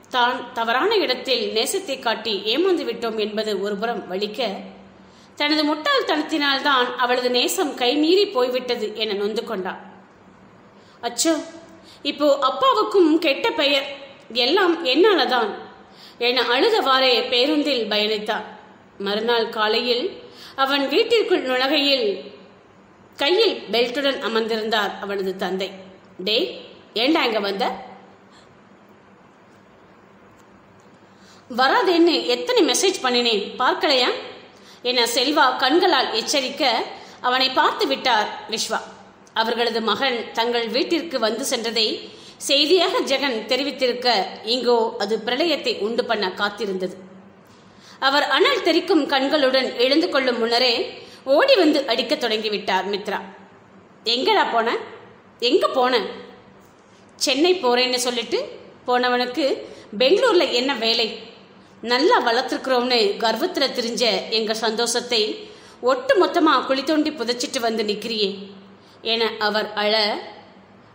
Speaker 1: தான் தவறான இடத்தில் நேசத்தை காட்டி ஏமாந்து விட்டோம் என்பது ஒருபுறம் வலிக்க தனது முட்டாள்தனத்தினால்தான் அவளது நேசம் கைமீறி போய்விட்டது என நொந்து கொண்டான் அச்சோ இப்போ அப்பாவுக்கும் கெட்ட பெயர் எல்லாம் என்னாலதான் என அழுதவாறே பேருந்தில் பயணித்தான் மறுநாள் காலையில் அவன் வீட்டிற்குள் நுழைகையில் கையில் பெல்ட்டுடன் அமர்ந்திருந்தார் அவனது தந்தை. டே ஏண்டா இங்க வந்த? வராதேன்னு எத்தனை மெசேஜ் பண்ணினேன் பார்க்கலையா? என செல்வா கண்களால் எச்சரிக்க அவனை பார்த்து விட்டார் விஸ்வா. அவர்களது மகன் தங்கள் வீட்டிற்கு வந்து சென்றதை செய்தியாக ஜெகன் தெரிவித்திருக்க இங்கோ அது பிரளயத்தை உண்டு பண்ண காத்திருந்தது. அவர் அனல் தெரிக்கும் கண்களுடன் எழுந்து கொள்ளும் முன்னரே ஓடி வந்து அடிக்கத் தொடங்கிவிட்டார் மித்ரா. எங்கடா போன? எங்க போன? சென்னை போறேன்னு சொல்லிட்டு போனவனுக்கு பெங்களூர்ல என்ன வேலை? நல்லா வளர்த்துருக்குறோம்னு கர்வத்தில் திரிஞ்ச எங்க சந்தோஷத்தை ஒட்டு மொத்தமாக குழி தோண்டி புதைச்சிட்டு வந்து நிற்கிறியே என அவர் அழ.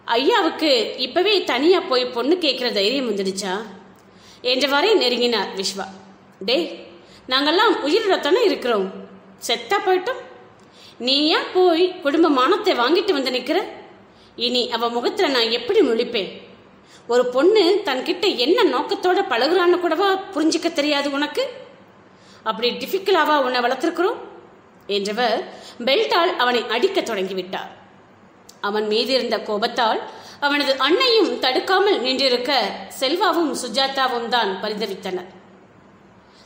Speaker 1: ஐயாவுக்கு இப்பவே தனியா போய் பொண்ணு கேட்குற தைரியம் வந்துடுச்சா? என்றவாறே நெருங்கினார் விஸ்வா டே நாங்கள்லாம் உயிரிழத்தானே இருக்கிறோம். செத்தா போயிட்டோம். நீ ஏன் போய் குடும்ப மானத்தை வாங்கிட்டு வந்து நிற்கிற இனி அவ முகத்துல நான் எப்படி முழிப்பேன்? ஒரு பொண்ணு தன்கிட்ட என்ன நோக்கத்தோட பழகுறான்னு கூடவா புரிஞ்சிக்க தெரியாது உனக்கு? அப்படி டிஃபிக்கலாவா உன்னை வளர்த்துருக்குறோம்? என்றவர் பெல்ட்டால் அவனை அடிக்க தொடங்கிவிட்டார். அவன் மீது இருந்த கோபத்தால் அவனது அன்னையும் தடுக்காமல் நின்றிருக்க செல்வாவும் சுஜாதாவும் தான் பரிதவித்தனர்.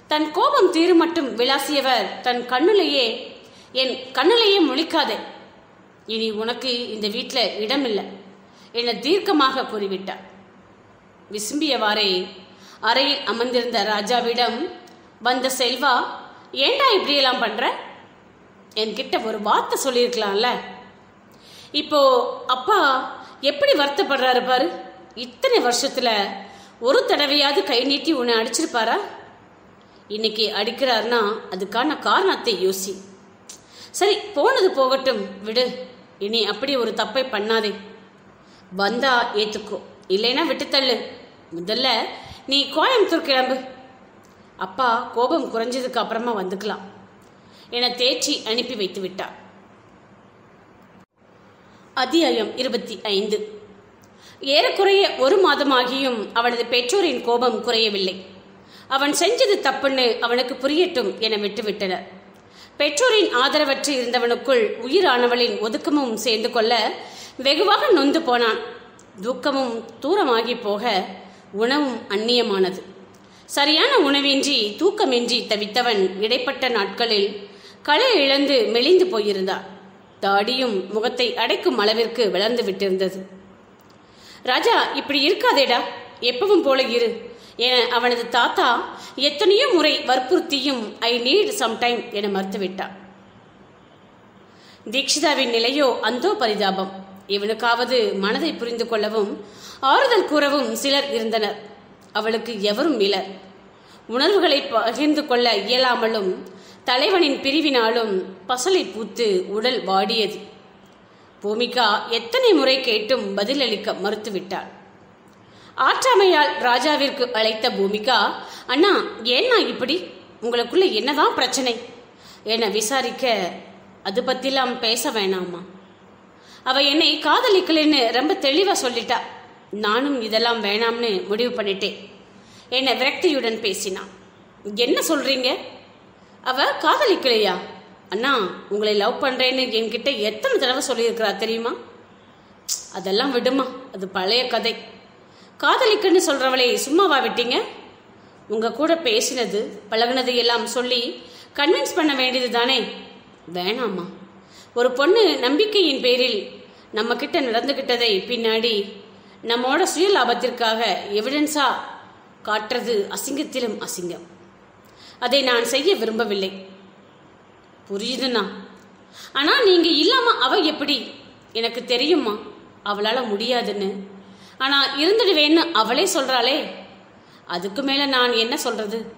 Speaker 1: தன் கோபம் தீரும் மட்டும் விளாசியவர் தன் கண்ணுலேயே என் கண்ணுலேயே முழிக்காதே. இனி உனக்கு இந்த வீட்டில் இடமில்லை என தீர்க்கமாக கூறிவிட்டார். விசும்பியவாறே அறையில் அமர்ந்திருந்த ராஜாவிடம் வந்த செல்வா ஏண்டா இப்படியெல்லாம் பண்ற? என்கிட்ட ஒரு வார்த்தை சொல்லியிருக்கலாம்ல. இப்போ அப்பா எப்படி வருத்தப்படுறாரு பாரு? இத்தனை வருஷத்துல ஒரு தடவையாவது கை நீட்டி உன்னை அடிச்சிருப்பாரா? இன்னைக்கு அடிக்கிறார்னா அதுக்கான காரணத்தை யோசி. சரி போனது போகட்டும் விடு. இனி அப்படி ஒரு தப்பை பண்ணாதே. வந்தா ஏத்துக்கோ. இல்லைன்னா விட்டுத்தள்ளு. முதல்ல நீ கோயம்புத்தூர் கிளம்பு. அப்பா கோபம் குறைஞ்சதுக்கு அப்புறமா வந்துக்கலாம். என தேற்றி அனுப்பி வைத்து விட்டார். அத்தியாயம் இருபத்தி ஐந்து. ஏறக்குறைய ஒரு மாதமாகியும் அவனது பெற்றோரின் கோபம் குறையவில்லை. அவன் செஞ்சது தப்புன்னு அவனுக்கு புரியட்டும் என விட்டுவிட்டனர் பெற்றோரின் ஆதரவற்று இருந்தவனுக்குள் உயிரானவளின் ஒதுக்கமும் சேர்ந்து கொள்ள வெகுவாக நொந்து போனான். தூக்கமும் தூரமாகி போக உணவும் அந்நியமானது. சரியான உணவின்றி தூக்கமின்றி தவித்தவன் இடைப்பட்ட நாட்களில் களை இழந்து மெலிந்து போயிருந்தான். தாடியும் முகத்தை அடைக்கும் அளவிற்கு வளர்ந்து விட்டிருந்தது. ராஜா இப்படி இருக்காதேடா. எப்பவும் போல இரு. என அவனது தாத்தா எத்தனையோ முறை வற்புறுத்தியும் ஐ நீட் சம் டைம் என மறுத்துவிட்டார். தீக்ஷிதாவின் நிலையோ அந்தோ பரிதாபம். இவனுக்காவது மனதை புரிந்து கொள்ளவும் ஆறுதல் கூறவும் சிலர் இருந்தனர். அவளுக்கு எவரும் இலர் உணர்வுகளை பகிர்ந்து கொள்ள இயலாமலும் தலைவனின் பிரிவினாலும் பசலை பூத்து உடல் வாடியது. பூமிகா எத்தனை முறை கேட்டும் பதிலளிக்க மறுத்துவிட்டாள். ஆற்றாமையால் ராஜாவிற்கு அழைத்த பூமிகா அண்ணா ஏன்னா இப்படி? உங்களுக்குள்ள என்னதான் பிரச்சனை? என விசாரிக்க அது பத்திலாம் பேச வேணாமா? அவ என்னை காதலிக்கலைன்னு ரொம்ப தெளிவா சொல்லிட்டா. நானும் இதெல்லாம் வேணாம்னு முடிவு பண்ணிட்டேன். என்ன விரக்தியுடன் பேசினான் என்ன சொல்றீங்க? அவ காதலிக்கலையா? அண்ணா உங்களை லவ் பண்றேன்னு என்கிட்ட எத்தனை தடவை சொல்லியிருக்கிறா தெரியுமா? அதெல்லாம் விடுமா அது பழைய கதை. காதலிக்கன்னு சொல்றவளை சும்மாவா விட்டீங்க? உங்க கூட பேசினது பழகுனது எல்லாம் சொல்லி கன்வின்ஸ் பண்ண வேண்டியது தானே? வேணாமா ஒரு பொண்ணு நம்பிக்கையின் பேரில் நம்ம கிட்ட நடந்துகிட்டதை பின்னாடி நம்மோட சுய லாபத்திற்காக எவிடன்ஸா காட்டுறது அசிங்கத்திலும் அசிங்கம். அதை நான் செய்ய விரும்பவில்லை. புரியுதுண்ணா. ஆனா நீங்க இல்லாம அவ எப்படி? எனக்கு தெரியுமா அவளால முடியாதுன்னு. ஆனா இருந்துடுவேன்னு அவளே சொல்றாளே. அதுக்கு மேல நான் என்ன சொல்றது?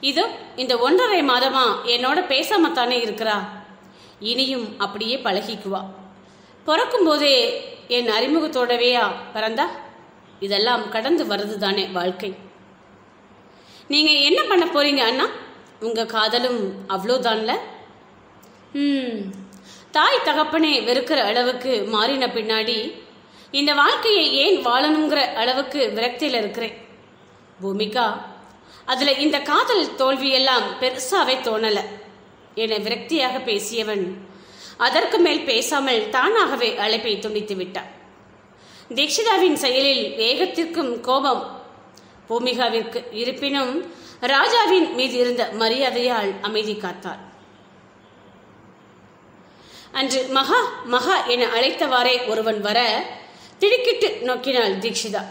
Speaker 1: இதோ இந்த ஒன்றரை மாதமா என்னோட பேசாம தானே இருக்கிறா. இனியும் அப்படியே பழகிக்குவா. பிறக்கும் போதே என் அறிமுகத்தோடவேயா பிறந்தா இதெல்லாம் கடந்து வர்றது தானே வாழ்க்கை. நீங்க என்ன பண்ண போறீங்க அண்ணா? உங்க காதலும் அவ்வளோதான்ல? ம் தாய் தகப்பனே வெறுக்கிற அளவுக்கு மாறின பின்னாடி இந்த வாழ்க்கையை ஏன் வாழணுங்கிற அளவுக்கு விரக்தியில் இருக்கிறேன். பூமிகா அதில் இந்த காதல் தோல்வியெல்லாம் பெருசாவே தோணலை. என விரக்தியாக பேசியவன் அதற்கு மேல் பேசாமல் தானாகவே அழைப்பை துண்டித்து விட்டான். தீக்ஷிதாவின் செயலில் வேகத்திற்கும் கோபம் பூமிகாவிற்கு இருப்பினும் ராஜாவின் மீது இருந்த மரியாதையால் அமைதி காத்தார் அன்று மகா மகா என அழைத்தவாறே ஒருவன் வர திடுக்கிட்டு நோக்கினாள் தீக்ஷிதா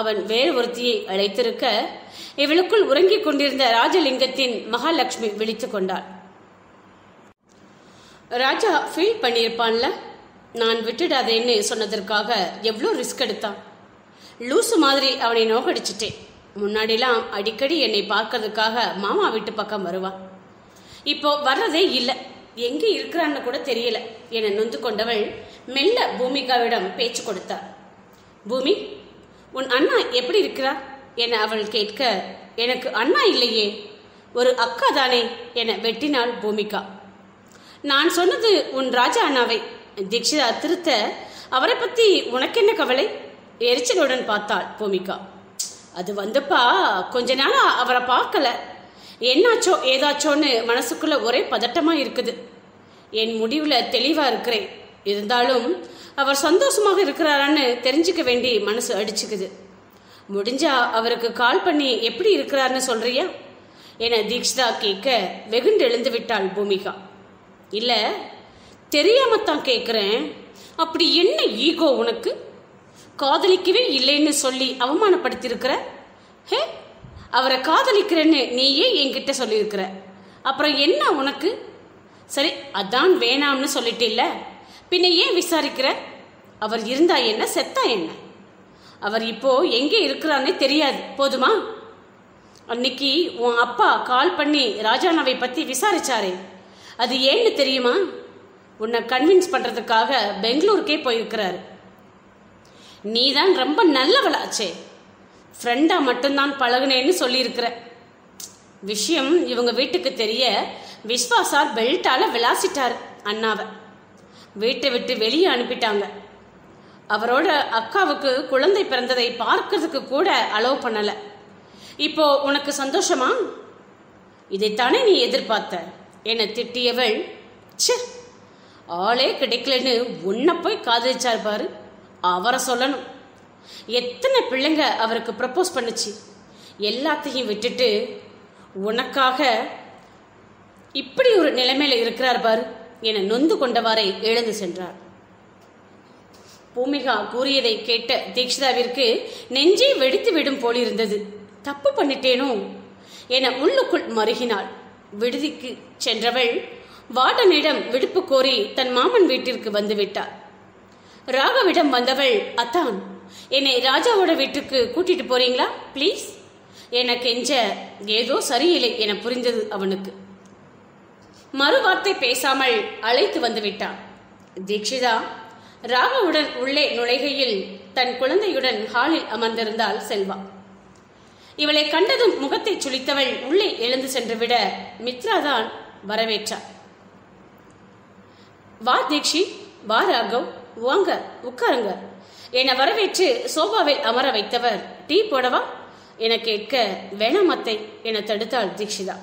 Speaker 1: அவன் வேறு ஒருத்தியை அழைத்திருக்க இவளுக்குள் உறங்கிக் கொண்டிருந்த ராஜலிங்கத்தின் மகாலட்சுமி விழித்துக் கொண்டாள். ராஜா ஃபீல் பண்ணியிருப்பான்ல? நான் விட்டுடாதேன்னு சொன்னதற்காக எவ்வளோ ரிஸ்க் எடுத்தான். லூசு மாதிரி அவனை நோக்கடிச்சிட்டேன் முன்னாடிலாம் அடிக்கடி என்னை பார்க்கறதுக்காக மாமா வீட்டு பக்கம் வருவான். இப்போ வர்றதே இல்லை. எங்கே இருக்கிறான்னு கூட தெரியல. என நொந்து கொண்டவள் மெல்ல பூமிகாவிடம் பேச்சு கொடுத்தார் பூமி உன் அண்ணா எப்படி இருக்கிறா என அவள் கேட்க எனக்கு அண்ணா இல்லையே. ஒரு அக்கா தானே என வெட்டினாள் பூமிகா. நான் சொன்னது உன் ராஜா அண்ணாவை. தீக்ஷிதா திருத்த அவரை பத்தி உனக்கென்ன கவலை? எரிச்சலுடன் பார்த்தாள் பூமிகா. அது வந்துப்பா கொஞ்ச நாளா அவரை பார்க்கல. என்னாச்சோ ஏதாச்சோன்னு மனசுக்குள்ள ஒரே பதட்டமா இருக்குது. என் முடிவுல தெளிவா இருக்கிறேன். இருந்தாலும் அவர் சந்தோஷமாக இருக்கிறாரான்னு தெரிஞ்சுக்க வேண்டி மனசு அடிச்சுக்குது. முடிஞ்சா அவருக்கு கால் பண்ணி எப்படி இருக்கிறாருன்னு சொல்றியா? என தீக்ஷிதா கேட்க வெகுண்டு எழுந்து விட்டாள் பூமிகா. இல்ல தெரியாமத்தான் கேட்குறேன் அப்படி என்ன ஈகோ உனக்கு? காதலிக்கவே இல்லைன்னு சொல்லி அவமானப்படுத்தியிருக்கிற? ஹே அவரை காதலிக்கிறேன்னு நீயே என்கிட்ட சொல்லியிருக்கிற. அப்புறம் என்ன உனக்கு? சரி அதான் வேணாம்னு சொல்லிட்டில்ல. பின்ன ஏன் விசாரிக்கிற? அவர் இருந்தா என்ன செத்தா என்ன? அவர் இப்போ எங்கே இருக்கிறான்னே தெரியாது. போதுமா? அன்னைக்கு உன் அப்பா கால் பண்ணி ராஜானாவை பற்றி விசாரிச்சாரே. அது ஏன்னு தெரியுமா? உன்னை கன்வின்ஸ் பண்ணுறதுக்காக பெங்களூருக்கே போயிருக்கிறாரு. நீ தான் ரொம்ப நல்லவளாச்சே. ஃப்ரெண்டாக மட்டும்தான் பழகுனேன்னு சொல்லியிருக்கிற. விஷயம் இவங்க வீட்டுக்கு தெரிய விஸ்வாசார் பெல்ட்டால விளாசிட்டார் அண்ணாவை. வீட்டை விட்டு வெளியே அனுப்பிட்டாங்க. அவரோட அக்காவுக்கு குழந்தை பிறந்ததை பார்க்கறதுக்கு கூட அலோவ் பண்ணலை. இப்போ உனக்கு சந்தோஷமா? இதைத்தானே நீ எதிர்பார்த்த? என திட்டியவள் சே ஆளே கிடைக்கலன்னு உன்னை போய் காதலிச்சார் பாரு. அவரை சொல்லணும். எத்தனை பிள்ளைங்க அவருக்கு ப்ரப்போஸ் பண்ணுச்சு? எல்லாத்தையும் விட்டுட்டு உனக்காக இப்படி ஒரு நிலைமையில இருக்கிறார் பாரு என நொந்து கொண்டவாறே எழுந்து சென்றார். பூமிகா கூறியதை கேட்ட தீக்ஷிதாவிற்கு நெஞ்சே வெடித்து விடும் போலிருந்தது. தப்பு பண்ணிட்டேனோ? என உள்ளுக்குள் மருகினாள். விடுதிக்கு சென்றவள் வார்டனிடம் விடுப்பு கோரி தன் மாமன் வீட்டிற்கு வந்துவிட்டார் ராகவிடம் வந்தவள் அத்தான் என்னை ராஜாவோட வீட்டுக்கு கூட்டிட்டு போறீங்களா? ப்ளீஸ் என கெஞ்ச ஏதோ சரியில்லை என புரிந்தது அவனுக்கு. மறுவார்த்தை பேசாமல் அழைத்து வந்து விட்டான். தீக்ஷிதா ராகவுடன் உள்ளே நுழைகையில் தன் குழந்தையுடன் ஹாலில் அமர்ந்திருந்தாள் செல்வா. இவளை கண்டதும் முகத்தை சுளித்தவள் உள்ளே எழுந்து சென்றுவிட மித்ரா தான் வரவேற்றார். வா தீக்ஷி வா ராகவ் வாங்க உட்காருங்க. என்னை வரவேற்று சோபாவில் அமர வைத்தவர் டீ போடவா? என கேட்க வேணாம் அத்தை என தடுத்தாள் தீக்ஷிதா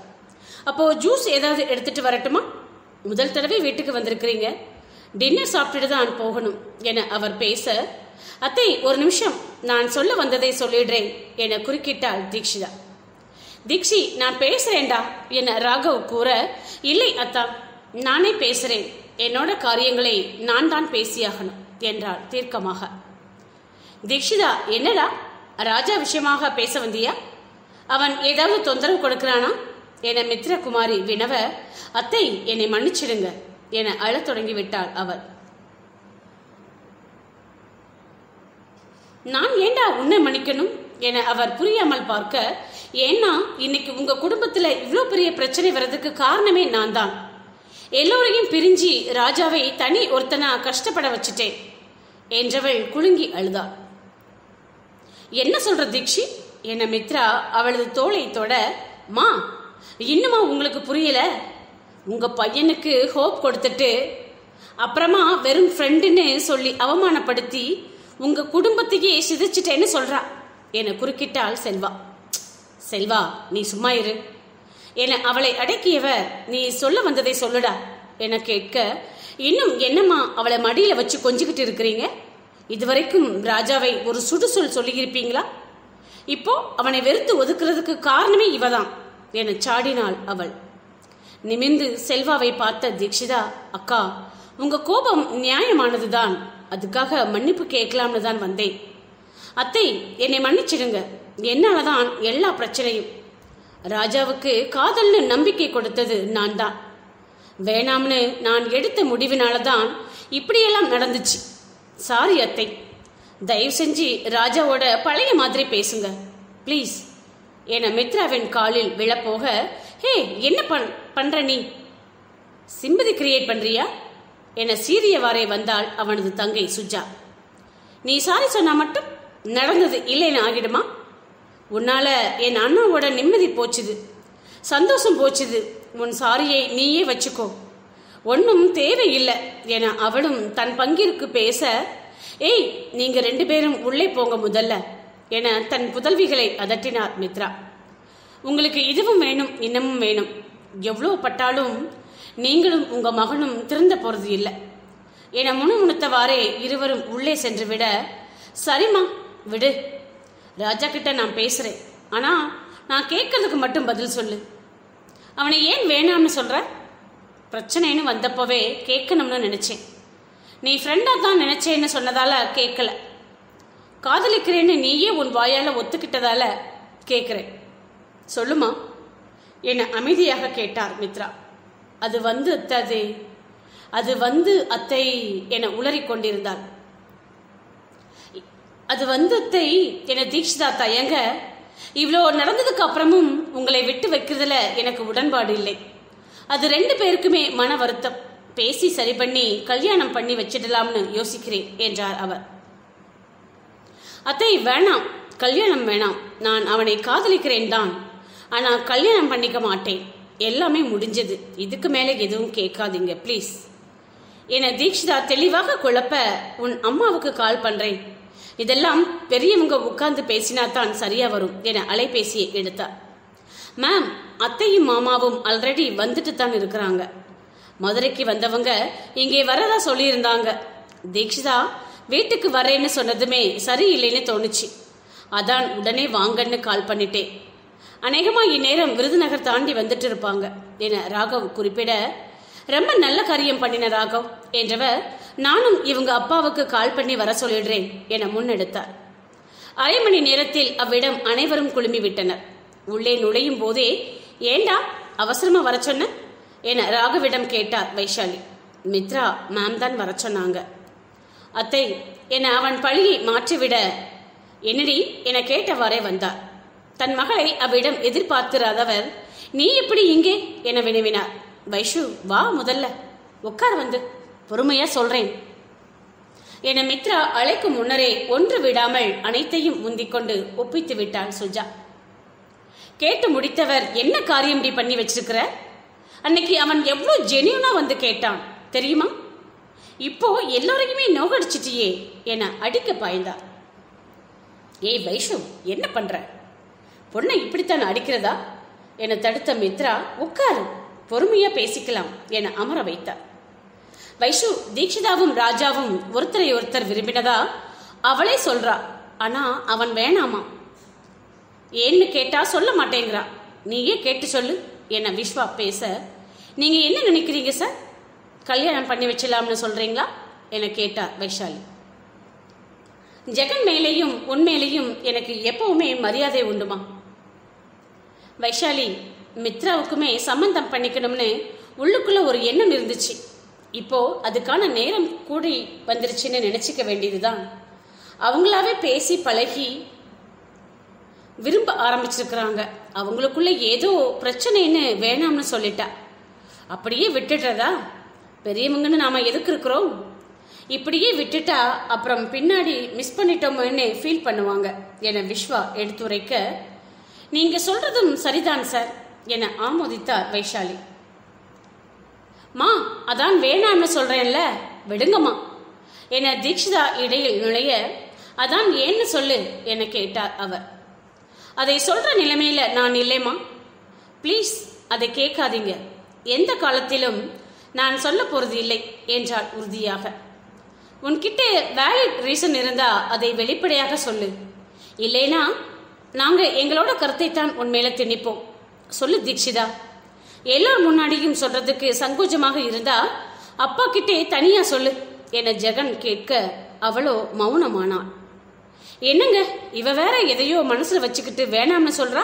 Speaker 1: அப்போ ஜூஸ் ஏதாவது எடுத்துட்டு வரட்டுமா? முதல் தடவை வீட்டுக்கு வந்திருக்கிறீங்க. டின்னர் சாப்பிட்டுட்டு தான் போகணும் என அவர் பேச அத்தை ஒரு நிமிஷம். நான் சொல்ல வந்ததை சொல்லிடுறேன் என குறுக்கிட்டாள் தீக்ஷிதா தீக்ஷி நான் பேசுறேன்டா என ராகவ் கூற இல்லை அத்தா நானே பேசுறேன். என்னோட காரியங்களை நான் தான் பேசியாகணும் என்றாள் தீர்க்கமாக. தீக்ஷிதா என்னடா? ராஜா விஷயமாக பேச வந்தியா? அவன் ஏதாவது தொந்தரவு கொடுக்கிறானா? என மித்ரகுமாரி வினவ அத்தை என்னை மன்னிச்சிடுங்க என அழத் தொடங்கிவிட்டாள் அவள். நான் ஏண்டா உன்னை மன்னிக்கணும்? என அவர் புரியாமல் பார்க்க ஏன்னா இன்னைக்கு உங்க குடும்பத்துல இவ்வளோ பெரிய பிரச்சனை வர்றதுக்கு காரணமே நான் தான். எல்லோரையும் பிரிஞ்சு ராஜாவை தனி ஒருத்தனா கஷ்டப்பட வச்சுட்டேன் என்றவள் குலுங்கி அழுதாள் என்ன சொல்ற தீக்ஷி என மித்ரா அவளது தோலை தொட மா இன்னுமா உங்களுக்கு புரியல? உங்க பையனுக்கு ஹோப் கொடுத்துட்டு அப்புறமா வெறும் ஃப்ரெண்டுன்னு சொல்லி அவமானப்படுத்தி உங்க குடும்பத்தையே சிதைச்சிட்டேன்னு சொல்றா. என குறுக்கிட்டாள் செல்வா. செல்வா நீ சும்மா இரு. என அவளை அடக்கியவ நீ சொல்ல வந்ததை சொல்லுடா என கேட்க இன்னும் என்னம்மா அவளை மடியில வச்சு கொஞ்சிக்கிட்டு இருக்கிறீங்க? இதுவரைக்கும் ராஜாவை ஒரு சுடுசொல் சொல்லியிருப்பீங்களா? இப்போ அவனை வெறுத்து ஒதுக்குறதுக்கு காரணமே இவதான் என சாடினாள் அவள். நிமிர்ந்து செல்வாவை பார்த்த தீக்ஷிதா அக்கா உங்க கோபம் நியாயமானதுதான். அதுக்காக மன்னிப்பு கேட்கலாம்னு தான் வந்தேன். அத்தை என்னை மன்னிச்சிடுங்க. என்னாலதான் எல்லா பிரச்சனையும். ராஜாவுக்கு காதல்னு நம்பிக்கை கொடுத்தது நான் தான் வேணாம்னு நான் எடுத்த முடிவினால தான் இப்படியெல்லாம் நடந்துச்சு. சாரி அத்தை. தயவு செஞ்சு ராஜாவோட பழைய மாதிரி பேசுங்க. ப்ளீஸ் என மித்ராவின் காலில் விழப்போக ஹே என்ன பண் பண்ற நீ? சிம்பதி கிரியேட் பண்றியா? என சீரியவாறே வந்தாள் அவனது தங்கை சுஜா. நீ சாரி சொன்னா மட்டும் நடந்தது இல்லைன்னு ஆகிடுமா? உன்னால என் அண்ணாவோட நிம்மதி போச்சுது. சந்தோஷம் போச்சுது. உன் சாரியை நீயே வச்சுக்கோ. ஒன்றும் தேவையில்லை என அவளும் தன் பங்கிற்கு பேச ஏய் நீங்க ரெண்டு பேரும் உள்ளே போங்க முதல்ல என தன் புதல்விகளை அதட்டினார் மித்ரா. உங்களுக்கு இதுவும் வேணும் இன்னமும் வேணும். எவ்வளோ பட்டாலும் நீங்களும் உங்க மகனும் திருந்த போறது இல்லை என முணுமுணுத்தவாறே இருவரும் உள்ளே சென்று விட சரிம்மா விடு. ராஜா கிட்ட நான் பேசுறேன். ஆனா நான் கேட்கறதுக்கு மட்டும் பதில் சொல்லு. அவனை ஏன் வேணாம்னு சொல்ற? பிரச்சனைன்னு வந்தப்பவே கேட்கணும்னு நினைச்சேன். நீ ஃப்ரெண்டா தான் நினைச்சேன்னு சொன்னதால கேட்கல. காதலிக்கிறேன்னு நீயே உன் வாயால ஒத்துக்கிட்டதால கேட்கிறேன். சொல்லுமா? என்னை அமைதியாக கேட்டார் மித்ரா. அது வந்து அத்ததே அது வந்து அத்தை என உளறிக் கொண்டிருந்தாள். அது வந்து அத்தை என தீக்ஷிதா தயங்க இவ்வளோ நடந்ததுக்கு அப்புறமும் உங்களை விட்டு வைக்கிறதுல எனக்கு உடன்பாடு இல்லை. அது ரெண்டு பேருக்குமே மன வருத்தம். பேசி சரி பண்ணி கல்யாணம் பண்ணி வச்சிடலாம்னு யோசிக்கிறேன் என்றார் அவர். அத்தை வேணாம். கல்யாணம் வேணாம். நான் அவனை காதலிக்கிறேன் தான். ஆனா கல்யாணம் பண்ணிக்க மாட்டேன். எல்லாமே முடிஞ்சது. இதுக்கு மேலே எதுவும் கேட்காதீங்க ப்ளீஸ். என தீக்ஷிதா தெளிவாக குழப்ப உன் அம்மாவுக்கு கால் பண்றேன். இதெல்லாம் பெரியவங்க உட்கார்ந்து பேசினா தான் சரியா வரும் என அலைபேசியை எடுத்தார். மேம் அத்தையும் மாமாவும் ஆல்ரெடி வந்துட்டு தான் இருக்கிறாங்க. மதுரைக்கு வந்தவங்க இங்கே வரதா சொல்லியிருந்தாங்க. தீக்ஷிதா வீட்டுக்கு வரேன்னு சொன்னதுமே சரியில்லைன்னு தோணுச்சு. அதான் உடனே வாங்கன்னு கால் பண்ணிட்டேன். அநேகமா இந்நேரம் விருதுநகர் தாண்டி வந்துட்டு இருப்பாங்க என ராகவ் குறிப்பிட ரொம்ப நல்ல காரியம் பண்ணின ராகவ் என்றவர் நானும் இவங்க அப்பாவுக்கு கால் பண்ணி வர சொல்லிடுறேன் என முன்னெடுத்தார். அரை மணி நேரத்தில் அவ்விடம் அனைவரும் குழுமி விட்டனர் உள்ளே நுழையும் போதே ஏண்டா அவசரமா வர சொன்ன? என ராகவிடம் கேட்டார் வைஷாலி. மித்ரா மேம் தான் வர சொன்னாங்க. அத்தை என அவன் பழியை மாற்றிவிட என்னடி? என கேட்டவாறே வந்தார். தன் மகளை அவ்விடம் எதிர்பார்த்திராதவர் நீ எப்படி இங்கே? என வினவினார். வைஷு வா முதல்ல உட்கார் வந்து பொறுமையா சொல்றேன். என மித்ரா அழைக்கும் முன்னரே ஒன்று விடாமல் அனைத்தையும் முந்திக்கொண்டு ஒப்பித்து விட்டாள் சுஜா. கேட்டு முடித்தவர் என்ன காரியம் டி பண்ணி வச்சிருக்கிற? அன்னைக்கு அவன் எவ்வளோ ஜெனியூனா வந்து கேட்டான் தெரியுமா? இப்போ எல்லோரையுமே நோகடிச்சிட்டியே என அடிக்க பாய்ந்தா ஏய் வைஷு என்ன பண்ற? பொண்ணை இப்படித்தான் அடிக்கிறதா? என தடுத்த மித்ரா உட்காரு பொறுமையா பேசிக்கலாம் என அமர வைத்தார் வைஷு தீக்ஷிதாவும் ராஜாவும் ஒருத்தரை ஒருத்தர் விரும்பினதா? அவளே சொல்றா ஆனா அவன் வேணாமா ஏன்னு கேட்டா சொல்ல மாட்டேங்கிறா நீயே கேட்டு சொல்லு. என்ன விஸ்வா பேச. நீங்க என்ன நினைக்கிறீங்க சார்? கல்யாணம் பண்ணி வச்சலாம்னு சொல்றீங்களா? என கேட்டார் வைஷாலி. ஜெகன் மேலேயும் உண்மையிலேயும் எனக்கு எப்பவுமே மரியாதை உண்டுமா? வைஷாலி மித்ராவுக்குமே சம்பந்தம் பண்ணிக்கணும்னு உள்ளுக்குள்ள ஒரு எண்ணம் இருந்துச்சு. இப்போ அதுக்கான நேரம் கூடி வந்துருச்சுன்னு நினைச்சிக்க வேண்டியதுதான். அவங்களாவே பேசி பழகி விரும்ப ஆரம்பிச்சிருக்கிறாங்க. அவங்களுக்குள்ள ஏதோ பிரச்சனைன்னு வேணாம்னு சொல்லிட்டா. அப்படியே விட்டுடுறதா பெரியவங்கன்னு நாம எதுக்கு இருக்கிறோம்? இப்படியே விட்டுட்டா அப்புறம் பின்னாடி மிஸ் பண்ணிட்டோமோன்னு ஃபீல் பண்ணுவாங்க. என விஸ்வா எடுத்துரைக்க நீங்க சொல்றதும் சரிதான் சார் என ஆமோதித்தார் வைஷாலி. மா அதான் வேணாம்னு சொல்றேன்ல விடுங்கம்மா என தீக்ஷிதா இடையில் நுழைய அதான் ஏன்னு சொல்லு என கேட்டார் அவர். அதை சொல்ற நிலைமையில நான் இல்லைம்மா. ப்ளீஸ் அதை கேட்காதீங்க. எந்த காலத்திலும் நான் சொல்ல போறது இல்லை என்றாள் உறுதியாக. உன்கிட்ட வேலிட் ரீசன் இருந்தா அதை வெளிப்படையாக சொல்லு. இல்லைனா நாங்க எங்களோட கருத்தை தான் உன் மேல திணிப்போம். சொல்லு தீக்ஷிதா எல்லார் முன்னாடியும் சொல்றதுக்கு சங்கோஜமாக இருந்தா அப்பா கிட்டே தனியா சொல்லு என ஜெகன் கேட்க அவளோ மௌனமானாள். என்னங்க? இவ வேற எதையோ மனசுல வச்சுக்கிட்டு வேணாம்னு சொல்றா?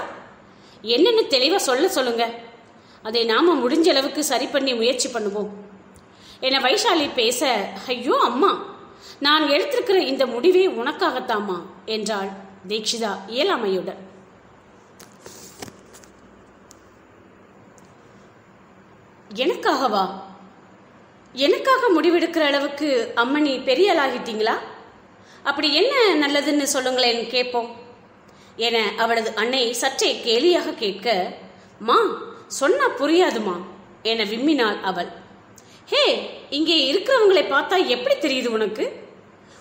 Speaker 1: என்னன்னு தெளிவா சொல்ல சொல்லுங்க. அதை நாம முடிஞ்ச அளவுக்கு சரி பண்ணி முயற்சி பண்ணுவோம். என வைஷாலி பேச ஐயோ அம்மா நான் எடுத்திருக்கிற இந்த முடிவே உனக்காகத்தாமா என்றாள் தீக்ஷிதா இயலாமையுடன். எனக்காகவா? எனக்காக முடிவெடுக்கிற அளவுக்கு அம்மணி பெரிய ஆளாகிட்டீங்களா அப்படி என்ன நல்லதுன்னு சொல்லுங்களேன் கேட்போம். என அவளது அன்னை சற்றே கேலியாக கேட்க மா சொன்னா புரியாதுமா? என விம்மினாள் அவள். ஹே இங்கே இருக்கிறவங்களை பார்த்தா எப்படி தெரியுது உனக்கு?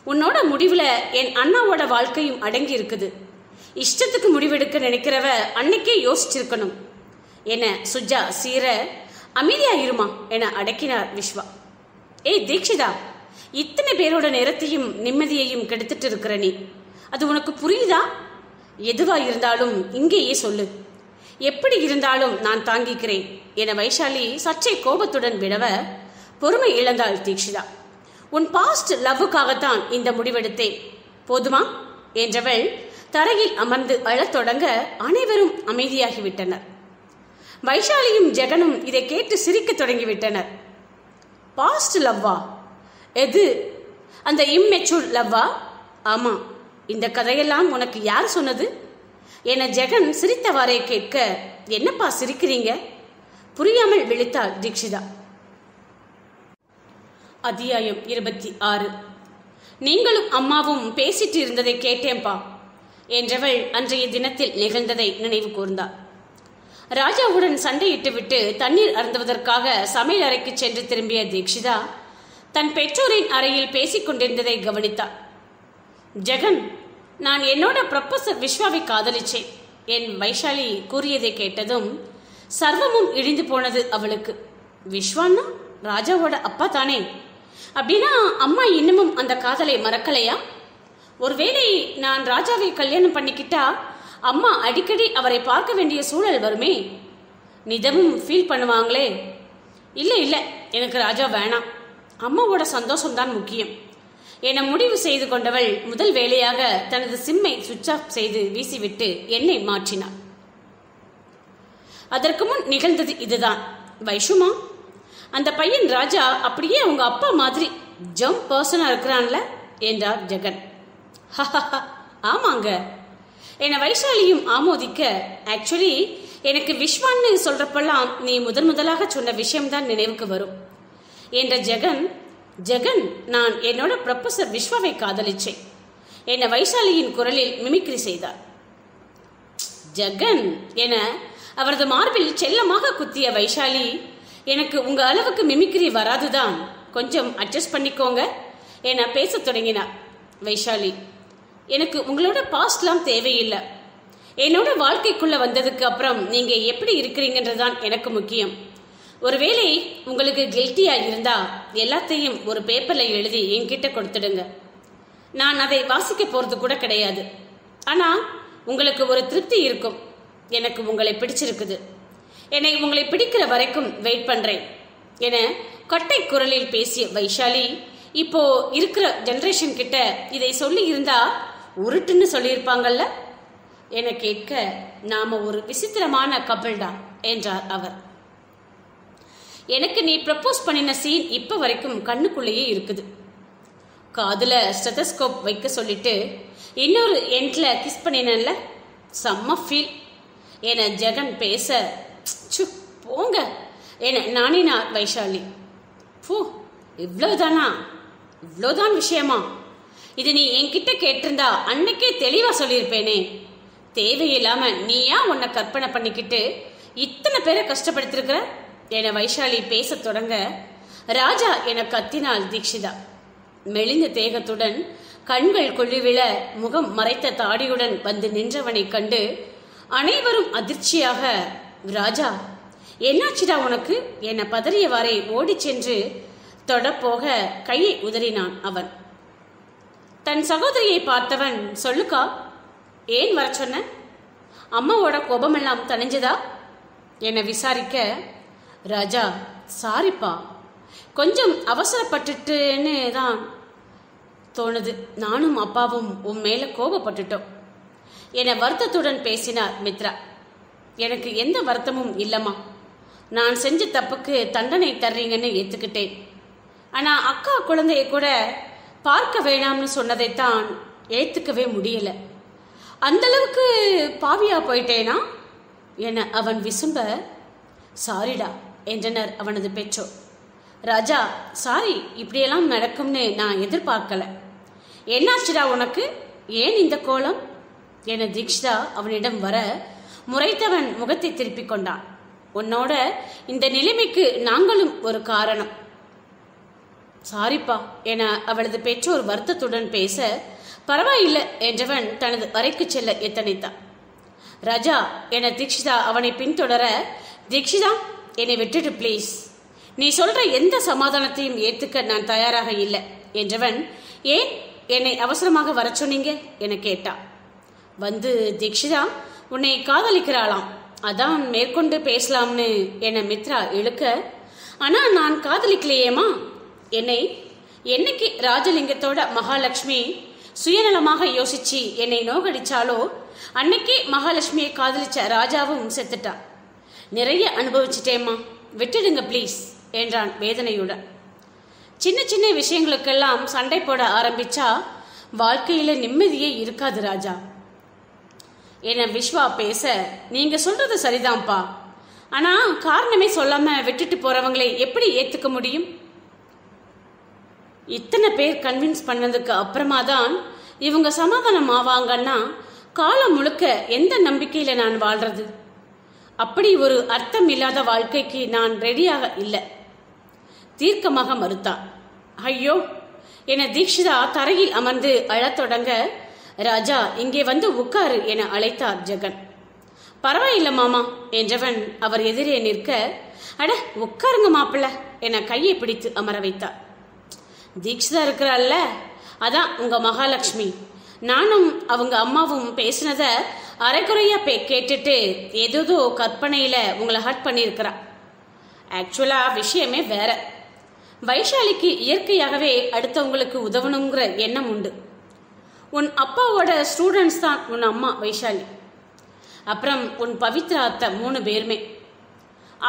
Speaker 1: உன்னோட முடிவில் என் அண்ணாவோட வாழ்க்கையும் அடங்கி இருக்குது இஷ்டத்துக்கு முடிவெடுக்க நினைக்கிறவ அன்னைக்கே யோசிச்சிருக்கணும். என சுஜா சீர அமைதியா இருமா? என அடக்கினார் விஸ்வா. ஏய் தீக்ஷிதா இத்தனை பேரோட நேரத்தையும் நிம்மதியையும் கெடுத்துட்டு இருக்கிற நீ. அது உனக்கு புரியுதா? எதுவா இருந்தாலும் இங்கேயே சொல்லு. எப்படி இருந்தாலும் நான் தாங்கிக்கிறேன் என வைஷாலி சற்றே கோபத்துடன் விடவ பொறுமை இழந்தாள் தீக்ஷிதா உன் பாஸ்ட் லவ்வுக்காகத்தான் இந்த முடிவெடுத்தேன். போதுமா? என்றவள் தரையில் அமர்ந்து அழத் தொடங்க அனைவரும் அமைதியாகிவிட்டனர். வைஷாலியும் ஜெகனும் இதை கேட்டு சிரிக்க தொடங்கிவிட்டனர். பாஸ்ட் லவ்வா? எது? அந்த இம்மெச்சூர் லவ்வா ஆமா. இந்த கதையெல்லாம் உனக்கு யார் சொன்னது? என ஜெகன் சிரித்தவாறே கேட்க என்னப்பா சிரிக்கிறீங்க? புரியாமல் விழித்தாள் தீக்ஷிதா அத்தியாயம் இருபத்தி ஆறு. நீங்களும் அம்மாவும் பேசிட்டு இருந்ததை கேட்டேன்பா என்றவள் அன்றைய தினத்தில் நிகழ்ந்ததை நினைவு கூர்ந்தார் ராஜாவுடன் சண்டையிட்டுவிட்டு தண்ணீர் அருந்துவதற்காக சமையல் அறைக்கு சென்று திரும்பிய தீக்ஷிதா தன் பெற்றோரின் அறையில் பேசிக் கொண்டிருந்ததை கவனித்தார் ஜெகன் நான் என்னோட ப்ரொஃபசர் விஸ்வாவை காதலிச்சேன் என் வைஷாலி கூறியதை கேட்டதும் சர்வமும் இடிந்து போனது அவளுக்கு. விஸ்வான்னா ராஜாவோட அப்பா தானே. அப்படின்னா அம்மா இன்னமும் அந்த காதலை மறக்கலையா? ஒருவேளை நான் ராஜாவை கல்யாணம் பண்ணிக்கிட்டா அம்மா அடிக்கடி அவரை பார்க்க வேண்டிய சூழல் வருமே? நிதமும் ஃபீல் பண்ணுவாங்களே? இல்லை இல்லை எனக்கு ராஜா வேணாம். அம்மாவோட சந்தோஷம்தான் முக்கியம். என முடிவு செய்து கொண்டவள் முதல் வேலையாக தனது சிம்மை சுவிட்ச் ஆஃப் செய்து வீசிவிட்டு என்னை மாற்றினாள். அதற்கு முன் நிகழ்ந்தது இதுதான். வைஷுமா அந்த பையன் ராஜா அப்படியே அவங்க அப்பா மாதிரி ஜம் பர்சனா இருக்கிறான்ல என்றார் ஜெகன். ஆமாங்க. என வைஷாலியும் ஆமோதிக்க ஆக்சுவலி எனக்கு விஸ்வான்னு சொல்றப்பெல்லாம் நீ முதன் முதலாக சொன்ன விஷயம்தான் நினைவுக்கு வரும். என்ற ஜெகன் ஜெகன் நான் என்னோட ப்ரொஃபசர் விஸ்வாவை காதலிச்சேன். என்னை வைஷாலியின் குரலில் மிமிக்ரி செய்தார். ஜெகன் என அவரது மார்பில் செல்லமாக குத்திய வைஷாலி எனக்கு உங்க அளவுக்கு மிமிக்ரி வராதுதான். கொஞ்சம் அட்ஜஸ்ட் பண்ணிக்கோங்க என பேசத் தொடங்கினார். வைஷாலி எனக்கு உங்களோட பாஸ்ட்லாம் தேவையில்லை. என்னோட வாழ்க்கைக்குள்ள வந்ததுக்கு அப்புறம் நீங்க எப்படி இருக்கிறீங்கன்றதுதான் எனக்கு முக்கியம். ஒருவேளை உங்களுக்கு கில்ட்டியா இருந்தா எல்லாத்தையும் ஒரு பேப்பர்ல எழுதி என்கிட்ட கொடுத்துடுங்க. நான் அதை வாசிக்க போறது கூட கிடையாது. ஆனா உங்களுக்கு ஒரு திருப்தி இருக்கும். எனக்கு உங்களை பிடிச்சிருக்குது. என்னை உங்களை பிடிக்கிற வரைக்கும் வெயிட் பண்றேன் என கொட்டை குரலில் பேசிய வைஷாலி இப்போ இருக்கிற ஜெனரேஷன் கிட்ட இதை சொல்லி இருந்தா உருட்டுன்னு சொல்லியிருப்பாங்கல்ல? என கேட்க நாம ஒரு விசித்திரமான கபிள்டா என்றார் அவர். எனக்கு நீ ப்ரப்போஸ் பண்ணின சீன் இப்போ வரைக்கும் கண்ணுக்குள்ளேயே இருக்குது. காதில் ஸ்டெதஸ்கோப் வைக்க சொல்லிட்டு இன்னொரு எண்ட்ல கிஸ் பண்ணினல்ல செம்ம ஃபீல் என ஜெகன் பேச சு போங்க என நான் வைஷாலி. பூ இவ்வளோதானா இவ்வளோதான் விஷயமா? இது நீ என்கிட்ட கேட்டிருந்தா அன்னைக்கே தெளிவாக சொல்லியிருப்பேனே. தேவையில்லாமல் நீயா உன்னை கற்பனை பண்ணிக்கிட்டு இத்தனை பேரை கஷ்டப்படுத்திருக்கிற? என வைஷாலி பேசத் தொடங்க ராஜா என கத்தினாள் தீக்ஷிதா மெலிந்த தேகத்துடன் கண்கள் கொள்ளிவிழ முகம் மறைத்த தாடியுடன் வந்து நின்றவனைக் கண்டு அனைவரும் அதிர்ச்சியாக ராஜா என்னாச்சுடா உனக்கு? என பதறியவாறே ஓடிச் சென்று தொடப்போக கையை உதறினான் அவன். தன் சகோதரியை பார்த்தவன் சொல்லுக்கா? ஏன் வர சொன்ன? அம்மாவோட கோபமெல்லாம் தணிஞ்சதா? என விசாரிக்க ராஜா சாரிப்பா. கொஞ்சம் அவசரப்பட்டுட்டுன்னு தான் தோணுது. நானும் அப்பாவும் உன் மேல கோபப்பட்டுட்டோம். என வருத்தத்துடன் பேசினார் மித்ரா. எனக்கு எந்த வருத்தமும் இல்லம்மா. நான் செஞ்ச தப்புக்கு தண்டனை தர்றீங்கன்னு ஏத்துக்கிட்டேன். ஆனா அக்கா குழந்தைய கூட பார்க்க வேணாம்னு சொன்னதைத்தான் ஏத்துக்கவே முடியல. அந்த அளவுக்கு பாவியா போயிட்டேனா? என அவன் விசும்ப சாரிடா என்றனர் அவனது பெற்றோர். ராஜா சாரி இப்படியெல்லாம் நடக்கும்னு நான் எதிர்பார்க்கல. என்னாச்சுடா உனக்கு? ஏன் இந்த கோலம்? என தீக்ஷிதா அவனிடம் வர முறைத்தவன் முகத்தை திருப்பிக் கொண்டான். உன்னோட இந்த நிலைமைக்கு நாங்களும் ஒரு காரணம். சாரிப்பா என அவளது பெற்றோர் வருத்தத்துடன் பேச பரவாயில்லை என்றவன் தனது அறைக்கு செல்ல எத்தனைத்தான். ராஜா என தீக்ஷிதா அவனை பின்தொடர தீக்ஷிதா என்னை விட்டுட்டு ப்ளீஸ் நீ சொல்ற எந்த சமாதானத்தையும் ஏத்துக்க நான் தயாராக இல்லை என்றவன் ஏன் என்னை அவசரமாக வர சொன்னீங்க? என கேட்டான். வந்து தீக்ஷிதா உன்னை காதலிக்கிறாளாம். அதான் மேற்கொண்டு பேசலாம்னு என மித்ரா இழுக்க ஆனா நான் காதலிக்கலையேமா என்னை என்னைக்கு ராஜலிங்கத்தோட மகாலட்சுமி சுயநலமாக யோசிச்சு என்னை நோகடிச்சாலோ அன்னைக்கே மகாலட்சுமியை காதலிச்ச ராஜாவும் செத்துட்டான். நிறைய அனுபவிச்சிட்டேம்மா. விட்டுடுங்க ப்ளீஸ் என்றான் வேதனையுடன். சின்ன சின்ன விஷயங்களுக்கெல்லாம் சண்டை போட ஆரம்பிச்சா வாழ்க்கையில நிம்மதியே இருக்காது ராஜா. என விஸ்வா பேச நீங்க சொல்றது சரிதான்ப்பா. ஆனா காரணமே சொல்லாம விட்டுட்டு போறவங்களை எப்படி ஏத்துக்க முடியும்? இத்தனை பேர் கன்வின்ஸ் பண்ணதுக்கு அப்புறமா தான் இவங்க சமாதானம் ஆவாங்கன்னா காலம் முழுக்க எந்த நம்பிக்கையில நான் வாழ்றது? அப்படி ஒரு அர்த்தம் இல்லாத வாழ்க்கைக்கு நான் ரெடியாக இல்லை. தீர்க்கமாக மறுத்தான் ஐயோ என தீக்ஷிதா தரையில் அமர்ந்து அழத் தொடங்க ராஜா இங்கே வந்து உட்காரு என அழைத்தார் ஜெகன். பரவாயில்ல மாமா என்றவன் அவர் எதிரே நிற்க அட உட்காருங்க மாப்பிள்ள என கையை பிடித்து அமர வைத்தார். தீக்ஷிதா இருக்கிறாள்ல அதான் உங்க மகாலட்சுமி. நானும் அவங்க அம்மாவும் பேசினத அரைக்குறையா பே கேட்டுட்டு ஏதேதோ கற்பனையில உங்களை ஹர்ட் பண்ணியிருக்கிறா. ஆக்சுவலா விஷயமே வேற. வைஷாலிக்கு இயற்கையாகவே அடுத்தவங்களுக்கு உதவணுங்கிற எண்ணம் உண்டு. உன் அப்பாவோட ஸ்டூடெண்ட்ஸ் தான் உன் அம்மா வைஷாலி. அப்புறம் உன் பவித்ரா அத்தை மூணு பேருமே.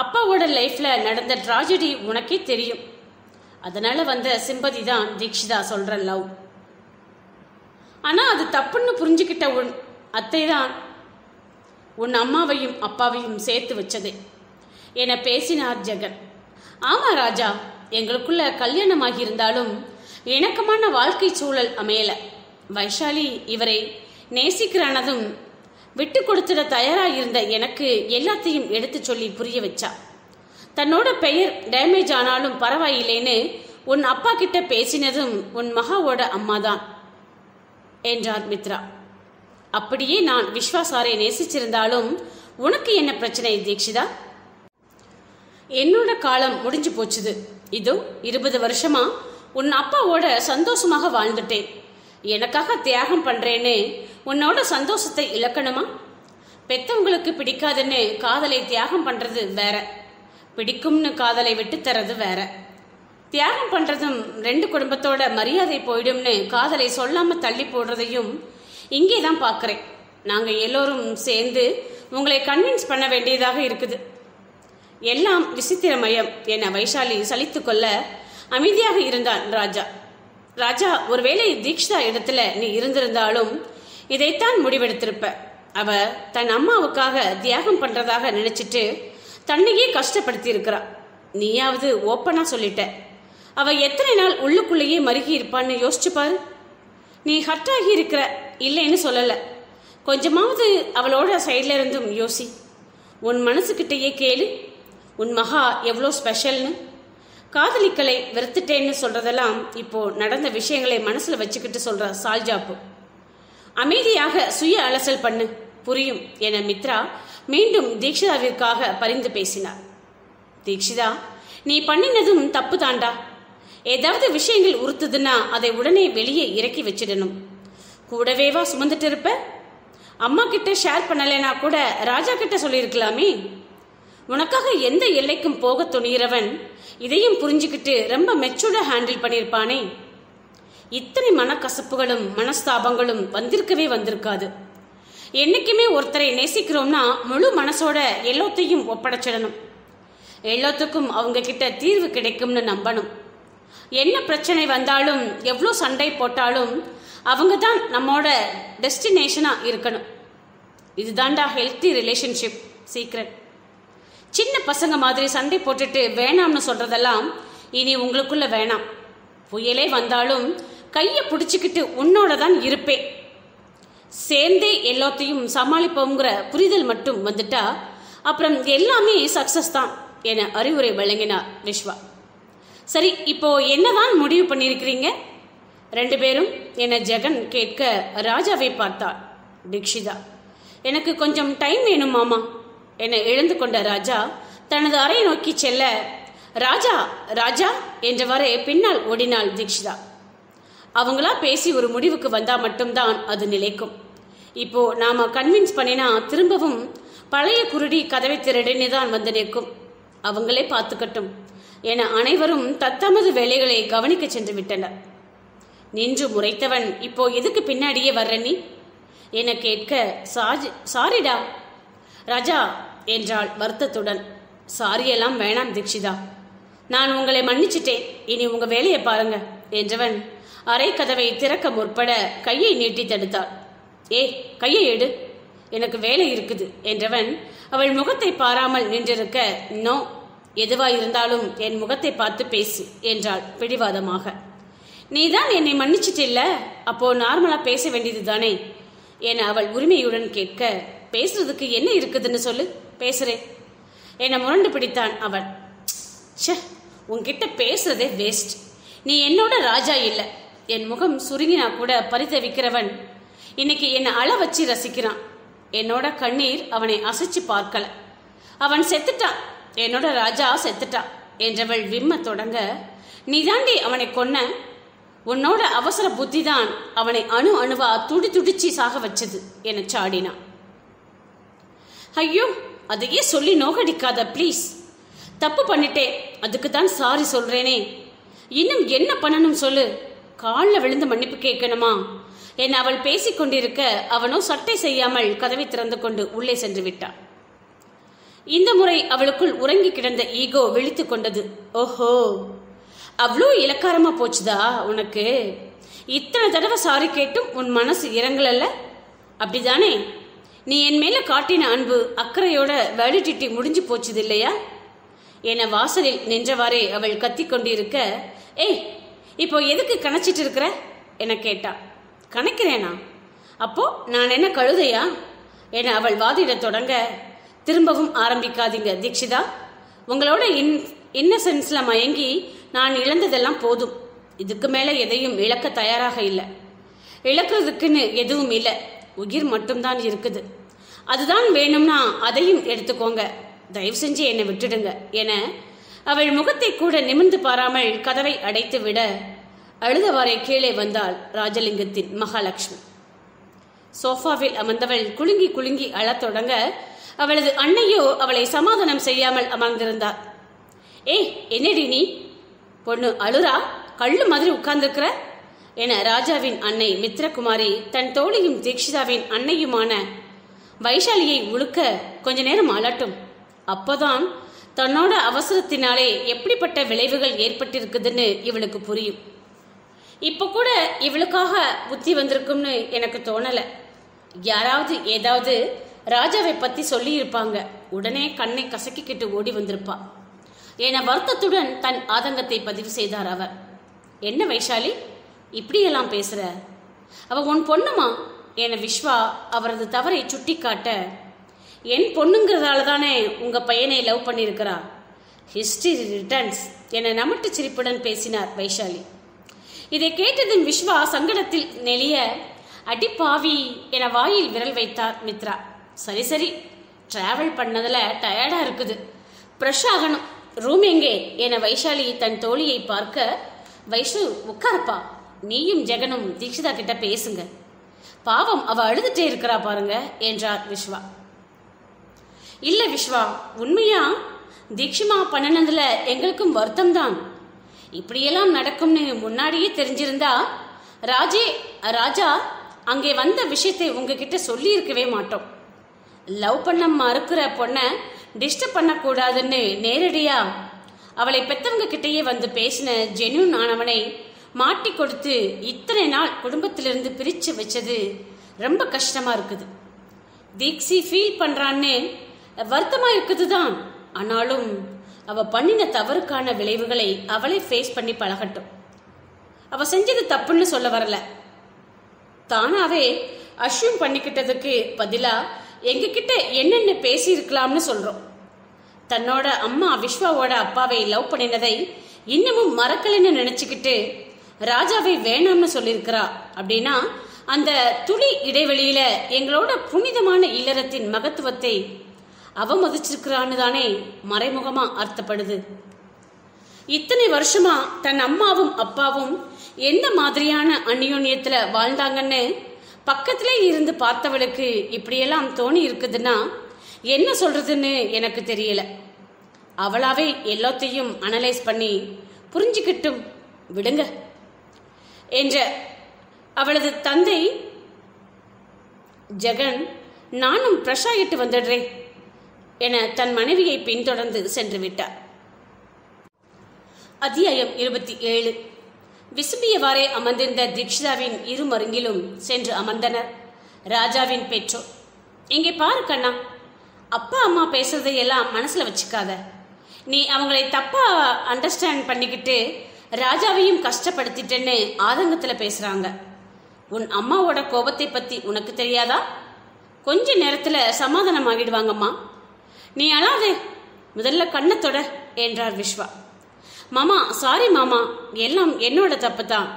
Speaker 1: அப்பாவோட லைஃப்ல நடந்த ட்ராஜடி உனக்கே தெரியும். அதனால வந்த சிம்பதி தான் தீக்ஷிதா சொல்ற லவ் ஆனால் அது தப்புன்னு புரிஞ்சுக்கிட்ட உன் அத்தை தான் உன் அம்மாவையும் அப்பாவையும் சேர்த்து வச்சது. என பேசினார் ஜெகன். ஆமா ராஜா எங்களுக்குள்ள கல்யாணமாகி இருந்தாலும் இணக்கமான வாழ்க்கை சூழல் அமையல. வைஷாலி இவரை நேசிக்கிறானதும் விட்டு கொடுத்துட தயாராயிருந்த எனக்கு எல்லாத்தையும் எடுத்து சொல்லி புரிய வச்சா. தன்னோட பெயர் டேமேஜ் ஆனாலும் பரவாயில்லைன்னு உன் அப்பா கிட்ட பேசினதும் உன் மகாவோட அம்மா தான் என்றார் மித்ரா. அப்படியே நான் விஸ்வாசாரை நேசிச்சிருந்தாலும் உனக்கு என்ன பிரச்சனை தீக்ஷிதா என்னோட காலம் முடிஞ்சு போச்சுது. இதோ இருபது வருஷமா உன் அப்பாவோட சந்தோஷமாக வாழ்ந்துட்டேன். எனக்காக தியாகம் பண்றேன்னு உன்னோட சந்தோஷத்தை இழக்கணுமா? பெத்தவங்களுக்கு பிடிக்காதுன்னு காதலை தியாகம் பண்றது வேற. பிடிக்கும்னு காதலை விட்டு தரது வேற. தியாகம் பண்றதும் ரெண்டு குடும்பத்தோட மரியாதை போயிடும்னு காதலை சொல்லாம தள்ளி போடுறதையும் இங்கே தான் பார்க்குறேன் நாங்க எல்லோரும் சேர்ந்து உங்களை கன்வின்ஸ் பண்ண வேண்டியதாக இருக்குது. எல்லாம் விசித்திரமயம் என வைஷாலி சலித்து கொள்ள அமைதியாக இருந்தான் ராஜா. ராஜா ஒருவேளை தீக்ஷா இடத்துல நீ இருந்திருந்தாலும் இதைத்தான் முடிவெடுத்திருப்ப. அவ தன் அம்மாவுக்காக தியாகம் பண்றதாக நினைச்சிட்டு தன்னையே கஷ்டப்படுத்தி இருக்கிறா நீயாவது ஓப்பனா சொல்லிட்ட. அவ எத்தனை நாள் உள்ளுக்குள்ளேயே மருகி இருப்பான்னு யோசிச்சு பாரு. நீ ஹர்ட்டாகி இருக்கிற இல்லைன்னு சொல்லல. கொஞ்சமாவது அவளோட சைட்ல இருந்தும் யோசி. உன் மனசுக்கிட்டேயே கேளு. உன் மகா எவ்வளோ ஸ்பெஷல்னு காதலிக்கலை வெறுத்துட்டேன்னு சொல்றதெல்லாம் இப்போ நடந்த விஷயங்களை மனசுல வச்சுக்கிட்டு சொல்ற சால்ஜாப்பு. அமைதியாக சுய அலசல் பண்ணு. புரியும். என மித்ரா மீண்டும் தீக்ஷிதாவிற்காக பரிந்து பேசினார். தீக்ஷிதா நீ பண்ணினதும் தப்பு தாண்டா ஏதாவது விஷயங்கள் உறுத்துதுன்னா அதை உடனே வெளியே இறக்கி வச்சிடணும். கூடவேவா சுமந்துட்டு இருப்ப அம்மா கிட்ட ஷேர் பண்ணலைனா கூட ராஜா கிட்ட சொல்லியிருக்கலாமே. உனக்காக எந்த எல்லைக்கும் போக துணிகிறவன் இதையும் புரிஞ்சுக்கிட்டு ரொம்ப மெச்சூர்டா ஹேண்டில் பண்ணியிருப்பானே. இத்தனை மனக்கசப்புகளும் மனஸ்தாபங்களும் வந்திருக்கவே வந்திருக்காது. என்னைக்குமே ஒருத்தரை நேசிக்கிறோம்னா முழு மனசோட எல்லாத்தையும் ஒப்படைச்சிடணும். எல்லாத்துக்கும் அவங்க கிட்ட தீர்வு கிடைக்கும்னு நம்பணும். என்ன பிரச்சனை வந்தாலும் எவ்வளோ சண்டை போட்டாலும் அவங்க தான் நம்மோட டெஸ்டினேஷனாக இருக்கணும். இதுதான்டா ஹெல்த்தி ரிலேஷன்ஷிப் சீக்ரெட் சின்ன பசங்க மாதிரி சண்டை போட்டுட்டு வேணாம்னு சொல்கிறதெல்லாம் இனி உங்களுக்குள்ள வேணாம். புயலே வந்தாலும் கையை பிடிச்சிக்கிட்டு உன்னோட தான் இருப்பேன். சேர்ந்தே எல்லாத்தையும் சமாளிப்போங்கிற புரிதல் மட்டும் வந்துட்டா அப்புறம் எல்லாமே சக்சஸ் தான் என அறிவுரை வழங்கினார் விஸ்வா சரி இப்போ என்னதான் முடிவு பண்ணியிருக்கிறீங்க? ரெண்டு பேரும் என ஜெகன் கேட்க ராஜாவை பார்த்தார் தீக்ஷிதா எனக்கு கொஞ்சம் டைம் வேணும் மாமா என எழுந்து கொண்ட ராஜா தனது அறை நோக்கி செல்ல ராஜா ராஜா என்றவாறே பின்னால் ஓடினாள் தீக்ஷிதா அவங்களா பேசி ஒரு முடிவுக்கு வந்தா மட்டும்தான் அது நிலைக்கும். இப்போ நாம கன்வின்ஸ் பண்ணினா திரும்பவும் பழைய குருடி கதவை திருடினே தான் வந்து நிற்கும். அவங்களே பார்த்துக்கட்டும். என அனைவரும் தத்தமது வேலைகளை கவனிக்க சென்று விட்டனர். நின்று முறைத்தவன் இப்போ எதுக்கு பின்னாடியே வர்ற நீ? என கேட்க சாஜ் சாரிடா. ராஜா என்றாள் வருத்தத்துடன். சாரியெல்லாம் வேணாம் தீக்ஷிதா நான் உங்களை மன்னிச்சிட்டேன். இனி உங்க வேலையை பாருங்க என்றவன் அரை கதவை திறக்க முற்பட கையை நீட்டி தடுத்தாள். ஏ கையை எடு. எனக்கு வேலை இருக்குது என்றவன் அவள் முகத்தை பாராமல் நின்றிருக்க நோ எதுவா இருந்தாலும் என் முகத்தை பார்த்து பேசு என்றாள் பிடிவாதமாக. நீதான் என்னை மன்னிச்சிட்டில்ல? அப்போ நார்மலா பேச வேண்டியது தானே என அவள் உரிமையுடன் கேட்க பேசுறதுக்கு என்ன இருக்குதுன்னு சொல்லு பேசுறேன் என முரண்டு பிடித்தான் அவன் ச்சே உன்கிட்ட பேசுறதே வேஸ்ட் நீ என்னோட ராஜா இல்ல. என் முகம் சுருங்கினா கூட பரிதவிக்கிறவன். இன்னைக்கு என்னை அள வச்சு ரசிக்கிறான். என்னோட கண்ணீர் அவனை அசைச்சு பார்க்கல. அவன் செத்துட்டான். என்னோட ராஜா செத்துட்டான் என்றவள் விம்ம தொடங்க நீதாண்டி அவனை கொன்ன? உன்னோட அவசர புத்தி தான் அவனை அணு அணுவா துடி துடிச்சி சாக வச்சது என சாடினான் ஐயோ அதையே சொல்லி நோகடிக்காத ப்ளீஸ். தப்பு பண்ணிட்டேன். அதுக்கு தான் சாரி சொல்றேனே. இன்னும் என்ன பண்ணணும் சொல்லு? காலில் விழுந்து மன்னிப்பு கேட்கணுமா? என அவள் பேசிக்கொண்டிருக்க அவனோ சட்டை செய்யாமல் கதவை திறந்து கொண்டு உள்ளே சென்று விட்டான் இந்த முறை அவளுக்குள் உறங்கி கிடந்த ஈகோ விழித்துக் கொண்டது. ஓஹோ. அவ்வளோ இலக்காரமா போச்சுதா உனக்கு? இத்தனை தடவை சாரி கேட்டும் உன் மனசு இறங்கலல்ல? அப்படிதானே? நீ என் மேல காட்டின அன்பு அக்கறையோட வேலிடிட்டி முடிஞ்சு போச்சுது இல்லையா என வாசலில் நின்றவாறே அவள் கத்தி கொண்டிருக்க ஏய் இப்போ எதுக்கு கணச்சிட்டு இருக்கிற? என கேட்டா. கணக்கிறேனா? அப்போ நான் என்ன கழுதையா? என அவள் வாதிடத் தொடங்க திரும்பவும் ஆரம்பிக்காதீங்க. தீக்ஷிதா உங்களோட இன் இன்னசென்ஸில் மயங்கி நான் இழந்ததெல்லாம் போதும். இதுக்கு மேலே எதையும் இழக்க தயாராக இல்லை. இழக்கிறதுக்குன்னு எதுவும் இல்லை. உயிர் மட்டும்தான் இருக்குது. அதுதான் வேணும்னா அதையும் எடுத்துக்கோங்க. தயவு செஞ்சு என்னை விட்டுடுங்க. என அவள் முகத்தை கூட நிமிர்ந்து பாராமல் கதவை அடைத்து விட அழுதவாறே கீழே வந்தாள் ராஜலிங்கத்தின் மகாலட்சுமி. சோஃபாவில் அமர்ந்தவள் குலுங்கி குலுங்கி அழத் தொடங்க அவளது அன்னையோ அவளை சமாதானம் செய்யாமல் அமர்ந்திருந்தார். ஏய் என்னடி நீ? பொண்ணு அழுரா கள்ளு மாதிரி உட்கார்ந்திருக்கிற? என ராஜாவின் அன்னை மித்ரகுமாரி தன் தோழியும் தீக்ஷிதாவின் அன்னையுமான வைஷாலியை உழுக்க கொஞ்ச நேரம் அழட்டும் அப்போதான் தன்னோட அவசரத்தினாலே எப்படிப்பட்ட விளைவுகள் ஏற்பட்டிருக்குதுன்னு இவளுக்கு புரியும். இப்போ கூட இவளுக்காக புத்தி வந்திருக்கும்னு எனக்கு தோணல. யாராவது ஏதாவது ராஜாவை பத்தி சொல்லி இருப்பாங்க உடனே கண்ணை கசக்கிக்கிட்டு ஓடி வந்திருப்பா. என வருத்தத்துடன் தன் ஆதங்கத்தை பதிவு செய்தார் அவர். என்ன வைஷாலி இப்படியெல்லாம் பேசுற? அவ உன் பொண்ணுமா? என விஸ்வா அவரது தவறை சுட்டி காட்ட என் பொண்ணுங்கிறதால தானே உங்க பையனை லவ் பண்ணியிருக்கிறா? ஹிஸ்டரி ரிட்டர்ன்ஸ் என நமட்டு சிரிப்புடன் பேசினார் வைஷாலி. இதை கேட்டதும் விஸ்வா சங்கடத்தில் நெளிய அடி பாவி என வாயில் விரல் வைத்தார் மித்ரா. சரி சரி. டிராவல் பண்ணதில் டயர்டாக இருக்குது. ஃப்ரெஷ் ஆகணும் ரூம் எங்கே? என வைஷாலி தன் தோழியை பார்க்க வைஷு உட்காரப்பா. நீயும் ஜெகனும் தீக்ஷிதா கிட்ட பேசுங்க. பாவம் அவ அழுதுட்டே இருக்கிறா பாருங்க என்றார் விஸ்வா இல்ல விஸ்வா உண்மையா? தீக்ஷிமா பண்ணினதுல எங்களுக்கும் வருத்தம் தான் இப்படியெல்லாம் நடக்கும்னு முன்னாடியே தெரிஞ்சிருந்தா ராஜே ராஜா அங்கே வந்த விஷயத்தை உங்ககிட்ட சொல்லி இருக்கவே மாட்டோம். லவ் பண்ண மறுக்கிற பொண்ணை டிஸ்டர்ப் பண்ணக்கூடாதுன்னு நேரடியா அவளை பெத்தவங்க கிட்டேயே வந்து பேசின ஜெனியூன் ஆனவனை மாட்டி கொடுத்து இத்தனை நாள் குடும்பத்திலிருந்து பிரித்து வச்சது ரொம்ப கஷ்டமாக இருக்குது. தீக்ஷி ஃபீல் பண்ணுறான்னு வருத்தமாக இருக்குது தான் ஆனாலும் அவள் பண்ணின தவறுக்கான விளைவுகளை அவளே ஃபேஸ் பண்ணி பழகட்டும். அவள் செஞ்சது தப்புன்னு சொல்ல வரல. தானாவே அஷ்யூம் பண்ணிக்கிட்டதுக்கு பதிலாக எங்ககிட்ட என்னென்ன பேசியிருக்கலாம்னு சொல்கிறோம் சொல்றோம். தன்னோட அம்மா விஸ்வாவோட அப்பாவை லவ் பண்ணினதை இன்னமும் மறக்கலைன்னு நினைச்சுக்கிட்டு ராஜாவை வேணாம்னு சொல்லியிருக்கிறா அப்படின்னா அந்த துளி இடைவெளியில எங்களோட புனிதமான இல்லறத்தின் மகத்துவத்தை அவமதிச்சிருக்கிறான்னு தானே மறைமுகமா அர்த்தப்படுது. இத்தனை வருஷமா தன் அம்மாவும் அப்பாவும் எந்த மாதிரியான அந்யோன்யத்துல வாழ்ந்தாங்கன்னு பக்கத்திலே இருந்து பார்த்தவளுக்கு இப்படியெல்லாம் தோணி இருக்குதுன்னா என்ன சொல்றதுன்னு எனக்கு தெரியல. அவளாவே எல்லாத்தையும் அனலைஸ் பண்ணி புரிஞ்சுக்கிட்டும் விடுங்க என்ற அவளது தந்தை ஜெகன் நானும் பிரஷாயிட்டு வந்துடுறேன் என தன் மனைவியை பின்தொடர்ந்து சென்று விட்டார். அத்தியாயம் இருபத்தி ஏழு. விசும்பியவாறே அமர்ந்திருந்த தீக்ஷிதாவின் இரு மருங்கிலும் சென்று அமர்ந்தனர். ராஜாவின் பெற்றோர் இங்கே பாரு கண்ணா அப்பா அம்மா பேசுறதையெல்லாம் மனசுல வச்சுக்காத. நீ அவங்களை தப்பா அண்டர்ஸ்டாண்ட் பண்ணிக்கிட்டு ராஜாவையும் கஷ்டப்படுத்திட்டேன்னு ஆதங்கத்துல பேசுறாங்க. உன் அம்மாவோட கோபத்தை பத்தி உனக்கு தெரியாதா? கொஞ்ச நேரத்துல சமாதானம் ஆகிடுவாங்கம்மா நீ அழாதே முதல்ல கண்ணத்தொட என்றார் விஸ்வா மாமா சாரி மாமா. எல்லாம் என்னோட தப்பு தான்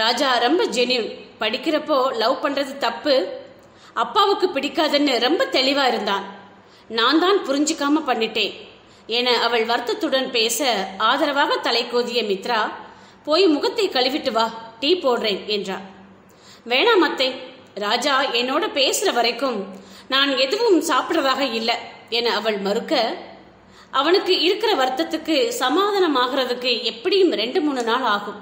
Speaker 1: ராஜா ரொம்ப ஜெனியூன் படிக்கிறப்போ லவ் பண்றது தப்பு. அப்பாவுக்கு பிடிக்காதுன்னு ரொம்ப தெளிவா இருந்தான். நான் தான் புரிஞ்சுக்காம பண்ணிட்டேன். என அவள் வருத்தத்துடன் பேச ஆதரவாக தலை கோதிய மித்ரா போய் முகத்தை கழுவிட்டு வா டீ போடுறேன் என்றார் வேணாம் அத்தை. ராஜா என்னோட பேசுற வரைக்கும் நான் எதுவும் சாப்பிட்றதாக இல்லை என அவள் மறுக்க அவனுக்கு இருக்கிற வருத்தத்துக்கு சமாதானம் ஆகிறதுக்கு எப்படியும் ரெண்டு மூணு நாள் ஆகும்.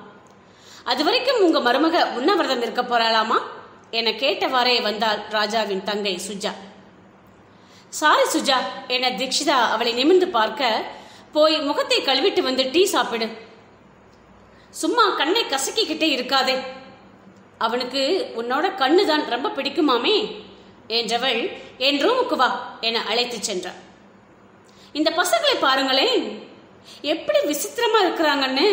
Speaker 1: அது வரைக்கும் உங்க மருமக உண்ணாவிரதம் இருக்க போறாளாமா? என கேட்டவாறே வந்தாள் ராஜாவின் தங்கை சுஜா. சாரி சுஜா என தீக்ஷிதா அவளை நிமிர்ந்து பார்க்க போய் முகத்தை கழுவிட்டு வந்து டீ சாப்பிடு. சும்மா கண்ணை கசக்கிக்கிட்டே இருக்காதே. அவனுக்கு உன்னோட கண்ணு தான் ரொம்ப பிடிக்குமாமே? என்றவள் என் ரூமுக்கு வா என அழைத்துச் சென்றாள் இந்த பசங்களை பாருங்களேன். எப்படி விசித்திரமா இருக்கிறாங்கன்னு.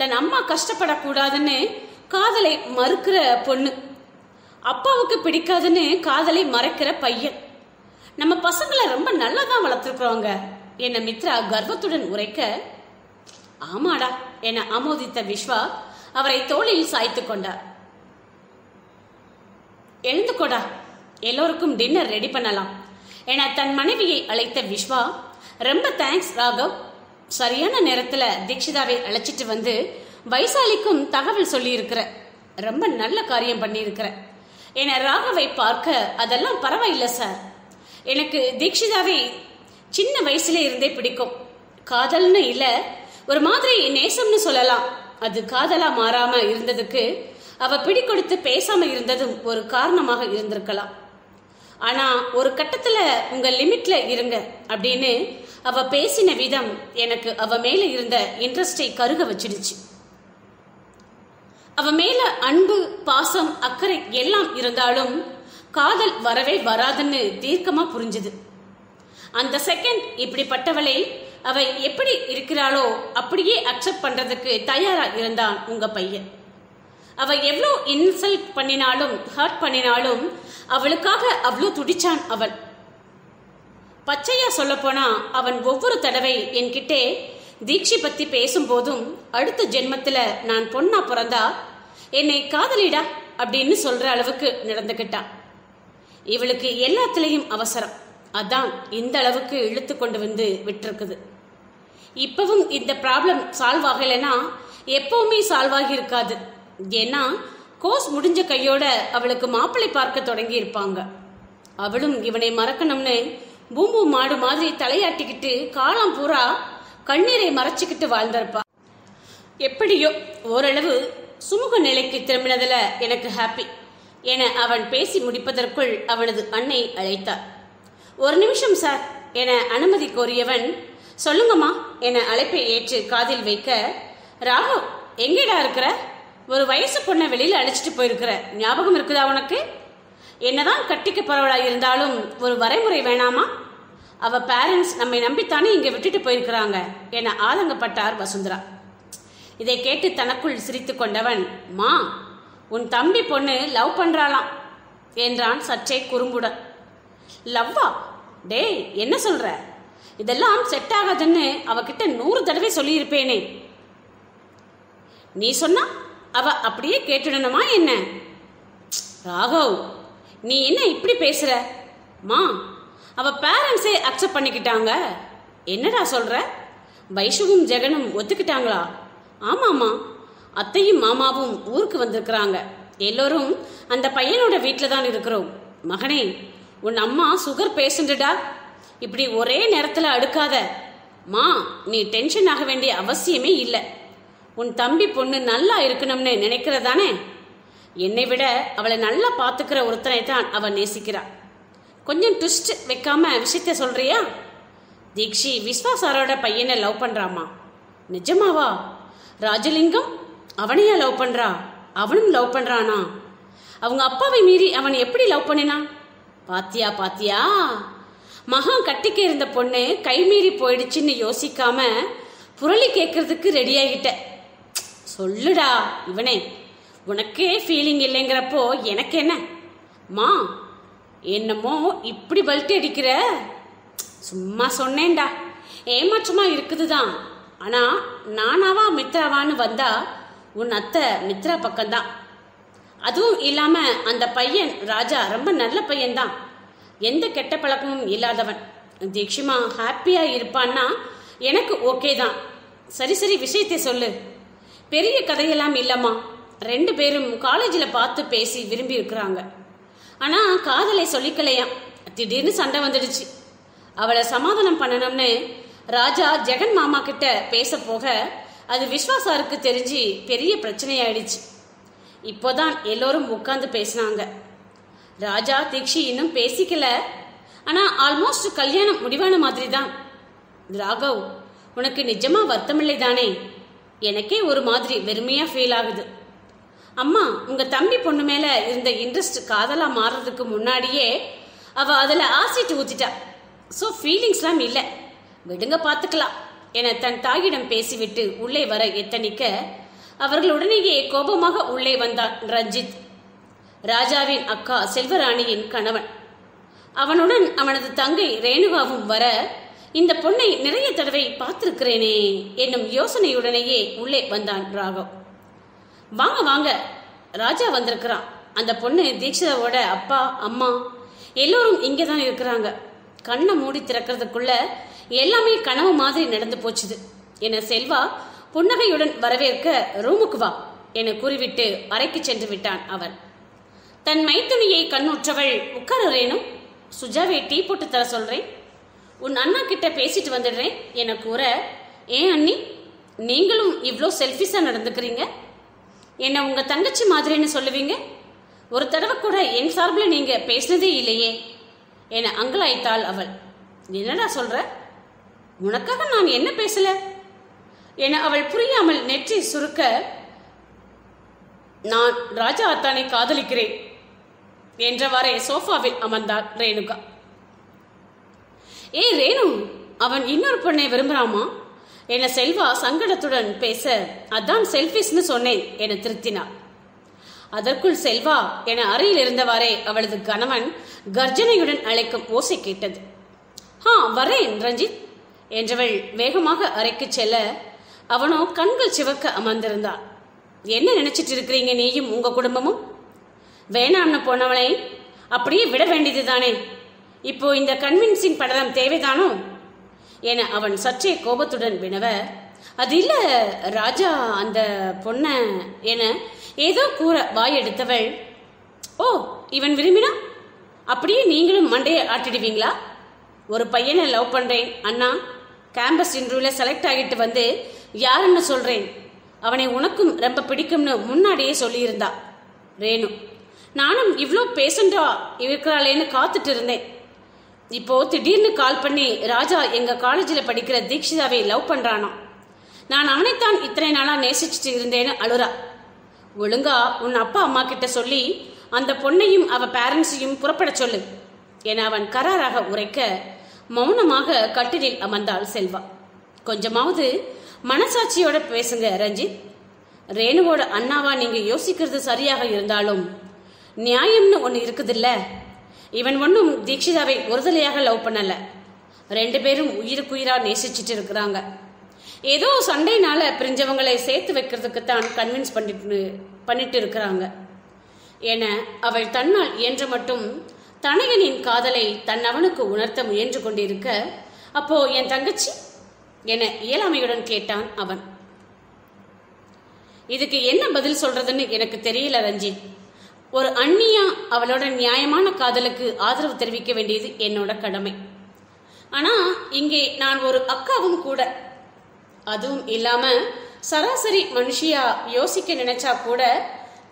Speaker 1: தன் அம்மா கஷ்டப்படக்கூடாதுன்னு காதலை மறுக்கிற பொண்ணு. அப்பாவுக்கு பிடிக்காதுன்னு காதலை மறைக்கிற பையன். நம்ம பசங்களை ரொம்ப நல்லா தான் வளர்த்துருக்குறோங்க என்ன மித்ரா கர்வத்துடன் உரைக்க ஆமாடா என ஆமோதித்த விஸ்வா அவரை தோளில் சாய்த்து கொண்டார். எழுந்துக்கோடா எல்லோருக்கும் டின்னர் ரெடி பண்ணலாம். என தன் மனைவியை அழைத்த விஸ்வா ரொம்ப தேங்க்ஸ் ராகவ். சரியான நேரத்துல தீக்ஷிதாவை அழைச்சிட்டு வந்து வைசாலிக்கும் தகவல் சொல்லியிருக்கிற. ரொம்ப நல்ல காரியம் பண்ணியிருக்கிற. என ராகவை பார்க்க அதெல்லாம் பரவாயில்லை சார். எனக்கு தீக்ஷிதாவை சின்ன வயசுல இருந்தே பிடிக்கும். காதல்னு இல்ல ஒரு மாதிரி நேசம்னு சொல்லலாம். அது காதலா மாறாம இருந்ததுக்கு அவ பிடிக்கொடுத்து பேசாம இருந்ததும் ஒரு காரணமாக இருந்திருக்கலாம். ஆனா ஒரு கட்டத்துல உங்க லிமிட்ல இருங்க அப்படின்னு அவ பேசின விதம் எனக்கு அவ மேல இருந்த இன்ட்ரெஸ்டை கருக வச்சிடுச்சு. அவ மேல அன்பு பாசம் அக்கறை எல்லாம் இருந்தாலும் காதல் வரவே வராதுன்னு தீர்க்கமா புரிஞ்சுது. அந்த செகண்ட் இப்படிப்பட்டவளை அவ எப்படி இருக்கிறாளோ அப்படியே அக்செப்ட் பண்றதுக்கு தயாரா இருந்தான் உங்க பையன். அவள் எவ்வளோ இன்சல்ட் பண்ணினாலும் ஹர்ட் பண்ணினாலும் அவளுக்காக அவ்வளோ துடிச்சான் அவள் பச்சையா சொல்லப்போனா அவன் ஒவ்வொரு தடவை என்கிட்டே தீட்சி பத்தி பேசும்போதும் அடுத்த ஜென்மத்துல நான் பொண்ணா பிறந்தா என்னை காதலிடா அப்படின்னு சொல்ற அளவுக்கு நடந்துகிட்டான் இவளுக்கு எல்லாத்துலேயும் அவசரம். அதான் இந்த அளவுக்கு இழுத்து கொண்டு வந்து விட்டுருக்குது. இப்பவும் இந்த ப்ராப்ளம் சால்வ் ஆகலைன்னா எப்பவுமே சால்வ் ஆகி இருக்காது ஏன்னா கோர்ஸ் முடிஞ்ச கையோட அவளுக்கு மாப்பிள்ளை பார்க்க தொடங்கி இருப்பாங்க அவளும் இவனை மறக்கணும்னு பூம்பு மாடு மாதிரி தலையாட்டிக்கிட்டு காலம் பூரா கண்ணீரை மறைச்சிக்கிட்டு வாழ்ந்திருப்பா. எப்படியோ ஓரளவு சுமூக நிலைக்கு திரும்பினதுல எனக்கு ஹாப்பி என அவன் பேசி முடிப்பதற்குள் அவனது அன்னை அழைத்தார். ஒரு நிமிஷம் சார் என அனுமதி கோரியவன் சொல்லுங்கம்மா என அழைப்பை ஏற்று காதில் வைக்க ராகவ் எங்கேடா இருக்கிற? ஒரு வயசு பொண்ணை வெளியில் அழைச்சிட்டு போயிருக்கிற. ஞாபகம் இருக்குதா உனக்கு? என்னதான் கட்டிக்க பரவலா இருந்தாலும் ஒரு வரைமுறை வேணாமா? அவ பேரண்ட்ஸ் நம்மை நம்பித்தானே இங்கே விட்டுட்டு போயிருக்கிறாங்க என ஆதங்கப்பட்டார் வசுந்தரா. இதை கேட்டு தனக்குள் சிரித்து கொண்டவன் மா உன் தம்பி பொண்ணு லவ் பண்றாளாம் என்றான் சற்றே குறும்புடன். லவ்வா? டேய் என்ன சொல்ற? இதெல்லாம் செட் ஆகாதுன்னு அவகிட்ட நூறு தடவை சொல்லியிருப்பேனே. நீ சொன்னா அவ அப்படியே கேட்டுடணுமா என்ன? ராகவ் நீ என்ன இப்படி பேசுற? மா அவ பேரண்ட்ஸே அக்செப்ட் பண்ணிக்கிட்டாங்க. என்னடா சொல்ற? வைஷுவும் ஜெகனும் ஒத்துக்கிட்டாங்களா? ஆமாமா அத்தையும் மாமாவும் ஊருக்கு வந்திருக்கிறாங்க. எல்லோரும் அந்த பையனோட வீட்டில் தான் இருக்கிறோம். மகனே உன் அம்மா சுகர் பேஷண்ட்டுடா இப்படி ஒரே நேரத்தில் அடுக்காத. மா நீ டென்ஷன் ஆக வேண்டிய அவசியமே இல்லை. உன் தம்பி பொண்ணு நல்லா இருக்கணும்னு நினைக்கிறதானே? என்னை விட அவளை நல்லா பார்த்துக்கிற ஒருத்தனை தான் அவன் நேசிக்கிறா. கொஞ்சம் ட்விஸ்ட் வைக்காம விஷயத்த சொல்றியா? தீக்ஷி விஸ்வாசாரோட பையனை லவ் பண்றாமா? நிஜமாவா? ராஜலிங்கம் அவனையா லவ் பண்றா? அவனும் லவ் பண்றானா? அவங்க அப்பாவை மீறி அவன் எப்படி லவ் பண்ணினான் பாத்தியா பாத்தியா? மகா கட்டிக்க இருந்த பொண்ணு கைமீறி போயிடுச்சுன்னு யோசிக்காம புரளி கேட்கறதுக்கு ரெடி ஆகிட்ட. சொல்லுடா இவனே. உனக்கே ஃபீலிங் இல்லைங்கிறப்போ எனக்கு என்ன? மா என்னமோ இப்படி வல்ட்டு அடிக்கிற? சும்மா சொன்னேன்டா. ஏமாற்றமா இருக்குதுதான். ஆனா நானாவா மித்ராவான்னு வந்தா உன் அத்தை மித்ரா பக்கம்தான். அதுவும் இல்லாம அந்த பையன் ராஜா ரொம்ப நல்ல பையன்தான். எந்த கெட்ட பழக்கமும் இல்லாதவன். தீக்ஷிமா ஹாப்பியா இருப்பான்னா எனக்கு ஓகே தான். சரி சரி விஷயத்தை சொல்லு. பெரிய கதையெல்லாம் இல்லம்மா. ரெண்டு பேரும் காலேஜில் பார்த்து பேசி விரும்பி இருக்கிறாங்க. ஆனால் காதலை சொல்லிக்கலையாம் திடீர்னு சண்டை வந்துடுச்சு. அவளை சமாதானம் பண்ணணும்னு ராஜா ஜெகன் மாமா கிட்ட பேச போக அது விஸ்வாசாருக்கு தெரிஞ்சு பெரிய பிரச்சனையாயிடுச்சு. இப்போதான் எல்லோரும் உட்காந்து பேசினாங்க. ராஜா தீக்ஷி இன்னும் பேசிக்கல. ஆனால் ஆல்மோஸ்ட் கல்யாணம் முடிவான மாதிரி தான் ராகவ் உனக்கு நிஜமா வருத்தமில்லை தானே எனக்கே ஒரு மாதிரி வெறுமையா ஃபீல் ஆகுது. அம்மா உங்க தம்பி பொண்ணு மேல இருந்த இன்ட்ரெஸ்ட் காதலா மாறுறதுக்கு முன்னாடியே அவ அதுல ஆசிட்டு ஊத்திட்டா. ஸோ ஃபீலிங்ஸ்லாம் இல்லை. விடுங்க பார்த்துக்கலாம் என தன் தாயிடம் பேசிவிட்டு உள்ளே வர எத்தனிக்க அவர்களுடனேயே கோபமாக உள்ளே வந்தான் ரஞ்சித். ராஜாவின் அக்கா செல்வராணியின் கணவன். அவனுடன் அவனது தங்கை ரேணுகாவும் வர இந்த பொண்ணை நிறைய தடவை பார்த்திருக்கிறேனே என்னும் யோசனையுடனேயே உள்ளே வந்தான் ராகவ். வாங்க வாங்க ராஜா வந்திருக்கிறான். அந்த பொண்ணு தீட்சிதாவோட அப்பா அம்மா எல்லோரும் இங்கே தான் இருக்கிறாங்க. கண்ணை மூடி திறக்கிறதுக்குள்ள எல்லாமே கனவு மாதிரி நடந்து போச்சுது. என செல்வா புன்னகையுடன் வரவேற்க ரூமுக்கு வா என கூறிவிட்டு அறைக்கு சென்று விட்டான் அவன். தன் மைத்துணியை கண்ணுற்றவள் உட்கார ரேணும் சுஜாவை டீ போட்டு தர சொல்றேன். உன் அண்ணா கிட்ட பேசிட்டு வந்துடுறேன் என கூற ஏன் அண்ணி நீங்களும் இவ்வளோ செல்ஃபிஸா நடந்துக்கிறீங்க? என்ன உங்க தங்கச்சி மாதிரின்னு சொல்லுவீங்க? ஒரு தடவை கூட என் சார்பில் நீங்க பேசினதே இல்லையே என அங்கலாய்த்தாள் அவள். என்னடா சொல்ற? உனக்காக நான் என்ன பேசல? என அவள் புரியாமல் நெற்றி சுருக்க நான் ராஜா அத்தானை காதலிக்கிறேன் என்றவாறே சோஃபாவில் அமர்ந்தாள் ரேணுகா. ஏய் ரேணு அவன் இன்னொரு பொண்ணை விரும்புறாமா? என செல்வா சங்கடத்துடன் பேச அதான் செல்ஃபிஸ்னு சொன்னேன் என திருத்தினா அதற்குள் செல்வா என அறையில் இருந்தவாறே அவளது கணவன் கர்ஜனையுடன் அழைக்கும் ஓசை கேட்டது. ஹா வரேன் ரஞ்சித் என்றவள் வேகமாக அறைக்கு செல்ல அவனோ கண்கள் சிவக்க அமர்ந்திருந்தான் என்ன நினைச்சிட்டு இருக்கிறீங்க நீயும் உங்க குடும்பமும்? வேணாம்னு போனவளை அப்படியே விட வேண்டியதுதானே இப்போ இந்த கன்வின்சிங் படலம் தேவைதானோ? என அவன் சற்றே கோபத்துடன் வினவ அது இல்ல ராஜா அந்த பொண்ண என ஏதோ கூற வாயெடுத்தவள். ஓ இவன் விரும்பினா? அப்படியே நீங்களும் மண்டையை ஆட்டிடுவீங்களா? ஒரு பையனை லவ் பண்றேன் அண்ணா. கேம்பஸ் இன்டர்வியூல செலக்ட் ஆகிட்டு வந்து யாருன்னு சொல்றேன். அவனை உனக்கும் ரொம்ப பிடிக்கும்னு முன்னாடியே சொல்லியிருந்தா ரேணு. நானும் இவ்வளோ பேசண்டா இருக்கிறாளேன்னு காத்துட்டு இருந்தேன். இப்போ திடீர்னு கால் பண்ணி ராஜா எங்க காலேஜில் படிக்கிற தீக்ஷிதாவை லவ் பண்றானா? நான் அவனைத்தான் இத்தனை நாளா நேசிச்சுட்டு இருந்தேன்னு அழுறா. ஒழுங்கா உன் அப்பா அம்மா கிட்ட சொல்லி அந்த பொண்ணையும் அவ பேரண்ட்ஸையும் புறப்பட சொல்லு என அவன் கராராக உரைக்க மௌனமாக கட்டிலில் அமர்ந்தாள் செல்வா. கொஞ்சமாவது மனசாட்சியோட பேசுங்க ரஞ்சித். ரேணுவோட அண்ணாவா நீங்க யோசிக்கிறது சரியாக இருந்தாலும் நியாயம்னு ஒன்று இருக்குதுல்ல? இவன் ஒன்றும் தீக்ஷிதாவை ஒருதலையாக லவ் பண்ணல. ரெண்டு பேரும் உயிருக்குயிரா நேசிச்சிட்டு இருக்கிறாங்க ஏதோ சண்டைனால பிரிஞ்சவங்களை சேர்த்து வைக்கிறதுக்கு தான் கன்வின்ஸ் பண்ணிட்டு பண்ணிட்டு இருக்கிறாங்க என அவள் தன்னால் இயன்ற மட்டும் தனகனின் காதலை தன் அவனுக்கு உணர்த்த முயன்று கொண்டிருக்க அப்போ என் தங்கச்சி? என இயலாமையுடன் கேட்டான் அவன். இதுக்கு என்ன பதில் சொல்றதுன்னு எனக்கு தெரியல ரஞ்சித். ஒரு அண்ணியா அவளோட நியாயமான காதலுக்கு ஆதரவு தெரிவிக்க வேண்டியது என்னோட கடமை. ஆனா இங்கே நான் ஒரு அக்காவும் கூட. அதுவும் இல்லாம சராசரி மனுஷியா யோசிக்க நினைச்சா கூட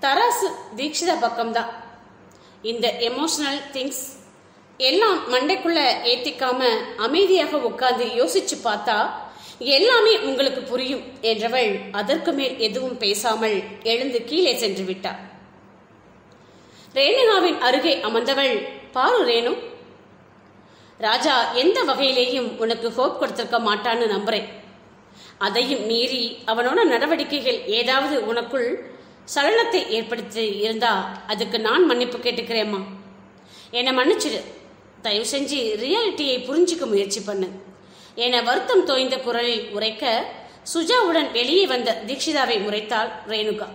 Speaker 1: தராசு தீட்சிதா பக்கம்தான். இந்த எமோஷனல் திங்ஸ் எல்லாம் மண்டைக்குள்ள ஏத்திக்காம அமைதியாக உட்கார்ந்து யோசிச்சு பார்த்தா எல்லாமே உங்களுக்கு புரியும் என்றவள் அதற்கு மேல் எதுவும் பேசாமல் எழுந்து கீழே சென்று விட்டாள் ரேணுகாவின் அருகே அமர்ந்தவள். பாரு ரேணு. ராஜா எந்த வகையிலேயும் உனக்கு ஹோப் கொடுத்திருக்க மாட்டான்னு நம்புறேன். அதையும் மீறி அவனோட நடவடிக்கைகள் ஏதாவது உனக்குள் சலனத்தை ஏற்படுத்தி இருந்தா அதுக்கு நான் மன்னிப்பு கேட்டுக்கிறேம்மா. என்னை மன்னிச்சிடு. தயவு செஞ்சு ரியாலிட்டியை புரிஞ்சுக்க முயற்சி பண்ணு. என வருத்தம் தோய்ந்த குரலில் உரைக்க சுஜாவுடன் வெளியே வந்த தீக்ஷிதாவை முறைத்தாள் ரேணுகா.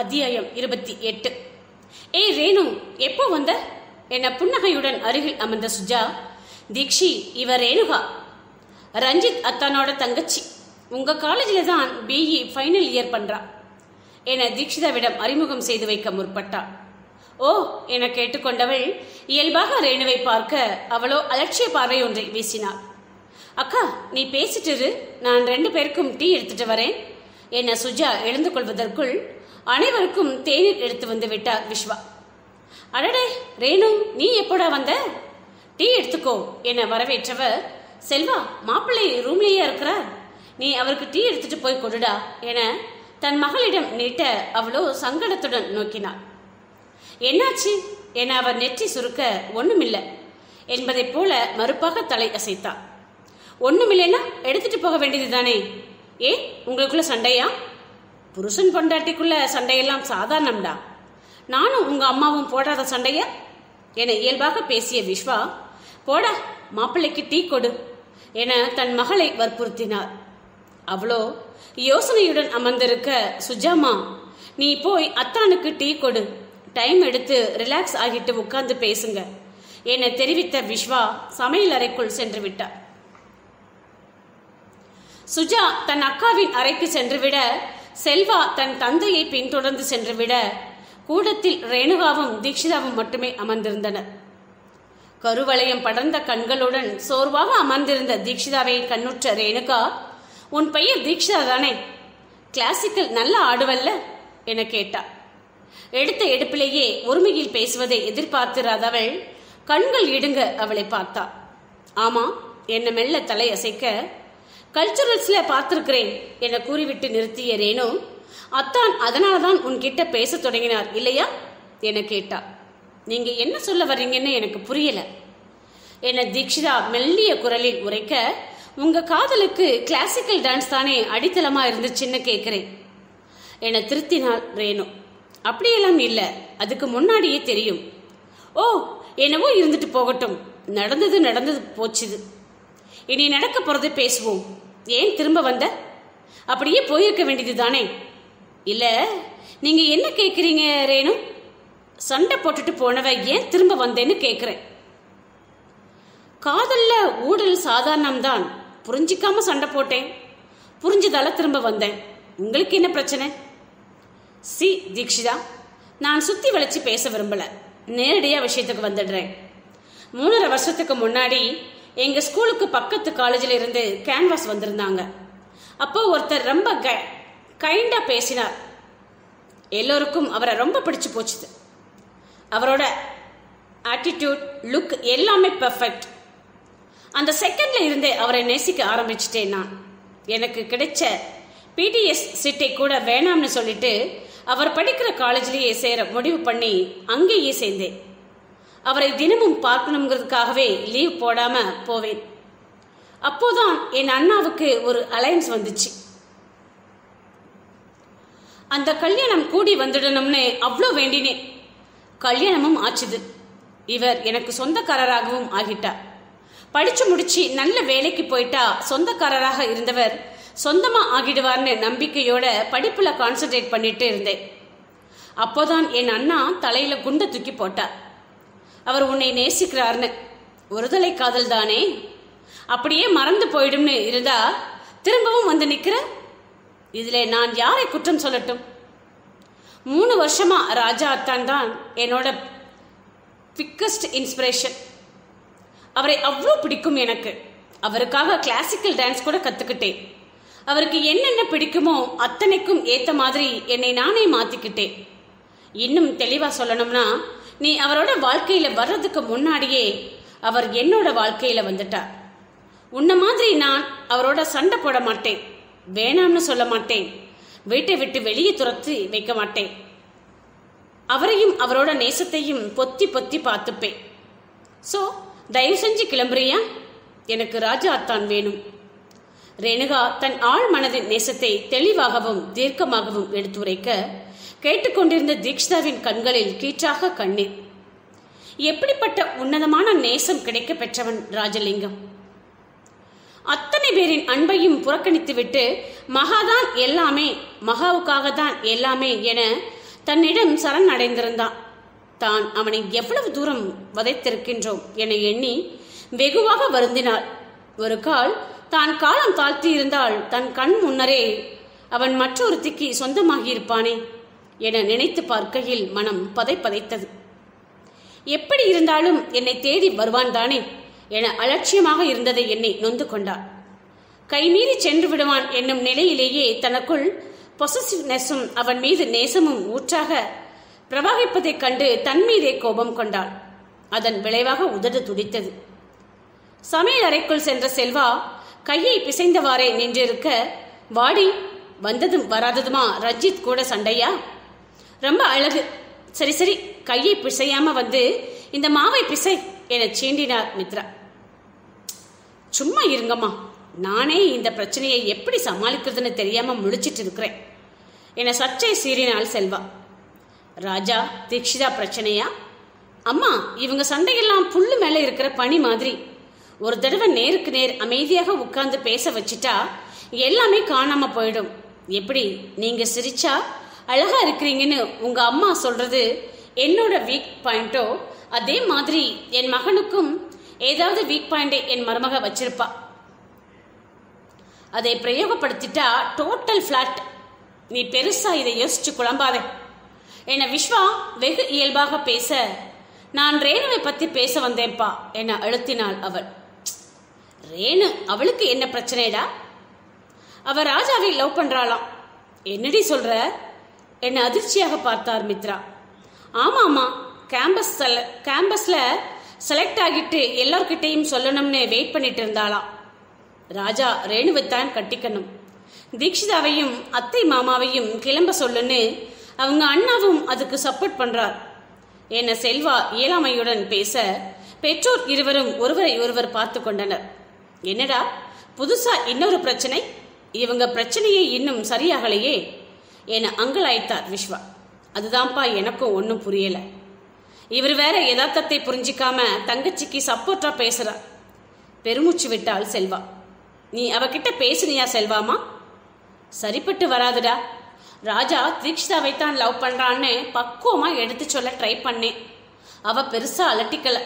Speaker 1: அத்தியாயம் இருபத்தி எட்டு. ஏய் ரேணு எப்போ வந்த? என புன்னகையுடன் அருகில் அமர்ந்த சுஜா தீக்ஷி இவ ரேணுகா. ரஞ்சித் அத்தானோட தங்கச்சி. உங்க காலேஜில் தான் பிஇ ஃபைனல் இயர் பண்றா. என தீக்ஷிதாவிடம் அறிமுகம் செய்து வைக்க முற்பட்டாள் ஓ என கேட்டுக்கொண்டவள் இயல்பாக ரேணுவை பார்க்க அவளோ அலட்சிய பார்வை ஒன்றை வீசினாள். அக்கா நீ பேசிட்டு இரு. நான் ரெண்டு பேருக்கும் டீ எடுத்துட்டு வரேன். என சுஜா எழுந்து கொள்வதற்குள் அனைவருக்கும் தேநீர் எடுத்து வந்து விட்டார் விஸ்வா அடடே ரேணு நீ எப்போடா வந்த? டீ எடுத்துக்கோ என வரவேற்றவர் செல்வா மாப்பிள்ளை ரூம்லேயே இருக்கிறார். நீ அவருக்கு டீ எடுத்துட்டு போய் கொடுடா என தன் மகளிடம் நீட்ட அவளோ சங்கடத்துடன் நோக்கினாள். என்னாச்சு? என அவர் நெற்றி சுருக்க ஒண்ணுமில்லை என்பதைப் போல மறுப்பாக தலை அசைத்தார் ஒண்ணுமில்லைன்னா எடுத்துட்டு போக வேண்டியது தானே ஏ உங்களுக்குள்ள சண்டையா? புருஷன் பொண்டாட்டிக்குள்ள சண்டையெல்லாம் சாதாரணம்டா. நானும் உங்க அம்மாவும் போடாத சண்டைய? என இயல்பாக பேசிய விஸ்வா போடா மாப்பிள்ளைக்கு டீ கொடு என தன் மகளை வற்புறுத்தினார். அவளோ யோசனையுடன் அமர்ந்திருக்க சுஜாமா நீ போய் அத்தானுக்கு டீ கொடு டைம் எடுத்து ரிலாக்ஸ் ஆகிட்டு உட்கார்ந்து பேசுங்க என தெரிவித்த விஸ்வா சமையல் அறைக்குள் சென்று விட்டார். சுஜா தன் அக்காவின் அறைக்கு சென்றுவிட செல்வா தன் தந்தையை பின்தொடர்ந்து சென்றுவிட கூடத்தில் ரேணுகாவும் தீக்ஷிதாவும் மட்டுமே அமர்ந்திருந்தனர் கருவளையம் படர்ந்த கண்களுடன் சோர்வாக அமர்ந்திருந்த தீக்ஷிதாவை கண்ணுற்ற ரேணுகா உன் பெயர் தீக்ஷிதா தானே? கிளாசிக்கல் நல்லா ஆடுவல்ல? என கேட்டா எடுத்த எடுப்பிலேயே ஒருமையில் பேசுவதை எதிர்பார்த்திராதவள் கண்கள் இடுங்க அவளை பார்த்தா ஆமா என்ன மெல்ல தலையசைக்க கல்ச்சுரல்ஸ்ல பார்த்திருக்கிறேன் என கூறிவிட்டு நிறுத்திய ரேணு அத்தான் அதனால்தான் உன்கிட்ட பேசத் தொடங்கினார் இல்லையா? என கேட்டா நீங்க என்ன சொல்ல வர்றீங்கன்னு எனக்கு புரியல. என தீக்ஷிதா மெல்லிய குரலில் உரைக்க உங்க காதலுக்கு கிளாசிக்கல் டான்ஸ் தானே அடித்தளமா இருந்துச்சுன்னு கேட்கிறேன் என திருத்தினாள் ரேணு. அப்படியெல்லாம் இல்ல அதுக்கு முன்னாடியே தெரியும். ஓ என்னவோ இருந்துட்டு போகட்டும். நடந்தது நடந்தது போச்சுது. இனி நடக்க போறது பேசுவோம். ஏன் திரும்ப வந்த? அப்படியே போயிருக்க வேண்டியது தானே? இல்ல நீங்க என்ன கேக்குறீங்க ரேணு? சண்டை போட்டுட்டு போனவ ஏன் திரும்ப வந்தேன்னு கேக்குறேன். காதல்ல ஊடல் சாதாரணம்தான். புரிஞ்சிக்காம சண்டை போட்டேன். புரிஞ்சதால திரும்ப வந்தேன். உங்களுக்கு என்ன பிரச்சனை? சி தீக்ஷிதா நான் சுத்தி வளைச்சு பேச விரும்பல. நேரடியா விஷயத்துக்கு வந்துடுறேன். மூணரை வருஷத்துக்கு முன்னாடி எங்க ஸ்கூலுக்கு பக்கத்து காலேஜில் இருந்து கேன்வாஸ் வந்திருந்தாங்க. அப்போ ஒருத்தர் ரொம்ப கைண்டா பேசினார். எல்லோருக்கும் அவரை ரொம்ப பிடிச்சு போச்சுது. அவரோட ஆட்டிடியூட் லுக் எல்லாமே பெர்ஃபெக்ட் அந்த செகண்ட்ல இருந்தே அவரை நேசிக்க ஆரம்பிச்சிட்டேன் நான். எனக்கு கிடைச்ச பிடிஎஸ் சீட்டை கூட வேணாம்னு சொல்லிட்டு அவர் படிக்கிற காலேஜ்லேயே சேர முடிவு பண்ணி அங்கேயே சேர்ந்தேன். அவரை தினமும் பார்க்கணுங்கிறதுக்காகவே லீவ் போடாம போவேன். அப்போதான் என் அண்ணாவுக்கு ஒரு அலையன்ஸ் வந்துச்சு. அந்த கல்யாணம் கூடி வந்துடணும்னு அவ்வளோ வேண்டினேன். கல்யாணமும் ஆச்சுது. இவர் எனக்கு சொந்தக்காரராகவும் ஆகிட்டா. படிச்சு முடிச்சு நல்ல வேலைக்கு போயிட்டா சொந்தக்காரராக இருந்தவர் சொந்தமா ஆகிடுவார்னு நம்பிக்கையோட படிப்புல கான்சென்ட்ரேட் பண்ணிட்டு இருந்தேன். அப்போதான் என் அண்ணா தலையில குண்டை தூக்கி போட்டார். அவர் உன்னை நேசிக்கிறார்னு. ஒருதலை காதல் தானே அப்படியே மறந்து போயிடும்னு இருந்தா திரும்பவும் வந்து நிக்கிற? இதுல நான் யாரை குற்றம் சொல்லட்டும்? மூணு வருஷமா ராஜா அத்தான் தான் என்னோட பிக்கஸ்ட் இன்ஸ்பிரேஷன் அவரை அவ்வளோ பிடிக்கும் எனக்கு. அவருக்காக கிளாசிக்கல் டான்ஸ் கூட கத்துக்கிட்டேன். அவருக்கு என்னென்ன பிடிக்குமோ அத்தனைக்கும் ஏத்த மாதிரி என்னை நானே மாத்திக்கிட்டேன். இன்னும் தெளிவா சொல்லணும்னா நீ அவரோட வாழ்க்கையில வர்றதுக்கு முன்னாடியே அவர் என்னோட வாழ்க்கையில வந்துட்டார். உன்ன மாதிரி நான் அவரோட சண்டை போட மாட்டேன். வேணாம்னு சொல்ல மாட்டேன். வீட்டை விட்டு வெளியே துரத்தி வைக்க மாட்டேன். அவரையும் அவரோட நேசத்தையும் பொத்தி பொத்தி பார்த்துப்பேன். ஸோ தயவு செஞ்சு கிளம்புறியா? எனக்கு ராஜா அத்தான் வேணும். ரேணுகா தன் ஆழ் மனதின் நேசத்தை தெளிவாகவும் தீர்க்கமாகவும் எடுத்துரைக்க கேட்டுக்கொண்டிருந்த தீக்ஷிதாவின் கண்களில் கீற்றாக கண்ணீர். எப்படிப்பட்ட உன்னதமான நேசம் கிடைக்க பெற்றவன் ராஜலிங்கம்? அத்தனை பேரின் அன்பையும் புறக்கணித்துவிட்டு மகாதான் எல்லாமே மகாவுக்காக தான் எல்லாமே என தன்னிடம் சரண் அடைந்திருந்தான் தான் அவனை எவ்வளவு தூரம் வதைத்திருக்கின்றோம் என எண்ணி வெகுவாக வருந்தினாள். ஒரு கால் தான் காலம் தாழ்த்தி இருந்தால் தன் கண் முன்னரே அவன் மற்றொருத்திக்கு சொந்தமாகியிருப்பானே. என நினைத்து பார்க்கையில் மனம் பதை பதைத்தது எப்படி இருந்தாலும் என்னை தேடி வருவான் தானே என அலட்சியமாக இருந்ததை என்னை நொந்து கொண்டார் கைமீறி சென்று விடுவான் என்னும் நிலையிலேயே தனக்குள் பொசசிவ்னஸும் அவன் மீது நேசமும் ஊற்றாக பிரவாகிப்பதைக் கண்டு தன் மீதே கோபம் கொண்டாள். அதன் விளைவாக உதடு துடித்தது. சமையல் அறைக்குள் சென்ற செல்வா கையை பிசைந்தவாறே நின்றிருக்க வாடி வந்ததும் வராததுமா ரஞ்சித் கூட சண்டையா? ரொம்ப அழகு. சரி சரி. கையை பிசையாம வந்து இந்த மாவை பிசை என சீண்டினார் மித்ரா. சும்மா இருங்கம்மா. நானே இந்த பிரச்சனையை எப்படி சமாளிக்கிறதுன்னு தெரியாம முழிச்சிட்டு இருக்கிறேன் என சர்ச்சை சீறினாள் செல்வா. ராஜா தீக்ஷிதா பிரச்சனையா? அம்மா இவங்க சண்டையெல்லாம் புல்லு மேல இருக்கிற பனி மாதிரி. ஒரு தடவை நேருக்கு நேர் அமைதியாக உட்கார்ந்து பேச வச்சுட்டா எல்லாமே காணாம போயிடும். எப்படி நீங்க சிரிச்சா? அழகா இருக்கிறீங்கன்னு உங்க அம்மா சொல்றது என்னோட வீக் பாயிண்டோ அதே மாதிரி என் மகனுக்கும் ஏதாவது வீக் பாயிண்டை என் மருமக வச்சிருப்பா. அதை பிரயோகப்படுத்திட்டா டோட்டல் ஃபிளாட் நீ பெருசா இதை யோசிச்சு குழம்பாத. என விஸ்வா வெகு இயல்பாக பேச நான் ரேணுவை பத்தி பேச வந்தேன்ப்பா என அழுத்தினாள் அவள். ரேணு அவளுக்கு என்ன பிரச்சனைடா? அவ ராஜாவை லவ் பண்றாளாம். என்னடி சொல்ற? என்னை அதிர்ச்சியாக பார்த்தார் மித்ரா. ஆமாம்மா ஆமா கேம்பஸ் செல கேம்பஸ்ல செலக்ட் ஆகிட்டு எல்லார்கிட்டையும் சொல்லணும்னு வெயிட் பண்ணிட்டு இருந்தாளாம் ராஜா ரேணுவைத்தான் கட்டிக்கணும். தீக்ஷிதாவையும் அத்தை மாமாவையும் கிளம்ப சொல்லுன்னு அவங்க அண்ணாவும் அதுக்கு சப்போர்ட் பண்றார். என செல்வா இயலாமையுடன் பேச பெற்றோர் இருவரும் ஒருவரை ஒருவர் பார்த்து கொண்டனர். என்னடா புதுசா இன்னொரு பிரச்சனை? இவங்க பிரச்சனையை இன்னும் சரியாகலையே. என அங்கலாய்த்தார் விஸ்வா அதுதான்ப்பா எனக்கும் ஒன்றும் புரியல. இவர் வேற யதார்த்தத்தை புரிஞ்சிக்காம தங்கச்சிக்கு சப்போர்ட்டா பேசுறா. பெருமூச்சு விட்டாள் செல்வா. நீ அவகிட்ட பேசுனியா செல்வாமா? சரிப்பட்டு வராதுடா. ராஜா தீக்ஷிதாவை தான் லவ் பண்றான்னு பக்குவமா எடுத்து சொல்ல ட்ரை பண்ணேன். அவ பெருசா அலட்டிக்கல.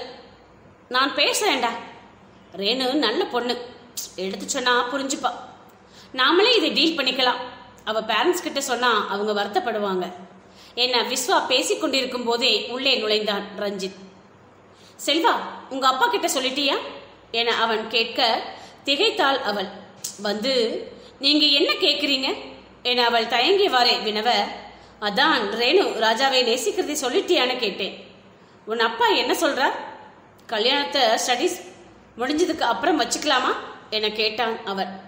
Speaker 1: நான் பேசுறேன்டா. ரேணு நல்ல பொண்ணு. எடுத்து சொன்னா புரிஞ்சுப்பா. நாமளே இதை டீல் பண்ணிக்கலாம். அவ பேரண்ட்ஸ் கிட்ட சொன்னா அவங்க வருத்தப்படுவாங்க. என்ன விஸ்வா பேசிக் கொண்டிருக்கும் போதே உள்ளே நுழைந்தான் ரஞ்சித். செல்வா உங்க அப்பா கிட்ட சொல்லிட்டியா? என அவன் கேட்க திகைத்தாள் அவள். வந்து நீங்க என்ன கேக்குறீங்க? என அவள் தயங்கியவாறே வினவ அதான் ரேணு ராஜாவை நேசிக்கிறதை சொல்லிட்டியான்னு கேட்டேன். உன் அப்பா என்ன சொல்றார்? கல்யாணத்தை ஸ்டடீஸ் முடிஞ்சதுக்கு அப்புறம் வச்சுக்கலாமா? என கேட்டான் அவர்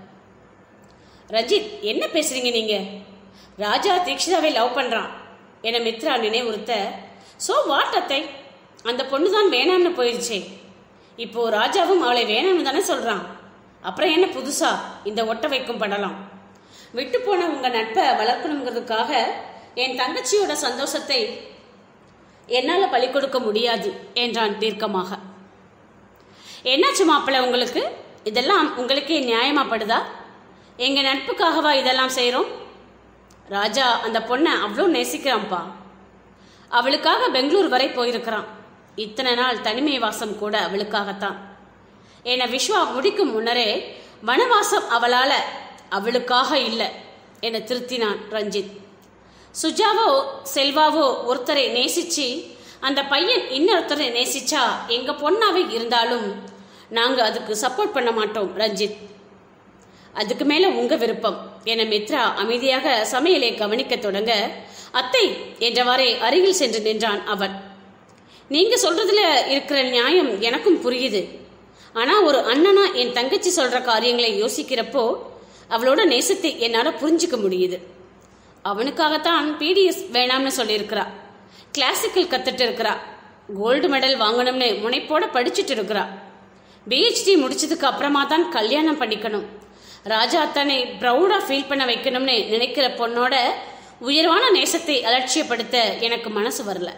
Speaker 1: ரஞ்சித் என்ன பேசுறீங்க நீங்க? ராஜா தீக்ஷிதாவை லவ் பண்றான். என மித்ரா நினைவுறுத்த சோ வாட் அத்தை? அந்த பொண்ணு தான் வேணாம்னு போயிடுச்சே இப்போ ராஜாவும் அவளை வேணாம்னு தானே சொல்றான். அப்புறம் என்ன புதுசா? இந்த ஒட்ட வைக்கும் படலாம். விட்டு போன உங்க நட்பை வளர்க்கணுங்கிறதுக்காக என் தங்கச்சியோட சந்தோஷத்தை என்னால பழி கொடுக்க முடியாது என்றான் தீர்க்கமாக. என்னாச்சு மாப்பிள்ள உங்களுக்கு? இதெல்லாம் உங்களுக்கே நியாயமாப்படுதா எங்க நட்புக்காகவா இதெல்லாம் செய்கிறோம் ராஜா அந்த பொண்ணை அவ்வளோ நேசிக்கிறான்ப்பா அவளுக்காக பெங்களூர் வரை போயிருக்கிறான். இத்தனை நாள் தனிமை வாசம் கூட அவளுக்காகத்தான். என விஸ்வா முடிக்கும் முன்னரே வனவாசம் அவளால அவளுக்காக இல்லை என திருத்தினான் ரஞ்சித். சுஜாவோ செல்வாவோ ஒருத்தரை நேசிச்சு அந்த பையன் இன்னொருத்தரை நேசிச்சா எங்க பொண்ணாவே இருந்தாலும் நாங்க அதுக்கு சப்போர்ட் பண்ண மாட்டோம் ரஞ்சித். அதுக்கு மேல உங்க விருப்பம். என மித்ரா அமைதியாக சமையலை கவனிக்க தொடங்க அத்தை என்றவாறே அருகில் சென்று நின்றான் அவன். நீங்க சொல்றதுல இருக்கிற நியாயம் எனக்கும் புரியுது. ஆனா ஒரு அண்ணனா என் தங்கச்சி சொல்ற காரியங்களை யோசிக்கிறப்போ அவளோட நேசத்தை என்னால புரிஞ்சுக்க முடியுது. அவனுக்காகத்தான் பிடிஎஸ் வேணாம்னு சொல்லியிருக்கிறா. கிளாசிக்கல் கத்துட்டு இருக்கிறா. கோல்டு மெடல் வாங்கணும்னு முனைப்போட படிச்சுட்டு இருக்கிறா. பிஹெச்டி முடிச்சதுக்கு அப்புறமா தான் கல்யாணம் பண்ணிக்கணும். ராஜா தன்னை ப்ரௌடாக ஃபீல் பண்ண வைக்கணும்னு நினைக்கிற பொண்ணோட உயர்வான நேசத்தை அலட்சியப்படுத்த எனக்கு மனசு வரல.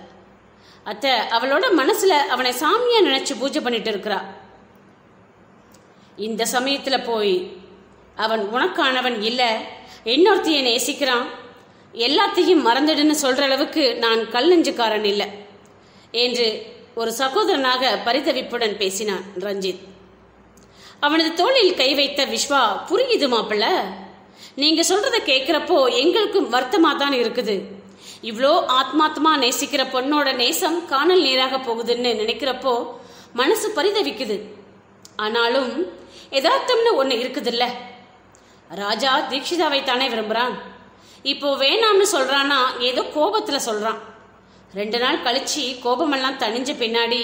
Speaker 1: அத்தை அவளோட மனசுல அவனை சாமியாக நினைச்சு பூஜை பண்ணிட்டு இருக்கிறா. இந்த சமயத்துல போய் அவன் உனக்கானவன் இல்ல இன்னொருத்தைய நேசிக்கிறான். எல்லாத்தையும் மறந்துடுன்னு சொல்ற அளவுக்கு நான் கல் நெஞ்சுக்காரன் இல்லை என்று ஒரு சகோதரனாக பரிதவிப்புடன் பேசினான் ரஞ்சித். அவனது தோளில் கை வைத்த விஸ்வா புரியுது மாப்பிள்ள. நீங்க சொல்றத கேட்கிறப்போ எங்களுக்கும் வருத்தமா தான் இருக்குது. இவ்வளோ ஆத்மாத்மா நேசிக்கிற பொண்ணோட நேசம் காணல் நீராக போகுதுன்னு நினைக்கிறப்போ மனசு பரிதவிக்குது. ஆனாலும் எதார்த்தம்னு ஒன்று இருக்குதுல்ல. ராஜா தீக்ஷிதாவை தானே விரும்புறான். இப்போ வேணாம்னு சொல்றானா ஏதோ கோபத்துல சொல்றான். ரெண்டு நாள் கழிச்சு கோபமெல்லாம் தணிஞ்ச பின்னாடி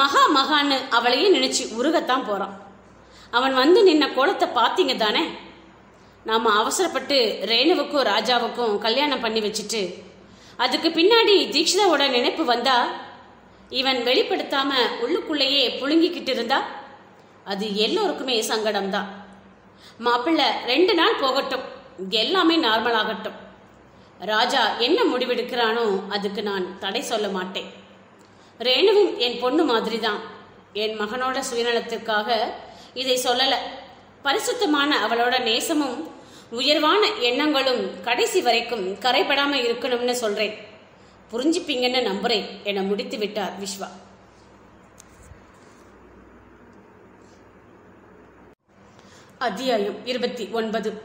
Speaker 1: மகா மகான்னு அவளையே நினைச்சு உருகத்தான் போறான். அவன் வந்து நின்ன கோலத்தை பார்த்தீங்க தானே? நாம அவசரப்பட்டு ரேணுவுக்கும் ராஜாவுக்கும் கல்யாணம் பண்ணி வச்சுட்டு அதுக்கு பின்னாடி தீக்ஷிதாவோட நினைப்பு வந்தா இவன் வெளிப்படுத்தாம உள்ளுக்குள்ளேயே புழுங்கிக்கிட்டு இருந்தா? அது எல்லோருக்குமே சங்கடம் தான் மாப்பிள்ளை ரெண்டு நாள் போகட்டும். எல்லாமே நார்மல் ஆகட்டும். ராஜா என்ன முடிவெடுக்கிறானோ அதுக்கு நான் தடை சொல்ல மாட்டேன். ரேணுவும் என் பொண்ணு மாதிரி தான் என் மகனோட சுயநலத்திற்காக இதை சொல்லல. பரிசுத்தமான அவளோட நேசமும் உயர்வான எண்ணங்களும் கடைசி வரைக்கும் கரைபடாம இருக்கணும்னு சொல்றேன். புரிஞ்சுப்பீங்கன்னு நம்புறேன் என முடித்து விட்டார் விஸ்வா. அத்தியாயம் இருபத்தி ஒன்பது.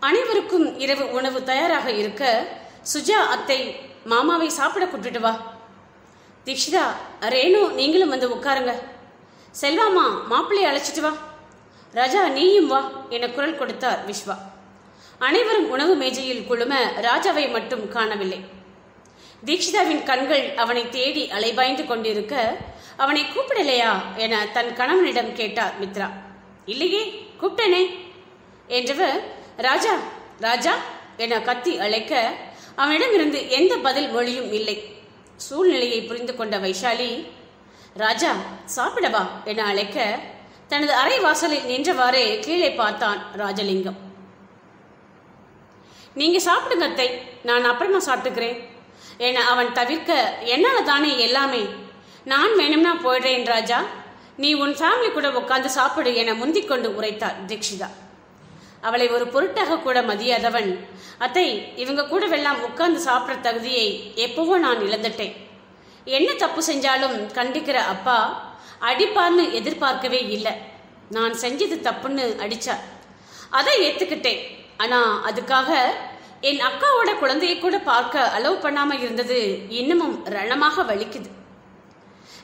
Speaker 1: அனைவருக்கும் இரவு உணவு தயாராக இருக்க சுஜா அத்தை மாமாவை சாப்பிட கூட்டுட்டு வா. தீக்ஷிதா ரேணு நீங்களும் வந்து உட்காருங்க. செல்வாமா மாப்பிள்ளையை அழைச்சிட்டு வா. ராஜா நீயும் வா என குரல் கொடுத்தார் விஸ்வா அனைவரும் உணவு மேஜையில் குழும ராஜாவை மட்டும் காணவில்லை. தீக்ஷிதாவின் கண்கள் அவனை தேடி அலைபாய்ந்து கொண்டிருக்க அவனை கூப்பிடலையா? என தன் கணவனிடம் கேட்டார் மித்ரா. இல்லையே கூப்பிட்டனே. என்றவர் ராஜா ராஜா என கத்தி அழைக்க அவனிடமிருந்து எந்த பதில் மொழியும் இல்லை. சூழ்நிலையை புரிந்து கொண்ட வைஷாலி ராஜா சாப்பிடவா? என அழைக்க தனது அறை வாசலில் நின்றவாறே கீழே பார்த்தான் ராஜலிங்கம். நீங்க சாப்பிடுங்க அத்தை. நான் அப்புறமா சாப்பிட்டுக்கிறேன். என அவன் தவிர்க்க என்னால தானே எல்லாமே. நான் வேணும்னா போயிடுறேன் ராஜா. நீ உன் ஃபேமிலி கூட உட்கார்ந்து சாப்பிடு என முந்திக் கொண்டு உரைத்தார் தீக்ஷிதா அவளை ஒரு பொருட்டாக கூட மதியாதவன் அத்தை இவங்க கூடவெல்லாம் உட்கார்ந்து சாப்பிட்ற தகுதியை எப்பவோ நான் இழந்துட்டேன். என்ன தப்பு செஞ்சாலும் கண்டிக்கிற அப்பா அடிப்பார்னு எதிர்பார்க்கவே இல்லை. நான் செஞ்சது தப்புன்னு அடிச்சா. அதை ஏத்துக்கிட்டேன். ஆனா அதுக்காக என் அக்காவோட குழந்தையை கூட பார்க்க அலோவ் பண்ணாம இருந்தது இன்னமும் ரணமாக வலிக்குது.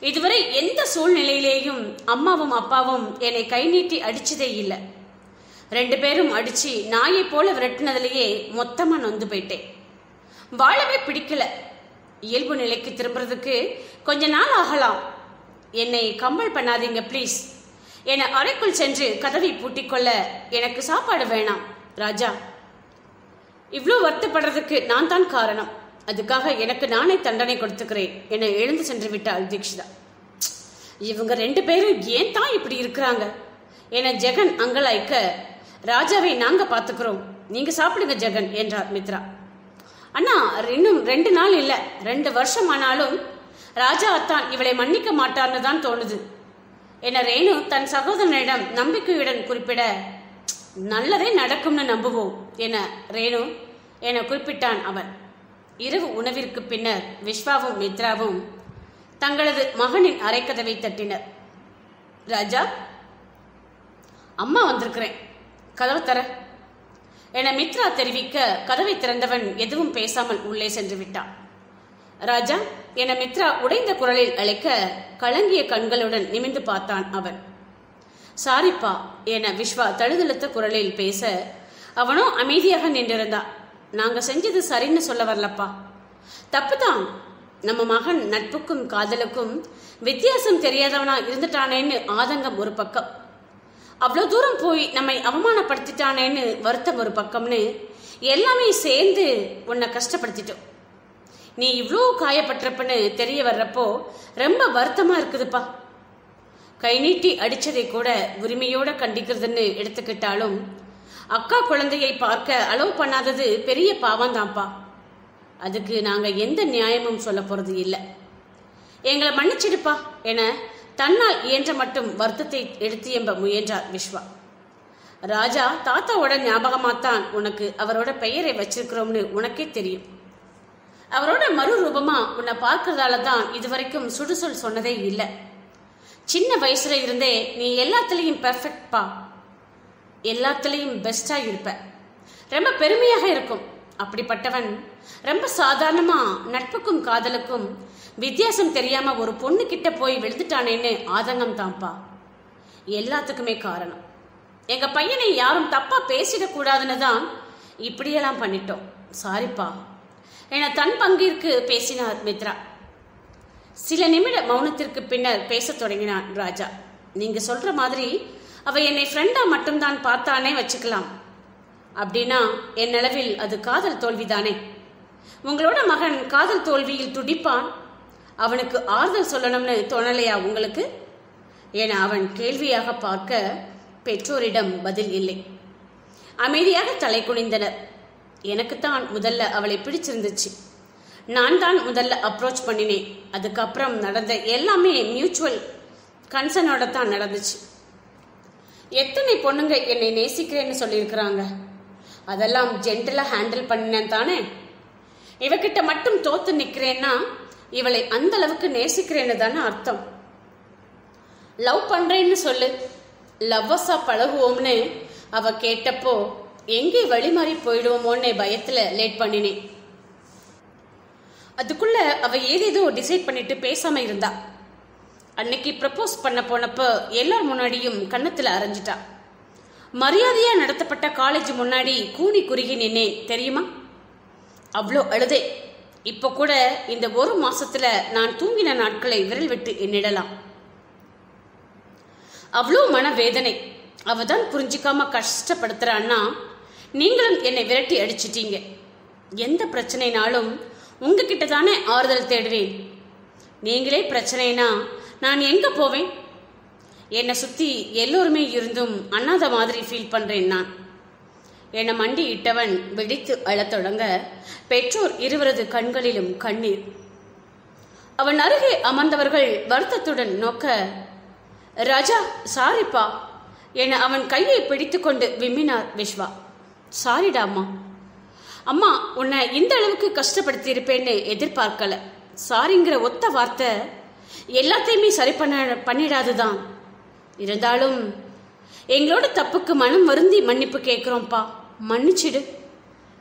Speaker 1: இதுவரை எந்த சூழ்நிலையிலேயும் அம்மாவும் அப்பாவும் என்னை கை நீட்டி அடிச்சதே இல்லை. ரெண்டு பேரும் அடிச்சு நாயை போல விரட்டினதுலயே மொத்தமா நொந்து போயிட்டேன். வாழவே பிடிக்கல. இயல்பு நிலைக்கு திரும்புறதுக்கு கொஞ்ச நாள் ஆகலாம். என்னை கம்பல் பண்ணாதீங்க ப்ளீஸ் என அறைக்குள் சென்று கதவை பூட்டிக்கொள்ள எனக்கு சாப்பாடு வேணாம் ராஜா. இவ்வளோ வருத்தப்படுறதுக்கு நான் தான் காரணம். அதுக்காக எனக்கு நானே தண்டனை கொடுத்துக்கிறேன் என எழுந்து சென்று விட்டாள் தீக்ஷிதா இவங்க ரெண்டு பேரும் ஏன் தான் இப்படி இருக்கிறாங்க? என ஜெகன் அங்கலாய்க்க ராஜாவை நாங்க பாத்துக்கிறோம் நீங்க சாப்பிடுங்க ஜெகன் என்றார் மித்ரா. அண்ணா இன்னும் ரெண்டு நாள் இல்லை. ரெண்டு வருஷம் ஆனாலும் ராஜா அத்தான் இவளை மன்னிக்க மாட்டார்னு தான் தோணுது. என ரேணு தன் சகோதரனிடம் நம்பிக்கையுடன் குறிப்பிட நல்லதே நடக்கும்னு நம்புவோம் என ரேணு என குறிப்பிட்டான் அவன். இரவு உணவிற்கு பின்னர் விஸ்வாவும் மித்ராவும் தங்களது மகனின் அரைக்கதவை தட்டினர். ராஜா அம்மா வந்திருக்கிறேன். கதவு தர. என மித்ரா தெரிவிக்க கதவை திறந்தவன் எதுவும் பேசாமல் உள்ளே சென்று விட்டான். ராஜா என மித்ரா உடைந்த குரலில் அழைக்க கலங்கிய கண்களுடன் நிமிந்து பார்த்தான் அவன். சாரிப்பா என விஸ்வா தழுதழுத்த குரலில் பேச அவனோ அமைதியாக நின்றிருந்தா. நாங்க செஞ்சது சரின்னு சொல்ல வரலப்பா. தப்புதான். நம்ம மகன் நட்புக்கும் காதலுக்கும் வித்தியாசம் தெரியாதவனா இருந்துட்டானேன்னு ஆதங்கம் ஒரு பக்கம். அவ்வளோ தூரம் போய் நம்மை அவமானப்படுத்திட்டானேன்னு வருத்தம் ஒரு பக்கம்னு எல்லாமே சேர்ந்து உன்னை கஷ்டப்படுத்திட்டோம். நீ இவ்வளோ காயப்பட்டிருப்பன்னு தெரிய வர்றப்போ ரொம்ப வருத்தமாக இருக்குதுப்பா. கை நீட்டி அடித்ததை கூட உரிமையோட கண்டிக்கிறதுன்னு எடுத்துக்கிட்டாலும் அக்கா குழந்தையை பார்க்க அலோவ் பண்ணாதது பெரிய பாவம்தான்ப்பா. அதுக்கு நாங்கள் எந்த நியாயமும் சொல்ல போகிறது இல்லை. எங்களை மன்னிச்சிடுப்பா என தன்னால் இயன்ற மட்டும் வருத்தத்தை எடுத்து எம்ப முயன்றார் விஸ்வா. ராஜா தாத்தாவோட ஞாபகமாத்தான் உனக்கு அவரோட பெயரை வச்சிருக்கிறோம்னு உனக்கே தெரியும். அவரோட மறு ரூபமா உன்னை பார்க்கறதால தான் இதுவரைக்கும் சுடுசொல் சொன்னதே இல்லை. சின்ன வயசுல இருந்தே நீ எல்லாத்துலேயும் பெர்ஃபெக்ட்பா எல்லாத்துலேயும் பெஸ்டா இருப்ப. ரொம்ப பெருமையாக இருக்கும். அப்படிப்பட்டவன் ரொம்ப சாதாரணமா நட்புக்கும் காதலுக்கும் வித்தியாசம் தெரியாம ஒரு பொண்ணு கிட்ட போய் விழுந்துட்டானேன்னு ஆதங்கம் தான்ப்பா. எல்லாத்துக்குமே காரணம். எங்க பையனை யாரும் தப்பா பேசிடக்கூடாதுன்னு தான் இப்படியெல்லாம் பண்ணிட்டோம். சாரிப்பா என தன் பங்கிற்கு பேசினார் மித்ரா. சில நிமிட மௌனத்திற்கு பின்னர் பேசத் தொடங்கினான் ராஜா. நீங்க சொல்ற மாதிரி அவ என்னை ஃப்ரெண்டா மட்டும்தான் பார்த்தானே வச்சுக்கலாம். அப்படின்னா என் அளவில் அது காதல் தோல்விதானே? உங்களோட மகன் காதல் தோல்வியில் துடிப்பான் அவனுக்கு ஆறுதல் சொல்லணும்னு தோணலையா உங்களுக்கு? என அவன் கேள்வியாக பார்க்க பெற்றோரிடம் பதில் இல்லை. அமைதியாக தலை குனிந்தனர். எனக்குத்தான் முதல்ல அவளை பிடிச்சிருந்துச்சு. நான் தான் முதல்ல அப்ரோச் பண்ணினேன். அதுக்கப்புறம் நடந்த எல்லாமே மியூச்சுவல் கன்சர்னோட தான் நடந்துச்சு. எத்தனை பொண்ணுங்க என்னை நேசிக்கிறேன்னு சொல்லியிருக்கிறாங்க? அதெல்லாம் ஜென்டலாக ஹேண்டில் பண்ணினேன் தானே? இவகிட்ட மட்டும் தோத்து நிற்கிறேன்னா இவளை அந்த அளவுக்கு நேசிக்கிறேன்னு தானே அர்த்தம். லவ் பண்றேன்னு சொல்லு. லவ்வஸா பழகுவோம்னு அவ கேட்டப்போ எங்கே வழி மாறி போயிடுவோமோன்னு பயத்துல லேட் பண்ணினேன். அதுக்குள்ள அவ ஏதேதோ டிசைட் பண்ணிட்டு பேசாம இருந்தா. அன்னைக்கு ப்ரப்போஸ் பண்ண போனப்போ எல்லார் முன்னாடியும் கன்னத்துல அரைஞ்சிட்டா. மரியாதையா நடத்தப்பட்ட காலேஜ் முன்னாடி கூனி குறுகி நின்னேன் தெரியுமா? அவ்வளோ அழுதே இப்போ கூட இந்த ஒரு மாசத்துல நான் தூங்கின நாட்களை விரல் விட்டு எண்ணிடலாம். அவ்வளோ மனவேதனை. அவ தான் புரிஞ்சிக்காம கஷ்டப்படுத்துறான்னா நீங்களும் என்னை விரட்டி அடிச்சிட்டீங்க. எந்த பிரச்சனைனாலும் உங்ககிட்ட தானே ஆறுதல் தேடுவேன். நீங்களே பிரச்சனைனா நான் எங்க போவேன்? என்னை சுத்தி எல்லோருமே இருந்தும் அண்ணாத மாதிரி ஃபீல் பண்றேன் நான். என்னை மண்டி இட்டவன் வெடித்து அழத் தொடங்க பெற்றோர் இருவரது கண்களிலும் கண்ணீர். அவன் அருகே அமர்ந்தவர்கள் வருத்தத்துடன் நோக்க ராஜா சாரிப்பா என அவன் கையை பிடித்துக்கொண்டு விம்மினார் விஸ்வா சாரிடா அம்மா. அம்மா உன்னை இந்த அளவுக்கு கஷ்டப்படுத்தி இருப்பேன்னு எதிர்பார்க்கல. சாரிங்கிற ஒத்த வார்த்தை எல்லாத்தையுமே சரி பண்ண பண்ணிடாதுதான். இருந்தாலும் எங்களோட தப்புக்கு மனம் வருந்தி மன்னிப்பு கேட்குறோம்ப்பா. மன்னிச்சிடு.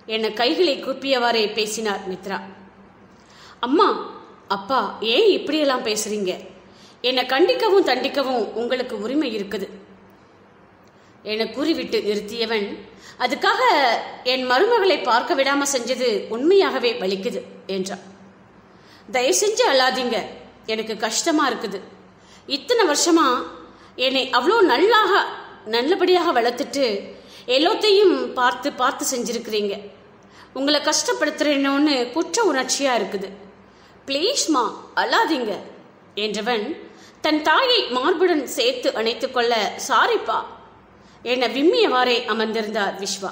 Speaker 1: என கைகளை கூப்பியவாறே பேசினார் மித்ரா. அம்மா அப்பா ஏன் இப்படியெல்லாம் பேசுறீங்க? என்னை கண்டிக்கவும் தண்டிக்கவும் உங்களுக்கு உரிமை இருக்குது. என கூறிவிட்டு நிறுத்தியவன் அதுக்காக என் மருமகளை பார்க்க விடாம செஞ்சது உண்மையாகவே வலிக்குது என்றான். தயவு செஞ்சு அழாதீங்க எனக்கு கஷ்டமா இருக்குது. இத்தனை வருஷமா என்னை அவ்வளோ நல்லாக நல்லபடியாக வளர்த்துட்டு எல்லாத்தையும் பார்த்து பார்த்து செஞ்சுருக்கிறீங்க. உங்களை கஷ்டப்படுத்துறேனோன்னு குற்ற உணர்ச்சியாக இருக்குது. ப்ளீஸ்மா அழாதீங்க என்றவன் தன் தாயை மார்புடன் சேர்த்து அணைத்துக்கொள்ள சாரிப்பா என விம்மியவாறே அமர்ந்திருந்தார் விஸ்வா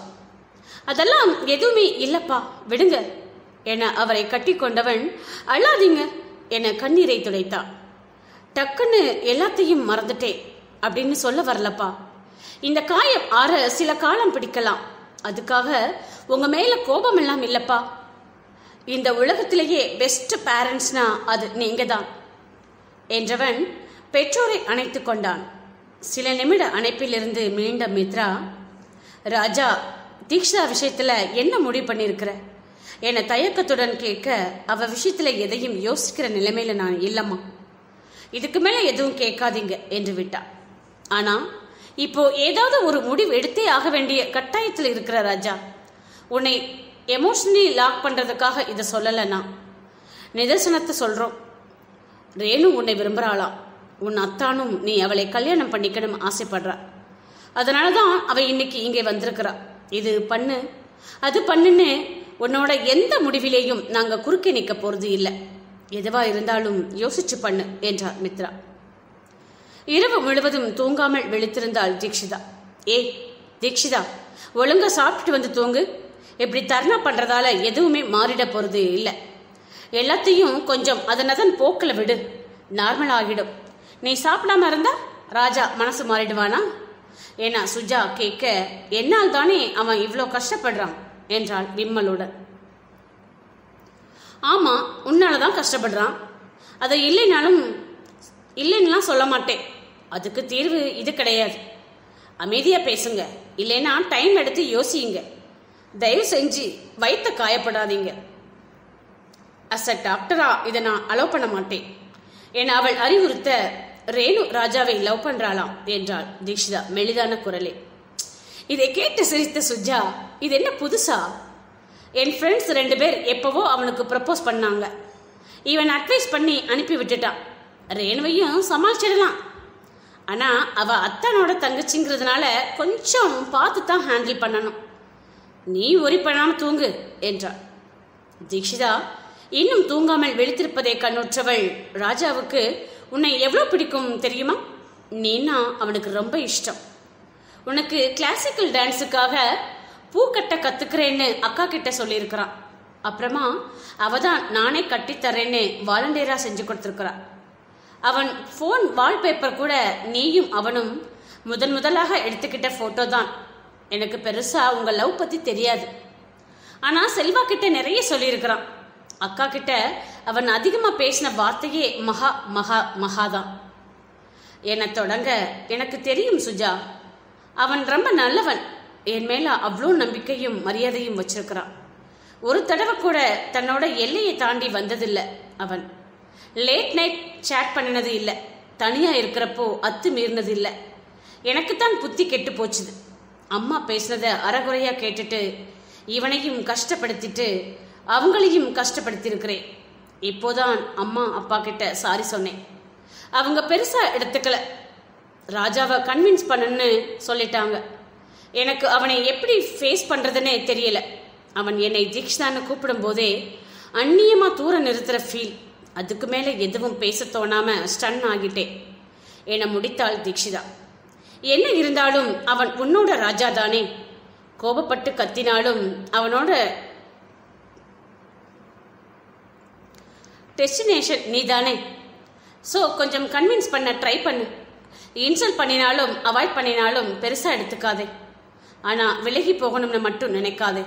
Speaker 1: அதெல்லாம் எதுவுமே இல்லப்பா விடுங்க என அவரை கட்டிக்கொண்டவன் அழாதீங்க என கண்ணீரை துடைத்தான். டக்குன்னு எல்லாத்தையும் மறந்துட்டேன் அப்படின்னு சொல்ல வரலப்பா. இந்த காயம் ஆற சில காலம் பிடிக்கலாம். அதுக்காக உங்க மேல கோபம் எல்லாம் இல்லப்பா. இந்த உலகத்திலேயே பெஸ்ட் பேரண்ட்ஸ்னா அது நீங்க தான் என்றவன் பெற்றோரை அணைத்து கொண்டான். சில நிமிட அணைப்பிலிருந்து மீண்ட மித்ரா ராஜா தீக்ஷா விஷயத்துல என்ன முடிவு பண்ணியிருக்கிற என தயக்கத்துடன் கேட்க அவ விஷயத்துல எதையும் யோசிக்கிற நிலைமையில நான் இல்லம்மா. இதுக்கு மேல எதுவும் கேட்காதீங்க என்று விட்டா ஆனா இப்போ ஏதாவது ஒரு முடிவு எடுத்தே ஆக வேண்டிய கட்டாயத்தில் இருக்கிற ராஜா. உன்னை எமோஷனலி லாக் பண்ணுறதுக்காக இதை சொல்லலைன்னா நிதர்சனத்தை சொல்கிறோம் ரேணு உன்னை விரும்புறாளாம் உன் அத்தானும் நீ அவளை கல்யாணம் பண்ணிக்கணும் ஆசைப்படுறா. அதனால தான் அவள் இன்னைக்கு இங்கே வந்திருக்கிறா. இது பண்ணு. அது பண்ணுன்னு உன்னோட எந்த முடிவிலேயும் நாங்கள் குறுக்கே நிற்க போகிறது இல்லை. எதுவாக இருந்தாலும் யோசிச்சு பண்ணு என்றார் மித்ரா. இரவு முழுவதும் தூங்காமல் விழித்திருந்தாள் தீக்ஷிதா ஏய் தீக்ஷிதா ஒழுங்கா சாப்பிட்டுட்டு வந்து தூங்கு. இப்படி தர்ணா பண்றதால எதுவுமே மாறிட போறது இல்லை. எல்லாத்தையும் கொஞ்சம் அதனதன் போக்கில் விடு. நார்மல் ஆகிடும். நீ சாப்பிடாம இருந்தா ராஜா மனசு மாறிடுவானா? ஏன்னா சுஜா கேட்க என்னால் தானே அவன் இவ்வளோ கஷ்டப்படுறான்? என்றாள் விம்மலுடன் ஆமா உன்னால தான் கஷ்டப்படுறான். அதை இல்லைனாலும் இல்லைன்னுலாம் சொல்ல மாட்டேன். அதுக்கு தீர்வு இது கிடையாது. அமைதியாக பேசுங்க. இல்லைன்னா டைம் எடுத்து யோசியுங்க. தயவு செஞ்சு வைத்த காயப்படாதீங்க. அஸ் அ டாக்டரா இதை நான் அலோவ் பண்ண மாட்டேன். என அவள் அறிவுறுத்த ரேணு ராஜாவை லவ் பண்றாளாம் என்றாள் தீக்ஷிதா மெலிதான குரலே. இதை கேட்டு சிரித்த சுஜா இது என்ன புதுசா? என் ஃப்ரெண்ட்ஸ் ரெண்டு பேர் எப்பவோ அவனுக்கு ப்ரப்போஸ் பண்ணாங்க. இவன் அட்வைஸ் பண்ணி அனுப்பி விட்டுட்டான். ரேணுவையும் சமாளிச்சிடலாம். ஆனா அவ அத்தனோட தங்கச்சிங்கிறதுனால கொஞ்சம் பார்த்து தான் ஹேண்டில் பண்ணணும். நீ ஒரி பண்ணாம தூங்கு என்றாள். தீக்ஷிதா இன்னும் தூங்காமல் விழித்திருப்பதை கண்ணுற்றவள் ராஜாவுக்கு உன்னை எவ்வளோ பிடிக்கும் தெரியுமா? நீனா அவனுக்கு ரொம்ப இஷ்டம். உனக்கு கிளாசிக்கல் டான்ஸுக்காக பூ கட்ட கத்துக்கிறேன்னு அக்கா கிட்ட சொல்லியிருக்கிறான். அப்புறமா அவ தான் நானே கட்டித்தரேன்னு வாலண்டியரா செஞ்சு கொடுத்துருக்குறா. அவன் ஃபோன் வால்பேப்பர் கூட நீயும் அவனும் முதன் முதலாக எடுத்துக்கிட்ட ஃபோட்டோ தான். எனக்கு பெருசாக உங்கள் லவ் பற்றி தெரியாது. ஆனால் செல்வா கிட்ட நிறைய சொல்லியிருக்கிறான். அக்கா கிட்ட அவன் அதிகமாக பேசின வார்த்தையே மகா மகா மகாதான் என்னை தொடங்க எனக்கு தெரியும் சுஜா. அவன் ரொம்ப நல்லவன். என் மேலே அவ்வளோ நம்பிக்கையும் மரியாதையும் வச்சிருக்கிறான். ஒரு தடவை கூட தன்னோட எல்லையை தாண்டி வந்ததில்லை அவன். லேட் நைட் சேட் பண்ணினது இல்லை. தனியா இருக்கிறப்போ அத்து மீறினது இல்லை. எனக்கு தான் புத்தி கெட்டு போச்சுது. அம்மா பேசினதை அறகுறையா கேட்டுட்டு இவனையும் கஷ்டப்படுத்திட்டு அவங்களையும் கஷ்டப்படுத்தியிருக்கிறேன். இப்போதான் அம்மா அப்பா கிட்ட சாரி சொன்னேன். அவங்க பெருசா எடுத்துக்கல. ராஜாவை கன்வின்ஸ் பண்ணுன்னு சொல்லிட்டாங்க. எனக்கு அவனை எப்படி ஃபேஸ் பண்ணுறதுன்னே தெரியல. அவன் என்னை தீக்ஷான்னு கூப்பிடும் போதே அந்நியமா தூர நிறுத்துகிற ஃபீல் அதுக்கு மேலே எதுவும் பேச தோணாம ஸ்டன் ஆகிட்டேன் என முடித்தாள் தீக்ஷிதா என்ன இருந்தாலும் அவன் உன்னோட ராஜா தானே கோபப்பட்டு கத்தினாலும் அவனோட டெஸ்டினேஷன் நீதானே? ஸோ கொஞ்சம் கன்வின்ஸ் பண்ண ட்ரை பண்ணு. இன்சல்ட் பண்ணினாலும் அவாய்ட் பண்ணினாலும் பெருசாக எடுத்துக்காதே. ஆனால் விலகி போகணும்னு மட்டும் நினைக்காதே.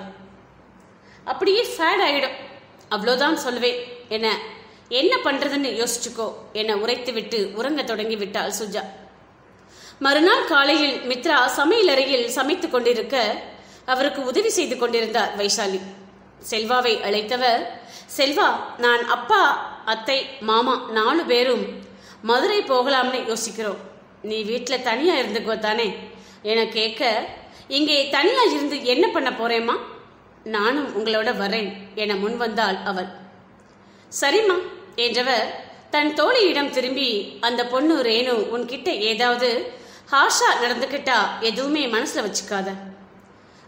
Speaker 1: அப்படியே ஃபேட் ஆகிடும் அவ்வளோதான் சொல்லுவேன் என்ன என்ன பண்ணுறதுன்னு யோசிச்சுக்கோ என உரைத்துவிட்டு உறங்க தொடங்கி விட்டாள் சுஜா. மறுநாள் காலையில் மித்ரா சமையலறையில் சமைத்துக் கொண்டிருக்க அவருக்கு உதவி செய்து கொண்டிருந்தார் வைஷாலி செல்வாவை அழைத்தவர் செல்வா நான் அப்பா அத்தை மாமா நாலு பேரும் மதுரை போகலாம்னு யோசிக்கிறோம். நீ வீட்டில் தனியா இருந்துக்கோ தானே? என கேட்க இங்கே தனியா இருந்து என்ன பண்ண போறேம்மா? நானும் உங்களோட வரேன் என முன் வந்தாள் அவள். சரிம்மா என்றவர் தன் தோழியிடம் திரும்பி அந்த பொண்ணு ரேணு உன்கிட்ட ஏதாவது ஹாஷா நடந்துக்கிட்டா எதுவுமே மனசுல வச்சுக்காத.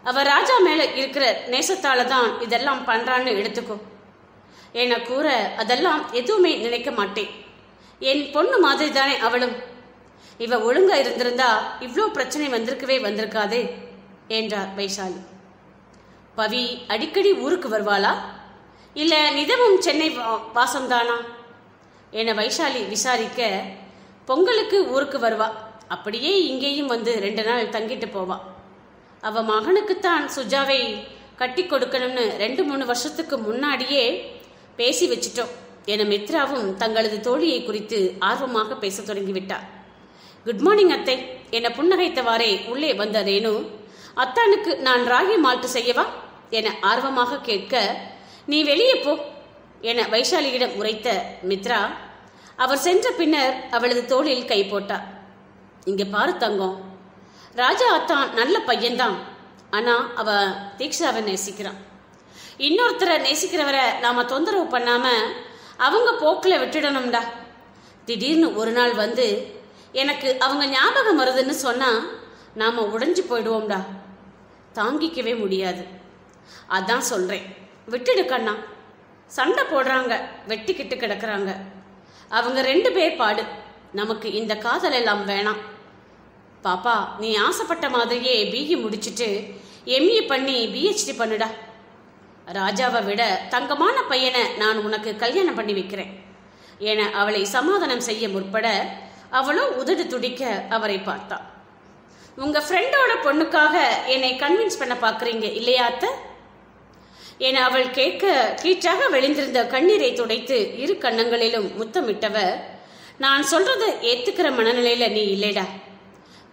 Speaker 1: அவ ராஜா மேல இருக்கிற நேசத்தால தான் இதெல்லாம் பண்றான்னு எடுத்துக்கோ என கூற அதெல்லாம் எதுவுமே நினைக்க மாட்டேன். என் பொண்ணு மாதிரி தானே அவளும். இவ ஒழுங்கா இருந்திருந்தா இவ்வளோ பிரச்சனை வந்திருக்கவே வந்திருக்காதே என்றார் வைஷாலி பவி அடிக்கடி ஊருக்கு வருவாளா? இல்ல நிதமும் சென்னை வாசம்தானா? என வைஷாலி விசாரிக்க பொங்கலுக்கு ஊருக்கு வருவா. அப்படியே இங்கேயும் வந்து ரெண்டு நாள் தங்கிட்டு போவா. அவ மகனுக்குத்தான் சுஜாவை கட்டி கொடுக்கணும்னு ரெண்டு மூணு வருஷத்துக்கு முன்னாடியே பேசி வச்சிட்டோம் என மித்ராவும் தங்களது தோழியை குறித்து ஆர்வமாக பேசத் தொடங்கிவிட்டார். குட் மார்னிங் அத்தை என புன்னகைத்தவாறே உள்ளே வந்த ரேணு அத்தானுக்கு நான் ராகி மால்ட்டு செய்யவா? என ஆர்வமாக கேட்க நீ வெளியே போ என வைஷாலியிடம் உரைத்த மித்ரா அவர் சென்ற பின்னர் அவளது தோளில் கை போட்டார் இங்க பாரு தங்கம் ராஜா அத்தான் நல்ல பையன்தான். ஆனா அவ தீக்ஷாவை நேசிக்கிறான். இன்னொருத்தரை நேசிக்கிறவரை நாம தொந்தரவு பண்ணாம அவங்க போக்கில் விட்டுடணும்டா. திடீர்னு ஒரு நாள் வந்து எனக்கு அவங்க ஞாபகம் வருதுன்னு சொன்னா நாம உடைஞ்சு போயிடுவோம்டா. தாங்கிக்கவே முடியாது. அதான் சொல்றேன். விட்டுடு கண்ணா சண்டை போடுறாங்க வெட்டிக்கிட்டு கிடக்குறாங்க. அவங்க ரெண்டு பேர் பாடு. நமக்கு இந்த காதல் எல்லாம் வேணாம். பாப்பா நீ ஆசைப்பட்ட மாதிரியே பிஇ முடிச்சிட்டு எம்ஏ பண்ணி பிஹெச்டி பண்ணுடா. ராஜாவை விட தங்கமான பையனை நான் உனக்கு கல்யாணம் பண்ணி வைக்கிறேன். என அவளை சமாதானம் செய்ய முற்பட அவளோ உதடு துடிக்க அவரை பார்த்தான் உங்க ஃப்ரெண்டோட பொண்ணுக்காக என்னை கன்வின்ஸ் பண்ண பாக்குறீங்க இல்லையா அத்தை? என அவள் கேட்க கீற்றாக வெளிந்திருந்த கண்ணீரை துடைத்து இரு கன்னங்களிலும் முத்தமிட்டவர் நான் சொல்றத ஏத்துக்கிற மனநிலையில நீ இல்லைடா.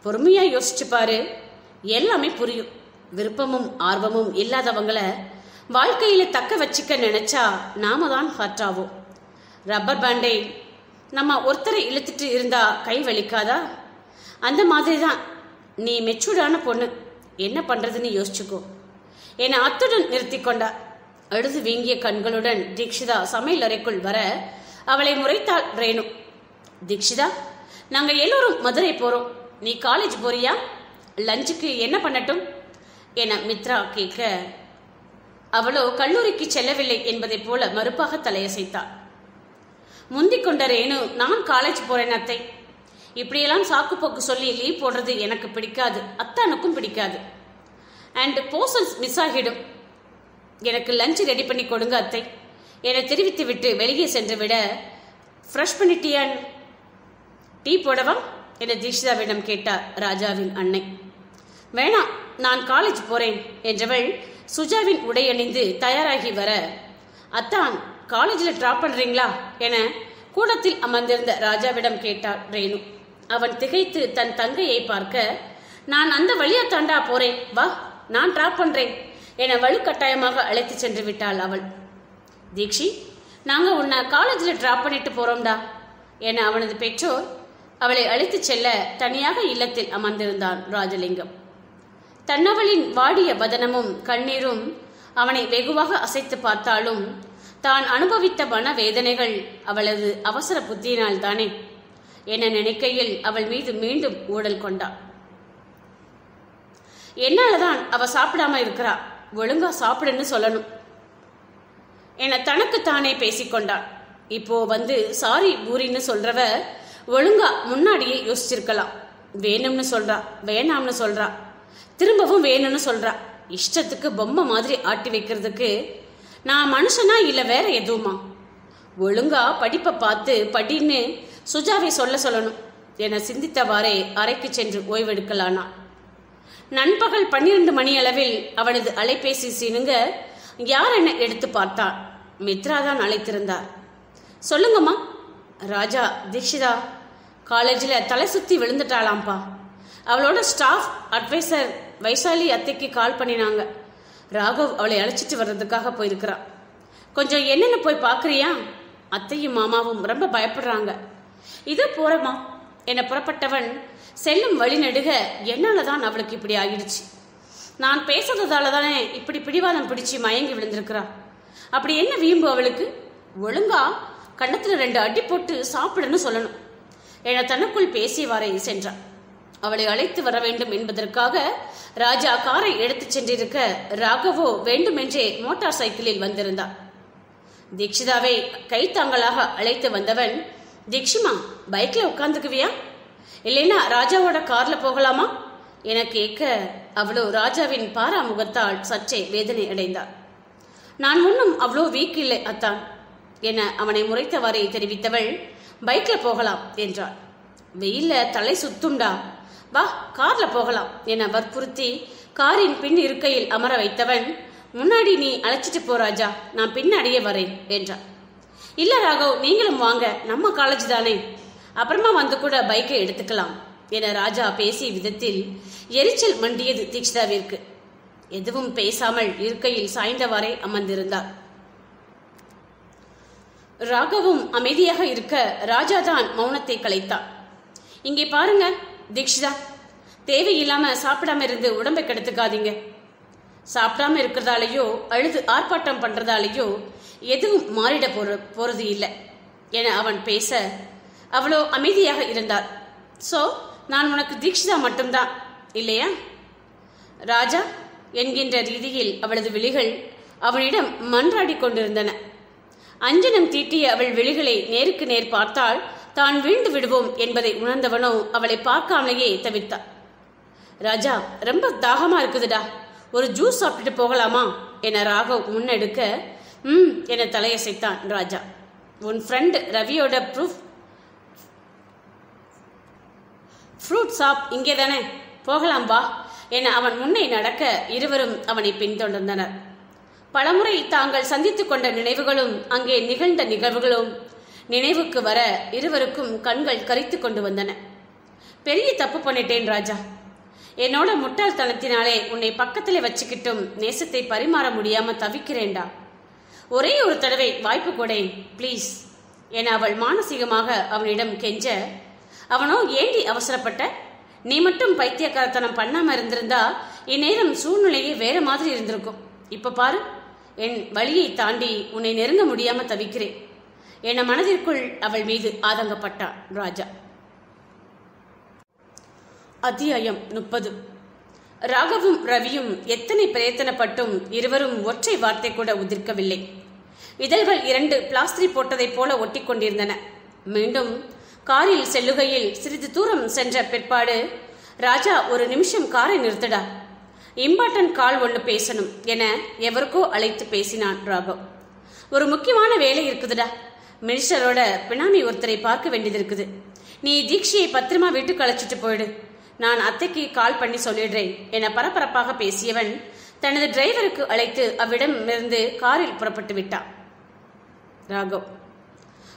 Speaker 1: பொறுமையா யோசிச்சு பாரு. எல்லாமே புரியும். விருப்பமும் ஆர்வமும் இல்லாதவங்கள வாழ்க்கையில தக்க வச்சுக்க நினைச்சா நாம தான் ஹர்ட் ரப்பர் பேண்டை நம்ம ஒருத்தரை இழுத்துட்டு இருந்தா கை வலிக்காதா? அந்த மாதிரி தான் நீ மெச்சூர்டான பொண்ணு. என்ன பண்றதுன்னு யோசிச்சுக்கோ. என்னை அத்துடன் நிறுத்தி கொண்டார். அழுது வீங்கிய கண்களுடன் தீக்ஷிதா சமையல் அறைக்குள் வர அவளை முறைத்தாள் ரேணு. தீக்ஷிதா நாங்க எல்லோரும் மதுரை போறோம். நீ காலேஜ் போறியா? லஞ்சுக்கு என்ன பண்ணட்டும்? என மித்ரா கேட்க அவளோ கல்லூரிக்கு செல்லவில்லை என்பதைப் போல மறுப்பாக தலையசைத்தாள். முந்திக் கொண்ட ரேணு நான் காலேஜ் போறேன் அத்தை. இப்படியெல்லாம் சாக்கு போக்கு சொல்லி லீவ் போடுறது எனக்கு பிடிக்காது. அத்தானுக்கும் பிடிக்காது. அண்ட் போர்ஷன்ஸ் மிஸ் ஆகிடும். எனக்கு லஞ்ச் ரெடி பண்ணி கொடுங்க அத்தை. என தெரிவித்து விட்டு வெளியே சென்று விட ஃப்ரெஷ் பண்ணிட்டியான் டீ போடவா? என தீக்ஷிதாவிடம் கேட்டார் ராஜாவின் அன்னை. வேணாம் நான் காலேஜ் போறேன் என்றவள் சுஜாவின் உடை அணிந்து தயாராகி வர அத்தான் காலேஜில் ட்ராப் பண்றீங்களா? என கூடத்தில் அமர்ந்திருந்த ராஜாவிடம் கேட்டாள் ரேணு. அவன் திகைத்து தன் தங்கையை பார்க்க நான் அந்த வழியா தாண்டா போறேன் வா. நான் ட்ராப் பண்றேன். என வலுக்கட்டாயமாக அழைத்து சென்று விட்டாள் அவள். தீக்ஷி நாங்க உன்னை காலேஜில் ட்ராப் பண்ணிட்டு போறோம்டா என அவனது பெற்றோர் அவளை அழைத்துச் செல்ல தனியாக இல்லத்தில் அமர்ந்திருந்தான் ராஜலிங்கம். தன்னவளின் வாடிய வதனமும் கண்ணீரும் அவனை வெகுவாக அசைத்து பார்த்தாலும் தான் அனுபவித்த மன வேதனைகள் அவளது அவசர புத்தியினால் தானே என நினைக்கையில் அவள் மீது மீண்டும் ஊடல் கொண்டாள். என்னாலதான் அவ சாப்பிடாம இருக்கிறா. ஒழுங்கா சாப்பிடுன்னு சொல்லணும். என தனக்குத்தானே பேசிக்கொண்டாள் இப்போ வந்து சாரி பூரின்னு சொல்றவ ஒழுங்கா முன்னாடியே யோசிச்சிருக்கலாம். வேணும்னு சொல்றா வேணாம்னு சொல்றா. திரும்பவும் வேணும்னு சொல்றா. இஷ்டத்துக்கு பொம்மை மாதிரி ஆட்டி வைக்கிறதுக்கு நான் மனுஷனா இல்ல வேற எதுவுமா? ஒழுங்கா படிப்பை பார்த்து படின்னு சுஜாவை சொல்ல சொல்லணும். என சிந்தித்தவாறே அறைக்கு சென்று ஓய்வெடுக்கலானா? நண்பகல் பன்னிரண்டு மணி அளவில் அவனது அலைபேசி சீனுங்க யார் என்ன எடுத்து பார்த்தாள் மித்ரா தான் அழைத்திருந்தார். சொல்லுங்கம்மா. ராஜா தீக்ஷிதா காலேஜில் தலை சுற்றி விழுந்துட்டாளாம்ப்பா. அவளோட ஸ்டாஃப் அட்வைசர் வைசாலி அத்தைக்கு கால் பண்ணினாங்க. ராகவ் அவளை அழைச்சிட்டு வர்றதுக்காக போயிருக்கிறான் கொஞ்சம் என்னென்ன போய் பார்க்குறியா அத்தையும் மாமாவும் ரொம்ப பயப்படுறாங்க. இதை போறமா என்னை புறப்பட்டவன் செல்லும் வழி நெடுக என்னால தான் அவளுக்கு இப்படி ஆகிடுச்சு நான் பேசுறதால தானே இப்படி பிடிவாதம் பிடிச்சி மயங்கி விழுந்திருக்கிறா அப்படி என்ன வீம்பு அவளுக்கு? ஒழுங்கா கண்ணத்துல ரெண்டு அடி போட்டு சாப்பிடுன்னு சொல்லணும். என தனக்குள் பேசியவாறே சென்றான் அவளை அழைத்து வர வேண்டும் என்பதற்காக ராஜா காரை எடுத்துச் சென்றிருக்க ராகவோ வேண்டுமென்றே மோட்டார் சைக்கிளில் வந்திருந்தான் தீக்ஷிதாவை கைத்தாங்களாக அழைத்து வந்தவன் தீக்ஷிமா பைக்ல உட்காந்துக்குவியா இல்லைன்னா ராஜாவோட கார்ல போகலாமா? என கேட்க அவளோ ராஜாவின் பாராமுகத்தால் சற்றே வேதனை அடைந்தாள். நான் ஒன்றும் அவ்வளோ வீக் இல்லை அத்தான் என அவனை முறைத்தவாறே தெரிவித்தவள் பைக்ல போகலாம் என்றாள். வெயில்ல தலை சுத்துண்டா வா கார்ல போகலாம் என வற்புறுத்தி காரின் பின் இருக்கையில் அமர வைத்தவன் முன்னாடி நீ அழைச்சிட்டு போ ராஜா நான் பின்னாடியே வரேன் என்றான். இல்ல ராகவ் நீங்களும் வாங்க நம்ம காலேஜ் தானே அப்புறமா வந்து கூட பைக்கை எடுத்துக்கலாம் என ராஜா பேசிய விதத்தில் எரிச்சல் மண்டியது தீக்ஷிதாவிற்கு எதுவும் பேசாமல் இருக்கையில் சாய்ந்தவாறே அமர்ந்திருந்தார். ராகவும் அமைதியாக இருக்க ராஜாதான் மௌனத்தை கலைத்தார். இங்கே பாருங்க தீக்ஷிதா தேவையில்லாம சாப்பிடாம இருந்து உடம்பை கெடுத்துக்காதீங்க. சாப்பிடாம இருக்கிறதாலேயோ அழுது ஆர்ப்பாட்டம் பண்றதாலேயோ எதுவும் மாறிட போற போறது இல்லை என அவன் பேச அவ்வளோ அமைதியாக இருந்தாள் சோ நான் உனக்கு தீக்ஷிதா மட்டும்தான் இல்லையா? ராஜா என்கின்ற ரீதியில் அவளது விழிகள் அவனிடம் மன்றாடி கொண்டிருந்தன. அஞ்சனம் தீட்டிய அவள் விழிகளை நேருக்கு நேர் பார்த்தால் தான் வீழ்ந்து விடுவோம் என்பதை உணர்ந்தவனோ அவளை பார்க்காமலேயே தவிர்த்தான் ராஜா ரொம்ப தாகமா இருக்குதுடா. ஒரு ஜூஸ் சாப்பிட்டுட்டு போகலாமா? என ராகவ் முன்னெடுக்க ம் என தலையசைத்தான் ராஜா. உன் ஃப்ரெண்ட் ரவியோட ப்ரூஃப் ஃப்ரூட் ஷாப் இங்கே தானே? போகலாம் வா என அவன் முன்னே நடக்க இருவரும் அவனை பின்தொடர்ந்தனர். பலமுறை தாங்கள் சந்தித்துக் கொண்ட நினைவுகளும் அங்கே நிகழ்ந்த நிகழ்வுகளும் நினைவுக்கு வர இருவருக்கும் கண்கள் கரித்து கொண்டு வந்தன. பெரிய தப்பு பண்ணிட்டேன் ராஜா. என்னோட முட்டாள்தனத்தினாலே உன்னை பக்கத்தில் வச்சுக்கிட்டும் நேசத்தை பரிமாற முடியாம தவிக்கிறேன்டா. ஒரே ஒரு தடவை வாய்ப்பு கொடேன் ப்ளீஸ் என அவள் மானசீகமாக அவனிடம் கெஞ்ச அவனோ ஏண்டி அவசரப்பட்ட? நீ மட்டும் பைத்தியக்காரத்தனம் பண்ணாம இருந்திருந்தா இந்நேரம் சூழ்நிலையே வேற மாதிரி இருந்திருக்கும். இப்ப பாரு என் வழியை தாண்டி உன்னை நெருங்க முடியாம தவிக்கிறேன். என மனதிற்குள் அவள் மீது ஆதங்கப்பட்டான் ராஜா. அத்தியாயம் முப்பது. ராகவும் ரவியும் எத்தனை பிரயத்தனப்பட்டும் இருவரும் ஒற்றை வார்த்தை கூட உதிர்க்கவில்லை. இதழ்கள் இரண்டு பிளாஸ்திரி போட்டதைப் போல ஒட்டி கொண்டிருந்தன மீண்டும் காரில் செல்லுகையில் சிறிது தூரம் சென்ற பிற்பாடு ராஜா ஒரு நிமிஷம் காரை நிறுத்தடா. இம்பார்ட்டன்ட் கால் ஒன்று பேசணும் என எவருக்கோ அழைத்து பேசினான் ராகவ். ஒரு முக்கியமான வேலை இருக்குதுடா. மினிஸ்டரோட பினாமி ஒருத்தரை பார்க்க வேண்டியது இருக்குது நீ தீக்ஷியை பத்திரமா வீட்டுக்கு அழைச்சிட்டு போயிடு. நான் அத்தைக்கு கால் பண்ணி சொல்லிடுறேன் என பரபரப்பாக பேசியவன் தனது டிரைவருக்கு அழைத்து அவ்விடமிருந்து காரில் புறப்பட்டு விட்டான். ராகவ்.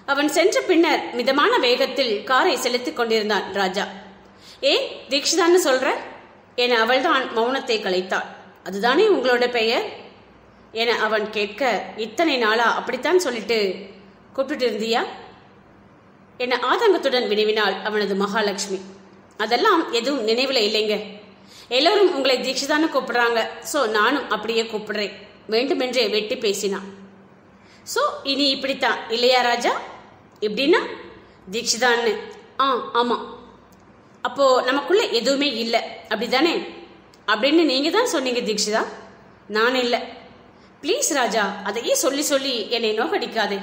Speaker 1: அவன் சென்ற பின்னர் மிதமான வேகத்தில் காரை செலுத்திக் கொண்டிருந்தான் ராஜா. ஏ தீக்ஷிதான்னு சொல்ற? என அவள்தான் மௌனத்தை கலைத்தாள். அதுதானே உங்களோட பெயர்? என அவன் கேட்க இத்தனை நாளா அப்படித்தான் சொல்லிட்டு கூப்பிட்டு இருந்தியா? என ஆதங்கத்துடன் வினவினாள் அவனது மகாலட்சுமி. அதெல்லாம் எதுவும் நினைவில் இல்லைங்க. எல்லோரும் உங்களை தீட்சிதான்னு கூப்பிடுறாங்க. ஸோ நானும் அப்படியே கூப்பிடுறேன். வேண்டுமென்றே வெட்டி பேசினான். ஸோ இனி இப்படித்தான் இல்லையா ராஜா? எப்படின்னா தீட்சிதான்னு. ஆ ஆமாம் அப்போ நமக்குள்ள எதுவுமே இல்லை. அப்படிதானே அப்படின்னு நீங்க தான் சொன்னீங்க தீக்ஷிதா நான் இல்லை. ப்ளீஸ் ராஜா அதையே சொல்லி சொல்லி என்னை நோக்கடிக்காதே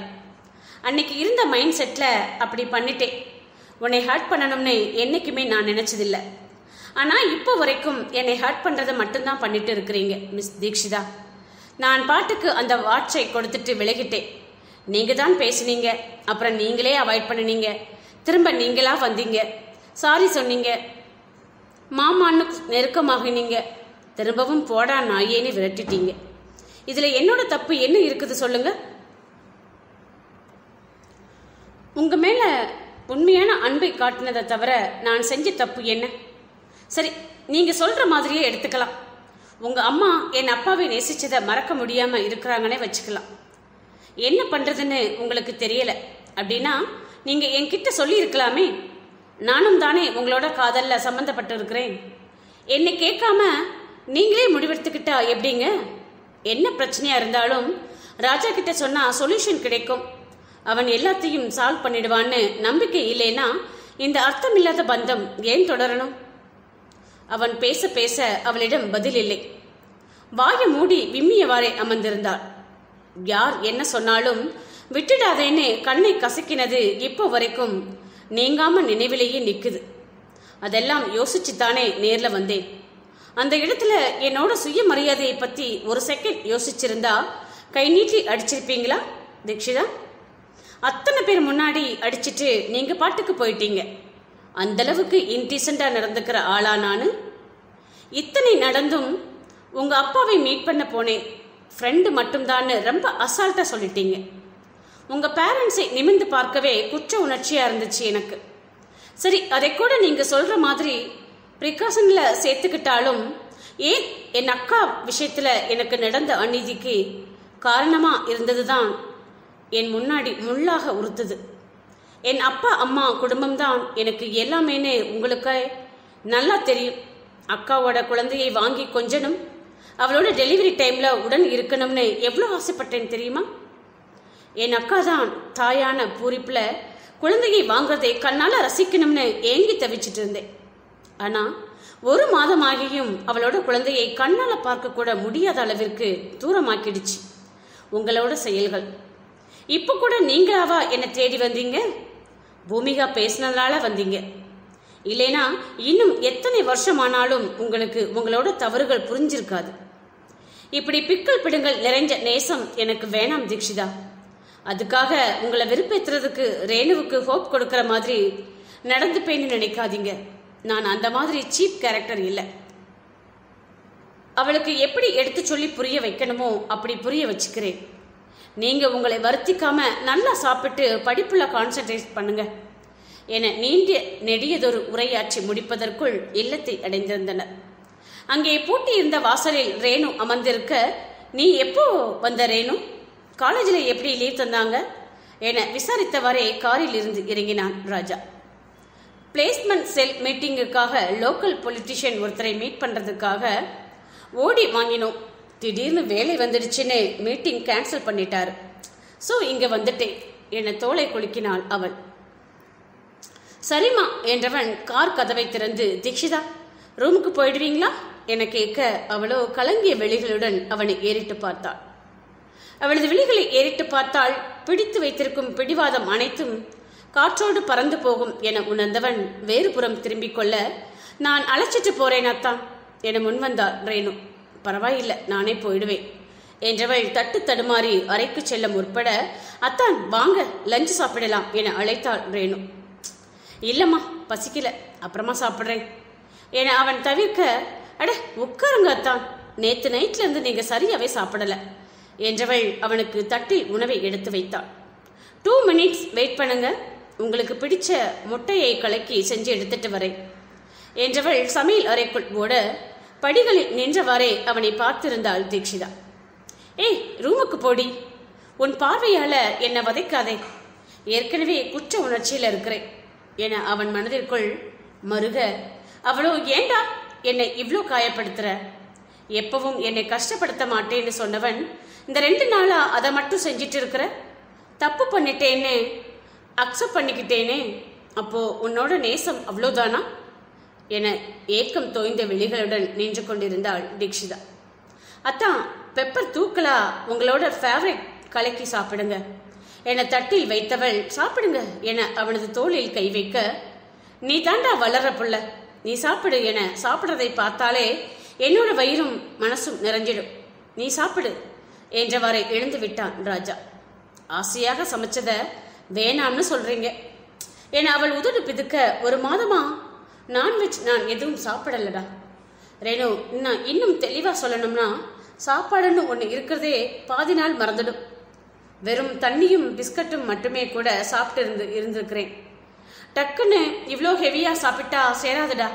Speaker 1: அன்னைக்கு இருந்த மைண்ட் செட்டில் அப்படி பண்ணிட்டேன். உன்னை ஹர்ட் பண்ணணும்னு என்றைக்குமே நான் நினச்சதில்லை. ஆனால் இப்போ வரைக்கும் என்னை ஹர்ட் பண்ணுறதை மட்டும்தான் பண்ணிட்டு இருக்கிறீங்க மிஸ் தீக்ஷிதா நான் பாட்டுக்கு அந்த வாட்சை கொடுத்துட்டு விலகிட்டேன். நீங்கள் தான் பேசுனீங்க. அப்புறம் நீங்களே அவாய்ட் பண்ணினீங்க. திரும்ப நீங்களா வந்தீங்க. சாரி சொன்னீங்க. மாமான்னு நெருக்கமாகினீங்க. திரும்பவும் போடா நாயேன்னு விரட்டிட்டீங்க. இதுல என்னோட தப்பு என்ன இருக்குது சொல்லுங்க? உங்க மேல உண்மையான அன்பை காட்டினதை தவிர நான் செஞ்ச தப்பு என்ன? சரி நீங்க சொல்ற மாதிரியே எடுத்துக்கலாம். உங்க அம்மா என் அப்பாவை நேசிச்சதை மறக்க முடியாம இருக்கிறாங்கன்னே வச்சுக்கலாம். என்ன பண்ணுறதுன்னு உங்களுக்கு தெரியல. அப்படின்னா நீங்கள் என்கிட்ட சொல்லியிருக்கலாமே. நானும் தானே உங்களோட காதலில் சம்மந்தப்பட்டிருக்கிறேன் என்னை கேட்காம நீங்களே முடிவெடுத்துக்கிட்டா எப்படிங்க? என்ன பிரச்சனையாக இருந்தாலும் ராஜா கிட்ட சொன்னால் சொல்யூஷன் கிடைக்கும். அவன் எல்லாத்தையும் சால்வ் பண்ணிடுவான்னு நம்பிக்கை இல்லைன்னா இந்த அர்த்தமில்லாத பந்தம் ஏன் தொடரணும்? அவன் பேச பேச அவளிடம் பதில் இல்லை. வாயை மூடி விம்மியவாறே அமர்ந்திருந்தாள். யார் என்ன சொன்னாலும் விட்டுடாதேன்னு கண்ணை கசக்கினது இப்போ வரைக்கும் நீங்காம நினைவிலேயே நிற்குது அதெல்லாம் யோசிச்சுத்தானே நேர்ல வந்தேன். அந்த இடத்துல என்னோட சுயமரியாதையை பத்தி ஒரு செகண்ட் யோசிச்சிருந்தா கை நீட்டி அடிச்சிருப்பீங்களா தீக்ஷிதா அத்தனை பேர் முன்னாடி அடிச்சிட்டு நீங்க பாட்டுக்கு போயிட்டீங்க. அந்த அளவுக்கு இன்டீசெண்டா நடந்துக்கிற ஆளா நான்? இத்தனை நடந்தும் உங்க அப்பாவை மீட் பண்ண போனேன். ஃப்ரெண்டு மட்டும்தான்னு ரொம்ப அசால்ட்டாக சொல்லிட்டீங்க. உங்கள் பேரண்ட்ஸை நிமிர்ந்து பார்க்கவே குற்ற உணர்ச்சியாக இருந்துச்சு எனக்கு. சரி அதை கூட நீங்கள் சொல்கிற மாதிரி ப்ரிகாஷனில் சேர்த்துக்கிட்டாலும் ஏன் என் அக்கா விஷயத்தில் எனக்கு நடந்த அநீதிக்கு காரணமா இருந்ததுதான் என் முன்னாடி முள்ளாக உறுத்துது. என் அப்பா அம்மா குடும்பம்தான் எனக்கு எல்லாமேனே உங்களுக்கு நல்லா தெரியும். அக்காவோட குழந்தையை வாங்கி கொஞ்சனும் அவளோட டெலிவரி டைமில் உடன் இருக்கணும்னு எவ்வளோ ஆசைப்பட்டேன் தெரியுமா? என் அக்கா தான் தாயான பூரிப்பில் குழந்தையை வாங்குறதை கண்ணால் ரசிக்கணும்னு ஏங்கி தவிச்சிட்டு இருந்தேன். ஆனால் ஒரு மாதமாகியும் அவளோட குழந்தையை கண்ணால் பார்க்கக்கூட முடியாத அளவிற்கு தூரமாக்கிடுச்சு. உங்களோட செயல்கள். இப்போ கூட நீங்களாவா என்னை தேடி வந்தீங்க? பூமிகா பேசினதால வந்தீங்க. இல்லைனா இன்னும் எத்தனை வருஷம் ஆனாலும் உங்களுக்கு உங்களோட தவறுகள் புரிஞ்சிருக்காது. இப்படி பிக்கல் பிடுங்கள் நிறைஞ்ச நேசம் எனக்கு வேணாம் தீக்ஷிதா அதுக்காக உங்களை வெறுப்பேத்துறதுக்கு ரேணுவுக்கு ஹோப் கொடுக்கற மாதிரி நடந்துப்பேன்னு நினைக்காதீங்க. நான் அந்த மாதிரி சீப் கேரக்டர் இல்லை. அவளுக்கு எப்படி எடுத்து சொல்லி புரிய வைக்கணுமோ அப்படி புரிய வச்சுக்கிறேன். நீங்க உங்களை வருத்திக்காம நல்லா சாப்பிட்டு படிப்புல கான்சென்ட்ரேட் பண்ணுங்க. என நீண்ட நெடியதொரு உரையாற்றி முடிப்பதற்குள் இல்லத்தை அடைந்திருந்தனர். அங்கே பூட்டியிருந்த வாசலில் ரேணு அமர்ந்திருக்க நீ எப்போ வந்த ரேணு? காலேஜில் எப்படி லீவ் தந்தாங்க? என விசாரித்தவரே காரில் இருந்து இறங்கினான் ராஜா. பிளேஸ்மெண்ட் செல் மீட்டிங்குக்காக லோக்கல் பொலிட்டிஷியன் ஒருத்தரை மீட் பண்ணுறதுக்காக ஓடி வாங்கினோம் திடீர்னு வேலை வந்துடுச்சுன்னு மீட்டிங் கேன்சல் பண்ணிட்டார். ஸோ இங்கே வந்துட்டேன் என தோலை குலுக்கினாள் அவள். சரிம்மா என்றவன் கார் கதவை திறந்து தீக்ஷிதா ரூமுக்கு போயிடுவீங்களா? என கேட்க அவளோ கலங்கிய வெளிகளுடன் அவனை ஏறிட்டு பார்த்தாள். அவளது விழிகளை ஏறிட்டு பார்த்தால் பிடித்து வைத்திருக்கும் பிடிவாதம் அனைத்தும் காற்றோடு பறந்து போகும் என உணர்ந்தவன் வேறு புறம் திரும்பிக் கொள்ள நான் அழைச்சிட்டு போறேன் அத்தான் என முன்வந்தார் ரேணு. பரவாயில்லை நானே போயிடுவேன் என்றவள் தட்டு தடுமாறி அறைக்கு செல்ல முற்பட அத்தான் வாங்க லஞ்சு சாப்பிடலாம் என அழைத்தாள் ரேணு. இல்லைம்மா பசிக்கல. அப்புறமா சாப்பிட்றேன். என அவன் தவிர்க்க அட உட்காருங்க அத்தான். நேத்து நைட்ல இருந்து நீங்க சரியாவே சாப்பிடல என்றவள் அவனுக்கு தட்டில் உணவை எடுத்து வைத்தாள். டூ மினிட்ஸ் வெயிட் பண்ணுங்க. உங்களுக்கு பிடிச்ச முட்டையை கலக்கி செஞ்சு எடுத்துட்டு வரேன் என்றவள் சமையல் அறைக்குள் ஓட படிகளில் நின்றவாறே அவனை பார்த்திருந்தாள் தீக்ஷிதா ஏய் ரூமுக்கு போடி. உன் பார்வையால என்னை வதைக்காதே. ஏற்கனவே குற்ற உணர்ச்சியில் இருக்கிறேன். என அவன் மனதிற்குள் மருக அவளோ ஏண்டா என்னை இவ்வளோ காயப்படுத்துற? எப்பவும் என்னை கஷ்டப்படுத்த மாட்டேன்னு சொன்னவன் இந்த ரெண்டு நாளா அதை மட்டும் செஞ்சிட்டு இருக்கிற தப்பு பண்ணிட்டேன்னு அக்செப்ட் பண்ணிக்கிட்டேனே அப்போ உன்னோட நேசம் அவ்வளோதானா என ஏக்கம் தோய்ந்த விழிகளுடன் நின்று கொண்டிருந்தாள் தீக்ஷிதா அத்தான் பெப்பர் தூக்கலா? உங்களோட ஃபேவரட் கலக்கி சாப்பிடுங்க. என தட்டில் வைத்தவள் சாப்பிடுங்க என அவனது தோளில் கை வைக்க நீ தாண்டா வளர புள்ள நீ சாப்பிடு என சாப்பிட்றதை பார்த்தாலே என்னோட வயிறும் மனசும் நிறைஞ்சிடும். நீ சாப்பிடு என்றவாறே எழுந்து விட்டான் ராஜா. ஆசையாக சமைச்சத வேணாம்னு சொல்றீங்க என அவள் உதடு பிதுக்க ஒரு மாதமா? நான்வெஜ் நான் எதுவும் சாப்பிடலடா. ரேணு நான் இன்னும் தெளிவா சொல்லணும்னா சாப்பாடுன்னு ஒன்று இருக்கிறதே பாதி நாள் மறந்துடும். வெறும் தண்ணியும் பிஸ்கட்டும் மட்டுமே கூட சாப்பிட்டு இருந்து இருந்திருக்கிறேன். டக்குன்னு இவ்வளோ ஹெவியாக சாப்பிட்டா சேராதுடா.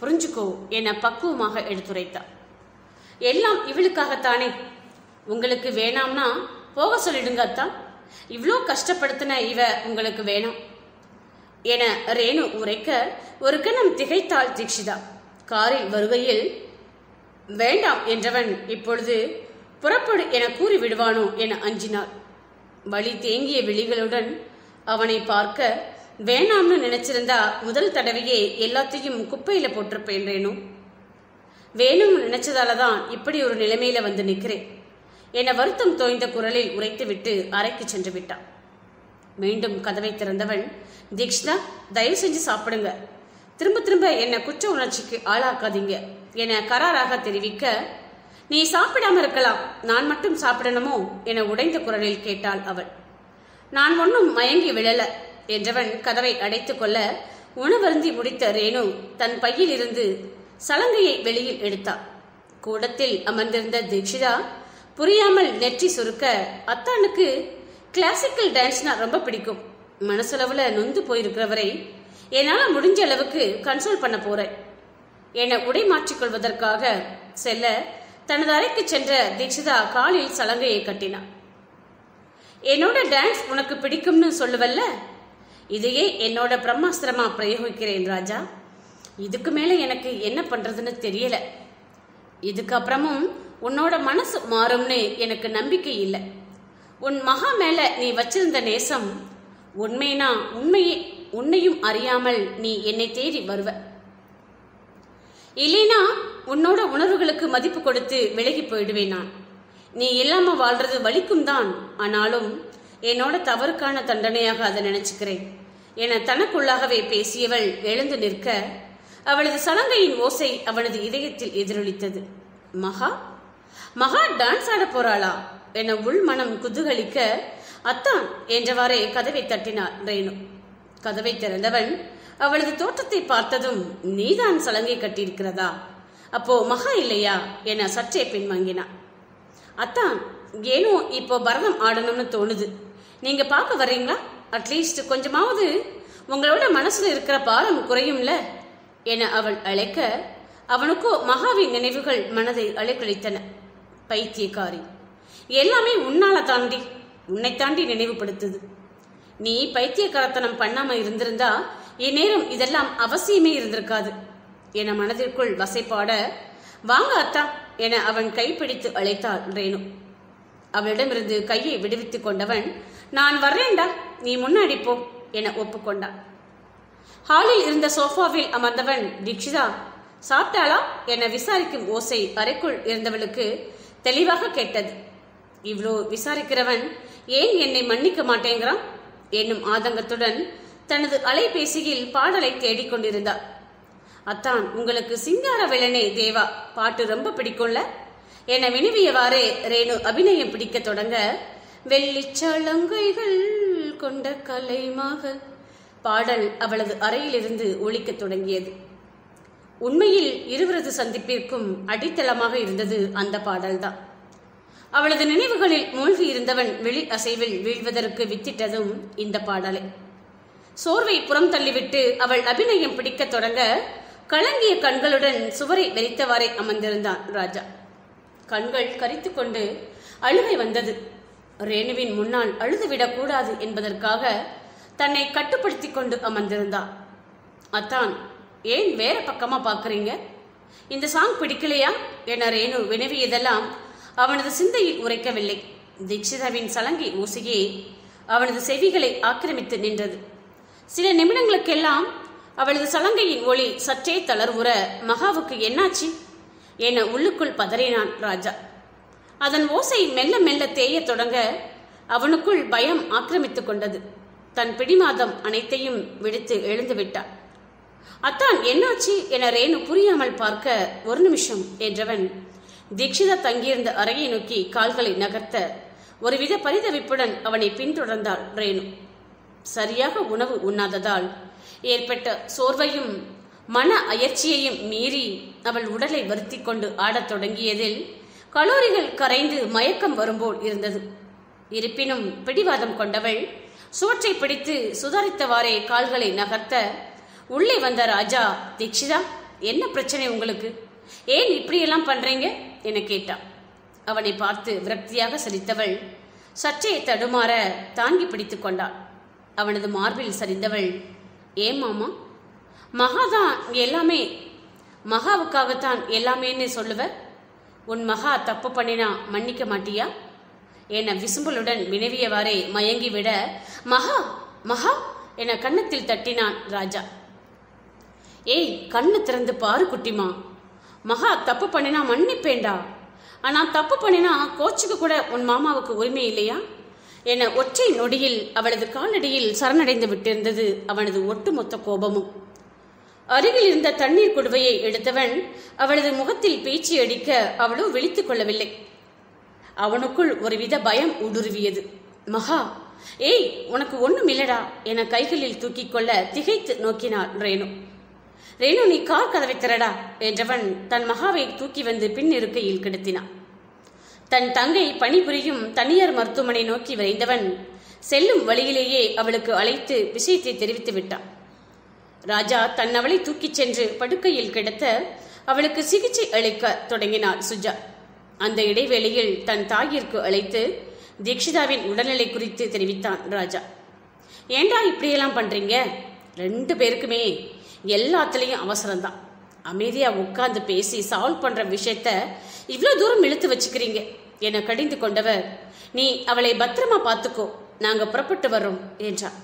Speaker 1: புரிஞ்சுக்கோ என பக்குவமாக எடுத்துரைத்தா. எல்லாம் இவளுக்காகத்தானே. உங்களுக்கு வேணாம்னா போக சொல்லிடுங்க அத்தான் இவ்வளோ கஷ்டப்படுத்தின இவ உங்களுக்கு வேணாம். என ரேணு உரைக்க ஒரு கணம் திகைத்தாள் தீக்ஷிதா காரில் வருகையில் வேண்டாம் என்றவன் இப்பொழுது புறப்படு என கூறி விடுவானோ என அஞ்சினாள். வழி தேங்கிய விழிகளுடன் அவனை பார்க்க வேணாம்னு நினைச்சிருந்தா முதல் தடவையே எல்லாத்தையும் குப்பையில போட்டிருப்பேன் ரேணு வேணும்னு நினைச்சதால தான் இப்படி ஒரு நிலைமையில வந்து நிற்கிறேன் என வருத்தம் தோய்ந்த குரலில் உரைத்துவிட்டு அறைக்கு சென்று விட்டான். மீண்டும் கதவை திறந்தவன் தீக்ஷிதா தயவு செஞ்சு சாப்பிடுங்க. திரும்ப திரும்ப என்னை குற்ற உணர்ச்சிக்கு ஆளாக்காதீங்க என கராராக தெரிவிக்க நீ சாப்பிடாம இருக்கலாம். நான் மட்டும் சாப்பிடணுமோ? என உடைந்த குரலில் கேட்டாள் அவள். நான் ஒன்றும் மயங்கி விழல என்றவன் கதவை அடைத்துக் கொள்ள உணவருந்தி முடித்த ரேணு தன் பையில் இருந்து சலங்கையை வெளியில் எடுத்தாள். கூடத்தில் அமர்ந்திருந்த தீக்ஷிதா புரியாமல் நெற்றி சுருக்க அத்தானுக்கு கிளாசிக்கல் டான்ஸ்னா ரொம்ப பிடிக்கும். மனசளவுல நொந்து போயிருக்கிறவரை என்னால முடிஞ்ச அளவுக்கு கன்சோல் பண்ண போறேன் என உடை மாற்றிக்கொள்வதற்காக செல்ல தனது அறைக்கு சென்ற தீக்ஷிதா காலில் சலங்கையை கட்டினான். என்னோட டான்ஸ் உனக்கு பிடிக்கும்னு சொல்லுவல்ல? இதையே என்னோட பிரம்மாஸ்திரமா பிரயோகிக்கிறேன் ராஜா. இதுக்கு மேல எனக்கு என்ன பண்றதுன்னு தெரியல. இதுக்கப்புறமும் உன்னோட மனசு மாறும்னு எனக்கு நம்பிக்கை இல்லை. உன் மகா மேல நீ வச்சிருந்த நேசம் உண்மைனா உண்மையே உன்னையும் அறியாமல் நீ என்னை தேடி வருவ. இல்லைனா உன்னோட உணர்வுகளுக்கு மதிப்பு கொடுத்து விலகி போயிடுவேன் நான். நீ இல்லாம வாழ்றது வலிக்கும் தான். ஆனாலும் என்னோட தவறுக்கான தண்டனையாக அதை நினைச்சுக்கிறேன். என தனக்குள்ளாகவே பேசியவள் எழுந்து நிற்க அவளது சலங்கையின் ஓசை அவனது இதயத்தில் எதிரொலித்தது. மகா மகா டான்ஸ் ஆட போறாளா? என உள் மனம் குதூகலிக்க அத்தான் என்றவாறே கதவை தட்டினார் ரேணு. கதவை திறந்தவன் அவளது தோற்றத்தை பார்த்ததும் நீதான் சலங்கை கட்டியிருக்கிறதா? அப்போ மகா இல்லையா? என சற்றே பின்வாங்கினான் அத்தான் ஏனோ இப்போ பரதம் ஆடணும்னு தோணுது. நீங்க பார்க்க வர்றீங்களா? அட்லீஸ்ட் கொஞ்சமாவது உங்களோட மனசுல இருக்கிற பாரம் குறையும்ல? என அவள் அழைக்க அவனுக்கோ மகாவின் நினைவுகள் மனதை அலைக்கழித்தன. பைத்தியக்காரி. எல்லாமே உன்னால தாண்டி உன்னை தாண்டி நினைவுபடுத்துது. நீ பைத்தியக்காரத்தனம் பண்ணாம இருந்திருந்தா இந்நேரம் இதெல்லாம் அவசியமே இருந்திருக்காது. என மனதிற்குள் வசைப்பாட வாங்க அத்தா என அவன் கைப்பிடித்து அழைத்தாள் ரேணு. அவளிடமிருந்து கையை விடுவித்துக் கொண்டவன் நான் வர்றேன்டா நீ முன்னாடி போ என ஒப்புக்கொண்டான். ஹாலில் இருந்த சோஃபாவில் அமர்ந்தவன் தீக்ஷிதா சாப்பிட்டாளா? என விசாரிக்கும் ஓசை அறைக்குள் இருந்தவளுக்கு தெளிவாக கேட்டது. இவ்வளோ விசாரிக்கிறவன் ஏன் என்னை மன்னிக்க மாட்டேங்கிறான்? என்னும் ஆதங்கத்துடன் தனது அலைபேசியில் பாடலை தேடிக்கொண்டிருந்தார். அத்தான் உங்களுக்கு சிங்கார வெள்ளனே தேவா. பாட்டு ரொம்ப பிடிக்கும்ல? என வினவியவாறே ரேணு அபிநயம் பிடிக்க தொடங்க வெள்ளிச்சலங்கைகள் கொண்ட கலைமாக பாடல் அவளது அறையிலிருந்து ஒழிக்கத் தொடங்கியது. உண்மையில் இருவரது சந்திப்பிற்கும் அடித்தளமாக இருந்தது அந்த பாடல்தான். அவளது நினைவுகளில் மூழ்கி இருந்தவன் வெளி அசைவில் வீழ்வதற்கு வித்திட்டதும் இந்த பாடலை. சோர்வை புறம் தள்ளிவிட்டு அவள் அபிநயம் பிடிக்கத் தொடங்க கலங்கிய கண்களுடன் சுவரை வெறித்தவாறே அமர்ந்திருந்தான் ராஜா. கண்கள் கரித்து கொண்டு அழுகை வந்தது. ரேணுவின் முன்னால் அழுதுவிடக் கூடாது என்பதற்காக தன்னை கட்டுப்படுத்தி கொண்டு அமர்ந்திருந்தான். அத்தான் ஏன் வேற பக்கமா பாக்குறீங்க இந்த சாங் பிடிக்கலையா? என ரேணு வினவியதெல்லாம் அவனது சிந்தையில் உரைக்கவில்லை. தீட்சிதாவின் சலங்கை ஊசியே அவனது செவிகளை ஆக்கிரமித்து நின்றது. சில நிமிடங்களுக்கெல்லாம் அவளது சலங்கையின் ஒளி சற்றே தளர்வுற மகாவுக்கு என்னாச்சு? என உள்ளுக்குள் பதறினான் ராஜா. அதன் ஓசை மெல்ல மெல்ல தேயத் தொடங்க அவனுக்குள் பயம் ஆக்கிரமித்துக் கொண்டது. தன் பிடிமாதம் அனைத்தையும் விடுத்து எழுந்து விட்டான். அத்தான் என்னாச்சு? என ரேணு புரியாமல் பார்க்க ஒரு நிமிஷம் என்றவன் தீக்ஷிதா தங்கியிருந்த அறையை நோக்கி கால்களை நகர்த்த ஒருவித பரிதவிப்புடன் அவனை பின்தொடர்ந்தாள் ரேணு. சரியாக உணவு உண்ணாததால் ஏற்பட்ட சோர்வையும் மன அயற்சியையும் மீறி அவள் உடலை வருத்தி கொண்டு ஆடத் தொடங்கியதில் கலோரிகள் கரைந்து மயக்கம் வரும்போல் இருந்தது. இருப்பினும் பிடிவாதம் கொண்டவள் சுவற்றை பிடித்து சுதாரித்தவாறே கால்களை நகர்த்த உள்ளே வந்த ராஜா தீக்ஷிதா என்ன பிரச்சனை உங்களுக்கு? ஏன் இப்படியெல்லாம் பண்றீங்க? என கேட்டான். அவனை பார்த்து விரக்தியாக சிரித்தவள் சற்றே தடுமாற தாங்கி பிடித்து கொண்டாள். அவனது மார்பில் சரிந்தவள். ஏன் மாமா? மகா தான் எல்லாமே. மகாவுக்காகத்தான் எல்லாமேன்னு சொல்லுவ? உன் மகா தப்பு பண்ணினா மன்னிக்க மாட்டியா? என விசும்பலுடன் வினவியவாறே மயங்கிவிட மகா மகா? என கன்னத்தில் தட்டினான் ராஜா. ஏய் கண்ணு திறந்து பாரு குட்டிமா. மகா தப்பு பண்ணினா மன்னிப்பேண்டா. ஆனா தப்பு பண்ணினா கோச்சுக்கு கூட உன் மாமாவுக்கு உரிமை இல்லையா? என ஒற்றை நொடியில் அவளது காலடியில் சரணடைந்து விட்டிருந்தது அவனது ஒட்டுமொத்த கோபமும். அருகில் இருந்த தண்ணீர் குடுவையை எடுத்தவன் அவளது முகத்தில் பேச்சு அடிக்க அவளோ விழித்துக் கொள்ளவில்லை. அவனுக்குள் ஒருவித பயம் ஊடுருவியது. மகா ஏய் உனக்கு ஒண்ணும் இல்லடா என கைகளில் தூக்கிக் கொள்ள திகைத்து நோக்கினாள் ரேணு. ரேணு நீ கார் கதவை திறடா என்றவன் தன் மகாவை தூக்கி வந்து பின் இருக்கையில் கிடத்தினான். தன் தங்கை பணிபுரியும் தனியார் மருத்துவமனை நோக்கி விரைந்தவன். செல்லும் வழியிலேயே அவளுக்கு அழைத்து விஷயத்தை தெரிவித்து விட்டான். ராஜா தன் அவளை தூக்கிச் சென்று படுக்கையில் கிடத்த அவளுக்கு சிகிச்சை அளிக்க தொடங்கினார் சுஜா. அந்த இடைவேளையில் தன் தாயிற்கு அழைத்து தீக்ஷிதாவின் உடல்நிலை குறித்து தெரிவித்தான் ராஜா. ஏண்டா இப்படியெல்லாம் பண்றீங்க? ரெண்டு பேருக்குமே எல்லாத்துலேயும் அவசரம்தான். அமைதியா உட்கார்ந்து பேசி சால்வ் பண்ற விஷயத்த இவ்வளோ தூரம் இழுத்து வச்சுக்கிறீங்க. என கடிந்து கொண்டவர் நீ அவளை பத்திரமா பார்த்துக்கோ நாங்க புறப்பட்டு வர்றோம் என்றார்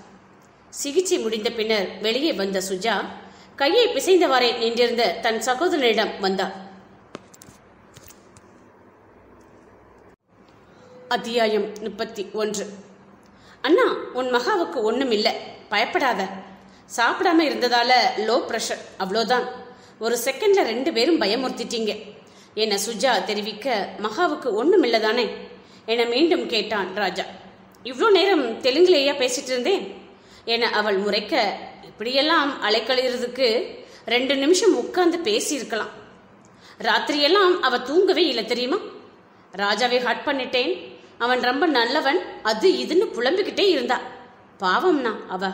Speaker 1: சிகிச்சை முடிந்த பின்னர் வெளியே வந்த சுஜா கையை பிசைந்தவாறே நின்றிருந்த தன் சகோதரனிடம் வந்தார் அத்தியாயம் முப்பத்தி ஒன்று. அண்ணா உன் மகாவுக்கு ஒண்ணும் இல்லை பயப்படாத. சாப்பிடாம இருந்ததால லோ ப்ரெஷர் அவ்வளோதான். ஒரு செகண்ட்ல ரெண்டு பேரும் பயமுறுத்திட்டீங்க. என சுஜா தெரிவிக்க மகாவுக்கு ஒண்ணும் இல்லதானே என மீண்டும் கேட்டான் ராஜா. இவ்வளோ நேரம் தெலுங்குலேயா பேசிட்டு இருந்தேன்? என அவள் முறைக்க இப்படியெல்லாம் அலைக்கழிறதுக்கு ரெண்டு நிமிஷம் உட்கார்ந்து பேசியிருக்கலாம். ராத்திரியெல்லாம் அவ தூங்கவே இல்லை தெரியுமா? ராஜாவை ஹட் பண்ணிட்டேன். அவன் ரொம்ப நல்லவன். அது இதுன்னு புலம்பிக்கிட்டே இருந்தா. பாவம்னா அவ.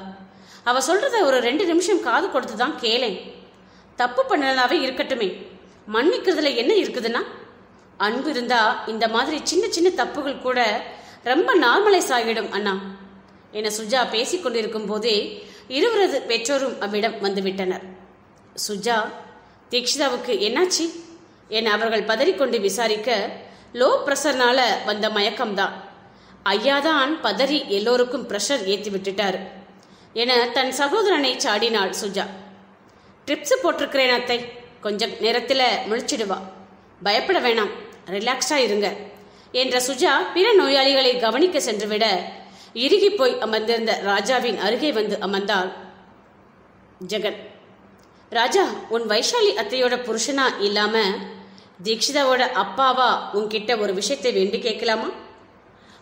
Speaker 1: அவ சொல்றத ஒரு ரெண்டு நிமிஷம் காது கொடுத்து தான் கேளேன். தப்பு பண்ணதாவே இருக்கட்டுமே. மன்னிக்கிறதுல என்ன இருக்குதுன்னா? அன்பு இருந்தா இந்த மாதிரி சின்ன சின்ன தப்புகள் கூட ரொம்ப நார்மலைஸ் ஆகிடும் அண்ணா. என சுஜா பேசிக்கொண்டிருக்கும் போதே இருவரது பெற்றோரும் அவ்விடம் வந்துவிட்டனர் சுஜா தீக்ஷிதாவுக்கு என்னாச்சு? என அவர்கள் பதறிக்கொண்டு விசாரிக்க லோ ப்ரெஷர்னால வந்த மயக்கம்தான். ஐயாதான் பதறி எல்லோருக்கும் ப்ரெஷர் ஏற்றி விட்டுட்டாரு. என தன் சகோதரனை சாடினாள் சுஜா. ட்ரிப்ஸ் போட்டிருக்கிறேன் அத்தை. கொஞ்சம் நேரத்தில் முழிச்சிடுவா. பயப்பட வேணாம். ரிலாக்ஸாக இருங்க என்ற சுஜா பிற நோயாளிகளை கவனிக்க சென்றுவிட இறுகி போய் அமர்ந்திருந்த ராஜாவின் அருகே வந்து அமர்ந்தாள். ஜெகன் ராஜா உன் வைஷாலி அத்தையோட புருஷனா இல்லாம தீக்ஷிதாவோட அப்பாவா உன்கிட்ட ஒரு விஷயத்தை வேண்டி கேட்கலாமா?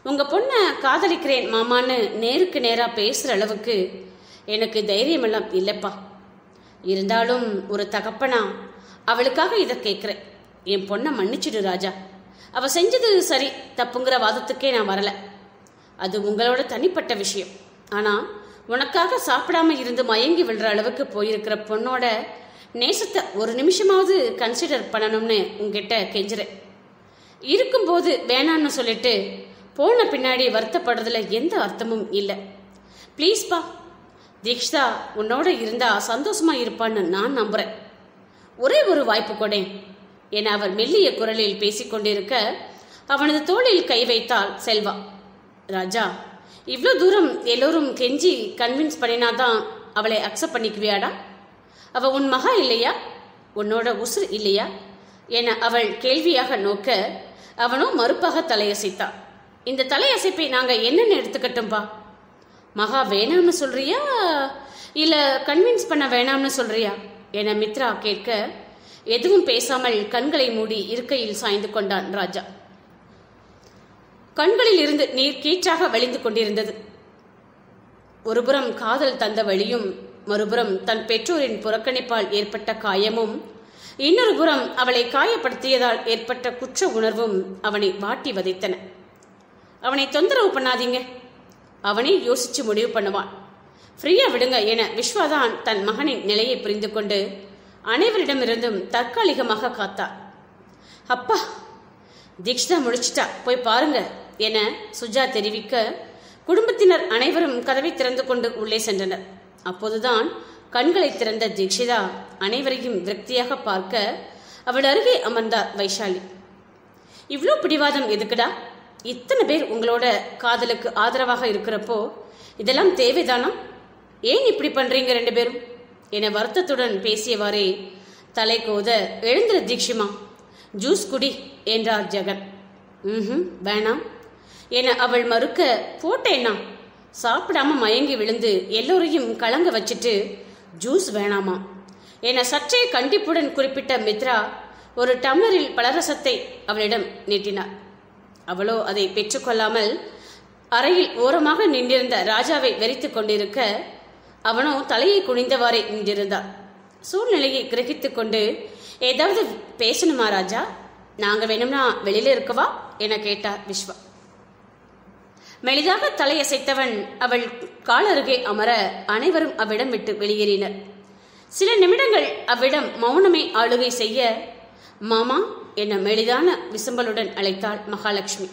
Speaker 1: உங்க பொண்ணை காதலிக்கிறேன் மாமான்னு நேருக்கு நேராக பேசுற அளவுக்கு எனக்கு தைரியமெல்லாம் இல்லைப்பா. இருந்தாலும் ஒரு தகப்பனா அவளுக்காக இதை கேட்குறேன். என் பொண்ணை மன்னிச்சிடு ராஜா. அவ செஞ்சது சரி தப்புங்கிற வாதத்துக்கே நான் வரல. அது உங்களோட தனிப்பட்ட விஷயம். ஆனா உனக்காக சாப்பிடாம இருந்து மயங்கி விழுற அளவுக்கு போயிருக்கிற பொண்ணோட நேசத்தை ஒரு நிமிஷமாவது கன்சிடர் பண்ணணும்னு உங்ககிட்ட கெஞ்சுறேன். இருக்கும்போது வேணான்னு சொல்லிட்டு போன பின்னாடி வருத்தப்படுறதுல எந்த அர்த்தமும் இல்லை. ப்ளீஸ்ப்பா தீக்ஷா உன்னோட இருந்தா சந்தோஷமா இருப்பான்னு நான் நம்புறேன். ஒரே ஒரு வாய்ப்பு கொடேன் என அவர் மெல்லிய குரலில் பேசிக்கொண்டிருக்க அவனது தோளில் கை வைத்தாள் செல்வா. ராஜா இவ்வளோ தூரம் எல்லோரும் கெஞ்சி கன்வின்ஸ் பண்ணினாதான் அவளை அக்செப்ட் பண்ணிக்குவியாடா? அவ உன் மகா இல்லையா? உன்னோட உசுர் இல்லையா? என அவள் கேள்வியாக நோக்க அவனோ மறுப்பாக தலையசைத்தான் இந்த தலையசைப்பை நாங்க என்னென்னு எடுத்துக்கட்டும்பா? மகா வேணாம்னு சொல்றியா? இல்ல கன்வின்ஸ் பண்ண வேணாம்னு சொல்றியா? என மித்ரா கேட்க எதுவும் பேசாமல் கண்களை மூடி இருக்கையில் சாய்ந்து கொண்டான் ராஜா. கண்களில் இருந்து நீர் கீற்றாக வழிந்து கொண்டிருந்தது. ஒருபுறம் காதல் தந்த வழியும் மறுபுறம் தன் பெற்றோரின் புறக்கணிப்பால் ஏற்பட்ட காயமும் இன்னொரு புறம் அவளை காயப்படுத்தியதால் ஏற்பட்ட குற்ற உணர்வும் அவனை வாட்டி வதைத்தன. அவனை தொந்தரவு பண்ணாதீங்க. அவனே யோசிச்சு முடிவு பண்ணுவான். ஃப்ரீயா விடுங்க என விஸ்வாதான் தன் மகனின் நிலையை புரிந்து கொண்டு அனைவரிடமிருந்தும் தற்காலிகமாக காத்தார் அப்பா தீக்ஷிதா முடிச்சிட்டா போய் பாருங்க என சுஜா தெரிவிக்க குடும்பத்தினர் அனைவரும் கதவை திறந்து கொண்டு உள்ளே சென்றனர். அப்போதுதான் கண்களை திறந்த தீக்ஷிதா அனைவரையும் விரக்தியாக பார்க்க அவள் அருகே அமர்ந்தார் வைஷாலி. இவ்வளோ பிடிவாதம் எதுக்குடா? இத்தனை பேர் உங்களோட காதலுக்கு ஆதரவாக இருக்கிறப்போ இதெல்லாம் தேவைதானா? ஏன் இப்படி பண்றீங்க ரெண்டு பேரும்? என வருத்தத்துடன் பேசியவாறே தலை கோத எழுந்திர தீக்ஷிமா ஜூஸ் குடி என்றார் ஜெகன். ம் வேணாம் என அவள் மறுக்க போட்டேனா சாப்பிடாம மயங்கி விழுந்து எல்லோரையும் கலங்க வச்சுட்டு ஜூஸ் வேணாமா? என சற்றே கண்டிப்புடன் குறிப்பிட்ட மித்ரா ஒரு டம்ளரில் பலரசத்தை அவளிடம் நீட்டினார். அவளோ அதை பெற்றுக்கொள்ளாமல் அறையில் ஓரமாக நின்றிருந்த ராஜாவை வெறித்துக் கொண்டிருக்க அவனோ தலையை குனிந்தவாறே நின்றிருந்தான் சூழ்நிலையை கிரகித்து கொண்டு ஏதாவது பேசணுமா ராஜா? நாங்க வேணும்னா வெளியில இருக்கவா என கேட்டார் விஸ்வா. மெலிதாக தலையசைத்தவன் அவள் காலருகே அமர அனைவரும் அவ்விடம் விட்டு வெளியேறினர். சில நிமிடங்கள் அவ்விடம் மௌனமே ஆளுகை செய்ய மாமா என மெலிதான விசம்பலுடன் அழைத்தாள் மகாலட்சுமி.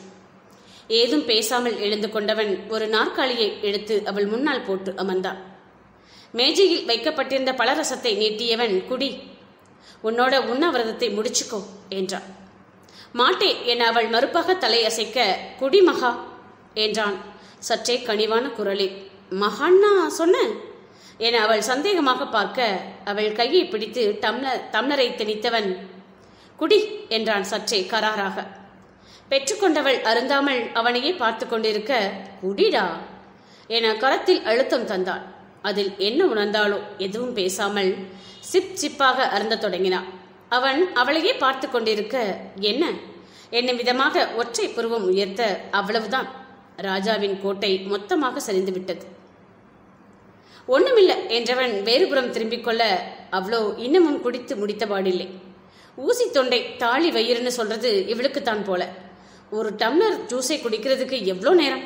Speaker 1: ஏதும் பேசாமல் எழுந்து கொண்டவன் ஒரு நாற்காலியை எடுத்து அவள் முன்னால் போட்டு அமர்ந்தான். மேஜையில் வைக்கப்பட்டிருந்த பலரசத்தை நீட்டியவன் குடி. உன்னோட உண்ணாவிரதத்தை முடிச்சுக்கோ என்றான். மாட்டே என அவள் மறுப்பாக தலையசைக்க குடி மகா என்றான். சற்றே கனிவான குரலில் மகான்னா சொன்ன? என அவள் சந்தேகமாக பார்க்க அவள் கையை பிடித்து டம்ளர் டம்ளரை திணித்தவன் குடி என்றான் சற்றே கராராக. பெற்றுக்கொண்டவள் அருந்தாமல் அவனையே பார்த்து கொண்டிருக்க குடிடா என கரத்தில் அழுத்தம் தந்தான். அதில் என்ன உணர்ந்தாலோ எதுவும் பேசாமல் சிப் சிப்பாக அருந்த தொடங்கினான் அவன் அவளையே பார்த்து கொண்டிருக்க என்ன? என்னும் விதமாக ஒற்றை புருவம் உயர்த்த அவ்வளவுதான். ராஜாவின் கோட்டை மொத்தமாக சரிந்து விட்டது. ஒண்ணுமில்லை என்றவன் வேறுபுறம் திரும்பிக் கொள்ள அவ்வளோ இன்னமும் குடித்து முடித்தபாடில்லை. ஊசி தொண்டை தாளி வயிறுன்னு சொல்றது இவளுக்குத்தான் போல. ஒரு டம்ளர் ஜூஸை குடிக்கிறதுக்கு எவ்வளோ நேரம்?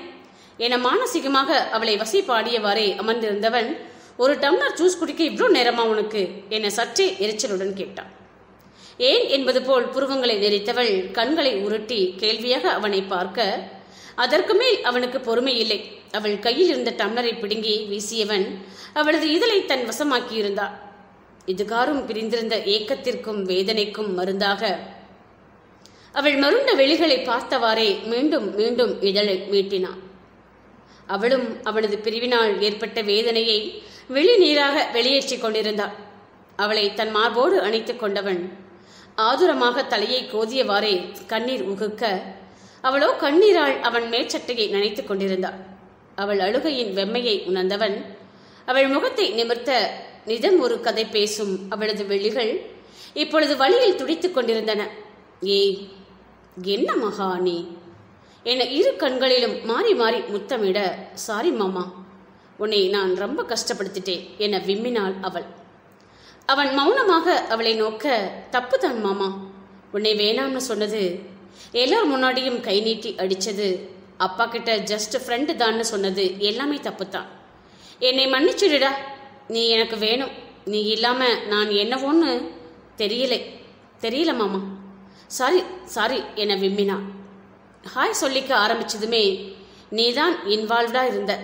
Speaker 1: என மானசீகமாக அவளை வசிப்பாடியவாறே பாடியவாறே அமர்ந்திருந்தவன் ஒரு டம்ளர் ஜூஸ் குடிக்க இவ்வளோ நேரமா உனக்கு? என சற்றே எரிச்சலுடன் கேட்டான். ஏன்? என்பது போல் புருவங்களை நெறித்தவள் கண்களை உருட்டி கேள்வியாக அவனை பார்க்க அதற்கு மேல் அவனுக்கு பொறுமை இல்லை. அவள் கையில் இருந்த டம்ளரை பிடுங்கி வீசியவன் அவளது இதழை தன் வசமாக்கியிருந்தார் இதுகாரும் பிரிந்திருந்த ஏக்கத்திற்கும் வேதனைக்கும் மருந்தாக. அவள் மருண்ட வெளிகளை பார்த்தவாறே மீண்டும் மீண்டும் இதழை மீட்டினான். அவளும் அவனது பிரிவினால் ஏற்பட்ட வேதனையை வெளிநீராக வெளியேற்றிக் கொண்டிருந்தாள் அவளை தன் மார்போடு அணைத்துக் கொண்டவன் ஆதுரமாக தலையை கோதியவாறே கண்ணீர் உகுக்க அவளோ கண்ணீரால் அவன் மேற்சட்டையை நனைத்துக் கொண்டிருந்தாள் அவள் அழுகையின் வெம்மையை உணர்ந்தவன் அவள் முகத்தை நிமிர்த்த நிதம் ஒரு கதை பேசும் அவளது வெளிகள் இப்பொழுது வழியில் துடித்துக் கொண்டிருந்தன. ஏய் என்ன மகா நீ? என்னை இரு கண்களிலும் மாறி மாறி முத்தமிட சாரி மாமா உன்னை நான் ரொம்ப கஷ்டப்படுத்திட்டேன் என விம்மினாள் அவள். அவன் மௌனமாக அவளை நோக்க தப்புதான் மாமா உன்னை வேணாம்னு சொன்னது எல்லார் முன்னாடியும் கை நீட்டி அடித்தது அப்பா கிட்ட ஜஸ்ட் ஃப்ரெண்டு தான்னு சொன்னது எல்லாமே தப்பு தான் என்னை மன்னிச்சுடுடா நீ எனக்கு வேணும் நீ இல்லாமல் நான் என்னவோன்னு தெரியலை தெரியல மாமா. சாரி சாரி என விம்மினா ஹாய் சொல்லிக்க ஆரம்பிச்சதுமே நீ தான் இன்வால்வ்டா இருந்த.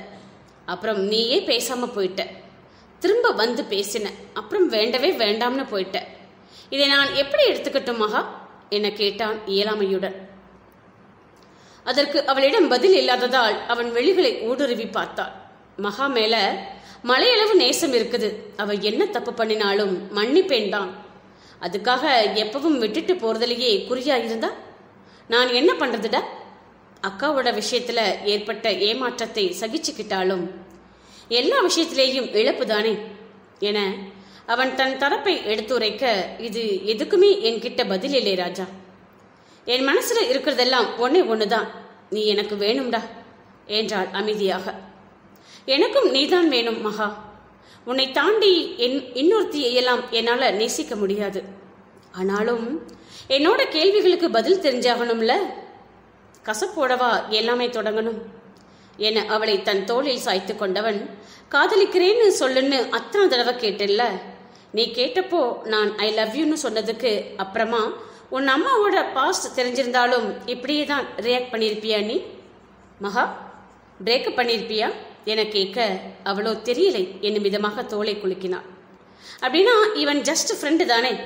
Speaker 1: அப்புறம் நீயே பேசாம போயிட்ட. திரும்ப வந்து பேசின. அப்புறம் வேண்டவே வேண்டாம்னு போயிட்ட. இதை நான் எப்படி எடுத்துக்கட்டும் மகா? என கேட்டான் இயலாமையுடன். அதற்கு அவளிடம் பதில் இல்லாததால் அவன் வெளிகளை ஊடுருவி பார்த்தாள். மகா மேல மலையளவு நேசம் இருக்குது. அவ என்ன தப்பு பண்ணினாலும் மன்னிப்பேன் தான். அதுக்காக எப்பவும் விட்டுட்டு போறதுலயே குறியா இருந்தா? நான் என்ன பண்றதுடா? அக்காவோட விஷயத்துல ஏற்பட்ட ஏமாற்றத்தை சகிச்சுக்கிட்டாலும் எல்லா விஷயத்திலேயும் இழப்பு தானே என அவன் தன் தரப்பை எடுத்துரைக்க இது எதுக்குமே என்கிட்ட பதில் இல்லை ராஜா. என் மனசுல இருக்கிறதெல்லாம் ஒன்னே ஒண்ணுதான். நீ எனக்கு வேணும்டா என்றாள் அமைதியாக. எனக்கும் நீதான் வேணும் மகா. உன்னை தாண்டி என் இன்னொருத்தியெல்லாம் என்னால நேசிக்க முடியாது. ஆனாலும் என்னோட கேள்விகளுக்கு பதில் தெரிஞ்சாகணும்ல கசப்போடவா எல்லாமே தொடங்கணும். என அவளை தன் தோளில் சாய்த்து கொண்டவன் காதலிக்கிறேன்னு சொல்லுன்னு அத்தனை தடவை கேட்டல்ல நீ கேட்டப்போ நான் ஐ லவ் யூன்னு சொன்னதுக்கு அப்புறமா உன் அம்மாவோட பாஸ்ட் தெரிஞ்சிருந்தாலும் இப்படியே தான் ரியாக்ட் பண்ணியிருப்பியா நீ? மகா பிரேக்கப் பண்ணியிருப்பியா? என கேட்க அவளோ தெரியலை என்னும் விதமாக தோலை குலுக்கினாள். அப்படின்னா இவன் ஜஸ்ட் ஃப்ரெண்டு தானே?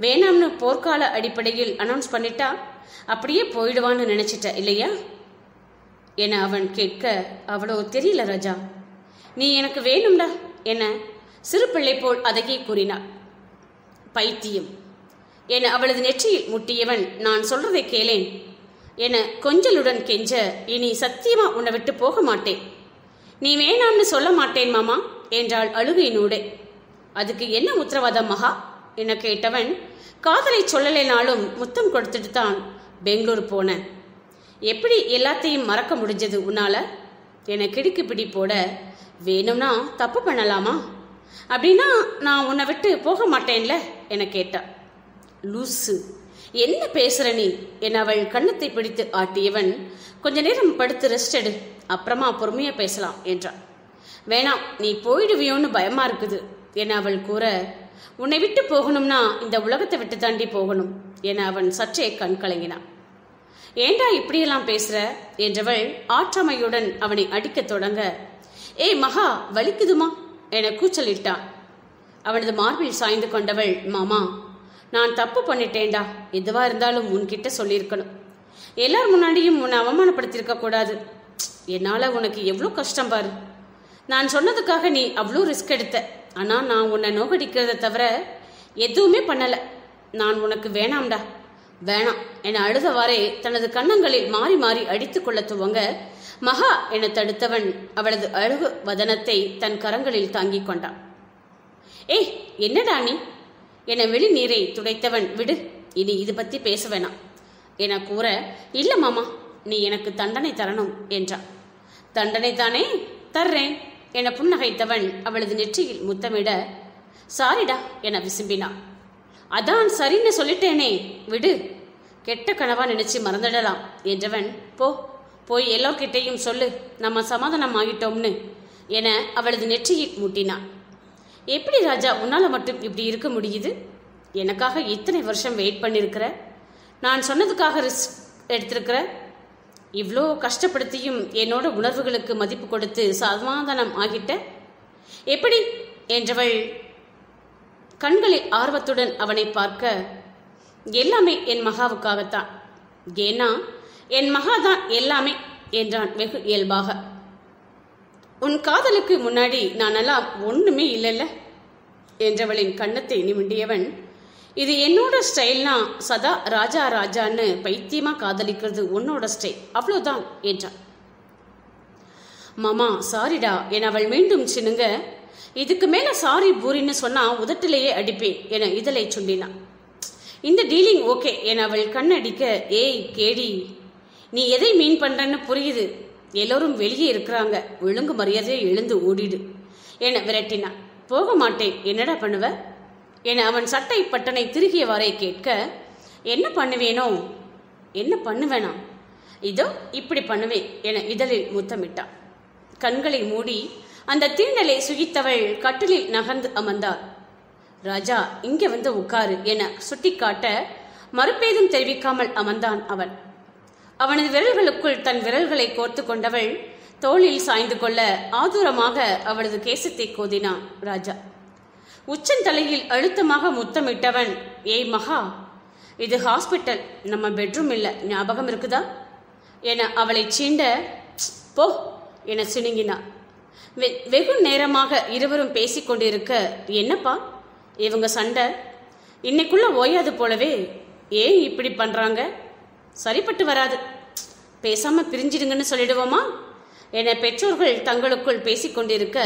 Speaker 1: வேணாம்னு போர்க்கால அடிப்படையில் அனௌன்ஸ் பண்ணிட்டா அப்படியே போயிடுவான்னு நினைச்சிட்ட இல்லையா? என அவன் கேட்க அவளோ தெரியல ராஜா. நீ எனக்கு வேணும்டா என சிறு பிள்ளை போல் அதையே கூறினாள். பைத்தியம். என அவளது நெற்றியில் முட்டியவன் நான் சொல்றதை கேளேன் என கொஞ்சலுடன் கெஞ்ச இனி சத்தியமா உன்னை விட்டு போக மாட்டேன். நீ வேணாம்னு சொல்ல மாட்டேன் மாமா என்றாள் அழுகையினூடே அதுக்கு என்ன உத்தரவாதம் மகா? என கேட்டவன் காதலை சொல்லலைனாலும் முத்தம் கொடுத்துட்டு தான் பெங்களூர் போனேன் எப்படி எல்லாத்தையும் மறக்க முடிஞ்சது உன்னால? என கிடுக்கு பிடி போட வேணும்னா தப்பு பண்ணலாமா? அப்படின்னா நான் உன்னை விட்டு போக மாட்டேன்ல? என கேட்டா. லூசு. என்ன பேசுற நீ? என அவள் கண்ணத்தை பிடித்து ஆட்டியவன் கொஞ்ச நேரம் படுத்து ரெஸ்ட் எடு அப்புறமா பொறுமையா பேசலாம் என்றான். வேணாம் நீ போயிடுவியோன்னு பயமா இருக்குது என அவள் கூற உன்னை விட்டு போகணும்னா இந்த உலகத்தை விட்டு தாண்டி போகணும் என அவன் சற்றே கண் கலங்கினான். ஏண்டா இப்படியெல்லாம் பேசுற? என்றவள் ஆற்றமையுடன் அவனை அடிக்கத் தொடங்க ஏய் மகா வலிக்குதுமா? என கூச்சலிட்டான். அவனது மார்பில் சாய்ந்து கொண்டவள் மாமா நான் தப்பு பண்ணிட்டேன்டா. எதுவா இருந்தாலும் உன்கிட்ட சொல்லியிருக்கணும். எல்லார் முன்னாடியும் உன்னை அவமானப்படுத்தியிருக்க கூடாது. என்னால உனக்கு எவ்வளோ கஷ்டம் பாரு. நான் சொன்னதுக்காக நீ அவ்வளோ ரிஸ்க் எடுத்த. ஆனால் நான் உன்னை நோக்கடிக்கிறத தவிர எதுவுமே பண்ணலை. நான் உனக்கு வேணாம்டா. வேணாம். என அழுதவாறே தனது கன்னங்களில் மாறி மாறி அடித்துக் கொள்ள துவங்க மகா என தடுத்தவன் அவளது அழகு வதனத்தை தன் கரங்களில் தாங்கிக் கொண்டான். ஏய் என்னடா நீ? என வெளி நீரை துடைத்தவன் விடு. இனி இது பத்தி பேச வேணாம். என கூற இல்ல மாமா நீ எனக்கு தண்டனை தரணும் என்றான். தண்டனை தானே தர்றேன். என புன்னகைத்தவன் அவளது நெற்றியில் முத்தமிட சாரிடா என விசும்பினான் அதான் சரின்னு சொல்லிட்டேனே விடு. கெட்ட கனவா நினைச்சு மறந்துடலாம் என்றவன் போ போய் எல்லோர்கிட்டையும் சொல்லு நம்ம சமாதானம் ஆகிட்டோம்னு என அவளது நெற்றியில் மூட்டினான் எப்படி ராஜா உன்னால மட்டும் இப்படி இருக்க முடியுது? எனக்காக இத்தனை வருஷம் வெயிட் பண்ணியிருக்கிற நான் சொன்னதுக்காக ரிஸ்க் எடுத்திருக்கிற? இவ்வளோ கஷ்டப்படுத்தியும் என்னோட உணர்வுகளுக்கு மதிப்பு கொடுத்து சமாதானம் ஆகிட்ட? எப்படி? என்றவள் கண்களை ஆர்வத்துடன் அவனை பார்க்க எல்லாமே என் மகாவுக்காகத்தான். ஏன்னா என் மகாதான் எல்லாமே என்றான் வெகு இயல்பாக. உன் காதலுக்கு முன்னாடி நானெல்லாம் ஒண்ணுமே இல்லைல்ல? என்றவளின் கண்ணத்தை நிமிண்டியவன் இது என்னோட ஸ்டைல்னா சதா ராஜா ராஜான்னு பைத்தியமா காதலிக்கிறது உன்னோட ஸ்டைல் அவ்வளோதான் என்றான். மாமா சாரிடா என அவள் மீண்டும் சினுங்க. இதுக்கு மேல சாரி பூரின்னு சொன்னா உதட்டிலேயே அடிப்பேன் என இதழை சுண்டினான் இந்த டீலிங் ஓகே என அவள் கண்ணடிக்க ஏய் கேடி நீ எதை மீன் பண்றன்னு புரியுது. எல்லோரும் வெளியே இருக்கிறாங்க ஒழுங்கு மரியாதையை எழுந்து ஓடிடு என விரட்டினான். போக மாட்டேன் என்னடா பண்ணுவ? என அவன் சட்டை பட்டனை திருகியவாறே கேட்க என்ன பண்ணுவேனோ? என்ன பண்ணுவேனா? இதோ இப்படி பண்ணுவேன் என இதழில் முத்தமிட்டான். கண்களை மூடி அந்த தீண்டலை சுகித்தவள் கட்டிலில் நகர்ந்து அமர்ந்தாள். ராஜா இங்கே வந்து உட்காரு என சுட்டிக்காட்ட மறுபேதும் தெரிவிக்காமல் அமர்ந்தான் அவன். அவனது விரல்களுக்குள் தன் விரல்களை கோர்த்து கொண்டவள் தோளில் சாய்ந்து கொள்ள ஆதூரமாக அவளது கேசத்தை கோதினான் ராஜா. உச்சந்தலையில் அழுத்தமாக முத்தமிட்டவன் ஏய் மகா இது ஹாஸ்பிட்டல் நம்ம பெட்ரூம் இல்லை ஞாபகம் இருக்குதா? என அவளை சீண்ட போ என சினுங்கினான் வெ- வெகு நேரமாக இருவரும் பேசிக் கொண்டிருக்க என்னப்பா இவங்க சண்டை? இன்னைக்குள்ள ஓயாது போலவே ஏன் இப்படி பண்றாங்க? சரிப்பட்டு வராது. பேசாம பிரிஞ்சிடுங்கன்னு சொல்லிடுவோமா? என பெற்றோர்கள் தங்களுக்குள் பேசிக்கொண்டிருக்க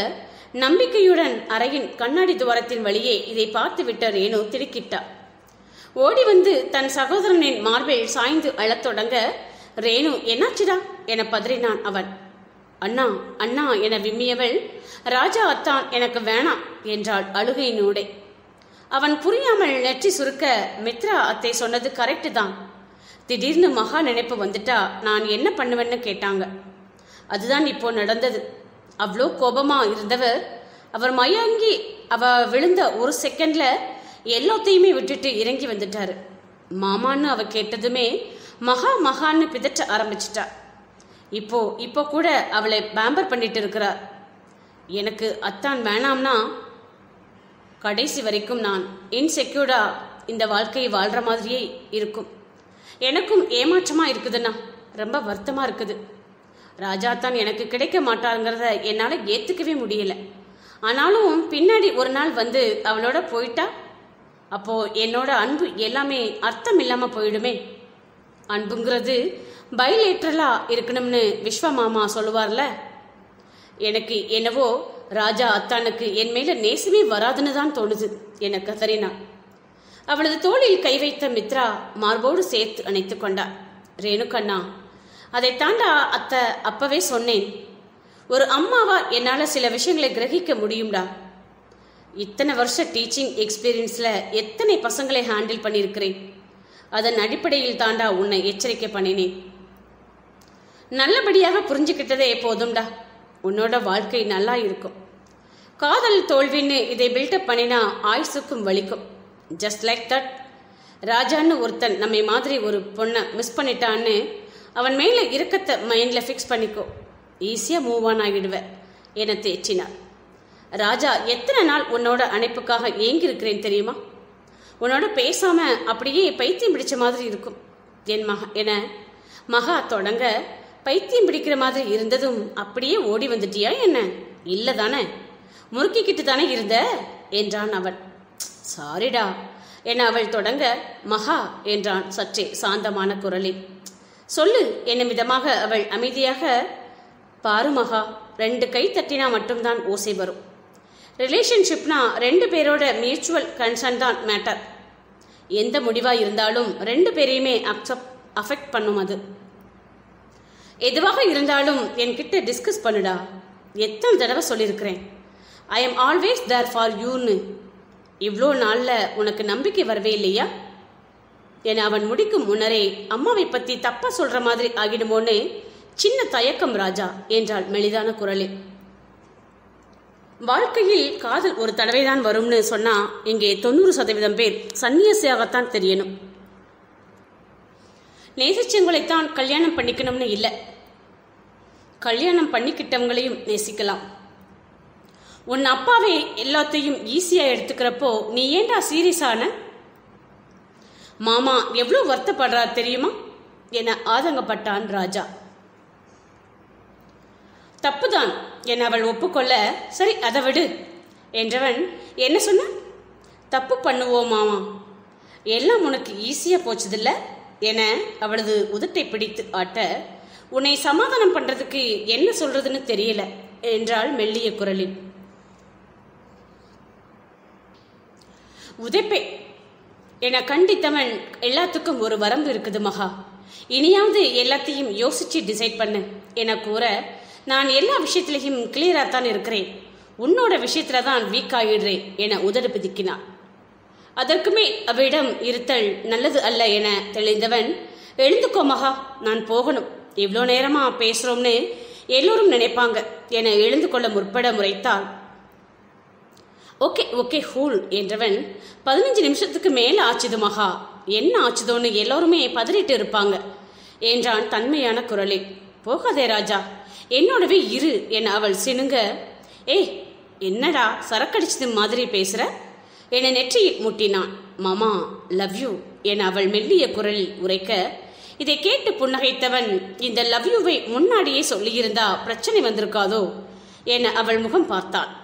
Speaker 1: நம்பிக்கையுடன் அறையின் கண்ணாடி துவாரத்தின் வழியே இதை பார்த்துவிட்ட ரேணு திடுக்கிட்டா. ஓடி வந்து தன் சகோதரனின் மார்பில் சாய்ந்து அழத் தொடங்க ரேணு என்னாச்சுடா? என பதறினான் அவன். அண்ணா அண்ணா என விம்மியவள் ராஜா அத்தான் எனக்கு வேணாம் என்றாள் அழுகையினூடே அவன் புரியாமல் நெற்றி சுருக்க மித்ரா அத்தை சொன்னது கரெக்டு தான். திடீர்னு மகா நினைப்பு வந்துட்டா நான் என்ன பண்ணுவேன்னு கேட்டாங்க. அதுதான் இப்போ நடந்தது. அவ்வளோ கோபமா இருந்தவர். அவர் மயங்கி அவ விழுந்த ஒரு செகண்ட்ல எல்லாத்தையுமே விட்டுட்டு இறங்கி வந்துட்டாரு. மாமான்னு அவ கேட்டதுமே மகா மகான்னு பிதற்ற ஆரம்பிச்சிட்டா. இப்போ இப்போ கூட அவளை பேம்பர் பண்ணிட்டு இருக்கிறார் எனக்கு அத்தான் வேணாம்னா கடைசி வரைக்கும் நான் இன்செக்யூர்டா இந்த வாழ்க்கையை வாழ்ற மாதிரியே இருக்கும். எனக்கும் ஏமாற்றமா இருக்குதுண்ணா ரொம்ப வருத்தமா இருக்குது. ராஜா தான் எனக்கு கிடைக்க மாட்டாருங்கிறத என்னால் ஏற்றுக்கவே முடியல. ஆனாலும் பின்னாடி ஒரு நாள் வந்து அவளோட போயிட்டா? அப்போ என்னோட அன்பு எல்லாமே அர்த்தம் இல்லாமல் போயிடுமே. அன்புங்கிறது பைலேட்ரலாக இருக்கணும்னு விஸ்வமாமா சொல்லுவார்ல. எனக்கு என்னவோ ராஜா அத்தானுக்கு என் மேல நேசமே வராதுன்னு தான் தோணுது என கதறினா. அவளது தோளில் கை வைத்த மித்ரா மார்போடு சேர்த்து அணைத்து கொண்டார். ரேணுகண்ணா அதை தாண்டா அப்பவே சொன்னேன். ஒரு அம்மாவா என்னால் சில விஷயங்களை கிரகிக்க முடியும்டா. இத்தனை வருஷ டீச்சிங் எக்ஸ்பீரியன்ஸில் எத்தனை பசங்களை ஹேண்டில் பண்ணியிருக்கிறேன். அதன் அடிப்படையில் தாண்டா உன்னை எச்சரிக்கை பண்ணினேன். நல்லபடியாக புரிஞ்சுக்கிட்டதே போதும்டா. உன்னோட வாழ்க்கை நல்லா இருக்கும். காதல் தோல்வின்னு இதை பில்டப் பண்ணினா ஆயுசுக்கும் வலிக்கும். ஜஸ்ட் லைக் தட் ராஜான்னு ஒருத்தன் நம்மை மாதிரி ஒரு பொண்ணை மிஸ் பண்ணிட்டான்னு அவன் மேல இருக்கத்தை மைண்ட்ல ஃபிக்ஸ் பண்ணிக்கோ. ஈஸியா மூவ் ஆன் ஆகிடுவேன் என தேற்றினார். ராஜா எத்தனை நாள் உன்னோட அணைப்புக்காக ஏங்கியிருக்கிறேன் தெரியுமா? உன்னோட பேசாம அப்படியே பைத்தியம் பிடிச்ச மாதிரி இருக்கும். என் மகா என மகா தொடங்க பைத்தியம் பிடிக்கிற மாதிரி இருந்ததும் அப்படியே ஓடி வந்துட்டியா என்ன? இல்லை தானே முறுக்கிக்கிட்டு தானே இருந்த? என்றான் அவன். சாரிடா என அவள் தொடங்க மகா என்றான் சற்றே சாந்தமான குரலில். சொல்லு என்னும் விதமாக அவள் அமைதியாக பாரு மகா ரெண்டு கை தட்டினா மட்டும்தான் ஓசை வரும். ரிலேஷன்ஷிப்னா ரெண்டு பேரோட மியூச்சுவல் கன்சர்ன் தான் மேட்டர் எந்த முடிவா இருந்தாலும் ரெண்டு பேரையுமே அக்செப்ட் அஃபெக்ட் பண்ணும் அது. எதுவாக இருந்தாலும் என்கிட்ட டிஸ்கஸ் பண்ணுடா. எத்தனை தடவை சொல்லியிருக்கிறேன். I am always there for யூன்னு இவ்வளோ நாளில் உனக்கு நம்பிக்கை வரவே இல்லையா? என அவன் முடிக்கும் முன்னரே அம்மாவை பத்தி தப்பா சொல்ற மாதிரி ஆகிடுமோன்னு சின்ன தயக்கம் ராஜா என்றாள் மெலிதான குரலில். வாழ்க்கையில் காதல் ஒரு தடவை தான் வரும்னு சொன்னா இங்கே தொண்ணூறு சதவீதம் பேர் சன்னியாசியாகத்தான் தெரியணும். நேசிச்சவங்களைத்தான் கல்யாணம் பண்ணிக்கணும்னு இல்லை. கல்யாணம் பண்ணிக்கிட்டவங்களையும் நேசிக்கலாம். உன் அப்பாவே எல்லாத்தையும் ஈஸியா எடுத்துக்கிறப்போ நீ ஏண்டா சீரியஸ் ஆன மாமா எவ்வளவு வருத்தப்படுறார் தெரியுமா? என ஆதங்கப்பட்டான் ராஜா. தப்புதான் என அவள் ஒப்புக்கொள்ள. சரி அதை விடு என்றவன் என்ன சொன்ன? தப்பு பண்ணுவோம் மாமா. எல்லாம் உனக்கு ஈஸியா போச்சதில்ல என அவளது உதட்டை பிடித்து ஆட்ட உன்னை சமாதானம் பண்றதுக்கு என்ன சொல்றதுன்னு தெரியல என்றாள் மெல்லிய குரலில். உதைப்பே என கண்டித்தவன் எல்லாத்துக்கும் ஒரு வரம்பு இருக்குது மகா. இனியாவது எல்லாத்தையும் யோசிச்சு டிசைட் பண்ணு என கூற நான் எல்லா விஷயத்திலையும் கிளியரா தான் இருக்கிறேன். உன்னோட விஷயத்துல தான் வீக் ஆயிடுறேன் என உதடு பிதுக்கினான். அதற்குமே அவரிடம் இருத்தல் நல்லது அல்ல என தெளிந்தவன் எழுந்துக்கோ மகா நான் போகணும். இவ்வளோ நேரமா பேசுறோம்னு எல்லோரும் நினைப்பாங்க என எழுந்து கொள்ள முற்பட முறைத்தாள். ஓகே ஓகே ஹூல் என்றவன் பதினஞ்சு நிமிஷத்துக்கு மேல ஆச்சுது மகா. என்ன ஆச்சுதோன்னு எல்லோருமே பதறிட்டு இருப்பாங்க என்றான் தன்மையான குரலில் போகாதே ராஜா என்னோடவே இரு என அவள் சினுங்க. ஏய் என்னடா சரக்கடிச்சது மாதிரி பேசுற? என நெற்றி முட்டினான். மாமா லவ் யூ என அவள் மெல்லிய குரலில் உரைக்க. இதை கேட்டு புன்னகைத்தவன் இந்த லவ் யூவை முன்னாடியே சொல்லியிருந்தா பிரச்சனை வந்திருக்காதோ? என அவள் முகம் பார்த்தான்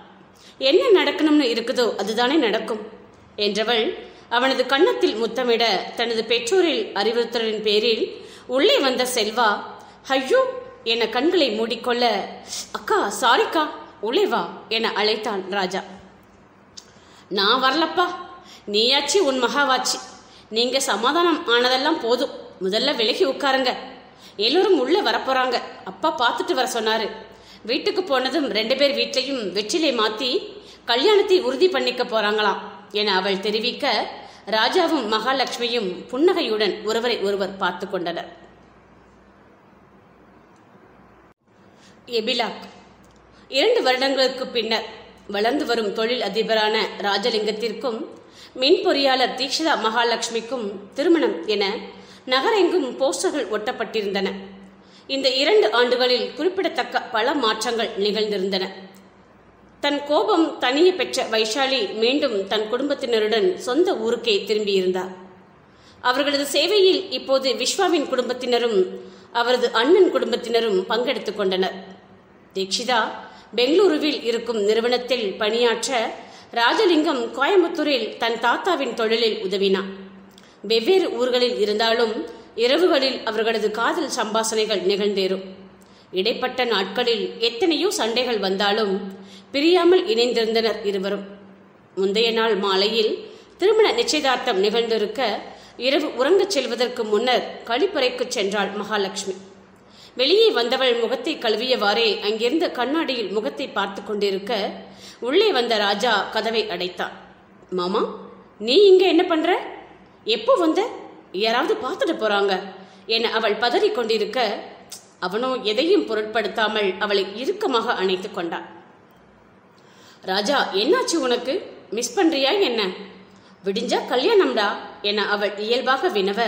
Speaker 1: என்ன நடக்கணும்னு இருக்குதோ அதுதானே நடக்கும் என்றவள் அவனது கன்னத்தில் முத்தமிட தனது பெற்றோரில் அறிவுறுத்தலின் பேரில் உள்ளே வந்த செல்வா ஐயோ! என கண்களை மூடிக்கொள்ள அக்கா சாரிக்கா உள்ளே வா என அழைத்தான் ராஜா. நான் வரலப்பா. நீயாச்சி உன் மகாவாச்சி. நீங்க சமாதானம் ஆனதெல்லாம் போதும். முதல்ல விலகி உட்காருங்க. எல்லோரும் உள்ள வரப்போறாங்க. அப்பா பார்த்துட்டு வர சொன்னாரு. வீட்டுக்கு போனதும் ரெண்டு பேர் வீட்லையும் வெற்றிலை மாத்தி கல்யாணத்தை உறுதி பண்ணிக்க போறாங்களாம் என அவள் தெரிவிக்க ராஜாவும் மகாலட்சுமியும் புன்னகையுடன் ஒருவரை ஒருவர் பார்த்து கொண்டனர். எபிலாக். இரண்டு வருடங்களுக்கு பின்னர் வளர்ந்து வரும் தொழில் அதிபரான ராஜலிங்கத்திற்கும் மின் பொறியாளர் தீக்ஷிதா மகாலட்சுமிக்கும் திருமணம் என நகரெங்கும் போஸ்டர்கள் ஒட்டப்பட்டிருந்தன. இந்த இரண்டு ஆண்டுகளில் குறிப்பிடத்தக்க பல மாற்றங்கள் நிகழ்ந்திருந்தன. தன் கோபம் தனிய பெற்ற வைஷாலி மீண்டும் தன் குடும்பத்தினருடன் சொந்த ஊருக்கே திரும்பியிருந்தார். அவர்களது சேவையில் இப்போது விஸ்வாவின் குடும்பத்தினரும் அவரது அண்ணன் குடும்பத்தினரும் பங்கெடுத்துக் கொண்டனர். தீக்ஷிதா பெங்களூருவில் இருக்கும் நிறுவனத்தில் பணியாற்ற ராஜலிங்கம் கோயம்புத்தூரில் தன் தாத்தாவின் தொழிலில் உதவினார் வெவ்வேறு ஊர்களில் இருந்தாலும் இரவுகளில் அவர்களது காதல் சம்பாசனைகள் நிகழ்ந்தேறும். இடைப்பட்ட நாட்களில் எத்தனையோ சண்டைகள் வந்தாலும் பிரியாமல் இணைந்திருந்தனர் இருவரும். முந்தைய நாள் மாலையில் திருமண நிச்சயதார்த்தம் நிகழ்ந்திருக்க இரவு உறங்கச் செல்வதற்கு முன்னர் கழிப்பறைக்கு சென்றாள் மகாலட்சுமி. வெளியே வந்தவள் முகத்தை கழுவியவாறே அங்கிருந்த கண்ணாடியில் முகத்தை பார்த்து கொண்டிருக்க உள்ளே வந்த ராஜா கதவை அடைத்தான். மாமா நீ இங்க என்ன பண்ற? எப்போ வந்த? யாராவது பார்த்துட்டு போறாங்க. என அவள் பதறிக் கொண்டிருக்க அவனோ எதையும் பொருட்படுத்தாமல் அவளை இறுக்கமாக அணைத்துக் கொண்டான் ராஜா என்னாச்சு உனக்கு? மிஸ் பண்றியா என்ன? விடிஞ்சா கல்யாணம்டா? என அவள் இயல்பாக வினவ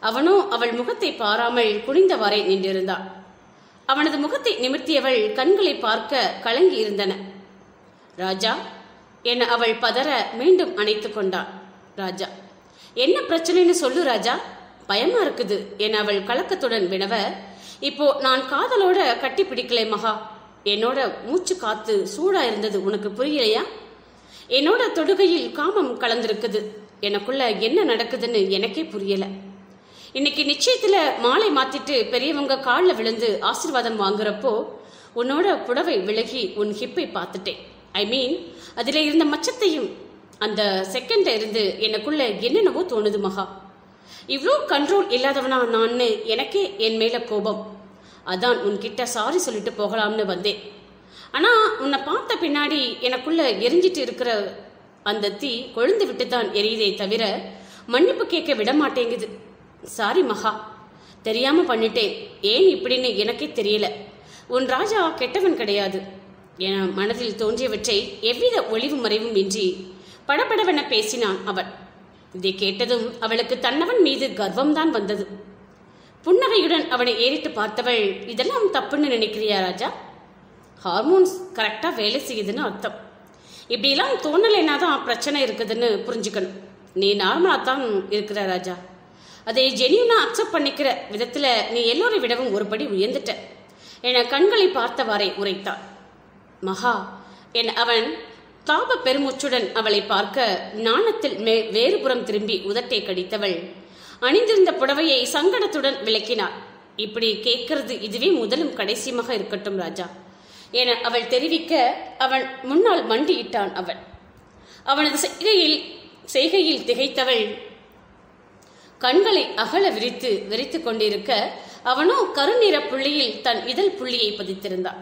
Speaker 1: அவனோ அவள் முகத்தை பாராமல் குனிந்தவாறே நின்றிருந்தான் அவனது முகத்தை நிமிர்த்தியவள் கண்களை பார்க்க கலங்கி இருந்தன. ராஜா என அவள் பதற மீண்டும் அணைத்துக் கொண்டான் ராஜா என்ன பிரச்சனைன்னு சொல்லு ராஜா. பயமா இருக்குது என அவள் கலக்கத்துடன் வினவ. இப்போ நான் காதலோட கட்டி பிடிக்கலை மகா. என்னோட மூச்சு காத்து சூடா இருந்தது உனக்கு புரியலையா? என்னோட தொடுகையில் காமம் கலந்திருக்குது. எனக்குள்ள என்ன நடக்குதுன்னு எனக்கே புரியல. இன்னைக்கு நிச்சயத்துல மாலை மாத்திட்டு பெரியவங்க காலில் விழுந்து ஆசீர்வாதம் வாங்குறப்போ உன்னோட புடவை விலகி உன் ஹிப்பை பார்த்துட்டேன். ஐ மீன் அதில் இருந்த மச்சத்தையும் அந்த செகண்ட்ல இருந்து எனக்குள்ள என்னென்னவோ தோணுது மகா. இவ்வளோ கண்ட்ரோல் இல்லாதவனா நான்னு எனக்கே என் மேல கோபம். அதான் உன்கிட்ட சாரி சொல்லிட்டு போகலாம்னு வந்தேன். ஆனா உன்னை பார்த்த பின்னாடி எனக்குள்ள எரிஞ்சிட்டு இருக்கிற அந்த தீ கொழுந்து விட்டு தான் எரியுதே தவிர மன்னிப்பு கேட்க விட மாட்டேங்குது. சாரி மகா. தெரியாம பண்ணிட்டேன். ஏன் இப்படின்னு எனக்கே தெரியல. உன் ராஜா கெட்டவன் கிடையாது. என மனதில் தோன்றியவற்றை எவ்வித ஒளிவு மறைவும் இன்றி படபடவென பேசினான் அவன் இதை கேட்டதும் அவளுக்கு தன்னவன் மீது கர்வம்தான் வந்தது. புன்னகையுடன் அவனை ஏறிட்டு பார்த்தவள் இதெல்லாம் தப்புன்னு நினைக்கிறியா ராஜா? ஹார்மோன்ஸ் கரெக்டாக வேலை செய்யுதுன்னு அர்த்தம். இப்படிலாம் தோணலைன்னா தான் பிரச்சனை இருக்குதுன்னு புரிஞ்சுக்கணும். நீ நார்மலாக தான் இருக்கிற ராஜா. அதை ஜெனியூனாக அக்செப்ட் பண்ணிக்கிற விதத்தில் நீ எல்லோரை விடவும் ஒருபடி உயர்ந்துட்ட. என கண்களை பார்த்தவாறே உரைத்தான் மகா என் அவன் தாப பெருமூச்சுடன் அவளை பார்க்க நாணத்தில் மே வேறுபுறம் திரும்பி உதட்டை கடித்தவள். அணிந்திருந்த புடவையை சங்கடத்துடன் விளக்கினாள் இப்படி கேட்கறது இதுவே முதலும் கடைசியமாக இருக்கட்டும் ராஜா என அவள் தெரிவிக்க அவன் முன்னால் மண்டியிட்டான் அவன் அவனது செய்கையில் செய்கையில் திகைத்தவள். கண்களை அகல விரித்து விரித்துக் கொண்டிருக்க அவனோ கருநிற புள்ளியில் தன் இதழ் புள்ளியை பதித்திருந்தான்.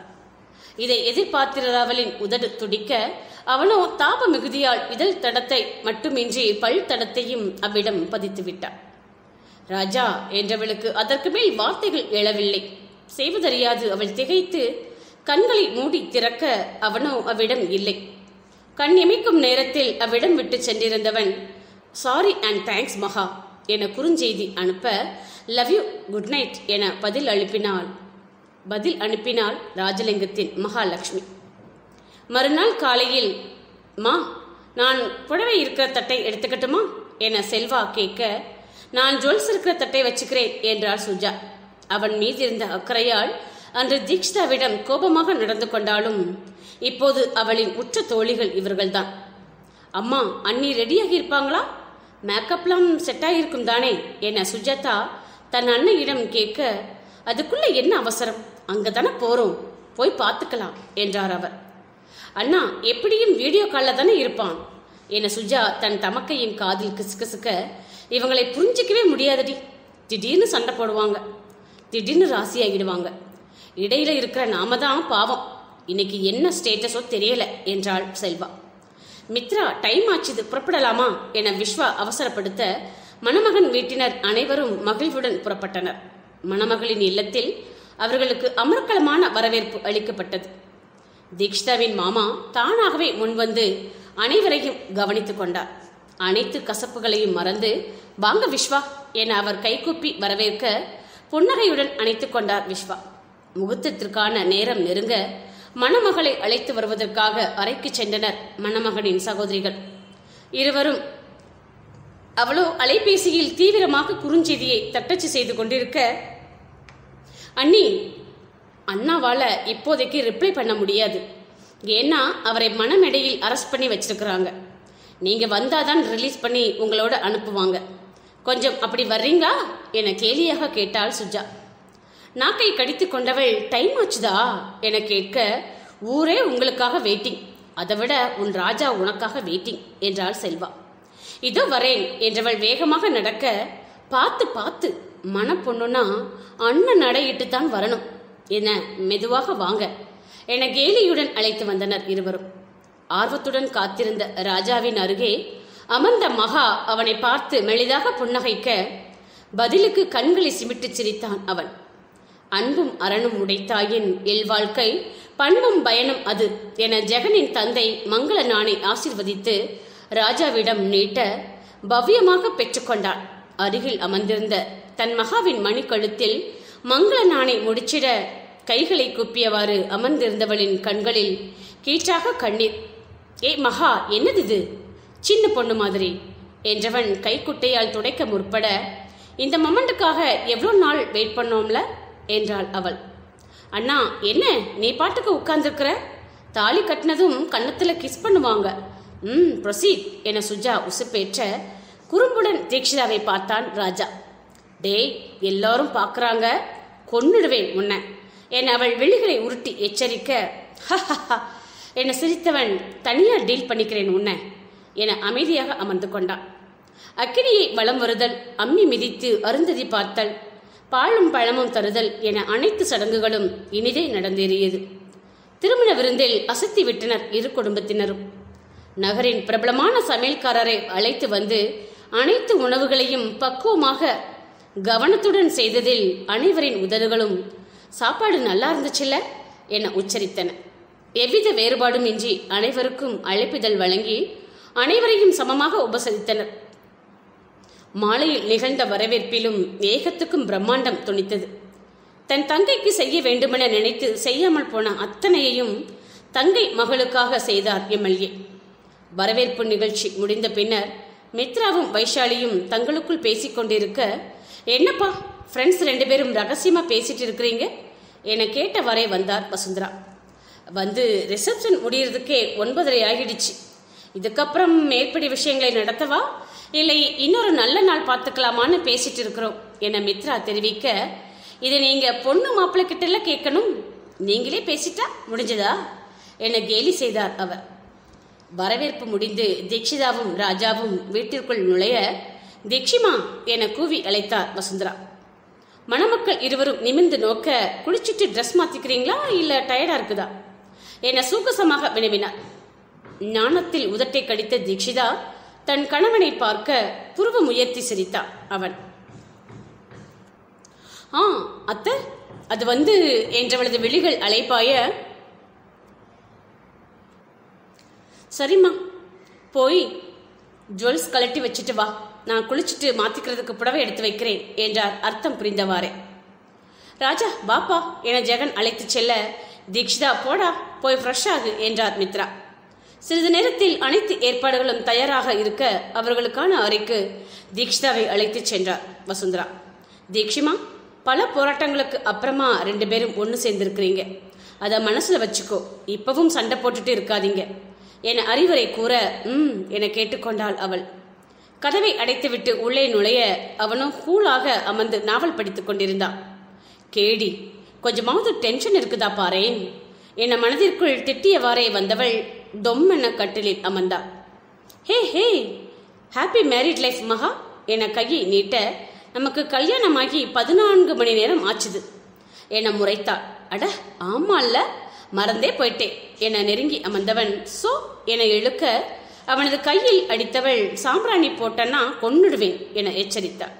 Speaker 1: இதை எதிர்பார்த்திருந்தவளின் உதடு துடிக்க அவனோ தாப மிகுதியால் இதழ் தடத்தை மட்டுமின்றி பல் தடத்தையும் அவ்விடம் பதித்து விட்டான் ராஜா என்றவளுக்கு அதற்கு மேல் வார்த்தைகள் எழவில்லை. செய்வதறியாது அவள் திகைத்து கண்களை மூடி திறக்க அவனோ அவ்விடம் இல்லை. கண் இமைக்கும் நேரத்தில் அவ்விடம் விட்டு சென்றிருந்தவன் சாரி அண்ட் தேங்க்ஸ் மகா என குறுஞ்செய்தி அனுப்ப லவ் யூ குட் நைட் என பதில் அனுப்பினாள். பதில் அனுப்பினாள் ராஜலிங்கத்தின் மகாலட்சுமி. மறுநாள் காலையில் மா நான் புடவை இருக்கிற தட்டை எடுத்துக்கட்டுமா? என செல்வா கேட்க நான் ஜுவல்ஸ் இருக்கிற தட்டை வச்சுக்கிறேன் என்றாள் சுஜா. அவன் மீது இருந்த அக்கறையால் அன்று தீக்ஷிதாவிடம் கோபமாக நடந்து கொண்டாலும் இப்போது அவளின் உற்ற தோழிகள் இவர்கள்தான். அம்மா அண்ணி ரெடியாகி இருப்பாங்களா? மேக்கப்லாம் செட் ஆகியிருக்கும் தானே? என சுஜாதா தன் அண்ணையிடம் கேட்க அதுக்குள்ள என்ன அவசரம்? அங்கதானே போறோம். போய் பார்த்துக்கலாம் என்றார் அவர். அண்ணா எப்படியும் வீடியோ காலில் தானே இருப்பான்? என சுஜா தன் தமக்கையின் காதில் கிசுகிசுக்க இவங்களை புரிஞ்சிக்கவே முடியாதடி. திடீர்னு சண்டை போடுவாங்க. திடீர்னு ராசியாகிடுவாங்க. இடையில இருக்கிற நாம தான் பாவம். இன்னைக்கு என்ன ஸ்டேட்டஸோ தெரியல என்றாள் செல்வா. மித்ரா டைம் ஆச்சுது புறப்படலாமா? என விஸ்வா அவசரப்படுத்த மணமகன் வீட்டினர் அனைவரும் மகிழ்வுடன் புறப்பட்டனர். மணமகளின் இல்லத்தில் அவர்களுக்கு அமர்க்கலமான வரவேற்பு அளிக்கப்பட்டது. தீக்ஷிதாவின் மாமா தானாகவே முன்வந்து அனைவரையும் கவனித்துக் கொண்டார். அனைத்து கசப்புகளையும் மறந்து வாங்க விஸ்வா என அவர் கைகூப்பி வரவேற்க புன்னகையுடன் அணைத்துக் கொண்டார் விஸ்வா முகூர்த்தத்திற்கான நேரம் நெருங்க மணமகளை அழைத்து வருவதற்காக அறைக்கு சென்றனர் மணமகனின் சகோதரிகள். இருவரும் அவளோ அலைபேசியில் தீவிரமாக குறுஞ்செய்தியை தட்டச்சு செய்து கொண்டிருக்க அண்ணி அண்ணாவால இப்போதைக்கு ரிப்ளை பண்ண முடியாது. ஏன்னா அவரை மனமெடையில் அரெஸ்ட் பண்ணி வச்சிருக்கிறாங்க. நீங்க வந்தாதான் ரிலீஸ் பண்ணி உங்களோட அனுப்புவாங்க. கொஞ்சம் அப்படி வர்றீங்களா? என கேலியாக கேட்டாள் சுஜா. நாக்கை கடித்து கொண்டவள் டைம் ஆச்சுதா என கேட்க ஊரே உங்களுக்காக வெயிட்டிங் அதை விட உன் ராஜா உனக்காக வெயிட்டிங் என்றாள் செல்வா. இதோ வரேன் என்றவள் வேகமாக நடக்க பார்த்து பார்த்து மன பொண்ணுன்னா அண்ணன் நடையிட்டு தான் வரணும். என மெதுவாக வாங்க என கேலியுடன் அழைத்து வந்தனர் இருவரும். ஆர்வத்துடன் காத்திருந்த ராஜாவின் அருகே அமர்ந்த மகா அவனை பார்த்து மெளிதாக புன்னகைக்க பதிலுக்கு கண்களை சிமிட்டு சிரித்தான் அவன். அன்பும் அரணும் உடைத்தாயின் இல்வாழ்க்கை பண்பும் பயனும் அது என ஜெகனின் தந்தை மங்கள நானை ஆசிர்வதித்து ராஜாவிடம் நீட்ட பவ்யமாக பெற்றுக்கொண்டான் அருகில் அமர்ந்திருந்த தன் மகாவின் மணிக்கழுத்தில் மங்கள நாணை முடிச்சிட கைகளை குப்பியவாறு அமர்ந்திருந்தவளின் கண்களில் கீற்றாக கண்ணீர். ஏ மகா என்னது இது? சின்ன பொண்ணு மாதிரி என்றவன் கைக்குட்டையால் துடைக்க முற்பட இந்த மொமெண்ட்டுக்காக எவ்வளோ நாள் வெயிட் பண்ணோம்ல? என்றாள் அவள். அண்ணா என்ன? நீ பாட்டுக்கு உட்கார்ந்துருக்கிற? தாலி கட்டினதும் கன்னத்தில் கிஸ் பண்ணுவாங்க. ம் ப்ரொசீட் என சுஜா உசுப்பேற்ற குறும்புடன் தீக்ஷிதாவை பார்த்தான் ராஜா. டேய் எல்லாரும் பார்க்குறாங்க கொன்னுடுவேன் உன்னை. என் அவள் விழிகளை உருட்டி எச்சரிக்க என சிரித்தவன் தனியாக டீல் பண்ணிக்கிறேன் உன்னை என அமைதியாக அமர்ந்து கொண்டான். அக்கினியை வலம் வருதல் அம்மி மிதித்து அருந்ததி பார்த்தல் பாலும் பழமும் தருதல் என அனைத்து சடங்குகளும் இனிதே நடந்தேறியது. திருமண விருந்தில் அசத்தி விட்டனர் இரு குடும்பத்தினரும். நகரின் பிரபலமான சமையல்காரரை அழைத்து வந்து அனைத்து உணவுகளையும் பக்குவமாக கவனத்துடன் செய்ததில் அனைவரின் உதடுகளும் சாப்பாடு நல்லா இருந்துச்சுல்ல? என உச்சரித்தன. எவ்வித வேறுபாடும் இன்றி அனைவருக்கும் அழைப்பிதழ் வழங்கி அனைவரையும் சமமாக உபசரித்தனர். மாலையில் நிகழ்ந்த வரவேற்பிலும் ஏகத்துக்கும் பிரம்மாண்டம் துணித்தது. தன் தங்கைக்கு செய்ய வேண்டுமென நினைத்து செய்யாமல் போன அத்தனையையும் தங்கை மகளுக்காக செய்தார் எம்எல்ஏ. வரவேற்பு நிகழ்ச்சி முடிந்த பின்னர் மித்ராவும் வைஷாலியும் தங்களுக்குள் பேசிக்கொண்டிருக்க என்னப்பா ஃப்ரெண்ட்ஸ் ரெண்டு பேரும் ரகசியமாக பேசிட்டு இருக்கிறீங்க. என்னை கேட்ட வரை வந்தார் வசுந்தரா. வந்து ரிசப்ஷன் முடியறதுக்கே ஒன்பதரை ஆகிடுச்சு. இதுக்கப்புறம் மேற்படி விஷயங்களை நடத்தவா? இல்லை இன்னொரு நல்ல நாள் பார்த்துக்கலாமான்னு பேசிட்டு இருக்கிறோம் என மித்ரா தெரிவிக்க இதை நீங்க பொண்ணு மாப்பிள்ளை கிட்ட கேட்கணும். நீங்களே பேசிட்டா முடிஞ்சதா? என கேலி செய்தார் அவர். வரவேற்பு முடிந்து தீக்ஷிதாவும் ராஜாவும் வீட்டிற்குள் நுழைய தீக்ஷிமா என கூவி அழைத்தார் வசுந்தரா. மணமக்கள் இருவரும் நிமிர்ந்து நோக்க குளிச்சுட்டு ட்ரெஸ் மாத்திக்கிறீங்களா? இல்ல டயர்டா இருக்குதா? என சூக்கசமாக வினவினார். ஞானத்தில் உதட்டை கடித்த தீக்ஷிதா தன் கணவனை பார்க்க புருவம் உயர்த்தி சிரித்தான் அவன். ஆ அத்தை அது வந்து என்றவளது விழிகள் அலைப்பாய சரிம்மா போய் ஜுவல்ஸ் கலட்டி வச்சுட்டு வா. நான் குளிச்சுட்டு மாத்திக்கிறதுக்கு புடவை எடுத்து வைக்கிறேன் என்றார் அர்த்தம் புரிந்தவாறே. ராஜா பாப்பா என ஜெகன் அழைத்து செல்ல தீக்ஷிதா போடா போய் ஃப்ரெஷ் ஆகு என்றார் மித்ரா. சிறிது நேரத்தில் அனைத்து ஏற்பாடுகளும் தயாராக இருக்க அவர்களுக்கான அறைக்கு தீக்ஷிதாவை அழைத்து சென்றார் வசுந்தரா. தீக்ஷிமா பல போராட்டங்களுக்கு அப்புறமா ரெண்டு பேரும் ஒன்று சேர்ந்திருக்கிறீங்க. அதை மனசுல வச்சுக்கோ இப்பவும் சண்டை போட்டுட்டு இருக்காதீங்க. என அறிவுரை கூற ம் என கேட்டுக்கொண்டாள் அவள். கதவை அடைத்துவிட்டு உள்ளே நுழைய அவனும் கூலாக அமர்ந்து நாவல் படித்துக் கொண்டிருந்தான். கேடி கொஞ்சமாவது டென்ஷன் இருக்குதா பாரேன்? என மனதிற்குள் திட்டியவாறே வந்தவள் டொம்மென கட்டிலில் அமர்ந்தா hey hey happy married life Maha! என கையை நீட்ட நமக்கு கல்யாணமாகி பதினான்கு மணி நேரம் ஆச்சுது. என முறைத்தாள். அட ஆமால்ல. மறந்தே போயிட்டேன் என நெருங்கி அமர்ந்தவன் சோ என இழுக்க அவனது கையில் அடித்தவள் சாம்பிராணி போட்டன்னா கொன்னுடுவேன் என எச்சரித்தாள்.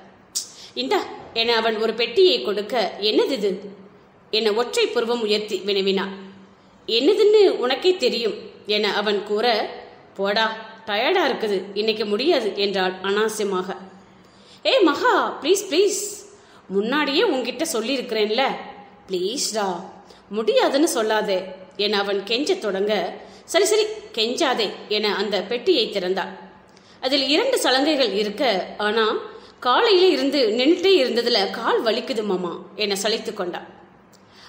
Speaker 1: இந்தா என அவன் ஒரு பெட்டியை கொடுக்க என்னது இது என ஒற்றை புருவம் உயர்த்தி வினவினான் என்னதுன்னு உனக்கே தெரியும் என அவன் கூற போடா டயர்டா இருக்குது இன்னைக்கு முடியாது என்றாள் அனாவசியமாக ஏ மகா ப்ளீஸ் ப்ளீஸ் முன்னாடியே உங்ககிட்ட சொல்லியிருக்கிறேன்ல ப்ளீஸ்டா முடியாதுன்னு சொல்லாதே என அவன் கெஞ்ச தொடங்க சரி சரி கெஞ்சாதே என அந்த பெட்டியை திறந்தாள். அதில் இரண்டு சலங்கைகள் இருக்க ஆனா காலையில இருந்து நின்றுட்டே இருந்ததுல கால் வலிக்குது மாமா என சளைத்து கொண்டான்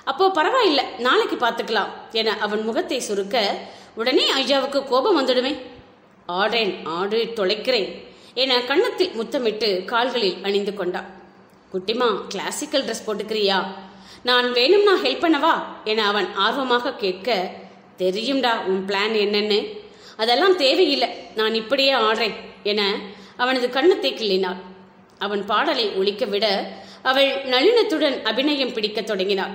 Speaker 1: அப்போ பரவாயில்ல நாளைக்கு பார்த்துக்கலாம் என அவன் முகத்தை சுருக்க உடனே ஐயாவுக்கு கோபம் வந்துடுமே. ஆடேன் ஆடு தொலைக்கிறேன் என கன்னத்தில் முத்தமிட்டு கால்களில் அணிந்து கொண்டான் குட்டிமா கிளாசிக்கல் ட்ரெஸ் போட்டுக்கிறியா? நான் வேணும்னா ஹெல்ப் பண்ணவா? என அவன் ஆர்வமாக கேட்க தெரியும்டா உன் பிளான் என்னன்னு. அதெல்லாம் தேவையில்லை. நான் இப்படியே ஆடுறேன் என அவனது கண்ணத்தை கிள்ளினாள் அவன் பாடலை ஒழிக்க விட அவள் நளினத்துடன் அபிநயம் பிடிக்கத் தொடங்கினாள்.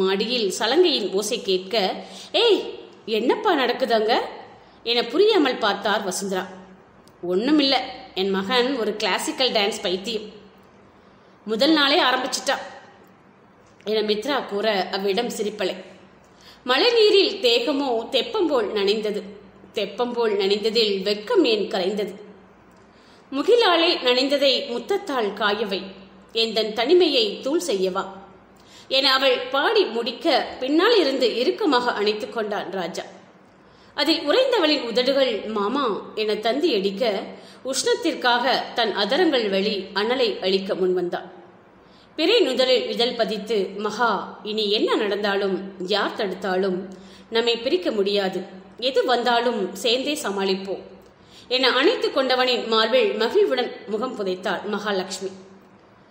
Speaker 1: மாடியில் சலங்கையின் ஓசை கேட்க ஏய் என்னப்பா நடக்குதாங்க என புரியாமல் பார்த்தார் வசுந்தரா. ஒன்றுமில்லை என் மகன் ஒரு கிளாசிக்கல் டான்ஸ் பைத்தியம். முதல் நாளே ஆரம்பிச்சிட்டா என மித்ரா கூற அவ்விடம் சிரிப்பலை. மழை நீரில் தேகமோ தெப்பம் போல் நனைந்தது. தெப்பம் போல் நனைந்ததில் வெட்கம் ஏன் கரைந்தது? முகிலாலே நனைந்ததை முத்தத்தால் காயவை. எந்தன் தனிமையை தூள் செய்யவா? என அவள் பாடி முடிக்க பின்னால் இருந்து இறுக்கமாக அணைத்துக் கொண்டான் ராஜா. அதில் உறைந்தவளின் உதடுகள் மாமா என தந்தி அடிக்க உஷ்ணத்திற்காக தன் அதரங்கள் வழி அனலை அளிக்க முன்வந்தான். பிறை நுதலில் இதழ் பதித்து மகா இனி என்ன நடந்தாலும் யார் தடுத்தாலும் நம்மை பிரிக்க முடியாது. எது வந்தாலும் சேர்ந்தே சமாளிப்போம். என அணைத்துக் கொண்டவனின் மார்பில் மகிழ்வுடன் முகம் புதைத்தாள் மகாலட்சுமி.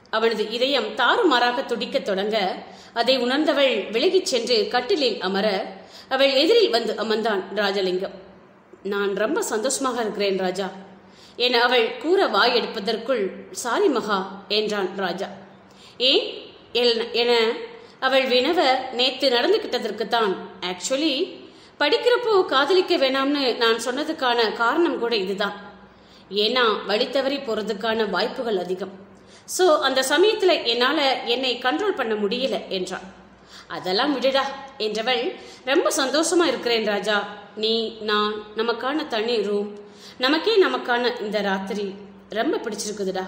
Speaker 1: அவனது இதயம் தாறுமாறாக துடிக்கத் தொடங்க அதை உணர்ந்தவள் விலகிச் சென்று கட்டிலில் அமர அவள் எதிரில் வந்து அமர்ந்தான் ராஜலிங்கம். நான் ரொம்ப சந்தோஷமாக இருக்கிறேன் ராஜா என அவள் கூற வாய் எடுப்பதற்குள் சாரி மகா என்றான் ராஜா. ஏன் எல்- என அவள் வினவ நேத்து நடந்துகிட்டதற்கு தான் ஆக்சுவலி படிக்கிறப்போ காதலிக்க வேணாம்னு நான் சொன்னதுக்கான காரணம் கூட இதுதான். ஏன்னா வழி தவறி போறதுக்கான வாய்ப்புகள் அதிகம். ஸோ அந்த சமயத்துல என்னால என்னை கண்ட்ரோல் பண்ண முடியல என்றாள் அதெல்லாம் விடுடா என்றவள் ரொம்ப சந்தோஷமா இருக்கிறேன் ராஜா. நீ நான் நமக்கான தனி ரூம் நமக்கே நமக்கான இந்த ராத்திரி. ரொம்ப பிடிச்சிருக்குதுடா.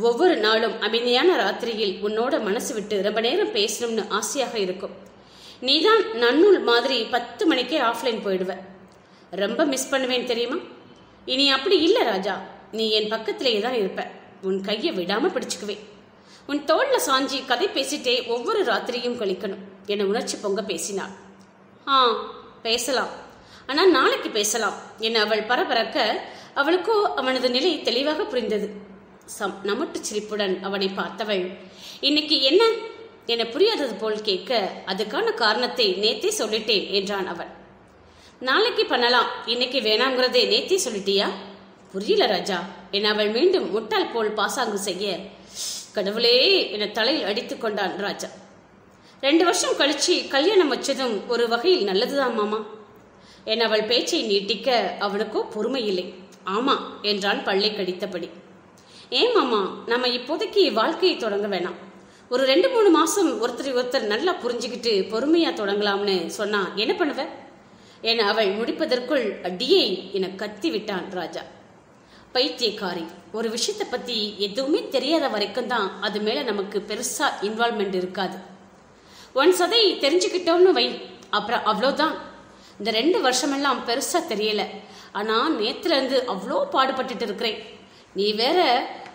Speaker 1: ஒவ்வொரு நாளும் அமைதியான ராத்திரியில் உன்னோட மனசு விட்டு ரொம்ப நேரம் பேசணும்னு ஆசையாக இருக்கும். நீதான் நன்னூல் மாதிரி பத்து மணிக்கே ஆஃப்லைன் போயிடுவ. ரொம்ப மிஸ் பண்ணுவேன் தெரியுமா? இனி அப்படி இல்லை ராஜா. நீ என் பக்கத்திலேயே தான் இருப்ப. உன் கையை விடாம பிடிச்சுக்குவேன் உன் தோல்ல சாஞ்சி கதை பேசிட்டே ஒவ்வொரு ராத்திரியும் கழிக்கணும். என உணர்ச்சி பொங்க பேசினாள். ஆ பேசலாம். ஆனா நாளைக்கு பேசலாம். என அவள் பரபரக்க அவளுக்கோ அவனது நிலை தெளிவாக புரிந்தது. சம் நமட்டு சிரிப்புடன் அவனை பார்த்தவள் இன்னைக்கு என்ன? என புரியாதது போல் கேட்க அதுக்கான காரணத்தை நேத்தே சொல்லிட்டேன் என்றான் அவன். நாளைக்கு பண்ணலாம். இன்னைக்கு வேணாங்கிறதே நேத்தே சொல்லிட்டியா? புரியல ராஜா என அவள் மீண்டும் முட்டாள் போல் பாசாங்கு செய்ய கடவுளே என தலையில் அடித்துக் கொண்டான் ராஜா. ரெண்டு வருஷம் கழிச்சு கல்யாணம் வச்சதும் ஒரு வகையில் நல்லதுதான் மாமா என் அவள் பேச்சை நீட்டிக்க அவனுக்கோ பொறுமை இல்லை. ஆமா என்றான் பள்ளை கடித்தபடி. ஏன் மாமா நம்ம இப்போதைக்கு வாழ்க்கையை தொடங்க வேணாம். ஒரு ரெண்டு மூணு மாசம் ஒருத்தர் ஒருத்தர் நல்லா புரிஞ்சுக்கிட்டு பொறுமையா தொடங்கலாம்னு சொன்னா என்ன பண்ணுவ? என அவள் முடிப்பதற்குள் அடியை என கத்தி விட்டான் ராஜா. பைத்தியக்காரி ஒரு விஷயத்த பத்தி எதுவுமே தெரியாத வரைக்கும் தான் அது மேல நமக்கு பெருசா இன்வால்மெண்ட் இருக்காது. ஒன்ஸ் அதை தெரிஞ்சுக்கிட்டோம்னு வை அப்புறம் அவ்வளோதான் இந்த ரெண்டு வருஷமெல்லாம் பெருசா தெரியல. ஆனா நேத்துல இருந்து அவ்வளோ பாடுபட்டுட்டு இருக்கிறேன். நீ வேற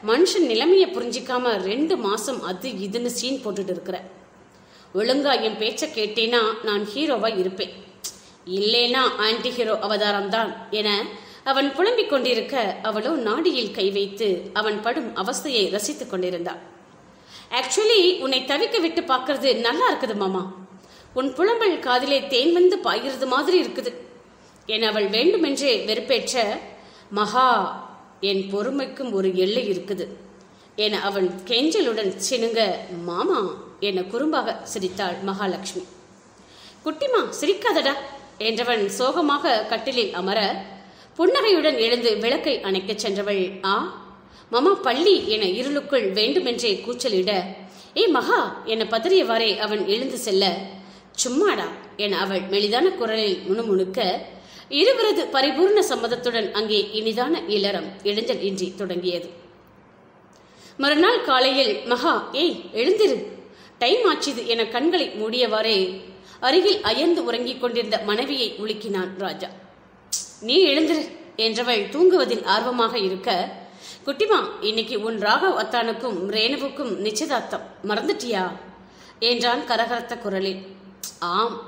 Speaker 1: மனுஷன் நிலைமைய புரிஞ்சிக்காம ரெண்டு மாசம் அது இதுன்னு சீன் போட்டுட்டு இருக்கிற. ஒழுங்கா என் பேச்ச கேட்டேனா நான் ஹீரோவா இருப்பேன். இல்லேனா ஆன்டி ஹீரோ அவதாரம் தான் என அவன் புலம்பிக் கொண்டிருக்க அவளோ நாடியில் கை வைத்து அவன் படும் அவஸ்தையை ரசித்துக் கொண்டிருந்தாள் ஆக்சுவலி உன்னை தவிக்க விட்டு பார்க்கறது நல்லா இருக்குது மாமா. உன் புலம்பல் காதிலே தேன் வந்து பாய்கிறது மாதிரி இருக்குது. என அவள் வேண்டுமென்றே வெறுப்பேற்ற மகா என் பொறுமைக்கும் ஒரு எல்லை இருக்குது. என அவன் கெஞ்சலுடன் சினுங்க மாமா என குறும்பாக சிரித்தாள் மகாலட்சுமி. குட்டிமா சிரிக்காதடா என்றவன் சோகமாக கட்டிலில் அமர புன்னகையுடன் எழுந்து விளக்கை அணைக்கச் சென்றவள் ஆ மாமா பள்ளி என இருளுக்குள் வேண்டுமென்றே கூச்சலிட ஏ மகா என பதறியவாறே அவன் எழுந்து செல்ல சும்மாடா என அவள் மெலிதான குரலில் முணுமுணுக்க இருவரது பரிபூர்ண சம்மதத்துடன் அங்கே இனிதான இல்லறம் இடைஞ்சல் இன்றி தொடங்கியது. மறுநாள் காலையில் மகா ஏய் எழுந்திரு. டைம் ஆச்சுது என கண்களை மூடியவாறே அருகில் அயர்ந்து உறங்கிக் கொண்டிருந்த மனைவியை உலுக்கினான் ராஜா. நீ எழுந்திரு என்றவள் தூங்குவதில் ஆர்வமாக இருக்க குட்டிமா இன்னைக்கு உன் ராகவ் அத்தானுக்கும் ரேணுவுக்கும் நிச்சயதார்த்தம். மறந்துட்டியா? என்றான் கரகரத்த குரலில். ஆம்.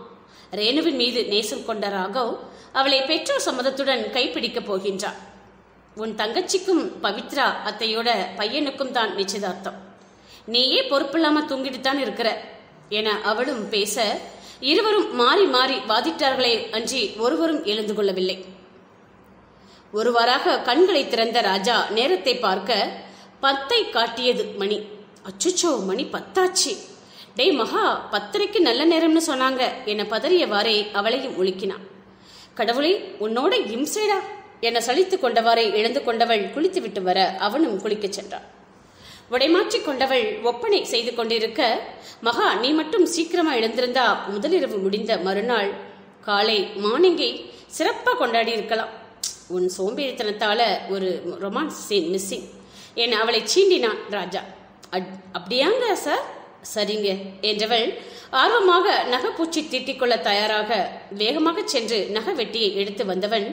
Speaker 1: ரேணுவின் மீது நேசம் கொண்ட ராகவ் அவளை பெற்றோர் சம்மதத்துடன் கைப்பிடிக்கப் போகின்றான். உன் தங்கச்சிக்கும் பவித்ரா அத்தையோட பையனுக்கும் தான் நிச்சயதார்த்தம். நீயே பொறுப்பில்லாம தூங்கிட்டு தான் இருக்கிற என அவளும் பேச இருவரும் மாறி மாறி வாதிட்டார்களே அன்றி ஒருவரும் எழுந்து கொள்ளவில்லை. ஒருவாறாக கண்களை திறந்த ராஜா நேரத்தை பார்க்க பத்தை காட்டியது மணி. அச்சுச்சோ மணி பத்தாச்சு. டேய் மகா பத்தரைக்கு நல்ல நேரம்னு சொன்னாங்க என பதறியவாறே அவளையும் ஒழுக்கினான். கடவுளே உன்னோட இம்சைடா. என சலித்து கொண்டவாறே எழுந்து கொண்டவள் குளித்துவிட்டு வர அவனும் குளிக்கச் சென்றான். உடைமாற்றி கொண்டவள் ஒப்பனை செய்து கொண்டிருக்க மகா நீ மட்டும் சீக்கிரமா எழுந்திருந்தா முதலிரவு முடிந்த மறுநாள் காலை மார்னிங்கை சிறப்பாக கொண்டாடி இருக்கலாம் உன் சோம்பேறித்தனத்தால ஒரு ரொமான்ஸ் சீன் மிஸ்ஸிங். என அவளை சீண்டினான் ராஜா. அப் அப்படியாங்க சார்? சரிங்க என்றவள் ஆர்வமாக நகைப்பூச்சி தீட்டிக்கொள்ள தயாராக வேகமாக சென்று நகை வெட்டியை எடுத்து வந்தவன்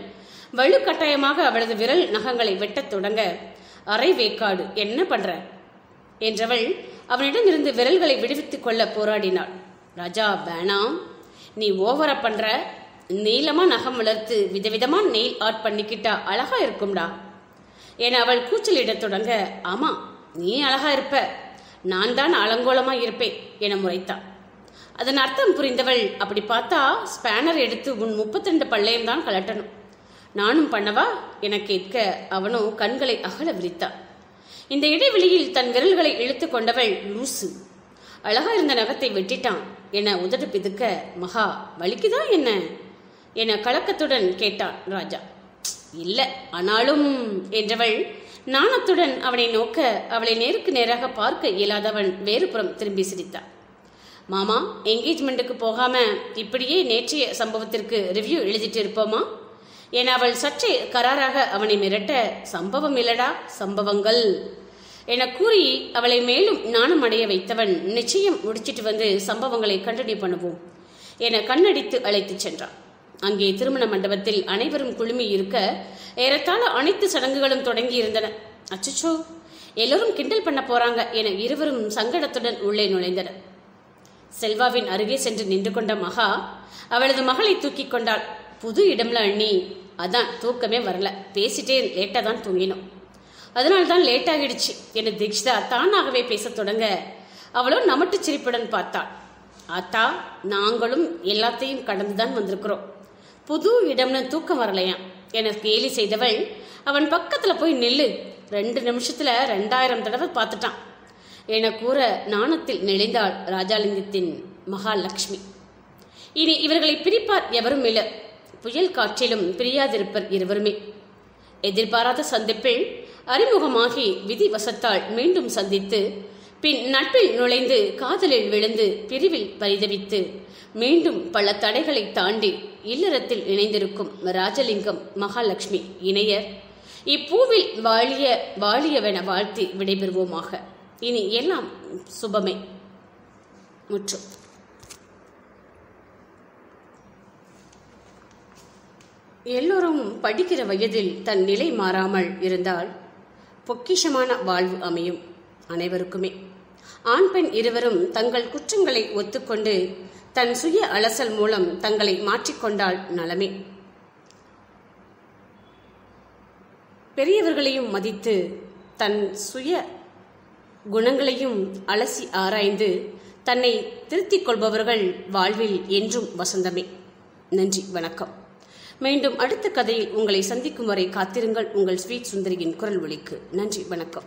Speaker 1: வலுக்கட்டாயமாக அவளது விரல் நகங்களை வெட்டத் தொடங்க அரை வேக்காடு என்ன பண்ற? என்றவள் அவனிடமிருந்து விரல்களை விடுவித்துக் கொள்ள போராடினாள். ராஜா வேணாம் நீ ஓவரா பண்ற? நீளமா நகம் வளர்த்து விதவிதமா நெயில் ஆர்ட் பண்ணிக்கிட்டா அழகா இருக்கும்டா. என அவள் கூச்சலிடத் தொடங்க ஆமா நீ அழகா இருப்ப. நான் தான் அலங்கோலமா இருப்பேன் என முறைத்தாள். அதன் அர்த்தம் புரிந்தவள் அப்படி பார்த்தா ஸ்பேனர் எடுத்து உன் முப்பத்திரெண்டு பள்ளையும் தான் கலட்டணும் நானும் பண்ணவா என கேட்க அவனோ கண்களை அகல விரித்தான் இந்த இடைவெளியில் தன் விரல்களை இழுத்து கொண்டவள் லூசு. அழகா இருந்த நகத்தை வெட்டிட்டான் என உதடு பிதுக்க மகா வலிக்குதா என்ன? என கலக்கத்துடன் கேட்டான் ராஜா. இல்ல ஆனாலும் என்றவள் நாணத்துடன் அவனை நோக்க அவளை நேருக்கு நேராக பார்க்க இயலாதவன் வேறுபுறம் திரும்பி சிரித்தான் மாமா என்கேஜ்மெண்ட்டுக்கு போகாம இப்படியே நேற்றைய சம்பவத்திற்கு ரிவ்யூ எழுதிட்டு இருப்போமா? என அவள் சற்றே கராராக அவனை மிரட்ட சம்பவம் இல்லடா சம்பவங்கள் என கூறி அவளை மேலும் நாணம் அடைய வைத்தவன் நிச்சயம் முடிச்சிட்டு வந்து சம்பவங்களை கண்டினியூ பண்ணுவோம் என கண்ணடித்து அழைத்துச் சென்றான். அங்கே திருமண மண்டபத்தில் அனைவரும் குழுமி இருக்க ஏறத்தாழ அனைத்து சடங்குகளும் தொடங்கி இருந்தன. அச்சச்சோ எல்லோரும் கிண்டல் பண்ண போறாங்க என இருவரும் சங்கடத்துடன் உள்ளே நுழைந்தனர். செல்வாவின் அருகே சென்று நின்று கொண்ட மகா அவளது மகளை தூக்கி கொண்டாள். புது இடம்ல அண்ணி அதான் தூக்கமே வரல. பேசிட்டே லேட்டா தான் தூங்கினோம். அதனால தான் லேட் ஆகிடுச்சு என தீக்ஷிதா தானாகவே பேசத் தொடங்க அவளும் நமட்டு சிரிப்புடன் பார்த்தாள். ஆத்தா நாங்களும் எல்லாத்தையும் கடந்துதான் வந்திருக்கிறோம். புது இடம்னு தூக்கம் வரலையாம். என கேலி செய்தவள் அவன் பக்கத்துல போய் நில்லு. ரெண்டு நிமிஷத்துல ரெண்டாயிரம் தடவை பார்த்துட்டான். என கூற நாணத்தில் நெளிந்தாள் ராஜாலிங்கத்தின் மகாலட்சுமி. இனி இவர்களை பிரிப்பார் எவரும் இல்லை. புயல் காற்றிலும் பிரியாதிருப்பர் இருவருமே. எதிர்பாராத சந்திப்பில் அறிமுகமாகி விதி வசத்தால் மீண்டும் சந்தித்து பின் நட்பில் நுழைந்து காதலில் விழுந்து பிரிவில் பரிதவித்து மீண்டும் பல தடைகளை தாண்டி இல்லறத்தில் இணைந்திருக்கும் ராஜலிங்கம் மகாலட்சுமி இணையர். இப்பூவில் வாழிய வாழியவென வாழ்த்தி விடைபெறுவோமாக. இனி எல்லாம் சுபமே. முற்றும். எல்லோரும் படிக்கிற வயதில் தன் நிலை மாறாமல் இருந்தால் பொக்கிஷமான வாழ்வு அமையும் அனைவருக்குமே. ஆண் பெண் இருவரும் தங்கள் குற்றங்களை ஒத்துக்கொண்டு தன் சுய அலசல் மூலம் தங்களை மாற்றிக்கொண்டால் நலமே. பெரியவர்களையும் மதித்து தன் சுய குணங்களையும் அலசி ஆராய்ந்து தன்னை திருத்திக் கொள்பவர்கள் வாழ்வில் என்றும் வசந்தமே. நன்றி வணக்கம். மீண்டும் அடுத்த கதையில் உங்களை சந்திக்கும் வரை காத்திருங்கள் உங்கள் ஸ்வீட் சுந்தரியின் குரல் ஒலிக்கு. நன்றி வணக்கம்.